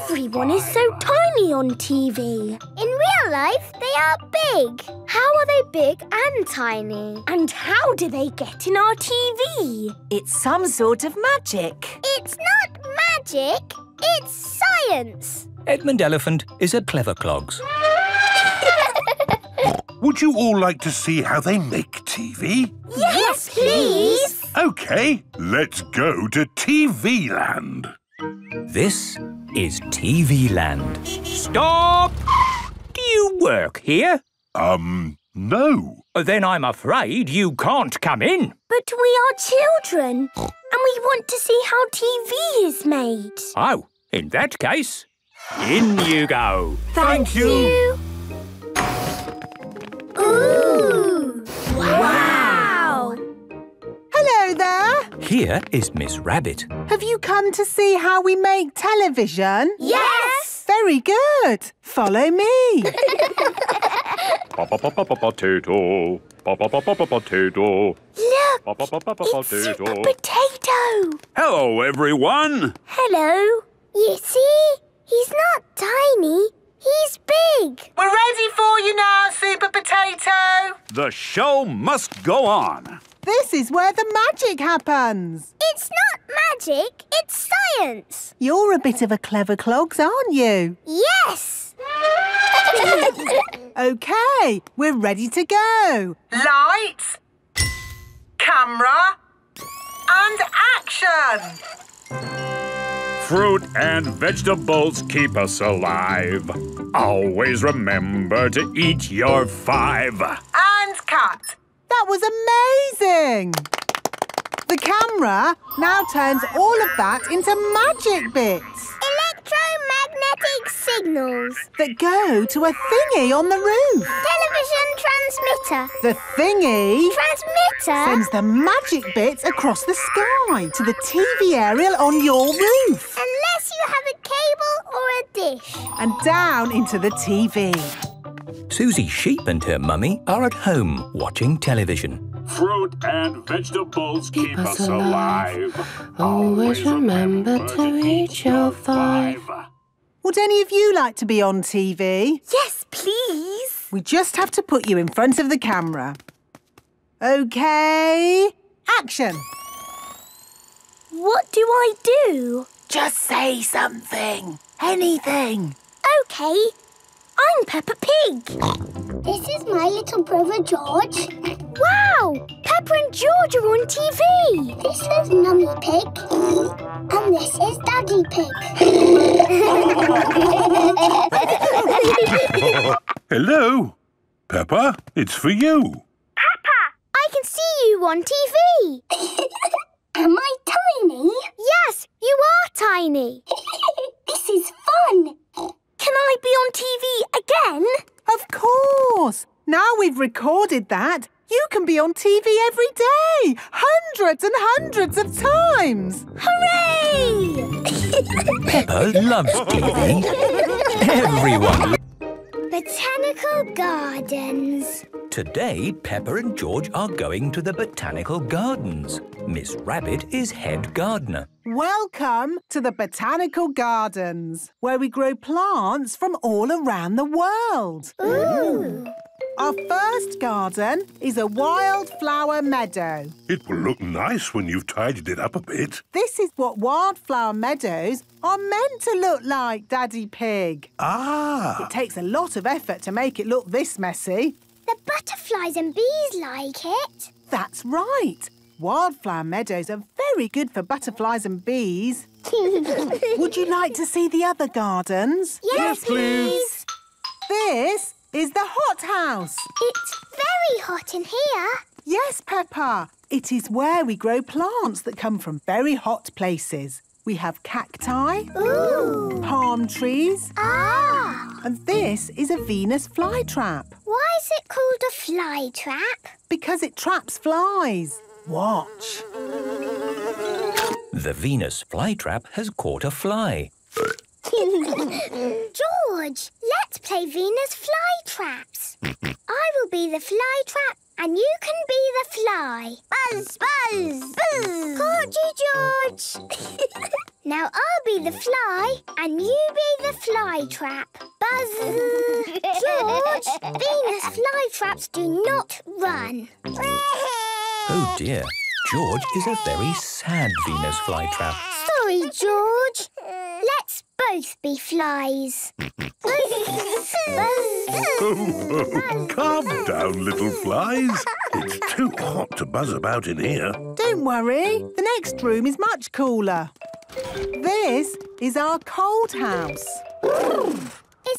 Speaker 5: Everyone is so tiny on TV. In real life, they are big. How are they big and tiny?
Speaker 62: And how do they get in our TV? It's some sort of magic.
Speaker 5: It's not magic. It's science.
Speaker 2: Edmund Elephant is a clever
Speaker 9: clogs. Would you all like to see how they make TV?
Speaker 63: Yes, please!
Speaker 9: OK, let's go to TV
Speaker 2: Land. This is TV Land. Stop! Do you work here? Um, no. Oh, then I'm afraid
Speaker 64: you can't come in.
Speaker 23: But we are children, and we want to see how TV is made.
Speaker 64: Oh, in that case, in you go.
Speaker 23: Thank,
Speaker 5: Thank
Speaker 2: you.
Speaker 82: you. Ooh! Wow! wow. Hello there.
Speaker 2: Here is Miss Rabbit.
Speaker 82: Have you
Speaker 24: come to see how we make television? Yes. Very good. Follow
Speaker 66: me.
Speaker 65: Potato. Potato. Look, it's Super
Speaker 66: Potato.
Speaker 65: Hello, everyone.
Speaker 66: Hello. You see, he's not tiny. He's big. We're ready for you now, Super Potato.
Speaker 67: The show must
Speaker 24: go on. This is where the magic happens. It's not magic,
Speaker 5: it's
Speaker 66: science.
Speaker 24: You're a bit of a clever clogs, aren't you?
Speaker 66: Yes.
Speaker 24: OK, we're ready to go.
Speaker 66: Lights,
Speaker 68: camera and
Speaker 59: action. Fruit and vegetables keep us alive. Always remember to eat your five.
Speaker 69: And cut. That was
Speaker 24: amazing! The camera now turns all of that into magic bits. Electromagnetic signals. That go to a thingy on the roof.
Speaker 5: Television transmitter. The thingy... Transmitter. Sends the magic
Speaker 24: bits across the sky to the TV aerial on your roof. Unless you have a cable or a dish. And down into the
Speaker 2: TV. Susie Sheep and her mummy are at home watching television.
Speaker 59: Fruit and vegetables keep, keep us, us alive. alive. Always remember,
Speaker 24: remember to eat your five. Would any of you like to be on TV?
Speaker 70: Yes, please.
Speaker 24: We just have to put you in front of the camera. OK, action. What do I
Speaker 23: do? Just say something. Anything. OK,
Speaker 5: I'm Peppa Pig. This is my little brother George. Wow! Peppa and George are on TV. This is Mummy Pig. And this is Daddy Pig.
Speaker 9: Hello. Peppa, it's for you.
Speaker 5: Peppa! I can see you on TV. Am I tiny? Yes, you
Speaker 24: are tiny. this is fun. Can I be on TV again? Of course! Now we've recorded that, you can be on TV every day! Hundreds and hundreds of times! Hooray!
Speaker 72: Peppa loves TV.
Speaker 71: Everyone
Speaker 72: Botanical Gardens.
Speaker 2: Today, Peppa and George are going to the Botanical Gardens. Miss Rabbit is head gardener.
Speaker 72: Welcome
Speaker 24: to the Botanical Gardens, where we grow plants from all around the world. Ooh! Our first garden is a wildflower meadow.
Speaker 9: It will look nice when you've tidied it up a bit.
Speaker 24: This is what Wildflower Meadows are meant to look like Daddy Pig.
Speaker 9: Ah!
Speaker 24: It takes a lot of effort to make it look this messy. The butterflies and bees like it. That's right. Wildflower meadows are very good for butterflies and bees. Would you like to see the other gardens? Yes, yes please. This is the hothouse. It's very hot in here. Yes, Peppa. It is where we grow plants that come from very hot places. We have cacti, Ooh. palm trees, ah. and this is a Venus flytrap. Why is it called a flytrap? Because it traps flies.
Speaker 2: Watch. The Venus flytrap has caught a fly.
Speaker 47: George, let's play Venus flytraps. I will be the flytrap and you can be the
Speaker 5: fly. Buzz, buzz, buzz. Caught you, George. now I'll be the fly and you be the fly trap. Buzz. George, Venus fly traps do not run.
Speaker 2: oh dear. George is a very sad Venus flytrap.
Speaker 5: Sorry, George. Let's both be flies.
Speaker 9: oh, oh, calm down, little flies. It's too hot to buzz about in here.
Speaker 24: Don't worry. The next room is much cooler. This is our cold house. Is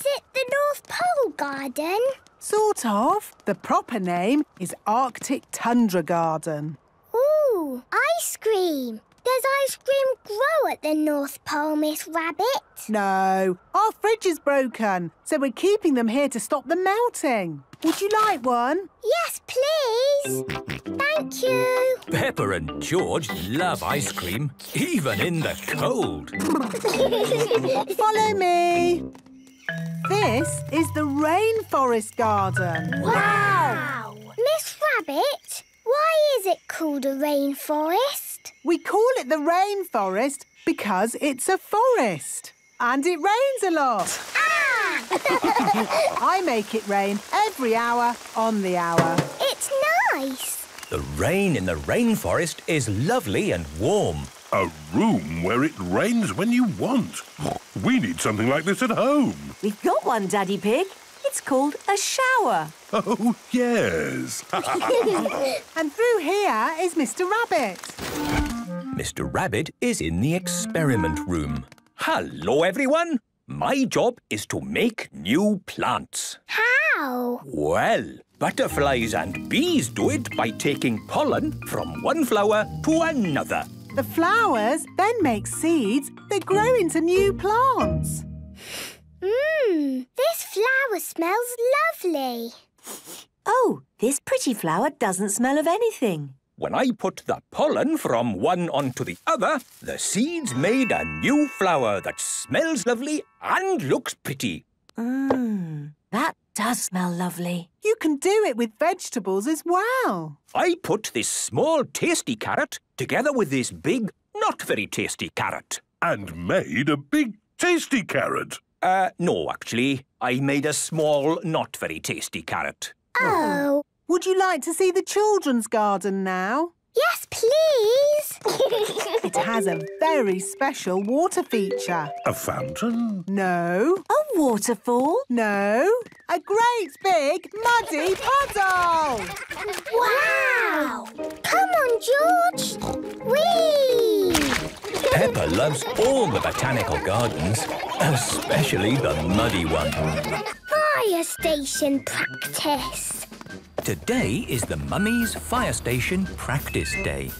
Speaker 89: it the North Pole
Speaker 24: Garden? Sort of. The proper name is Arctic Tundra Garden.
Speaker 5: Ooh, ice cream. Does ice cream grow at the North Pole, Miss Rabbit?
Speaker 24: No. Our fridge is broken, so we're keeping them here to stop them melting. Would you like one? Yes, please. Thank you.
Speaker 2: Peppa and George love ice cream, even in the cold.
Speaker 24: Follow me. This is the rainforest garden. Wow! wow. Miss Rabbit, why is it called a rainforest? forest. We call it the rainforest because it's a forest. And it rains a lot. Ah! I make it rain every hour on the hour. It's nice.
Speaker 9: The rain in the rainforest is lovely and warm. A room where it rains when you want. We need something like this at home.
Speaker 74: We've got one, Daddy Pig.
Speaker 24: It's called a shower.
Speaker 9: Oh, yes. and
Speaker 24: through here is Mr Rabbit.
Speaker 2: Mr Rabbit is in the experiment room. Hello, everyone. My job is to make new plants.
Speaker 75: How?
Speaker 2: Well, butterflies and bees do it by taking pollen from one flower to another.
Speaker 24: The flowers then make seeds that grow into new plants. Mmm, this flower
Speaker 5: smells lovely.
Speaker 48: Oh, this pretty flower doesn't smell of anything. When I put the pollen from one onto the other, the seeds made a new flower that smells lovely and looks pretty.
Speaker 24: Mmm, that does smell lovely. You can do it with vegetables as well.
Speaker 2: I put this small tasty carrot together with this big, not very tasty carrot. And made a big tasty carrot. Uh, no, actually. I made a small, not very tasty carrot.
Speaker 24: Oh. Would you like to see the children's garden now? Yes, please. it has a very special water feature.
Speaker 90: A fountain?
Speaker 24: No. A waterfall? No. A great big muddy puddle. Wow!
Speaker 76: Come on, George. Whee!
Speaker 2: Peppa loves all the botanical gardens, especially the muddy one.
Speaker 5: Fire
Speaker 24: station practice.
Speaker 2: Today is the Mummy's Fire Station Practice Day.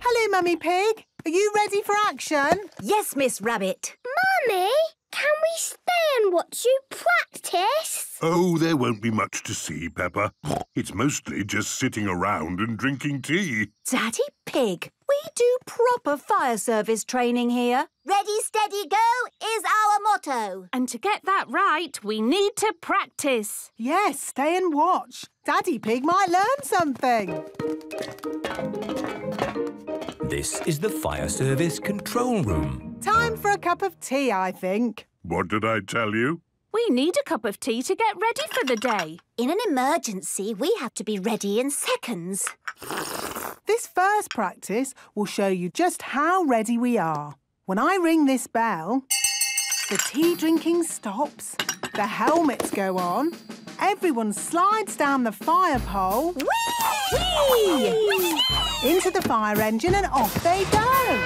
Speaker 24: Hello, Mummy Pig. Are you ready for
Speaker 91: action? Yes, Miss Rabbit. Mummy, can we stay and watch you
Speaker 77: practice?
Speaker 9: Oh, there won't be much to see, Peppa. It's mostly just sitting around and drinking tea.
Speaker 77: Daddy Pig, we do proper fire service training here. Ready,
Speaker 24: steady, go
Speaker 77: is our motto. And to get that right,
Speaker 24: we need to practice. Yes, stay and watch. Daddy Pig might learn something.
Speaker 2: This is the fire service control
Speaker 78: room.
Speaker 24: Time for a cup of tea, I think.
Speaker 78: What did I tell you?
Speaker 24: We need a cup of tea to get ready for the day. In an emergency, we have to be ready in seconds. This first practice will show you just how ready we are. When I ring this bell, the tea drinking stops, the helmets go on, Everyone slides down the fire pole. Whee! Whee! Whee! Into the fire engine and off they go.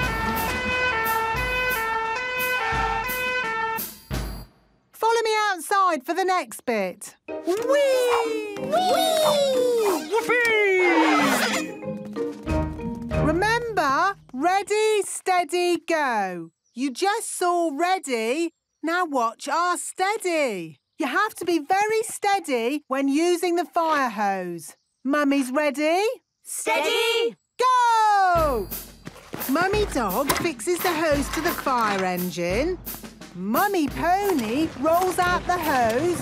Speaker 24: Follow me outside for the next bit. Whee! Whee! Whoopee! Remember, ready, steady, go. You just saw ready, now watch our steady. You have to be very steady when using the fire hose. Mummy's ready? Steady! Go! Mummy Dog fixes the hose to the fire engine. Mummy Pony rolls out the hose.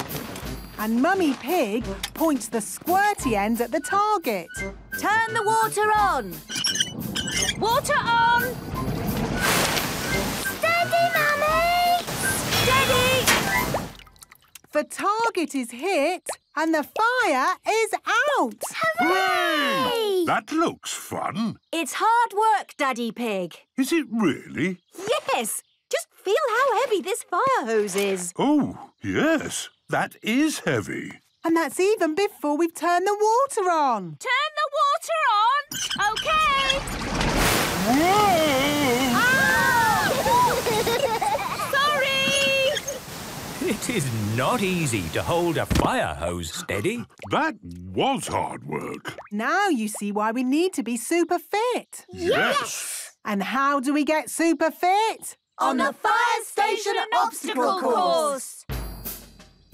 Speaker 24: And Mummy Pig points the squirty end at the target.
Speaker 79: Turn the water on. Water on!
Speaker 24: The target is hit and the fire is out! Hooray!
Speaker 9: That looks fun.
Speaker 24: It's hard work, Daddy Pig.
Speaker 9: Is it really?
Speaker 24: Yes! Just feel how heavy this fire hose is. Oh,
Speaker 9: yes. That is heavy.
Speaker 24: And that's even before we've turned the water on.
Speaker 80: Turn the water on? OK! Whoa! Ah!
Speaker 2: It is not easy to hold a fire hose steady. That was hard work.
Speaker 24: Now you see why we need to be super fit. Yes! And how do we get super fit? On the Fire Station Obstacle Course!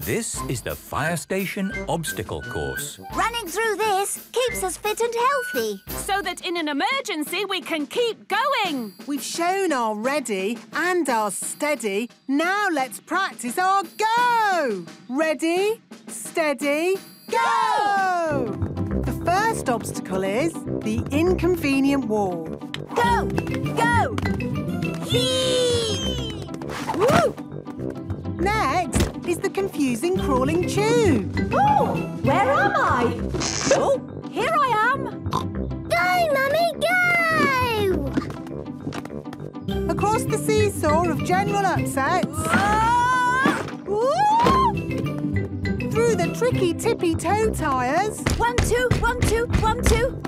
Speaker 2: This is the fire station obstacle course.
Speaker 31: Running through this keeps us fit and healthy. So that in an emergency we can keep going.
Speaker 24: We've shown our ready and our steady. Now let's practice our go. Ready, steady, go! The first obstacle is the inconvenient wall. Go, go, yee! Woo! Next is the confusing crawling tube. Oh, where am I? oh, here I
Speaker 91: am. Go,
Speaker 82: Mummy, go! Across the seesaw of general upsets. Ah!
Speaker 24: Through the tricky tippy toe tires. One, two, one, two, one,
Speaker 82: two.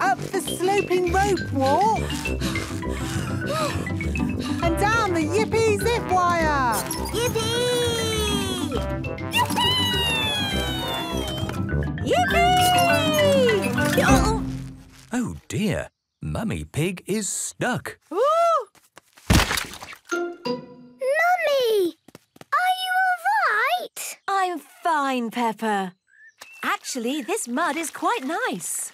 Speaker 82: Up the sloping rope walk. and down the Yippee Zip Wire! Yippee! Yippee! Yippee!
Speaker 2: Oh, oh dear, Mummy Pig is stuck.
Speaker 55: Ooh.
Speaker 83: Mummy! Are you all right? I'm fine, Peppa. Actually, this mud is quite nice.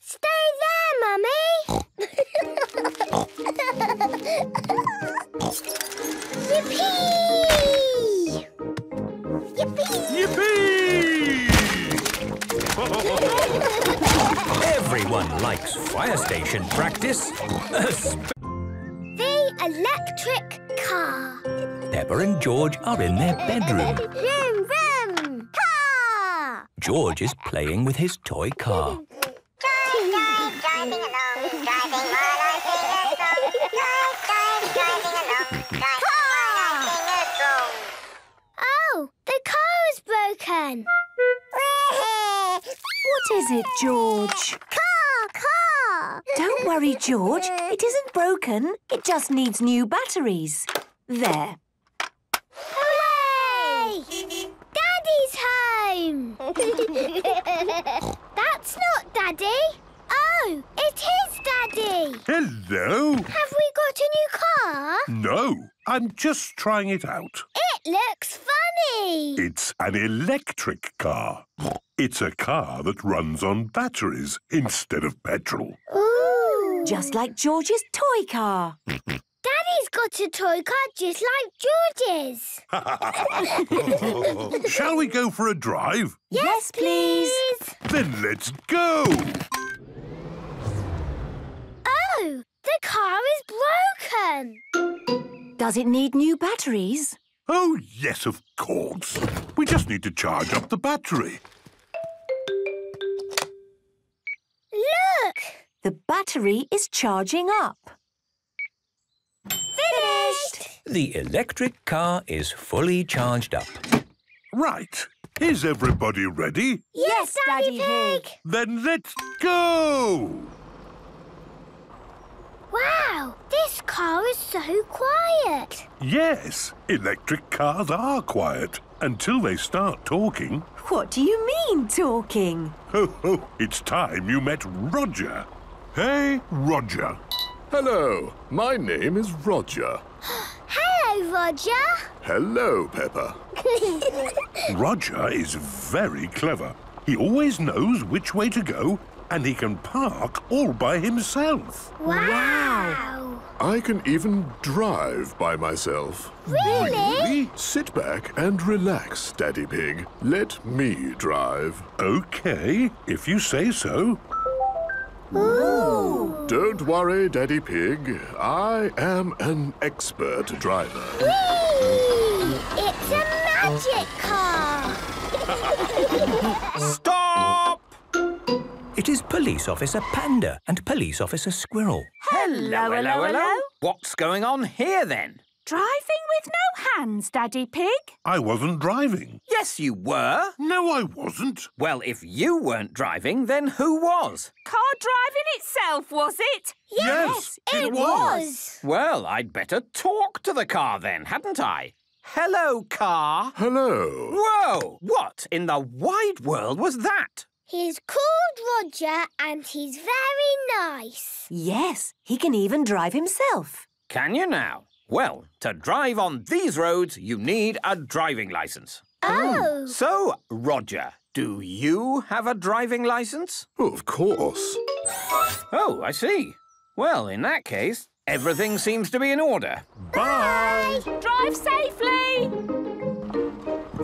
Speaker 83: Stay there, Mummy!
Speaker 76: Yippee!
Speaker 55: Yippee! Yippee!
Speaker 2: Everyone likes fire station practice. the
Speaker 1: electric car.
Speaker 2: Peppa and George are in their bedroom.
Speaker 3: vroom, vroom! Car!
Speaker 2: George is playing with his toy car.
Speaker 3: driving, driving, driving along, driving along.
Speaker 4: broken. what
Speaker 5: is it,
Speaker 33: George?
Speaker 5: Car!
Speaker 7: Car! Don't worry, George.
Speaker 33: It isn't
Speaker 8: broken. It just needs new batteries. There.
Speaker 5: Hooray! Daddy's home! That's not Daddy. Oh, it is Daddy!
Speaker 9: Hello! Have we
Speaker 5: got a new car?
Speaker 9: No, I'm just trying it out.
Speaker 5: It looks funny!
Speaker 9: It's an electric car. It's a car that runs on batteries instead of petrol.
Speaker 10: Ooh! Just like George's toy
Speaker 5: car. Daddy's got a toy car just
Speaker 9: like George's. Shall we go for a drive?
Speaker 5: Yes, please.
Speaker 9: Then let's go.
Speaker 11: The car is broken! Does it need new batteries? Oh,
Speaker 9: yes, of course. We just need to charge up the battery.
Speaker 2: Look! The
Speaker 12: battery is charging up.
Speaker 2: Finished! The electric car is fully
Speaker 9: charged up. Right. Is everybody ready?
Speaker 13: Yes, Daddy Pig!
Speaker 9: Then let's go!
Speaker 13: Wow,
Speaker 5: this car is so quiet.
Speaker 9: Yes, electric cars are quiet until they start talking. What do you mean, talking? Ho, ho, it's time you met Roger. Hey, Roger. Hello,
Speaker 14: my name is Roger.
Speaker 15: Hello, Roger.
Speaker 14: Hello, Peppa.
Speaker 15: Roger
Speaker 9: is very clever. He always knows which way to go and he can park all by himself.
Speaker 14: Wow! I can even drive by myself. Really? really? Sit back and relax, Daddy Pig. Let me drive. Okay, if you say so. Ooh. Don't worry, Daddy Pig. I am an expert driver.
Speaker 16: Whee! It's a magic car!
Speaker 2: Stop! It is Police Officer Panda and Police Officer Squirrel. Hello, hello, hello. What's going on here, then?
Speaker 17: Driving with no hands, Daddy Pig.
Speaker 18: I wasn't driving. Yes, you were. No, I wasn't. Well, if you weren't driving, then who was?
Speaker 19: Car driving itself, was it? Yes, yes it, it
Speaker 55: was.
Speaker 18: Well, I'd better talk to the car then, hadn't I? Hello, car. Hello. Whoa! What in the wide world was that? He's called
Speaker 5: Roger and he's very nice.
Speaker 18: Yes, he can even drive himself. Can you now? Well, to drive on these roads, you need a driving licence. Oh. So, Roger, do you have a driving
Speaker 20: licence?
Speaker 18: Oh, of course. Oh, I see. Well, in that case,
Speaker 2: everything seems to be in order.
Speaker 20: Bye! Bye. Drive safely!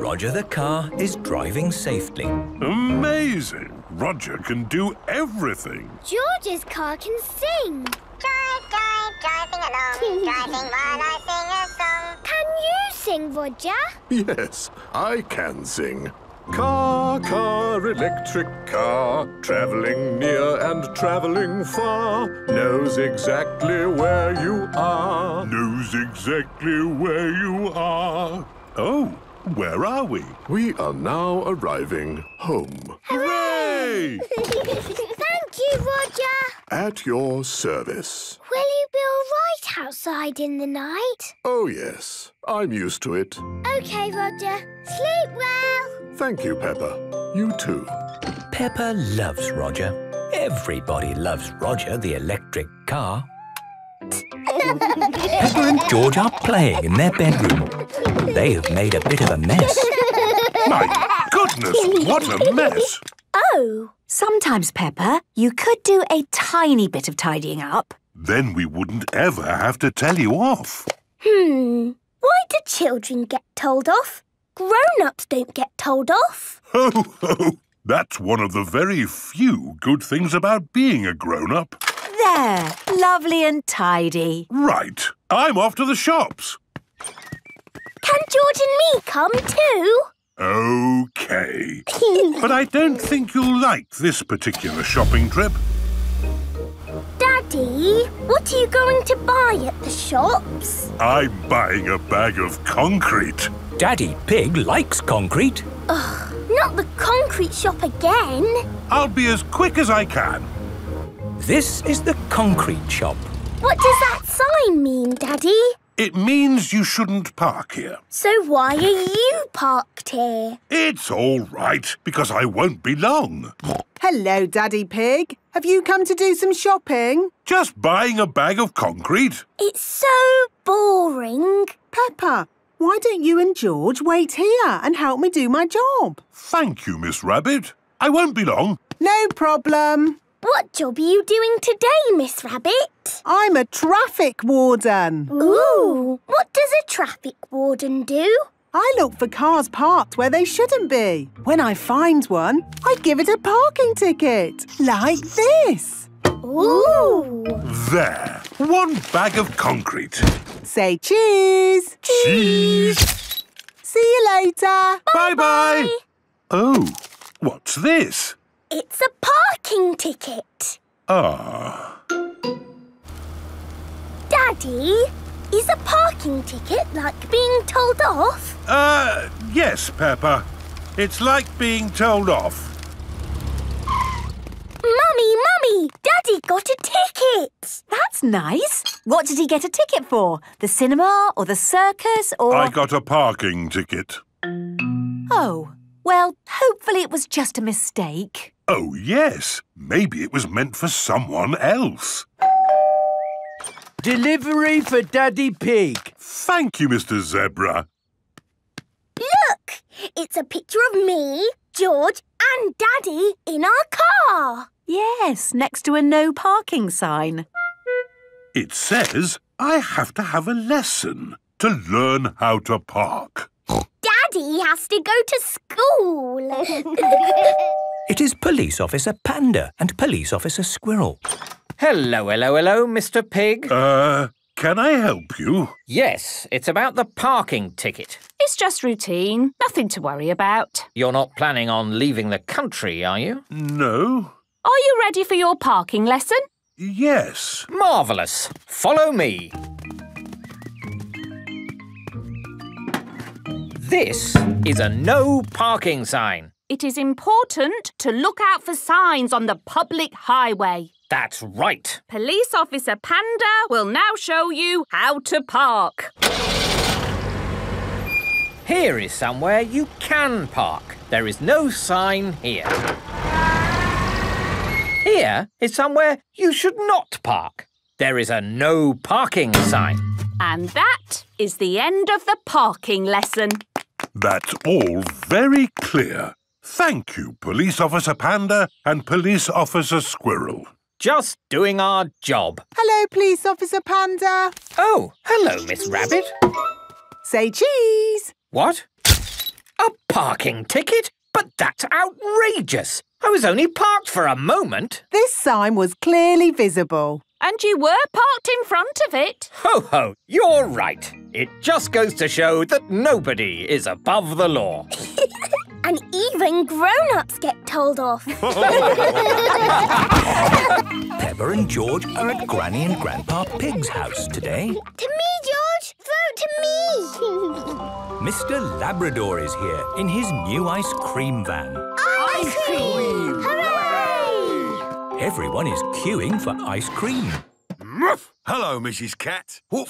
Speaker 2: Roger the car is driving safely. Amazing!
Speaker 86: Roger
Speaker 9: can do everything.
Speaker 4: George's car can sing. Drive, drive, driving along, driving while I sing a song. Can you sing, Roger?
Speaker 14: Yes, I can sing. Car, car, electric car, travelling near and travelling far, knows exactly where you are. Knows exactly where you are. Oh, where are we? We are now arriving home. Hooray!
Speaker 5: Thank you, Roger.
Speaker 14: At your service.
Speaker 5: Will you be all right outside in the night?
Speaker 14: Oh, yes. I'm used to it.
Speaker 5: OK, Roger. Sleep well.
Speaker 2: Thank you, Peppa. You too. Peppa loves Roger. Everybody loves Roger the electric car. Peppa and George are playing in their bedroom. They have made a bit
Speaker 9: of a mess. My
Speaker 2: goodness, what a mess!
Speaker 21: Oh,
Speaker 6: sometimes, Peppa, you could do a tiny bit of tidying up.
Speaker 9: Then we wouldn't ever have to tell you off.
Speaker 5: Hmm. Why do children get told off?
Speaker 22: Grown-ups don't get told off.
Speaker 9: Ho, ho! That's one of the very few good things about being a grown-up.
Speaker 22: There! Lovely and tidy.
Speaker 9: Right. I'm off to the shops.
Speaker 22: Can George and me
Speaker 5: come too?
Speaker 9: OK. but I don't think you'll like this particular shopping trip.
Speaker 5: Daddy, what are you going to
Speaker 23: buy at the shops?
Speaker 9: I'm buying a bag of concrete. Daddy
Speaker 2: Pig likes concrete.
Speaker 23: Ugh, not the concrete shop again.
Speaker 2: I'll
Speaker 9: be as quick as I can. This is the concrete shop.
Speaker 23: What does that sign mean, Daddy?
Speaker 9: It means you shouldn't park here.
Speaker 23: So why are you
Speaker 24: parked here? It's
Speaker 9: all right, because I won't be long.
Speaker 24: Hello, Daddy Pig. Have you come to do some shopping?
Speaker 9: Just buying a bag of concrete.
Speaker 24: It's so boring. Peppa, why don't you and George wait here and help me do my job?
Speaker 9: Thank you, Miss Rabbit. I won't be long.
Speaker 24: No problem. What job are you doing today, Miss Rabbit? I'm a traffic warden. Ooh, what does a traffic warden do? I look for cars parked where they shouldn't be. When I find one, I give it a parking
Speaker 25: ticket, like this.
Speaker 9: Ooh! There, one bag
Speaker 25: of concrete. Say cheese! Cheese! See you later!
Speaker 9: Bye-bye! Oh, what's this?
Speaker 25: It's a
Speaker 23: parking ticket.
Speaker 9: Ah.
Speaker 23: Daddy, is a parking ticket like being told off?
Speaker 26: Uh,
Speaker 27: yes, Peppa. It's like being told off.
Speaker 23: Mummy, Mummy, Daddy got a ticket. That's nice.
Speaker 6: What
Speaker 8: did he get a ticket for? The cinema or the circus or... I
Speaker 9: got a parking ticket.
Speaker 8: Oh, well, hopefully it was just a mistake. Oh,
Speaker 9: yes. Maybe it was meant for someone else.
Speaker 28: Delivery for Daddy Pig. Thank you, Mr Zebra.
Speaker 5: Look! It's a picture of me, George and Daddy in our
Speaker 29: car. Yes, next to a no parking sign.
Speaker 9: It says I have to have a lesson to learn how to park.
Speaker 30: Daddy has to go to school.
Speaker 9: It is Police Officer
Speaker 2: Panda and Police Officer Squirrel. Hello, hello, hello, Mr Pig. Uh,
Speaker 18: can I help you? Yes, it's about the parking ticket.
Speaker 31: It's just routine, nothing to worry about.
Speaker 18: You're not planning on leaving the country, are you? No.
Speaker 31: Are you ready for your parking lesson?
Speaker 18: Yes. Marvellous. Follow me. This is a no parking sign.
Speaker 31: It is important to look out for signs on the public highway. That's right. Police Officer Panda will now show you how to park.
Speaker 18: Here is somewhere you can park. There is no sign here. Here is somewhere you should not park. There is a no
Speaker 9: parking sign.
Speaker 31: And that is the end of the parking lesson.
Speaker 9: That's all very clear. Thank you, Police Officer Panda and Police Officer Squirrel. Just doing our job.
Speaker 24: Hello, Police Officer Panda.
Speaker 18: Oh, hello, Miss Rabbit. Say cheese. What? A parking ticket? But that's outrageous. I was only parked for a moment.
Speaker 24: This sign was clearly visible. And you were parked in front
Speaker 31: of it.
Speaker 18: Ho ho, you're right. It just goes to show that nobody is above
Speaker 2: the law.
Speaker 5: And even grown-ups get told off.
Speaker 2: Peppa and George are at Granny and Grandpa Pig's house today. To
Speaker 32: me, George! Vote to me!
Speaker 2: Mr Labrador is here in his new ice cream van.
Speaker 32: Ice, cream!
Speaker 33: Hooray!
Speaker 2: Everyone is queuing for ice cream. Hello, Mrs
Speaker 55: Cat. What